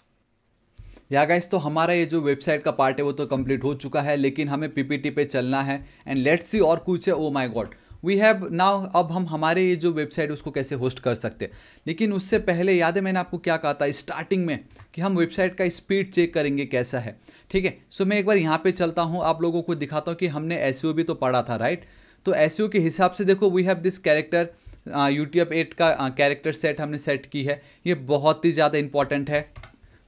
[SPEAKER 1] या गाइस तो हमारा ये जो वेबसाइट का पार्ट है वो तो कंप्लीट हो चुका है, लेकिन हमें पीपीटी पे चलना है। एंड लेट्स सी और कुछ है ओ my god we have now अब हम हमारे ये जो वेबसाइट उसको कैसे होस्ट कर सकते हैं? लेकिन उससे पहले याद है, मैंने आपको क्या कहा था स्टार्टिंग में, कि हम वेबसाइट का स्पीड चेक करेंगे कैसा है। ठीक है? सो मैं एक बार यहाँ पे चलता हूँ, आप लोगों को दिखाता हूँ कि हमने एस भी तो पढ़ा था राइट तो एस के हिसाब से देखो we have this character UTF eight का कैरेक्टर सेट हमने सेट की है। ये बहुत ही ज़्यादा इंपॉर्टेंट है।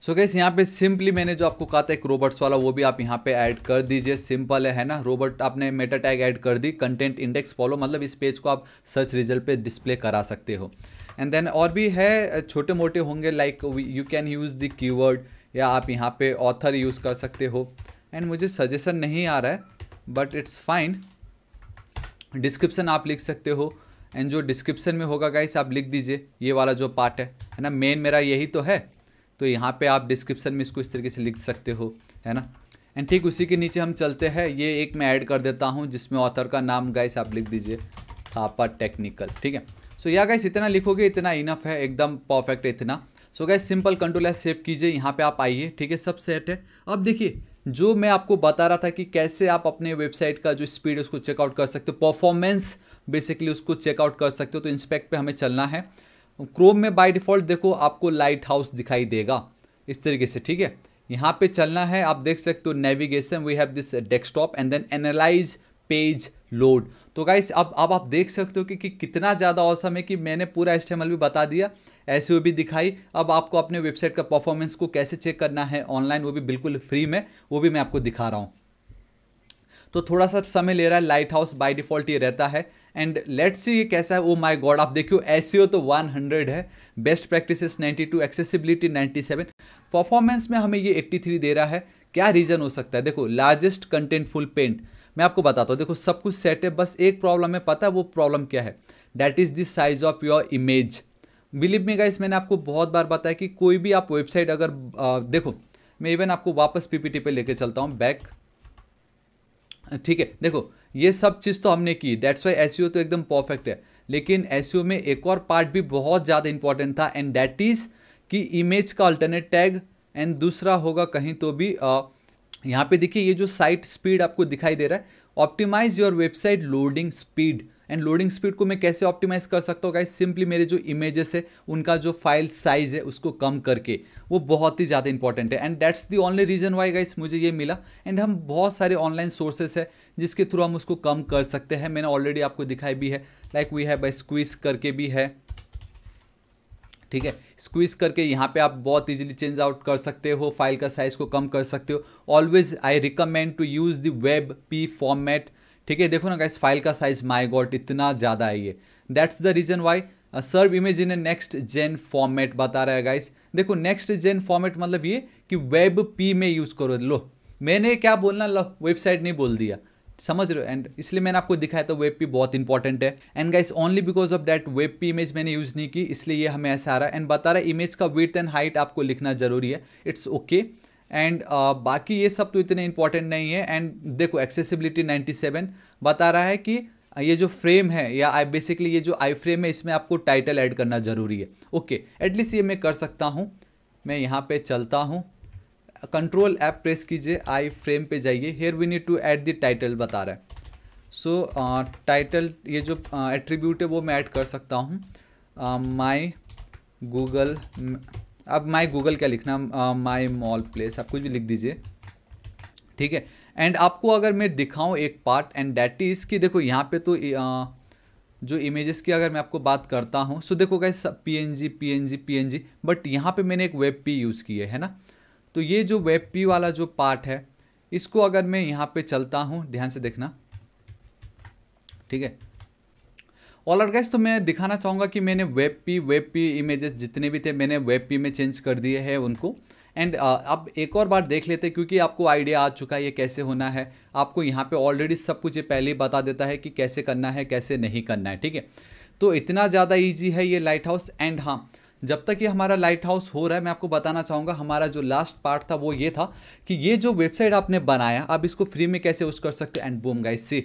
[SPEAKER 1] सो गैस यहाँ पे सिंपली मैंने जो आपको कहा था एक रोबोट्स वाला, वो भी आप यहाँ पे ऐड कर दीजिए। सिंपल है है ना? रोबोट आपने मेटा टैग ऐड कर दी। कंटेंट इंडेक्स फॉलो मतलब इस पेज को आप सर्च रिज़ल्ट पे डिस्प्ले करा सकते हो। एंड देन और भी है छोटे मोटे होंगे like you can use the keyword या आप यहाँ पे ऑथर यूज़ कर सकते हो। एंड मुझे सजेशन नहीं आ रहा है बट इट्स फाइन डिस्क्रिप्सन आप लिख सकते हो। एंड जो डिस्क्रिप्शन में होगा गाइस आप लिख दीजिए। ये वाला जो पार्ट है है ना? मेन मेरा यही तो है। तो यहाँ पे आप डिस्क्रिप्शन में इसको इस तरीके से लिख सकते हो, है ना? एंड ठीक उसी के नीचे हम चलते हैं। ये एक मैं ऐड कर देता हूँ, जिसमें ऑथर का नाम गाइस आप लिख दीजिए। थापा टेक्निकल ठीक है? सो या गाइस इतना लिखोगे, इतना इनफ है, एकदम परफेक्ट इतना। सो गाइस सिंपल कंट्रोल है सेव कीजिए, यहाँ पे आप आइए, ठीक है? सब सेट है। अब देखिए, जो मैं आपको बता रहा था कि कैसे आप अपने वेबसाइट का जो स्पीड उसको चेकआउट कर सकते हो। परफॉर्मेंस बेसिकली उसको चेकआउट कर सकते हो तो इंस्पेक्ट पे हमें चलना है। क्रोम में बाय डिफ़ॉल्ट देखो आपको लाइट हाउस दिखाई देगा। इस तरीके से ठीक है? यहाँ पे चलना है आप देख सकते हो navigation we have this desktop and then analyze page load तो गाइस अब अब आप देख सकते हो कि, कि कितना ज़्यादा औसम है कि मैंने पूरा एस भी बता दिया ऐसे वो भी दिखाई। अब आपको अपने वेबसाइट का परफॉर्मेंस को कैसे चेक करना है ऑनलाइन वो भी बिल्कुल फ्री में वो भी मैं आपको दिखा रहा हूँ। तो थोड़ा सा समय ले रहा है लाइट हाउस बाई डिफ़ॉल्ट ये रहता है। एंड लेट्स सी ये कैसा है। ओ माय गॉड आप देखियो एस तो 100 है। बेस्ट प्रैक्टिसेस 92 एक्सेसिबिलिटी 97 परफॉर्मेंस में हमें ये 83 दे रहा है। क्या रीज़न हो सकता है? देखो लार्जेस्ट कंटेंटफुल पेंट मैं आपको बताता हूँ देखो सब कुछ सेट है बस एक प्रॉब्लम है पता है वो प्रॉब्लम क्या है? That is the size of your image believe me guys मैंने आपको बहुत बार बताया कि कोई भी आप वेबसाइट अगर आ, देखो मैं इवन आपको वापस पीपीटी पे लेके चलता हूँ बैक ठीक है देखो ये सब चीज़ तो हमने की। डेट्स वाई एस तो एकदम परफेक्ट है। लेकिन एस में एक और पार्ट भी बहुत ज़्यादा इंपॉर्टेंट था एंड डैट इज़ कि इमेज का अल्टरनेट टैग एंड दूसरा होगा कहीं तो भी आ, यहाँ पे देखिए ये जो साइट स्पीड आपको दिखाई दे रहा है optimize your website loading speed and loading speed को मैं कैसे ऑप्टिमाइज कर सकता हूँ गाइस सिंपली मेरे जो इमेजेस है उनका जो फ़ाइल साइज़ है उसको कम करके। वो बहुत ही ज़्यादा इंपॉर्टेंट है। And that's the only reason why guys मुझे ये मिला। एंड हम बहुत सारे ऑनलाइन सोर्सेस है। जिसके थ्रू हम उसको कम कर सकते हैं। मैंने ऑलरेडी आपको दिखाई भी है। लाइक वी है बाई स्क्वीज करके भी है। ठीक है? स्क्वीज करके यहाँ पे आप बहुत इजीली चेंज आउट कर सकते हो। फ़ाइल का साइज़ को कम कर सकते हो। Always I recommend to use the web P format ठीक है? देखो ना गाइस फ़ाइल का साइज़ माई गॉड इतना ज़्यादा है ये। That's the reason why serve image in a next gen format बता रहा है गाइस देखो नेक्स्ट जेन फॉर्मेट मतलब ये कि वेब पी में यूज़ करो। लो, मैंने क्या बोलना, लो वेबसाइट नहीं बोल दिया। समझ रहे हो? एंड इसलिए मैंने आपको दिखाया था वेब पी बहुत इंपॉर्टेंट है। And guys only because of that web P image मैंने यूज़ नहीं की इसलिए ये हमें ऐसा आ रहा है। एंड बता रहा है इमेज का विथ एंड हाइट आपको लिखना ज़रूरी है। इट्स ओके एंड बाकी ये सब तो इतने इंपॉर्टेंट नहीं है। एंड देखो एक्सेसिबिलिटी 97 बता रहा है कि ये जो फ्रेम है या आई बेसिकली ये जो आई फ्रेम है इसमें आपको टाइटल ऐड करना ज़रूरी है। ओके okay, एटलीस्ट ये मैं कर सकता हूँ। मैं यहाँ पे चलता हूँ। कंट्रोल ऐप प्रेस कीजिए आई फ्रेम पे जाइए। Here we need to add the title बता रहा है। सो so, टाइटल uh, ये जो एट्रीब्यूट uh, है वो मैं ऐड कर सकता हूँ। माई गूगल अब माई गूगल क्या लिखना माई मॉल प्लेस आप कुछ भी लिख दीजिए। ठीक है? एंड आपको अगर मैं दिखाऊँ एक पार्ट एंड डैट इज़ कि देखो यहाँ पे तो uh, जो इमेजेस की अगर मैं आपको बात करता हूँ सो देखो guys P N G P N G P N G but यहाँ पर मैंने एक वेब पी यूज़ की है ना? तो ये जो वेब पी वाला जो पार्ट है इसको अगर मैं यहाँ पे चलता हूँ ध्यान से देखना। ठीक है? ऑल आर गैस तो मैं दिखाना चाहूँगा कि मैंने web P web P images जितने भी थे मैंने वेब पी में चेंज कर दिए हैं उनको। एंड uh, अब एक और बार देख लेते हैं क्योंकि आपको आइडिया आ चुका है ये कैसे होना है। आपको यहाँ पे ऑलरेडी सब कुछ ये पहले ही बता देता है कि कैसे करना है कैसे नहीं करना है। ठीक है? तो इतना ज़्यादा ईजी है ये लाइट हाउस एंड हाँ जब तक ये हमारा लाइट हाउस हो रहा है, मैं आपको बताना चाहूँगा, हमारा जो लास्ट पार्ट था, वो ये था कि ये जो वेबसाइट आपने बनाया, आप इसको फ्री में कैसे यूज़ कर सकते and boom guys see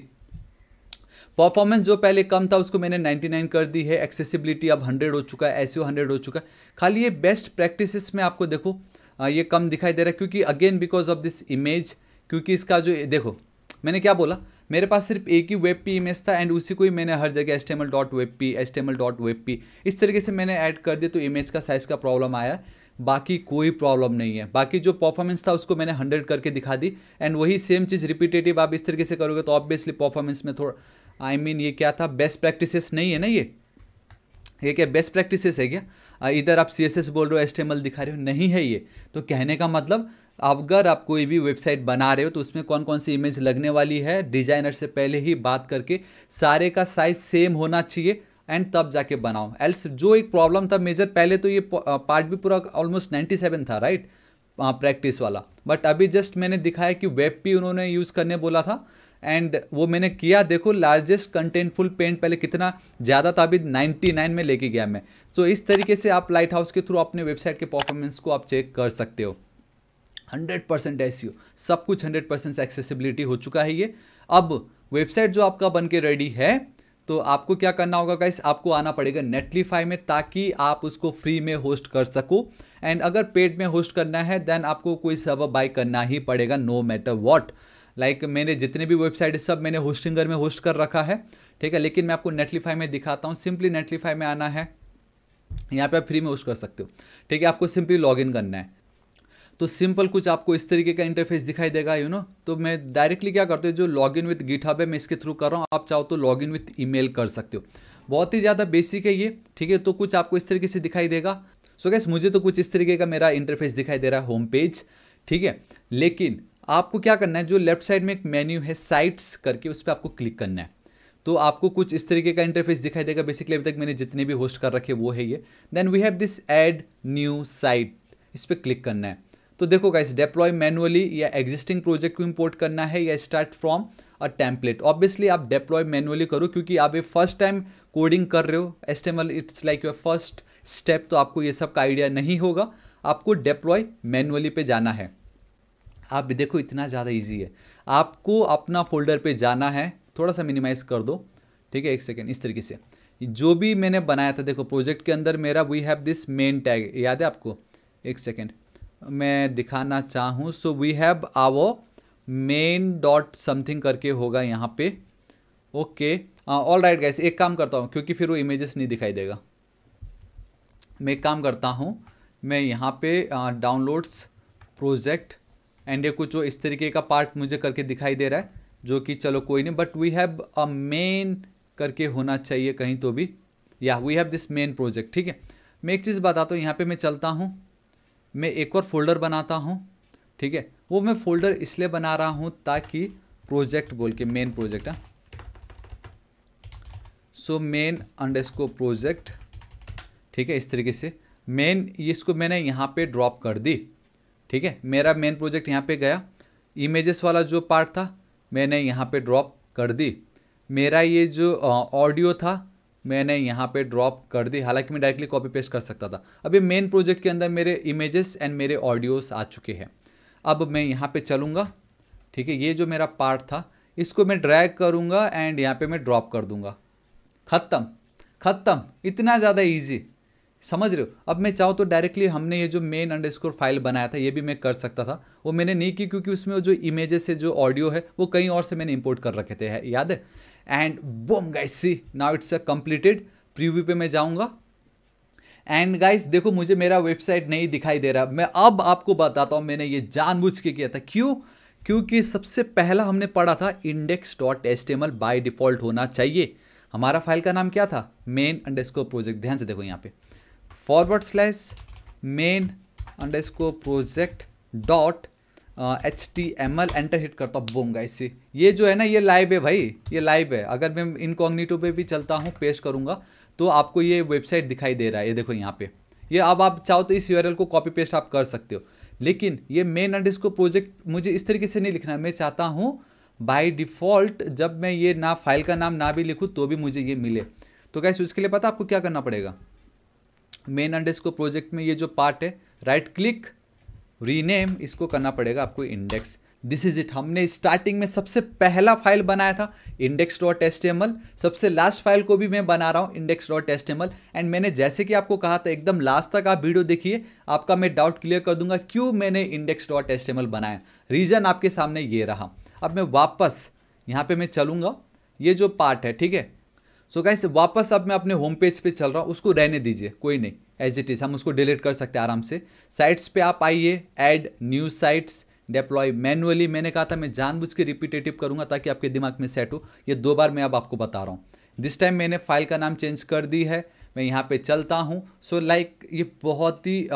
[SPEAKER 1] performance जो पहले कम था, उसको मैंने 99 कर दी है एक्सेसिबिलिटी अब 100 हो चुका है एस हंड्रेड हो चुका है। खाली ये बेस्ट प्रैक्टिसेस में आपको देखो ये कम दिखाई दे रहा है, क्योंकि again because of this image क्योंकि इसका जो, देखो, मैंने क्या बोला? मेरे पास सिर्फ़ एक ही वेब पी इमेज था एंड उसी को ही मैंने हर जगह HTML dot web P HTML dot web P इस तरीके से मैंने ऐड कर दिया तो इमेज का साइज़ का प्रॉब्लम आया। बाकी कोई प्रॉब्लम नहीं है। बाकी जो परफॉर्मेंस था उसको मैंने हंड्रेड करके दिखा दी। एंड वही सेम चीज़ रिपीटेटिव आप इस तरीके से करोगे तो ऑब्वियसली परफॉर्मेंस में थोड़ा आई I मीन mean, ये क्या था? बेस्ट प्रैक्टिसेस नहीं है ना ये? ये क्या बेस्ट प्रैक्टिसेस है क्या? इधर आप सीएसएस बोल रहे हो एस दिखा रहे हो नहीं है ये। तो कहने का मतलब अगर आप कोई भी वेबसाइट बना रहे हो तो उसमें कौन कौन सी इमेज लगने वाली है? डिज़ाइनर से पहले ही बात करके सारे का साइज़ सेम होना चाहिए एंड तब जाके बनाओ। एल्स जो एक प्रॉब्लम था मेजर पहले तो ये पार्ट भी पूरा ऑलमोस्ट 97 था राइट प्रैक्टिस वाला। बट अभी जस्ट मैंने दिखाया कि वेब पी उन्होंने यूज़ करने बोला था एंड वो मैंने किया। देखो लार्जेस्ट कंटेंटफुल पेंट पहले कितना, ज़्यादा था अभी 99 में लेके गया मैं। तो इस तरीके से आप लाइट हाउस के थ्रू अपने वेबसाइट के परफॉर्मेंस को आप चेक कर सकते हो। हंड्रेड परसेंट एस सब कुछ हंड्रेड परसेंट एक्सेसिबिलिटी हो चुका है ये। अब वेबसाइट जो आपका बन के रेडी है तो आपको क्या करना होगा गाइस आपको आना पड़ेगा नेटलीफाई में ताकि आप उसको फ्री में होस्ट कर सको। एंड अगर पेड में होस्ट करना है देन आपको कोई सर्वर बाय करना ही पड़ेगा नो मैटर वॉट लाइक मैंने जितने भी वेबसाइट सब मैंने होस्टिंगर में होस्ट कर रखा है। ठीक है? लेकिन मैं आपको नेटलीफाई में दिखाता हूँ। सिंपली नेटलीफाई में आना है। यहाँ पे आप फ्री में होस्ट कर सकते हो। ठीक है? आपको सिंपली लॉगिन करना है। तो सिंपल कुछ आपको इस तरीके का इंटरफेस दिखाई देगा यू नो तो मैं डायरेक्टली क्या करता हूँ, जो लॉग इन विथ गिट है, मैं इसके थ्रू कर रहा हूँ। आप चाहो तो लॉग इन विथ ई कर सकते हो। बहुत ही ज़्यादा बेसिक है ये, ठीक है? तो कुछ आपको इस तरीके से दिखाई देगा। सो so गैस मुझे तो कुछ इस तरीके का मेरा इंटरफेस दिखाई दे रहा है होम पेज ठीक है? लेकिन आपको क्या करना है, जो लेफ़्ट साइड में एक मेन्यू है साइट्स करके उस पर आपको क्लिक करना है। तो आपको कुछ इस तरीके का इंटरफेस दिखाई देगा। बेसिकली अभी तक मैंने जितने भी होस्ट कर रखे वो है ये। Then we have this add new site इस पर क्लिक करना है। तो देखो गाइस डेप्लॉय मैनुअली या एग्जिस्टिंग प्रोजेक्ट को इंपोर्ट करना है या start from a template obviously आप डेप्लॉय मैनुअली करो क्योंकि आप ये फ़र्स्ट टाइम कोडिंग कर रहे हो. HTML it's like your first step तो आपको ये सब का आइडिया नहीं होगा. आपको डेप्लॉय मैनुअली पे जाना है. आप देखो, इतना ज़्यादा ईजी है. आपको अपना फोल्डर पे जाना है. थोड़ा सा मिनिमाइज़ कर दो. ठीक है, एक सेकेंड इस तरीके से. जो भी मैंने बनाया था, देखो प्रोजेक्ट के अंदर मेरा we have this main tag याद है आपको? एक सेकेंड मैं दिखाना चाहूँ so we have our main dot something करके होगा यहाँ पे। ओके ऑल राइट गैस एक काम करता हूँ, क्योंकि फिर वो इमेजेस नहीं दिखाई देगा। मैं एक काम करता हूँ, मैं यहाँ पे डाउनलोड्स प्रोजेक्ट एंड ये कुछ जो इस तरीके का पार्ट मुझे करके दिखाई दे रहा है, जो कि चलो कोई नहीं but we have a main करके होना चाहिए कहीं तो भी। या we have this main project ठीक है? मैं एक चीज़ बताता हूँ, यहाँ पे मैं चलता हूँ। मैं एक और फोल्डर बनाता हूँ, ठीक है? वो मैं फोल्डर इसलिए बना रहा हूँ ताकि प्रोजेक्ट बोल के मेन प्रोजेक्ट है? सो मेन अंडरस्को प्रोजेक्ट ठीक है, इस तरीके से। मेन इसको मैंने यहाँ पे ड्रॉप कर दी, ठीक है? मेरा मेन प्रोजेक्ट यहाँ पे गया। इमेजेस वाला जो पार्ट था, मैंने यहाँ पे ड्रॉप कर दी। मेरा ये जो ऑडियो था मैंने यहाँ पे ड्रॉप कर दी, हालाँकि मैं डायरेक्टली कॉपी पेस्ट कर सकता था। अभी मेन प्रोजेक्ट के अंदर मेरे इमेजेस एंड मेरे ऑडियोस आ चुके हैं। अब मैं यहाँ पे चलूँगा, ठीक है, ये जो मेरा पार्ट था, इसको मैं ड्रैग करूँगा एंड यहाँ पे मैं ड्रॉप कर दूँगा। ख़त्म ख़त्म, इतना ज़्यादा ईजी समझ रहे हो? अब मैं चाहूँ तो डायरेक्टली हमने ये जो मेन अंडरस्कोर फ़ाइल बनाया था, ये भी मैं कर सकता था। वो मैंने नहीं की क्योंकि उसमें जो इमेजेस है जो ऑडियो है, वो कहीं और से मैंने इंपोर्ट कर रखे थे याद है? And boom guys see now it's a completed preview पे मैं जाऊँगा. एंड गाइस देखो, मुझे मेरा वेबसाइट नहीं दिखाई दे रहा. मैं अब आपको बताता हूँ, मैंने ये जानबूझ के किया था. क्यों? क्योंकि सबसे पहला हमने पढ़ा था index dot H T M L by default होना चाहिए. हमारा फ़ाइल का नाम क्या था? मेन अंडरस्कोर प्रोजेक्ट ध्यान से देखो यहाँ पे. Forward slash main underscore project dot H T M L enter hit करता हूँ बोम गाइस से ये जो है ना, ये लाइव है भाई, ये लाइव है। अगर मैं इनकॉग्निटो पे भी चलता हूँ, पेश करूँगा तो आपको ये वेबसाइट दिखाई दे रहा है, ये देखो यहाँ पे। ये अब आप चाहो तो इस यूआरएल को कॉपी पेस्ट आप कर सकते हो, लेकिन ये मेन अंडरस्को प्रोजेक्ट मुझे इस तरीके से नहीं लिखना मैं चाहता हूँ बाई डिफ़ॉल्ट जब मैं ये ना फ़ाइल का नाम ना भी लिखूँ तो भी मुझे ये मिले। तो कैसे उसके लिए पता आपको क्या करना पड़ेगा? मेन अंडरस्को प्रोजेक्ट में ये जो पार्ट है राइट क्लिक रीनेम इसको करना पड़ेगा आपको इंडेक्स दिस इज़ इट हमने स्टार्टिंग में सबसे पहला फ़ाइल बनाया था इंडेक्स डॉट एस सबसे लास्ट फ़ाइल को भी मैं बना रहा हूँ इंडेक्स डॉट एस एंड मैंने जैसे कि आपको कहा था, एकदम लास्ट तक आप वीडियो देखिए, आपका मैं डाउट क्लियर कर दूँगा क्यों मैंने इंडेक्स डॉट एस बनाया। रीज़न आपके सामने ये रहा। अब मैं वापस यहाँ पे मैं चलूँगा। ये जो पार्ट है, ठीक है? सो so गाइस वापस अब मैं अपने होम पेज पे चल रहा हूँ, उसको रहने दीजिए, कोई नहीं एज इट इज़ हम उसको डिलीट कर सकते हैं आराम से। साइट्स पे आप आइए add new sites deploy manually मैंने कहा था मैं जानबूझ के रिपीटेटिव करूँगा ताकि आपके दिमाग में सेट हो। ये दो बार मैं अब आपको बता रहा हूँ। दिस टाइम मैंने फ़ाइल का नाम चेंज कर दी है, मैं यहाँ पे चलता हूँ। सो लाइक ये बहुत ही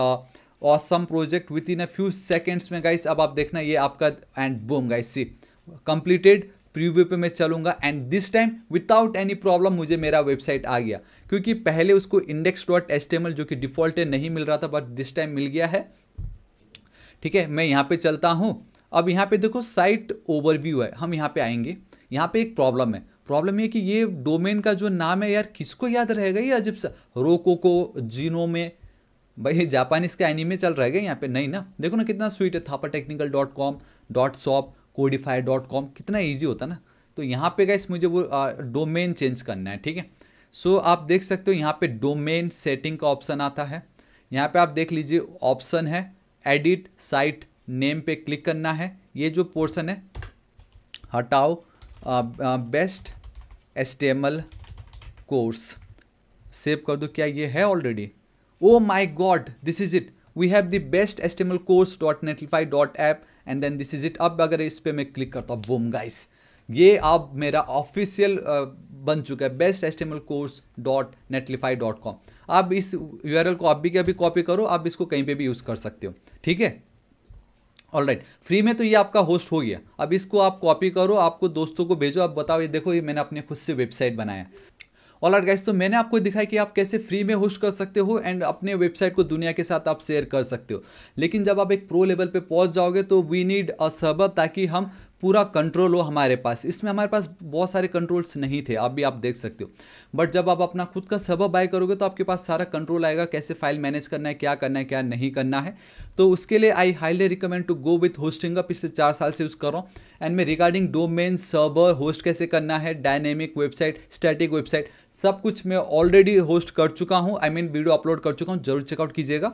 [SPEAKER 1] awesome project within a few seconds में गाइस अब आप देखना, ये आपका and boom guys see completed preview पे मैं चलूँगा and this time without any problem मुझे मेरा वेबसाइट आ गया। क्योंकि पहले उसको इंडेक्स डॉट एस जो कि डिफ़ॉल्ट है, नहीं मिल रहा था बट दिस टाइम मिल गया है। ठीक है, मैं यहाँ पे चलता हूँ। अब यहाँ पे देखो साइट ओवरव्यू है। हम यहाँ पे आएँगे। यहाँ पे एक प्रॉब्लम है। प्रॉब्लम ये कि ये डोमेन का जो नाम है यार, किसको याद रहेगा ये अजीब सा? रोको को जीनो में भाई जापानीज का एनिमे चल रहेगा यहाँ पे? नहीं ना? देखो ना कितना स्वीट है। Thapa technical dot com dot shop Codify dot com कितना ईजी होता ना। तो यहाँ पे गैस मुझे वो डोमेन चेंज करना है, ठीक है? सो आप देख सकते हो यहाँ पे डोमेन सेटिंग का ऑप्शन आता है। यहाँ पे आप देख लीजिए ऑप्शन है एडिट साइट नेम पे क्लिक करना है। ये जो पोर्शन है, हटाओ बेस्ट एस्टेमल कोर्स सेव कर दो, क्या ये है already oh my god this is it we have the best HTML course dot Netlify dot app and then this is it अब अगर इस पर मैं क्लिक करता हूँ बोम गाइस ये अब मेरा ऑफिशियल बन चुका है. Best HTML course dot Netlify dot com आप इस यू को आप भी अभी कॉपी करो आप इसको कहीं पे भी यूज़ कर सकते हो. ठीक है? ऑल राइट फ्री में तो ये आपका होस्ट हो गया. अब इसको आप कॉपी करो, आपको दोस्तों को भेजो. आप बताओ, ये देखो, ये मैंने अपने खुद से वेबसाइट बनाया ऑल राइट गाइस तो मैंने आपको दिखाया कि आप कैसे फ्री में होस्ट कर सकते हो एंड अपने वेबसाइट को दुनिया के साथ आप शेयर कर सकते हो। लेकिन जब आप एक प्रो लेवल पे पहुँच जाओगे तो वी नीड अ सर्वर ताकि हम पूरा कंट्रोल हो हमारे पास। इसमें हमारे पास बहुत सारे कंट्रोल्स नहीं थे, आप भी आप देख सकते हो। बट जब आप अपना खुद का सर्वर बाय करोगे तो आपके पास सारा कंट्रोल आएगा, कैसे फ़ाइल मैनेज करना है, क्या करना है, क्या नहीं करना है। तो उसके लिए I highly recommend to go with hosting पिछले चार साल से यूज़ कर रहा हूँ। एंड मैं रिगार्डिंग डोमेन सर्वर होस्ट कैसे करना है डायनेमिक वेबसाइट स्टैटिक वेबसाइट सब कुछ मैं ऑलरेडी होस्ट कर चुका हूँ आई मीन वीडियो अपलोड कर चुका हूँ ज़रूर चेकआउट कीजिएगा।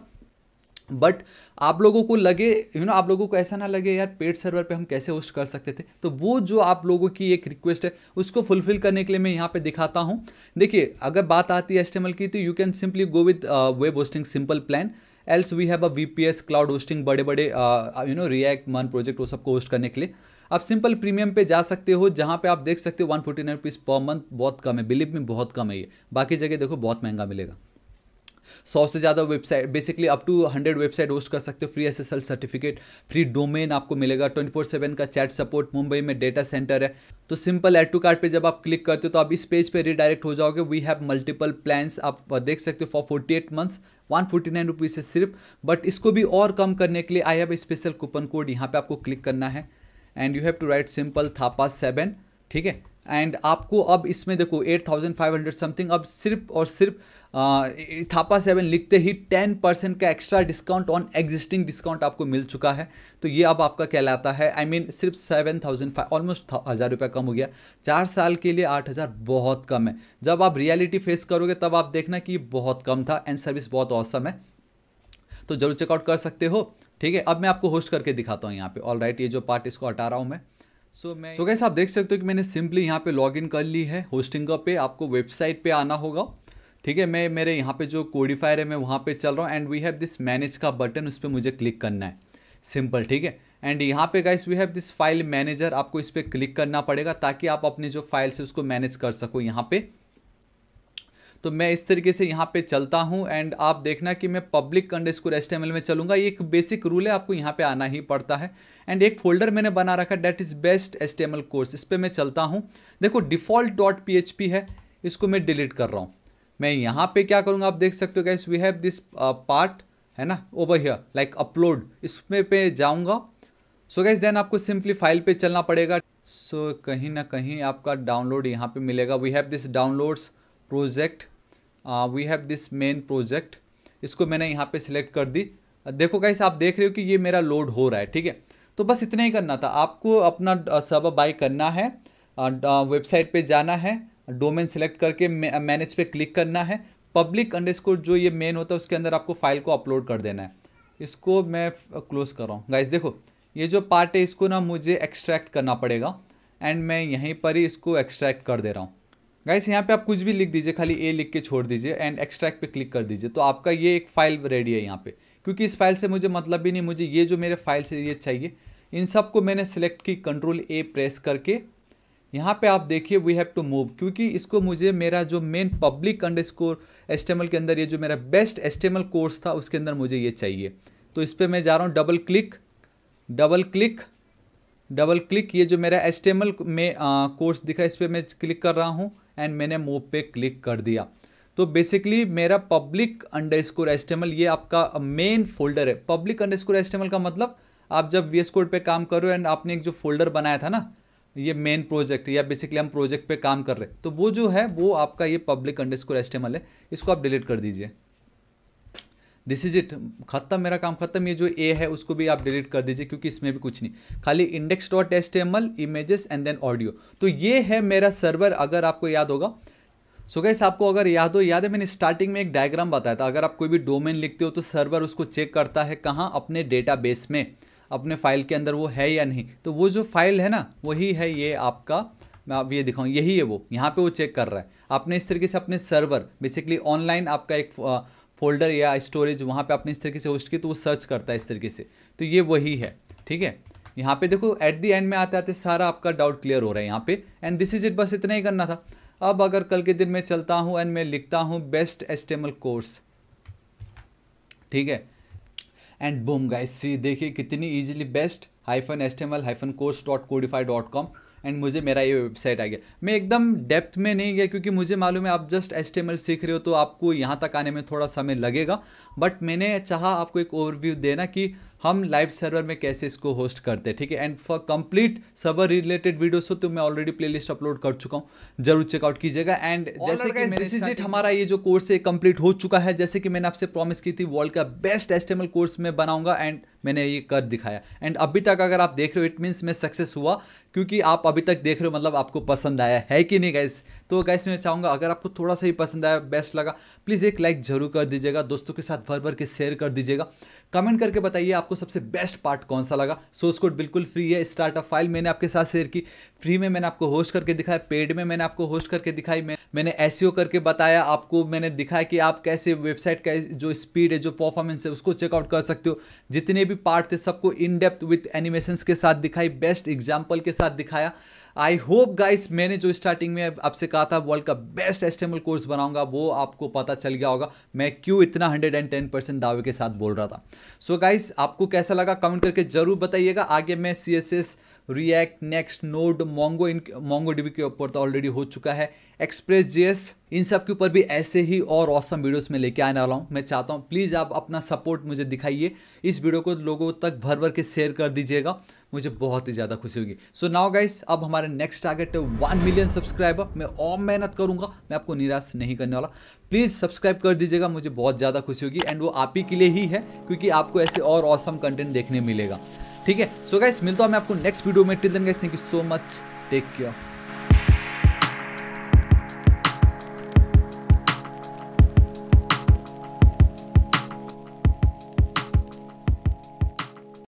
[SPEAKER 1] बट आप लोगों को लगे यू you नो know, आप लोगों को ऐसा ना लगे यार पेड सर्वर पे हम कैसे होस्ट कर सकते थे? तो वो जो आप लोगों की एक रिक्वेस्ट है उसको फुलफिल करने के लिए मैं यहाँ पे दिखाता हूँ। देखिए अगर बात आती है एस की तो you can simply go with web hosting simple plan else we have a V P S cloud hosting बड़े बड़े यू नो रिएक्ट मन प्रोजेक्ट वो सबको होस्ट करने के लिए। आप सिंपल प्रीमियम पे जा सकते हो, जहाँ पे आप देख सकते हो one forty nine rupees per month बहुत कम है। बिलीव में बहुत कम है ये। बाकी जगह देखो, बहुत महँगा मिलेगा। सौ से ज़्यादा website basically up to hundred website host कर सकते हो। Free SSL certificate free domain आपको मिलेगा। ट्वेंटी फोर सेवन का चैट सपोर्ट मुंबई में डेटा सेंटर है। तो सिंपल एड टू कार्ड पे जब आप क्लिक करते हो तो आप इस पेज पे रिडायरेक्ट हो जाओगे। वी हैव मल्टीपल प्लान्स आप देख सकते हो for forty eight months one forty nine rupees है सिर्फ़। बट इसको भी और कम करने के लिए I have special coupon code यहाँ पे आपको क्लिक करना है। And you have to write simple Thapa seven ठीक है? एंड आपको अब इसमें देखो eight thousand five hundred something अब सिर्फ़ और सिर्फ़ थापा सेवन लिखते ही टेन परसेंट का extra discount on existing discount आपको मिल चुका है। तो ये अब आपका कहलाता है। आई I मीन mean, सिर्फ़ सेवन थाउज़ेंड फाइव ऑलमोस्ट हज़ार रुपये कम हो गया। चार साल के लिए आठ हज़ार बहुत कम है। जब आप रियलिटी फेस करोगे तब आप देखना कि बहुत कम था एंड सर्विस बहुत औसम है। तो ज़रूर चेकआउट कर सकते हो। ठीक है अब मैं आपको होस्ट करके दिखाता हूँ यहाँ पे। ऑल राइट ये जो पार्ट इसको हटा रहा हूँ मैं। सो so, मैं सो so, आप देख सकते हो कि मैंने सिंपली यहाँ पे लॉग इन कर ली है होस्टिंग पे। आपको वेबसाइट पे आना होगा। ठीक है मैं मेरे यहाँ पे जो कोडिफायर है मैं वहाँ पे चल रहा हूँ। And we have this manage का बटन उस पर मुझे क्लिक करना है। सिंपल ठीक है? एंड यहाँ पे guys we have this file manager आपको इस पर क्लिक करना पड़ेगा ताकि आप अपनी जो फाइल्स है उसको मैनेज कर सको यहाँ पे। तो मैं इस तरीके से यहाँ पे चलता हूँ एंड आप देखना कि मैं पब्लिक अंडर स्कोर एस में चलूँगा। ये एक बेसिक रूल है आपको यहाँ पे आना ही पड़ता है। एंड एक फोल्डर मैंने बना रखा that is best S course इस पर मैं चलता हूँ। देखो डिफ़ॉल्ट डॉट पीएचपी है इसको मैं डिलीट कर रहा हूँ। मैं यहाँ पे क्या करूँगा आप देख सकते हो guys we have this part है ना ओवर हियर लाइक अपलोड इसमें पे जाऊँगा। सो गैस देन आपको सिंपली फ़ाइल पे चलना पड़ेगा। सो so, कहीं ना कहीं आपका डाउनलोड यहाँ पे मिलेगा। We have this downloads project we have this main project इसको मैंने यहाँ पे सिलेक्ट कर दी। देखो गाइस आप देख रहे हो कि ये मेरा लोड हो रहा है, ठीक है? तो बस इतना ही करना था। आपको अपना सब बाई करना है वेबसाइट पे जाना है डोमेन सेलेक्ट करके मैनेज पे क्लिक करना है। पब्लिक अंडरस्कोर जो ये मेन होता है, उसके अंदर आपको फ़ाइल को अपलोड कर देना है। इसको मैं क्लोज कर रहा हूँ। गाइस देखो, ये जो पार्ट है, इसको ना मुझे एक्सट्रैक्ट करना पड़ेगा। एंड मैं यहीं पर ही इसको एक्सट्रैक्ट कर दे रहा हूँ। गाइस यहाँ पे आप कुछ भी लिख दीजिए, खाली ए लिख के छोड़ दीजिए एंड एक्सट्रैक्ट पे क्लिक कर दीजिए। तो आपका ये एक फ़ाइल रेडी है यहाँ पे। क्योंकि इस फ़ाइल से मुझे मतलब भी नहीं, मुझे ये जो मेरे फ़ाइल से ये चाहिए, इन सबको मैंने सेलेक्ट की कंट्रोल ए प्रेस करके। यहाँ पे आप देखिए वी हैव टू मूव क्योंकि इसको मुझे मेरा जो main public underscore HTML के अंदर ये जो मेरा बेस्ट एस्टेमल कोर्स था, उसके अंदर मुझे ये चाहिए। तो इस पर मैं जा रहा हूँ double click double click double click ये जो मेरा एस्टेमल में कोर्स दिखा, इस पर मैं क्लिक कर रहा हूँ। एंड मैंने मूव पे क्लिक कर दिया। तो बेसिकली मेरा पब्लिक अंडर स्कोर एस्टेमल ये आपका मेन फोल्डर है। पब्लिक अंडर स्कोर एस्टेमल का मतलब आप जब वी एस कोड पर काम कर रहे हो एंड आपने एक जो फोल्डर बनाया था ना, ये मेन प्रोजेक्ट या बेसिकली हम प्रोजेक्ट पे काम कर रहे हैं। तो वो जो है, वो आपका ये पब्लिक अंडर स्कोर एस्टेमल है। इसको आप डिलीट कर दीजिए। दिस इज़ इट खत्म, मेरा काम खत्म, ये जो ए है, उसको भी आप डिलीट कर दीजिए, क्योंकि इसमें भी कुछ नहीं। खाली इंडेक्स डॉट एस इमेजेस एंड देन ऑडियो तो ये है मेरा सर्वर अगर आपको याद होगा। सो so गैस आपको अगर याद हो, याद है, मैंने स्टार्टिंग में एक डायग्राम बताया था। अगर आप कोई भी डोमेन लिखते हो तो सर्वर उसको चेक करता है कहाँ? अपने डेटा बेस में। अपने फ़ाइल के अंदर वो है या नहीं। तो वो जो फ़ाइल है ना, वही है ये आपका। मैं आप ये दिखाऊँ, यही है वो। यहाँ पे वो चेक कर रहा है। आपने इस तरीके से अपने सर्वर बेसिकली ऑनलाइन आपका एक फोल्डर या स्टोरेज वहाँ पे आपने इस तरीके से होस्ट की तो वो सर्च करता है इस तरीके से। तो ये वही है, ठीक है? यहाँ पे देखो एट दी एंड में आते आते सारा आपका डाउट क्लियर हो रहा है यहाँ पे। एंड दिस इज़ इट बस इतना ही करना था। अब अगर कल के दिन मैं चलता हूँ एंड मैं लिखता हूँ बेस्ट एस्टेमल कोर्स ठीक है? एंड बूम गाइस सी देखिए कितनी easily best hyphen HTML hyphen course dot Codify dot com and मुझे मेरा ये वेबसाइट आ गया। मैं एकदम डेप्थ में नहीं गया क्योंकि मुझे मालूम है आप जस्ट एस सीख रहे हो तो आपको यहाँ तक आने में थोड़ा समय लगेगा। बट मैंने चाहा आपको एक ओवरव्यू देना कि हम लाइव सर्वर में कैसे इसको होस्ट करते हैं ठीक है? And for complete server related videos हो तो मैं ऑलरेडी प्लेलिस्ट अपलोड कर चुका हूँ। ज़रूर चेकआउट कीजिएगा। एंड जैसे कि दिस इज़ इट हमारा ये जो कोर्स है कंप्लीट हो चुका है। जैसे कि मैंने आपसे प्रॉमिस की थी वर्ल्ड का बेस्ट एस्टेमल कोर्स में बनाऊँगा। एंड मैंने ये कर दिखाया। एंड अभी तक अगर आप देख रहे हो इट मीन्स मैं सक्सेस हुआ। क्योंकि आप अभी तक देख रहे हो मतलब आपको पसंद आया है कि नहीं गाइस तो गाइस मैं चाहूँगा, अगर आपको थोड़ा सा ही पसंद आया बेस्ट लगा प्लीज़ एक लाइक ज़रूर कर दीजिएगा, दोस्तों के साथ भर भर के शेयर कर दीजिएगा। कमेंट करके बताइए आपको सबसे बेस्ट पार्ट कौन सा लगा। सोर्स कोड बिल्कुल फ्री है स्टार्टअप फ़ाइल मैंने आपके साथ शेयर की। फ्री में मैंने आपको होस्ट करके दिखाया पेड में मैंने आपको होस्ट करके दिखाई। मैंने एस e करके बताया, आपको मैंने दिखाया कि आप कैसे वेबसाइट का जो स्पीड है, जो परफॉर्मेंस है, उसको चेकआउट कर सकते हो। जितने भी पार्ट थे, सबको इन डेप्थ विथ एनिमेशन के साथ दिखाई बेस्ट एग्ज़ाम्पल के साथ दिखाया। आई होप गाइस मैंने जो स्टार्टिंग में आपसे कहा था वर्ल्ड का बेस्ट एस्टेमल कोर्स बनाऊँगा, वो आपको पता चल गया होगा। मैं क्यों इतना 110 परसेंट दावे के साथ बोल रहा था? सो so गाइस आपको कैसा लगा? कमेंट करके ज़रूर बताइएगा। आगे मैं CSS React Next Node Mongo in MongoDB के ऊपर तो ऑलरेडी हो चुका है। एक्सप्रेस जीएस इन सब के ऊपर भी ऐसे ही और औसम वीडियोस में लेके आने वाला हूँ। मैं चाहता हूँ प्लीज़ आप अपना सपोर्ट मुझे दिखाइए। इस वीडियो को लोगों तक भर भर के शेयर कर दीजिएगा। मुझे बहुत ही ज़्यादा खुशी होगी। सो नाउ गाइस अब हमारे नेक्स्ट टारगेट है वन मिलियन सब्सक्राइबर मैं और मेहनत करूँगा, मैं आपको निराश नहीं करने वाला। प्लीज़ सब्सक्राइब कर दीजिएगा, मुझे बहुत ज़्यादा खुशी होगी। एंड वो आप ही के लिए ही है, क्योंकि आपको ऐसे और औसम कंटेंट देखने मिलेगा। ठीक है? सो गाइस मिलता हूँ मैं आपको नेक्स्ट वीडियो में. Till then guys thank you so much take care